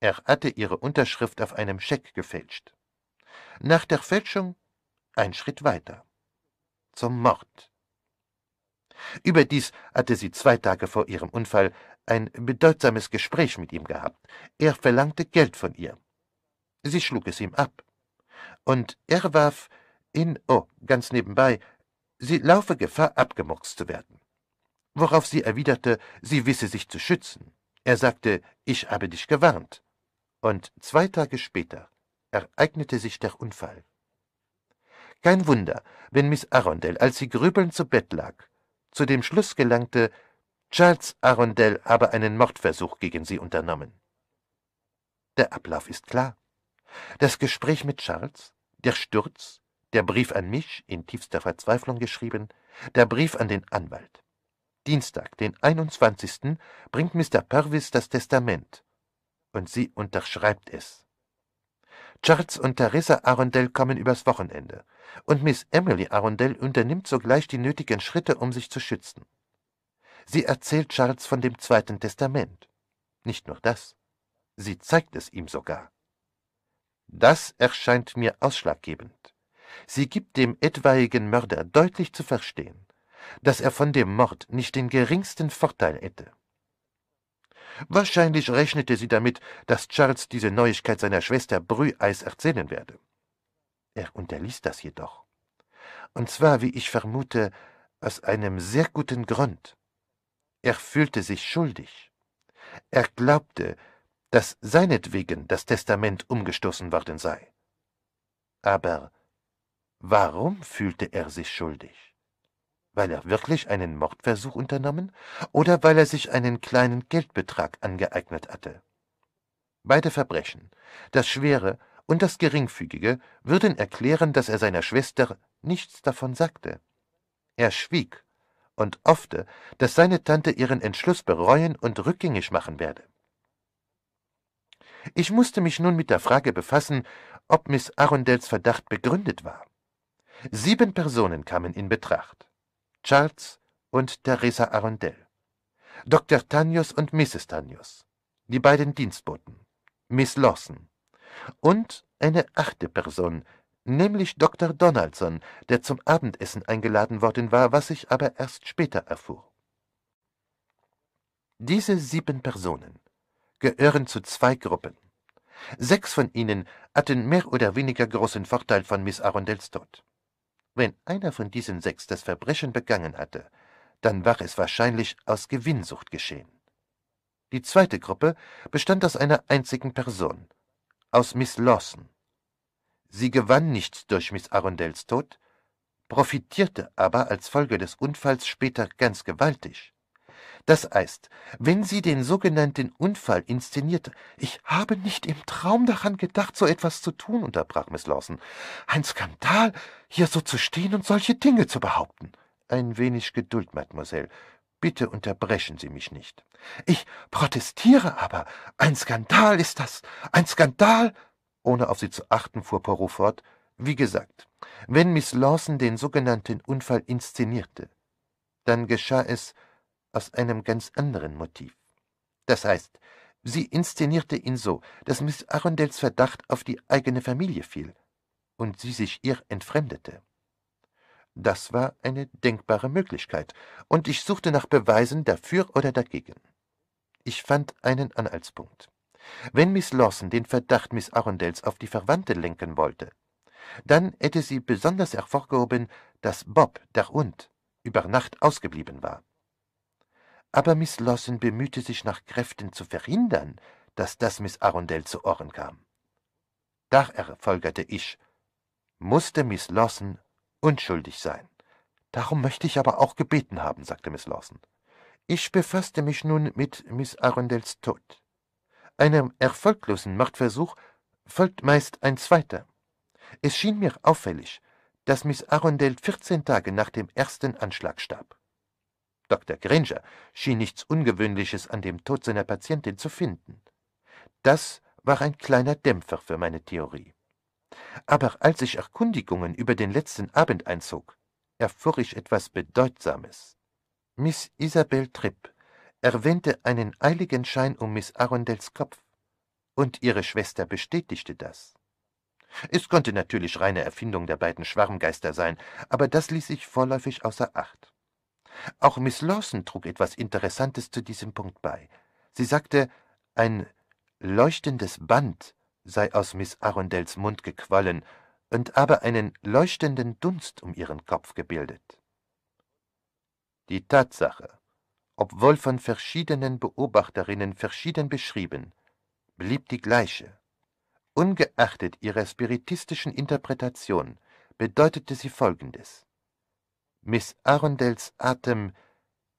S1: Er hatte ihre Unterschrift auf einem Scheck gefälscht. Nach der Fälschung ein Schritt weiter. Zum Mord. Überdies hatte sie zwei Tage vor ihrem Unfall ein bedeutsames Gespräch mit ihm gehabt. Er verlangte Geld von ihr. Sie schlug es ihm ab und er warf in, oh, ganz nebenbei, sie laufe Gefahr, abgemurkst zu werden. Worauf sie erwiderte, sie wisse sich zu schützen. Er sagte, ich habe dich gewarnt. Und zwei Tage später ereignete sich der Unfall. Kein Wunder, wenn Miss Arundel, als sie grübelnd zu Bett lag, zu dem Schluss gelangte, Charles Arundel habe einen Mordversuch gegen sie unternommen. Der Ablauf ist klar. Das Gespräch mit Charles, der Sturz, der Brief an mich, in tiefster Verzweiflung geschrieben, der Brief an den Anwalt. Dienstag, den 21. bringt Mr. Purvis das Testament, und sie unterschreibt es. Charles und Theresa Arundel kommen übers Wochenende, und Miss Emily Arundel unternimmt sogleich die nötigen Schritte, um sich zu schützen. Sie erzählt Charles von dem zweiten Testament. Nicht nur das. Sie zeigt es ihm sogar. Das erscheint mir ausschlaggebend. Sie gibt dem etwaigen Mörder deutlich zu verstehen, dass er von dem Mord nicht den geringsten Vorteil hätte. Wahrscheinlich rechnete sie damit, dass Charles diese Neuigkeit seiner Schwester Brüeis erzählen werde. Er unterließ das jedoch. Und zwar, wie ich vermute, aus einem sehr guten Grund. Er fühlte sich schuldig. Er glaubte, dass seinetwegen das Testament umgestoßen worden sei. Aber warum fühlte er sich schuldig? Weil er wirklich einen Mordversuch unternommen oder weil er sich einen kleinen Geldbetrag angeeignet hatte? Beide Verbrechen, das schwere und das geringfügige, würden erklären, dass er seiner Schwester nichts davon sagte. Er schwieg und hoffte, dass seine Tante ihren Entschluss bereuen und rückgängig machen werde. Ich musste mich nun mit der Frage befassen, ob Miss Arundels Verdacht begründet war. Sieben Personen kamen in Betracht. Charles und Theresa Arundel, Dr. Tanius und Mrs. Tanius, die beiden Dienstboten, Miss Lawson und eine achte Person, nämlich Dr. Donaldson, der zum Abendessen eingeladen worden war, was ich aber erst später erfuhr. Diese sieben Personen gehören zu zwei Gruppen. Sechs von ihnen hatten mehr oder weniger großen Vorteil von Miss Arundels Tod. Wenn einer von diesen sechs das Verbrechen begangen hatte, dann war es wahrscheinlich aus Gewinnsucht geschehen. Die zweite Gruppe bestand aus einer einzigen Person, aus Miss Lawson. Sie gewann nichts durch Miss Arundels Tod, profitierte aber als Folge des Unfalls später ganz gewaltig. Das heißt, wenn sie den sogenannten Unfall inszenierte. Ich habe nicht im Traum daran gedacht, so etwas zu tun, unterbrach Miss Lawson. Ein Skandal, hier so zu stehen und solche Dinge zu behaupten. Ein wenig Geduld, Mademoiselle. Bitte unterbrechen Sie mich nicht. Ich protestiere aber. Ein Skandal ist das. Ein Skandal. Ohne auf sie zu achten, fuhr Poirot fort. Wie gesagt, wenn Miss Lawson den sogenannten Unfall inszenierte, dann geschah es aus einem ganz anderen Motiv. Das heißt, sie inszenierte ihn so, dass Miss Arundels Verdacht auf die eigene Familie fiel und sie sich ihr entfremdete. Das war eine denkbare Möglichkeit, und ich suchte nach Beweisen dafür oder dagegen. Ich fand einen Anhaltspunkt. Wenn Miss Lawson den Verdacht Miss Arundels auf die Verwandte lenken wollte, dann hätte sie besonders hervorgehoben, dass Bob, der Hund, über Nacht ausgeblieben war. Aber Miss Lawson bemühte sich nach Kräften zu verhindern, dass das Miss Arundel zu Ohren kam. Daher, folgerte ich, musste Miss Lawson unschuldig sein. Darum möchte ich aber auch gebeten haben, sagte Miss Lawson. Ich befasste mich nun mit Miss Arundels Tod. Einem erfolglosen Mordversuch folgt meist ein zweiter. Es schien mir auffällig, dass Miss Arundel vierzehn Tage nach dem ersten Anschlag starb. Dr. Granger schien nichts Ungewöhnliches an dem Tod seiner Patientin zu finden. Das war ein kleiner Dämpfer für meine Theorie. Aber als ich Erkundigungen über den letzten Abend einzog, erfuhr ich etwas Bedeutsames. Miss Isabel Tripp erwähnte einen eiligen Schein um Miss Arundels Kopf, und ihre Schwester bestätigte das. Es konnte natürlich reine Erfindung der beiden Schwarmgeister sein, aber das ließ ich vorläufig außer Acht. Auch Miss Lawson trug etwas Interessantes zu diesem Punkt bei. Sie sagte, ein leuchtendes Band sei aus Miss Arundels Mund gequollen und aber einen leuchtenden Dunst um ihren Kopf gebildet. Die Tatsache, obwohl von verschiedenen Beobachterinnen verschieden beschrieben, blieb die gleiche. Ungeachtet ihrer spiritistischen Interpretation bedeutete sie Folgendes. Miss Arundels Atem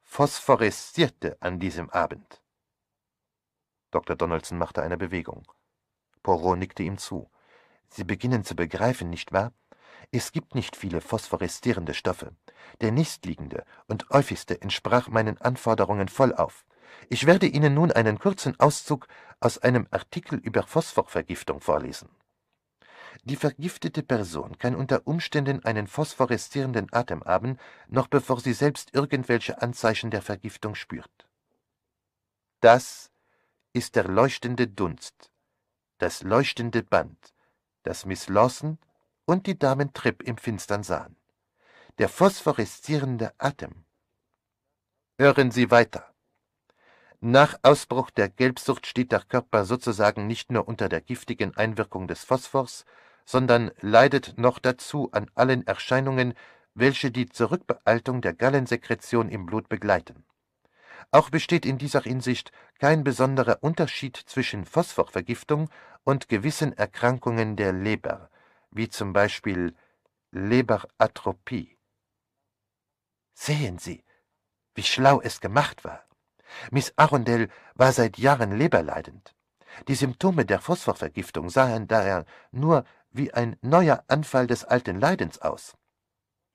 S1: phosphoreszierte an diesem Abend. Dr. Donaldson machte eine Bewegung. Poirot nickte ihm zu. Sie beginnen zu begreifen, nicht wahr? Es gibt nicht viele phosphoreszierende Stoffe. Der nächstliegende und häufigste entsprach meinen Anforderungen vollauf. Ich werde Ihnen nun einen kurzen Auszug aus einem Artikel über Phosphorvergiftung vorlesen. Die vergiftete Person kann unter Umständen einen phosphoreszierenden Atem haben, noch bevor sie selbst irgendwelche Anzeichen der Vergiftung spürt. Das ist der leuchtende Dunst, das leuchtende Band, das Miss Lawson und die Damen Tripp im Finstern sahen. Der phosphoreszierende Atem. Hören Sie weiter. Nach Ausbruch der Gelbsucht steht der Körper sozusagen nicht nur unter der giftigen Einwirkung des Phosphors, sondern leidet noch dazu an allen Erscheinungen, welche die Zurückbealtung der Gallensekretion im Blut begleiten. Auch besteht in dieser Hinsicht kein besonderer Unterschied zwischen Phosphorvergiftung und gewissen Erkrankungen der Leber, wie zum Beispiel Leberatrophie. Sehen Sie, wie schlau es gemacht war. Miss Arundel war seit Jahren leberleidend. Die Symptome der Phosphorvergiftung sahen daher nur wie ein neuer Anfall des alten Leidens aus,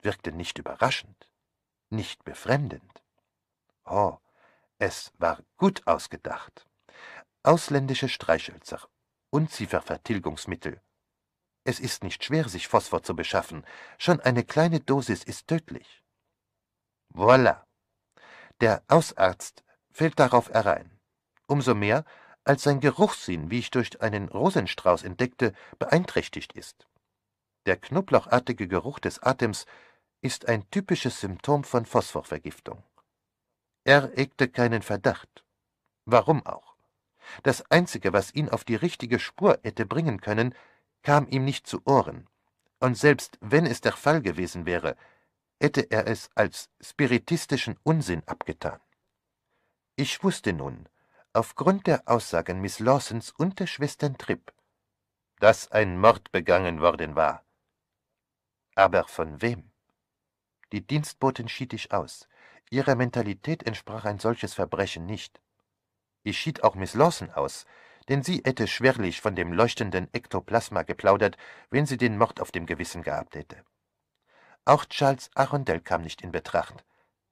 S1: wirkte nicht überraschend, nicht befremdend. Oh, es war gut ausgedacht. Ausländische Streichhölzer, Unziefervertilgungsmittel. Es ist nicht schwer, sich Phosphor zu beschaffen. Schon eine kleine Dosis ist tödlich. Voilà. Der Ausarzt fällt darauf herein. Umso mehr, als sein Geruchssinn, wie ich durch einen Rosenstrauß entdeckte, beeinträchtigt ist. Der knoblauchartige Geruch des Atems ist ein typisches Symptom von Phosphorvergiftung. Er hegte keinen Verdacht. Warum auch? Das Einzige, was ihn auf die richtige Spur hätte bringen können, kam ihm nicht zu Ohren, und selbst wenn es der Fall gewesen wäre, hätte er es als spiritistischen Unsinn abgetan. Ich wusste nun, aufgrund der Aussagen Miss Lawsons und der Schwestern Tripp, dass ein Mord begangen worden war. Aber von wem? Die Dienstbotin schied ich aus. Ihrer Mentalität entsprach ein solches Verbrechen nicht. Ich schied auch Miss Lawson aus, denn sie hätte schwerlich von dem leuchtenden Ektoplasma geplaudert, wenn sie den Mord auf dem Gewissen gehabt hätte. Auch Charles Arundel kam nicht in Betracht,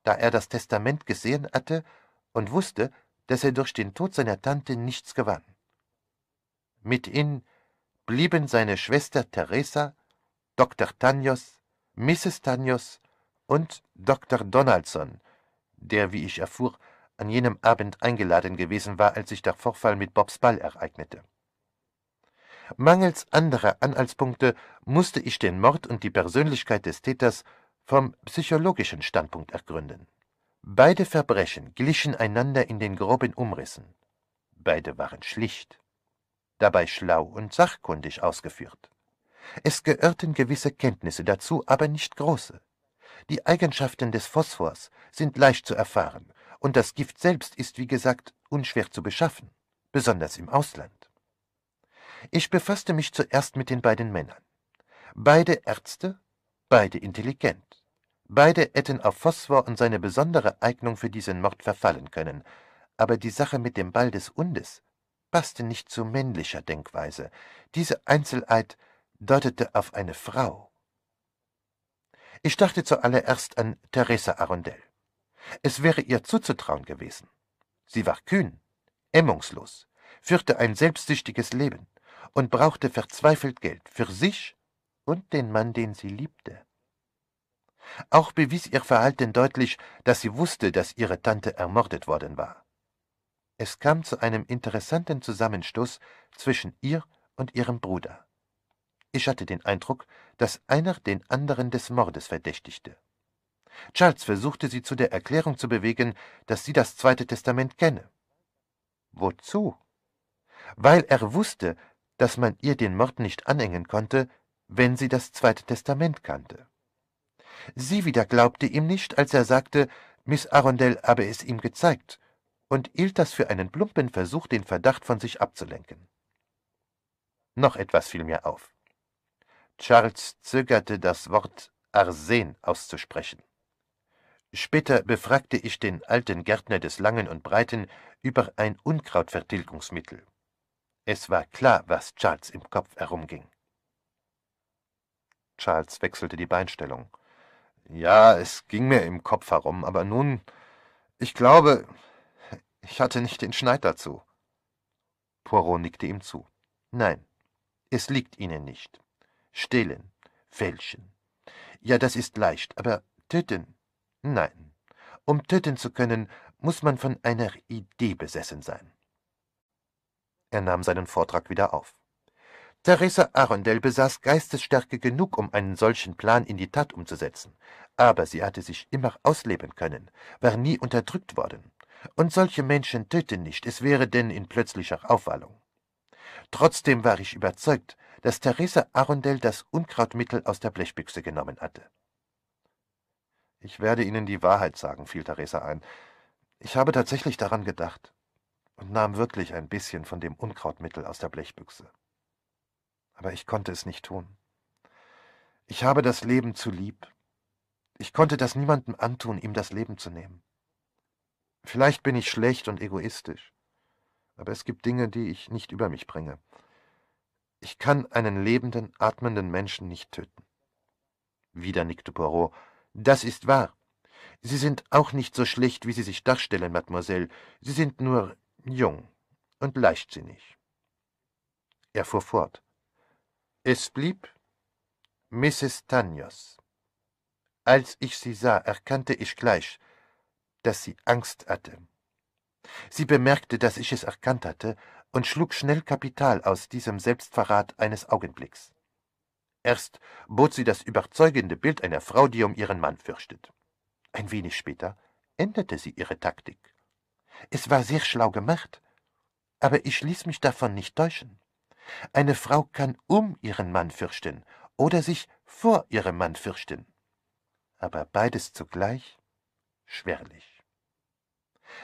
S1: da er das Testament gesehen hatte und wusste, dass er durch den Tod seiner Tante nichts gewann. Mit ihm blieben seine Schwester Teresa, Dr. Tanyos, Mrs. Tanyos und Dr. Donaldson, der, wie ich erfuhr, an jenem Abend eingeladen gewesen war, als sich der Vorfall mit Bobs Ball ereignete. Mangels anderer Anhaltspunkte musste ich den Mord und die Persönlichkeit des Täters vom psychologischen Standpunkt ergründen. Beide Verbrechen glichen einander in den groben Umrissen. Beide waren schlicht, dabei schlau und sachkundig ausgeführt. Es gehörten gewisse Kenntnisse dazu, aber nicht große. Die Eigenschaften des Phosphors sind leicht zu erfahren, und das Gift selbst ist, wie gesagt, unschwer zu beschaffen, besonders im Ausland. Ich befasste mich zuerst mit den beiden Männern. Beide Ärzte, beide intelligent. Beide hätten auf Phosphor und seine besondere Eignung für diesen Mord verfallen können, aber die Sache mit dem Ball des Hundes passte nicht zu männlicher Denkweise. Diese Einzelheit deutete auf eine Frau. Ich dachte zuallererst an Theresa Arundel. Es wäre ihr zuzutrauen gewesen. Sie war kühn, hemmungslos, führte ein selbstsüchtiges Leben und brauchte verzweifelt Geld für sich und den Mann, den sie liebte. Auch bewies ihr Verhalten deutlich, dass sie wusste, dass ihre Tante ermordet worden war. Es kam zu einem interessanten Zusammenstoß zwischen ihr und ihrem Bruder. Ich hatte den Eindruck, dass einer den anderen des Mordes verdächtigte. Charles versuchte sie zu der Erklärung zu bewegen, dass sie das Zweite Testament kenne. Wozu? Weil er wusste, dass man ihr den Mord nicht anhängen konnte, wenn sie das Zweite Testament kannte. Sie wieder glaubte ihm nicht, als er sagte, Miss Arundel habe es ihm gezeigt, und hielt das für einen plumpen Versuch, den Verdacht von sich abzulenken. Noch etwas fiel mir auf. Charles zögerte, das Wort Arsen auszusprechen. Später befragte ich den alten Gärtner des Langen und Breiten über ein Unkrautvertilgungsmittel. Es war klar, was Charles im Kopf herumging. Charles wechselte die Beinstellung. Ja, es ging mir im Kopf herum, aber nun, ich glaube, ich hatte nicht den Schneid dazu. Poirot nickte ihm zu. Nein, es liegt Ihnen nicht. Stehlen, fälschen. Ja, das ist leicht, aber töten? Nein. Um töten zu können, muss man von einer Idee besessen sein. Er nahm seinen Vortrag wieder auf. Theresa Arundel besaß Geistesstärke genug, um einen solchen Plan in die Tat umzusetzen, aber sie hatte sich immer ausleben können, war nie unterdrückt worden. Und solche Menschen töten nicht, es wäre denn in plötzlicher Aufwallung. Trotzdem war ich überzeugt, dass Theresa Arundel das Unkrautmittel aus der Blechbüchse genommen hatte. Ich werde Ihnen die Wahrheit sagen, fiel Theresa ein. Ich habe tatsächlich daran gedacht und nahm wirklich ein bisschen von dem Unkrautmittel aus der Blechbüchse. Aber ich konnte es nicht tun. Ich habe das Leben zu lieb. Ich konnte das niemandem antun, ihm das Leben zu nehmen. Vielleicht bin ich schlecht und egoistisch, aber es gibt Dinge, die ich nicht über mich bringe. Ich kann einen lebenden, atmenden Menschen nicht töten. Wieder nickte Poirot. Das ist wahr. Sie sind auch nicht so schlecht, wie Sie sich darstellen, Mademoiselle. Sie sind nur jung und leichtsinnig. Er fuhr fort. Es blieb Mrs. Tanyos. Als ich sie sah, erkannte ich gleich, dass sie Angst hatte. Sie bemerkte, dass ich es erkannt hatte, und schlug schnell Kapital aus diesem Selbstverrat eines Augenblicks. Erst bot sie das überzeugende Bild einer Frau, die um ihren Mann fürchtet. Ein wenig später änderte sie ihre Taktik. Es war sehr schlau gemacht, aber ich ließ mich davon nicht täuschen. Eine Frau kann um ihren Mann fürchten oder sich vor ihrem Mann fürchten. Aber beides zugleich schwerlich.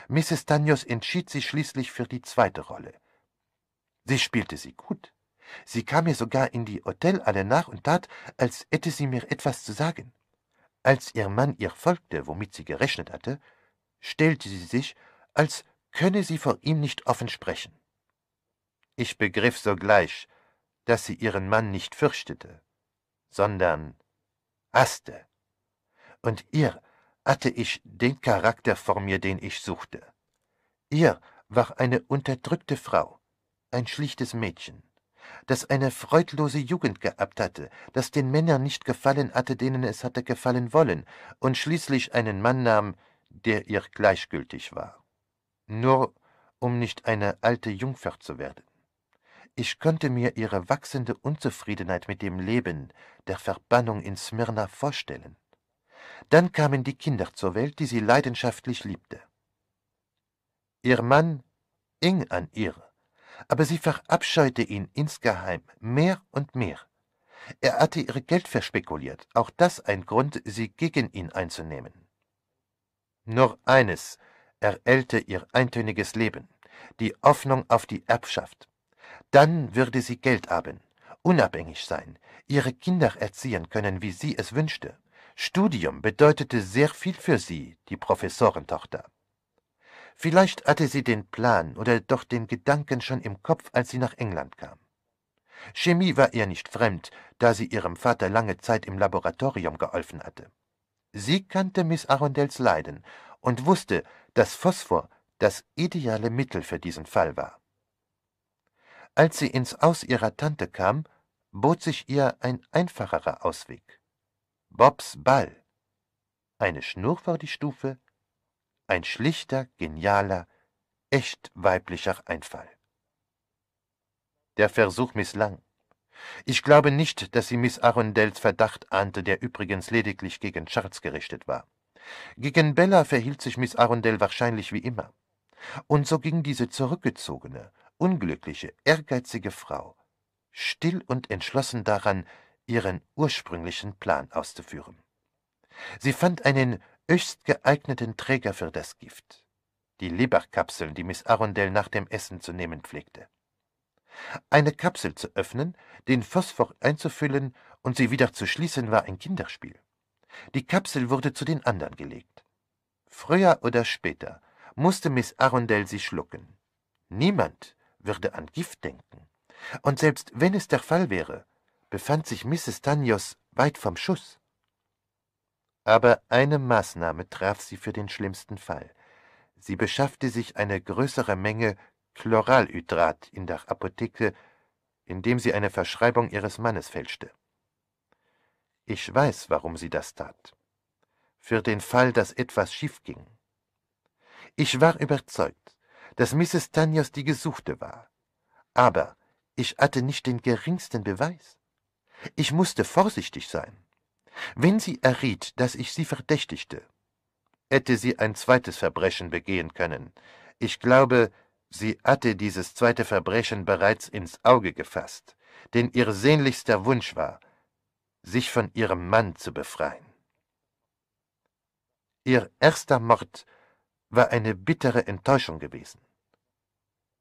S1: Mrs. Tanyos entschied sich schließlich für die zweite Rolle. Sie spielte sie gut. Sie kam mir sogar in die Hotelhalle nach und tat, als hätte sie mir etwas zu sagen. Als ihr Mann ihr folgte, womit sie gerechnet hatte, stellte sie sich, als könne sie vor ihm nicht offen sprechen. Ich begriff sogleich, dass sie ihren Mann nicht fürchtete, sondern hasste. Und ihr hatte ich den Charakter vor mir, den ich suchte. Ihr war eine unterdrückte Frau, ein schlichtes Mädchen, das eine freudlose Jugend gehabt hatte, das den Männern nicht gefallen hatte, denen es hatte gefallen wollen, und schließlich einen Mann nahm, der ihr gleichgültig war. Nur um nicht eine alte Jungfer zu werden. Ich konnte mir ihre wachsende Unzufriedenheit mit dem Leben der Verbannung in Smyrna vorstellen. Dann kamen die Kinder zur Welt, die sie leidenschaftlich liebte. Ihr Mann hing an ihr, aber sie verabscheute ihn insgeheim mehr und mehr. Er hatte ihr Geld verspekuliert, auch das ein Grund, sie gegen ihn einzunehmen. Nur eines erellte ihr eintöniges Leben, die Hoffnung auf die Erbschaft. Dann würde sie Geld haben, unabhängig sein, ihre Kinder erziehen können, wie sie es wünschte. Studium bedeutete sehr viel für sie, die Professorentochter. Vielleicht hatte sie den Plan oder doch den Gedanken schon im Kopf, als sie nach England kam. Chemie war ihr nicht fremd, da sie ihrem Vater lange Zeit im Laboratorium geholfen hatte. Sie kannte Miss Arundels Leiden und wusste, dass Phosphor das ideale Mittel für diesen Fall war. Als sie ins Haus ihrer Tante kam, bot sich ihr ein einfacherer Ausweg. Bobs Ball. Eine Schnur vor die Stufe, ein schlichter, genialer, echt weiblicher Einfall. Der Versuch misslang. Ich glaube nicht, dass sie Miss Arundels Verdacht ahnte, der übrigens lediglich gegen Charles gerichtet war. Gegen Bella verhielt sich Miss Arundel wahrscheinlich wie immer. Und so ging diese zurückgezogene, unglückliche, ehrgeizige Frau still und entschlossen daran, ihren ursprünglichen Plan auszuführen. Sie fand einen höchst geeigneten Träger für das Gift, die Leberkapseln, die Miss Arundel nach dem Essen zu nehmen pflegte. Eine Kapsel zu öffnen, den Phosphor einzufüllen und sie wieder zu schließen, war ein Kinderspiel. Die Kapsel wurde zu den anderen gelegt. Früher oder später musste Miss Arundel sie schlucken. Niemand würde an Gift denken. Und selbst wenn es der Fall wäre, befand sich Mrs. Tanyos weit vom Schuss. Aber eine Maßnahme traf sie für den schlimmsten Fall. Sie beschaffte sich eine größere Menge Chloralhydrat in der Apotheke, indem sie eine Verschreibung ihres Mannes fälschte. Ich weiß, warum sie das tat. Für den Fall, dass etwas schief ging. Ich war überzeugt, dass Mrs. Tanyos die Gesuchte war. Aber ich hatte nicht den geringsten Beweis. Ich musste vorsichtig sein. Wenn sie erriet, dass ich sie verdächtigte, hätte sie ein zweites Verbrechen begehen können. Ich glaube, sie hatte dieses zweite Verbrechen bereits ins Auge gefasst, denn ihr sehnlichster Wunsch war, sich von ihrem Mann zu befreien. Ihr erster Mord war eine bittere Enttäuschung gewesen.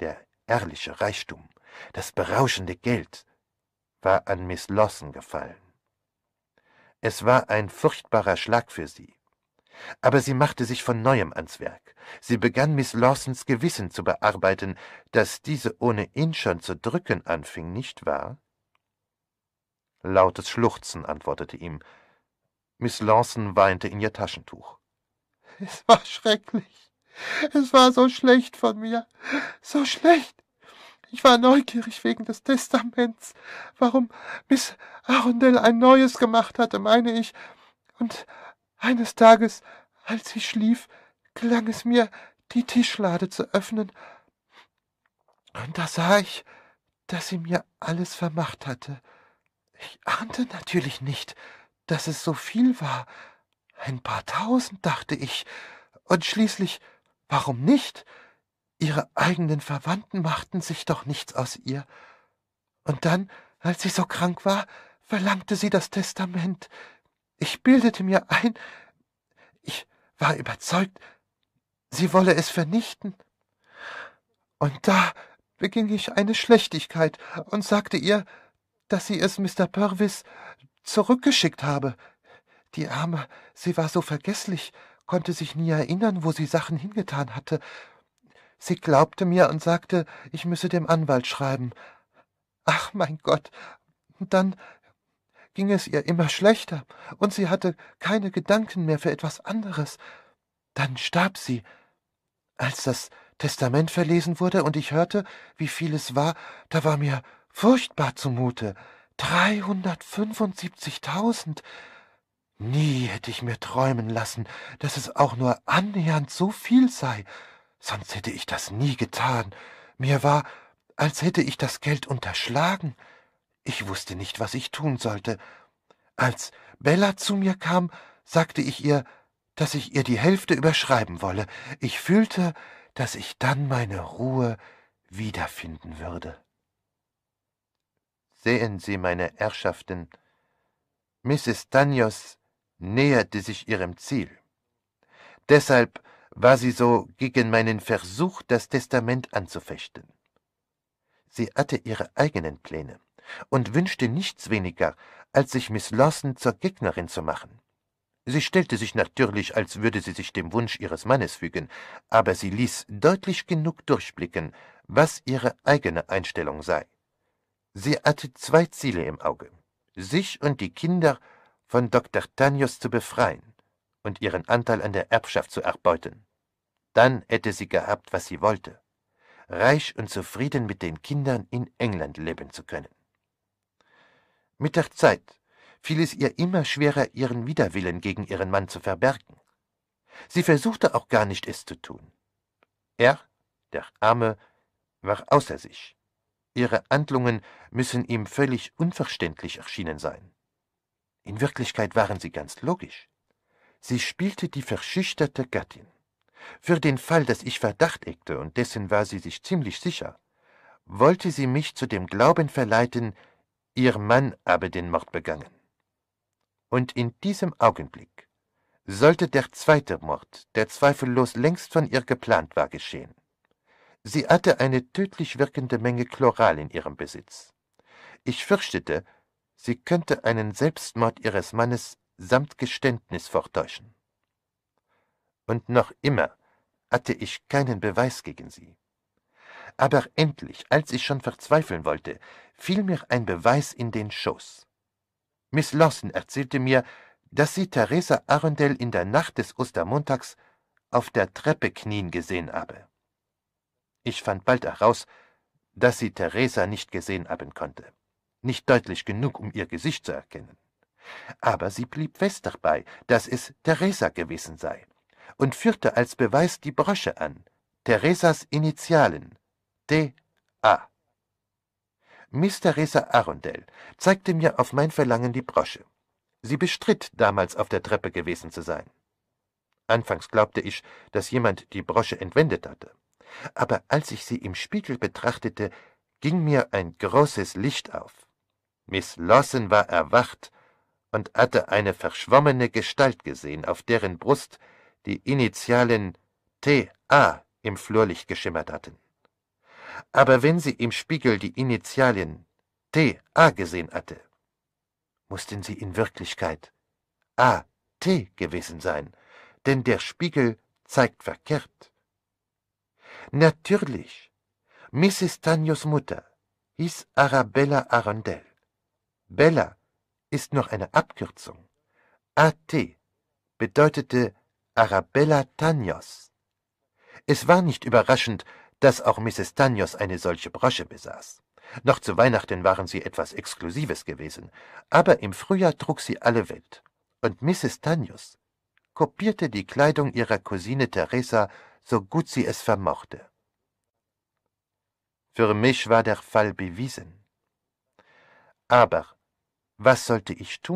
S1: Der ehrliche Reichtum, das berauschende Geld war an Miss Lawson gefallen. Es war ein furchtbarer Schlag für sie. Aber sie machte sich von neuem ans Werk. Sie begann Miss Lawsons Gewissen zu bearbeiten, das diese ohnehin schon zu drücken anfing, nicht wahr? Lautes Schluchzen antwortete ihm. Miss Lawson weinte in ihr Taschentuch.
S3: Es war schrecklich. Es war so schlecht von mir. So schlecht. Ich war neugierig wegen des Testaments, warum Miss Arundel ein neues gemacht hatte, meine ich. Und eines Tages, als sie schlief, gelang es mir, die Tischlade zu öffnen. Und da sah ich, dass sie mir alles vermacht hatte. Ich ahnte natürlich nicht, dass es so viel war. Ein paar tausend, dachte ich. Und schließlich, warum nicht? Ihre eigenen Verwandten machten sich doch nichts aus ihr. Und dann, als sie so krank war, verlangte sie das Testament. Ich bildete mir ein, ich war überzeugt, sie wolle es vernichten. Und da beging ich eine Schlechtigkeit und sagte ihr, dass sie es Mr. Purvis zurückgeschickt habe. Die Arme, sie war so vergesslich, konnte sich nie erinnern, wo sie Sachen hingetan hatte, Sie glaubte mir und sagte, ich müsse dem Anwalt schreiben. Ach, mein Gott. Und dann ging es ihr immer schlechter, und sie hatte keine Gedanken mehr für etwas anderes. Dann starb sie. Als das Testament verlesen wurde und ich hörte, wie viel es war, da war mir furchtbar zumute. Dreihundertfünfundsiebzigtausend. Nie hätte ich mir träumen lassen, dass es auch nur annähernd so viel sei sonst hätte ich das nie getan. Mir war, als hätte ich das Geld unterschlagen. Ich wusste nicht, was ich tun sollte. Als Bella zu mir kam, sagte ich ihr, dass ich ihr die Hälfte überschreiben wolle. Ich fühlte, dass ich dann meine Ruhe wiederfinden würde.
S1: Sehen Sie, meine Herrschaften, Mrs. Tanyos näherte sich ihrem Ziel. Deshalb war sie so gegen meinen Versuch, das Testament anzufechten. Sie hatte ihre eigenen Pläne und wünschte nichts weniger, als sich Miss Lawson zur Gegnerin zu machen. Sie stellte sich natürlich, als würde sie sich dem Wunsch ihres Mannes fügen, aber sie ließ deutlich genug durchblicken, was ihre eigene Einstellung sei. Sie hatte zwei Ziele im Auge, sich und die Kinder von Dr. Tanius zu befreien und ihren Anteil an der Erbschaft zu erbeuten. Dann hätte sie gehabt, was sie wollte, reich und zufrieden mit den Kindern in England leben zu können. Mit der Zeit fiel es ihr immer schwerer, ihren Widerwillen gegen ihren Mann zu verbergen. Sie versuchte auch gar nicht, es zu tun. Er, der Arme, war außer sich. Ihre Handlungen müssen ihm völlig unverständlich erschienen sein. In Wirklichkeit waren sie ganz logisch. Sie spielte die verschüchterte Gattin. Für den Fall, dass ich Verdacht hegte, und dessen war sie sich ziemlich sicher, wollte sie mich zu dem Glauben verleiten, ihr Mann habe den Mord begangen. Und in diesem Augenblick sollte der zweite Mord, der zweifellos längst von ihr geplant war, geschehen. Sie hatte eine tödlich wirkende Menge Chloral in ihrem Besitz. Ich fürchtete, sie könnte einen Selbstmord ihres Mannes samt Geständnis vortäuschen. Und noch immer hatte ich keinen Beweis gegen sie. Aber endlich, als ich schon verzweifeln wollte, fiel mir ein Beweis in den Schoß. Miss Lawson erzählte mir, dass sie Theresa Arundel in der Nacht des Ostermontags auf der Treppe knien gesehen habe. Ich fand bald heraus, dass sie Theresa nicht gesehen haben konnte, nicht deutlich genug, um ihr Gesicht zu erkennen. Aber sie blieb fest dabei, dass es Theresa gewesen sei und führte als Beweis die Brosche an, Theresas Initialen, D. A. Miss Theresa Arundel zeigte mir auf mein Verlangen die Brosche. Sie bestritt, damals auf der Treppe gewesen zu sein. Anfangs glaubte ich, dass jemand die Brosche entwendet hatte. Aber als ich sie im Spiegel betrachtete, ging mir ein großes Licht auf. Miss Lawson war erwacht und hatte eine verschwommene Gestalt gesehen, auf deren Brust die Initialen T.A. im Flurlicht geschimmert hatten. Aber wenn sie im Spiegel die Initialien T.A. gesehen hatte, mussten sie in Wirklichkeit A.T. gewesen sein, denn der Spiegel zeigt verkehrt. Natürlich, Mrs. Tanyos Mutter hieß Arabella Arundel. Bella ist noch eine Abkürzung. A.T. bedeutete Arabella Tanyos. Es war nicht überraschend, dass auch Mrs. Tanyos eine solche Brosche besaß. Noch zu Weihnachten waren sie etwas Exklusives gewesen, aber im Frühjahr trug sie alle Welt. Und Mrs. Tanyos kopierte die Kleidung ihrer Cousine Teresa so gut sie es vermochte. Für mich war der Fall bewiesen. Aber was sollte ich tun?